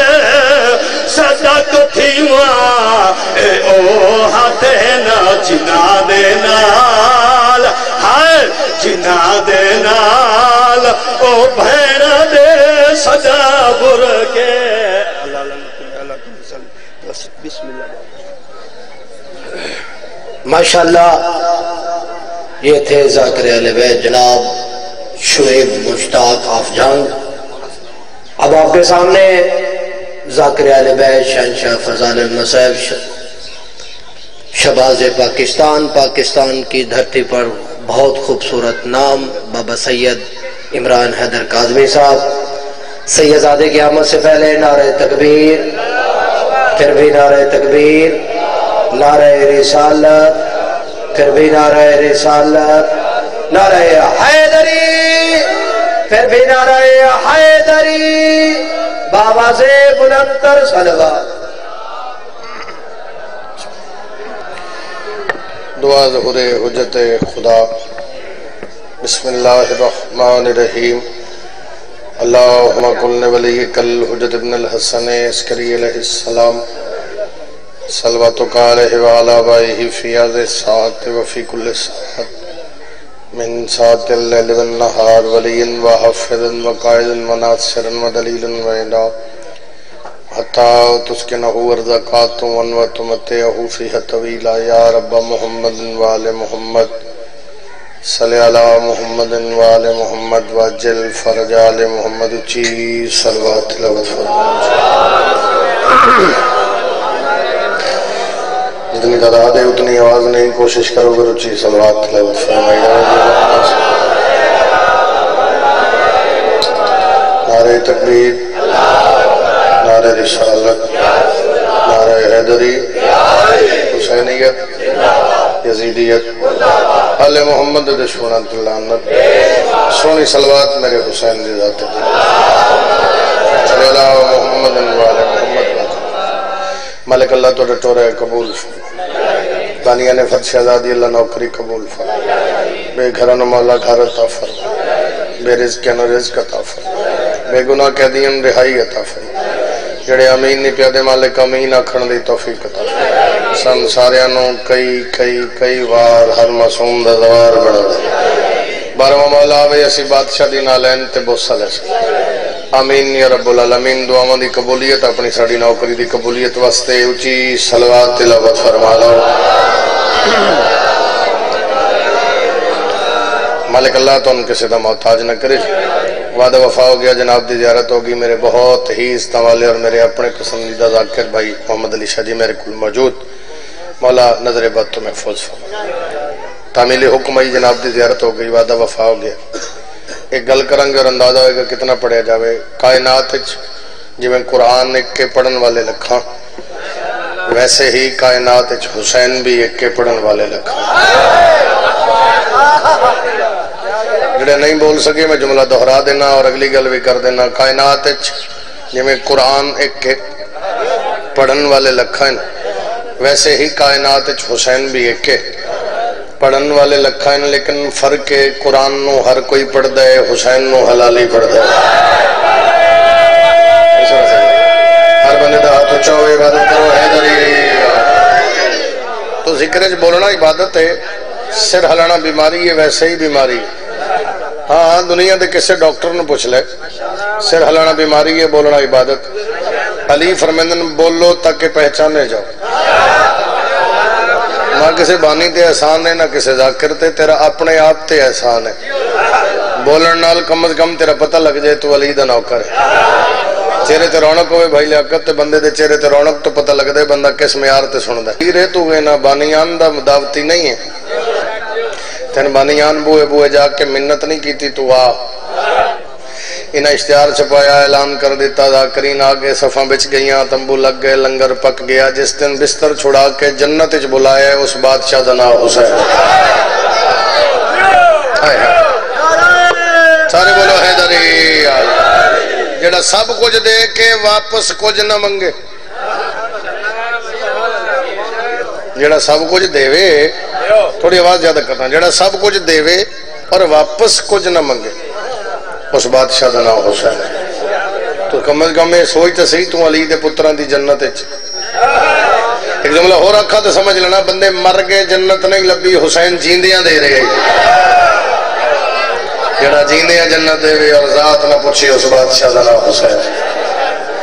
صدق تھیوا اے او ہاتھ نا جنا دے نال، ہائے جنا دے نال، او بھین دے سجا بر کے۔ بسم اللہ۔ ماشاءاللہ، یہ تھے ذاکر علیہ بیت جناب شعیب مشتاق آف جنگ اب آپ کے سامنے ذاکر علی بیت شہنشاہ فضال المصیب شباز پاکستان پاکستان کی دھرتی پر بہت خوبصورت نام، بابا سید عمران حیدر کاظمی صاحب۔ سید زادے کی آمد سے پہلے نعرہ تکبیر، پھر بھی نعرہ تکبیر، نعرہ رسالت، پھر بھی نعرہ رسالت، نعرہ حیدری، پھر بھی نعرہ حیدری۔ بابا سے بلندر صلوات۔ دعا ظہور حجت خدا. بسم اللہ الرحمن الرحیم. اللہم کل ولی کل حجت ابن الحسن اسکری علیہ السلام. صلوات صلواتک علیہ وعلا بائیہ فی آز ساعت وفی کل ساعت. من ساعت اللیل والنہار ولی وحفظ وقائد وناصر ودلیل وعلا حتی تسکنہو ورزقات ونوتمتعہو فیہ طویلا یا رب محمد وآل محمد. صلی اللہ محمد وآل محمد وجل فرج آل محمد چی صلوات لوت جتنی تعداد ہے اتنی آواز نہیں کوشش کرو گے رچی صلوات لوت فرمائی نعرہ تکبیر نعرہ رسالت، نعرہ حیدری، حسینیت، یزیدیت حال محمد دشونت اللہ سونی سلوات میرے حسین دی ذات صلی اللہ محمد والے محمد۔ ملک اللہ تو ڈٹو رہے قبول دانیہ نے فتح شہزادی اللہ نوکری قبول فرما۔ بے گھران مولا گھر عطا فرما۔ بے رزق نو رزق عطا فرما۔ بے گناہ قیدین رہائی عطا فرما۔ جڑے امین نہیں پیادے مالک امین آکھن دی توفیق عطا فرما سن ساریانوں کئی کئی کئی وار ہر معصوم دا دوار بڑا دے بارہواں مولا آوے اسی بادشاہ دی نالین تے بوسا لے سکتے آمین یا رب العالمین دعاواں دی قبولیت اپنی ساڑی نوکری دی قبولیت واسطے اچھی صلوات تلاوت فرما لو مالک اللہ تو ان کسی دا محتاج نہ کرے وعدہ وفا ہو گیا، جناب دی زیارت ہوگی۔ میرے بہت ہی استعمالے اور میرے اپنے پسندیدہ ذاکر بھائی محمد علی شاہ جی میرے کل موجود۔ مولا نظر بد تو محفوظ فرما۔ تعمیل حکم آئی، جناب دی زیارت ہو گئی وعدہ وفا ہو گیا۔ ایک گل کرنگے اور اندازہ ہوئے گا کتنا پڑھیا جاوے۔ کائنات جی میں قرآن ایک کے پڑھن والے لکھاں، ویسے ہی کائنات حسین بھی ایک کے پڑھن والے لکھاں۔ جڑے نہیں بول سکے، میں جملہ دہرا دینا اور اگلی گل بھی کر دینا۔ کائنات جی میں قرآن ایک پڑھن والے لکھاں ویسے ہی کائنات حسین بھی ایک کے پڑھن والے لکھاں لیکن فرق ہے، قرآن نو ہر کوئی پڑھ دے حسین نو حلالی پڑھ دے ہر بندے دا ہاتھ اچھا ہوئے، عبادت کرو حیدری تو ذکر بولنا عبادت ہے، سر ہلانا بیماری ہے، ویسے ہی بیماری۔ ہاں ہاں دنیا دے کسے ڈاکٹر نے پوچھ لے۔ سر ہلانا بیماری ہے، بولنا عبادت۔ علی فرمیندن بولو تاکہ پہچانے جاؤ۔ نہ کسی بانی تے احسان ہے، نہ کسی ذاکر تے، تیرا اپنے آپ تے احسان ہے۔ بولن نال کم از کم تیرا پتہ لگ جائے تو علی دا نوکر ہے۔ چہرے تے رونق ہوئے بھائی لیاقت تے بندے دے چہرے تے رونق تو پتہ لگ دے بندہ کس معیار تے سن دے ہیرے تو گئے نہ بانیان دا مداوتی نہیں ہے۔ تین بانیان بوئے بوئے جا کے منت نہیں کیتی تو آ۔ انہیں اشتہار چھپایا، اعلان کر دیتا ذاکرین آگے صفحہ بچ گئیاں تنبو لگ گئے، لنگر پک گیا، جس دن بستر چھڑا کے جنت اچ بلایا اس بادشاہ دنا حسین۔ سارے بولو، حیدری۔ جڑا سب کچھ دے کے واپس کچھ نہ منگے۔ جڑا سب کچھ دے وے تھوڑی آواز زیادہ کرنا جڑا سب کچھ دے وے اور واپس کچھ نہ منگے اس بادشاہ دا نام حسین ہے تو کم از کم یہ سوچ تو صحیح تو علی دے پتران دی جنت ایک جملہ ہو رکھا تو سمجھ لینا بندے مر گئے جنت نہیں لبی حسین جیندیاں دے رہے جڑا جیندیاں جنت دے وے اور ذات نہ پوچھی اس بادشاہ دا نام حسین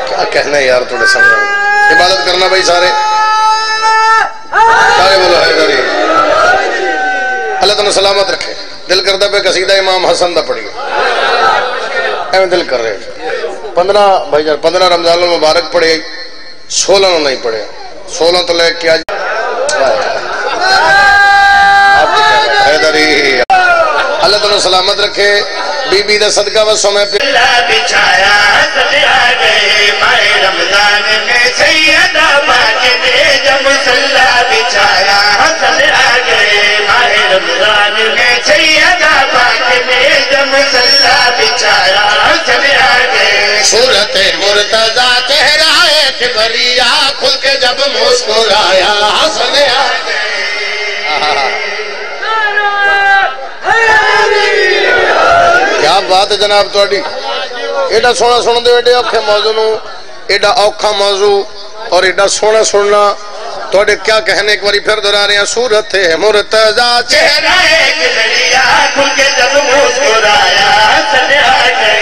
کیا کہنا ہے یار تھوڑے سمجھ عبادت کرنا بھائی سارے سارے بولو حیدری اللہ تعالیٰ سلامت رکھے۔ دل کردہ پہ قصیدہ امام حسن دا پڑھی ایویں دل کر رہے پندرہ بھائی جان، پندرہ رمضان المبارک پڑے سولہ نو نہیں پڑے سولہ تو لے کے آج حیدری۔ اللہ تعالیٰ سلامت رکھے۔ بی بی دا صدقہ و سمے پہ اللہ بچھایا سدیا گئے ماہ رمضان میں سیدہ پاک نے جب بچھایا گئے ماہ رمضان میں سیدہ پاک نے جب بچھایا گئے صورت مرتضی کبریا کھل کے جب مسکرایا ہنسنے آ کیا بات ہے جناب تھوڑی ایڈا سونا سن دے ایڈے اوکھے موضوع نو ایڈا اوکھا موضوع اور ایڈا سونا سننا تھوڑے کیا کہنے؟ ایک باری پھر دورا رہے ہیں، صورت ہے، مرتضی چہرہ ایک کبریا کھل کے جب مسکرایا سدیا گئے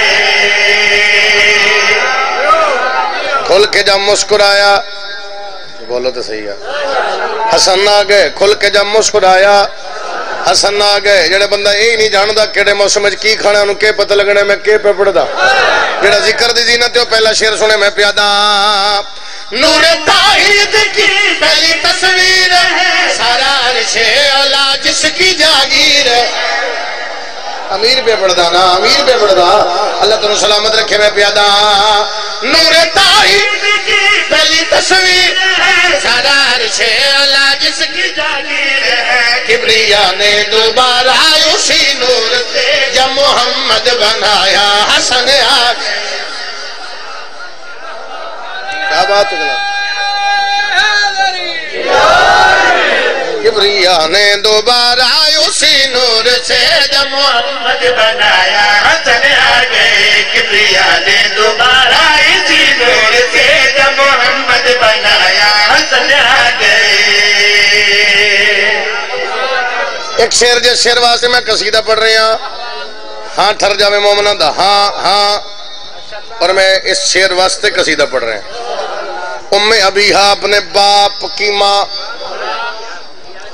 کھل کے جب مسکرایا بولو تو صحیح ہے۔ حسن آ گئے، کھل کے جب مسکرایا حسن آ گئے جڑے بندہ یہی نہیں جاندا کیڑے موسم وچ کی کھانا، انہوں کے پتہ لگنا میں کے پہ پڑھدا۔ جڑا ذکر دی زینت ہے پہلا شعر سنے میں پیادا نور تاہید کی پہلی تصویر ہے، سارا عرش اولا جس کی جاگیر ہے۔ امیر پہ پڑھدا نا، امیر پہ پڑھدا۔ اللہ تعالیٰ سلامت رکھے میں پیادا نور تاہید پہلی تصویر سرار سے اللہ جس کی جاگیر ہے۔ کبریا نے دوبارہ اسی نور سے جب محمد بنایا حسن آ کیا بات ہے کبریا نے دوبارہ اسی نور سے جب محمد بنایا حسن آ گئے کبریا نے دوبارہ اسی نور سے جب محمد بنایا حسن آ گئے ایک شیر جس شیر واسطے میں قصیدہ پڑھ رہی ہاں ہاں ٹھر جاوے مومنہ دا ہاں ہاں اور میں اس شیر واسطے قصیدہ پڑھ رہے ہیں ام ابیہا اپنے باپ کی ماں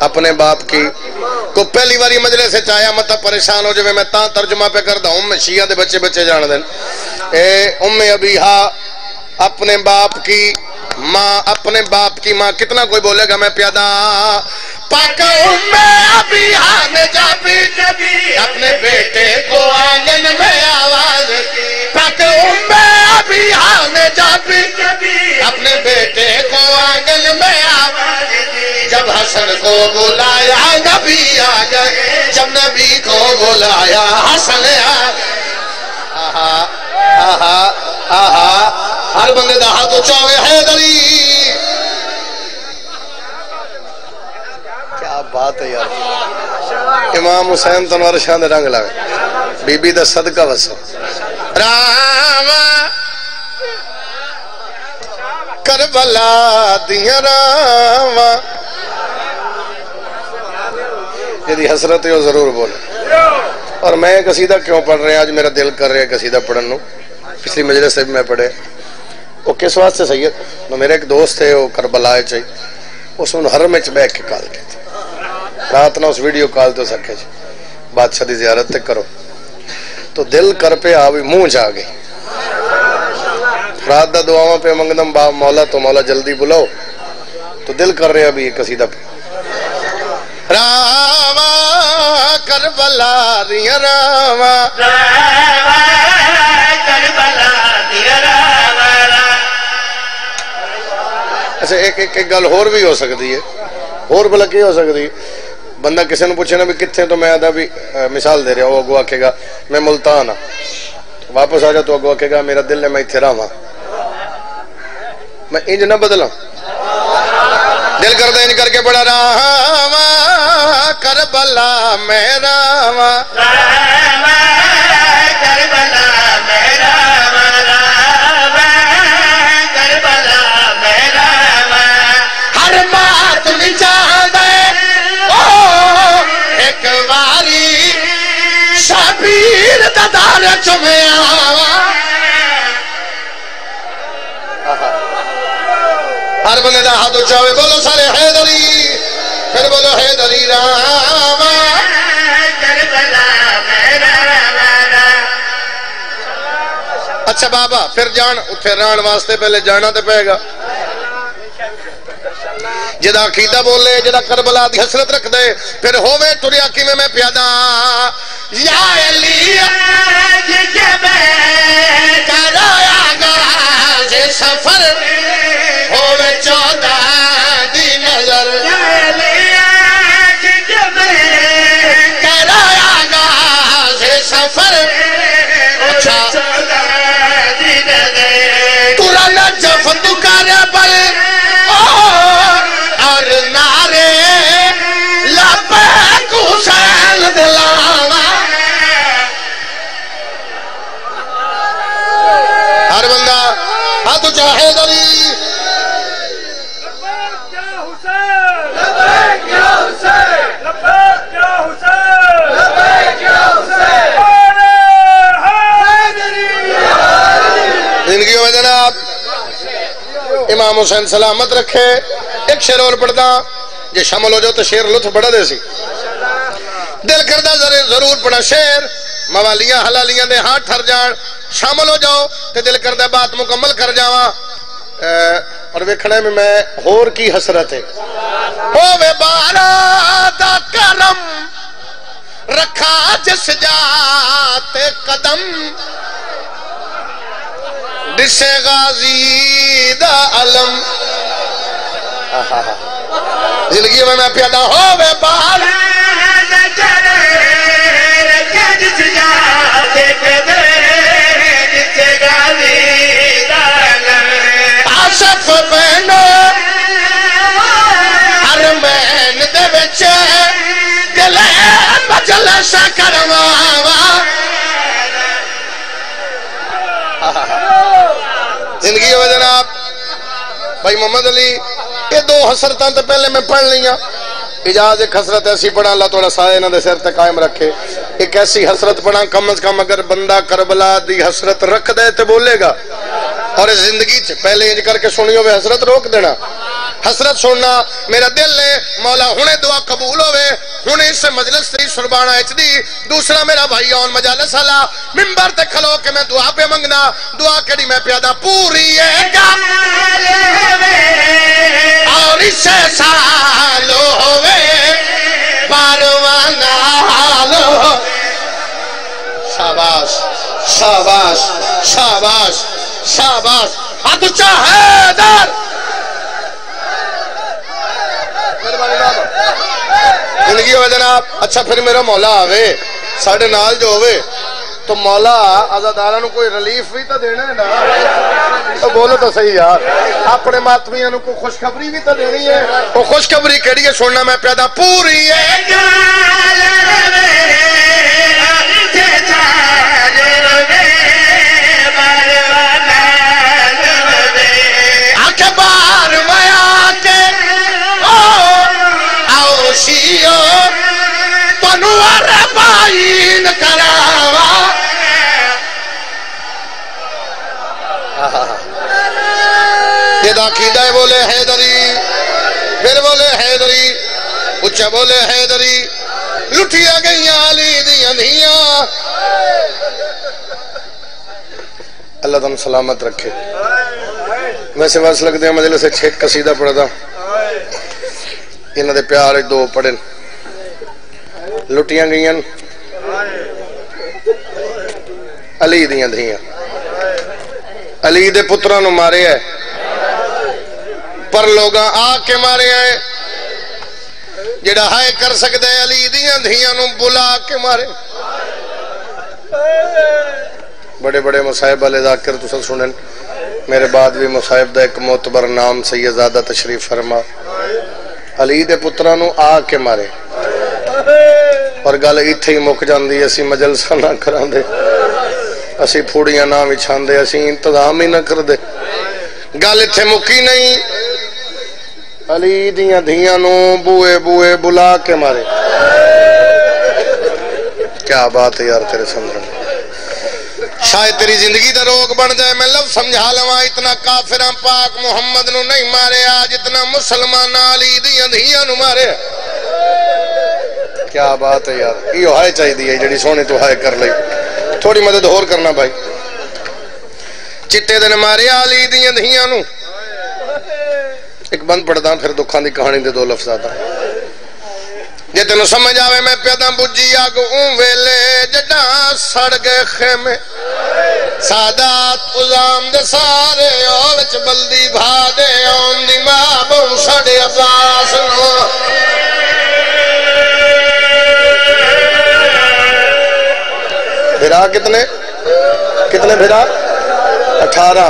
اپنے باپ کی۔ کو پہلی باری مجلے سے چاہیا متا پریشان ہو جو میں تاں ترجمہ پہ کردا ہوں، میں شیعہ دے بچے بچے جان دیں اے ام ابیہا، اپنے باپ کی ماں، اپنے باپ کی ماں، کتنا کوئی بولے گا میں پیادا پاک ام ابیہا نے جا بھی اپنے بیٹے کو آنگن میں آواز کی پاک ام ابیہا نے جا بھی اپنے بیٹے کو آنگن حسن کو بلایا، نبی آ گئے۔ جب نبی کو بلایا، حسن آ گئے۔ آہا آہا آہا ہر بندے دا ہاتھ اچھا ہوئے، حیدری۔ کیا بات ہے یار۔ امام حسین تنوار شاند رنگ لگے۔ بی بی دا صدقہ وسو راما کربلا دیا راما یدی حسرت ہے وہ ضرور بولے اور میں قصیدہ کیوں پڑھ رہے ہیں آج میرا دل کر رہے ہیں قصیدہ پڑھن نو پچھلی مجلس سے بھی میں پڑھے وہ کس واسطے سید نو میرے ایک دوست ہے وہ کربلا چاہیے اس میں حرم میں بیٹھ کے کال کی تھی رات نہ اس ویڈیو کال تو سکے جی بادشاہ دی زیارت تک کرو تو دل کر پہ آ بھی منہ جا گئی رات دا دعاواں پہ منگدم با مولا تو مولا جلدی بلاؤ تو دل کر رہے ابھی یہ قصیدہ پہ راما کربلا دیا راما کربلا دیا راما اچھا ایک ایک ایک گل اور بھی ہو سکتی ہے۔ اور بلا کی ہو سکتی؟ ہے بندہ کسی نے پوچھے نا بھی کتنے تو میں آدھا بھی مثال دے رہا وہ اگو آکے گا، میں ملتان ہاں۔ واپس آ جا تو اگو آکے گا، میرا دل ہے، میں اتھے رہا میں انج نہ بدلا دل کر کر کے بڑا راما کربلا میں راما کربلا کربلا میرا ہر بات نچا دے۔ او، ایک باری شبیر ددار چمیا ہر بندے دا ہاتھ اچھا ہوئے بولو سارے حیدری پھر بولو حیدری راما۔ کربلا میرا اچھا بابا، پھر جان اتنے ران واسطے پہلے جانا تو پائے گا۔ جدا عقیدہ بولے، جدا کربلا دی حسرت رکھ دے پھر ہووے تریا کی میں میں پیادا یا علی جب کرایا گا۔ سفر ہووے چودہ دی نظر یا علی جب کرایا گا امام حسین سلامت رکھے، ایک شیر اور پڑھتا یہ شامل ہو جاؤ تو شیر لطف بڑھا دے سی۔ دل کردہ ضرور پڑھا شیر موالیاں، حلالیاں دے ہاتھ ٹھر جان۔ شامل ہو جاؤ تو دل کردہ بات مکمل کر جاواں۔ اور ویکھنے میں میں ہور کی حسرت ہے۔ ہووے بارا دا کرم، رکھا جس جات قدم۔ دسے غازی دا علم. زندگی میں میں پیدا ہوے بال آصف بہنو ہر مہن دے بچے دلے بچل سکا بھائی محمد علی، یہ دو حسرتاں تو پہلے میں پڑھ لیا اجاز ایک حسرت ایسی پڑھا اللہ توڑا سائے انہوں نے سر تے قائم رکھے۔ ایک ایسی حسرت پڑھا کم از کم اگر بندہ کربلا دی حسرت رکھ دے تے بولے گا۔ اور اس زندگی چ پہلے انج کر کے سنی ہوئے حسرت روک دینا۔ حسرت سننا میرا دل لے مولا ہنے دعا قبول ہوئے ہنے اس سے مجلس تری سربانہ اچ دی دوسرا میرا بھائی آن مجالس حالا ممبر تے کھلو کہ میں دعا پہ منگنا دعا کڑی میں پیادا پوری ہے۔ اور اس سے سالو ہوئے پاروانا حالو۔ شاباش شاباش شاباش۔ شاباش ہاتھ چاہے در زندگی ہوئے جناب اچھا پھر میرا مولا آوے ساڑھے نال جو ہوئے تو مولا آزادارہ نو کوئی ریلیف بھی تو دینا ہے نا؟ تو بولو تو صحیح یار اپنے ماتمیاں نو کوئی خوشخبری بھی تو دینی ہے؟ وہ خوشخبری کیڑی ہے سننا میں پیدا پوری ہے یہ دا ہے، بولے حیدری۔ پھر بولے حیدری اچھا بولے حیدری لٹھیا گئیاں علی دی اندھیاں اللہ تم سلامت رکھے۔ ویسے بس لگتے ہیں مجلے سے ہاں، چھیٹ قصیدہ پڑھا تھا انہوں دے پیار دو پڑھن۔ لٹیاں گئیاں۔ علی دیاں دھیاں۔ علی دے پترہ نو مارے ہے۔ پر لوگاں آ کے مارے ہیں جڑا ہائے کر سکتے ہیں علی دیاں دھیاں نو بلا کے مارے۔ بڑے بڑے مصاحب والے ذاکر تو سنن۔ میرے بعد بھی مصاحب دا ایک معتبر نام سیدزادہ تشریف فرما۔ علی دے پترہ نو آ کے مارے۔ اور گل ایتھے ہی مک جاندی اسی مجلسہ نہ کران دے اسی پھوڑیاں نہ وچھان دے اسی انتظام ہی نہ کر دے گل ایتھے مکی نہیں۔ علی دیاں دھیاں نو بوئے بوئے بلا کے مارے کیا بات ہے یار تیرے سمجھن شاید تیری زندگی دا روگ بن جائے میں لفظ سمجھا لواں اتنا کافران پاک محمد نو نہیں مارے آج اتنا مسلمان علی دیاں دھیاں نو مارے کیا بات ہے یار یہ ہائے چاہی دی ہے جڑی سونے تو ہائے کر لئی تھوڑی مدد اور کرنا بھائی چٹے دن مارے علی دیاں دھیاں نو ایک بند پڑھتا پھر دکھان دی کہانی دے دو لفظ آتا۔ جے تینو سمجھ آوے، میں پیدا بجی آگ اون ویلے، جڈا سڑ گئے خیمے۔ سادات ازام دے سارے اوچ بلدی بھا دے آن دی ماں بون سڑے عباس نو۔ بھرا کتنے؟ کتنے بھرا اٹھارہ۔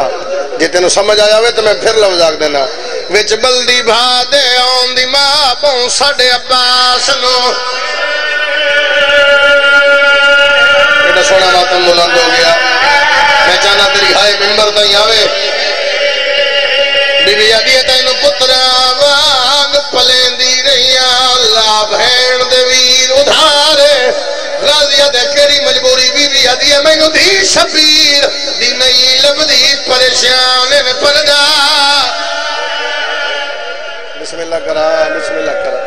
جی تینوں سمجھ آیا ہوئے تو میں پھر لفظ آگ دینا۔ وچ بلدی بھا دے آن دی ماں بون سڑے عباس نو ایڈا سونا ماتم بلند ہو گیا میں چاہنا تیری ہائے ممبر تھی آوے بی بی آدھی تینو پترا وانگ پلین دی رہیاں اللہ بھین دے ویر ادھارے غازیہ دے کری مجبوری بی بی آدھی ہے میں نو دی شبیر بسم اللہ کرا، بسم اللہ کرا.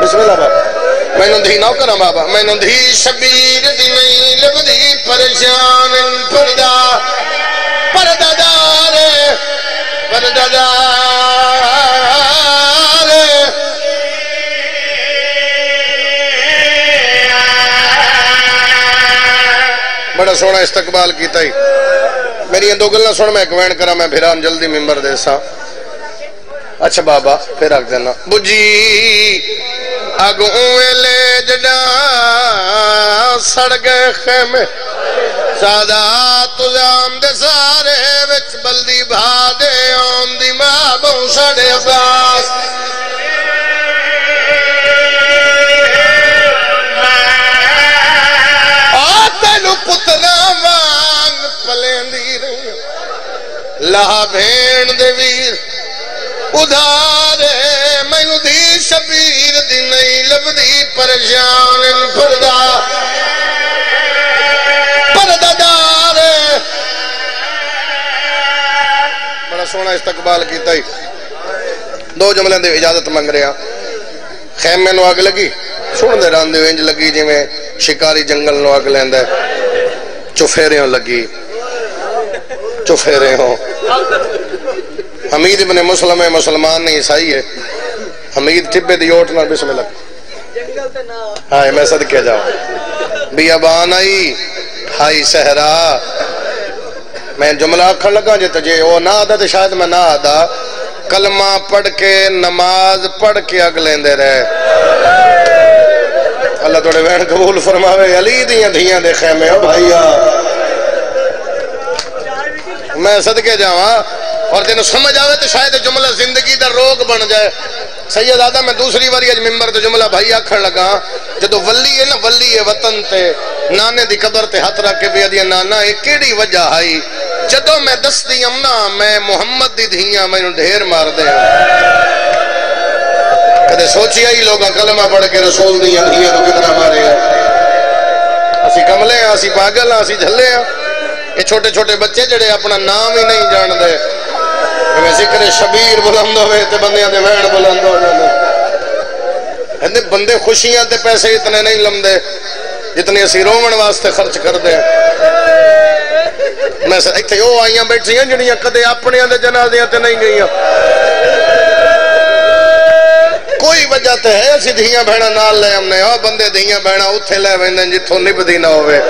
بسم اللہ بابا. میں نو دی نو کرا بابا. میں نو دی شبیر دی نئی لبدی پریشان میں پردہ. پردہ دارے پردہ دارے بڑا سونا استقبال کیتا ہی. میری دو گلنا سن، میں ایک وین کرا، میں بھیران جلدی ممبر دے سا اچھا بابا، پھر رکھ دینا بجی اگوں ویلے جڈا سڑ گئے خیمے سادات ازام دے سارے وچ، بلدی بھا دے آن دی ماں بہن سڑے عباس۔ تینو پتنا وانگ پلین دی رہی۔ لہا بھین دے ویر۔ ادھارے میں دی شبیر دی نہیں لبدی پریشان پردہ پردہ دارے بڑا سونا استقبال کیتا ہی دو جملے دے اجازت منگ رہا خیم میں نو آگ لگی سن دے ران دے انج لگی جی میں شکاری جنگل نو حمید ابن مسلم ہے، مسلمان نہیں، عیسائی ہے۔ حمید ٹبے دی اوٹ نہ، بسم اللہ۔ ہائے، میں صدقے جاؤں۔ بیابان آئی۔ ہائی سہرا میں جملہ اکھن لگا جے تجھے۔ وہ نہ آدھا تو شاید میں نہ آدھا۔ کلمہ پڑھ کے، نماز پڑھ کے اگلیں دے رہے۔ اللہ توڑے وین قبول فرماوے۔ علی دیاں دیاں دے خیمے۔ ہو بھائیا میں صدقے جاؤں اور تینو سمجھ آوے تو شاید جملہ زندگی دا روگ بن جائے۔ سید آدھا میں دوسری باری اج ممبر تے جملہ بھائی آکھن لگا، جدو ولی ہے نا، ولی ہے وطن تے، نانے دی قبر تے ہاتھ رکھ کے بھی دیا نانا ایک کیڑی وجہ آئی؟ جدو میں دس دی امنا، میں محمد دی دھیاں، میں ڈھیر مار دے۔ کدے سوچی آئی لوگا کلمہ پڑھ کے رسول دی دھیاں تو کتنا مارے؟ ہیں اسی کملے ہیں اسی پاگل ہیں اسی جھلے ہیں یہ چھوٹے چھوٹے بچے جڑے اپنا نام ہی نہیں جان دے میں ذکر شبیر بلند ہوئے تے بندیاں دے وین بلند ہو جانے ہندے بندے خوشیاں تے پیسے اتنے نہیں لمدے جتنے اسی رومن واسطے خرچ کر دے میں ایتھے او آئیاں بیٹھیاں جڑیاں کدے اپنے دے جنازیاں تے نہیں گئیاں کوئی وجہ تے ہے اسی دھیاں بہنا نال لے ہم نے او بندے دھیاں بہنا اتھے لے ویندن جتھوں نبدی نہ ہوئے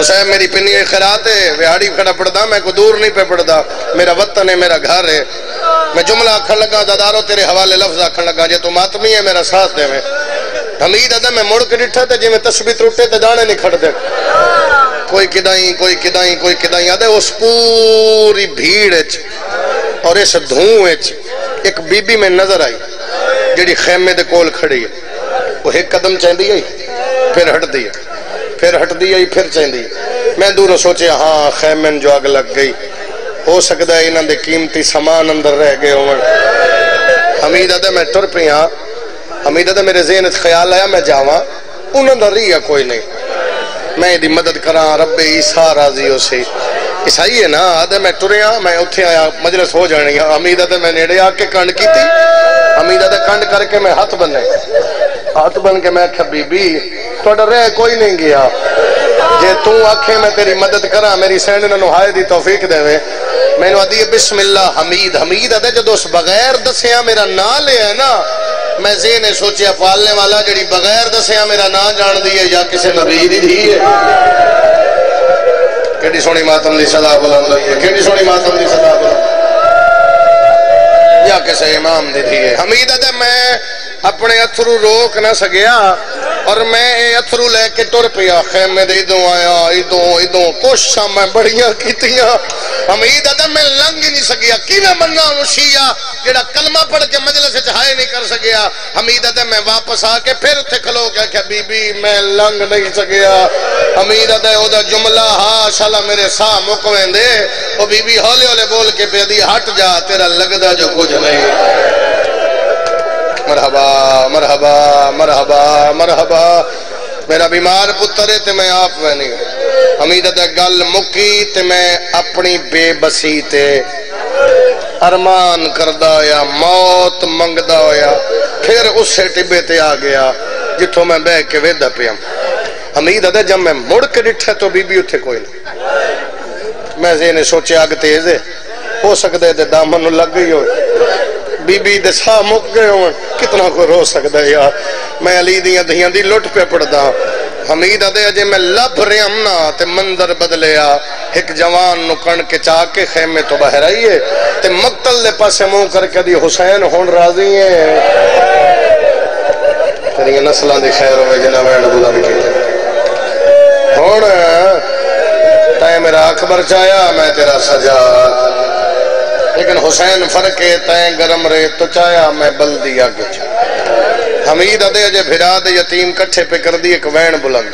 حسین میری پنی خیرات ہے، ویہاڑی کھڑا پڑھدا میں کو دور نہیں پہ پڑھدا میرا وطن ہے، میرا گھر ہے۔ میں جملہ اکھن لگا، دادارو تیرے حوالے لفظ اکھن لگا، جے تو ماتمی ہے، میرا ساتھ دے میں۔ حمید ادا میں مڑ کے ڈٹھا تے جے میں تسبیح ٹوٹے تے دانے نہیں کھڑ دے۔ کوئی کدائیں کوئی کدائیں کوئی کدائیں آدھے اس پوری بھیڑ اچ اور اس دھوں اچ ایک بی بی میں نظر آئی جڑی خیمے دے کول کھڑی ہے۔ وہ ایک قدم چاہندی ہے، پھر ہٹ دی ہے۔ پھر ہٹ دی آئی، پھر چاہیں دی میں دوروں سوچے ہاں خیمن جو آگ لگ گئی۔ ہو سکتا ہے انہاں دے قیمتی سامان اندر رہ گئے ہوں حمید آدھا، میں ٹر پی ہاں۔ حمید آدھا، میرے ذہن خیال آیا، میں جاواں۔ انہاں دا رہی کوئی نہیں۔ میں دی مدد کراں، رب عیسیٰ راضی ہو سی۔ عیسائی ہے نا، آدھا، میں ٹریا ہاں، میں اتھے آیا، مجلس ہو جانی حمید آدھا، میں نیڑے آ کے کنڈ کی تھی حمید آدھا، کنڈ کر کے میں ہاتھ بنے ہاتھ بن کے میں کہا، بی بی توڑا رہ کوئی نہیں گیا۔ جے تو آکھے میں تیری مدد کرا میری سینڈ نے نوہائے دی توفیق دے وے میں نے آدھی بسم اللہ حمید حمید آدھے جدو اس بغیر دسیاں میرا نا لے ہے نا، میں ذہن نے سوچیا، پالنے والا جڑی بغیر دسیاں میرا نا جان دیئے یا کسے نبی دی دی ہے۔ کیڑی سونی ماتم دی صدا بلند ہوئی ہے کیڑی سونی ماتم دی صدا بلند یا کسے امام دی دی ہے۔ حمید آدھے میں اپنے اتھرو روک نہ سگیا اور میں اے اتھرو لے کے ٹر پیا۔ خیمے دے ادوں آیا ادوں ادوں کوششاں میں بڑیاں کیتیاں۔ امید ہے میں لنگ ہی نہیں سکیا۔ کی میں مننا ہوں شیعہ جڑا کلمہ پڑھ کے مجلس چاہے نہیں کر سکیا؟ امید ہے میں واپس آ کے پھر اتھے کھلو گیا کہ بی بی، میں لنگ نہیں سکیا۔ امید ہے او دا جملہ ہاں شالا میرے سا مکویں دے۔ او بی بی ہولے ہولے بول کے پہ دی، ہٹ جا، تیرا لگدا جو کچھ نہیں۔ مرحبا مرحبا مرحبا مرحبا. میرا بیمار پتر ہے تے میں آپ میں نہیں امید ہے گل مکی تے میں اپنی بے بسی تے ارمان کردہ ہویا، موت منگدہ ہویا، پھر اس سے ٹبے تے آ گیا جتوں میں بے کے ویدہ پہ امید ہے جب میں مڑ کے ڈٹھے تو بی بی اتھے کوئی نہیں۔ میں ذہنے سوچے آگ تیز ہے، ہو سکتا ہے تے دامن لگ گئی ہوئے۔ بی بی دے سا مک گئے ہوں۔ کتنا کو رو سکتا ہے یار۔ میں علی دیاں دیاں دی لٹ پہ پڑھدا حمید آدھے اجے میں لب ریمنا تے منظر بدلیا ایک جوان نو کن کے چاہ کے خیمے تو بہر آئیے تے مقتل دے پاسے موں کر کے دی حسین ہون راضی ہیں تیری نسلان دی خیر ہوئے جنہ میں نبولا بھی کیتے ہون تائے میرا اکبر چایا میں تیرا سجا لیکن حسین فرق ہے تائیں گرم رے تو چایا میں بل دیا گچ حمید ادے اجے بھرا دے، یتیم کٹھے پہ کر دی، ایک وین بلند۔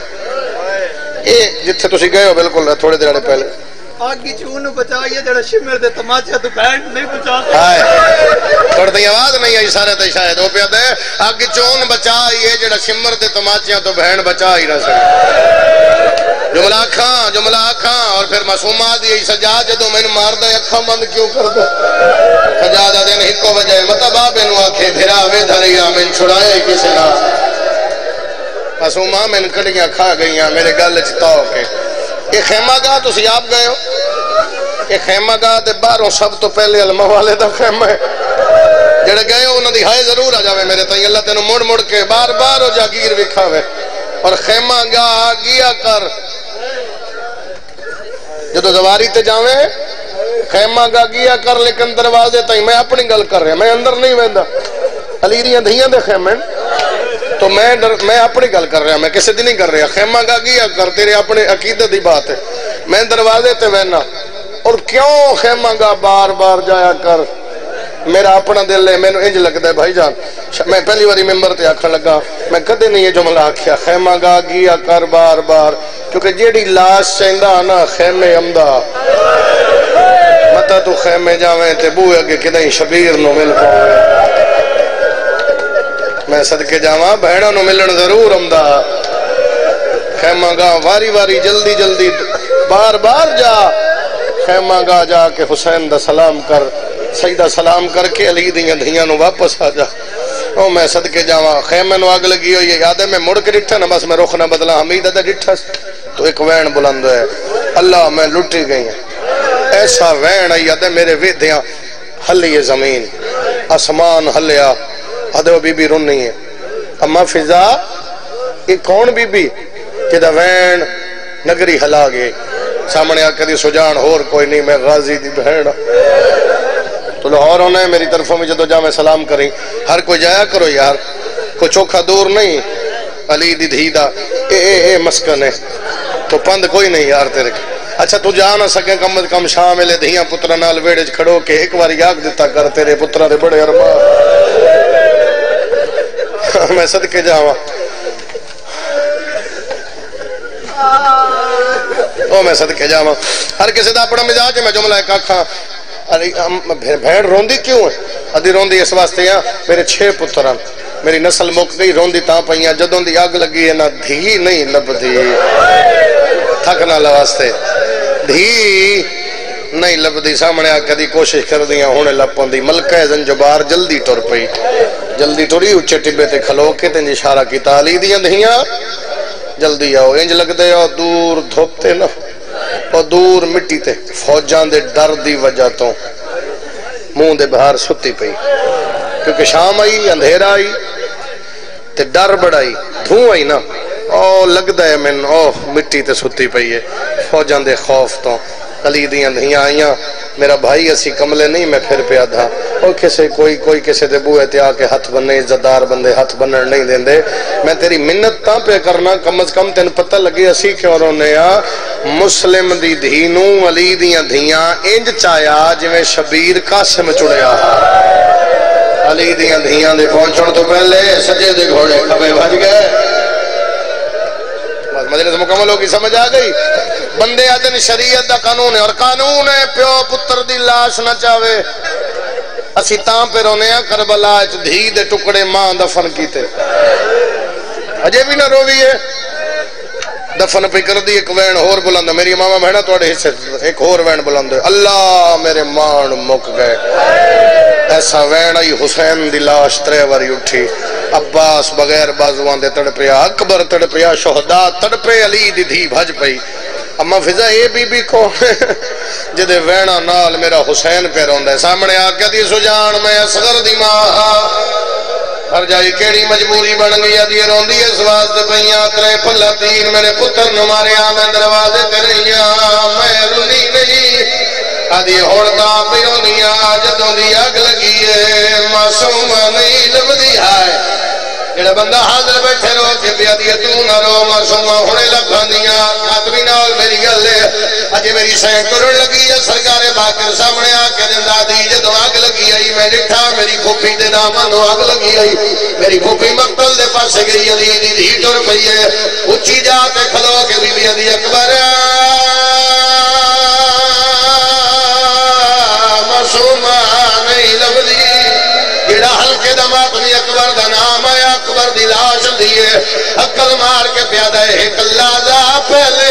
اے، جتھے تسی گئے ہو، بالکل، تھوڑے دیر پہلے۔ آگی چون بچائیے جڑا شمر دے تماچے تو بینڈ نہیں بچا ہائے تھوڑ دی آواز نہیں آئی، سارے تے شاید ہو پیا دے آگی چون بچائیے جڑا شمر دے تماچے تو بینڈ بچا ہی نہ سکے۔ جملہ کھاں جملہ کھاں اور پھر معصومہ دی سجا جدو میں مار دے اکھا بند کیوں کر دے؟ سجا دا دن ہکو وجہ مطلب آپ انو آکھے پھرا وے دھریا، میں چھڑائے کسی نہ۔ معصومہ میں کڑیاں کھا گئیاں، میرے گل چتاؤ کے یہ خیمہ گاہ تو آپ گئے ہو؟ یہ خیمہ گاہ دے باروں سب تو پہلے علمہ والے دا خیمہ ہے۔ جڑے گئے ہو انہوں دی ہائے ضرور آ جاوے میرے تائیں۔ اللہ تینوں مڑ مڑ کے بار بار ہو جاگیر بھی کھاوے اور خیمہ گاہ گیا کر۔ جدو دواری تے جاویں خیمہ گا گیا کر، لیکن دروازے تائی میں اپنی گل کر رہا میں اندر نہیں ویندا۔ علی دیاں دھیاں دے خیمیں تو میں در... میں اپنی گل کر رہا، میں کسی دی نہیں کر رہا۔ خیمہ گا گیا کر تیرے اپنے عقیدت دی بات ہے؟ میں دروازے تے وینا اور کیوں خیمہ گا بار بار جایا کر؟ میرا اپنا دل ہے میں انج لگتا ہے، بھائی جان۔ میں پہلی باری ممبر تے آکھن لگا، میں کدے نہیں یہ جملہ آکھیا، خیمہ گا گیا کر بار بار؟ کیونکہ جیڑی لاش چاہندا نا، خیمے امدا۔ متا تو خیمے جاویں تے بوئے اگے کدیں شبیر نو مل پاوے۔ میں صدقے جاواں بہنوں نو ملن ضرور امدا خیمہ گا واری واری جلدی جلدی بار بار جا خیمہ گا جا کے حسین دا سلام کر سجدہ سلام کر کے علی دیاں دھیاں نو واپس آ جا او میں صدقے جاواں خیمے نو اگ لگی ہوئی ہے یاد ہے میں مڑ کے ڈٹھا نہ بس میں رخ نہ بدلا حمید ہے ڈٹھا تو ایک وین بلند ہے اللہ میں لٹی گئی ہیں ایسا وین آئی ہے میرے ویدیاں ہلی زمین آسمان ہلیا ادھو بی بی رن نہیں ہے۔ اما فضا، یہ کون بی بی جدہ وین نگری ہلا گئے سامنے آکر دی سجان، ہور کوئی نہیں، میں غازی دی بہن۔ تو لاہور ہونا ہے، میری طرفوں میں جدو جا میں سلام کریں۔ ہر کوئی جایا کرو یار۔ کوئی چوکھا دور نہیں۔ علی دی دھی دا۔ اے اے اے، مسکن ہے۔ تو پند کوئی نہیں یار تیرے۔ اچھا تو جا نہ سکیں کم از کم شامل دھیاں پترہ نال ویڑے کھڑو کے ایک بار یاگ دیتا کر تیرے پترہ دے بڑے اربا میں صدقے جاواں او میں صدقے جاواں ہر کسی دا اپنا مزاج ہے میں جملہ ایک آکھاں۔ بھیڑ روندی کیوں ہے؟ ادھی روندی اس واسطے ہیں میرے چھ پتران میری نسل مک گئی روندی تاں پہیاں جدوں دی آگ لگی ہے نا دھی نہیں لب دی تھکنا لواستے۔ دھی نہیں لب دی سامنے آ کدی کوشش کر دیاں ہونے لپن دی۔ ملکہ زنجبار جلدی ٹر پئی۔ جلدی ٹری اچھے ٹبے تے کھلو کے تنج اشارہ کی تعلی دیاں دھیاں جلدی آؤ۔ انج لگتے ہو دور دھوپتے نا اور دور مٹی تے۔ فوجاں دے ڈر دی وجہ تو منہ دے باہر ستی پئی۔ کیونکہ شام آئی، اندھیرا آئی تے ڈر بڑائی۔ دھوں آئی نا او لگدا ہے من او مٹی تے ستی پئی ہے۔ فوجاں دے خوف تو۔ علی دیاں دھیاں آئیاں۔ میرا بھائی اسی کملے نہیں میں پھر پیا تھا۔ اور کسے کوئی کوئی کسے دے بوئے تے آکے ہاتھ بننے عزتدار بندے ہاتھ بننے نہیں دین دے میں تیری منت تاں پہ کرنا، کم از کم تین پتہ لگے اسی کیوں رونے آ۔ مسلم دی دھینوں علی دیاں دھیاں انج چایا جویں شبیر قاسم چڑیا۔ علی دیاں دھیاں دے پہنچن تو پہلے سجے دے گھوڑے کھبے بھج گئے۔ مجلس مکمل ہوگی سمجھ آ گئی؟ بندے آدن شریعت دا قانون ہے اور قانون ہے، پیو پتر دی لاش نہ چاہے اسی تاں پہ رونے ہیں کربلا اچ دھی دے ٹکڑے ماں دفن کیتے۔ اجے بھی نہ رووی ہے۔ دفن پہ کر دی، ایک وین اور بلند میری ماما بہنا توڑے حصے ایک اور وین بلند اللہ میرے مان مک گئے۔ ایسا وین آئی حسین دی لاش ترے واری اٹھی۔ عباس بغیر بازوان دے تڑپیا، اکبر تڑپیا شہدہ تڑپے، علی دی دھی بھج پئی۔ اما فضا اے بی بی کون جدے وینا نال میرا حسین پہ روندہ ہے۔ سامنے آکے دی سجان، میں اصغر دی ماں۔ ہر جائی کیڑی مجبوری بن گئی ہے روندی ہے۔ سواز دے پہیاں ترے پھلا تین میرے پتر نمارے آمیں دروازے ترہیاں میں رونی نہیں آدھی ہوڑتا پیرونیاں، جدوں دی اگ لگی ہے۔ معصوم نہیں لبدی آئے جڑا بندہ حاضر بیٹھے رو کہ بیا دی تو نہ رو معصوما ہونے لگا دیا آدمی نال میری گل ہے۔ اج میری سین کرن لگی ہے، سرکار باقر سامنے آ کے دندا دی جدوں اگ لگی آئی، میں ڈٹھا، میری کھوپی دے نام نو اگ لگی آئی۔ میری کھوپی مقتل دے پاسے گئی، علی دی دی ٹر پئی ہے۔ اونچی جا کے کھلو کے بی بی دی اکبر۔ معصوما نہیں لبدی جڑا ہلکے دا ماتمی اکبر دا نام لاش اکل مار کے پیادہ ایک اللہ دا پہلے۔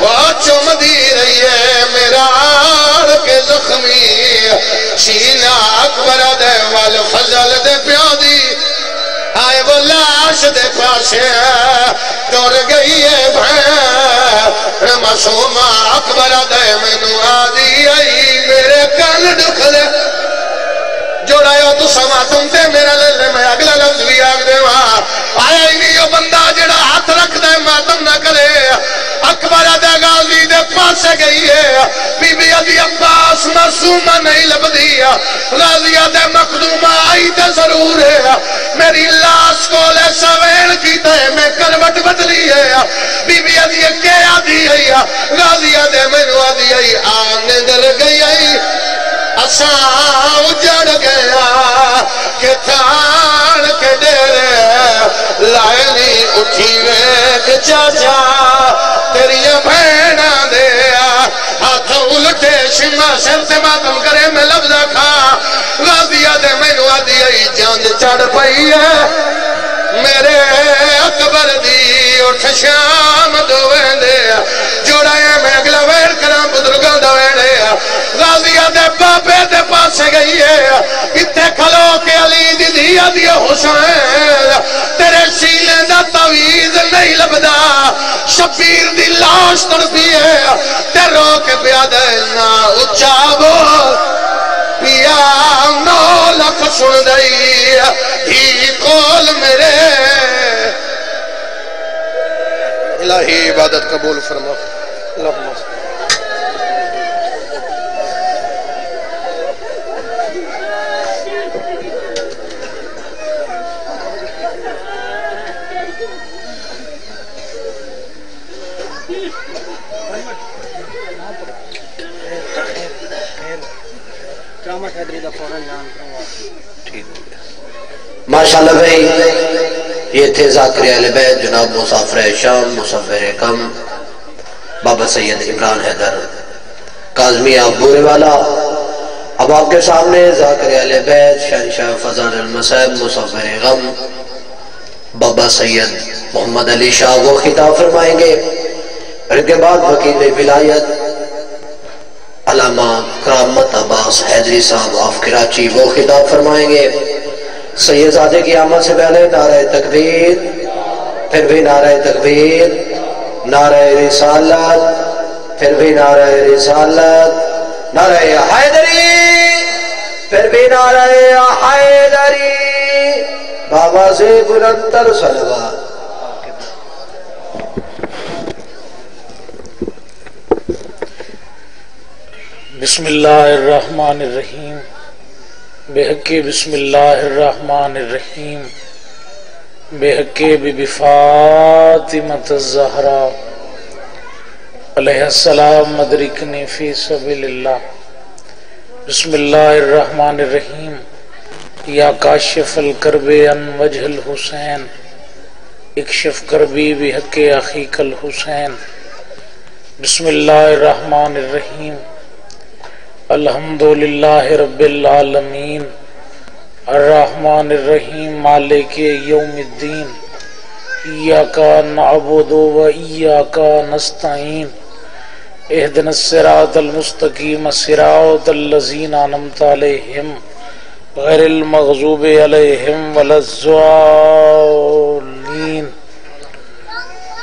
وہ چم دی رہی ہے میرا آڑ کے زخمی۔ شینہ اکبر دے وال فضل دے پیادی۔ آئے وہ لاش دے پاسے۔ ٹور گئی ہے بھین معصومہ اکبر دے منو آدھی آئی میرے کل دکھ دے جوڑا ہے تو سما تم تے میرا لے لے، میں اگلا لفظ بھی آگ دے وہاں معصومہ نہیں لب دیا غازیہ دے مخدوما آئی تے ضرور ہے میری لاس کو لے سویڑ کی تے میں کروٹ بدلی ہے بی بی آدھی کے آدھی ہے غازیہ دے میں نو آدھی ہے آنگ در گئی ہے اساں اجڑ گیا کہ تھان کے دیرے لائنی اٹھی ویک چاچا تیری الٹے شما سر سے ماتم کرے میں لفظ کھا۔ غازیہ دے میں نو آدھی آئی جاند چڑھ پئی ہے۔ میرے اکبر دی اٹھ شام دویں دے۔ جوڑا ہے میں اگلا ویر کرام بدرگاں دویں دے غازیہ دے بابے دے پاسے گئی ہے۔ اتنے کھلو کے علی دی دیا دیا حسین۔ تیرے سیلے دا تویز نہیں لبدا۔ شبیر دی لاش تڑپی ہے تے تیرو کے بیادے نا اچھا بول پیا مولا لکھ سن دئی ہی کول میرے۔ الہی عبادت قبول فرما۔ ماشاءاللہ بھائی، یہ تھے ذاکر اہل بیت، جناب مسافر شام، مسافر کم، بابا سید عمران حیدر، کاظمی آپ بورے والا۔ اب آپ کے سامنے ذاکر اہل بیت، شہنشاہ فضان المصیب مسافر غم، بابا سید محمد علی شاہ، وہ خطاب فرمائیں گے۔ ان کے بعد وکیل ولایت، علامہ کرامت عباس حیدری صاحب آف کراچی، وہ خطاب فرمائیں گے۔ سید زادے کی آمد سے پہلے نعرہ تکبیر، پھر بھی نعرہ تکبیر، نعرہ رسالت، پھر بھی نعرہ رسالت، نعرہ حیدری، پھر بھی نعرہ حیدری۔ بابا سے بلندر سلوات بسم اللہ الرحمن الرحیم۔ بحق بسم اللہ الرحمن الرحیم، بحق بی فاطمت الزہرا، علیہ السلام مدرکنی فی سبیل اللہ۔ بسم اللہ الرحمن الرحیم، یا کاشف الکرب ان وجہ الحسین، اکشف کربی بحق اخیق الحسین۔ بسم اللہ الرحمن الرحیم الحمد للہ رب العالمین، الرحمن الرحیم، مالک یوم الدین ایاکا نعبد و ایاکا نستعین اہدن السراط المستقیم السراط اللذین آنمت علیہم، غیر المغضوب علیہم ولزوالین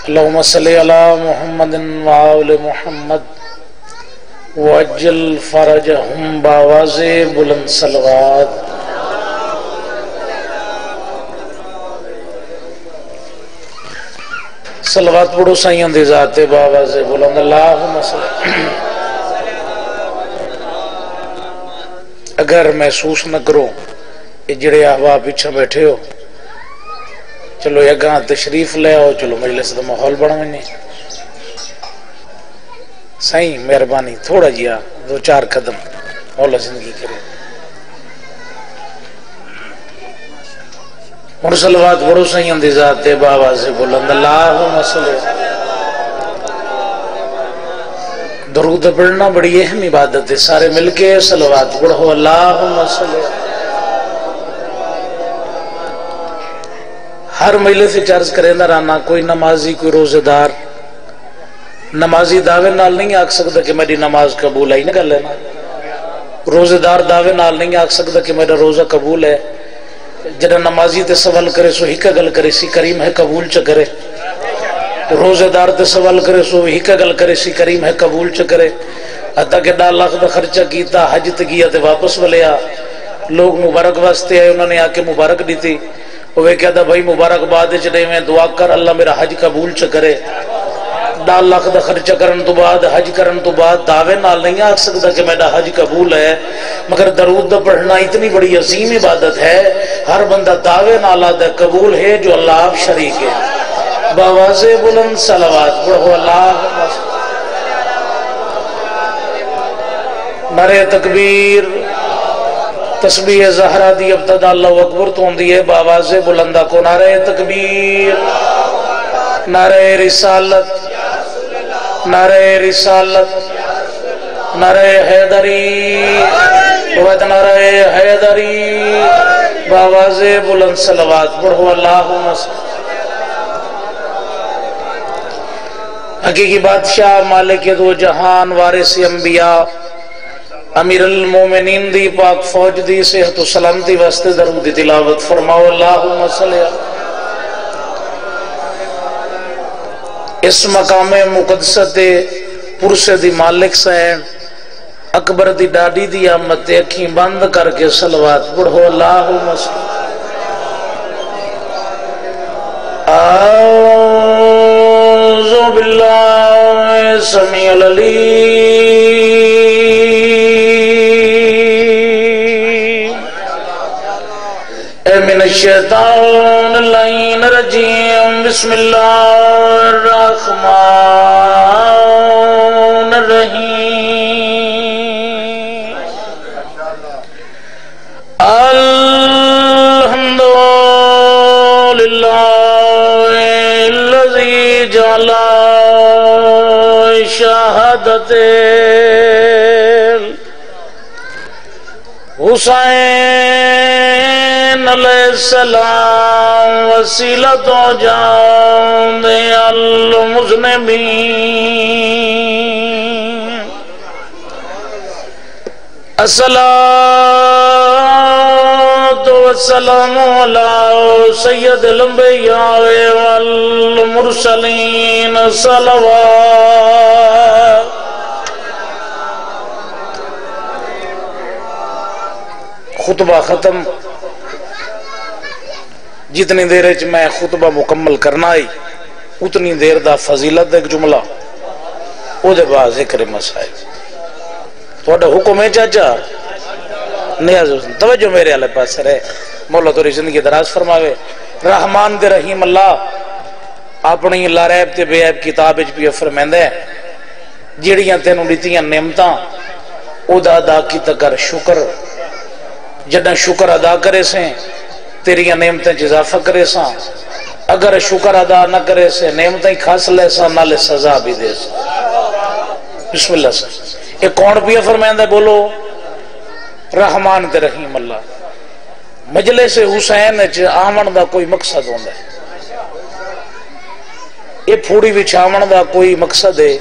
اللہم صلی علی محمد وعال محمد۔ وجل فرجہم باواز بلند سلوات سلوات پڑھو سائیاں دی ذات باواز بلند. اللہم صلی اگر محسوس نہ کرو یہ جڑے احباب پیچھے بیٹھے ہو، چلو یہ گاں تشریف لے آؤ، چلو مجلس دا ماحول بڑھویں نہیں سائیں مہربانی، تھوڑا جیا دو چار قدم مولا زندگی کرے۔ اور سلوات سائیں دی ذات دے بابا سے بلند۔ اللہ صلی درود پڑھنا بڑی اہم عبادت ہے۔ سارے مل کے سلوات پڑھو۔ اللہ صلی ہر مہیلے سے چارج کرے نہ رانا، کوئی نمازی، کوئی روزے دار۔ نمازی دعوے نال نہیں آکھ سکتا کہ میری نماز قبول ہے نہ لینا روزے دار دعوے نال نہیں آکھ سکتا کہ میرا روزہ قبول ہے۔ جڑا نمازی تے سوال کرے سو ہی گل کرے سی، کریم ہے، قبول چ کرے۔ روزے دار تے سوال کرے سو ہی گل کرے سی، کریم ہے، قبول چ کرے۔ حتا کہ ڈال لاکھ دا خرچہ کیتا، حج تے کیا تے واپس ولیا۔ لوگ مبارک واسطے آئے، انہوں نے آ کے مبارک دیتی۔ وہ کہتا بھائی مبارک بعد چڑے میں دعا کر، اللہ میرا حج قبول چ کرے۔ ڈال لاکھ دا خرچہ کرن تو بعد، حج کرن تو بعد دعوے نال نہیں آ سکتا کہ میرا حج قبول ہے۔ مگر درود دا پڑھنا اتنی بڑی عظیم عبادت ہے۔ ہر بندہ دعوے نال آدھا قبول ہے جو اللہ آپ شریک ہے۔ باواز بلند صلوات پڑھو، اللہ نرے تکبیر، تسبیح زہرہ دی ابتدا اللہ اکبر تو ہوندی ہے۔ باواز بلندہ کو نعرہ تکبیر، نعرہ رسالت۔ نعرہ رسالت، نعرہ حیدری وید نعرہ حیدری باواز بلند صلوات، پڑھو اللہ حقیقی بادشاہ مالک دو جہان، وارث انبیاء، امیر المومنین دی پاک فوج دی صحت و سلامتی واسطے درود تلاوت، فرماؤ اللہم صلی اللہ اس مقام مقدسہ تے پرسے دی مالک سین اکبر دی ڈاڈی دی آمد اکھیں بند کر کے سلوات پڑھو اللہ مسلم اعوذ باللہ سمیع العلیم۔ من الشیطان اللعین الرجیم بسم اللہ الرحمن الرحیم. الحمد للہ الذي جعل شهادت حسین حسین علیہ السلام وسیلت و جان المذنبین الصلاة والسلام على سيد الانبياء والمرسلين صلوات خطبہ ختم جتنی دیر چ میں خطبہ مکمل کرنا آئی اتنی دیر دا فضیلت ایک جملہ۔ او دے بعد ذکر مسائل۔ تھوڑا حکم ہے چاچا؟ نیاز حسن توجہ میرے والے پاس رہے۔ مولا توری زندگی دراز فرماوے۔ رحمان دے رحیم اللہ، اپنی لاریب تے بے عیب کتاب وچ بھی فرمائندے جیڑیاں تینوں دتیاں نعمتاں، او دا ادا کیتا کر شکر۔ جداں شکر ادا کرے سے تیریاں نعمتیں اضافہ کرے سا اگر شکر ادا نہ کرے سے نعمتیں کھاس لے سا نالے سزا بھی دے سا بسم اللہ سے یہ کون پیا فرمائندہ بولو۔ رحمان تے رحیم اللہ۔ مجلس حسین آمن دا کوئی مقصد ہوندا ہے۔ یہ پھوڑی وچھاون دا کوئی مقصد ہے۔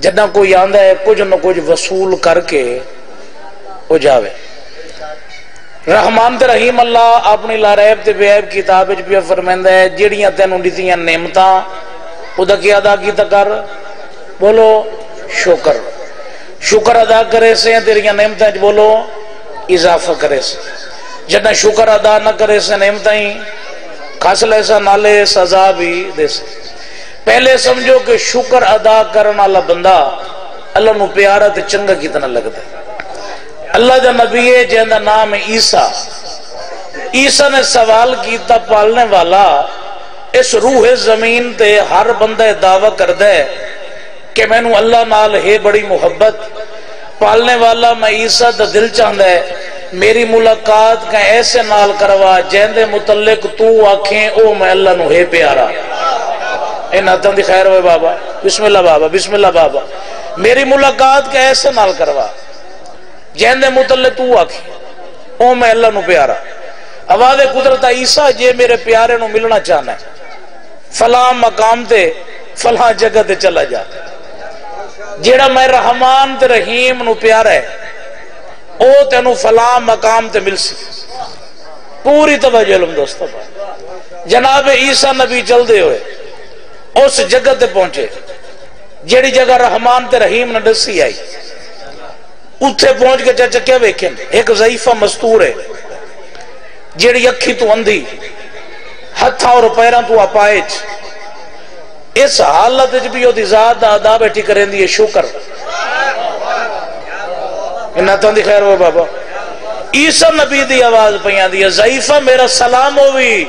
جدہ کوئی آندا ہے، کچھ نہ کچھ وصول کر کے ہو جاوے۔ رحمان تے رحیم اللہ اپنی لاریب تے بے کتاب وچ بھی فرماندا ہے جڑیاں تینوں دتیاں نعمتاں، او کی ادا کیتا کر؟ بولو، شکر۔ شکر ادا کرے سے تیریاں نعمتاں وچ بولو، اضافہ کرے سے۔ جدہ شکر ادا نہ کرے سے نعمتاں کھس لے سا، نالے سزا بھی دے سے پہلے سمجھو کہ شکر ادا کرنا والا بندہ اللہ نو پیارا تے چنگا کتنا لگتا ہے۔ اللہ دا نبی ہے جہاں دا نام ہے عیسیٰ۔ عیسیٰ نے سوال کیتا، پالنے والا، اس روح زمین تے ہر بندہ دعویٰ کر دے کہ میں نو اللہ نال ہے بڑی محبت۔ پالنے والا، میں عیسیٰ دا دل چاہتا ہے، میری ملاقات کا ایسے نال کروا جہاں دے متعلق تو آنکھیں او میں اللہ نو ہے پیارا۔ اے ناتن دی خیر ہوئے بابا۔ بسم اللہ بابا، بسم اللہ بابا۔ میری ملاقات کا ایسے نال کروا۔ جہن دے متعلق تو آکھی او میں اللہ نو پیارا۔ آواز قدرت عیسیٰ، جے میرے پیارے نو ملنا چاہنا ہے۔ فلاں مقام تے، فلاں جگہ تے چلا جا۔ جیڑا میں رحمان تے رحیم نو پیارا ہے، او تے نو فلاں مقام تے مل سی پوری توجہ علم دوستہ جناب عیسیٰ نبی چل دے ہوئے، اس جگہ تے پہنچے۔ جیڑی جگہ رحمان تے رحیم نے ڈسی آئی۔ اتھے پہنچ کے چاچا کیا ویکھیں ایک ضعیفہ مستور ہے جیڑی اکھی تو اندھی ہتھا اور پیران تو اپائج اس حالت جب بھی ہوتی ذات دا ادا بیٹھی کریں دی شکر انہا تاں دی خیر ہوئے بابا عیسیٰ نبی دی آواز پیان دی ضعیفہ میرا سلام ہوئی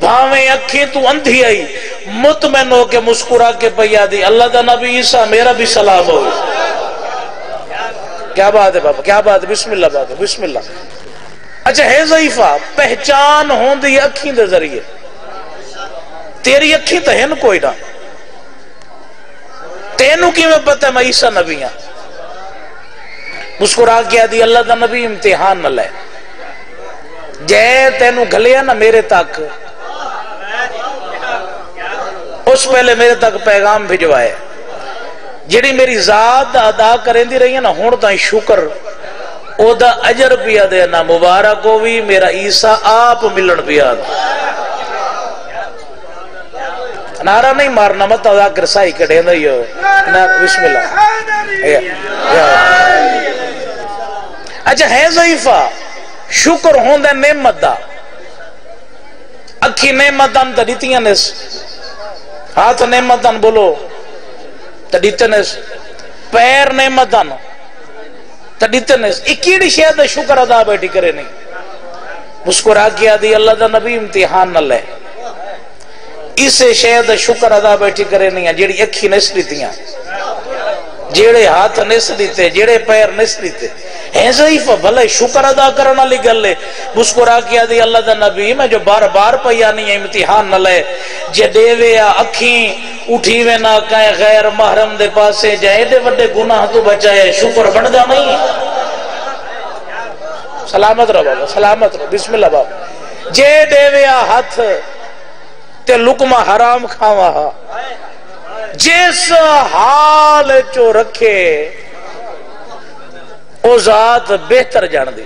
بھاویں اکھی تو اندھی آئی مطمئن ہو کے مسکرا کے پیا دی اللہ دا نبی عیسیٰ میرا بھی سلام ہوئی کیا بات ہے بابا؟ کیا بات ہے؟ بسم اللہ بات ہے بسم اللہ۔ اچھا ہے ضعیفہ، پہچان ہوں دی اکھیں دے ذریعے۔ تیری اکھیں تو ہے کوئی نہ تینوں کی میں پتہ میں عیسیٰ نبی ہاں۔ مسکرا کیا دی اللہ دا نبی امتحان نہ لے۔ جے تینوں گھلیا نا میرے تک۔ اس پہلے میرے تک پیغام بھجوائے۔ جیڑی میری ذات ادا کریں دی رہی ہے نا، ہون تائیں شکر۔ او دا اجر پیا دے نا مبارک ہوئی میرا عیسیٰ آپ ملن پیا دے۔ نعرہ نہیں مارنا مت، ادا کر سائی کڑے دا یہ بسم اللہ۔ اچھا ہے ضعیفہ۔ شکر ہون دے نعمت دا۔ اکھی نعمت دن تا دیتیاں نس ہاتھ نعمت دن بولو۔ تڈیتنس پیر نعمتن تڈیتنس اکیڑی شاید شکر ادا بیٹھی کرے نہیں مسکرا کیا دی اللہ دا نبی امتحان نہ لے اسے شاید شکر ادا بیٹھی کرے نہیں جیڑی اکھی نس دیتیاں جیڑے ہاتھ نس دیتے، جیڑے پیر نس دیتے۔ ہیں ضعیفہ بھلے شکر ادا کرنا لی گل لے مسکرا کیا دی اللہ دا نبی، میں جو بار بار پیا نہیں، امتحان نہ لے۔ جے دیوے یا اکھیں اٹھی میں نہ کہیں غیر محرم دے پاسے جائے دے وڈے گناہ تو بچائے۔ شکر بڑھ دا نہیں۔ سلامت رہا بابا، سلامت رہا بسم اللہ بابا۔ جے دیوے یا ہاتھ تے لکمہ حرام کھاوا ہا جس حال چو رکھے، او ذات بہتر جان دی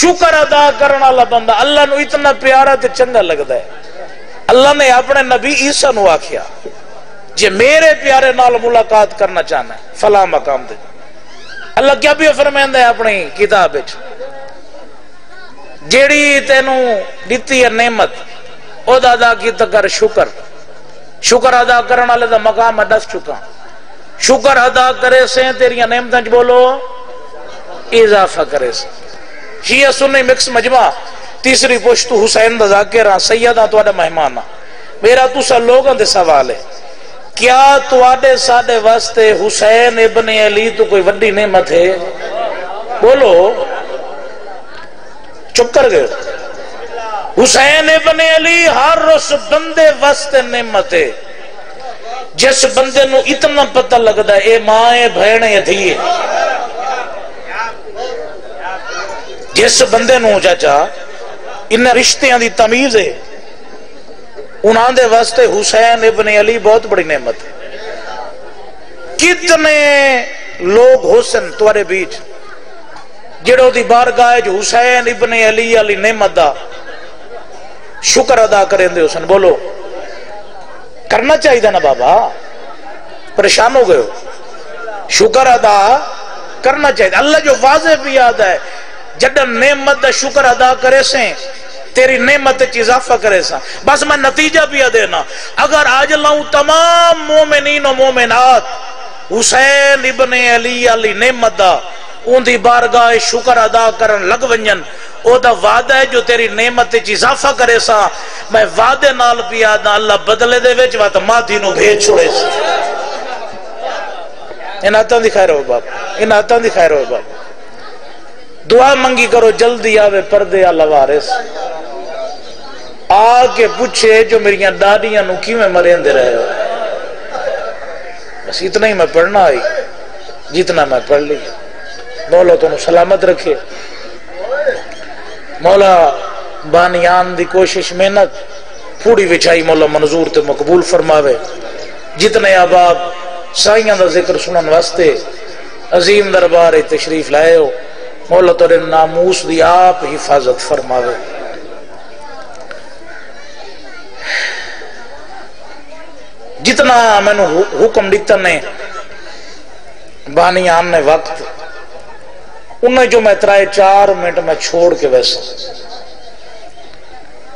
شکر ادا کرنے والا بندہ اللہ نو اتنا پیارا تے چنگا لگتا ہے۔ اللہ نے اپنے نبی عیسیٰ نو آکھیا، جے میرے پیارے نال ملاقات کرنا چاہنا ہے، فلاں مقام دے اللہ کیا بھی فرمائندہ ہے اپنی کتاب جیڑی تینو دیتی ہے نعمت، او دا ادا کی کر شکر۔ شکر ادا کرنے والے دا مقام میں دس چکا شکر ادا کرے سے تیریاں نعمتاں بولو، اضافہ کرے سے۔ شیعہ سنی مکس مجمع، تیسری پشت حسین دا ذاکرہ ہاں، سیدہ تو اڈا مہمانا ہاں۔ میرا تو سا لوگاں دے سوال ہے، کیا تو اڈے ساڑے واسطے حسین ابن علی تو کوئی وڈی نعمت ہے؟ بولو۔ چپ کر گئے۔ حسین ابن علی ہر اس بندے واسطے نعمت ہے۔ جس بندے نو اتنا پتہ لگتا ہے، اے ماں بہن ہے دھی جس بندے نو، چاچا، ان رشتیاں دی تمیز ہے۔ انہاں دے واسطے حسین ابن علی بہت بڑی نعمت ہے۔ کتنے لوگ حسن توارے بیچ جڑو دی بارگاہ جو حسین ابن علی علی نعمت دا شکر ادا کریں دے حسن، بولو۔ کرنا چاہیے نا بابا۔ پریشان ہو گئے ہو۔ شکر ادا کرنا چاہیے اللہ جو واضح بھی یاد ہے جڈن نعمت دا شکر ادا کرے سے تیری نعمت اضافہ کرے سا بس میں نتیجہ بھی دینا۔ اگر آج لاؤں تمام مومنین و مومنات، حسین ابن علی علی نعمت دا ان دی بارگاہ شکر ادا کرن لگ ونجن۔ او دا وعدہ ہے جو تیری نعمت چی اضافہ کرے سا، میں وعدے نال بھی آدھا اللہ بدلے دے ویچ وات ماتھی نو بھیج چھوڑے سا۔ ان آتاں دکھائے رہو باپ۔ ان آتاں دکھائے رہو باپ۔ دعا منگی کرو، جلدی آوے پردے اللہ وارس آ کے پوچھے جو میری ڈاڈیاں نو کی میں مرین دے رہے ہو۔ بس اتنا ہی میں پڑھنا آئی، جتنا میں پڑھ لی۔ مولا تو سلامت رکھے۔ مولا بانیان دی کوشش محنت پوڑی وچھائی مولا منظور تے مقبول فرماوے۔ جتنے آباب سائیاں دا ذکر سنن واسطے عظیم دربار تشریف لائے ہو، مولا تو ناموس دی آپ حفاظت فرماوے۔ جتنا میں نے حکم دیتا نے بانی آن نے وقت انہیں جو میں ترائے چار منٹ میں چھوڑ کے ویسا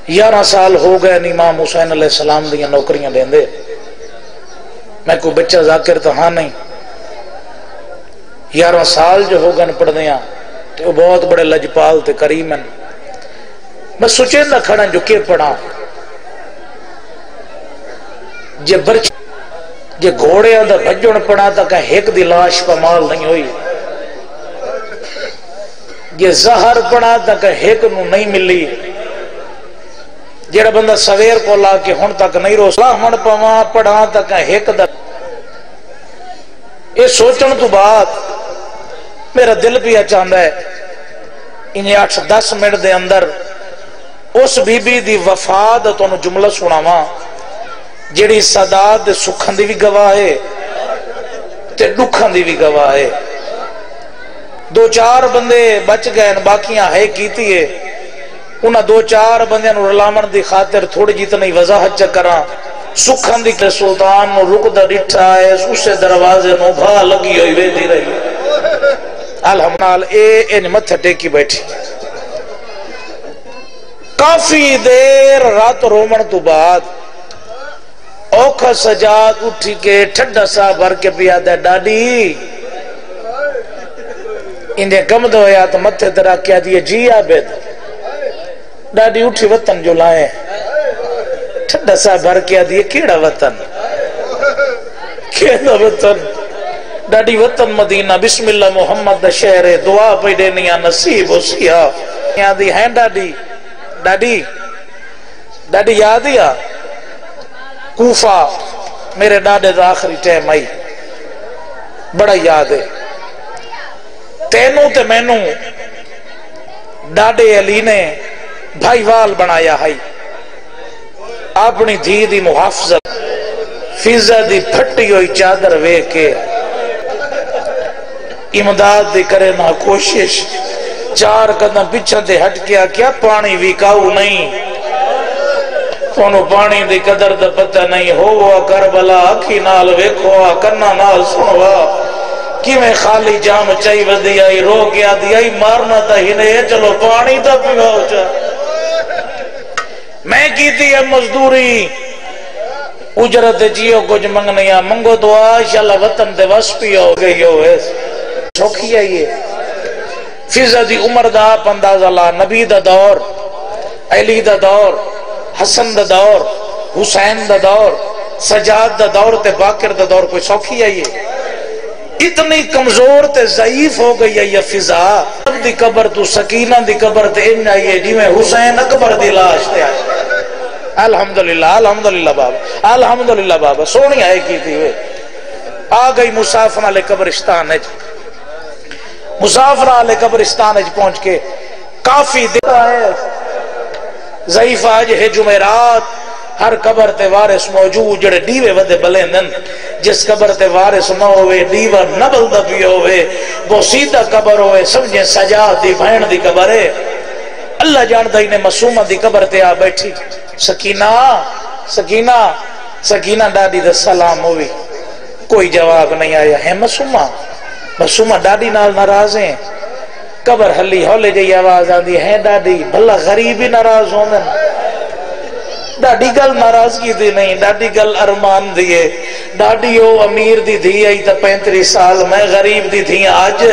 یارہ سال ہو گئے امام حسین علیہ السلام دیا نوکریاں دیں دے میں کوئی بچہ ذاکر تو ہاں نہیں۔ یارہ سال جو ہو گئے پڑھ دیا تو بہت بڑے لجپال تے کریم ہیں۔ میں سوچے نہ کھڑا ہاں، جو کہ پڑھا جے برچ، جے گھوڑے اندر بھجن پڑا تا کہ ایک دی لاش پا مال نہیں ہوئی۔ جے زہر پڑا تا کہ ایک نو نہیں ملی جیڑا بندہ سویر کو لا کے ہن تک نہیں رو سلا ہن پوا پڑا تا کہ ایک دا یہ سوچن تو بعد میرا دل بھی چاہتا ہے انہیں آٹھ دس منٹ دے اندر اس بی بی دی وفاد تو جملہ سناواں جیڑی صداد سکھن دی بھی گواہ ہے تے دکھن دی بھی گواہ ہے دو چار بندے بچ گئے باقیاں ہے کیتی ہے انہاں دو چار بندے نو رلامن دی خاطر تھوڑی جی جتنی وضاحت چکراں سکھن دی کہ سلطان نو رک دا ڈٹھا ہے، اسے دروازے نو بھا لگی ہوئی وے دی رہی۔ الحمدال اے ان متھے ٹیکی بیٹھی۔ کافی دیر رات رومن تو بعد اوکھا سجاد اٹھی کے ٹھڈا سا بھر کے پیا دے، ڈاڈی۔ انہیں کم دو یا تو متھے درا کیا دیئے جی آبید ڈاڈی اٹھی وطن جو لائیں ٹھڈا سا بھر کیا دیئے، کیڑا وطن؟ کیڑا وطن؟ ڈاڈی وطن مدینہ، بسم اللہ محمد دا شہر دعا پہ دینیا نصیب ہو سیا یہاں دی ہیں ڈاڈی؟ ڈاڈی ڈاڈی یاد ہی کوفہ، میرے ڈاڈے دا آخری ٹیم آئی۔ بڑا یاد ہے۔ تینوں تے مینوں ڈاڈے علی نے بھائی وال بنایا ہے۔ اپنی دھی دی محافظت فیضہ دی پھٹی ہوئی چادر وے کے امداد دی کرے نہ کوشش، چار قدم پیچھے دے ہٹ کیا کیا پانی وکاؤ نہیں۔ تھونو پانی دی قدر دا پتہ نہیں ہوا کربلا اکھی نال ویکھوا کنا نال سنوا کی میں خالی جام چاہی ودی آئی، رو گیا دی آئی، مارنا تا ہی نہیں چلو پانی تا پیواؤ چاہ میں کیتی ہے مزدوری؟ اجرت جیو کچھ منگنیا منگو تو آشاءاللہ وطن دے وس پی ہو گئی ہو۔ سوکھی ہے یہ۔ فضا دی عمر دا آپ اندازہ لا۔ نبی دا دور، علی دا دور، حسن دا دور، حسین دا دور، سجاد دا دور تے باکر دا دور، کوئی سوکھی ہے یہ؟ اتنی کمزور تے ضعیف ہو گئی ہے یہ فضا۔ دی قبر تو سکینہ دی قبر تے ان آئیے جی میں حسین اکبر دی لاش تے آئیے الحمدللہ الحمدللہ بابا الحمدللہ بابا، سونی آئے کی تھی وہ آ گئی مسافر علی قبرستان ہے مسافر علی قبرستان ہے پہنچ کے کافی دیتا ہے۔ ضعیف آج ہے جمعرات۔ ہر قبر تے وارث موجود جڑے ڈیوے ودے بلیندن جس قبر تے وارث نہ ہوئے ڈیوہ نہ بلدہ بھی ہوئے وہ سیدھا قبر ہوئے سمجھے سجاد دی بھین دی قبر ہے۔ اللہ جاندہ ہی نے مسومہ دی قبر تے آ بیٹھی۔ سکینہ سکینہ سکینہ ڈاڈی دا سلام ہوئی کوئی جواب نہیں آیا۔ ہے مسومہ مسومہ ڈاڈی نال ناراض ہیں۔ قبر حلی ہولے جئی آواز آدھی ہے ڈاڈی، بھلا غریبی ناراض ہوندن ڈاڈی گل ناراضگی دی نہیں، ڈاڈی گل ارمان دیئے ڈاڈی او امیر دی دی آئی تا پینتری سال، میں غریب دی تھی آج۔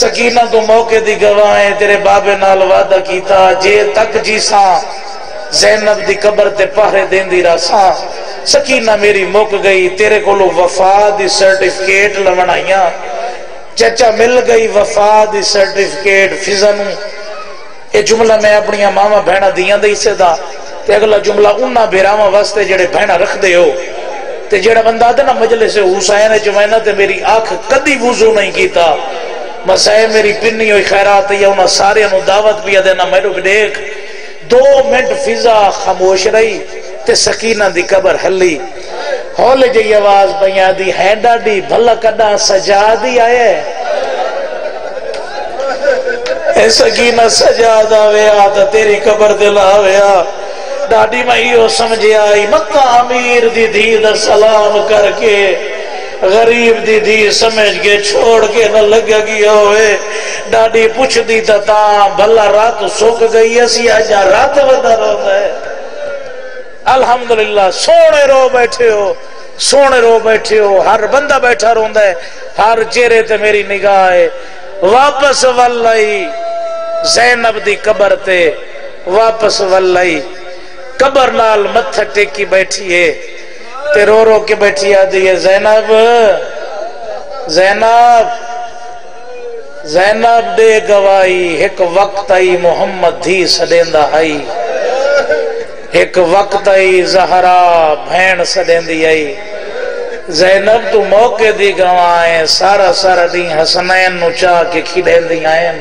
سکینہ تو موقع دی گواہیں تیرے بابے نال وعدہ کیتا، جے تک جی جیسا زینب دی قبر تے پہرے دین دی راساں سکینہ میری موک گئی، تیرے کو لو وفا دی سرٹیفکیٹ لونائیاں چچا مل گئی وفا دی سرٹیفکیٹ فضنوں یہ جملہ میں اپنی ماما بہنہ دیاں دے اسے دا۔ تے اگلا جملہ انہا بیراما واسطے جڑے بہنہ رکھ دے ہو، تے جڑا بندہ دے نا مجلس حسین جمعینہ تے میری آنکھ کدی وضو نہیں کیتا۔ مسائے میری پنی ہوئی خیرات یا انہا سارے انہوں دعوت بھی دینا میں رک دیکھ دو منٹ فضا خاموش رہی تے سکینہ دی قبر حلی ہولے جی آواز بیاں دی، ہے ڈاڈی، بھلا کڈا سجا دی آئے۔ اے سکینہ سجا دا ویا تا تیری قبر دلا ویا ڈاڈی میں ہی سمجھے آئی، مکہ امیر دی دی دا سلام کر کے غریب دی دی سمجھ کے چھوڑ کے نہ لگا گیا ہوئے۔ ڈاڈی پوچھ دی تا تا بھلا رات سوک گئی اسی آجا رات ودا رو ہے۔ الحمدللہ، سونے رو بیٹھے ہو، سونے رو بیٹھے ہو، ہر بندہ بیٹھا رون ہے، ہر چہرے تے میری نگاہ ہے۔ واپس واللہی، زینب دی قبر تے واپس واللہی قبر نال متھا ٹیکی بیٹھی ہے، تے رو رو کے بیٹھی آدھی ہے۔ زینب زینب زینب دے گوائی ایک وقت آئی محمد دھی سڈیندہ آئی۔ ایک وقت آئی زہرا بھین سڈیندی آئی۔ زینب تو موقع دی گوائیں سارا سارا دی حسنین نو چاہ کے کھیڑیندی آئیں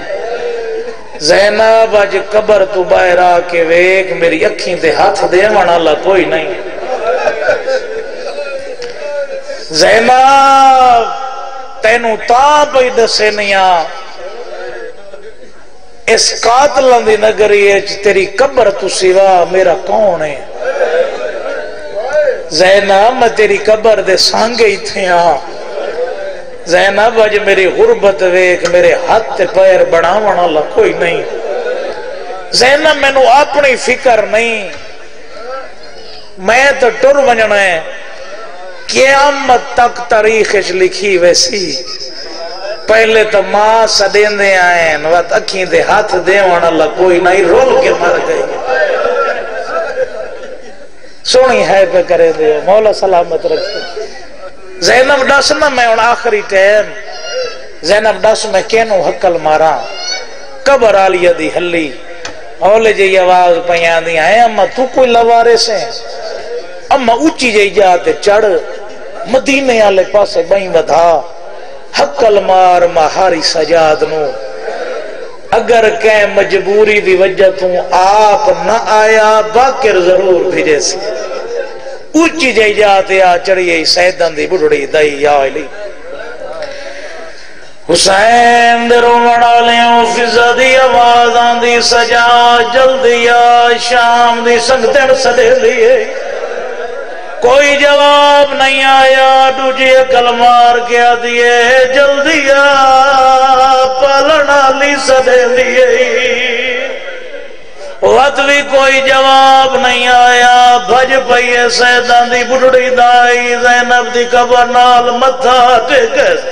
زینب، اج قبر تو باہر آ کے ویک میری اکھیں تے ہاتھ دے من اللہ کوئی نہیں۔ زینب تینو تا پئی دسے نیا اس قاتلان دی نگری ہے تیری قبر تو سوا میرا کون ہے؟ زینب، میں تیری قبر دے سانگے ہی تھے ہاں۔ زینب، اج میری غربت ویک میرے ہاتھ پیر بڑھاونا اللہ کوئی نہیں۔ زینب میں نو اپنی فکر نہیں۔ میں تو ٹر ونجنا ہے۔ قیامت تک تاریخ لکھی ویسی پہلے تو ماں سدین دے آئین، وقت اکھیں دے ہاتھ دے وانا اللہ کوئی نہیں، رول کے مر گئی۔ سونی ہے پہ کرے دے مولا سلامت رکھے۔ زینب ڈس نہ میں ان آخری ٹیم۔ زینب ڈس میں کینو حقل مارا قبر آلی دی حلی ہولے جی آواز پیان دی۔ آئے اما تو کوئی لوارے سے اما اوچی جی جاتے چڑ مدینے آلے پاسے بہیں بدھا حقل مار مہاری سجاد نو۔ اگر کہیں مجبوری دی وجہ تو آپ نہ آیا باکر ضرور بھیجے سے اوچی جائی جاتے آ چڑھئے سیدن دی بڑھڑی دائی یا علی حسین دے رومن والیاں فضا دی آواز آندی سجا جلدی آ شام دی سنگتن سدے لیے کوئی جواب نہیں آیا تجھے کل مار گیا دیے جلدی آ پالنا لی سدے لیے وقت بھی کوئی جواب نہیں آیا بھج پئیے سیدان دی بڑھڑی دائی زینب دی قبر نال متھا ٹکس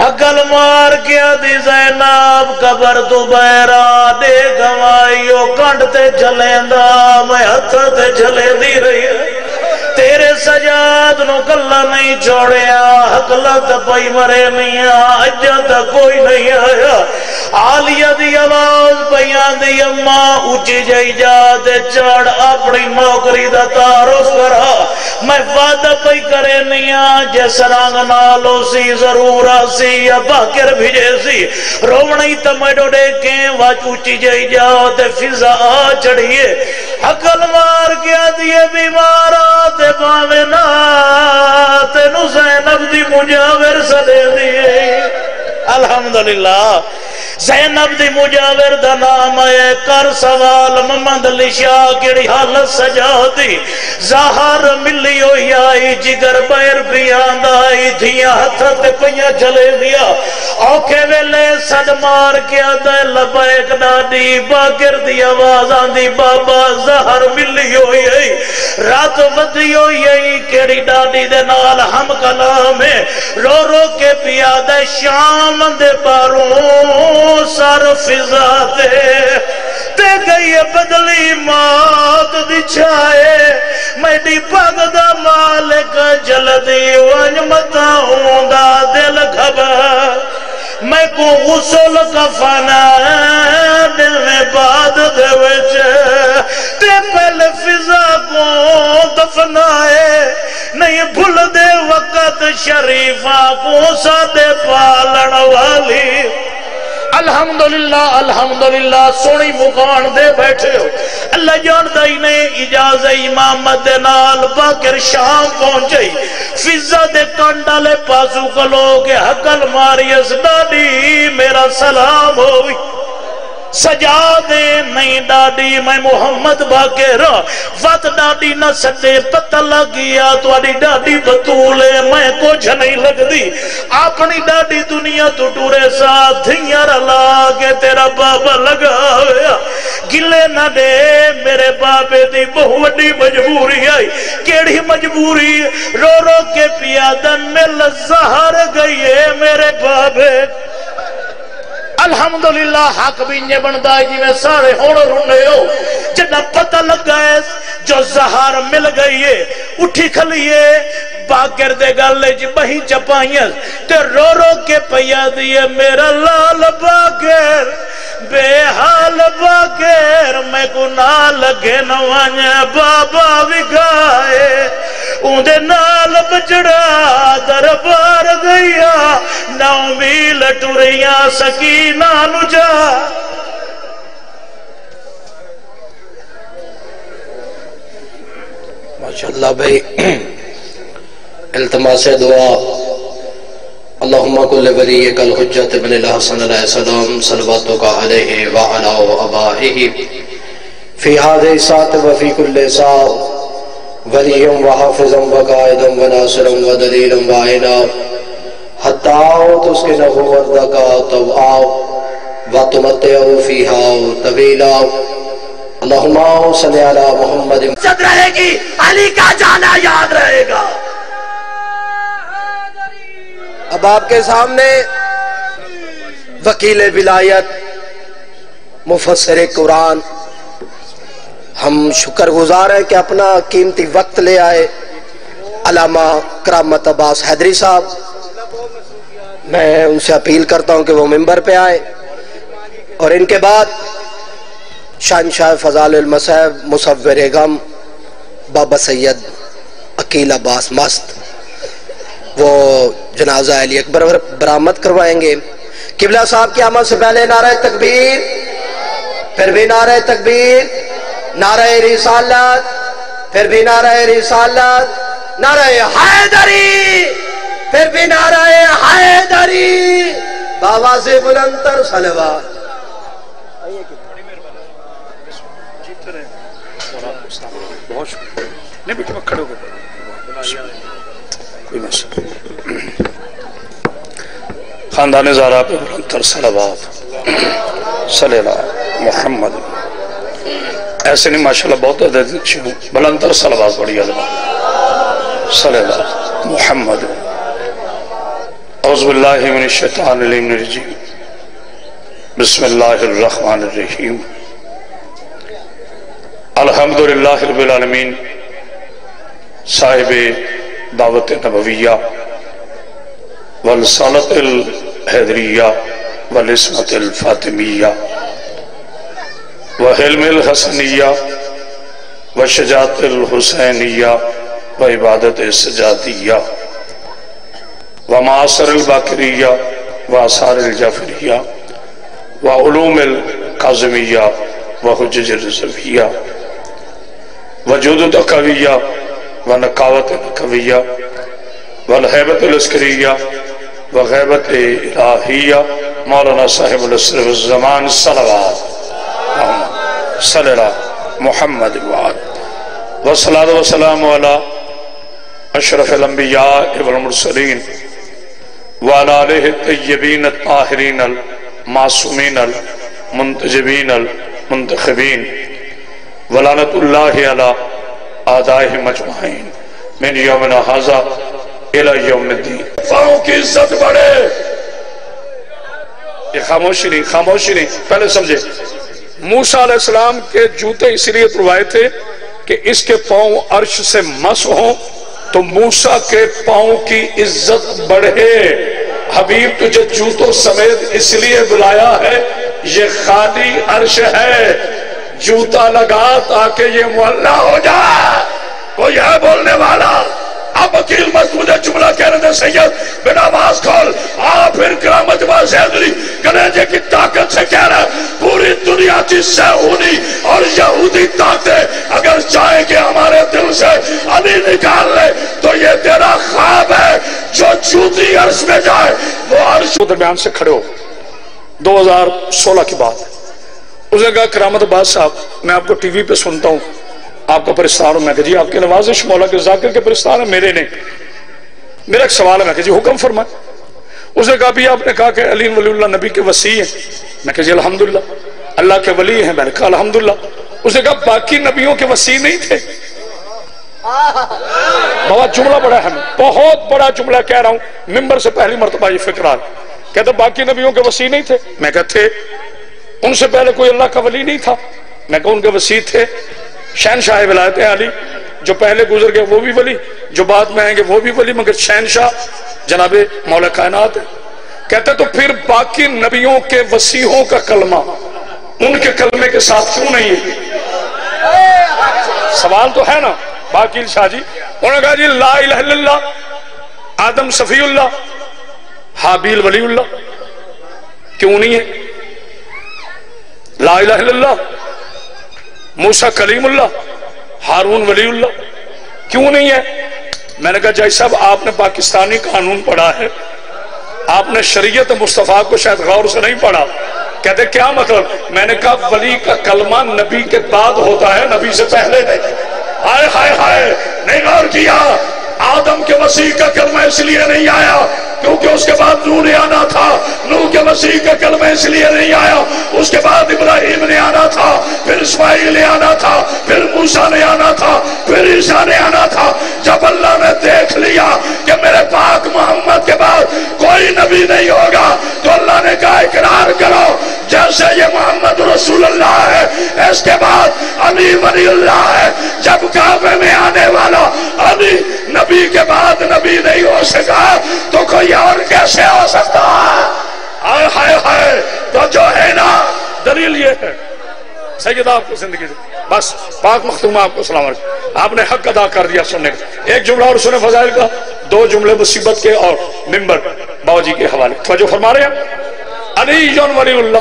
حقل مار کیا دی زینب قبر تو بیرا دے گوائیو کنڈ تے چلیں دا میں ہتھ تے چلیں دی رہی تیرے سجاد نو کلا نہیں چھوڑیا حقلت پئی مرے میاں اجا تک کوئی نہیں آیا آلیہ دی آواز پیان دی اماں اچھی جائی جا دے چڑ اپنی نوکری دا تاروس کرا میں وعدہ پئی کرے میاں جس رنگ نالو سی ضرور سی یا باکر بھیجے سی۔ روڑنی تمیڈو ڈیکیں واچ اچھی جائی جا دے فضا آ چڑھئے حقل مار کیا دیے بیمارا تے باوے نا تینو زینب دی مجاور سدے دیے الحمدللہ۔ زینب دی مجاور دا نام ہے، کر سوال محمد علی شاہ کیڑی حالت سجا دی۔ زہر ملی ہوئی آئی، جگر بیر بھی آئی۔ دھیاں ہتھ تے پیا چلے دیا اوکے ویلے صد مار کیا دے لبیک ڈاڈی باگر دی آواز آندی۔ بابا زہر ملی ہوئی آئی۔ رات ودی ہوئی آئی، کیڑی ڈاڈی دے نال ہم کلام ہے۔ رو رو کے پیا دے شام دے پاروں۔ سر فضا دے۔ تے گئی بدلی موت دی چھائے۔ میڈی پاگ دا مالک جلدی ونج متا ہوں دا دل گھبر۔ میں کو غسل کفنا دل میں باد دے وچے تے پہلے فضا کو دفنائے۔ نہیں بھول دے وقت شریفہ کو سا دے پالن والی۔ الحمدللہ الحمدللہ، سونی مکان دے بیٹھے ہو۔ اللہ جان ہی نے اجاز امامت دے نال باکر شام پہنچے۔ فضا دے کانڈالے پاسو کلو کے حکل ماری، اس ڈاڈی میرا سلام ہوئی۔ سجا دے نہیں ڈاڈی میں محمد باکر وقت ڈاڈی نہ سٹے پتہ لگیا تو آڈی ڈاڈی بطولے میں کچھ نہیں لگ دی اپنی ڈاڈی دنیا تو ٹورے ساتھ دھیاں رلا کے تیرا بابا لگا ہویا۔ گلے نہ دے، میرے بابے دی بہوڑی مجبوری آئی۔ کیڑی مجبوری؟ رو رو کے پیادن میں لزہر گئی ہے، میرے بابے۔ الحمدللہ حق بھی انجے بندہ ہے جی میں سارے ہوڑ رونے ہو۔ جنہ پتہ لگ گئے جو زہار مل گئی ہے، اٹھی کھلیے باگر دے گالے جی بہی چپائیں تے رو رو کے پیا دیئے میرا لال باگر بے حال باگر میں کو نہ لگے نوانیا بابا بھی گائے اندے نال بچڑا دربار گیا نو میل ٹوریاں سکینہ نجا۔ ماشاءاللہ بھائی، التماس دعا۔ اللہم کل ولیک الحجت ابن الحسن علیہ السلام صلواتک علیہ وعلا وعبائہ فی هذه سات وفی کل سات ولیم وحافظا وقائدا وناصرا ودلیلا وعینا حتی آؤ تو اس کے نفو وردکا تو آؤ وتمتعو فیہا طویلا. اللہم آؤ صلی علی محمد. عزت رہے گی، علی کا جانا یاد رہے گا. اب آپ کے سامنے وکیل ولایت، مفسر قرآن۔ ہم شکر گزار ہیں کہ اپنا قیمتی وقت لے آئے۔ علامہ کرامت عباس حیدری صاحب، میں ان سے اپیل کرتا ہوں کہ وہ ممبر پہ آئے۔ اور ان کے بعد شاہنشاہ فضال المصحب مصور غم بابا سید عقیل عباس مست۔ وہ جنازہ علی اکبر برآمد کروائیں گے۔ قبلہ صاحب کی آمد سے پہلے نعرہ تکبیر، پھر بھی نعرہ تکبیر، نعرہ رسالت، پھر بھی نعرہ رسالت، نعرہ حیدری، پھر بھی نعرہ حیدری۔ باواز بلندر صلوات۔ بہت شکریہ۔ نہیں بیٹے میں کھڑے ہو گئے۔ کوئی مسئلہ خاندان زارا پہ بلندر صلوات صلی اللہ محمد۔ ایسے نہیں، ماشاءاللہ بہت عدد بلندر صلوات بڑی عظمت صلی اللہ محمد۔ اعوذ باللہ من الشیطان الرجیم الرجیم۔ بسم اللہ الرحمن الرحیم۔ الحمدللہ رب العالمین۔ صاحب دعوت نبویہ والصالت الحیدریہ والاسمت الفاطمیہ وحلم الحسنیہ وشجاعت الحسینیہ وعبادت السجادیہ ومعاصر الباکریہ وآثار الجعفریہ وعلوم القازمیہ وحجج الرزویہ وجود القویہ ونقاوت القویہ والحیبت الاسکریہ وغیبت الہیہ، مولانا صاحب الاسر والزمان صلوات۔ صلی اللہ محمد وعال والصلاة والسلام علی اشرف الانبیاء والمرسلین وعلى آلہ الطیبین الطاہرین المعصومین المنتجبین المنتخبین۔ ولانت اللہ علی آدائہ مجمعین، من یومنا حاضا الى یوم الدین۔ فاؤں کی عزت بڑھے۔ یہ خاموشی نہیں خاموشی نہیں۔ پہلے سمجھے، موسیٰ علیہ السلام کے جوتے اس لیے تروائے تھے کہ اس کے پاؤں عرش سے مس ہوں تو موسیٰ کے پاؤں کی عزت بڑھے۔ حبیب تجھے جوتوں سمیت اس لیے بلایا ہے، یہ خالی عرش ہے۔ جوتا لگا تاکہ یہ معلہ ہو جائے۔ کوئی ہے بولنے والا؟ اب وکیل مست مجھے جملہ کہہ رہے تھے، سید بنا آواز کھول۔ آ پھر کرامت باز حیدری کلیجے کی طاقت سے کہہ رہا پوری دنیا کی سہونی اور یہودی طاقتیں اگر چاہے کہ ہمارے دل سے علی نکال لے، تو یہ تیرا خواب ہے۔ جو جوتی عرش میں جائے، وہ عرش درمیان سے کھڑے ہو۔ دو ہزار سولہ کی بات ہے۔ اس نے کہا، کرامت باز صاحب، میں آپ کو ٹی وی پہ سنتا ہوں۔ آپ کا پرستار ہوں۔ میں کہ جی آپ کے نوازش مولا کے ذاکر کے پرستار ہیں، میرے نہیں میرا ایک سوال ہے۔ میں کہ جی حکم فرمائے اس نے کہا بھی آپ نے کہا کہ علی ولی اللہ نبی کے وسیع ہیں۔ میں کہ جی الحمدللہ۔ اللہ کے ولی ہیں، میں نے کہا، الحمدللہ۔ اس نے کہا، باقی نبیوں کے وسیع نہیں تھے۔ بہت جملہ بڑا ہے۔ بہت بڑا جملہ کہہ رہا ہوں۔ ممبر سے پہلی مرتبہ یہ فکر آئے کہتے باقی نبیوں کے وسیع نہیں تھے۔ میں کہا، تھے۔ ان سے پہلے کوئی اللہ کا ولی نہیں تھا۔ میں کہا ان کے وسیع تھے۔ شہنشاہ ولایت علی جو پہلے گزر گئے وہ بھی ولی، جو بعد میں آئیں گے وہ بھی ولی، مگر شہنشاہ جناب مولا کائنات ہے۔ کہتے تو پھر باقی نبیوں کے وسیحوں کا کلمہ، ان کے کلمے کے ساتھ کیوں نہیں ہے؟ سوال تو ہے نا، باقی شاہ جی۔ انہوں نے کہا جی لا الہ الا اللہ، آدم صفی اللہ، حابیل ولی اللہ۔ کیوں نہیں ہے؟ لا الہ الا اللہ، موسیٰ کلیم اللہ، ہارون ولی اللہ۔ کیوں نہیں ہے؟ میں نے کہا، جائی صاحب، آپ نے پاکستانی قانون پڑھا ہے۔ آپ نے شریعت مصطفیٰ کو شاید غور سے نہیں پڑھا۔ کہتے، کیا مطلب؟ میں نے کہا، ولی کا کلمہ نبی کے بعد ہوتا ہے، نبی سے پہلے نہیں ہائے ہائے ہائے، نہیں غور کیا۔ آدم کے وسیع کا کلمہ اس لیے نہیں آیا کیونکہ اس کے بعد نو نے آنا تھا۔ نو کے مسیح کا کلمہ اس لیے نہیں آیا۔ اس کے بعد ابراہیم نے آنا تھا، پھر اسماعیل نے آنا تھا، پھر موسیٰ نے آنا تھا، پھر عیسیٰ نے آنا تھا۔ جب اللہ نے دیکھ لیا کہ میرے پاک محمد کے بعد کوئی نبی نہیں ہوگا، تو اللہ نے کہا، اقرار کرو، جیسے یہ محمد رسول اللہ ہے، اس کے بعد علی ولی اللہ ہے۔ جب کعبے میں آنے والا علی نبی نبی کے بعد نبی نہیں ہو سکا تو کوئی اور کیسے ہو سکتا؟ ہے ہائے ہائے تو جو ہے نا۔ دلیل یہ ہے۔ سیدہ آپ کو زندگی سے۔ بس، پاک مختومہ آپ کو سلام علیکم۔ آپ نے حق ادا کر دیا سننے کا ایک جملہ اور سنے فضائل کا۔ دو جملے مصیبت کے اور ممبر باو جی کے حوالے۔ توجہ فرما رہے ہیں؟ علی ولی اللہ۔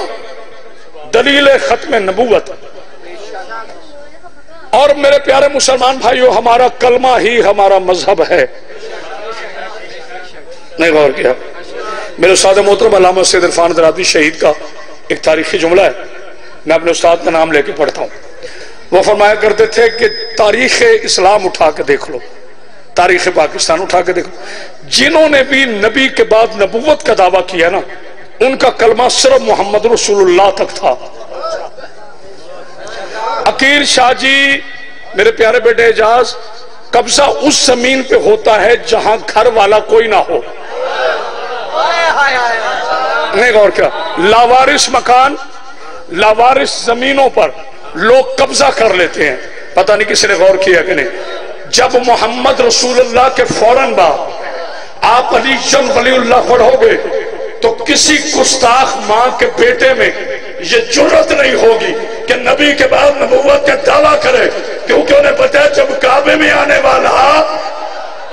دلیل ختم نبوت۔ اور میرے پیارے مسلمان بھائیو، ہمارا کلمہ ہی ہمارا مذہب ہے۔ نہیں غور کیا۔ میرے استاد محترم علامہ سید عرفان درادی شہید کا ایک تاریخی جملہ ہے۔ میں اپنے استاد کا نام لے کے پڑھتا ہوں۔ وہ فرمایا کرتے تھے کہ تاریخ اسلام اٹھا کے دیکھ لو۔ تاریخ پاکستان اٹھا کے دیکھو جنہوں نے بھی نبی کے بعد نبوت کا دعویٰ کیا نا، ان کا کلمہ صرف محمد رسول اللہ تک تھا۔ عقیر شاہ جی میرے پیارے بیٹے اجاز قبضہ اس زمین پہ ہوتا ہے جہاں گھر والا کوئی نہ ہو۔ نہیں غور کیا۔ لاوارس مکان لاوارس زمینوں پر لوگ قبضہ کر لیتے ہیں۔ پتہ نہیں کسی نے غور کیا کہ نہیں۔ جب محمد رسول اللہ کے فوراً بعد آپ علی جن ولی اللہ پڑھو گے تو کسی گستاخ ماں کے بیٹے میں یہ جرت نہیں ہوگی کہ نبی کے بعد نبوت کا دعویٰ کرے، کیونکہ انہیں بتایا جب کعبے میں آنے والا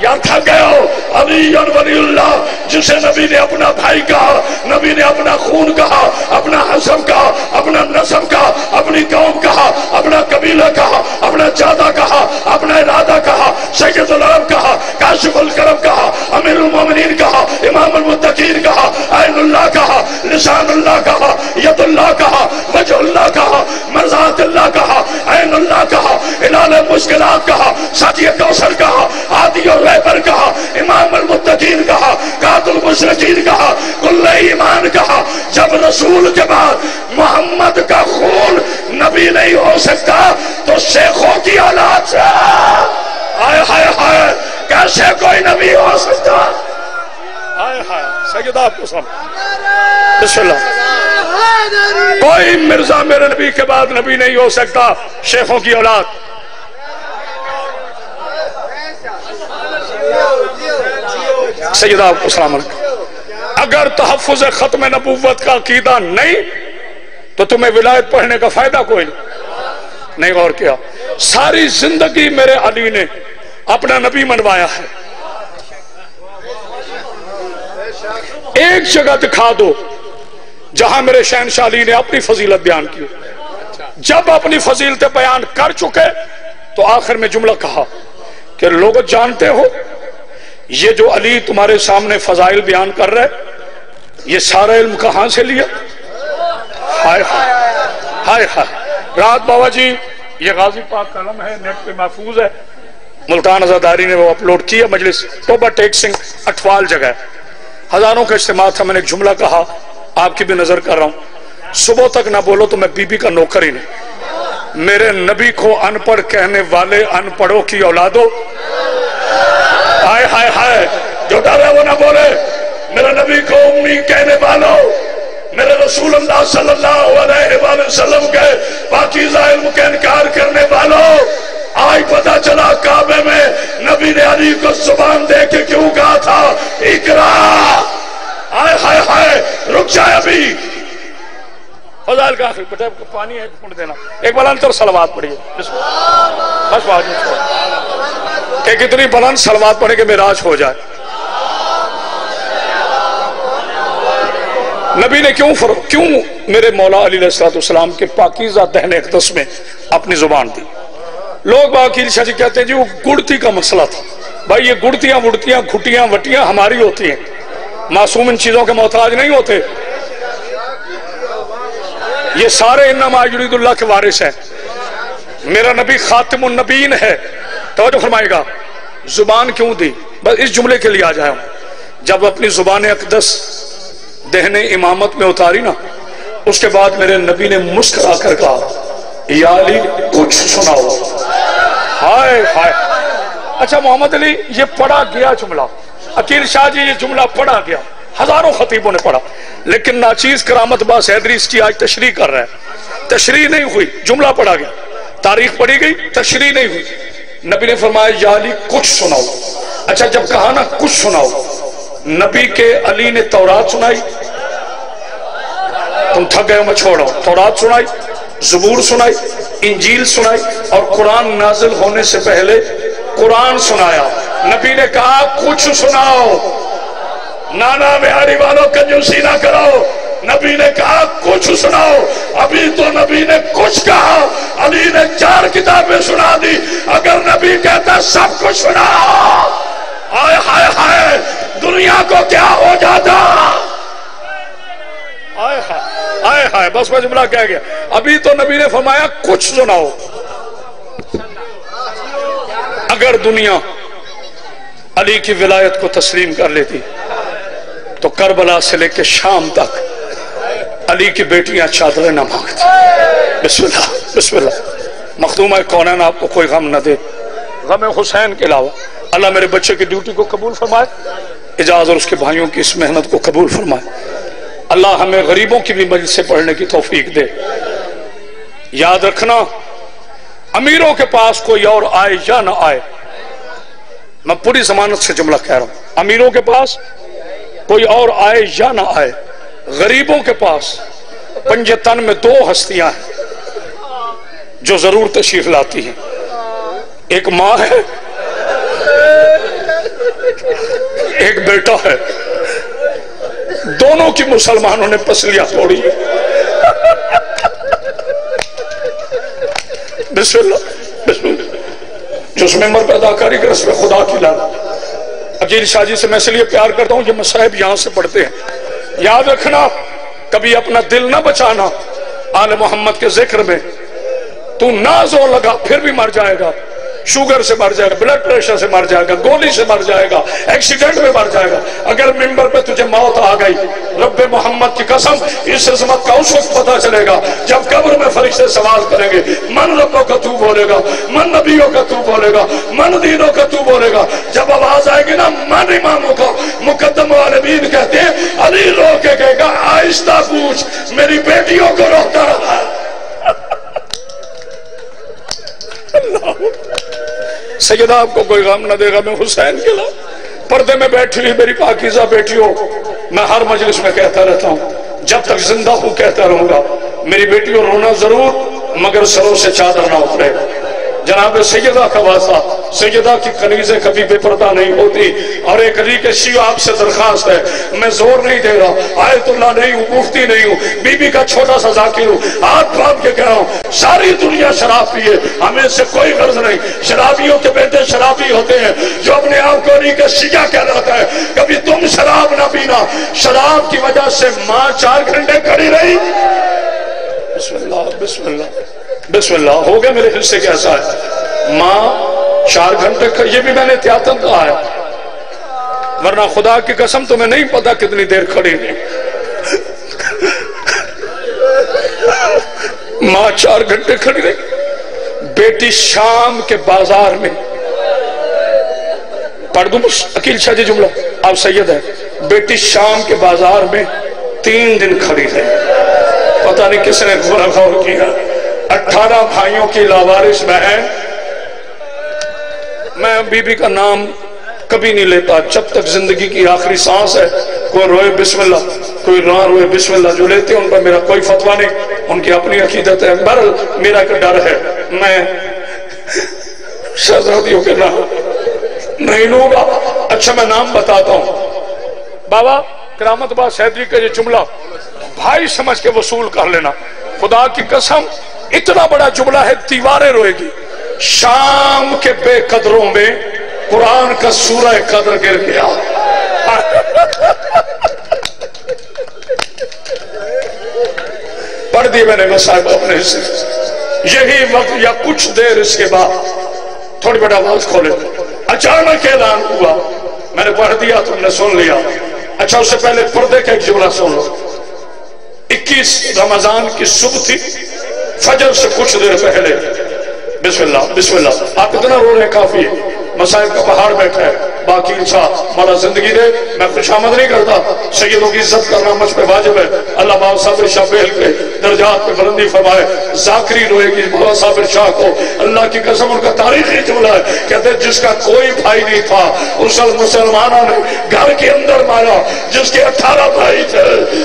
یا تھک گئے ہو علی ولی اللہ جسے نبی نے اپنا بھائی کہا نبی نے اپنا خون کہا اپنا حسب کہا اپنا نسب کہا اپنی قوم کہا اپنا قبیلہ کہا اپنا جادہ کہا اپنا ارادہ کہا سید العرب کہا کاشف الکرم کہا امیر المومنین کہا امام المتقین کہا عین اللہ کہا لسان اللہ کہا ید اللہ کہا وجہ اللہ کہا مرزات اللہ کہا عین اللہ کہا الال مشکلات کہا ساتھی کوثر کہا ہادی اور ریبر کہا امام المتقین کہا قات المشرقین کہا کل ایمان کہا۔ جب رسول کے بعد محمد کا خون نبی نہیں ہو سکتا تو شیخوں کی اولاد سے۔ آئے ہائے ہائے کیسے کوئی نبی ہو سکتا؟ آئے ہائے سید آپ کو سامنے۔ بسم اللہ۔ کوئی مرزا میرے نبی کے بعد نبی نہیں ہو سکتا شیخوں کی اولاد سیدہ السلام علیکم اگر تحفظ ختم نبوت کا عقیدہ نہیں، تو تمہیں ولایت پڑھنے کا فائدہ کوئی نہیں. غور کیا؟ ساری زندگی میرے علی نے اپنا نبی منوایا ہے. ایک جگہ دکھا دو جہاں میرے شہنشاہ علی نے اپنی فضیلت بیان کی. جب اپنی فضیلت بیان کر چکے، تو آخر میں جملہ کہا کہ لوگ جانتے ہو یہ جو علی تمہارے سامنے فضائل بیان کر رہے یہ سارا علم کہاں سے لیا ہائے ہائے ہائے ہائے۔ رات بابا جی یہ غازی پاک قلم ہے، نیٹ پہ محفوظ ہے۔ ملتان ازاداری نے وہ اپلوڈ کیا، مجلس ٹوبا ٹیک سنگ اٹھوال جگہ ہزاروں کا اجتماع تھا، میں نے ایک جملہ کہا، آپ کی بھی نظر کر رہا ہوں۔ صبح تک نہ بولو تو میں بی بی کا نوکر ہی نہیں۔ میرے نبی کو ان پڑھ کہنے والے ان پڑھوں کی اولادوں۔ ہائے ہائے ہائے، جو ڈر ہے وہ نہ بولے۔ میرے نبی کو امی کہنے والوں، میرے رسول اللہ صلی اللہ علیہ وآلہ وسلم کے پاکیزہ علم کے انکار کرنے والوں، آج پتا چلا کعبے میں نبی نے علی کو زبان دے کے کیوں کہا تھا؟ اکرا آئے ہائے ہائے، رک جائے ابھی۔ فضائل کا آخر پٹے، پانی ہے دینا۔ ایک بلند تر سلوات پڑھیے۔ بس بات کہ کتنی بلند سلوات پڑھے کہ میراج ہو جائے۔ نبی نے کیوں فرق کیوں میرے مولا علی علیہ السلام کے پاکیزہ دہن اقدس میں اپنی زبان دی؟ لوگ باقیل شاہ جی کہتے ہیں جی وہ گڑتی کا مسئلہ تھا۔ بھائی، یہ گڑتیاں، وڑتیاں، گھٹیاں، وٹیاں ہماری ہوتی ہیں۔ معصوم ان چیزوں کے محتاج نہیں ہوتے۔ یہ سارے انما یرید اللہ کے وارث ہیں۔ میرا نبی خاتم النبین ہے۔ توجہ فرمائے گا۔ زبان کیوں دی؟ بس اس جملے کے لیے آ جائے جب اپنی زبان اقدس دہنے امامت میں اتاری نا، اس کے بعد میرے نبی نے مسکرا کر کہا، یا علی، کچھ سناؤ۔ ہائے ہائے۔ اچھا محمد علی، یہ پڑھا گیا جملہ۔ عقیل شاہ جی یہ جملہ پڑھا گیا۔ ہزاروں خطیبوں نے پڑھا۔ لیکن ناچیز کرامت باس حیدری اس کی آج تشریح کر رہے ہیں۔ تشریح نہیں ہوئی، جملہ پڑھا گیا۔ تاریخ پڑھی گئی، تشریح نہیں ہوئی۔ نبی نے فرمایا، یا علی، کچھ سناؤ۔ اچھا جب کہا نا، کچھ سناؤ۔ نبی کے علی نے تورات سنائی۔ تم تھک گئے ہو میں چھوڑا تورات سنائی، زبور سنائی، انجیل سنائی، اور قرآن نازل ہونے سے پہلے قرآن سنایا۔ نبی نے کہا، کچھ سناؤ۔ نانا بہاری والوں کنجوسی نہ کرو نبی نے کہا، کچھ سناؤ۔ ابھی تو نبی نے کچھ کہا۔ علی نے چار کتابیں سنا دی۔ اگر نبی کہتا، سب کچھ سنا۔ آئے ہائے ہائے دنیا کو کیا ہو جاتا؟ آئے ہائے آئے ہائے بس میں جملہ کہہ گیا۔ ابھی تو نبی نے فرمایا، کچھ سناؤ۔ اگر دنیا علی کی ولایت کو تسلیم کر لیتی، تو کربلا سے لے کے شام تک علی کی بیٹیاں چادریں نہ مانگتی۔ بسم اللہ بسم اللہ۔ مخدومہ کونین آپ کو کوئی غم نہ دے؟ غم حسین کے علاوہ۔ اللہ میرے بچے کی ڈیوٹی کو قبول فرمائے۔ اجاز اور اس کے بھائیوں کی اس محنت کو قبول فرمائے۔ اللہ ہمیں غریبوں کی بھی مجلس سے پڑھنے کی توفیق دے۔ یاد رکھنا، امیروں کے پاس کوئی اور آئے یا نہ آئے۔ میں پوری ضمانت سے جملہ کہہ رہا ہوں۔ امیروں کے پاس کوئی اور آئے یا نہ آئے۔ غریبوں کے پاس پنجتن میں دو ہستیاں ہیں جو ضرور تشریف لاتی ہیں۔ ایک ماں ہے، ایک بیٹا ہے۔ دونوں کی مسلمانوں نے پسلیاں توڑی۔ بسم اللہ بسم اللہ۔ جس میں مر پیدا کاری کر اس میں خدا کی لانا اجیل شاہ جی سے میں اس لیے پیار کرتا ہوں یہ مسائب یہاں سے پڑھتے ہیں۔ یاد رکھنا، کبھی اپنا دل نہ بچانا۔ آل محمد کے ذکر میں تو نہ زور لگا، پھر بھی مر جائے گا۔ شوگر سے مر جائے گا بلڈ پریشر سے مر جائے گا، گولی سے مر جائے گا ایکسیڈنٹ میں مر جائے گا۔ اگر ممبر پہ تجھے موت آ گئی، رب محمد کی قسم، اس عظمت کا اس وقت پتا چلے گا جب قبر میں فرشتے سوال کریں گے، من ربوں کا تو بولے گا، من نبیوں کا تو بولے گا، من دینوں کا تو بولے گا۔ جب آواز آئے گی نا، من اماموں کا مقدم والبین کہتے ہیں، علی رو کے کہے گا، آہستہ پوچھ، میری بیٹیوں کو روتا رہا۔ اللہ سیدہ آپ کو کوئی غم نہ دے گا میں حسین کے لیے پردے میں بیٹھی ہوئی میری پاکیزہ بیٹی ہو میں ہر مجلس میں کہتا رہتا ہوں. جب تک زندہ ہوں کہتا رہوں گا. میری بیٹی ہو رونا ضرور، مگر سروں سے چادر نہ اترے. جناب سیدہ کا واسطہ، سیدہ کی کنیزیں کبھی بے پردہ نہیں ہوتی۔ اور ایک علی کے شیو آپ سے درخواست ہے، میں زور نہیں دے رہا، آیت اللہ نہیں ہوں، مفتی نہیں ہوں بی بی کا چھوٹا سا ذاکر ہوں آت باندھ کے کہہ رہا ہوں، ساری دنیا شراب پیے، ہمیں سے کوئی غرض نہیں۔ شرابیوں کے بیٹے شرابی ہوتے ہیں، جو اپنے آپ کو علی کے شیعہ کہلاتا ہے، کبھی تم شراب نہ پینا۔ شراب کی وجہ سے ماں چار گھنٹے کھڑی رہی۔ بسم اللہ بسم اللہ۔ بسم اللہ، ہو گیا میرے حصے کے ہے ماں، چار گھنٹے کا یہ بھی میں نے احتیاطن کہا ہے۔ ورنہ خدا کی قسم تمہیں نہیں پتا کتنی دیر کھڑی رہی ماں، چار گھنٹے کھڑی رہی۔ بیٹی شام کے بازار میں۔ پڑھ دوں اکیل شاہ جی جملہ۔ آپ سید ہیں۔ بیٹی شام کے بازار میں تین دن کھڑی رہی۔ پتہ نہیں کس نے غور کیا۔ اٹھارہ بھائیوں کی لاوارش بہن میں بی بی کا نام کبھی نہیں لیتا۔ جب تک زندگی کی آخری سانس ہے، کوئی روئے بسم اللہ، کوئی نہ روئے بسم اللہ جو لیتے ان پر میرا کوئی فتوا نہیں۔ ان کی اپنی عقیدت ہے۔ بر میرا ایک ڈر ہے۔ میں شہزادیوں کے نام نہیں لوں گا۔ اچھا میں نام بتاتا ہوں۔ بابا، کرامت با سیدری کا یہ جملہ، بھائی سمجھ کے وصول کر لینا۔ خدا کی قسم اتنا بڑا جملہ ہے، دیواریں روئے گی۔ شام کے بے قدروں میں قرآن کا سورہ قدر گر گیا۔ پڑھ دی میں نے مسائب اپنے سے۔ یہی وقت یا کچھ دیر اس کے بعد تھوڑی بڑا آواز کھولے۔ اچانک اعلان ہوا؟ میں نے پڑھ دیا، تم نے سن لیا۔ اچھا اس سے پہلے پردے کا ایک جملہ سن لو۔ اکیس رمضان کی صبح تھی۔ فجر سے کچھ دیر پہلے۔ بسم اللہ بسم اللہ۔ آپ اتنا رو رہے کافی ہے۔ مسائل کا پہاڑ بیٹھا ہے۔ باقی انسان مولا زندگی دے۔ میں خوش آمد نہیں کرتا۔ سیدوں کی عزت کرنا مجھ پہ واجب ہے۔ اللہ باب صابر شاہ پہل کے درجات پہ بلندی فرمائے۔ زاکری روئے کی بابا صابر شاہ کو۔ اللہ کی قسم، ان کا تاریخی جملہ ہے۔ کہتے ہیں، جس کا کوئی بھائی نہیں تھا، اس مسلمانوں نے گھر کے اندر مارا۔ جس کے اٹھارہ بھائی تھے،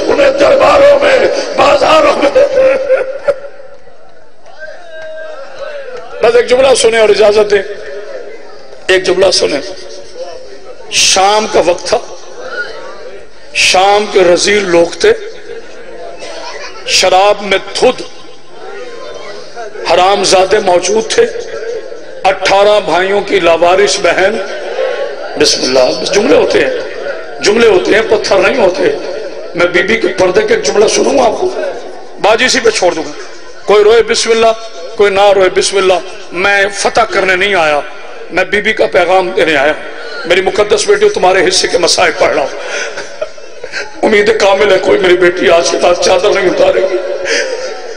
انہیں درباروں میں بازاروں میں بس ایک جملہ سنیں اور اجازت دیں۔ ایک جملہ سنیں۔ شام کا وقت تھا۔ شام کے رزیر لوگ تھے۔ شراب میں تھد حرام زادے موجود تھے۔ اٹھارہ بھائیوں کی لاوارش بہن۔ بسم اللہ، بس جملے ہوتے ہیں۔ جملے ہوتے ہیں، پتھر نہیں ہوتے۔ میں بی بی کے پردے کے جملہ سنوں گا آپ کو۔ باجی اسی پہ چھوڑ دوں گا۔ کوئی روئے بسم اللہ، کوئی نہ روئے بسم اللہ۔ میں فتح کرنے نہیں آیا۔ میں بی بی کا پیغام دینے آیا۔ میری مقدس بیٹی تمہارے حصے کے مسائل پڑھ رہا ہوں۔ امید کامل ہے، کوئی میری بیٹی آج کے پاس چادر نہیں اتارے گی۔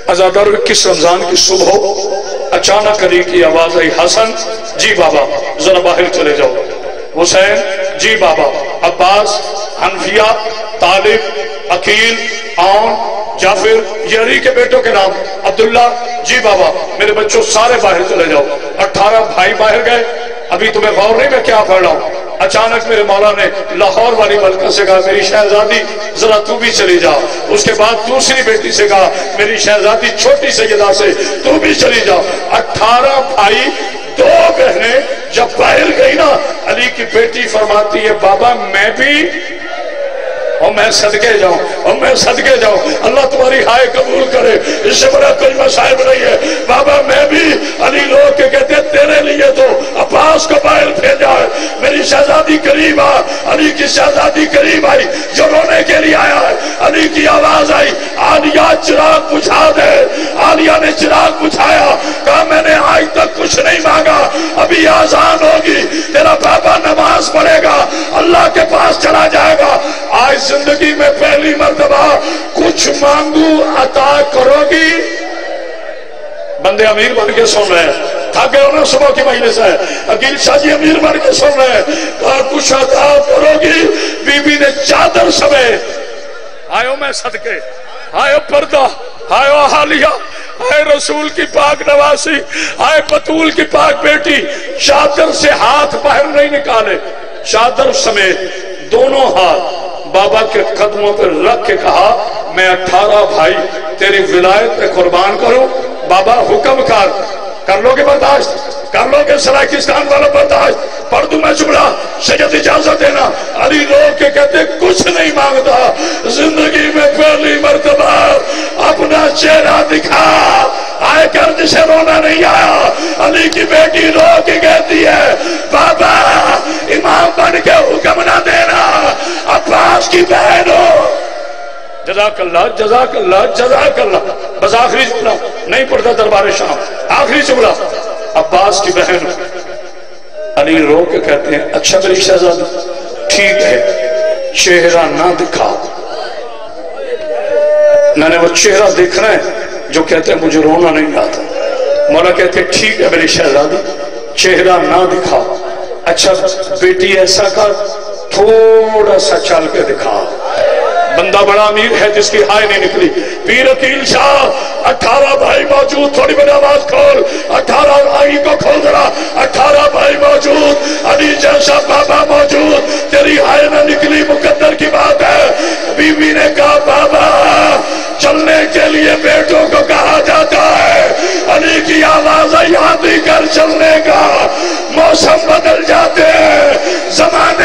ازادار کس رمضان کی صبح ہو؟ اچانک علی کی آواز آئی، حسن جی بابا، ذرا باہر چلے جاؤ۔ حسین جی بابا، عباس حنفیہ طالب، عقیل آن جعفر، یری کے بیٹوں کے نام، عبداللہ جی بابا، میرے بچوں سارے باہر چلے جاؤ۔ اٹھارہ بھائی باہر گئے۔ ابھی تمہیں غور نہیں میں کیا پڑھ رہا ہوں۔ اچانک میرے مولا نے لاہور والی ملکہ سے کہا، میری شہزادی، ذرا تو بھی چلی جا۔ اس کے بعد دوسری بیٹی سے کہا، میری شہزادی چھوٹی سیدہ سے تو بھی چلی جا۔ اٹھارہ بھائی دو بہنیں جب باہر گئی نا علی کی بیٹی فرماتی ہے بابا میں بھی او میں صدقے جاؤں، او میں صدقے جاؤں۔ اللہ تمہاری ہائے قبول کرے۔ اس سے بڑا کوئی مسائب نہیں ہے۔ بابا، میں بھی علی لوگ کے کہتے ہیں، تیرے لیے تو اپاس کو پائل بھیجا جائے میری شہزادی قریب آ، علی کی شہزادی قریب آئی، جو رونے کے لیے آیا ہے۔ علی کی آواز آئی، آلیہ چراغ پچھا دے۔ آلیہ نے چراغ پچھایا کہا، میں نے آج تک کچھ نہیں مانگا، ابھی آزان ہوگی، تیرا بابا نماز پڑے گا، اللہ کے پاس چلا جائے گا۔ آج زندگی میں پہلی مرتبہ کچھ مانگو عطا کرو گی بندے امیر بن کے سن رہے ہیں، تھکے ہو نا صبح کی سے ہے۔ عقیل شاہ جی امیر بن کے سن رہے ہیں، کہا کچھ عطا کرو گی بی بی نے چادر سمے۔ آئیو میں صدقے، آئیو پردہ، آئیو حالیہ آئے رسول کی پاک نواسی آئے پتول کی پاک بیٹی۔ شادر سے ہاتھ باہر نہیں نکالے شادر سمیت دونوں ہاتھ۔ بابا کے قدموں پر رکھ کے کہا، میں اٹھارہ بھائی تیری ولایت پہ قربان کروں، بابا حکم کر کر لو گے برداشت. کارواں کے سرائے کس والا برداشت، پڑھ دوں میں چھوڑا سید اجازت دینا۔ علی رو کے کہتے کچھ نہیں مانگتا۔ زندگی میں پہلی مرتبہ اپنا چہرہ دکھا۔ آئے کرد سے رونا نہیں آیا۔ علی کی بیٹی رو کی کہتی ہے، بابا، امام بن کے حکم نہ دینا۔ اپاس کی بہن ہو۔ جزاک اللہ جزاک اللہ جزاک اللہ۔ بس آخری جملہ، نہیں پڑھتا دربار شام۔ آخری جملہ۔ عباس کی بہن علی رو کے کہتے ہیں اچھا میری شہزاد، ٹھیک ہے، چہرہ نہ دکھا۔ میں نے وہ چہرہ دیکھنا ہے جو کہتے ہیں، مجھے رونا نہیں آتا۔ مولا کہتے ہیں، ٹھیک ہے میری شہزادی چہرہ نہ دکھا۔ اچھا بیٹی، ایسا کر، تھوڑا سا چل کے دکھا۔ بندہ بڑا امیر ہے جس کی ہائے نہیں نکلی۔ پیر اکیل شاہ، اٹھارہ بھائی موجود، تھوڑی بڑی آواز کھول۔ اٹھارہ آئی کو کھول ذرا۔ اٹھارہ بھائی موجود، علی جیسا بابا موجود۔ تیری ہائے نہ نکلی، مقدر کی بات ہے۔ بی بی نے کہا، بابا، چلنے کے لیے بیٹوں کو کہا جاتا ہے۔ علی کی آواز آئی ہاتھی کر چلنے کا۔ موسم بدل جاتے ہیں۔ زمانے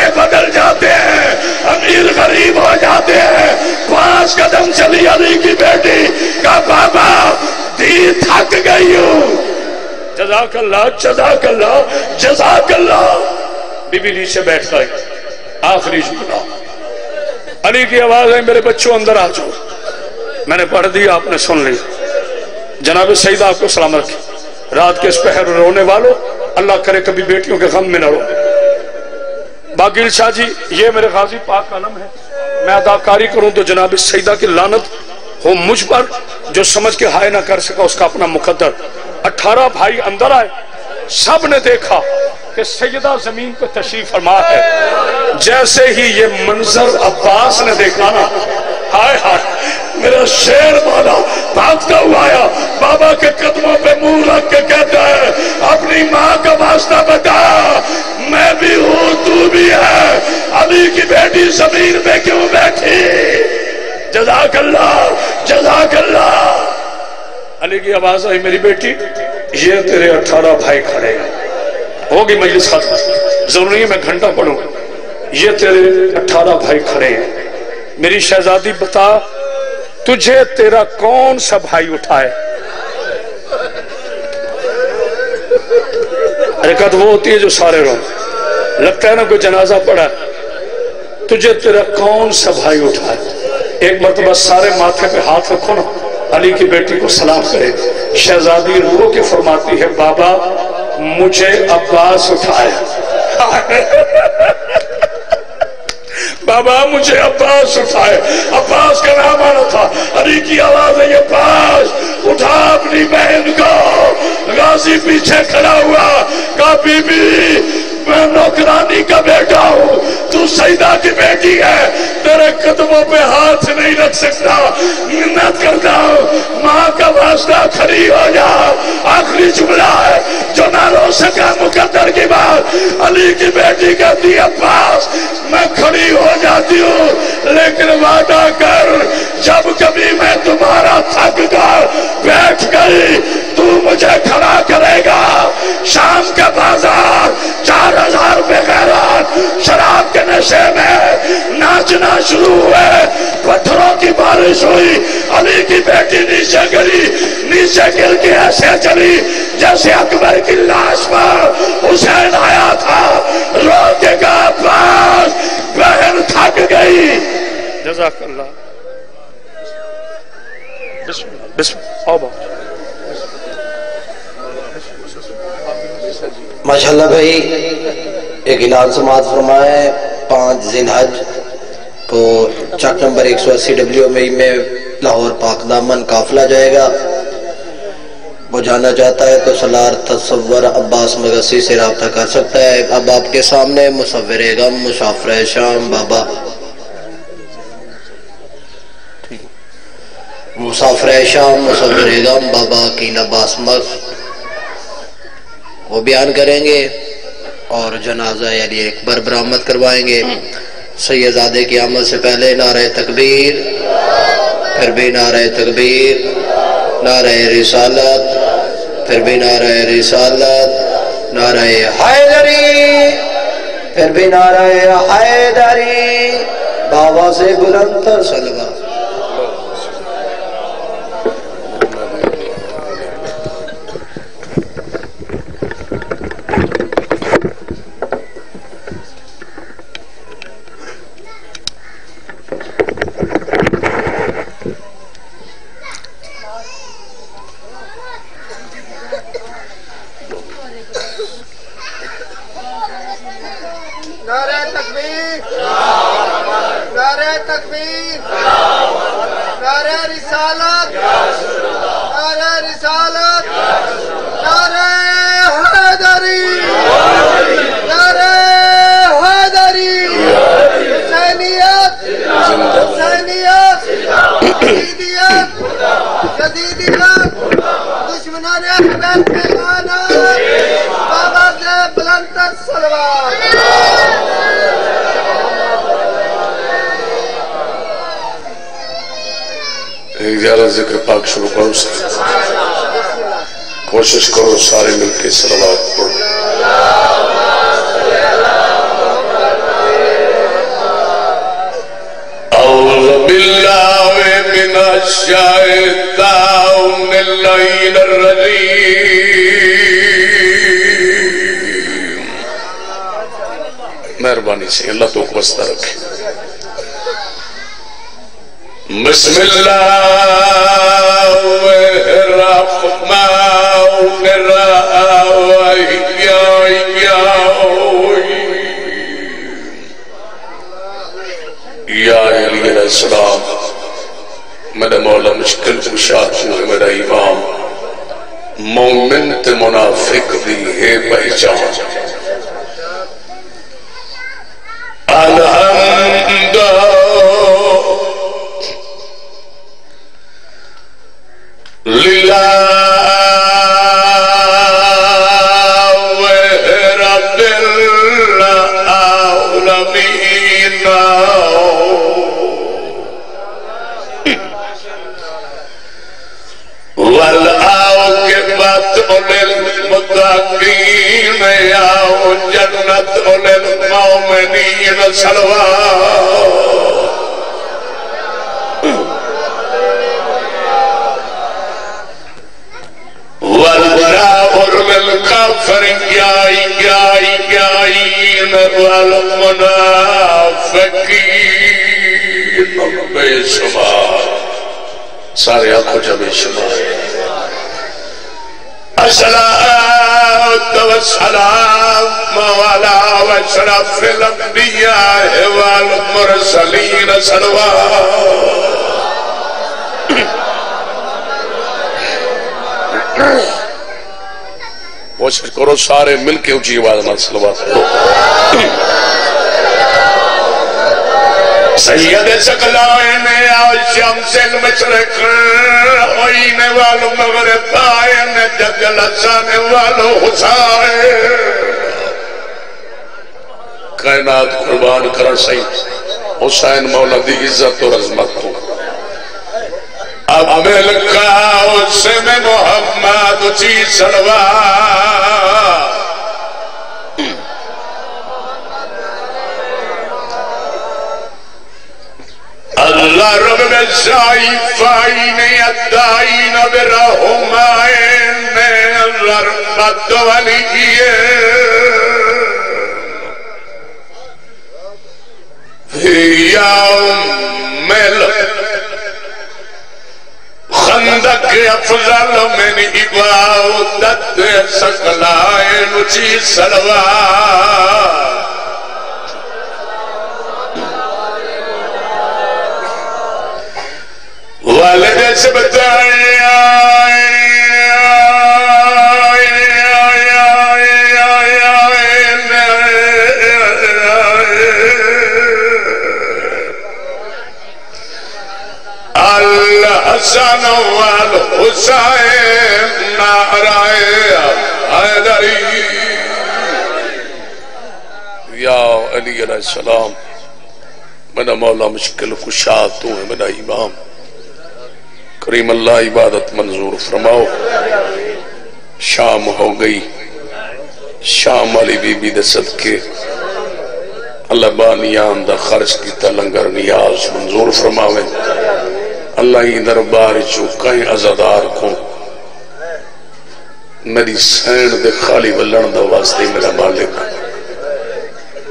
دس قدم چلی علی کی بیٹی کہا بابا دی تھک گئی ہوں جزاک اللہ جزاک اللہ جزاک اللہ۔ بی بی نیچے بیٹھتا ہے۔ آخری جملہ۔ علی کی آواز ہے، میرے بچوں، اندر آجو میں نے پڑھ دی آپ نے سن لی۔ جناب سیدہ آپ کو سلام رکھیں۔ رات کے اس پہر رونے والوں، اللہ کرے کبھی بیٹیوں کے غم میں نہ رونے باقیل شاہ جی یہ میرے غازی پاک عالم ہے میں اداکاری کروں تو جناب سیدہ کی لانت ہو مجھ پر، جو سمجھ کے ہائے نہ کر سکا اس کا اپنا مقدر۔ اٹھارہ بھائی اندر آئے، سب نے دیکھا کہ سیدہ زمین پہ تشریف فرما ہے۔ جیسے ہی یہ منظر عباس نے دیکھا نا، ہائے ہائے۔ میرا شیر مانا بھاگتا ہوا آیا بابا کے قدموں پہ منہ رکھ کے کہتا ہے، اپنی ماں کا واسطہ بتا۔ میں بھی ہوں، تو بھی ہے۔ علی کی بیٹی زمین پہ کیوں بیٹھی؟ جزاک اللہ جزاک اللہ۔ علی کی آواز آئی میری بیٹی۔ یہ تیرے اٹھارہ بھائی کھڑے ہیں۔ ہوگی مجلس ختم۔ ضروری میں گھنٹا پڑھوں۔ یہ تیرے اٹھارہ بھائی کھڑے ہیں۔ میری شہزادی بتا تجھے تیرا کون سا بھائی اٹھائے؟ حرکت وہ ہوتی ہے جو سارے رو لگتا ہے نا کوئی جنازہ پڑا تجھے تیرا کون سا بھائی اٹھائے؟ ایک مرتبہ سارے ماتھے پہ ہاتھ رکھو نا۔ علی کی بیٹی کو سلام کرے۔ شہزادی رو کے فرماتی ہے، بابا، مجھے عباس اٹھائے بابا مجھے عباس اٹھائے۔ عباس کا نام آنا تھا۔ علی کی آواز ہے عباس، اٹھا اپنی بہن کو۔ غازی پیچھے کھڑا ہوا۔ کہا بی بی میں نوکرانی کا بیٹا ہوں۔ تو سیدہ کی بیٹی ہے۔ تیرے قدموں پہ ہاتھ نہیں رکھ سکتا۔ منت کرتا ہوں۔ ماں کا واسطہ کھڑی ہو جا۔ آخری جملہ ہے جو نہ رو سکا مقدر کی بات۔ علی کی بیٹی کہتی ہے، عباس، میں کھڑی ہو جاتی ہوں۔ لیکن وعدہ کر، جب کبھی میں تمہارا تھک کر بیٹھ گئی، تو مجھے کھڑا کرے گا۔ شام کے بازار، چار ہزار بغیرات شراب کے نشے میں ناچنا شروع ہوئے، پتھروں کی بارش ہوئی، علی کی بیٹی نیچے گری، نیچے گر کے ایسے چلی جیسے اکبر کی لاش پر حسین آیا تھا، رو کے گا پاس بہن تھک گئی۔ جزاک اللہ۔ بسم اللہ بسم اللہ۔ آؤ باؤ ماشاءاللہ بھائی ایک اعلان سماعت فرمائے، پانچ ذیل حج کو چک نمبر ایک سو اسی ڈبلیو مئی میں لاہور پاک دامن قافلہ جائے گا۔ وہ جانا چاہتا ہے تو سلار تصور عباس مگسی سے رابطہ کر سکتا ہے۔ اب آپ کے سامنے مصور غم مسافر شام، بابا۔ مسافر شام، مصور غم، بابا کیلا باسمت وہ بیان کریں گے۔ اور جنازہ یعنی اکبر برآمد کروائیں گے۔ سیدزادے کی آمد سے پہلے نعرہ تکبیر، پھر بھی نعرہ تکبیر، نعرہ رسالت، پھر بھی نعرہ رسالت، نعرہ حیدری، پھر بھی نعرہ حیدری۔ بابا سے بلندر سلوہ نعرہ تکبیر نعرہ تکبیر نعرہ رسالت نعرہ رسالت نعرہ حیدری نعرہ حیدری حسینیت حسینیت جدیدیت جدیدیت دشمنان احمد پیمانہ بابا سے بلندر سلوات ایک زیادہ ذکر پاک شروع کرو سے کوشش کرو سارے مل کے سلوات پڑھو أعوذ بالله من الشيطان اللعين الرجيم مہربانی سے اللہ تو وسطہ رکھے بسم الله الرحمن الرحيم یا علی علیہ السلام میرا مولا مشکل کشاد ہوئے میرا امام مومن تے منافق دی ہے پہچان والمرسلين صلوات کوشش کرو سارے مل کے اونچی آواز میں سلوات کرو سید سقلائن شمس المشرق عین والمغرب آئین جگل حسن والحسائن کائنات قربان کرن سہی حسین مولا دی عزت اور عظمت کو اب ملکا اس میں محمد جی چی سلوات اللہ رب میں شائفائین ادائین برہمائین رحمت والی کیے یوم خندق افضل من عبادت سکلائن چی سلوات. والد سے بتایا الحسن والحسین نارائے حیدری. یا علی علیہ السلام، میرا مولا مشکل کشا، تو ہے میرا امام. کریم اللہ عبادت منظور فرماؤ. شام ہو گئی. شام والی بی بی دے صدقے. اللہ بانیان دا خرچ کی تلنگر نیاز منظور فرماوے. اللہ ہی دربار چو ازادار کو میری سین دے خالی ولن دا واسطے میرا مالک۔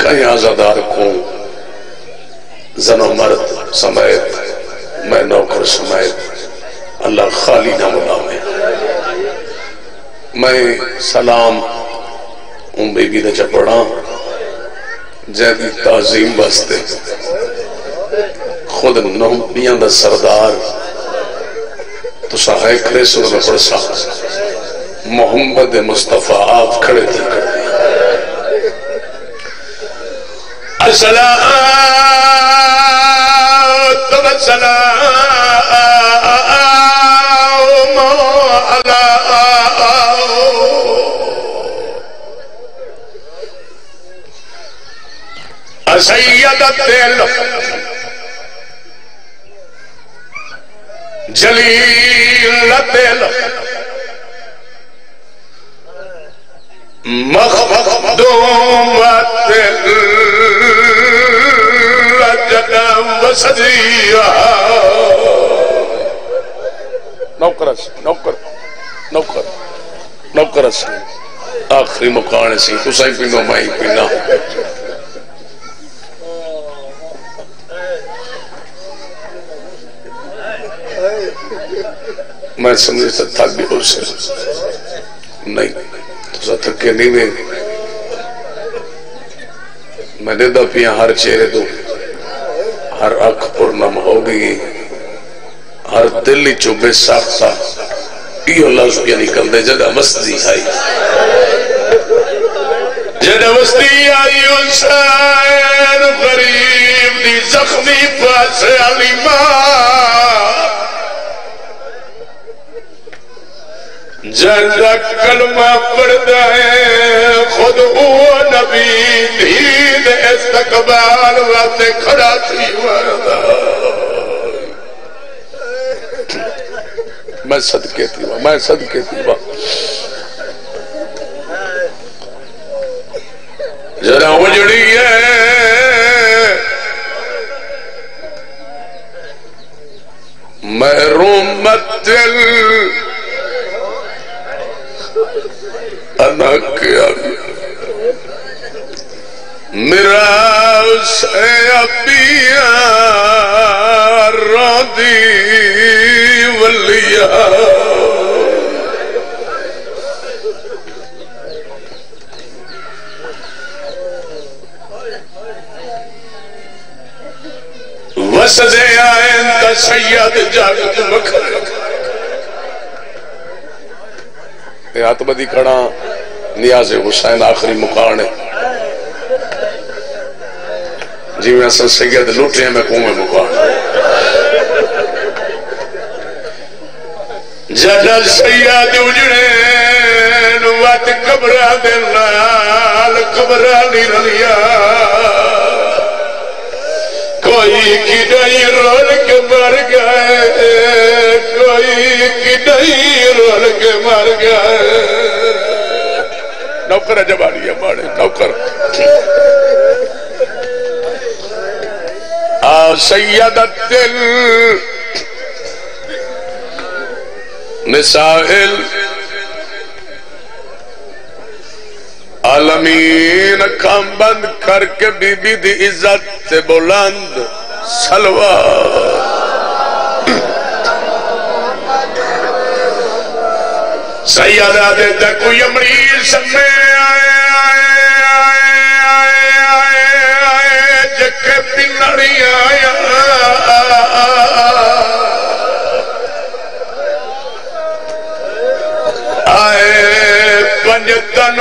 کہیں ازادار کو زن و مرد سمیت میں نوکر سمیت اللہ خالی نہ ملاوے میں سلام ان بی بی دا چپڑا جیدی تعظیم بستے خود نو بیان دا سردار تو سہائے کھڑے سر میں پڑ سا۔ محمد مصطفیٰ آپ کھڑے تھے۔ کرتے الصلاة والسلام على سید الدل جلیل الدل مخدومت الجنم وسجیہ نوکر نوکر نوکر نوکر آخری مکان سی تو سائی مائی پینا میں سمجھے سے تھک بھی ہو سے۔ نہیں، تو سا تھکے نہیں میں۔ میں نے دا پیا ہر چہرے تو ہر اکھ پر نم ہو گئی۔ ہر دل دلی چوبے ساکتا ایو لفظ پیا یعنی نکل دے جگہ مستی آئی۔ جگہ مستی آئی حسین غریب دی زخمی پاس علی ماں۔ جنگا کلمہ پڑھتا ہے، خود وہ نبی دید استقبال واتے کھڑا تھی وردہ میں صدقے تھی وہ میں صدقے تھی وہ ذرا اجڑی ہے۔ محرومت دل انا کیا۔ میرا اسے ابیا رودی و ولیا وسدے آئیں تا سید جاگت مکھر یہ ہاتھ بدی کھڑا، نیاز حسین آخری مکان ہے۔ جی میں اصل سید لوٹے ہیں، میں کوں مکان جڈا سید اجڑے نوات قبرہ دے لال قبرہ نہیں رلیا کوئی کڈائی رول کے مر گئے، کوئی کڈائی رول کے مر گئے۔ نوکر جبالی ماڑے نوکر۔ آ سید الدل مسائل عالمین کام بند کر کے بی بی دی عزت سے بلند سلوار سیدہ دے تک کوئی امریر سمے آئے آئے آئے آئے آئے جکے پنڑی آیا۔ آئے پنجتن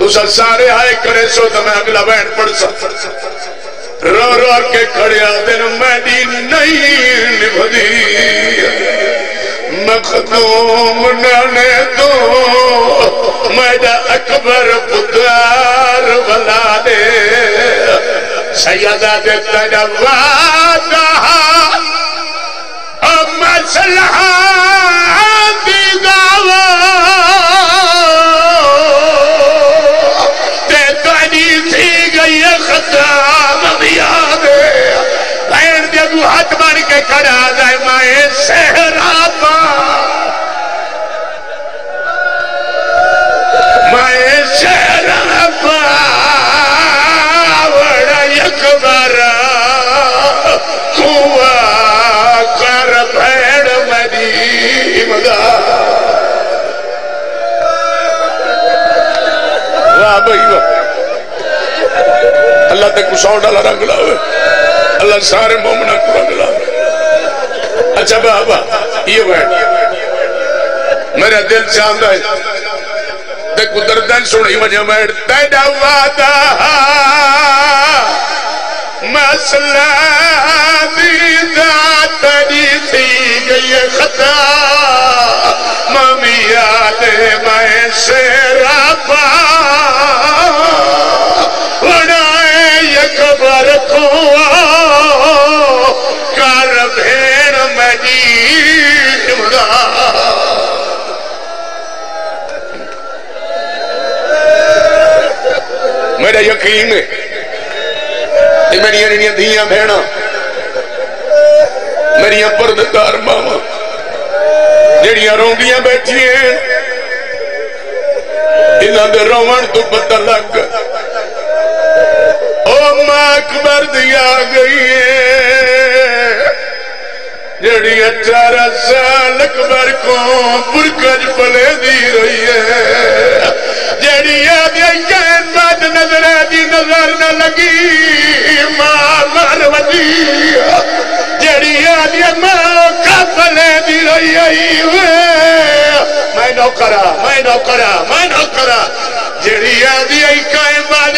تو سارے ہائے کرے سو تو میں اگلا بین پڑھ سکتا رو رو کے کھڑیا دن میری نہیں نبھدی۔ مخدوم نانے تو میرا اکبر پتار بلا دے۔ سیدہ دے تیرا وعدہ۔ مسلح دی دعوہ بن کے کھڑا مائے سہرا پا۔ مائے سہرا پا، وڑا یک بارا کوا کر بھیڑ مدی مدا واہ بھائی، واہ۔ اللہ تے کساؤ ڈالا رنگ لاوے؟ اللہ سارے مومنہ کو رنگ لاوے؟ اچھا بابا یہ بیٹھ میرا دل چاہتا ہے دیکھو دردن سنی وجہ بیٹھ تیڑا وعدہ مسئلہ دیدہ تری تھی گئی خطا ممی یاد میں سے رابا مجید مدا میرا یقین ہے کہ میری انہیاں دھیاں بھیڑا میری پردگار ماما جڑیاں روندیاں بیٹھی ہیں انہاں دے روان تو پتہ لگ او ماں اکبر دیا گئی ہے جڑی اٹھارہ سال اکبر کو برکج پلے دی رہی ہے جڑی آدھی جین بات نظر دی نظر نہ لگی ماں مر ودی جڑی آدھی ماں کا پلے دی رہی ہے میں نوکرا میں نوکرا میں نوکرا جڑی آدھی آئی قائم بعد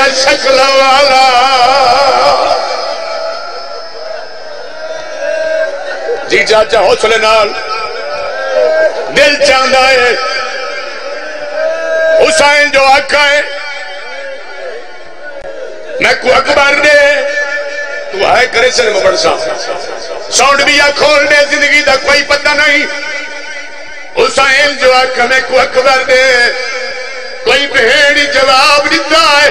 نانے شکل والا. جی چاچا حوصلے نال. دل چاہتا ہے. حسین جو آقا ہے. میں کو اکبر دے. تو آئے کرے سے میں بڑھسا ساؤنڈ بھی کھول دے، زندگی دا کوئی پتہ نہیں. حسین جو آقا میں کو اکبر دے. کوئی بہیڑی جواب دیتا ہے.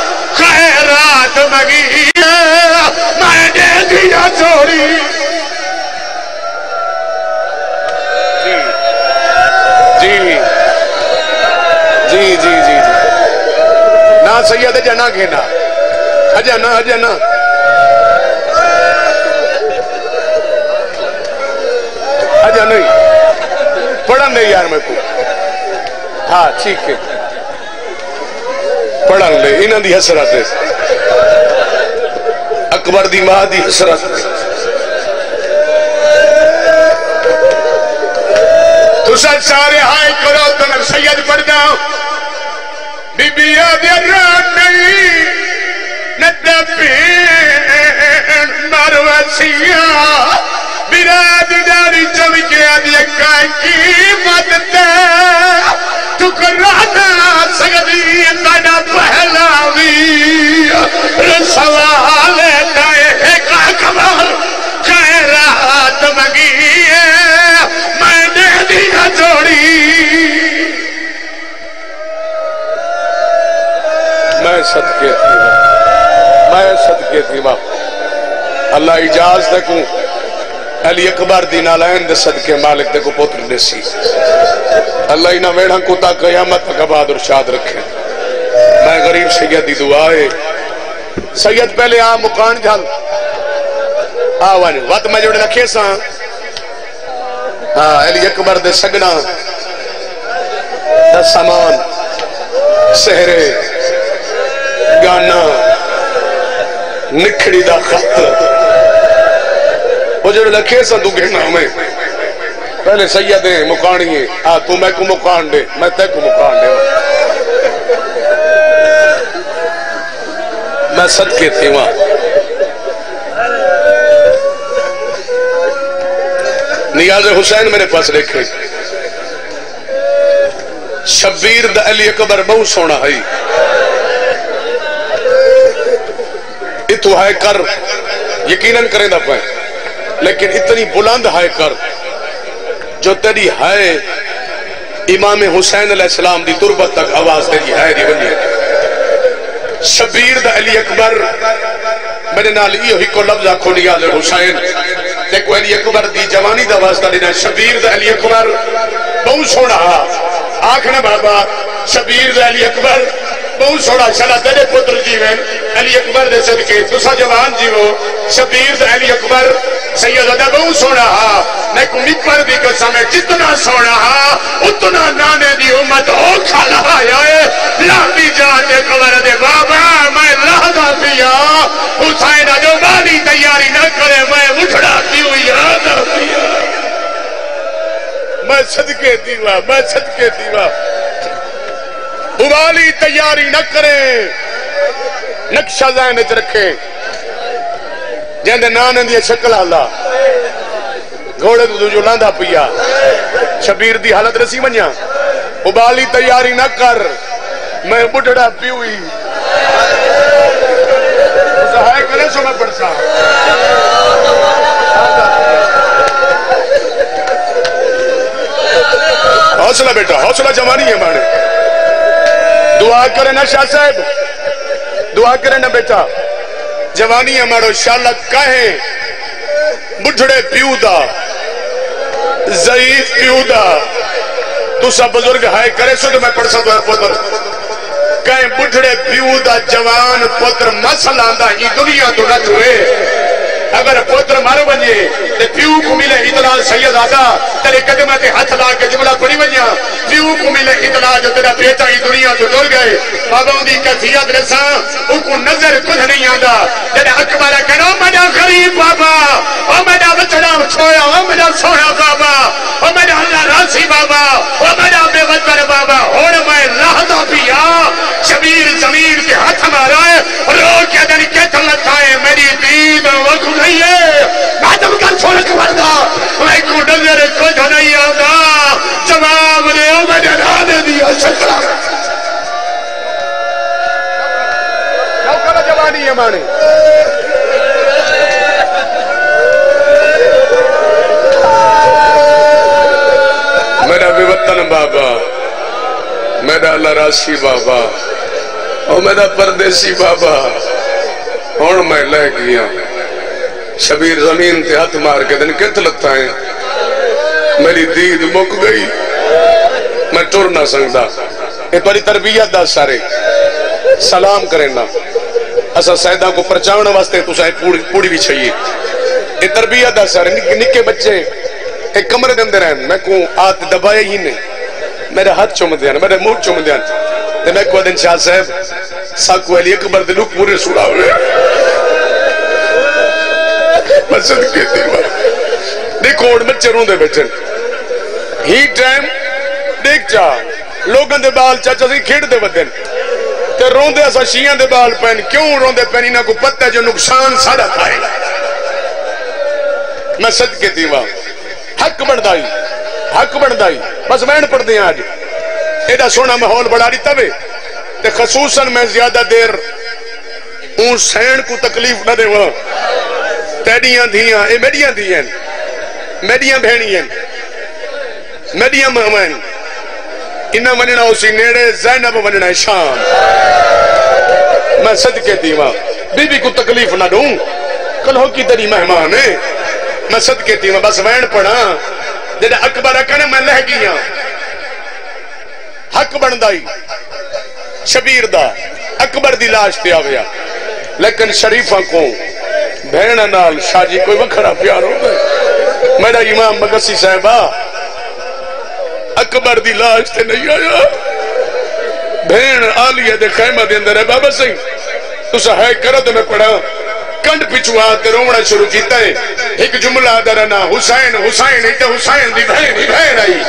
خیرات مگی میں دے دیا چھوڑی جی۔, جی۔ جی۔ جی جی جی نا سید جنا گھنا اجنا اجنا۔ اجا نہیں۔ پڑھن دے یار میں کو۔ ہاں ٹھیک ہے۔ پڑھن لے انہاں دی حسرت ہے اکبر دی ماں دی حسرت۔ تو سب سارے ہائے کرو تو سید پڑھ جاؤں بی بی آدھے رات نہیں ندبین مروسیاں براد داری چمکے آدھے کائیں کی مدد ٹکرانا سگدی مگی میں نے دیا جوڑی۔ میں صدقے تھی میں صدقے تھی اللہ اجاز دیکھوں علی اکبر دی نالین دے صدقے مالک دے دیکھو پوتر دیسی اللہ انہا ویڑھا کو تا قیامت تک آباد اور شاد رکھے۔ میں غریب سید دی دعائے سید پہلے آ مکان جھل۔ آوان وقت میں جوڑے رکھے سا ہاں علی اکبر دے سگنا۔ دا سامان، سہرے، گانا، نکھڑی دا خط۔ وہ جو لکھے سا تو گھرنا ہمیں پہلے سیدیں مکانیے، آ، تو میں کو مکان دے، میں تے کو مکان دے۔ میں صدقے تھی وہاں نیاز حسین میرے پاس رکھے شبیر دا علی اکبر بہو سونا ہے۔ اتو ہے کر۔ یقیناً کریں دا پائیں لیکن اتنی بلند ہے کر جو تیری ہے، امام حسین علیہ السلام دی تربت تک آواز تیری ہے، دی بنی شبیر دا علی اکبر، میرے نال ایو ہی کو لفظ آکھو نیاز حسین۔ دیکھو علی اکبر دی جوانی دا واسطہ دینا شبیر دا علی اکبر۔ بہت سونا۔ آکھنا بابا، شبیر دا علی اکبر۔ بہت سوڑا چلا تیرے پتر جیوین علی اکبر دے صدقے۔ تسا جوان جیو شبیر دا علی اکبر۔ سید ادا بہت سوڑا ہا، میں کو مکبر دی قسم ہے جتنا سوڑا ہا، اتنا نانے دی امت ہو کھالا آئے لاندی جاتے قبر دے بابا، میں لہدا پیا حسین جو مالی تیاری نہ کرے، میں اٹھڑا دیو یاد پیا میں صدقے دیوا، میں صدقے دیوا۔ ابالی تیاری نہ کریں نقشہ ذہن چ رکھیں۔ جہاں نان دی شکل اللہ گھوڑے تو جو لاندہ پیا۔ شبیر دی حالت رسی منیا ابالی تیاری نہ کر۔ میں بڑھڑا پیوئی۔ سہائے کرے سو میں پڑھ سا۔ حوصلہ بیٹا، حوصلہ جوانی ہے مانے دعا کرے نا شاہ صاحب۔ دعا کرے نا بیٹا۔ جوانی ہمارو مارو شاءاللہ کہے بڑھڑے پیو دا ضعیف پیو دا تو سب بزرگ ہائے کرے سو تو میں پڑھ سا تو ہے پتر۔ کہیں بڑھڑے پیو دا جوان پتر مسل آندہ ہی دنیا تو نہ چھوئے اگر پتر مر بنجے تے پیو کو ملے اطلاع سید آدھا تیرے قدمہ تے ہاتھ لا کے جملہ پڑی بنیا پیو کو ملے اطلاع جو تیرا بیٹا ہی دنیا تو ڈر گئے؟ بابا دی کیفیت رساں او کو نظر کچھ نہیں آندا۔ تیرے اکبر کہنا میرا غریب بابا، او میرا بچڑا چھویا، او میرا سویا بابا، او میرا اللہ راسی بابا، او میرا بے وطر بابا۔ اور میں لہدہ پیا شبیر زمین کے ہاتھ مارا ہے، رو کے دن کے تلتا ہے میری دید وقت نہیں ہے۔ کا میں کو نظر کچھ نہیں آتا۔ جواب نے او میں نے رانے دیا جوانی ہے مانے۔ میرا بھی وطن بابا میرا اللہ راسی بابا اور میرا پردیسی بابا۔ اور میں لے گیا۔ شبیر زمین تے ہاتھ مار کے دن کت لگتا ہے میری دید مک گئی۔ میں ٹر نہ سکتا یہ تاری تربیت دا سارے۔ سلام کریں نا۔ اسا سیدہ کو پرچاؤنا واسطے تو سائے پوڑی بھی چاہیے یہ تربیت دا سارے۔ نکے بچے۔ ایک کمرے دے اندر ہیں۔ میں کو آت دبائے ہی نہیں۔ میرے ہاتھ چوم دیا میرے موٹ چوم دیا میں کو دن شاہ صاحب، ساکو علی اکبر دے لوگ پورے سوڑا ہوئے۔ مسجد کے دیوار دیکھو اڑ بچے دے بیٹھن ہی ٹائم دیکھ چا لوگاں دے بال چاچا سی کھیڑ دے بدن تے رون دے اسا شیعہ دے بال پہن کیوں رون دے پہن انہاں کو پتہ جو نقصان سارا کھائے میں صدقے دیوا حق بڑھ حق بڑھ بس وین پڑھ دیں آج ایڈا سونا محول بڑھا دی تبے تے خصوصاً میں زیادہ دیر اون سین کو تکلیف نہ دے وہاں تیڑیاں دھیاں اے میڈیاں دھیاں میڈیاں بہنیاں میڈیاں مہمین انہاں مننا اسی نیڑے زینب مننا ہے شام میں صدقے دیواں بی بی کو تکلیف نہ دوں کل ہو کی تری مہمان ہے میں صدقے دیواں بس وین پڑھا جڑا اکبر اکنے میں لہ گیا حق بندائی شبیر دا اکبر دی لاش تے آویا لیکن شریفہ کو بہن نال شاہ جی کوئی وکھرا پیار ہو گئے میرا امام مگسی صاحبہ، اکبر دی لاش تے نہیں آیا۔ بہن آلیہ دے خیمہ دے اندر ہے۔ بابا سنگھ تو سا ہے کرد میں پڑھا کنڈ پچھو آتے رومڑا شروع کیتا ہے۔ ایک جملہ درنا حسین حسین ایتا حسین دی بہن دی بہن آئی۔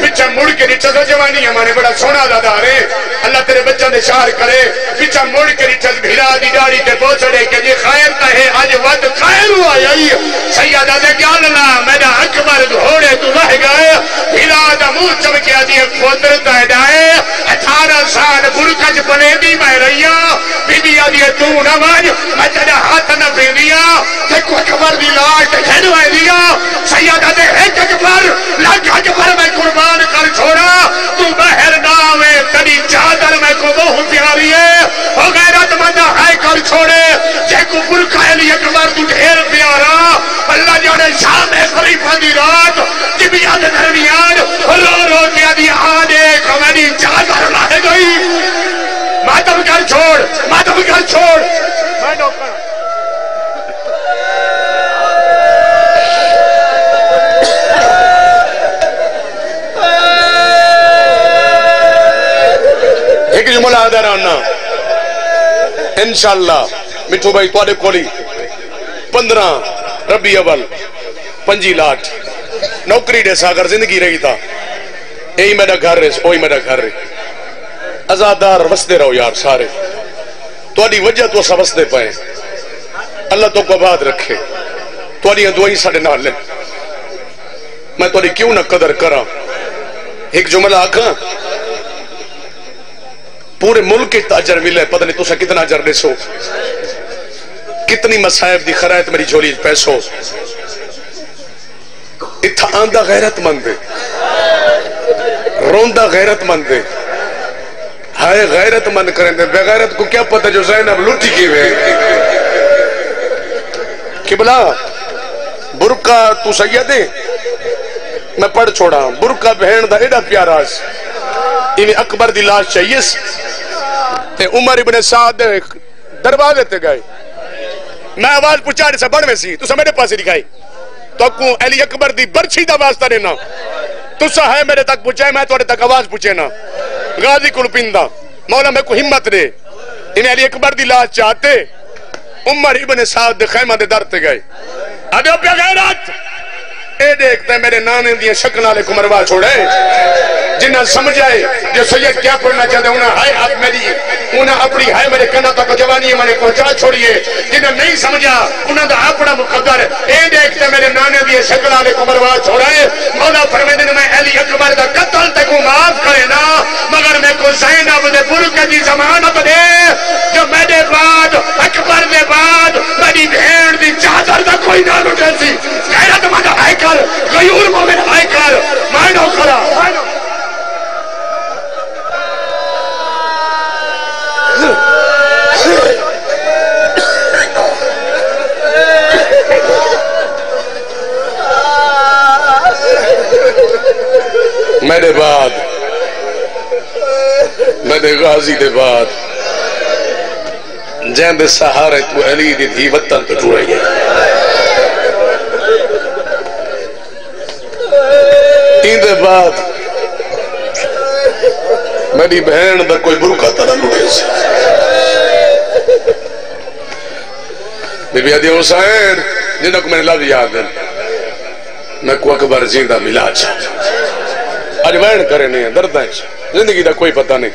پچھا مڑ کے نیچہ سا جوانی ہمارے بڑا سونا دادا رہے اللہ تیرے بچہ نے شار کرے۔ پچھا مڑ کے نیچہ بھیرا دی ڈاڑی تے پوچھڑے کہ جی خیر کہے، آج ود خیر ہوا آئی، سیدہ دے کیا اللہ میرا اکبر گھوڑے تو رہ گئے۔ بھیرا دا منہ چمکیا دی فوتر تیڈائے اٹھارہ سال برکج بنے دی میں رہیا۔ بی بی آدھی، تو نماز میں تیرا ہاتھ نہ پھیلیا دیکھو اکبر دی لاش تے کھڑوائے دیا۔ سیدہ دے ایک اکبر لاکھ اکبر میں قربان کر چھوڑا، تو بہر ناوے تری چادر میں کو بہت پیاری ہے۔ او غیرت مندہ ہے، کر چھوڑے۔ جے کو برکہ علی اکبر تو ڈھیر پیارا۔ اللہ جانے شام ہے خریفہ دی رات۔ جبیہ دے درمیان۔ رو رو کیا دی آنے کو چادر لائے گئی۔ ماتم کر چھوڑ، ماتم کر چھوڑ۔ میں ڈاکٹر ایک جملہ آدھا رہنا انشاءاللہ، مٹھو بھائی تو آدھے کولی پندرہ، ربی اول، پنجی لاٹ نوکری دے ساگر زندگی رہی تھا یہی میرا گھر رہے وہی میرا گھر رہے ازادار وستے رہو یار سارے۔ تو آدھی وجہ تو سا وستے پائے اللہ تو کو آباد رکھے۔ تو آدھی دعائیں ساڑے نہ لیں میں تو آدھی کیوں نہ قدر کرا ایک جملہ آکھاں۔ پورے ملک کے تاجر ملے، پتہ نہیں تو کتنا اجر سو۔ کتنی مسائب دی خرائط میری جھولی پیسو۔ اتھا آندہ غیرت مند روندہ غیرت مند ہائے غیرت مند کریں دے بے غیرت کو کیا پتہ جو زینب لٹی کی ہوئے قبلہ برکہ تو سیدے میں پڑھ چھوڑا برکا بہن دا ایڈا پیارا سی انہیں اکبر دی لاش چاہیے تے عمر ابن سعد دروازے تے گئے میں آواز پوچھا رہے سے بڑھ میں سی تو سا میرے پاس دکھائی. تو کوں علی اکبر دی برچھی دا واسطہ دینا. تو سا ہے میرے تک پوچھائے میں توڑے تک آواز پوچھے نا غازی کل پندہ مولا میں کو ہمت دے. انہیں علی اکبر دی لاش چاہتے. عمر ابن سعد دے خیمہ دے در تے گئے. ادھو پہ غیرت. اے دیکھتے میرے نانے دیا شکل والے کو مروا چھوڑے. جنہ سمجھائے جو سید کیا پڑھنا چاہتے ہیں انہیں ہائے آپ میری انہیں اپنی ہائے میرے کنا تک جوانی میں نے پہنچا چھوڑیے۔ جنہ نہیں سمجھا انہیں دا اپنا مقدر اے دیکھتے میرے نانے دیا شکل والے کو مروا چھوڑے مولا فرمیدن میں علی اکبر دا قتل تک معاف کرے نا، مگر میں کو زینب دے برکہ دی زمانت دے۔ جو میرے بعد، اکبر دے بعد، میری بھیڑ دی چادر دا کوئی نہ لٹے سی۔ غیرت مند آئے کر، غیور مومن آئے کر مائنو کرا میرے بعد۔ میرے غازی دے بعد۔ جہاں دے سہارے تو علی دی دھی وطن تو ٹوڑے گئے تین دے بعد۔ میری بہن دا کوئی برکا ترہ لڑے سے بی بی عدی حسین جنہوں کو میں نے لفظ یاد ہے، میں کو اکبر زندہ ملا چاہتا اج وین کرے نہیں درد زندگی دا کوئی پتہ نہیں۔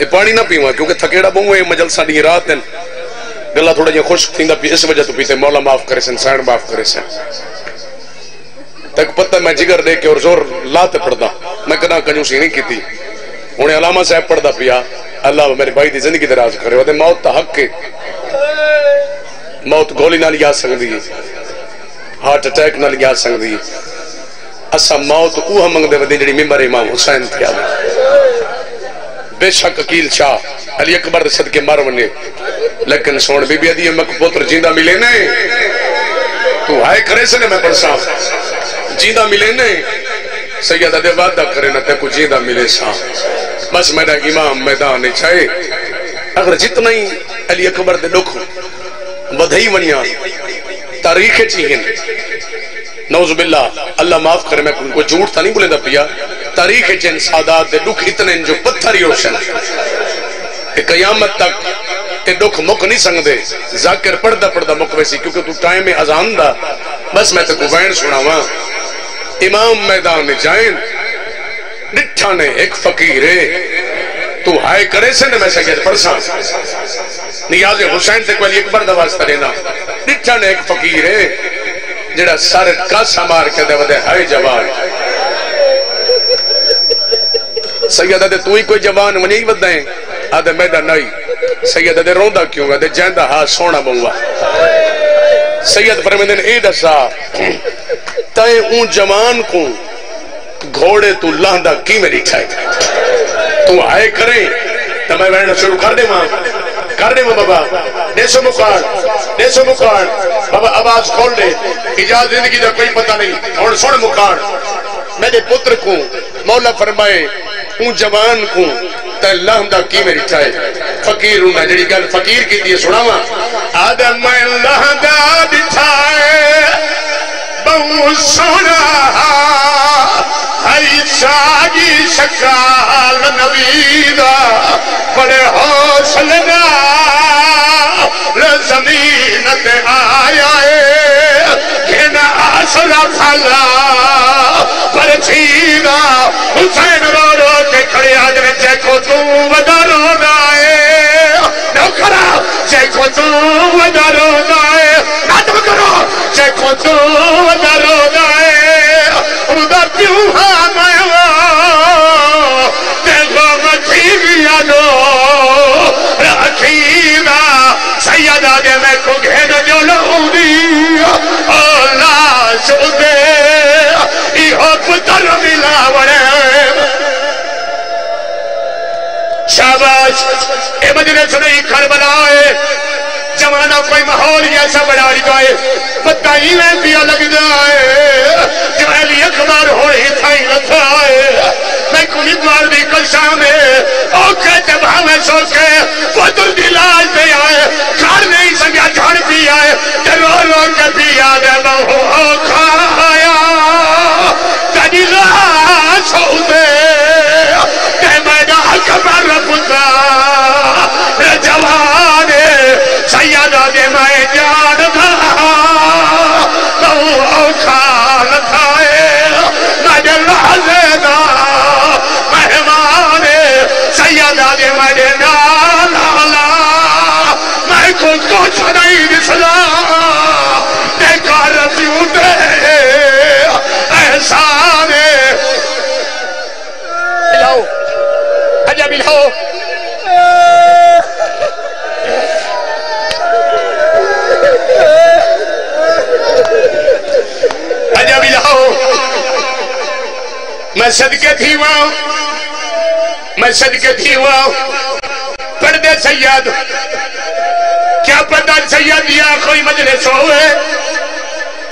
یہ پانی نہ پیوا کیونکہ تھکیڑا بہو ہے مجل ساڑی رات ہیں گلہ تھوڑا یہ خوش تھیندا پی، اس وجہ تو پیتے مولا معاف کرے سن، سائن معاف کرے سن۔ تک پتہ میں جگر دے کے اور زور لاتے پڑھدا میں کنا کنجوسی نہیں کیتی۔ انہیں علامہ صاحب پڑھدا پیا، اللہ میرے بھائی دی زندگی دراز کرے وہ موت تا حق کے موت گولی نہ لیا سکتی ہے۔ ہارٹ اٹیک نہ لیا سکتی اسا موت اوہ منگ دے ودی جڑی ممبر امام حسین تھی آدھے بے شک اکیل شاہ، علی اکبر دے صدقے مر ونے۔ لیکن سون بی بی ادھی میں پوتر جیندہ ملے نے۔ تو ہائے کرے سے نے میں پرسا جیندہ ملے نے۔ سیدہ دے وعدہ کرے نہ تے کو جیندہ ملے سا بس میرا امام میدان چاہے اگر جتنا ہی علی اکبر دے لکھ بدھائی ونیا تاریخ چیئے نوز باللہ، اللہ معاف کرے، میں کوئی جھوٹ تھا نہیں بولے دا پیا۔ تاریخ چین سادات دے لکھ اتنے جو پتھر ہی روشن کہ قیامت تک تے دکھ مک نہیں سنگ دے ذاکر پڑھ دا پڑھ دا مک ویسی، کیونکہ تو ٹائم ازان دا۔ بس میں تے کو وین سنا ہوا امام میدان جائیں۔ نٹھا نے ایک فقیرے تو ہائے کرے سے نے میں سید پرسا نیاز حسین تے کوئی اکبر دا واسطہ دینا۔ نٹھا نے ایک فقیرے جڑا سارے کاسا مار کے دے ودے، ہائے جوان۔ سیدہ دے تو ہی کوئی جوان منی ہی ودائیں آدھے میدہ نہیں سیدہ دے روندہ کیوں؟ گا دے جیندہ ہاں سونا بہوا سید فرمیدن اے دسا تائیں اون جوان کو گھوڑے تو لاندہ کی میری کھائے؟ تو آئے کریں تو میں بہنہ شروع کر دے ماں کر دے ماں بابا۔ دیسو مکار دیسو مکار بابا، آواز کھول دے؟ اجاز زندگی دا کوئی پتہ نہیں۔ اور سن مکار۔ میرے پتر کو مولا فرمائے اون جوان کو تے لاندہ کی میری کھائے فقیر ہوں میں جڑی گل فقیر کی دیئے سنا ماں آدم میں لاندہ بچھائے بہو سونا شاگی شکال نبیدہ بڑے حوصلے زمین تے آیا ہے کہنا آسلا پھلا پر چھینا حسین رو رو کے کھڑے آج میں چیکو تو ودا رو دائے نوکرا چیکو تو ودا رو دائے ناتم کرو چیکو تو دے میں کھگے نہ جو لہوری لاش دے ایہو پتر ملاوڑے۔ شاباش، اے مجلے سنئی کربلا ہے۔ زمانہ کوئی ماحول جیسا بنا لیا ہے۔ پتہ ہی میں پیا لگ جائے۔ جو اہلی اخبار ہو رہی تھا ہی لتا ہے۔ میں کلی بار بھی کل شام اوکے، جب ہمیں سوکے پتر دلاج دے آئے۔ بھی آئے چلو لو کبھی یاد نہ ہو سنائی دی تھی ماں میں صدقے تھی ماں پردے سیاد کیا پتہ سید یا کوئی مجلس ہوئے؟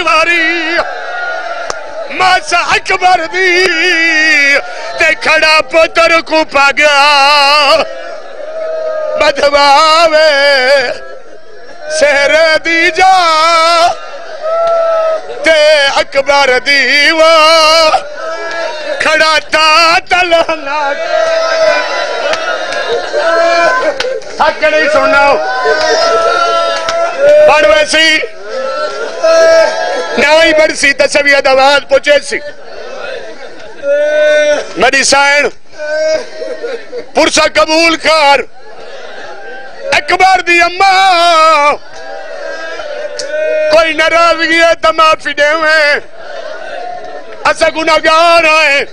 واری ماسا اکبر دی تے کھڑا پتر کو پاگیا۔ بدواوے سہر دی جا۔ تے اکبر دیوا، کھڑا تا تلہنا تھکڑی سناؤ پڑھ ویسی۔ نائی برسی تسویت دواز پوچھے سی۔ مری سائن، پرسا قبول کار اکبر دی اممہ کوئی نراض گیا تمہا فیڈے ہوئے اسا گناہ گناہگار آئے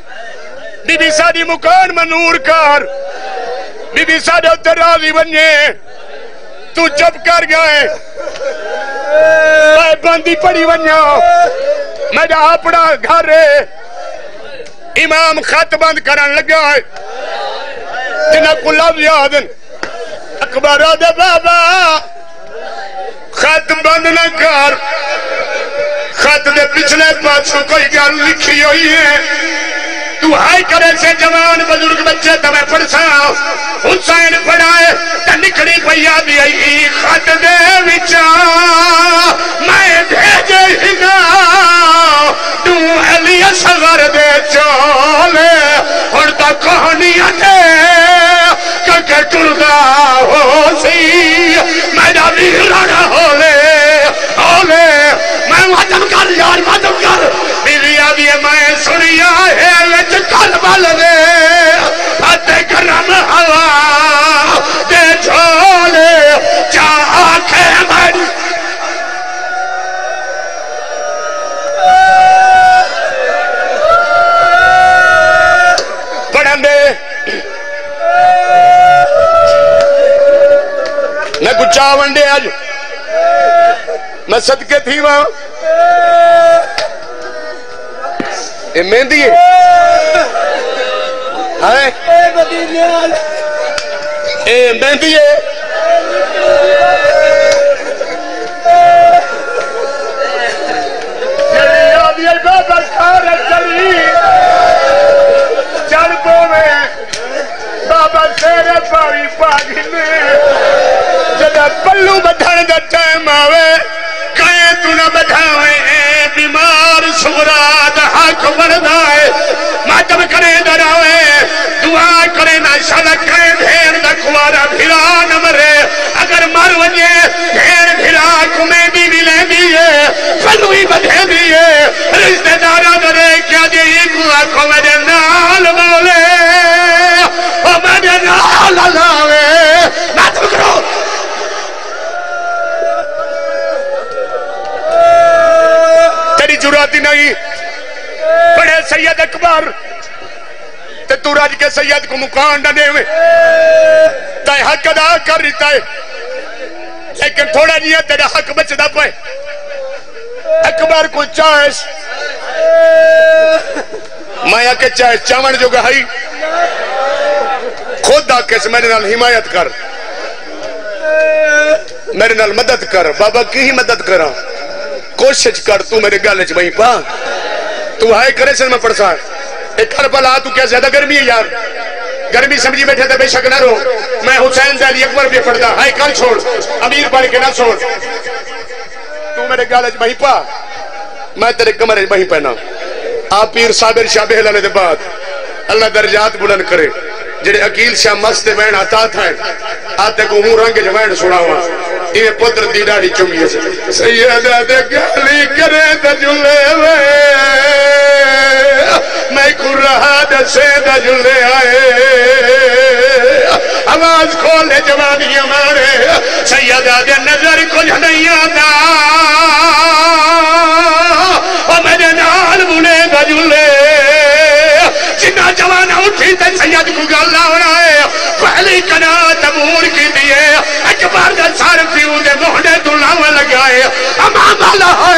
بی بی ساڑی مکان منور کار بی بی ساڑی اتر بنیے۔ تو جب کر گئے۔ بندی پڑی ونیا میں جا اپنا گھر امام خط بند کرن لگا ہے جنہ کو لفظ یاد اکبرہ دے بابا خط بند نہ کر خط دے پچھلے پاسوں کوئی گل لکھی ہوئی ہے تو ہائی کرے سے جوان بزرگ بچے تو میں پڑسا حسین پڑھائے تو نکڑی پیا بھی آئی خط دے وچا میں بھیجے ہنا تو علی صغر دے چولے اور تا کہانی آتے کہ ٹردہ ہو سی۔ میرا ویران ہولے ہولے۔ میں ماتم کر یار ماتم کر۔ میری آبی میں سنیا نه گچا ونڊي اڄ ਸਦਕੇ صدقي ٿي ਮਹਿੰਦੀ ਏ اے مہندی ہے بابا تیرے پاری پاگنے جدا پلو بدھن دا ٹائم آوے کہیں تو نہ بیمار سغرا دا حق بڑھدا ہے ماتم کرے دراوے دعا کرے نہ شالا کہیں بھیر دا کوارا بھرا نہ مرے۔ اگر مر وجے بھیر بھرا کمیں بھی ملے دیئے پلو ہی بدھے دیئے رشتہ دارا درے کیا جے ہی کو آنکھوں میں دے نال بولے؟ او میں دے نال لاوے۔ ماتم کرو۔ تیری جراتی نہیں۔ بڑے سید اکبر۔ تے تو رج کے سید کو مکان نہ دے میں تے حق ادا کر رہتا ہے۔ لیکن تھوڑا نہیں ہے، تیرا حق بچدا پائے اکبر کو چاہش۔ میں آکے چاہے چاون جو گہائی خود آکے سے میرے نال حمایت کر۔ میرے نال مدد کر۔ بابا کی ہی مدد کرا کوشش کر تو میرے گالے چ وہیں پا تو ہائے کرے سے میں پڑسا ایک کربلا، تو کیا زیادہ گرمی ہے یار؟ گرمی سمجھی بیٹھے تھے، بے شک نہ رو۔ میں حسین زیلی اکبر بھی پڑھتا۔ ہائے، کل چھوڑ۔ امیر پڑھ کے نہ چھوڑ۔ تو میرے گالے چ وہیں پا میں تیرے کمرے وہیں پہنا۔ آپ پیر صابر شاہ بہل علیہ دے بعد اللہ درجات بلند کرے۔ جڑے اکیل شاہ مست وین آتا تھا۔ آتے کو ہوں رنگ جو وین سنا ہوا۔ یہ پتر دی ڈاڑی چمی ہے سیدہ دے گالی کرے دا جلے میں کر رہا دسے دا جلے آئے۔ آواز کھولے جوانی ہمارے سیدہ دے نظر کچھ نہیں آتا۔ او میرے نال بنے دا جلے جنہ جوانا اٹھی تے سید کو گالا ہونا ہے، پہلی کنا تبور کی دیئے اکبر دا سار پیو دے موڑے دلاوے لگائے۔ امام والا ہے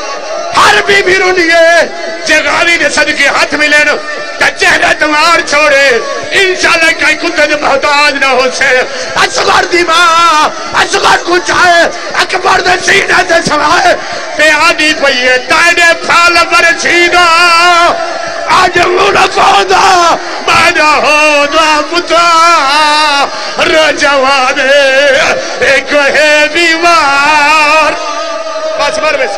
کرو ماتم بی بھی رو دیئے جگالی نے صدقے ہاتھ ملے تا چہرہ تمہار چھوڑے۔ انشاءاللہ کئی کتے محتاج نہ ہو سے۔ اصغر دی ماں اصغر کو چاہے اکبر دے سینہ دے سوائے۔ تے آدھی پئیے تائنے پھال پر چھینا آج موڑا کودا مانا ہو دا پتا رجوانے ایک ہے بیمار۔ بس مر بس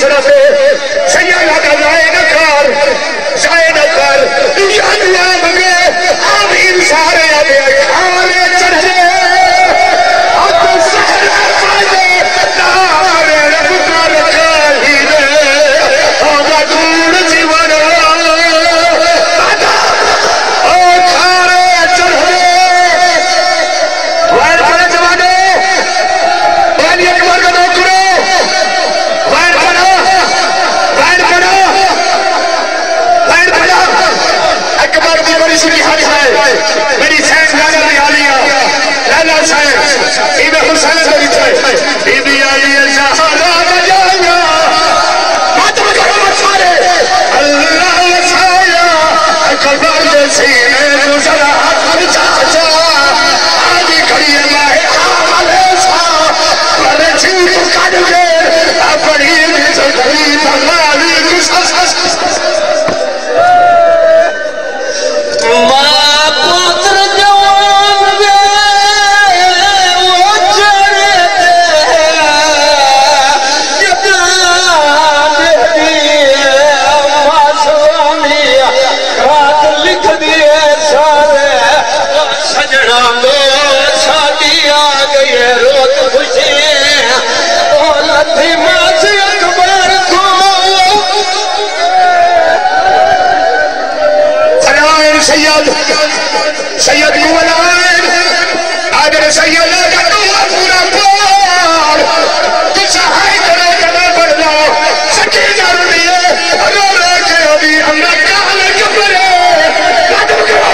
Gracias. بڑی سائیں گالا دی آلیاں لالا صاحب ایں حسین دی چھے ایں دی آئی اے شاہ جا جا یا ہات مجھ سارے اللہ یا شاہ قل بعد حسین اے جو جا جا آڈی کھڑی اے ماہ علیہ ص کر جی کا سید گولائن اگر سید جتو پورا پور کس حیدر جنا پڑھ لو سکی جر دیئے اگر رہ کے ابھی امرہ کال جبرے لگو کرو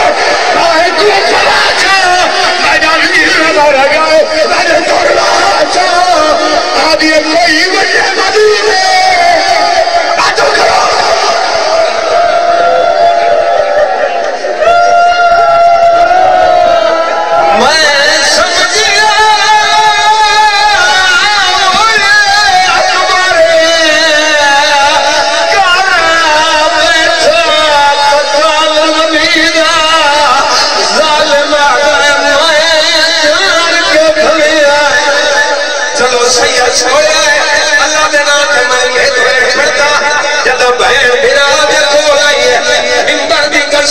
آئے کو پڑا جا آئے جانگیر رضا رہ گئے آئے دور لہا جا آدھی کوئی وجہ مدینے